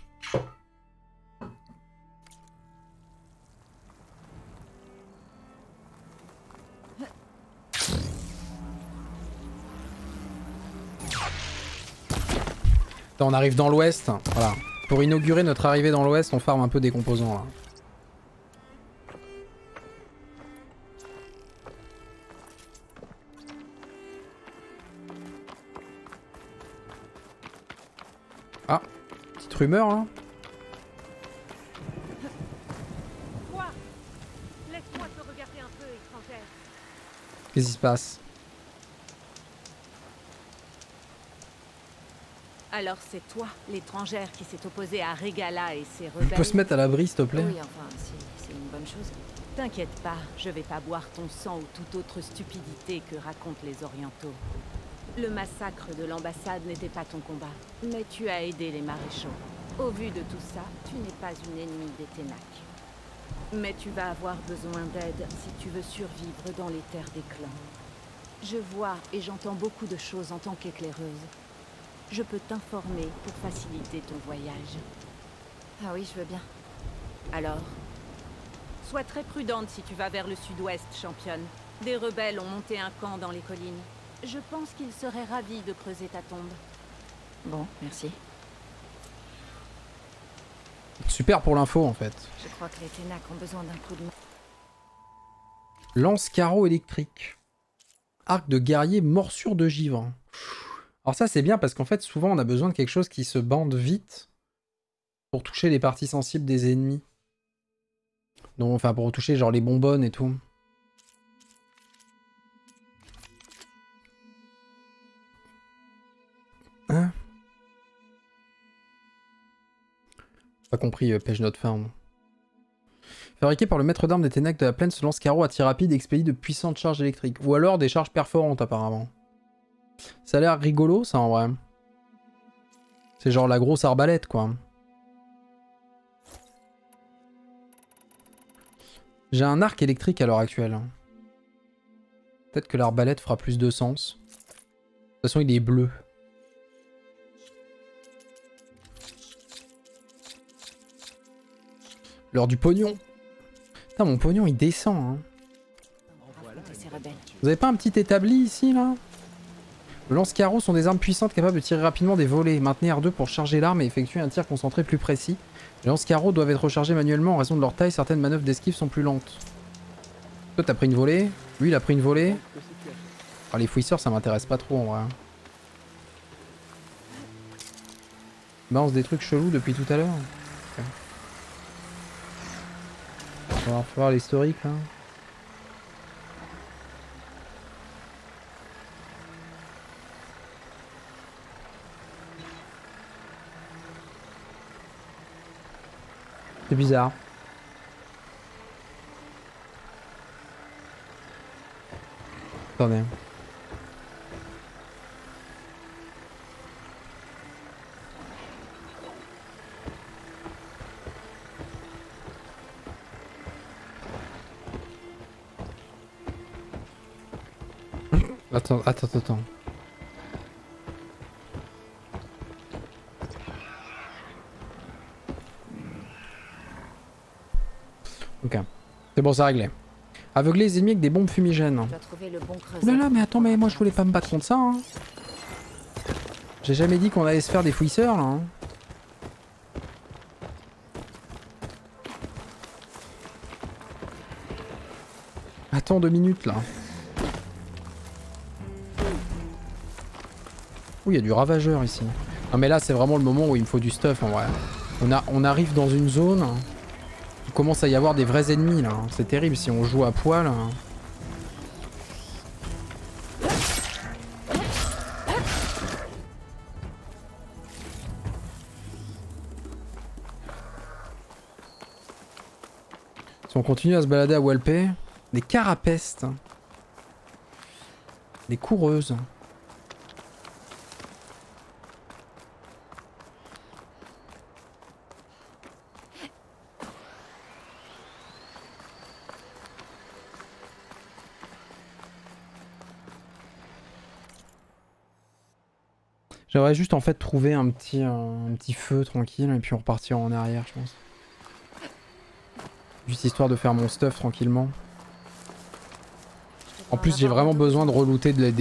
on arrive dans l'ouest. Voilà. Pour inaugurer notre arrivée dans l'ouest, on farme un peu des composants Ah, petite rumeur Qu'est-ce qui se passe
Alors c'est toi, l'étrangère, qui s'est opposée à Regala et ses rebelles. Tu peux se mettre à l'abri, s'il te plaît Oui, enfin, c'est une bonne chose. T'inquiète pas, je vais pas boire ton sang ou toute autre stupidité que racontent les Orientaux. Le massacre de l'ambassade n'était pas ton combat, mais tu as aidé les maréchaux. Au vu de tout ça, tu n'es pas une ennemie des Ténac. Mais tu vas avoir besoin d'aide si tu veux survivre dans les terres des clans. Je vois et j'entends beaucoup de choses en tant qu'éclaireuse. Je peux t'informer pour faciliter ton voyage. Ah oui, je veux bien. Alors Sois très prudente si tu vas vers le sud-ouest, championne. Des rebelles ont monté un camp dans les collines. Je pense qu'ils seraient ravis de creuser ta
tombe.
Bon, merci.
Super pour l'info, en fait.
Je crois que les Ténac ont besoin d'un coup de main.
Lance carreau électrique. Arc de guerrier, morsure de givre. Alors ça c'est bien parce qu'en fait souvent on a besoin de quelque chose qui se bande vite pour toucher les parties sensibles des ennemis. Donc enfin pour toucher genre les bonbonnes et tout. Hein Pas compris, euh, pêche notre ferme Fabriqué par le maître d'armes des Ténacs de la plaine, se lance-carreau à tir rapide expédie de puissantes charges électriques. Ou alors des charges perforantes apparemment. Ça a l'air rigolo, ça, en vrai. C'est genre la grosse arbalète, quoi. J'ai un arc électrique à l'heure actuelle. Peut-être que l'arbalète fera plus de sens. De toute façon, il est bleu. L'heure du pognon. Putain, mon pognon, il descend. Hein. Vous avez pas un petit établi ici, là le lance-carreau sont des armes puissantes capables de tirer rapidement des volets. Maintenez R2 pour charger l'arme et effectuer un tir concentré plus précis. Les lance-carreaux doivent être rechargés manuellement en raison de leur taille. Certaines manœuvres d'esquive sont plus lentes. Toi, t'as pris une volée. Lui, il a pris une volée. Ah, les fouisseurs, ça m'intéresse pas trop en vrai. Balance des trucs chelous depuis tout à l'heure. On va voir l'historique là. C'est bizarre. Attendez. attends, attends, attends. C'est bon, ça réglé. Aveugler les ennemis avec des bombes fumigènes. Oulala, là mais attends, mais moi je voulais pas me battre contre ça. Hein. J'ai jamais dit qu'on allait se faire des fouisseurs là. Hein. Attends deux minutes là. Ouh, il y a du ravageur ici. Non mais là c'est vraiment le moment où il me faut du stuff en vrai. On, a, on arrive dans une zone commence à y avoir des vrais ennemis là. Hein. C'est terrible si on joue à poil. Hein. Si on continue à se balader à Walpé, des carapestes, hein. des coureuses. J'aurais juste en fait trouver un petit, petit feu tranquille et puis on repartira en arrière, je pense. Juste histoire de faire mon stuff tranquillement. En plus, j'ai vraiment besoin de relouter, de la,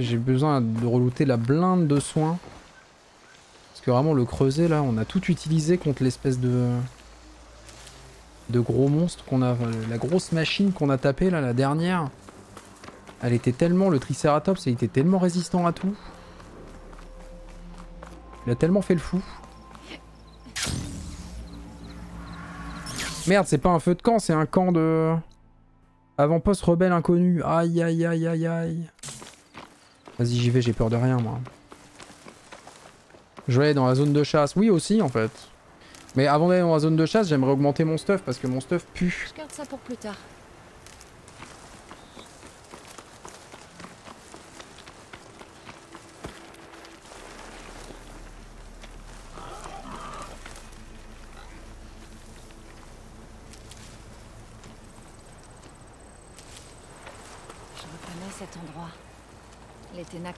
j'ai besoin de relouter la blinde de soins. Parce que vraiment le creuset là, on a tout utilisé contre l'espèce de de gros monstre qu'on a, la grosse machine qu'on a tapée là, la dernière. Elle était tellement, le Triceratops, il était tellement résistant à tout. Il a tellement fait le fou. Merde, c'est pas un feu de camp, c'est un camp de... Avant-poste rebelle inconnu. Aïe, aïe, aïe, aïe, aïe. Vas-y, j'y vais, j'ai peur de rien, moi. Je vais aller dans la zone de chasse. Oui, aussi, en fait. Mais avant d'aller dans la zone de chasse, j'aimerais augmenter mon stuff, parce que mon stuff pue.
Je garde ça pour plus tard.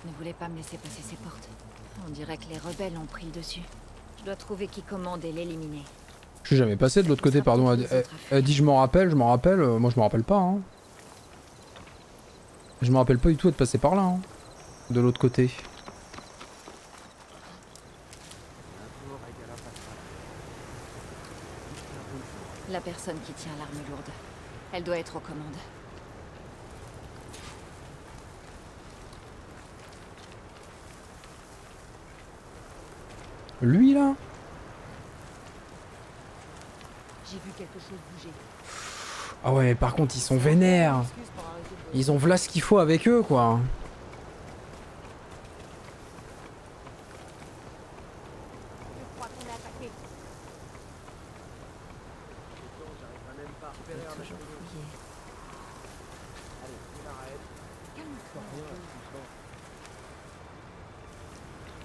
ne voulait pas me laisser passer portes. On dirait que les rebelles ont pris dessus. Je dois trouver qui commande et l'éliminer.
Je suis jamais passé de l'autre côté, pardon. Elle, eh, je m'en rappelle, je m'en rappelle. Euh, moi je m'en rappelle pas. Hein. Je m'en rappelle pas du tout être passé par là. Hein. De l'autre côté.
La personne qui tient l'arme lourde. Elle doit être aux commandes.
Lui là
J'ai vu quelque chose bouger.
Ah ouais, par contre, ils sont vénères. Ils ont v'là ce qu'il faut avec eux, quoi.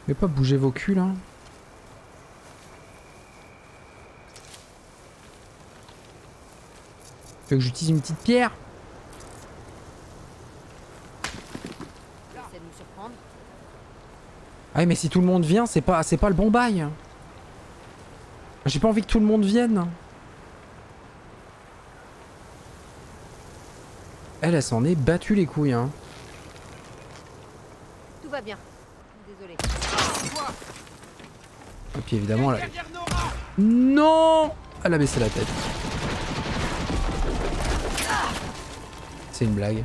Mais pas bouger vos culs là. que j'utilise une petite pierre. Ah mais si tout le monde vient, c'est pas, pas le bon bail. J'ai pas envie que tout le monde vienne. Elle, elle s'en est battue les couilles. Hein.
Tout va bien. Désolé.
Et puis évidemment, elle Non Elle a baissé la tête. C'est une blague.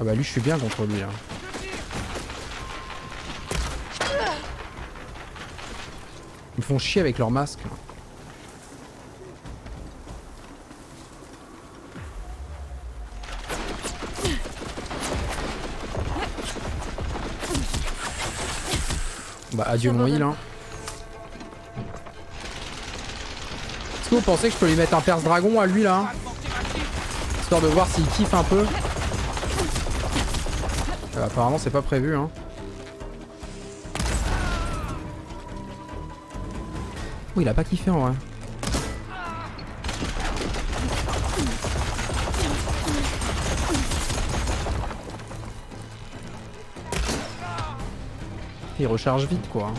Ah bah lui, je suis bien contre lui. Hein. Ils me font chier avec leurs masque. Bah adieu mon heal hein. penser que je peux lui mettre un perse dragon à lui là. Histoire de voir s'il kiffe un peu. Euh, apparemment c'est pas prévu hein. Oui oh, il a pas kiffé en vrai. Il recharge vite quoi.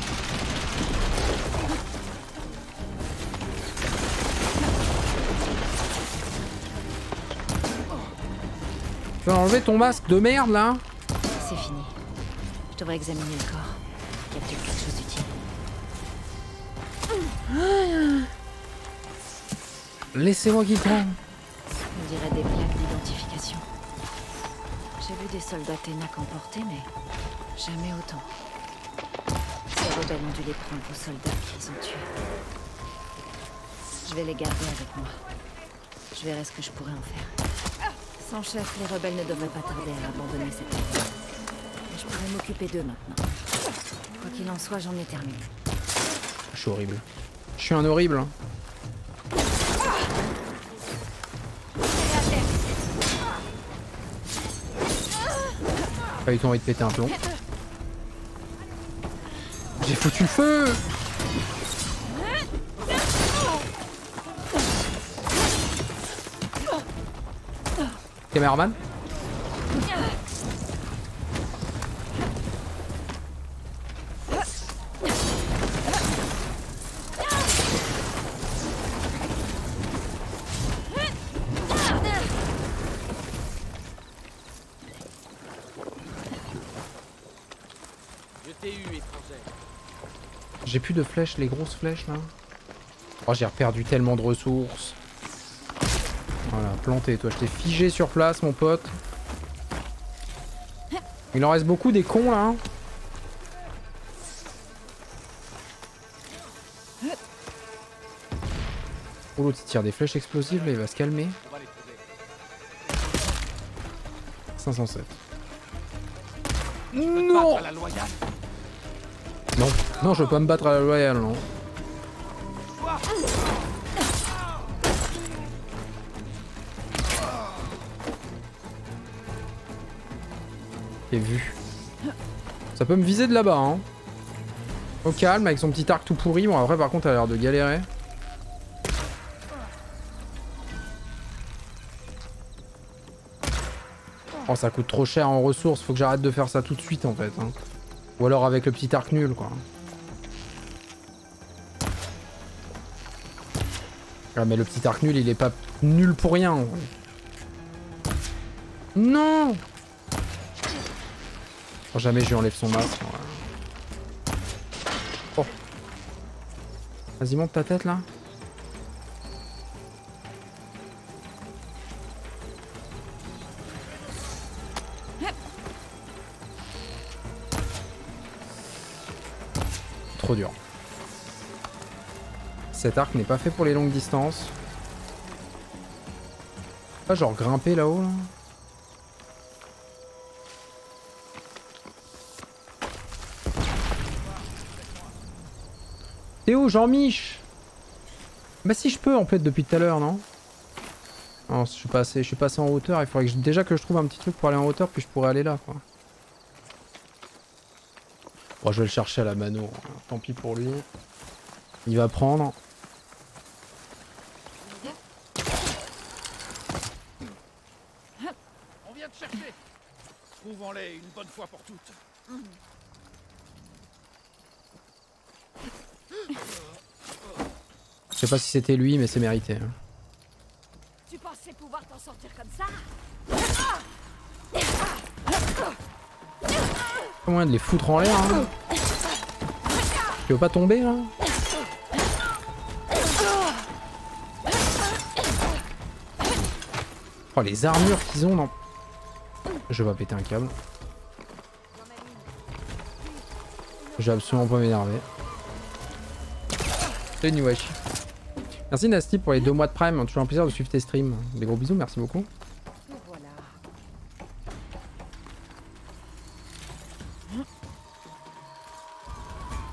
T'as enlever ton masque de merde là
C'est fini. Je devrais examiner le corps. quelque chose d'utile.
Laissez-moi qui prenne.
On dirait des plaques d'identification. J'ai vu des soldats Ténac emportés, mais jamais autant. Ces rebelles ont dû les prendre aux soldats qu'ils ont tués. Je vais les garder avec moi. Je verrai ce que je pourrais en faire. Sans chef, les rebelles ne devraient pas tarder à abandonner cette terre. Je pourrais m'occuper d'eux maintenant. Quoi qu'il en soit, j'en ai terminé.
Je suis horrible. Je suis un horrible. Hein.
Pas eu envie de péter un plomb.
J'ai foutu le feu J'ai plus de flèches, les grosses flèches là. Oh j'ai perdu tellement de ressources planté, toi. Je t'ai figé sur place, mon pote. Il en reste beaucoup des cons, là. Hein Oh, l'autre, il tire des flèches explosives, là. Il va se calmer. 507.
Non
Non, non je veux pas me battre à la loyale, non. vu. Ça peut me viser de là-bas, hein. Au calme, avec son petit arc tout pourri. Bon, après, par contre, elle a l'air de galérer. Oh, ça coûte trop cher en ressources. Faut que j'arrête de faire ça tout de suite, en fait. Hein. Ou alors avec le petit arc nul, quoi. Ah, mais le petit arc nul, il est pas nul pour rien. Non jamais je enlève son masque. Oh. Vas-y, monte ta tête là. Trop dur. Cet arc n'est pas fait pour les longues distances. Pas genre grimper là-haut là. -haut, là J'en Jean-Mich Bah si je peux en fait depuis tout à l'heure, non Non, je suis pas assez, je suis passé en hauteur. Il faudrait que je, déjà que je trouve un petit truc pour aller en hauteur, puis je pourrais aller là, quoi. Bon, je vais le chercher à la mano. Hein. Tant pis pour lui. Il va prendre.
On vient de chercher. Trouvons-les une bonne fois pour toutes.
Mm-hmm.
Je sais pas si c'était lui, mais c'est mérité. Tu moyen de les foutre en l'air. Hein. Tu veux pas tomber là Oh les armures qu'ils ont, non Je vais pas péter un câble. J'ai absolument pas m'énerver. une wesh Merci Nasty pour les deux mois de Prime, toujours un plaisir de suivre tes streams. Des gros bisous, merci beaucoup.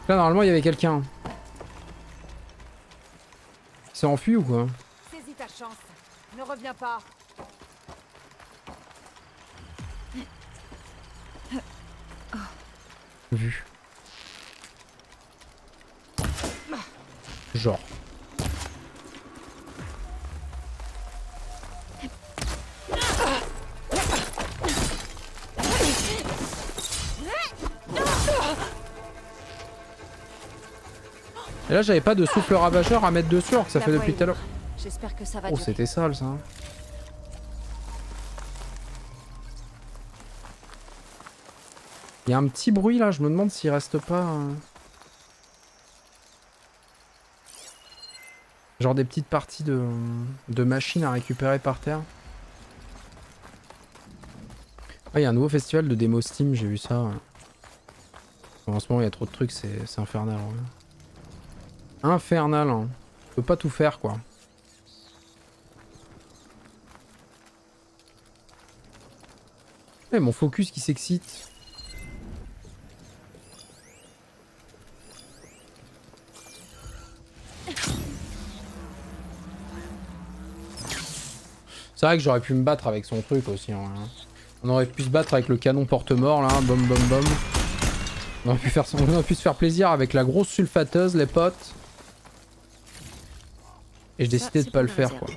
Là normalement il y avait quelqu'un. Il s'est enfui ou quoi Vu. Genre. Et là, j'avais pas de souffle ravageur à mettre dessus, alors que ça fait depuis tout à l'heure. Oh, c'était sale ça. Hein. Il y a un petit bruit là, je me demande s'il reste pas. Hein. Genre des petites parties de, de machines à récupérer par terre. Ah, il y a un nouveau festival de démo Steam, j'ai vu ça. en ce moment, il y a trop de trucs, c'est infernal infernal. Hein. On peut pas tout faire, quoi. Mais eh, mon focus qui s'excite. C'est vrai que j'aurais pu me battre avec son truc aussi. Hein. On aurait pu se battre avec le canon porte-mort là, bom bom bom. On on aurait pu se faire plaisir avec la grosse sulfateuse, les potes. Et je décidais de pas le faire quoi.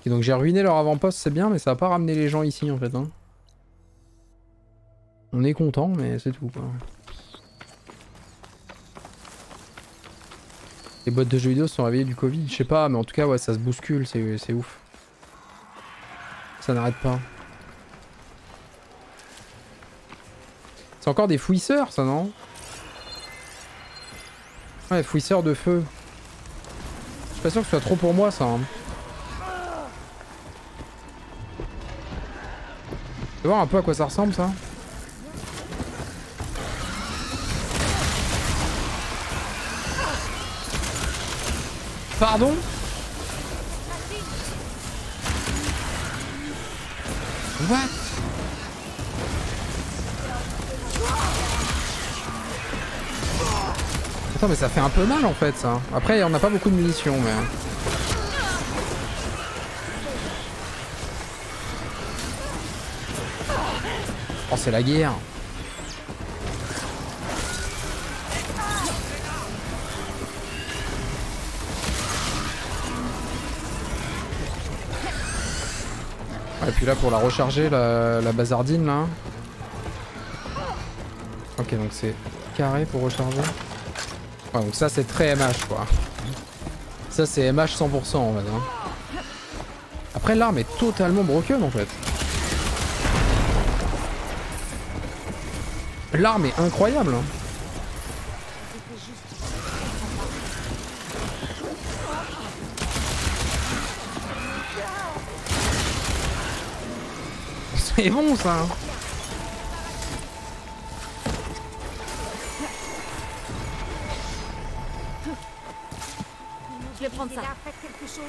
Ok, donc j'ai ruiné leur avant-poste, c'est bien, mais ça va pas ramené les gens ici en fait. Hein. On est content, mais c'est tout quoi. Les boîtes de jeux vidéo sont réveillées du Covid, je sais pas, mais en tout cas ouais ça se bouscule, c'est ouf. Ça n'arrête pas. C'est encore des fouisseurs ça non Ouais, ah, fouisseur de feu. Je suis pas sûr que ce soit trop pour moi ça. Hein. voir un peu à quoi ça ressemble ça. Pardon What mais ça fait un peu mal en fait ça. Après on n'a pas beaucoup de munitions mais... Oh c'est la guerre Et puis là pour la recharger la bazardine là. Ok donc c'est carré pour recharger donc ça c'est très MH quoi. Ça c'est MH 100% en hein. Après l'arme est totalement broken en fait. L'arme est incroyable. Hein. C'est bon ça. Hein. Oh,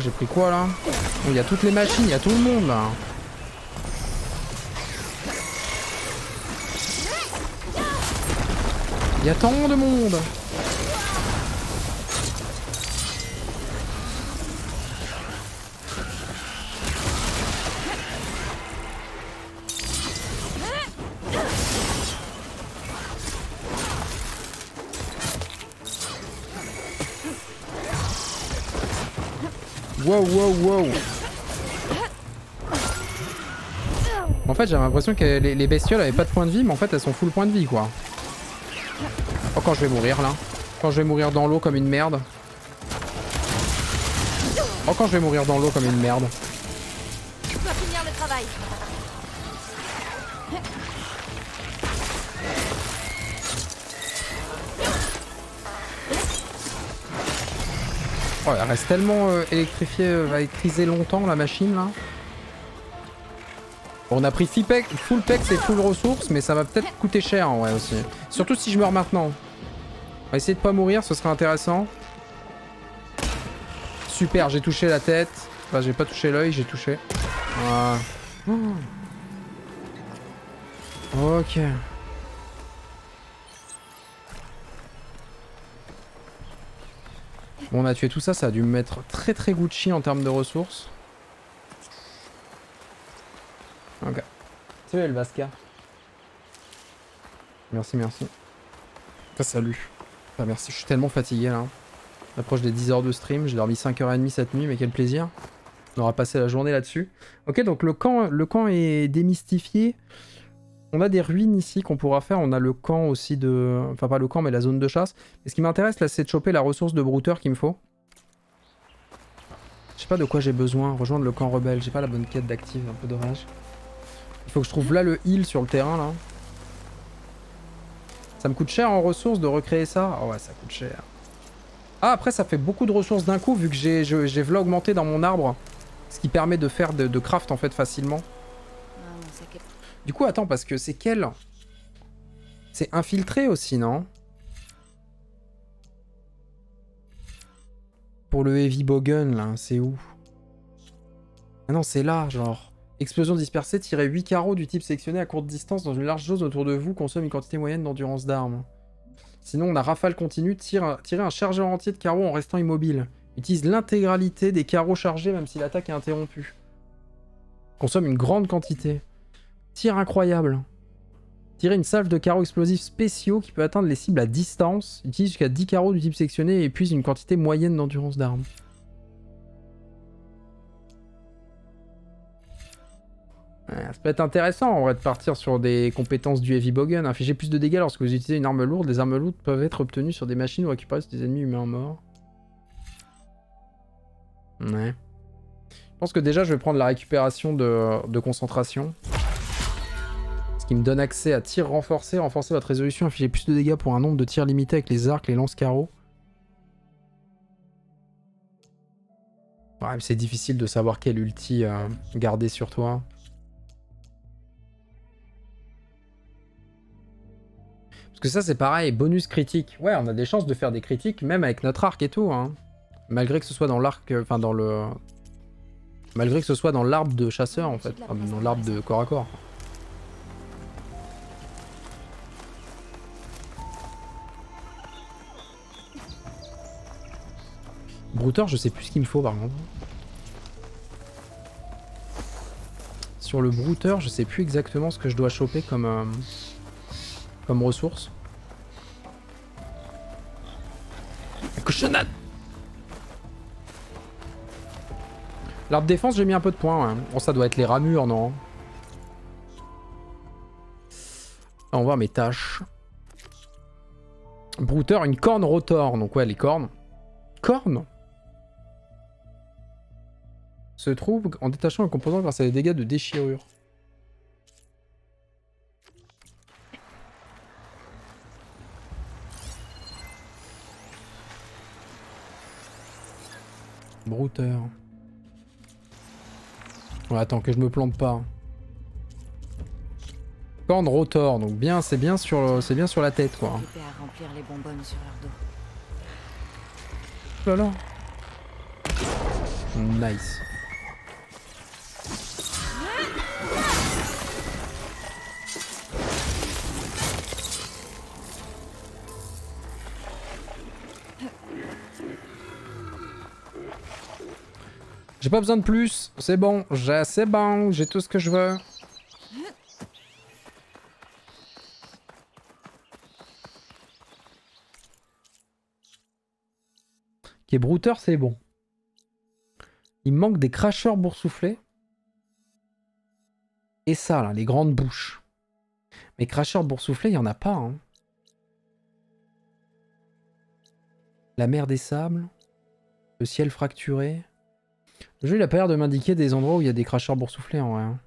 j'ai pris quoi là Il y a toutes les machines, il y a tout le monde là. Il y a tant de monde En fait, j'ai l'impression que les, bestioles avaient pas de point de vie, mais en fait, elles sont full point de vie, quoi. Oh, quand je vais mourir, là. Quand je vais mourir dans l'eau comme une merde. Oh, quand je vais mourir dans l'eau comme une merde. Oh, elle reste tellement euh, électrifiée, euh, va électriser longtemps la machine là. Bon, on a pris full pex, et full ressources, mais ça va peut-être coûter cher en vrai, aussi. Surtout si je meurs maintenant. On va essayer de pas mourir, ce serait intéressant. Super, j'ai touché la tête. Enfin, j'ai pas touché l'œil, j'ai touché. Ah. Ok. on a tué tout ça, ça a dû me mettre très très Gucci en termes de ressources. Ok. Salut Elvaska. Merci, merci. Ah, salut. Ah, merci, je suis tellement fatigué là. Approche des 10 heures de stream, j'ai dormi 5h30 cette nuit, mais quel plaisir. On aura passé la journée là-dessus. Ok, donc le camp, le camp est démystifié. On a des ruines ici qu'on pourra faire. On a le camp aussi de... Enfin, pas le camp, mais la zone de chasse. Et ce qui m'intéresse, là, c'est de choper la ressource de brouteur qu'il me faut. Je sais pas de quoi j'ai besoin. Rejoindre le camp rebelle. J'ai pas la bonne quête d'active. Un peu dommage. Il faut que je trouve là le heal sur le terrain, là. Ça me coûte cher en ressources de recréer ça. Ah oh ouais, ça coûte cher. Ah, après, ça fait beaucoup de ressources d'un coup, vu que j'ai v'là augmenté dans mon arbre. Ce qui permet de faire de craft, en fait, facilement. Du coup, attends, parce que c'est quel C'est infiltré aussi, non Pour le Heavy Bogun, là, c'est où Ah non, c'est là, genre. Explosion dispersée, tirer 8 carreaux du type sectionné à courte distance dans une large zone autour de vous, consomme une quantité moyenne d'endurance d'armes. Sinon, on a rafale continue, tirer un chargeur entier de carreaux en restant immobile. Utilise l'intégralité des carreaux chargés même si l'attaque est interrompue. Consomme une grande quantité. Tir incroyable. Tirer une salve de carreaux explosifs spéciaux qui peut atteindre les cibles à distance. Utilise jusqu'à 10 carreaux du type sectionné et épuise une quantité moyenne d'endurance d'armes. ça peut être intéressant en vrai de partir sur des compétences du Heavy Bogun. Infliger plus de dégâts lorsque vous utilisez une arme lourde. Les armes lourdes peuvent être obtenues sur des machines ou récupérées des ennemis humains morts. Ouais. Je pense que déjà je vais prendre la récupération de, de concentration qui me donne accès à tir renforcé, renforcer votre résolution, infliger plus de dégâts pour un nombre de tirs limité avec les arcs, les lances carreaux Ouais, c'est difficile de savoir quel ulti euh, garder sur toi. Parce que ça, c'est pareil, bonus critique. Ouais, on a des chances de faire des critiques, même avec notre arc et tout. Hein. Malgré que ce soit dans l'arc, euh, enfin dans le... Malgré que ce soit dans l'arbre de chasseur, en fait. dans l'arbre de corps à corps. Brouter, je sais plus ce qu'il me faut par contre. Sur le Brouter, je sais plus exactement ce que je dois choper comme, euh, comme ressource. La cochonnade L'arbre défense, j'ai mis un peu de points. Bon, oh, ça doit être les ramures, non On va mes tâches. Brouter, une corne rotor. Donc ouais, les cornes. Corne se trouve en détachant un composant grâce à des dégâts de déchirure. Brouteur. Ouais, attends, que je me plante pas. Corne rotor, donc bien, c'est bien sur, c'est bien sur la tête quoi. Oh là Nice. J'ai pas besoin de plus. C'est bon. J'ai assez bon. J'ai tout ce que je veux. Qui est brouteur, c'est bon. Il manque des cracheurs boursouflés. Et ça, là, les grandes bouches. Mais cracheurs boursouflés, il n'y en a pas. Hein. La mer des sables, le ciel fracturé. Le jeu, il n'a pas l'air de m'indiquer des endroits où il y a des cracheurs boursouflés en vrai. Hein.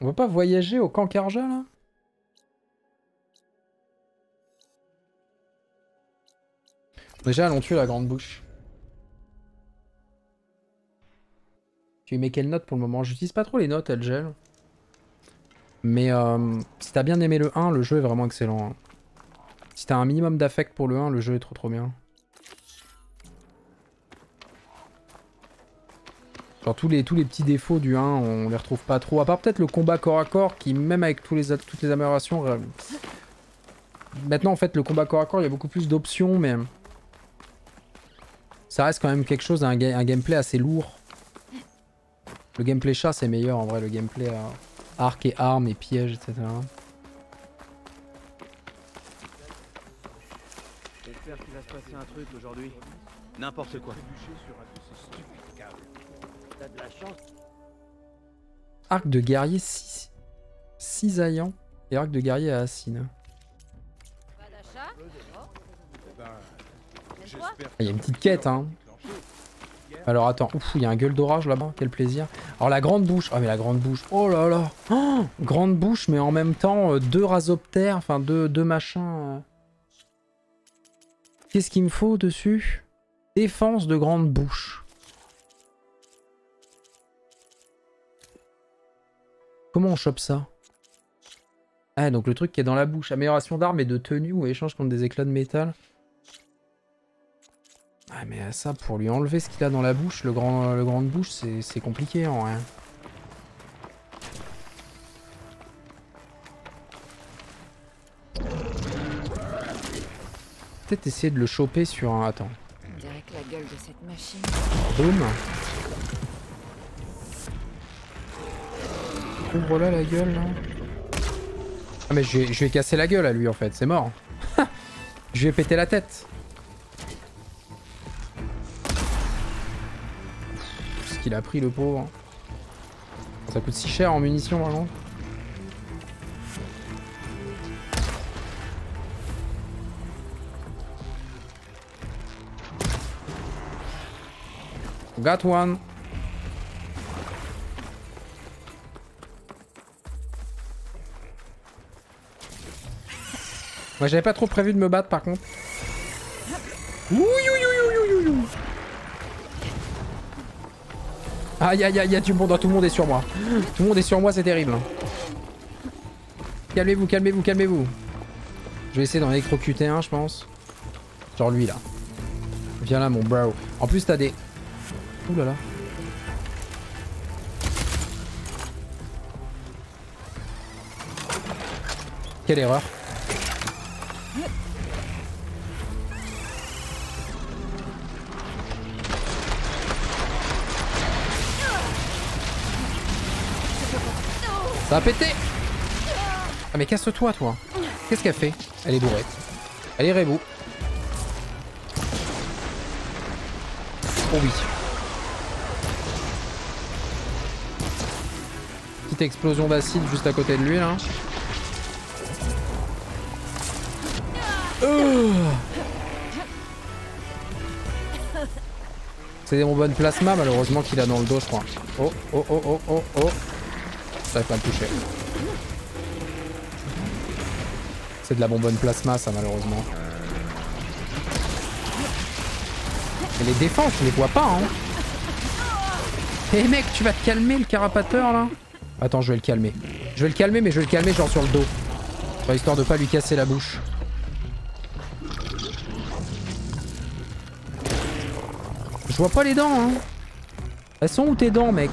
On va pas voyager au camp Karja là Déjà, allons tuer la grande bouche. Tu mets quelle note pour le moment J'utilise pas trop les notes, elles gèlent. Mais euh, si t'as bien aimé le 1, le jeu est vraiment excellent. Hein. Si t'as un minimum d'affect pour le 1, le jeu est trop trop bien. Genre tous les, tous les petits défauts du 1, on les retrouve pas trop. À part peut-être le combat corps à corps qui, même avec toutes les améliorations... Maintenant, en fait, le combat corps à corps, il y a beaucoup plus d'options, mais... Ça reste quand même quelque chose, un gameplay assez lourd. Le gameplay chat, c'est meilleur en vrai, le gameplay hein. arc et armes et pièges, etc. N'importe quoi. Arc de guerrier 6 cisaillant et arc de guerrier à Assine.
Eh ben, ah,
il y a une petite quête, hein. Alors attends, ouf, il y a un gueule d'orage là-bas, quel plaisir. Alors la grande bouche, ah oh, mais la grande bouche, oh là là oh, Grande bouche, mais en même temps, euh, deux rasoptères, enfin deux, deux machins. Euh. Qu'est-ce qu'il me faut dessus Défense de grande bouche. Comment on chope ça Ah, donc le truc qui est dans la bouche. Amélioration d'armes et de tenue ou échange contre des éclats de métal. Ah mais ça, pour lui enlever ce qu'il a dans la bouche, le grand, le bouche, c'est compliqué en rien. Peut-être essayer de le choper sur un... Attends.
la gueule Boum.
ouvre là la gueule là. Ah mais je je vais casser la gueule à lui en fait, c'est mort. je vais péter la tête. Il a pris, le pauvre. Ça coûte si cher en munitions, vraiment. Got one. Moi j'avais pas trop prévu de me battre par contre. Ah, aïe y a, y a du monde, tout le monde est sur moi. Tout le monde est sur moi, c'est terrible. Calmez-vous, calmez-vous, calmez-vous. Je vais essayer d'en électrocuter un, je pense. Genre lui, là. Viens là, mon bro. En plus, t'as des... Quelle erreur. Ça a pété Ah mais casse-toi toi, toi. quest ce qu'elle fait Elle est bourrée. Elle est rebou. Oh oui. Petite explosion d'acide juste à côté de lui là. Oh. C'est mon bonne plasma malheureusement qu'il a dans le dos je crois. Oh oh oh oh oh oh ça va pas me toucher C'est de la bonbonne plasma ça malheureusement. Et les défenses, je les vois pas hein. Eh mec, tu vas te calmer le carapateur là Attends, je vais le calmer. Je vais le calmer mais je vais le calmer genre sur le dos. histoire de pas lui casser la bouche. Je vois pas les dents hein. Elles sont où tes dents mec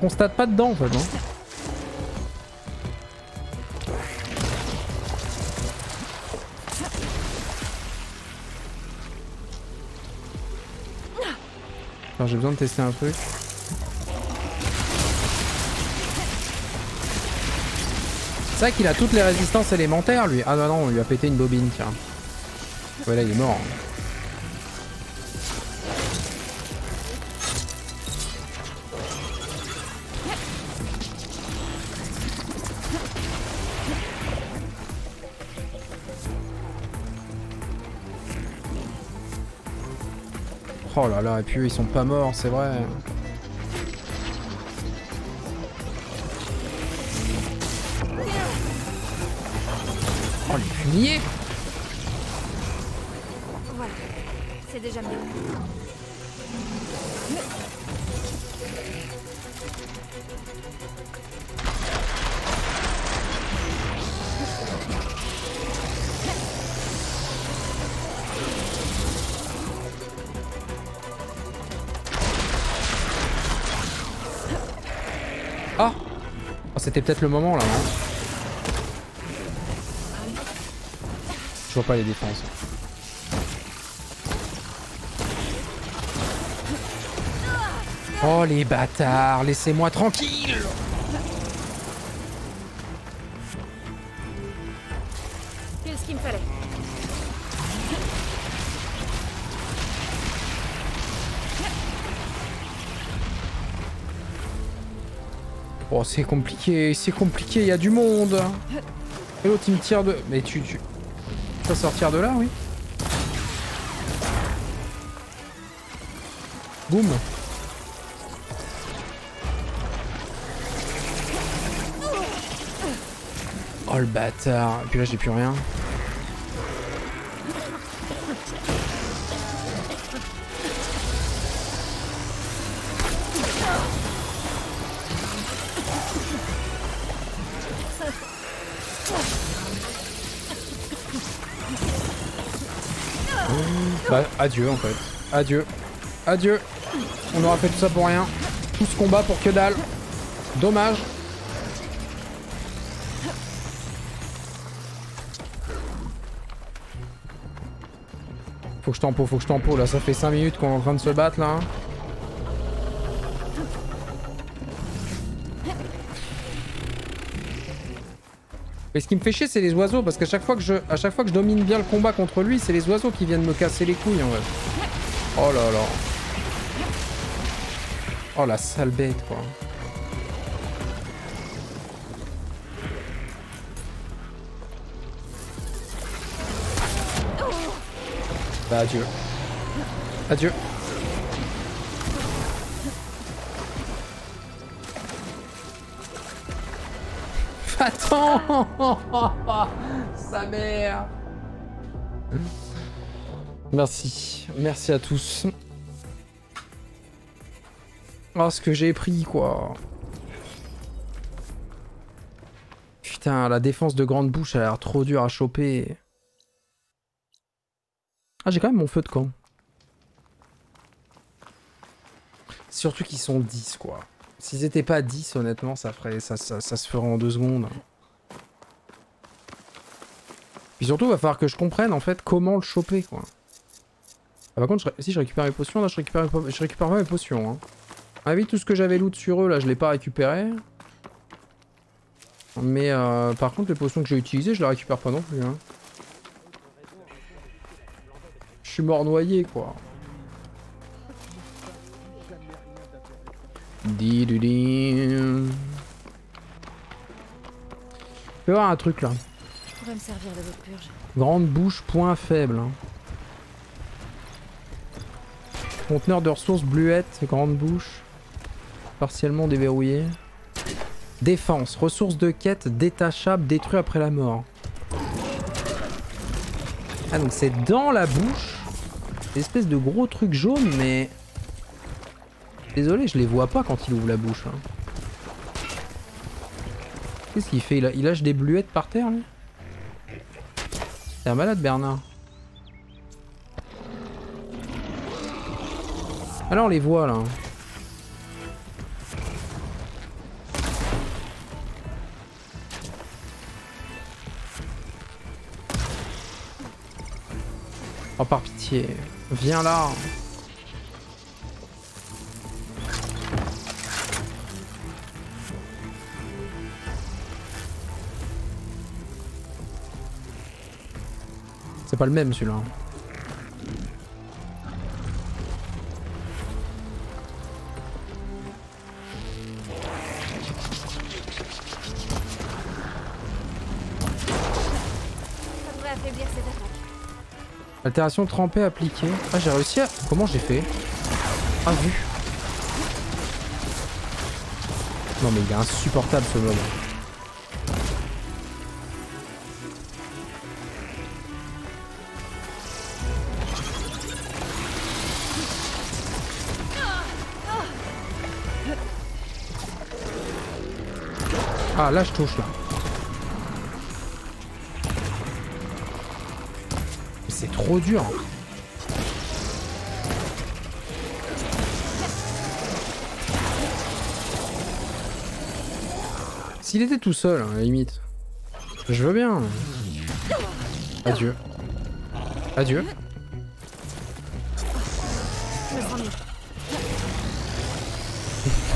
constate pas dedans en fait. non hein. j'ai besoin de tester un truc. C'est vrai qu'il a toutes les résistances élémentaires lui. Ah bah non non, on lui a pété une bobine, tiens. Ouais là il est mort. Hein. Oh là là, et puis eux ils sont pas morts, c'est vrai. Oh les fumiers c'était peut-être le moment là, Je vois pas les défenses. Oh les bâtards, laissez-moi tranquille c'est compliqué, c'est compliqué, il y a du monde. Et l'autre il me tire de... Mais tu... tu... vas sortir de là, oui. Boum. Oh le bâtard. Et puis là j'ai plus rien. adieu en fait. Adieu. Adieu. On aura fait tout ça pour rien. Tout ce combat pour que dalle. Dommage. Faut que je tempo, faut que je tempo. Là, ça fait 5 minutes qu'on est en train de se battre là. Hein. Mais ce qui me fait chier, c'est les oiseaux, parce qu'à chaque, fois que je, à chaque fois que je domine bien le combat contre lui, c'est les oiseaux qui viennent me casser les couilles, en vrai. Oh là là. Oh la sale bête, quoi. Bah, adieu. Adieu. Sa mère Merci. Merci à tous. Oh, ce que j'ai pris, quoi. Putain, la défense de grande bouche a l'air trop dure à choper. Ah, j'ai quand même mon feu de camp. Surtout qu'ils sont 10, quoi. S'ils étaient pas 10, honnêtement, ça, ferait, ça, ça se ferait en deux secondes. Puis surtout, il va falloir que je comprenne en fait comment le choper quoi. Ah, par contre, si je récupère mes potions, là je récupère, je récupère pas mes potions. Hein. Ah tout ce que j'avais loot sur eux, là je l'ai pas récupéré. Mais euh, par contre, les potions que j'ai utilisées, je les récupère pas non plus. Hein. Je suis mort noyé quoi. Di, Je vais voir un truc là. Grande bouche, point faible. Hein. Conteneur de ressources, bluette, grande bouche. Partiellement déverrouillée Défense, ressources de quête, détachable, détruit après la mort. Ah donc c'est dans la bouche. Espèce de gros truc jaune mais... Désolé, je les vois pas quand il ouvre la bouche. Hein. Qu'est-ce qu'il fait il, il lâche des bluettes par terre lui T'es un malade Bernard. Alors les voit là. Oh par pitié, viens là pas le même celui-là. Altération trempée appliquée. Ah j'ai réussi à... Comment j'ai fait Ah vu. Non mais il est insupportable ce moment Ah, là, je touche, là. C'est trop dur. Hein. S'il était tout seul, hein, à la limite. Je veux bien. Adieu. Adieu.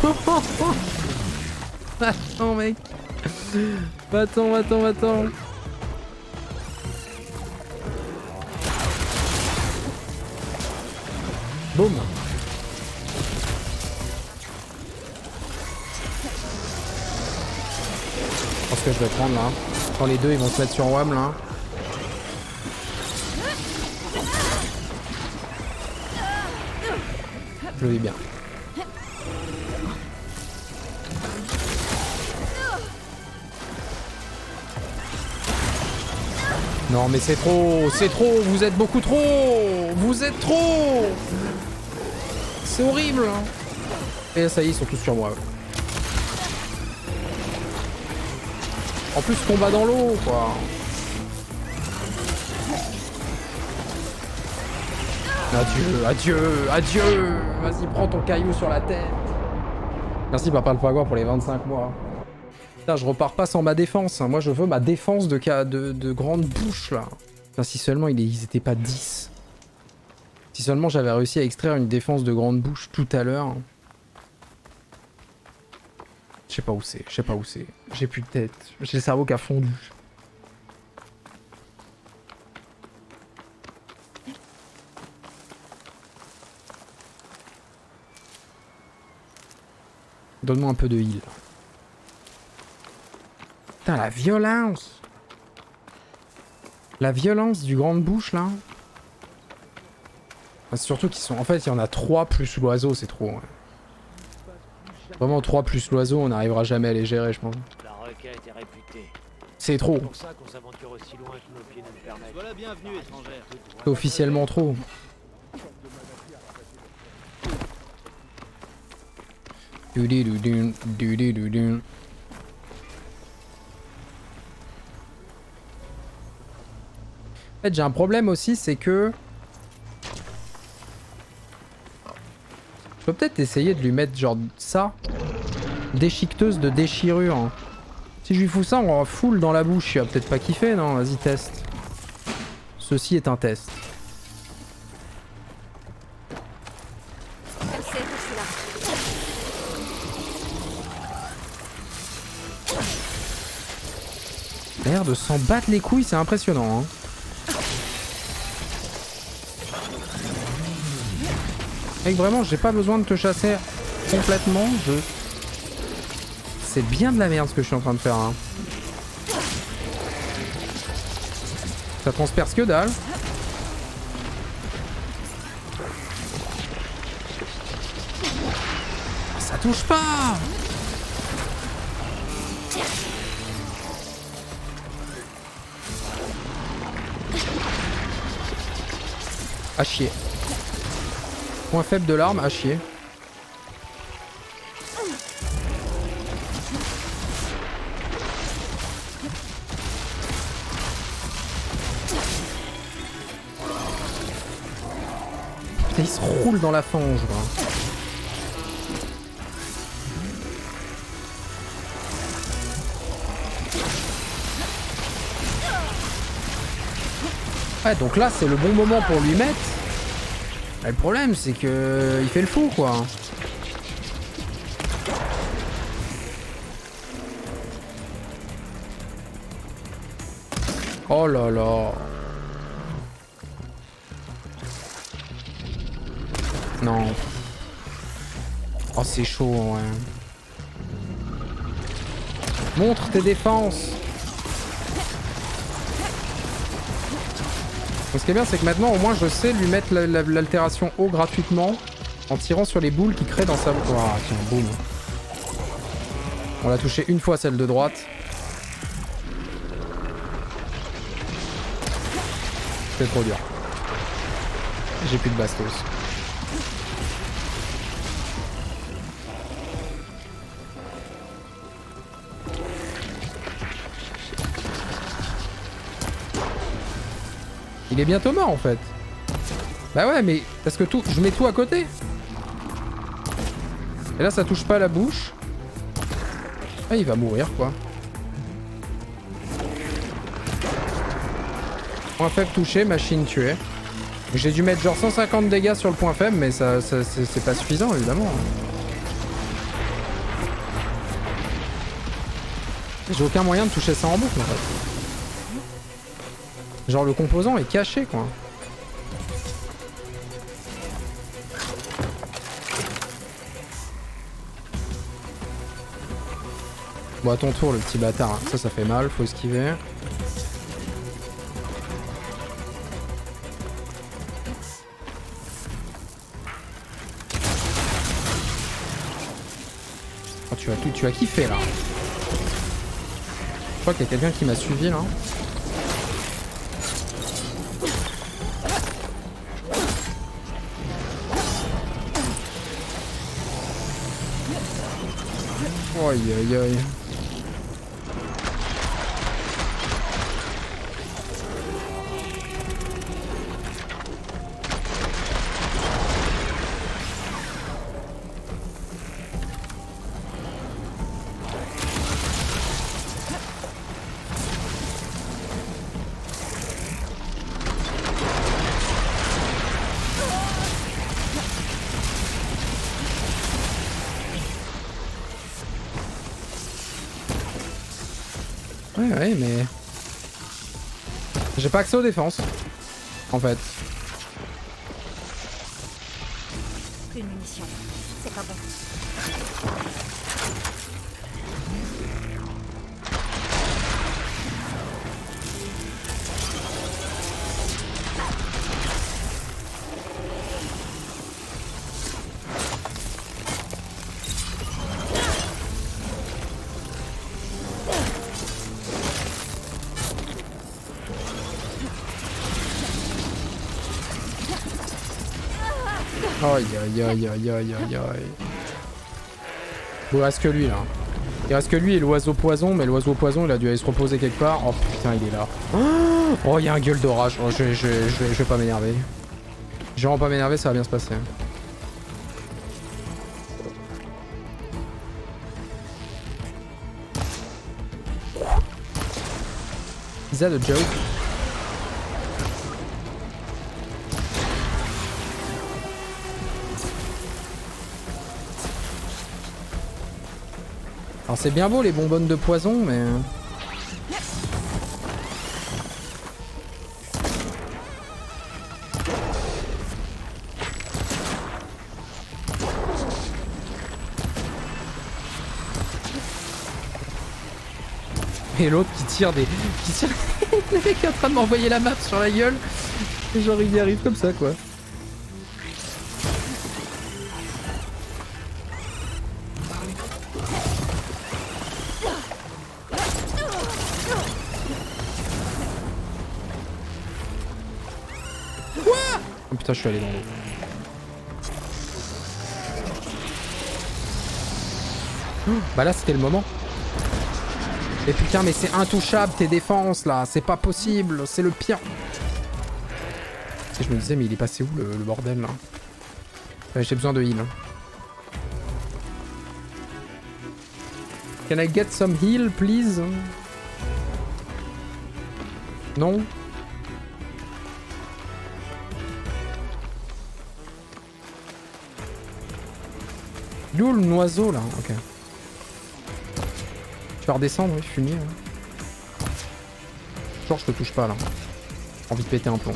Attends, mec. Va-t'en, va-t'en, va-t'en. Boum. Je pense que je vais prendre là. Hein. Quand les deux ils vont se mettre sur WAM là. Je le vis bien. Non mais c'est trop, c'est trop, vous êtes beaucoup trop Vous êtes trop C'est horrible hein. Et ça y est, ils sont tous sur moi. En plus, combat dans l'eau, quoi. Adieu, adieu, adieu Vas-y, prends ton caillou sur la tête Merci Papa le Pagua pour les 25 mois je repars pas sans ma défense. Hein. Moi, je veux ma défense de, de, de grande bouche, là. si seulement ils étaient pas 10. Si seulement j'avais réussi à extraire une défense de grande bouche tout à l'heure. Je sais pas où c'est, je sais pas où c'est. J'ai plus de tête, j'ai le cerveau qui a fondu. Donne-moi un peu de heal. Putain, la violence La violence du Grande Bouche, là. surtout qu'ils sont... En fait, il y en a 3 plus l'oiseau, c'est trop. Hein. Vraiment 3 plus l'oiseau, on n'arrivera jamais à les gérer, je pense.
La requête est
réputée.
C'est trop. C'est officiellement trop. Du -du -du fait, j'ai un problème aussi, c'est que... Je peux peut-être essayer de lui mettre genre ça. Déchiqueteuse de déchirure. Hein. Si je lui fous ça, on va full dans la bouche. Il va peut-être pas kiffer, non Vas-y, test. Ceci est un test. Merde, s'en battre les couilles, c'est impressionnant. Hein. vraiment, j'ai pas besoin de te chasser complètement. Je... C'est bien de la merde ce que je suis en train de faire. Hein. Ça transperce que dalle. Ça touche pas À chier. Point faible de l'arme, à chier. il se roule dans la fange, Ouais, donc là, c'est le bon moment pour lui mettre. Ah, le problème, c'est que euh, il fait le fou, quoi. Oh là là. Non. Oh, c'est chaud, ouais. Hein. Montre tes défenses. ce qui est bien, c'est que maintenant, au moins, je sais lui mettre l'altération haut gratuitement en tirant sur les boules qui créent dans sa... Oh, ah, tiens, boum. On l'a touché une fois, celle de droite. C'est trop dur. J'ai plus de bastos. Il est bientôt mort en fait. Bah ouais, mais parce que tout, je mets tout à côté. Et là, ça touche pas la bouche. Ah, il va mourir quoi. Point faible touché, machine tuée. J'ai dû mettre genre 150 dégâts sur le point faible, mais ça, c'est pas suffisant évidemment. J'ai aucun moyen de toucher ça en boucle en fait. Genre le composant est caché quoi. Bon à ton tour le petit bâtard, ça ça fait mal, faut esquiver. Oh, tu as tout, tu as kiffé là. Je crois qu'il y a quelqu'un qui m'a suivi là. 哎呀呀呀！pas défense En fait. aïe aïe aïe aïe aïe aïe. Il reste que lui là. Il reste que lui et l'oiseau poison, mais l'oiseau poison il a dû aller se reposer quelque part. Oh putain il est là. Oh il y a un gueule d'orage. Oh, je, vais, pas m'énerver. Je vais pas m'énerver, ça va bien se passer. Is that a joke? C'est bien beau les bonbonnes de poison, mais... Euh.
Et l'autre qui tire des...
qui tire... le mec est en train de m'envoyer la map sur la gueule. genre il y arrive comme ça quoi. je suis allé dans l'eau. bah là, c'était le moment. Mais putain, mais c'est intouchable tes défenses là. C'est pas possible. C'est le pire. Je me disais, mais il est passé où le, bordel là J'ai besoin de heal. Hein. Can I get some heal, please Non Il le oiseau là Ok. Tu vas redescendre, oui, fumier. Hein. Genre je te touche pas là. Envie de péter un plomb.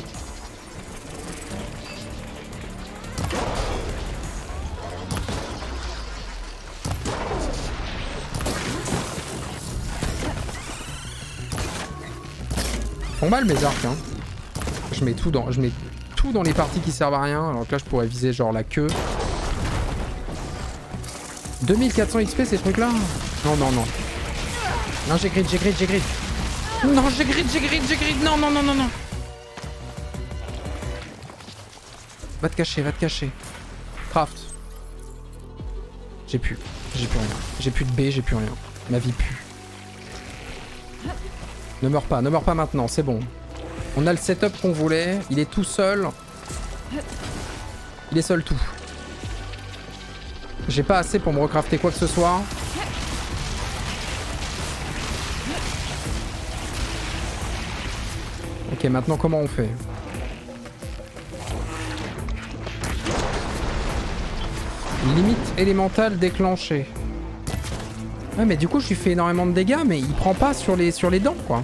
font mal mes arcs hein. Je mets tout dans je mets tout dans les parties qui servent à rien. Alors que là je pourrais viser genre la queue. 2400 XP ces trucs là Non, non, non. Non, j'ai grid, j'ai grid, j'ai grid. Non, j'ai grid, j'ai grid, j'ai grid. Non, non, non, non, non. Va te cacher, va te cacher. Craft. J'ai plus. J'ai plus rien. J'ai plus de B, j'ai plus rien. Ma vie pue. Ne meurs pas, ne meurs pas maintenant, c'est bon. On a le setup qu'on voulait. Il est tout seul. Il est seul tout. J'ai pas assez pour me recrafter quoi que ce soit. Ok, maintenant comment on fait Limite élémentale déclenchée. Ouais mais du coup je lui fais énormément de dégâts mais il prend pas sur les, sur les dents quoi.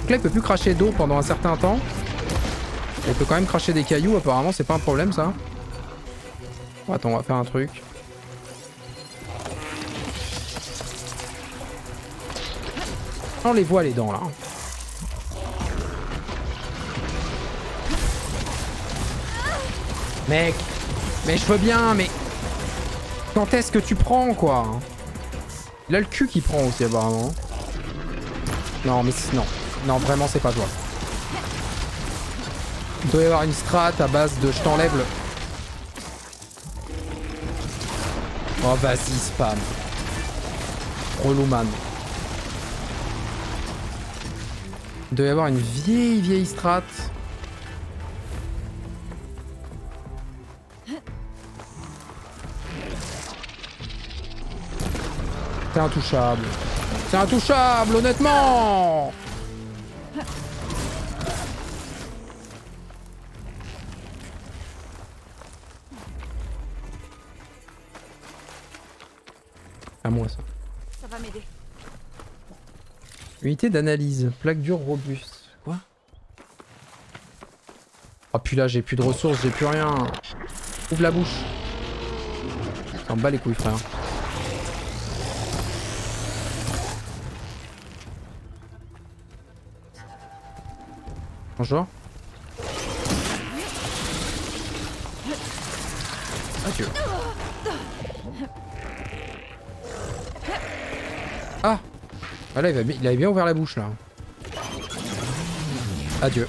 Donc là il peut plus cracher d'eau pendant un certain temps. Il peut quand même cracher des cailloux apparemment c'est pas un problème ça. Attends, on va faire un truc. On les voit les dents là. Mec, mais je veux bien, mais... Quand est-ce que tu prends quoi Il le cul qui prend aussi apparemment. Non mais non. Non vraiment c'est pas toi. Il doit y avoir une strat à base de je t'enlève le... Oh vas-y spam. Relouman. Il doit y avoir une vieille vieille strat. C'est intouchable. C'est intouchable honnêtement Unité d'analyse, plaque dure robuste. Quoi Oh puis là j'ai plus de ressources, j'ai plus rien. Ouvre la bouche. T'en bas les couilles frère. Bonjour. Adieu. Ah ah là, il avait bien ouvert la bouche là. Adieu.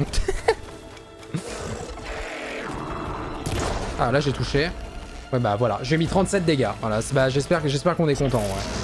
ah là j'ai touché. Ouais bah voilà, j'ai mis 37 dégâts. Voilà, bah, j'espère qu'on est content. Ouais.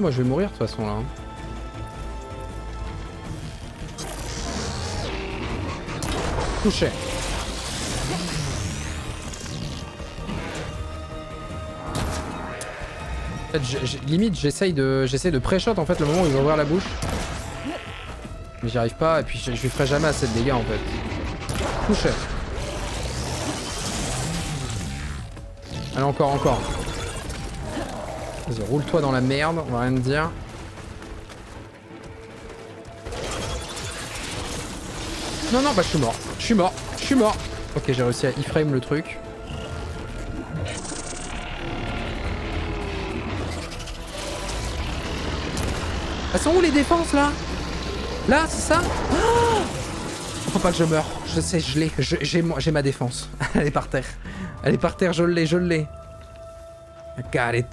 moi je vais mourir de toute façon là. Hein. Touché. limite, j'essaye de, j'essaye de pré-shot en fait le moment où ils vont ouvrir la bouche. Mais j'y arrive pas et puis je, je lui ferai jamais assez de dégâts en fait. Touché. Allez, encore, encore roule-toi dans la merde, on va rien dire. Non, non, bah je suis mort. Je suis mort. Je suis mort. Ok, j'ai réussi à e le truc. Elles ah, sont où les défenses là Là, c'est ça ah Faut pas que je meurs, Je sais, je l'ai. J'ai ma défense. Elle est par terre. Elle est par terre, je l'ai, je l'ai. I got it.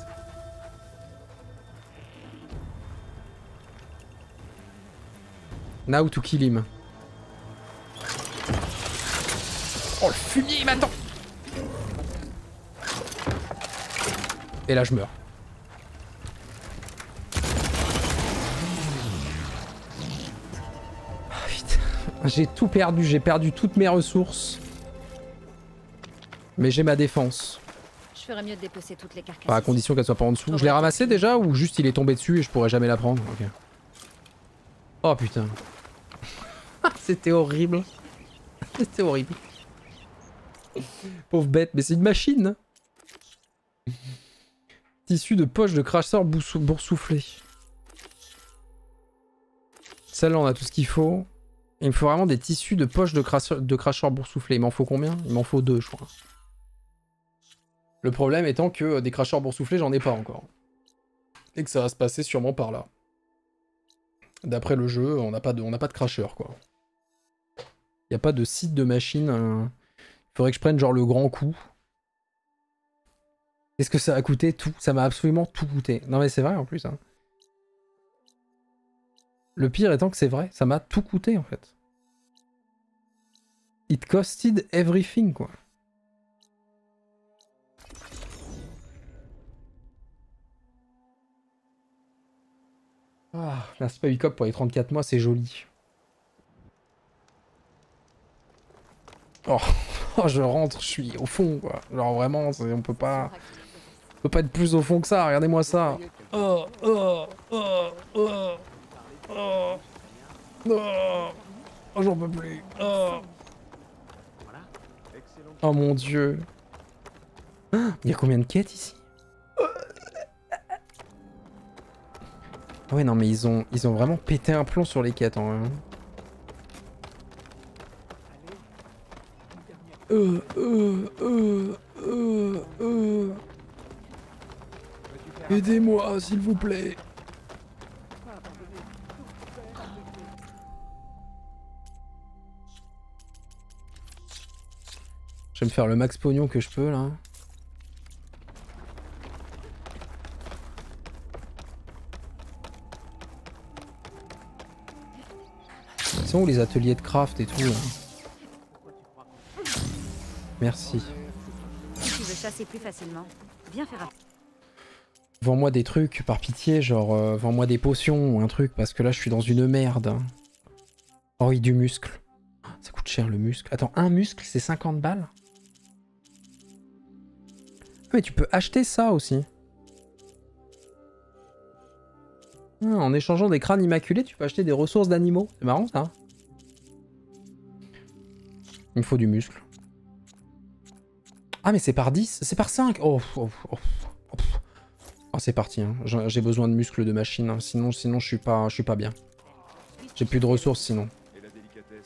Now to kill him. Oh le fumier m'attend Et là je meurs. Oh, j'ai tout perdu, j'ai perdu toutes mes ressources. Mais j'ai ma défense.
Je mieux de toutes les bah, à
condition qu'elle soit pas en dessous. je l'ai ramassé déjà ou juste il est tombé dessus et je pourrais jamais la prendre Oh putain. C'était horrible. C'était horrible. Pauvre bête, mais c'est une machine. Tissu de poche de cracheur boursouflé. Celle-là, on a tout ce qu'il faut. Il me faut vraiment des tissus de poche de, cracheur, de boursouflé. Il m'en faut combien Il m'en faut deux, je crois. Le problème étant que euh, des cracheurs boursouflés, j'en ai pas encore. Et que ça va se passer sûrement par là. D'après le jeu, on n'a pas de, on pas de cracheur, quoi. Il n'y a pas de site de machine. Hein. Il faudrait que je prenne genre le grand coup. Est-ce que ça a coûté tout Ça m'a absolument tout coûté. Non mais c'est vrai en plus. Hein. Le pire étant que c'est vrai, ça m'a tout coûté en fait. It costed everything quoi. Ah, merci pas pour les 34 mois, c'est joli. Oh, je rentre, je suis au fond, quoi. Genre vraiment, on peut pas... On peut pas être plus au fond que ça, regardez-moi ça. Oh,
oh, oh, oh, oh,
oh, j'en peux plus. Oh.
oh mon dieu. Il y a combien de quêtes ici ah ouais, non, mais ils ont, ils ont vraiment pété un plomb sur les quêtes en vrai. Hein. Euh, euh, euh, Aidez-moi, s'il vous plaît. Je vais me faire le max pognon que je peux là. C'est sont où les ateliers de craft et tout Merci.
tu plus facilement,
Vends-moi des trucs, par pitié, genre euh, vends-moi des potions ou un truc, parce que là je suis dans une merde. Oh, il du muscle. Ça coûte cher le muscle. Attends, un muscle c'est 50 balles ah, mais tu peux acheter ça aussi. Ah, en échangeant des crânes immaculés, tu peux acheter des ressources d'animaux. C'est marrant ça. Hein il me faut du muscle. Ah mais c'est par 10 C'est par 5 Oh, oh, oh, oh ah, c'est parti, hein. j'ai besoin de muscles de machine, hein. sinon, sinon je suis pas, je suis pas bien. J'ai plus de ressources sinon.
Et la délicatesse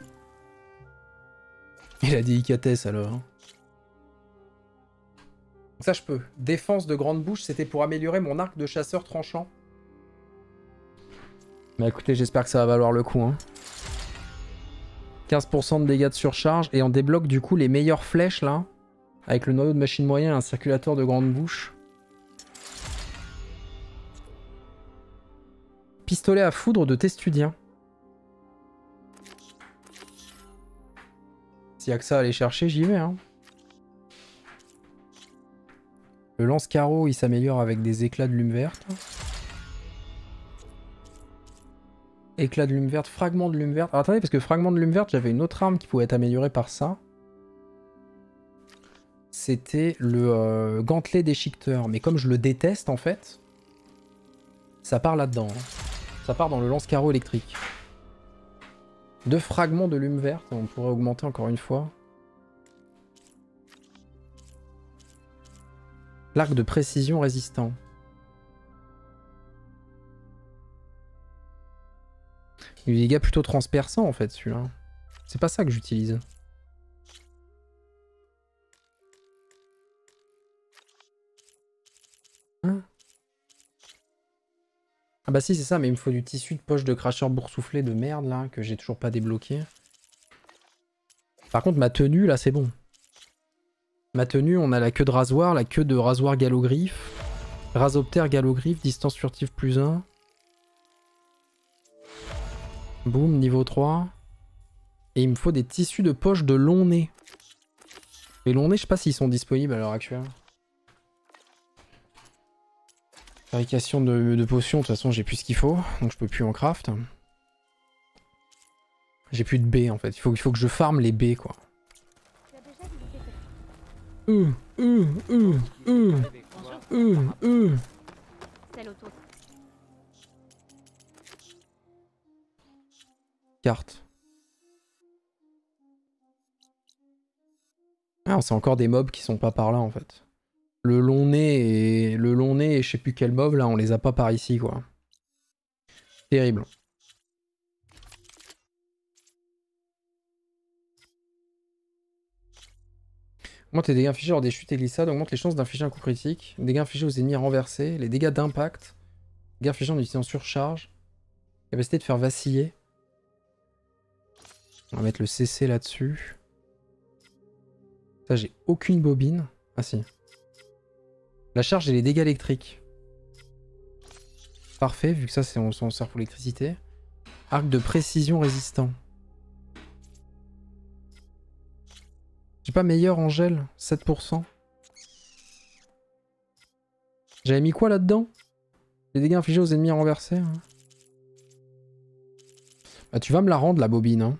alors
Et la délicatesse alors ça je peux. Défense de grande bouche, c'était pour améliorer mon arc de chasseur tranchant. Mais bah, écoutez, j'espère que ça va valoir le coup. Hein. 15% de dégâts de surcharge. Et on débloque du coup les meilleures flèches là. Avec le noyau de machine moyen et un circulateur de grande bouche. Pistolet à foudre de Testudien. S'il y a que ça à aller chercher, j'y vais. Hein. Le lance-carreau, il s'améliore avec des éclats de lume verte. éclat de lume verte, fragment de lume verte. attendez, parce que fragment de lume verte, j'avais une autre arme qui pouvait être améliorée par ça. C'était le euh, gantelet déchiqueteur. Mais comme je le déteste, en fait, ça part là-dedans. Hein. Ça part dans le lance-carreau électrique. Deux fragments de lume verte, on pourrait augmenter encore une fois. L'arc de précision résistant. Il des dégâts plutôt transperçants en fait celui-là. C'est pas ça que j'utilise. Hein ah bah si c'est ça, mais il me faut du tissu de poche de cracheur boursouflé de merde là, que j'ai toujours pas débloqué. Par contre ma tenue là c'est bon. Ma tenue on a la queue de rasoir, la queue de rasoir galogriffe, rasoptère galogriffe, distance furtive plus 1. Boum, niveau 3. Et il me faut des tissus de poche de long nez. Les long nez, je sais pas s'ils sont disponibles à l'heure actuelle. Fabrication de, potions, de toute façon j'ai plus ce qu'il faut, donc je peux plus en craft. J'ai plus de baies en fait, il faut, il faut que je farme les baies quoi.
Euh, euh, euh,
carte. Ah, c'est encore des mobs qui sont pas par là en fait. Le long nez et le long nez et je sais plus quel mob là, on les a pas par ici quoi. Terrible. Augmente les dégâts infligés lors des chutes et glissades, augmente les chances d'infliger un coup critique, dégâts infligés aux ennemis renversés, les dégâts d'impact, dégâts infligés en utilisant surcharge, capacité de faire vaciller, on va mettre le CC là-dessus. Ça, j'ai aucune bobine. Ah si. La charge et les dégâts électriques. Parfait, vu que ça, c'est on s'en sert pour l'électricité. Arc de précision résistant. J'ai pas meilleur en gel 7%. J'avais mis quoi là-dedans Les dégâts infligés aux ennemis renversés. Hein. Bah tu vas me la rendre la bobine. Hein.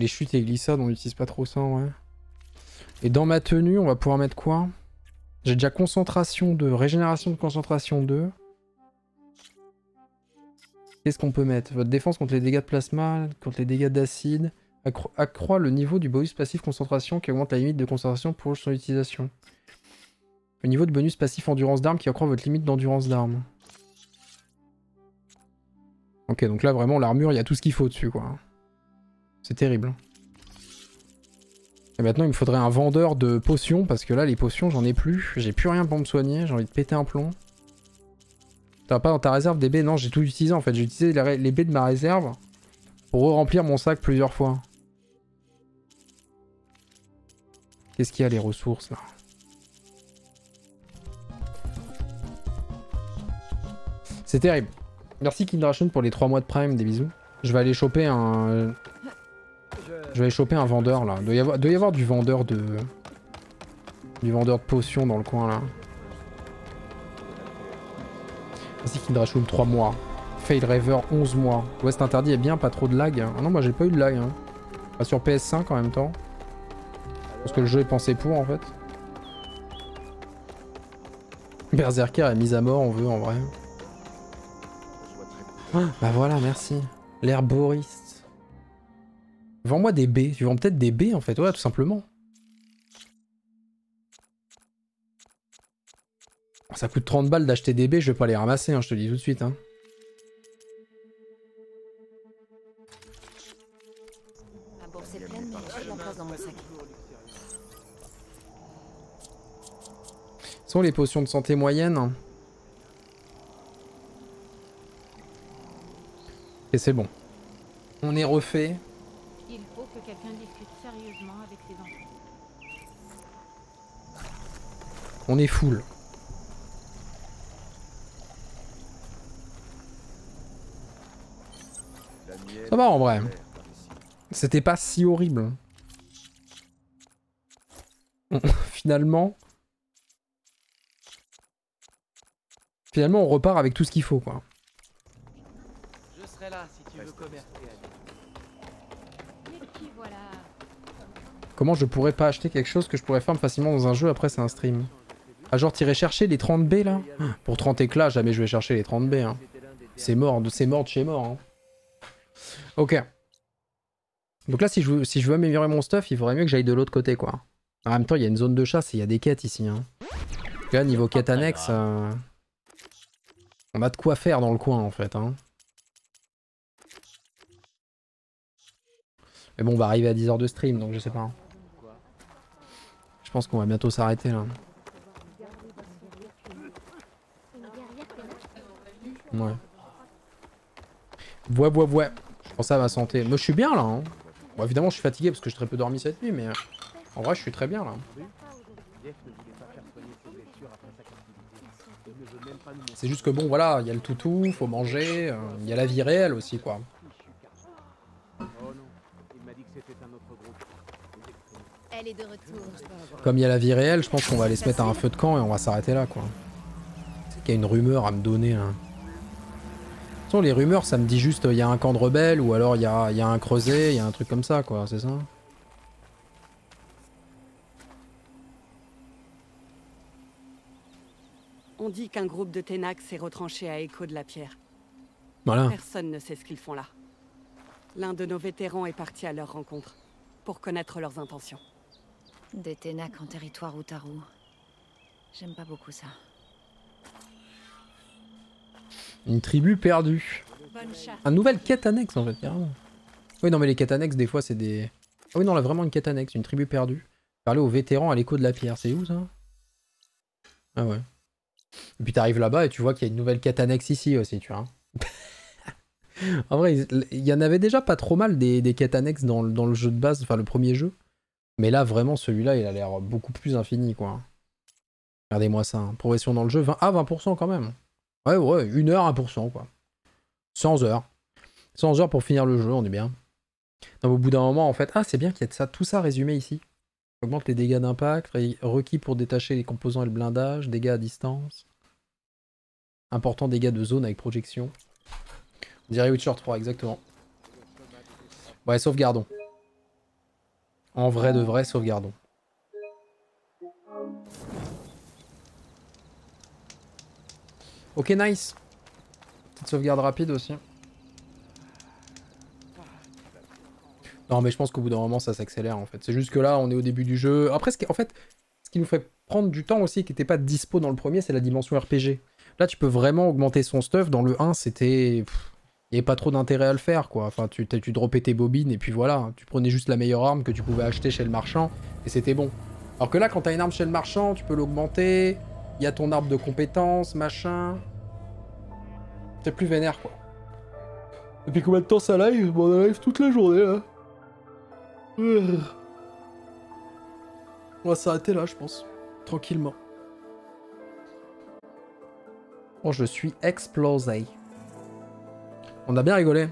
Les chutes et glissades, on n'utilise pas trop ça, ouais. Et dans ma tenue, on va pouvoir mettre quoi J'ai déjà concentration 2, régénération de concentration 2. Qu'est-ce qu'on peut mettre Votre défense contre les dégâts de plasma, contre les dégâts d'acide. accroît le niveau du bonus passif concentration qui augmente la limite de concentration pour son utilisation. Le niveau de bonus passif endurance d'armes qui accroît votre limite d'endurance d'armes. Ok, donc là vraiment l'armure, il y a tout ce qu'il faut dessus quoi. C'est terrible. Et maintenant, il me faudrait un vendeur de potions, parce que là, les potions, j'en ai plus. J'ai plus rien pour me soigner, j'ai envie de péter un plomb. T'as pas dans ta réserve des baies Non, j'ai tout utilisé, en fait. J'ai utilisé les baies de ma réserve pour remplir mon sac plusieurs fois. Qu'est-ce qu'il y a, les ressources, là C'est terrible. Merci Kindration pour les 3 mois de prime, des bisous. Je vais aller choper un... Je vais aller choper un vendeur là. Il doit y avoir, du vendeur de... Du vendeur de potions dans le coin là. Vas-y Kindrashum 3 mois. Fail Raver 11 mois. West interdit est bien, pas trop de lag. Ah non, moi j'ai pas eu de lag. Hein. Pas sur PS5 en même temps. Parce que le jeu est pensé pour en fait. Berserker est mise à mort, on veut en vrai. Ah, bah voilà, merci. L'air Boris Vends-moi des baies. Tu vends peut-être des baies en fait, ouais, tout simplement. Ça coûte 30 balles d'acheter des baies, je vais pas les ramasser, hein, je te le dis tout de suite. Hein. Sont les potions de santé moyenne Et c'est bon. On est refait. On est full. Ça va en vrai. C'était pas si horrible. Hein. Finalement... Finalement, on repart avec tout ce qu'il faut, quoi.
Je serai là si tu veux
Comment je pourrais pas acheter quelque chose que je pourrais faire facilement dans un jeu après c'est un stream ah genre t'irais chercher les 30B là ah. Pour 30 éclats, jamais je vais chercher les 30B. Hein. C'est mort, c'est mort de chez mort. Hein. Ok. Donc là si je, veux, si je veux améliorer mon stuff, il faudrait mieux que j'aille de l'autre côté quoi. En même temps il y a une zone de chasse et il y a des quêtes ici. Hein. Là niveau quête annexe, euh, on a de quoi faire dans le coin en fait. Hein. Mais bon on va arriver à 10 heures de stream donc je sais pas. Je pense qu'on va bientôt s'arrêter là. Ouais. Ouais, ouais, ouais. Je pense à ma santé. Moi, je suis bien là. Hein. Bon, évidemment, je suis fatigué parce que j'ai très peu dormi cette nuit, mais euh, en vrai, je suis très bien là. C'est juste que bon, voilà, il y a le toutou, faut manger, euh, il y a la vie réelle aussi, quoi. Comme il y a la vie réelle, je pense qu'on va aller se mettre à un feu de camp et on va s'arrêter là, quoi. C'est qu'il y a une rumeur à me donner, hein les rumeurs, ça me dit juste euh, il y a un camp de rebelles ou alors il y a, un creuset, il y a un truc comme ça, quoi, c'est ça
On dit qu'un groupe de Ténac s'est retranché à Écho de la Pierre. Voilà. Personne ne sait ce qu'ils font là. L'un de nos vétérans est parti à leur rencontre, pour connaître leurs intentions.
Des Ténacs en territoire Outarou. J'aime pas beaucoup ça.
Une tribu perdue. Un nouvelle quête annexe en fait, carrément. Oui, non, mais les quêtes annexes, des fois, c'est des. Ah oui, non, là, vraiment une quête annexe, une tribu perdue. Parler aux vétérans à l'écho de la pierre, c'est où ça Ah ouais. Et puis t'arrives là-bas et tu vois qu'il y a une nouvelle quête annexe ici aussi, tu vois. en vrai, il y en avait déjà pas trop mal des, des quêtes annexes dans, le jeu de base, enfin le premier jeu. Mais là, vraiment, celui-là, il a l'air beaucoup plus infini, quoi. Regardez-moi ça. Hein. Progression dans le jeu, 20... ah, 20% quand même. Ouais, ouais, 1 heure, 1%, quoi. 100 heures. 100 heures pour finir le jeu, on est bien. Donc au bout d'un moment, en fait, ah, c'est bien qu'il y ait ça, tout ça résumé ici. Augmente les dégâts d'impact, requis pour détacher les composants et le blindage, dégâts à distance. Important dégâts de zone avec projection. On dirait Witcher 3, exactement. Ouais, sauvegardons. En vrai de vrai, sauvegardons. Ok, nice. Petite sauvegarde rapide aussi. Non, mais je pense qu'au bout d'un moment, ça s'accélère en fait. C'est juste que là, on est au début du jeu. Après, ce qui, en fait, ce qui nous fait prendre du temps aussi, qui n'était pas dispo dans le premier, c'est la dimension RPG. Là, tu peux vraiment augmenter son stuff. Dans le 1, c'était. Il n'y avait pas trop d'intérêt à le faire, quoi. Enfin, tu, tu droppais tes bobines et puis voilà. Tu prenais juste la meilleure arme que tu pouvais acheter chez le marchand et c'était bon. Alors que là, quand tu as une arme chez le marchand, tu peux l'augmenter il y a ton arbre de compétences, machin. T'es plus vénère, quoi. Depuis combien de temps ça live bon, On live toute la journée, là. On va s'arrêter là, je pense. Tranquillement. Bon, je suis explosé. On a bien rigolé.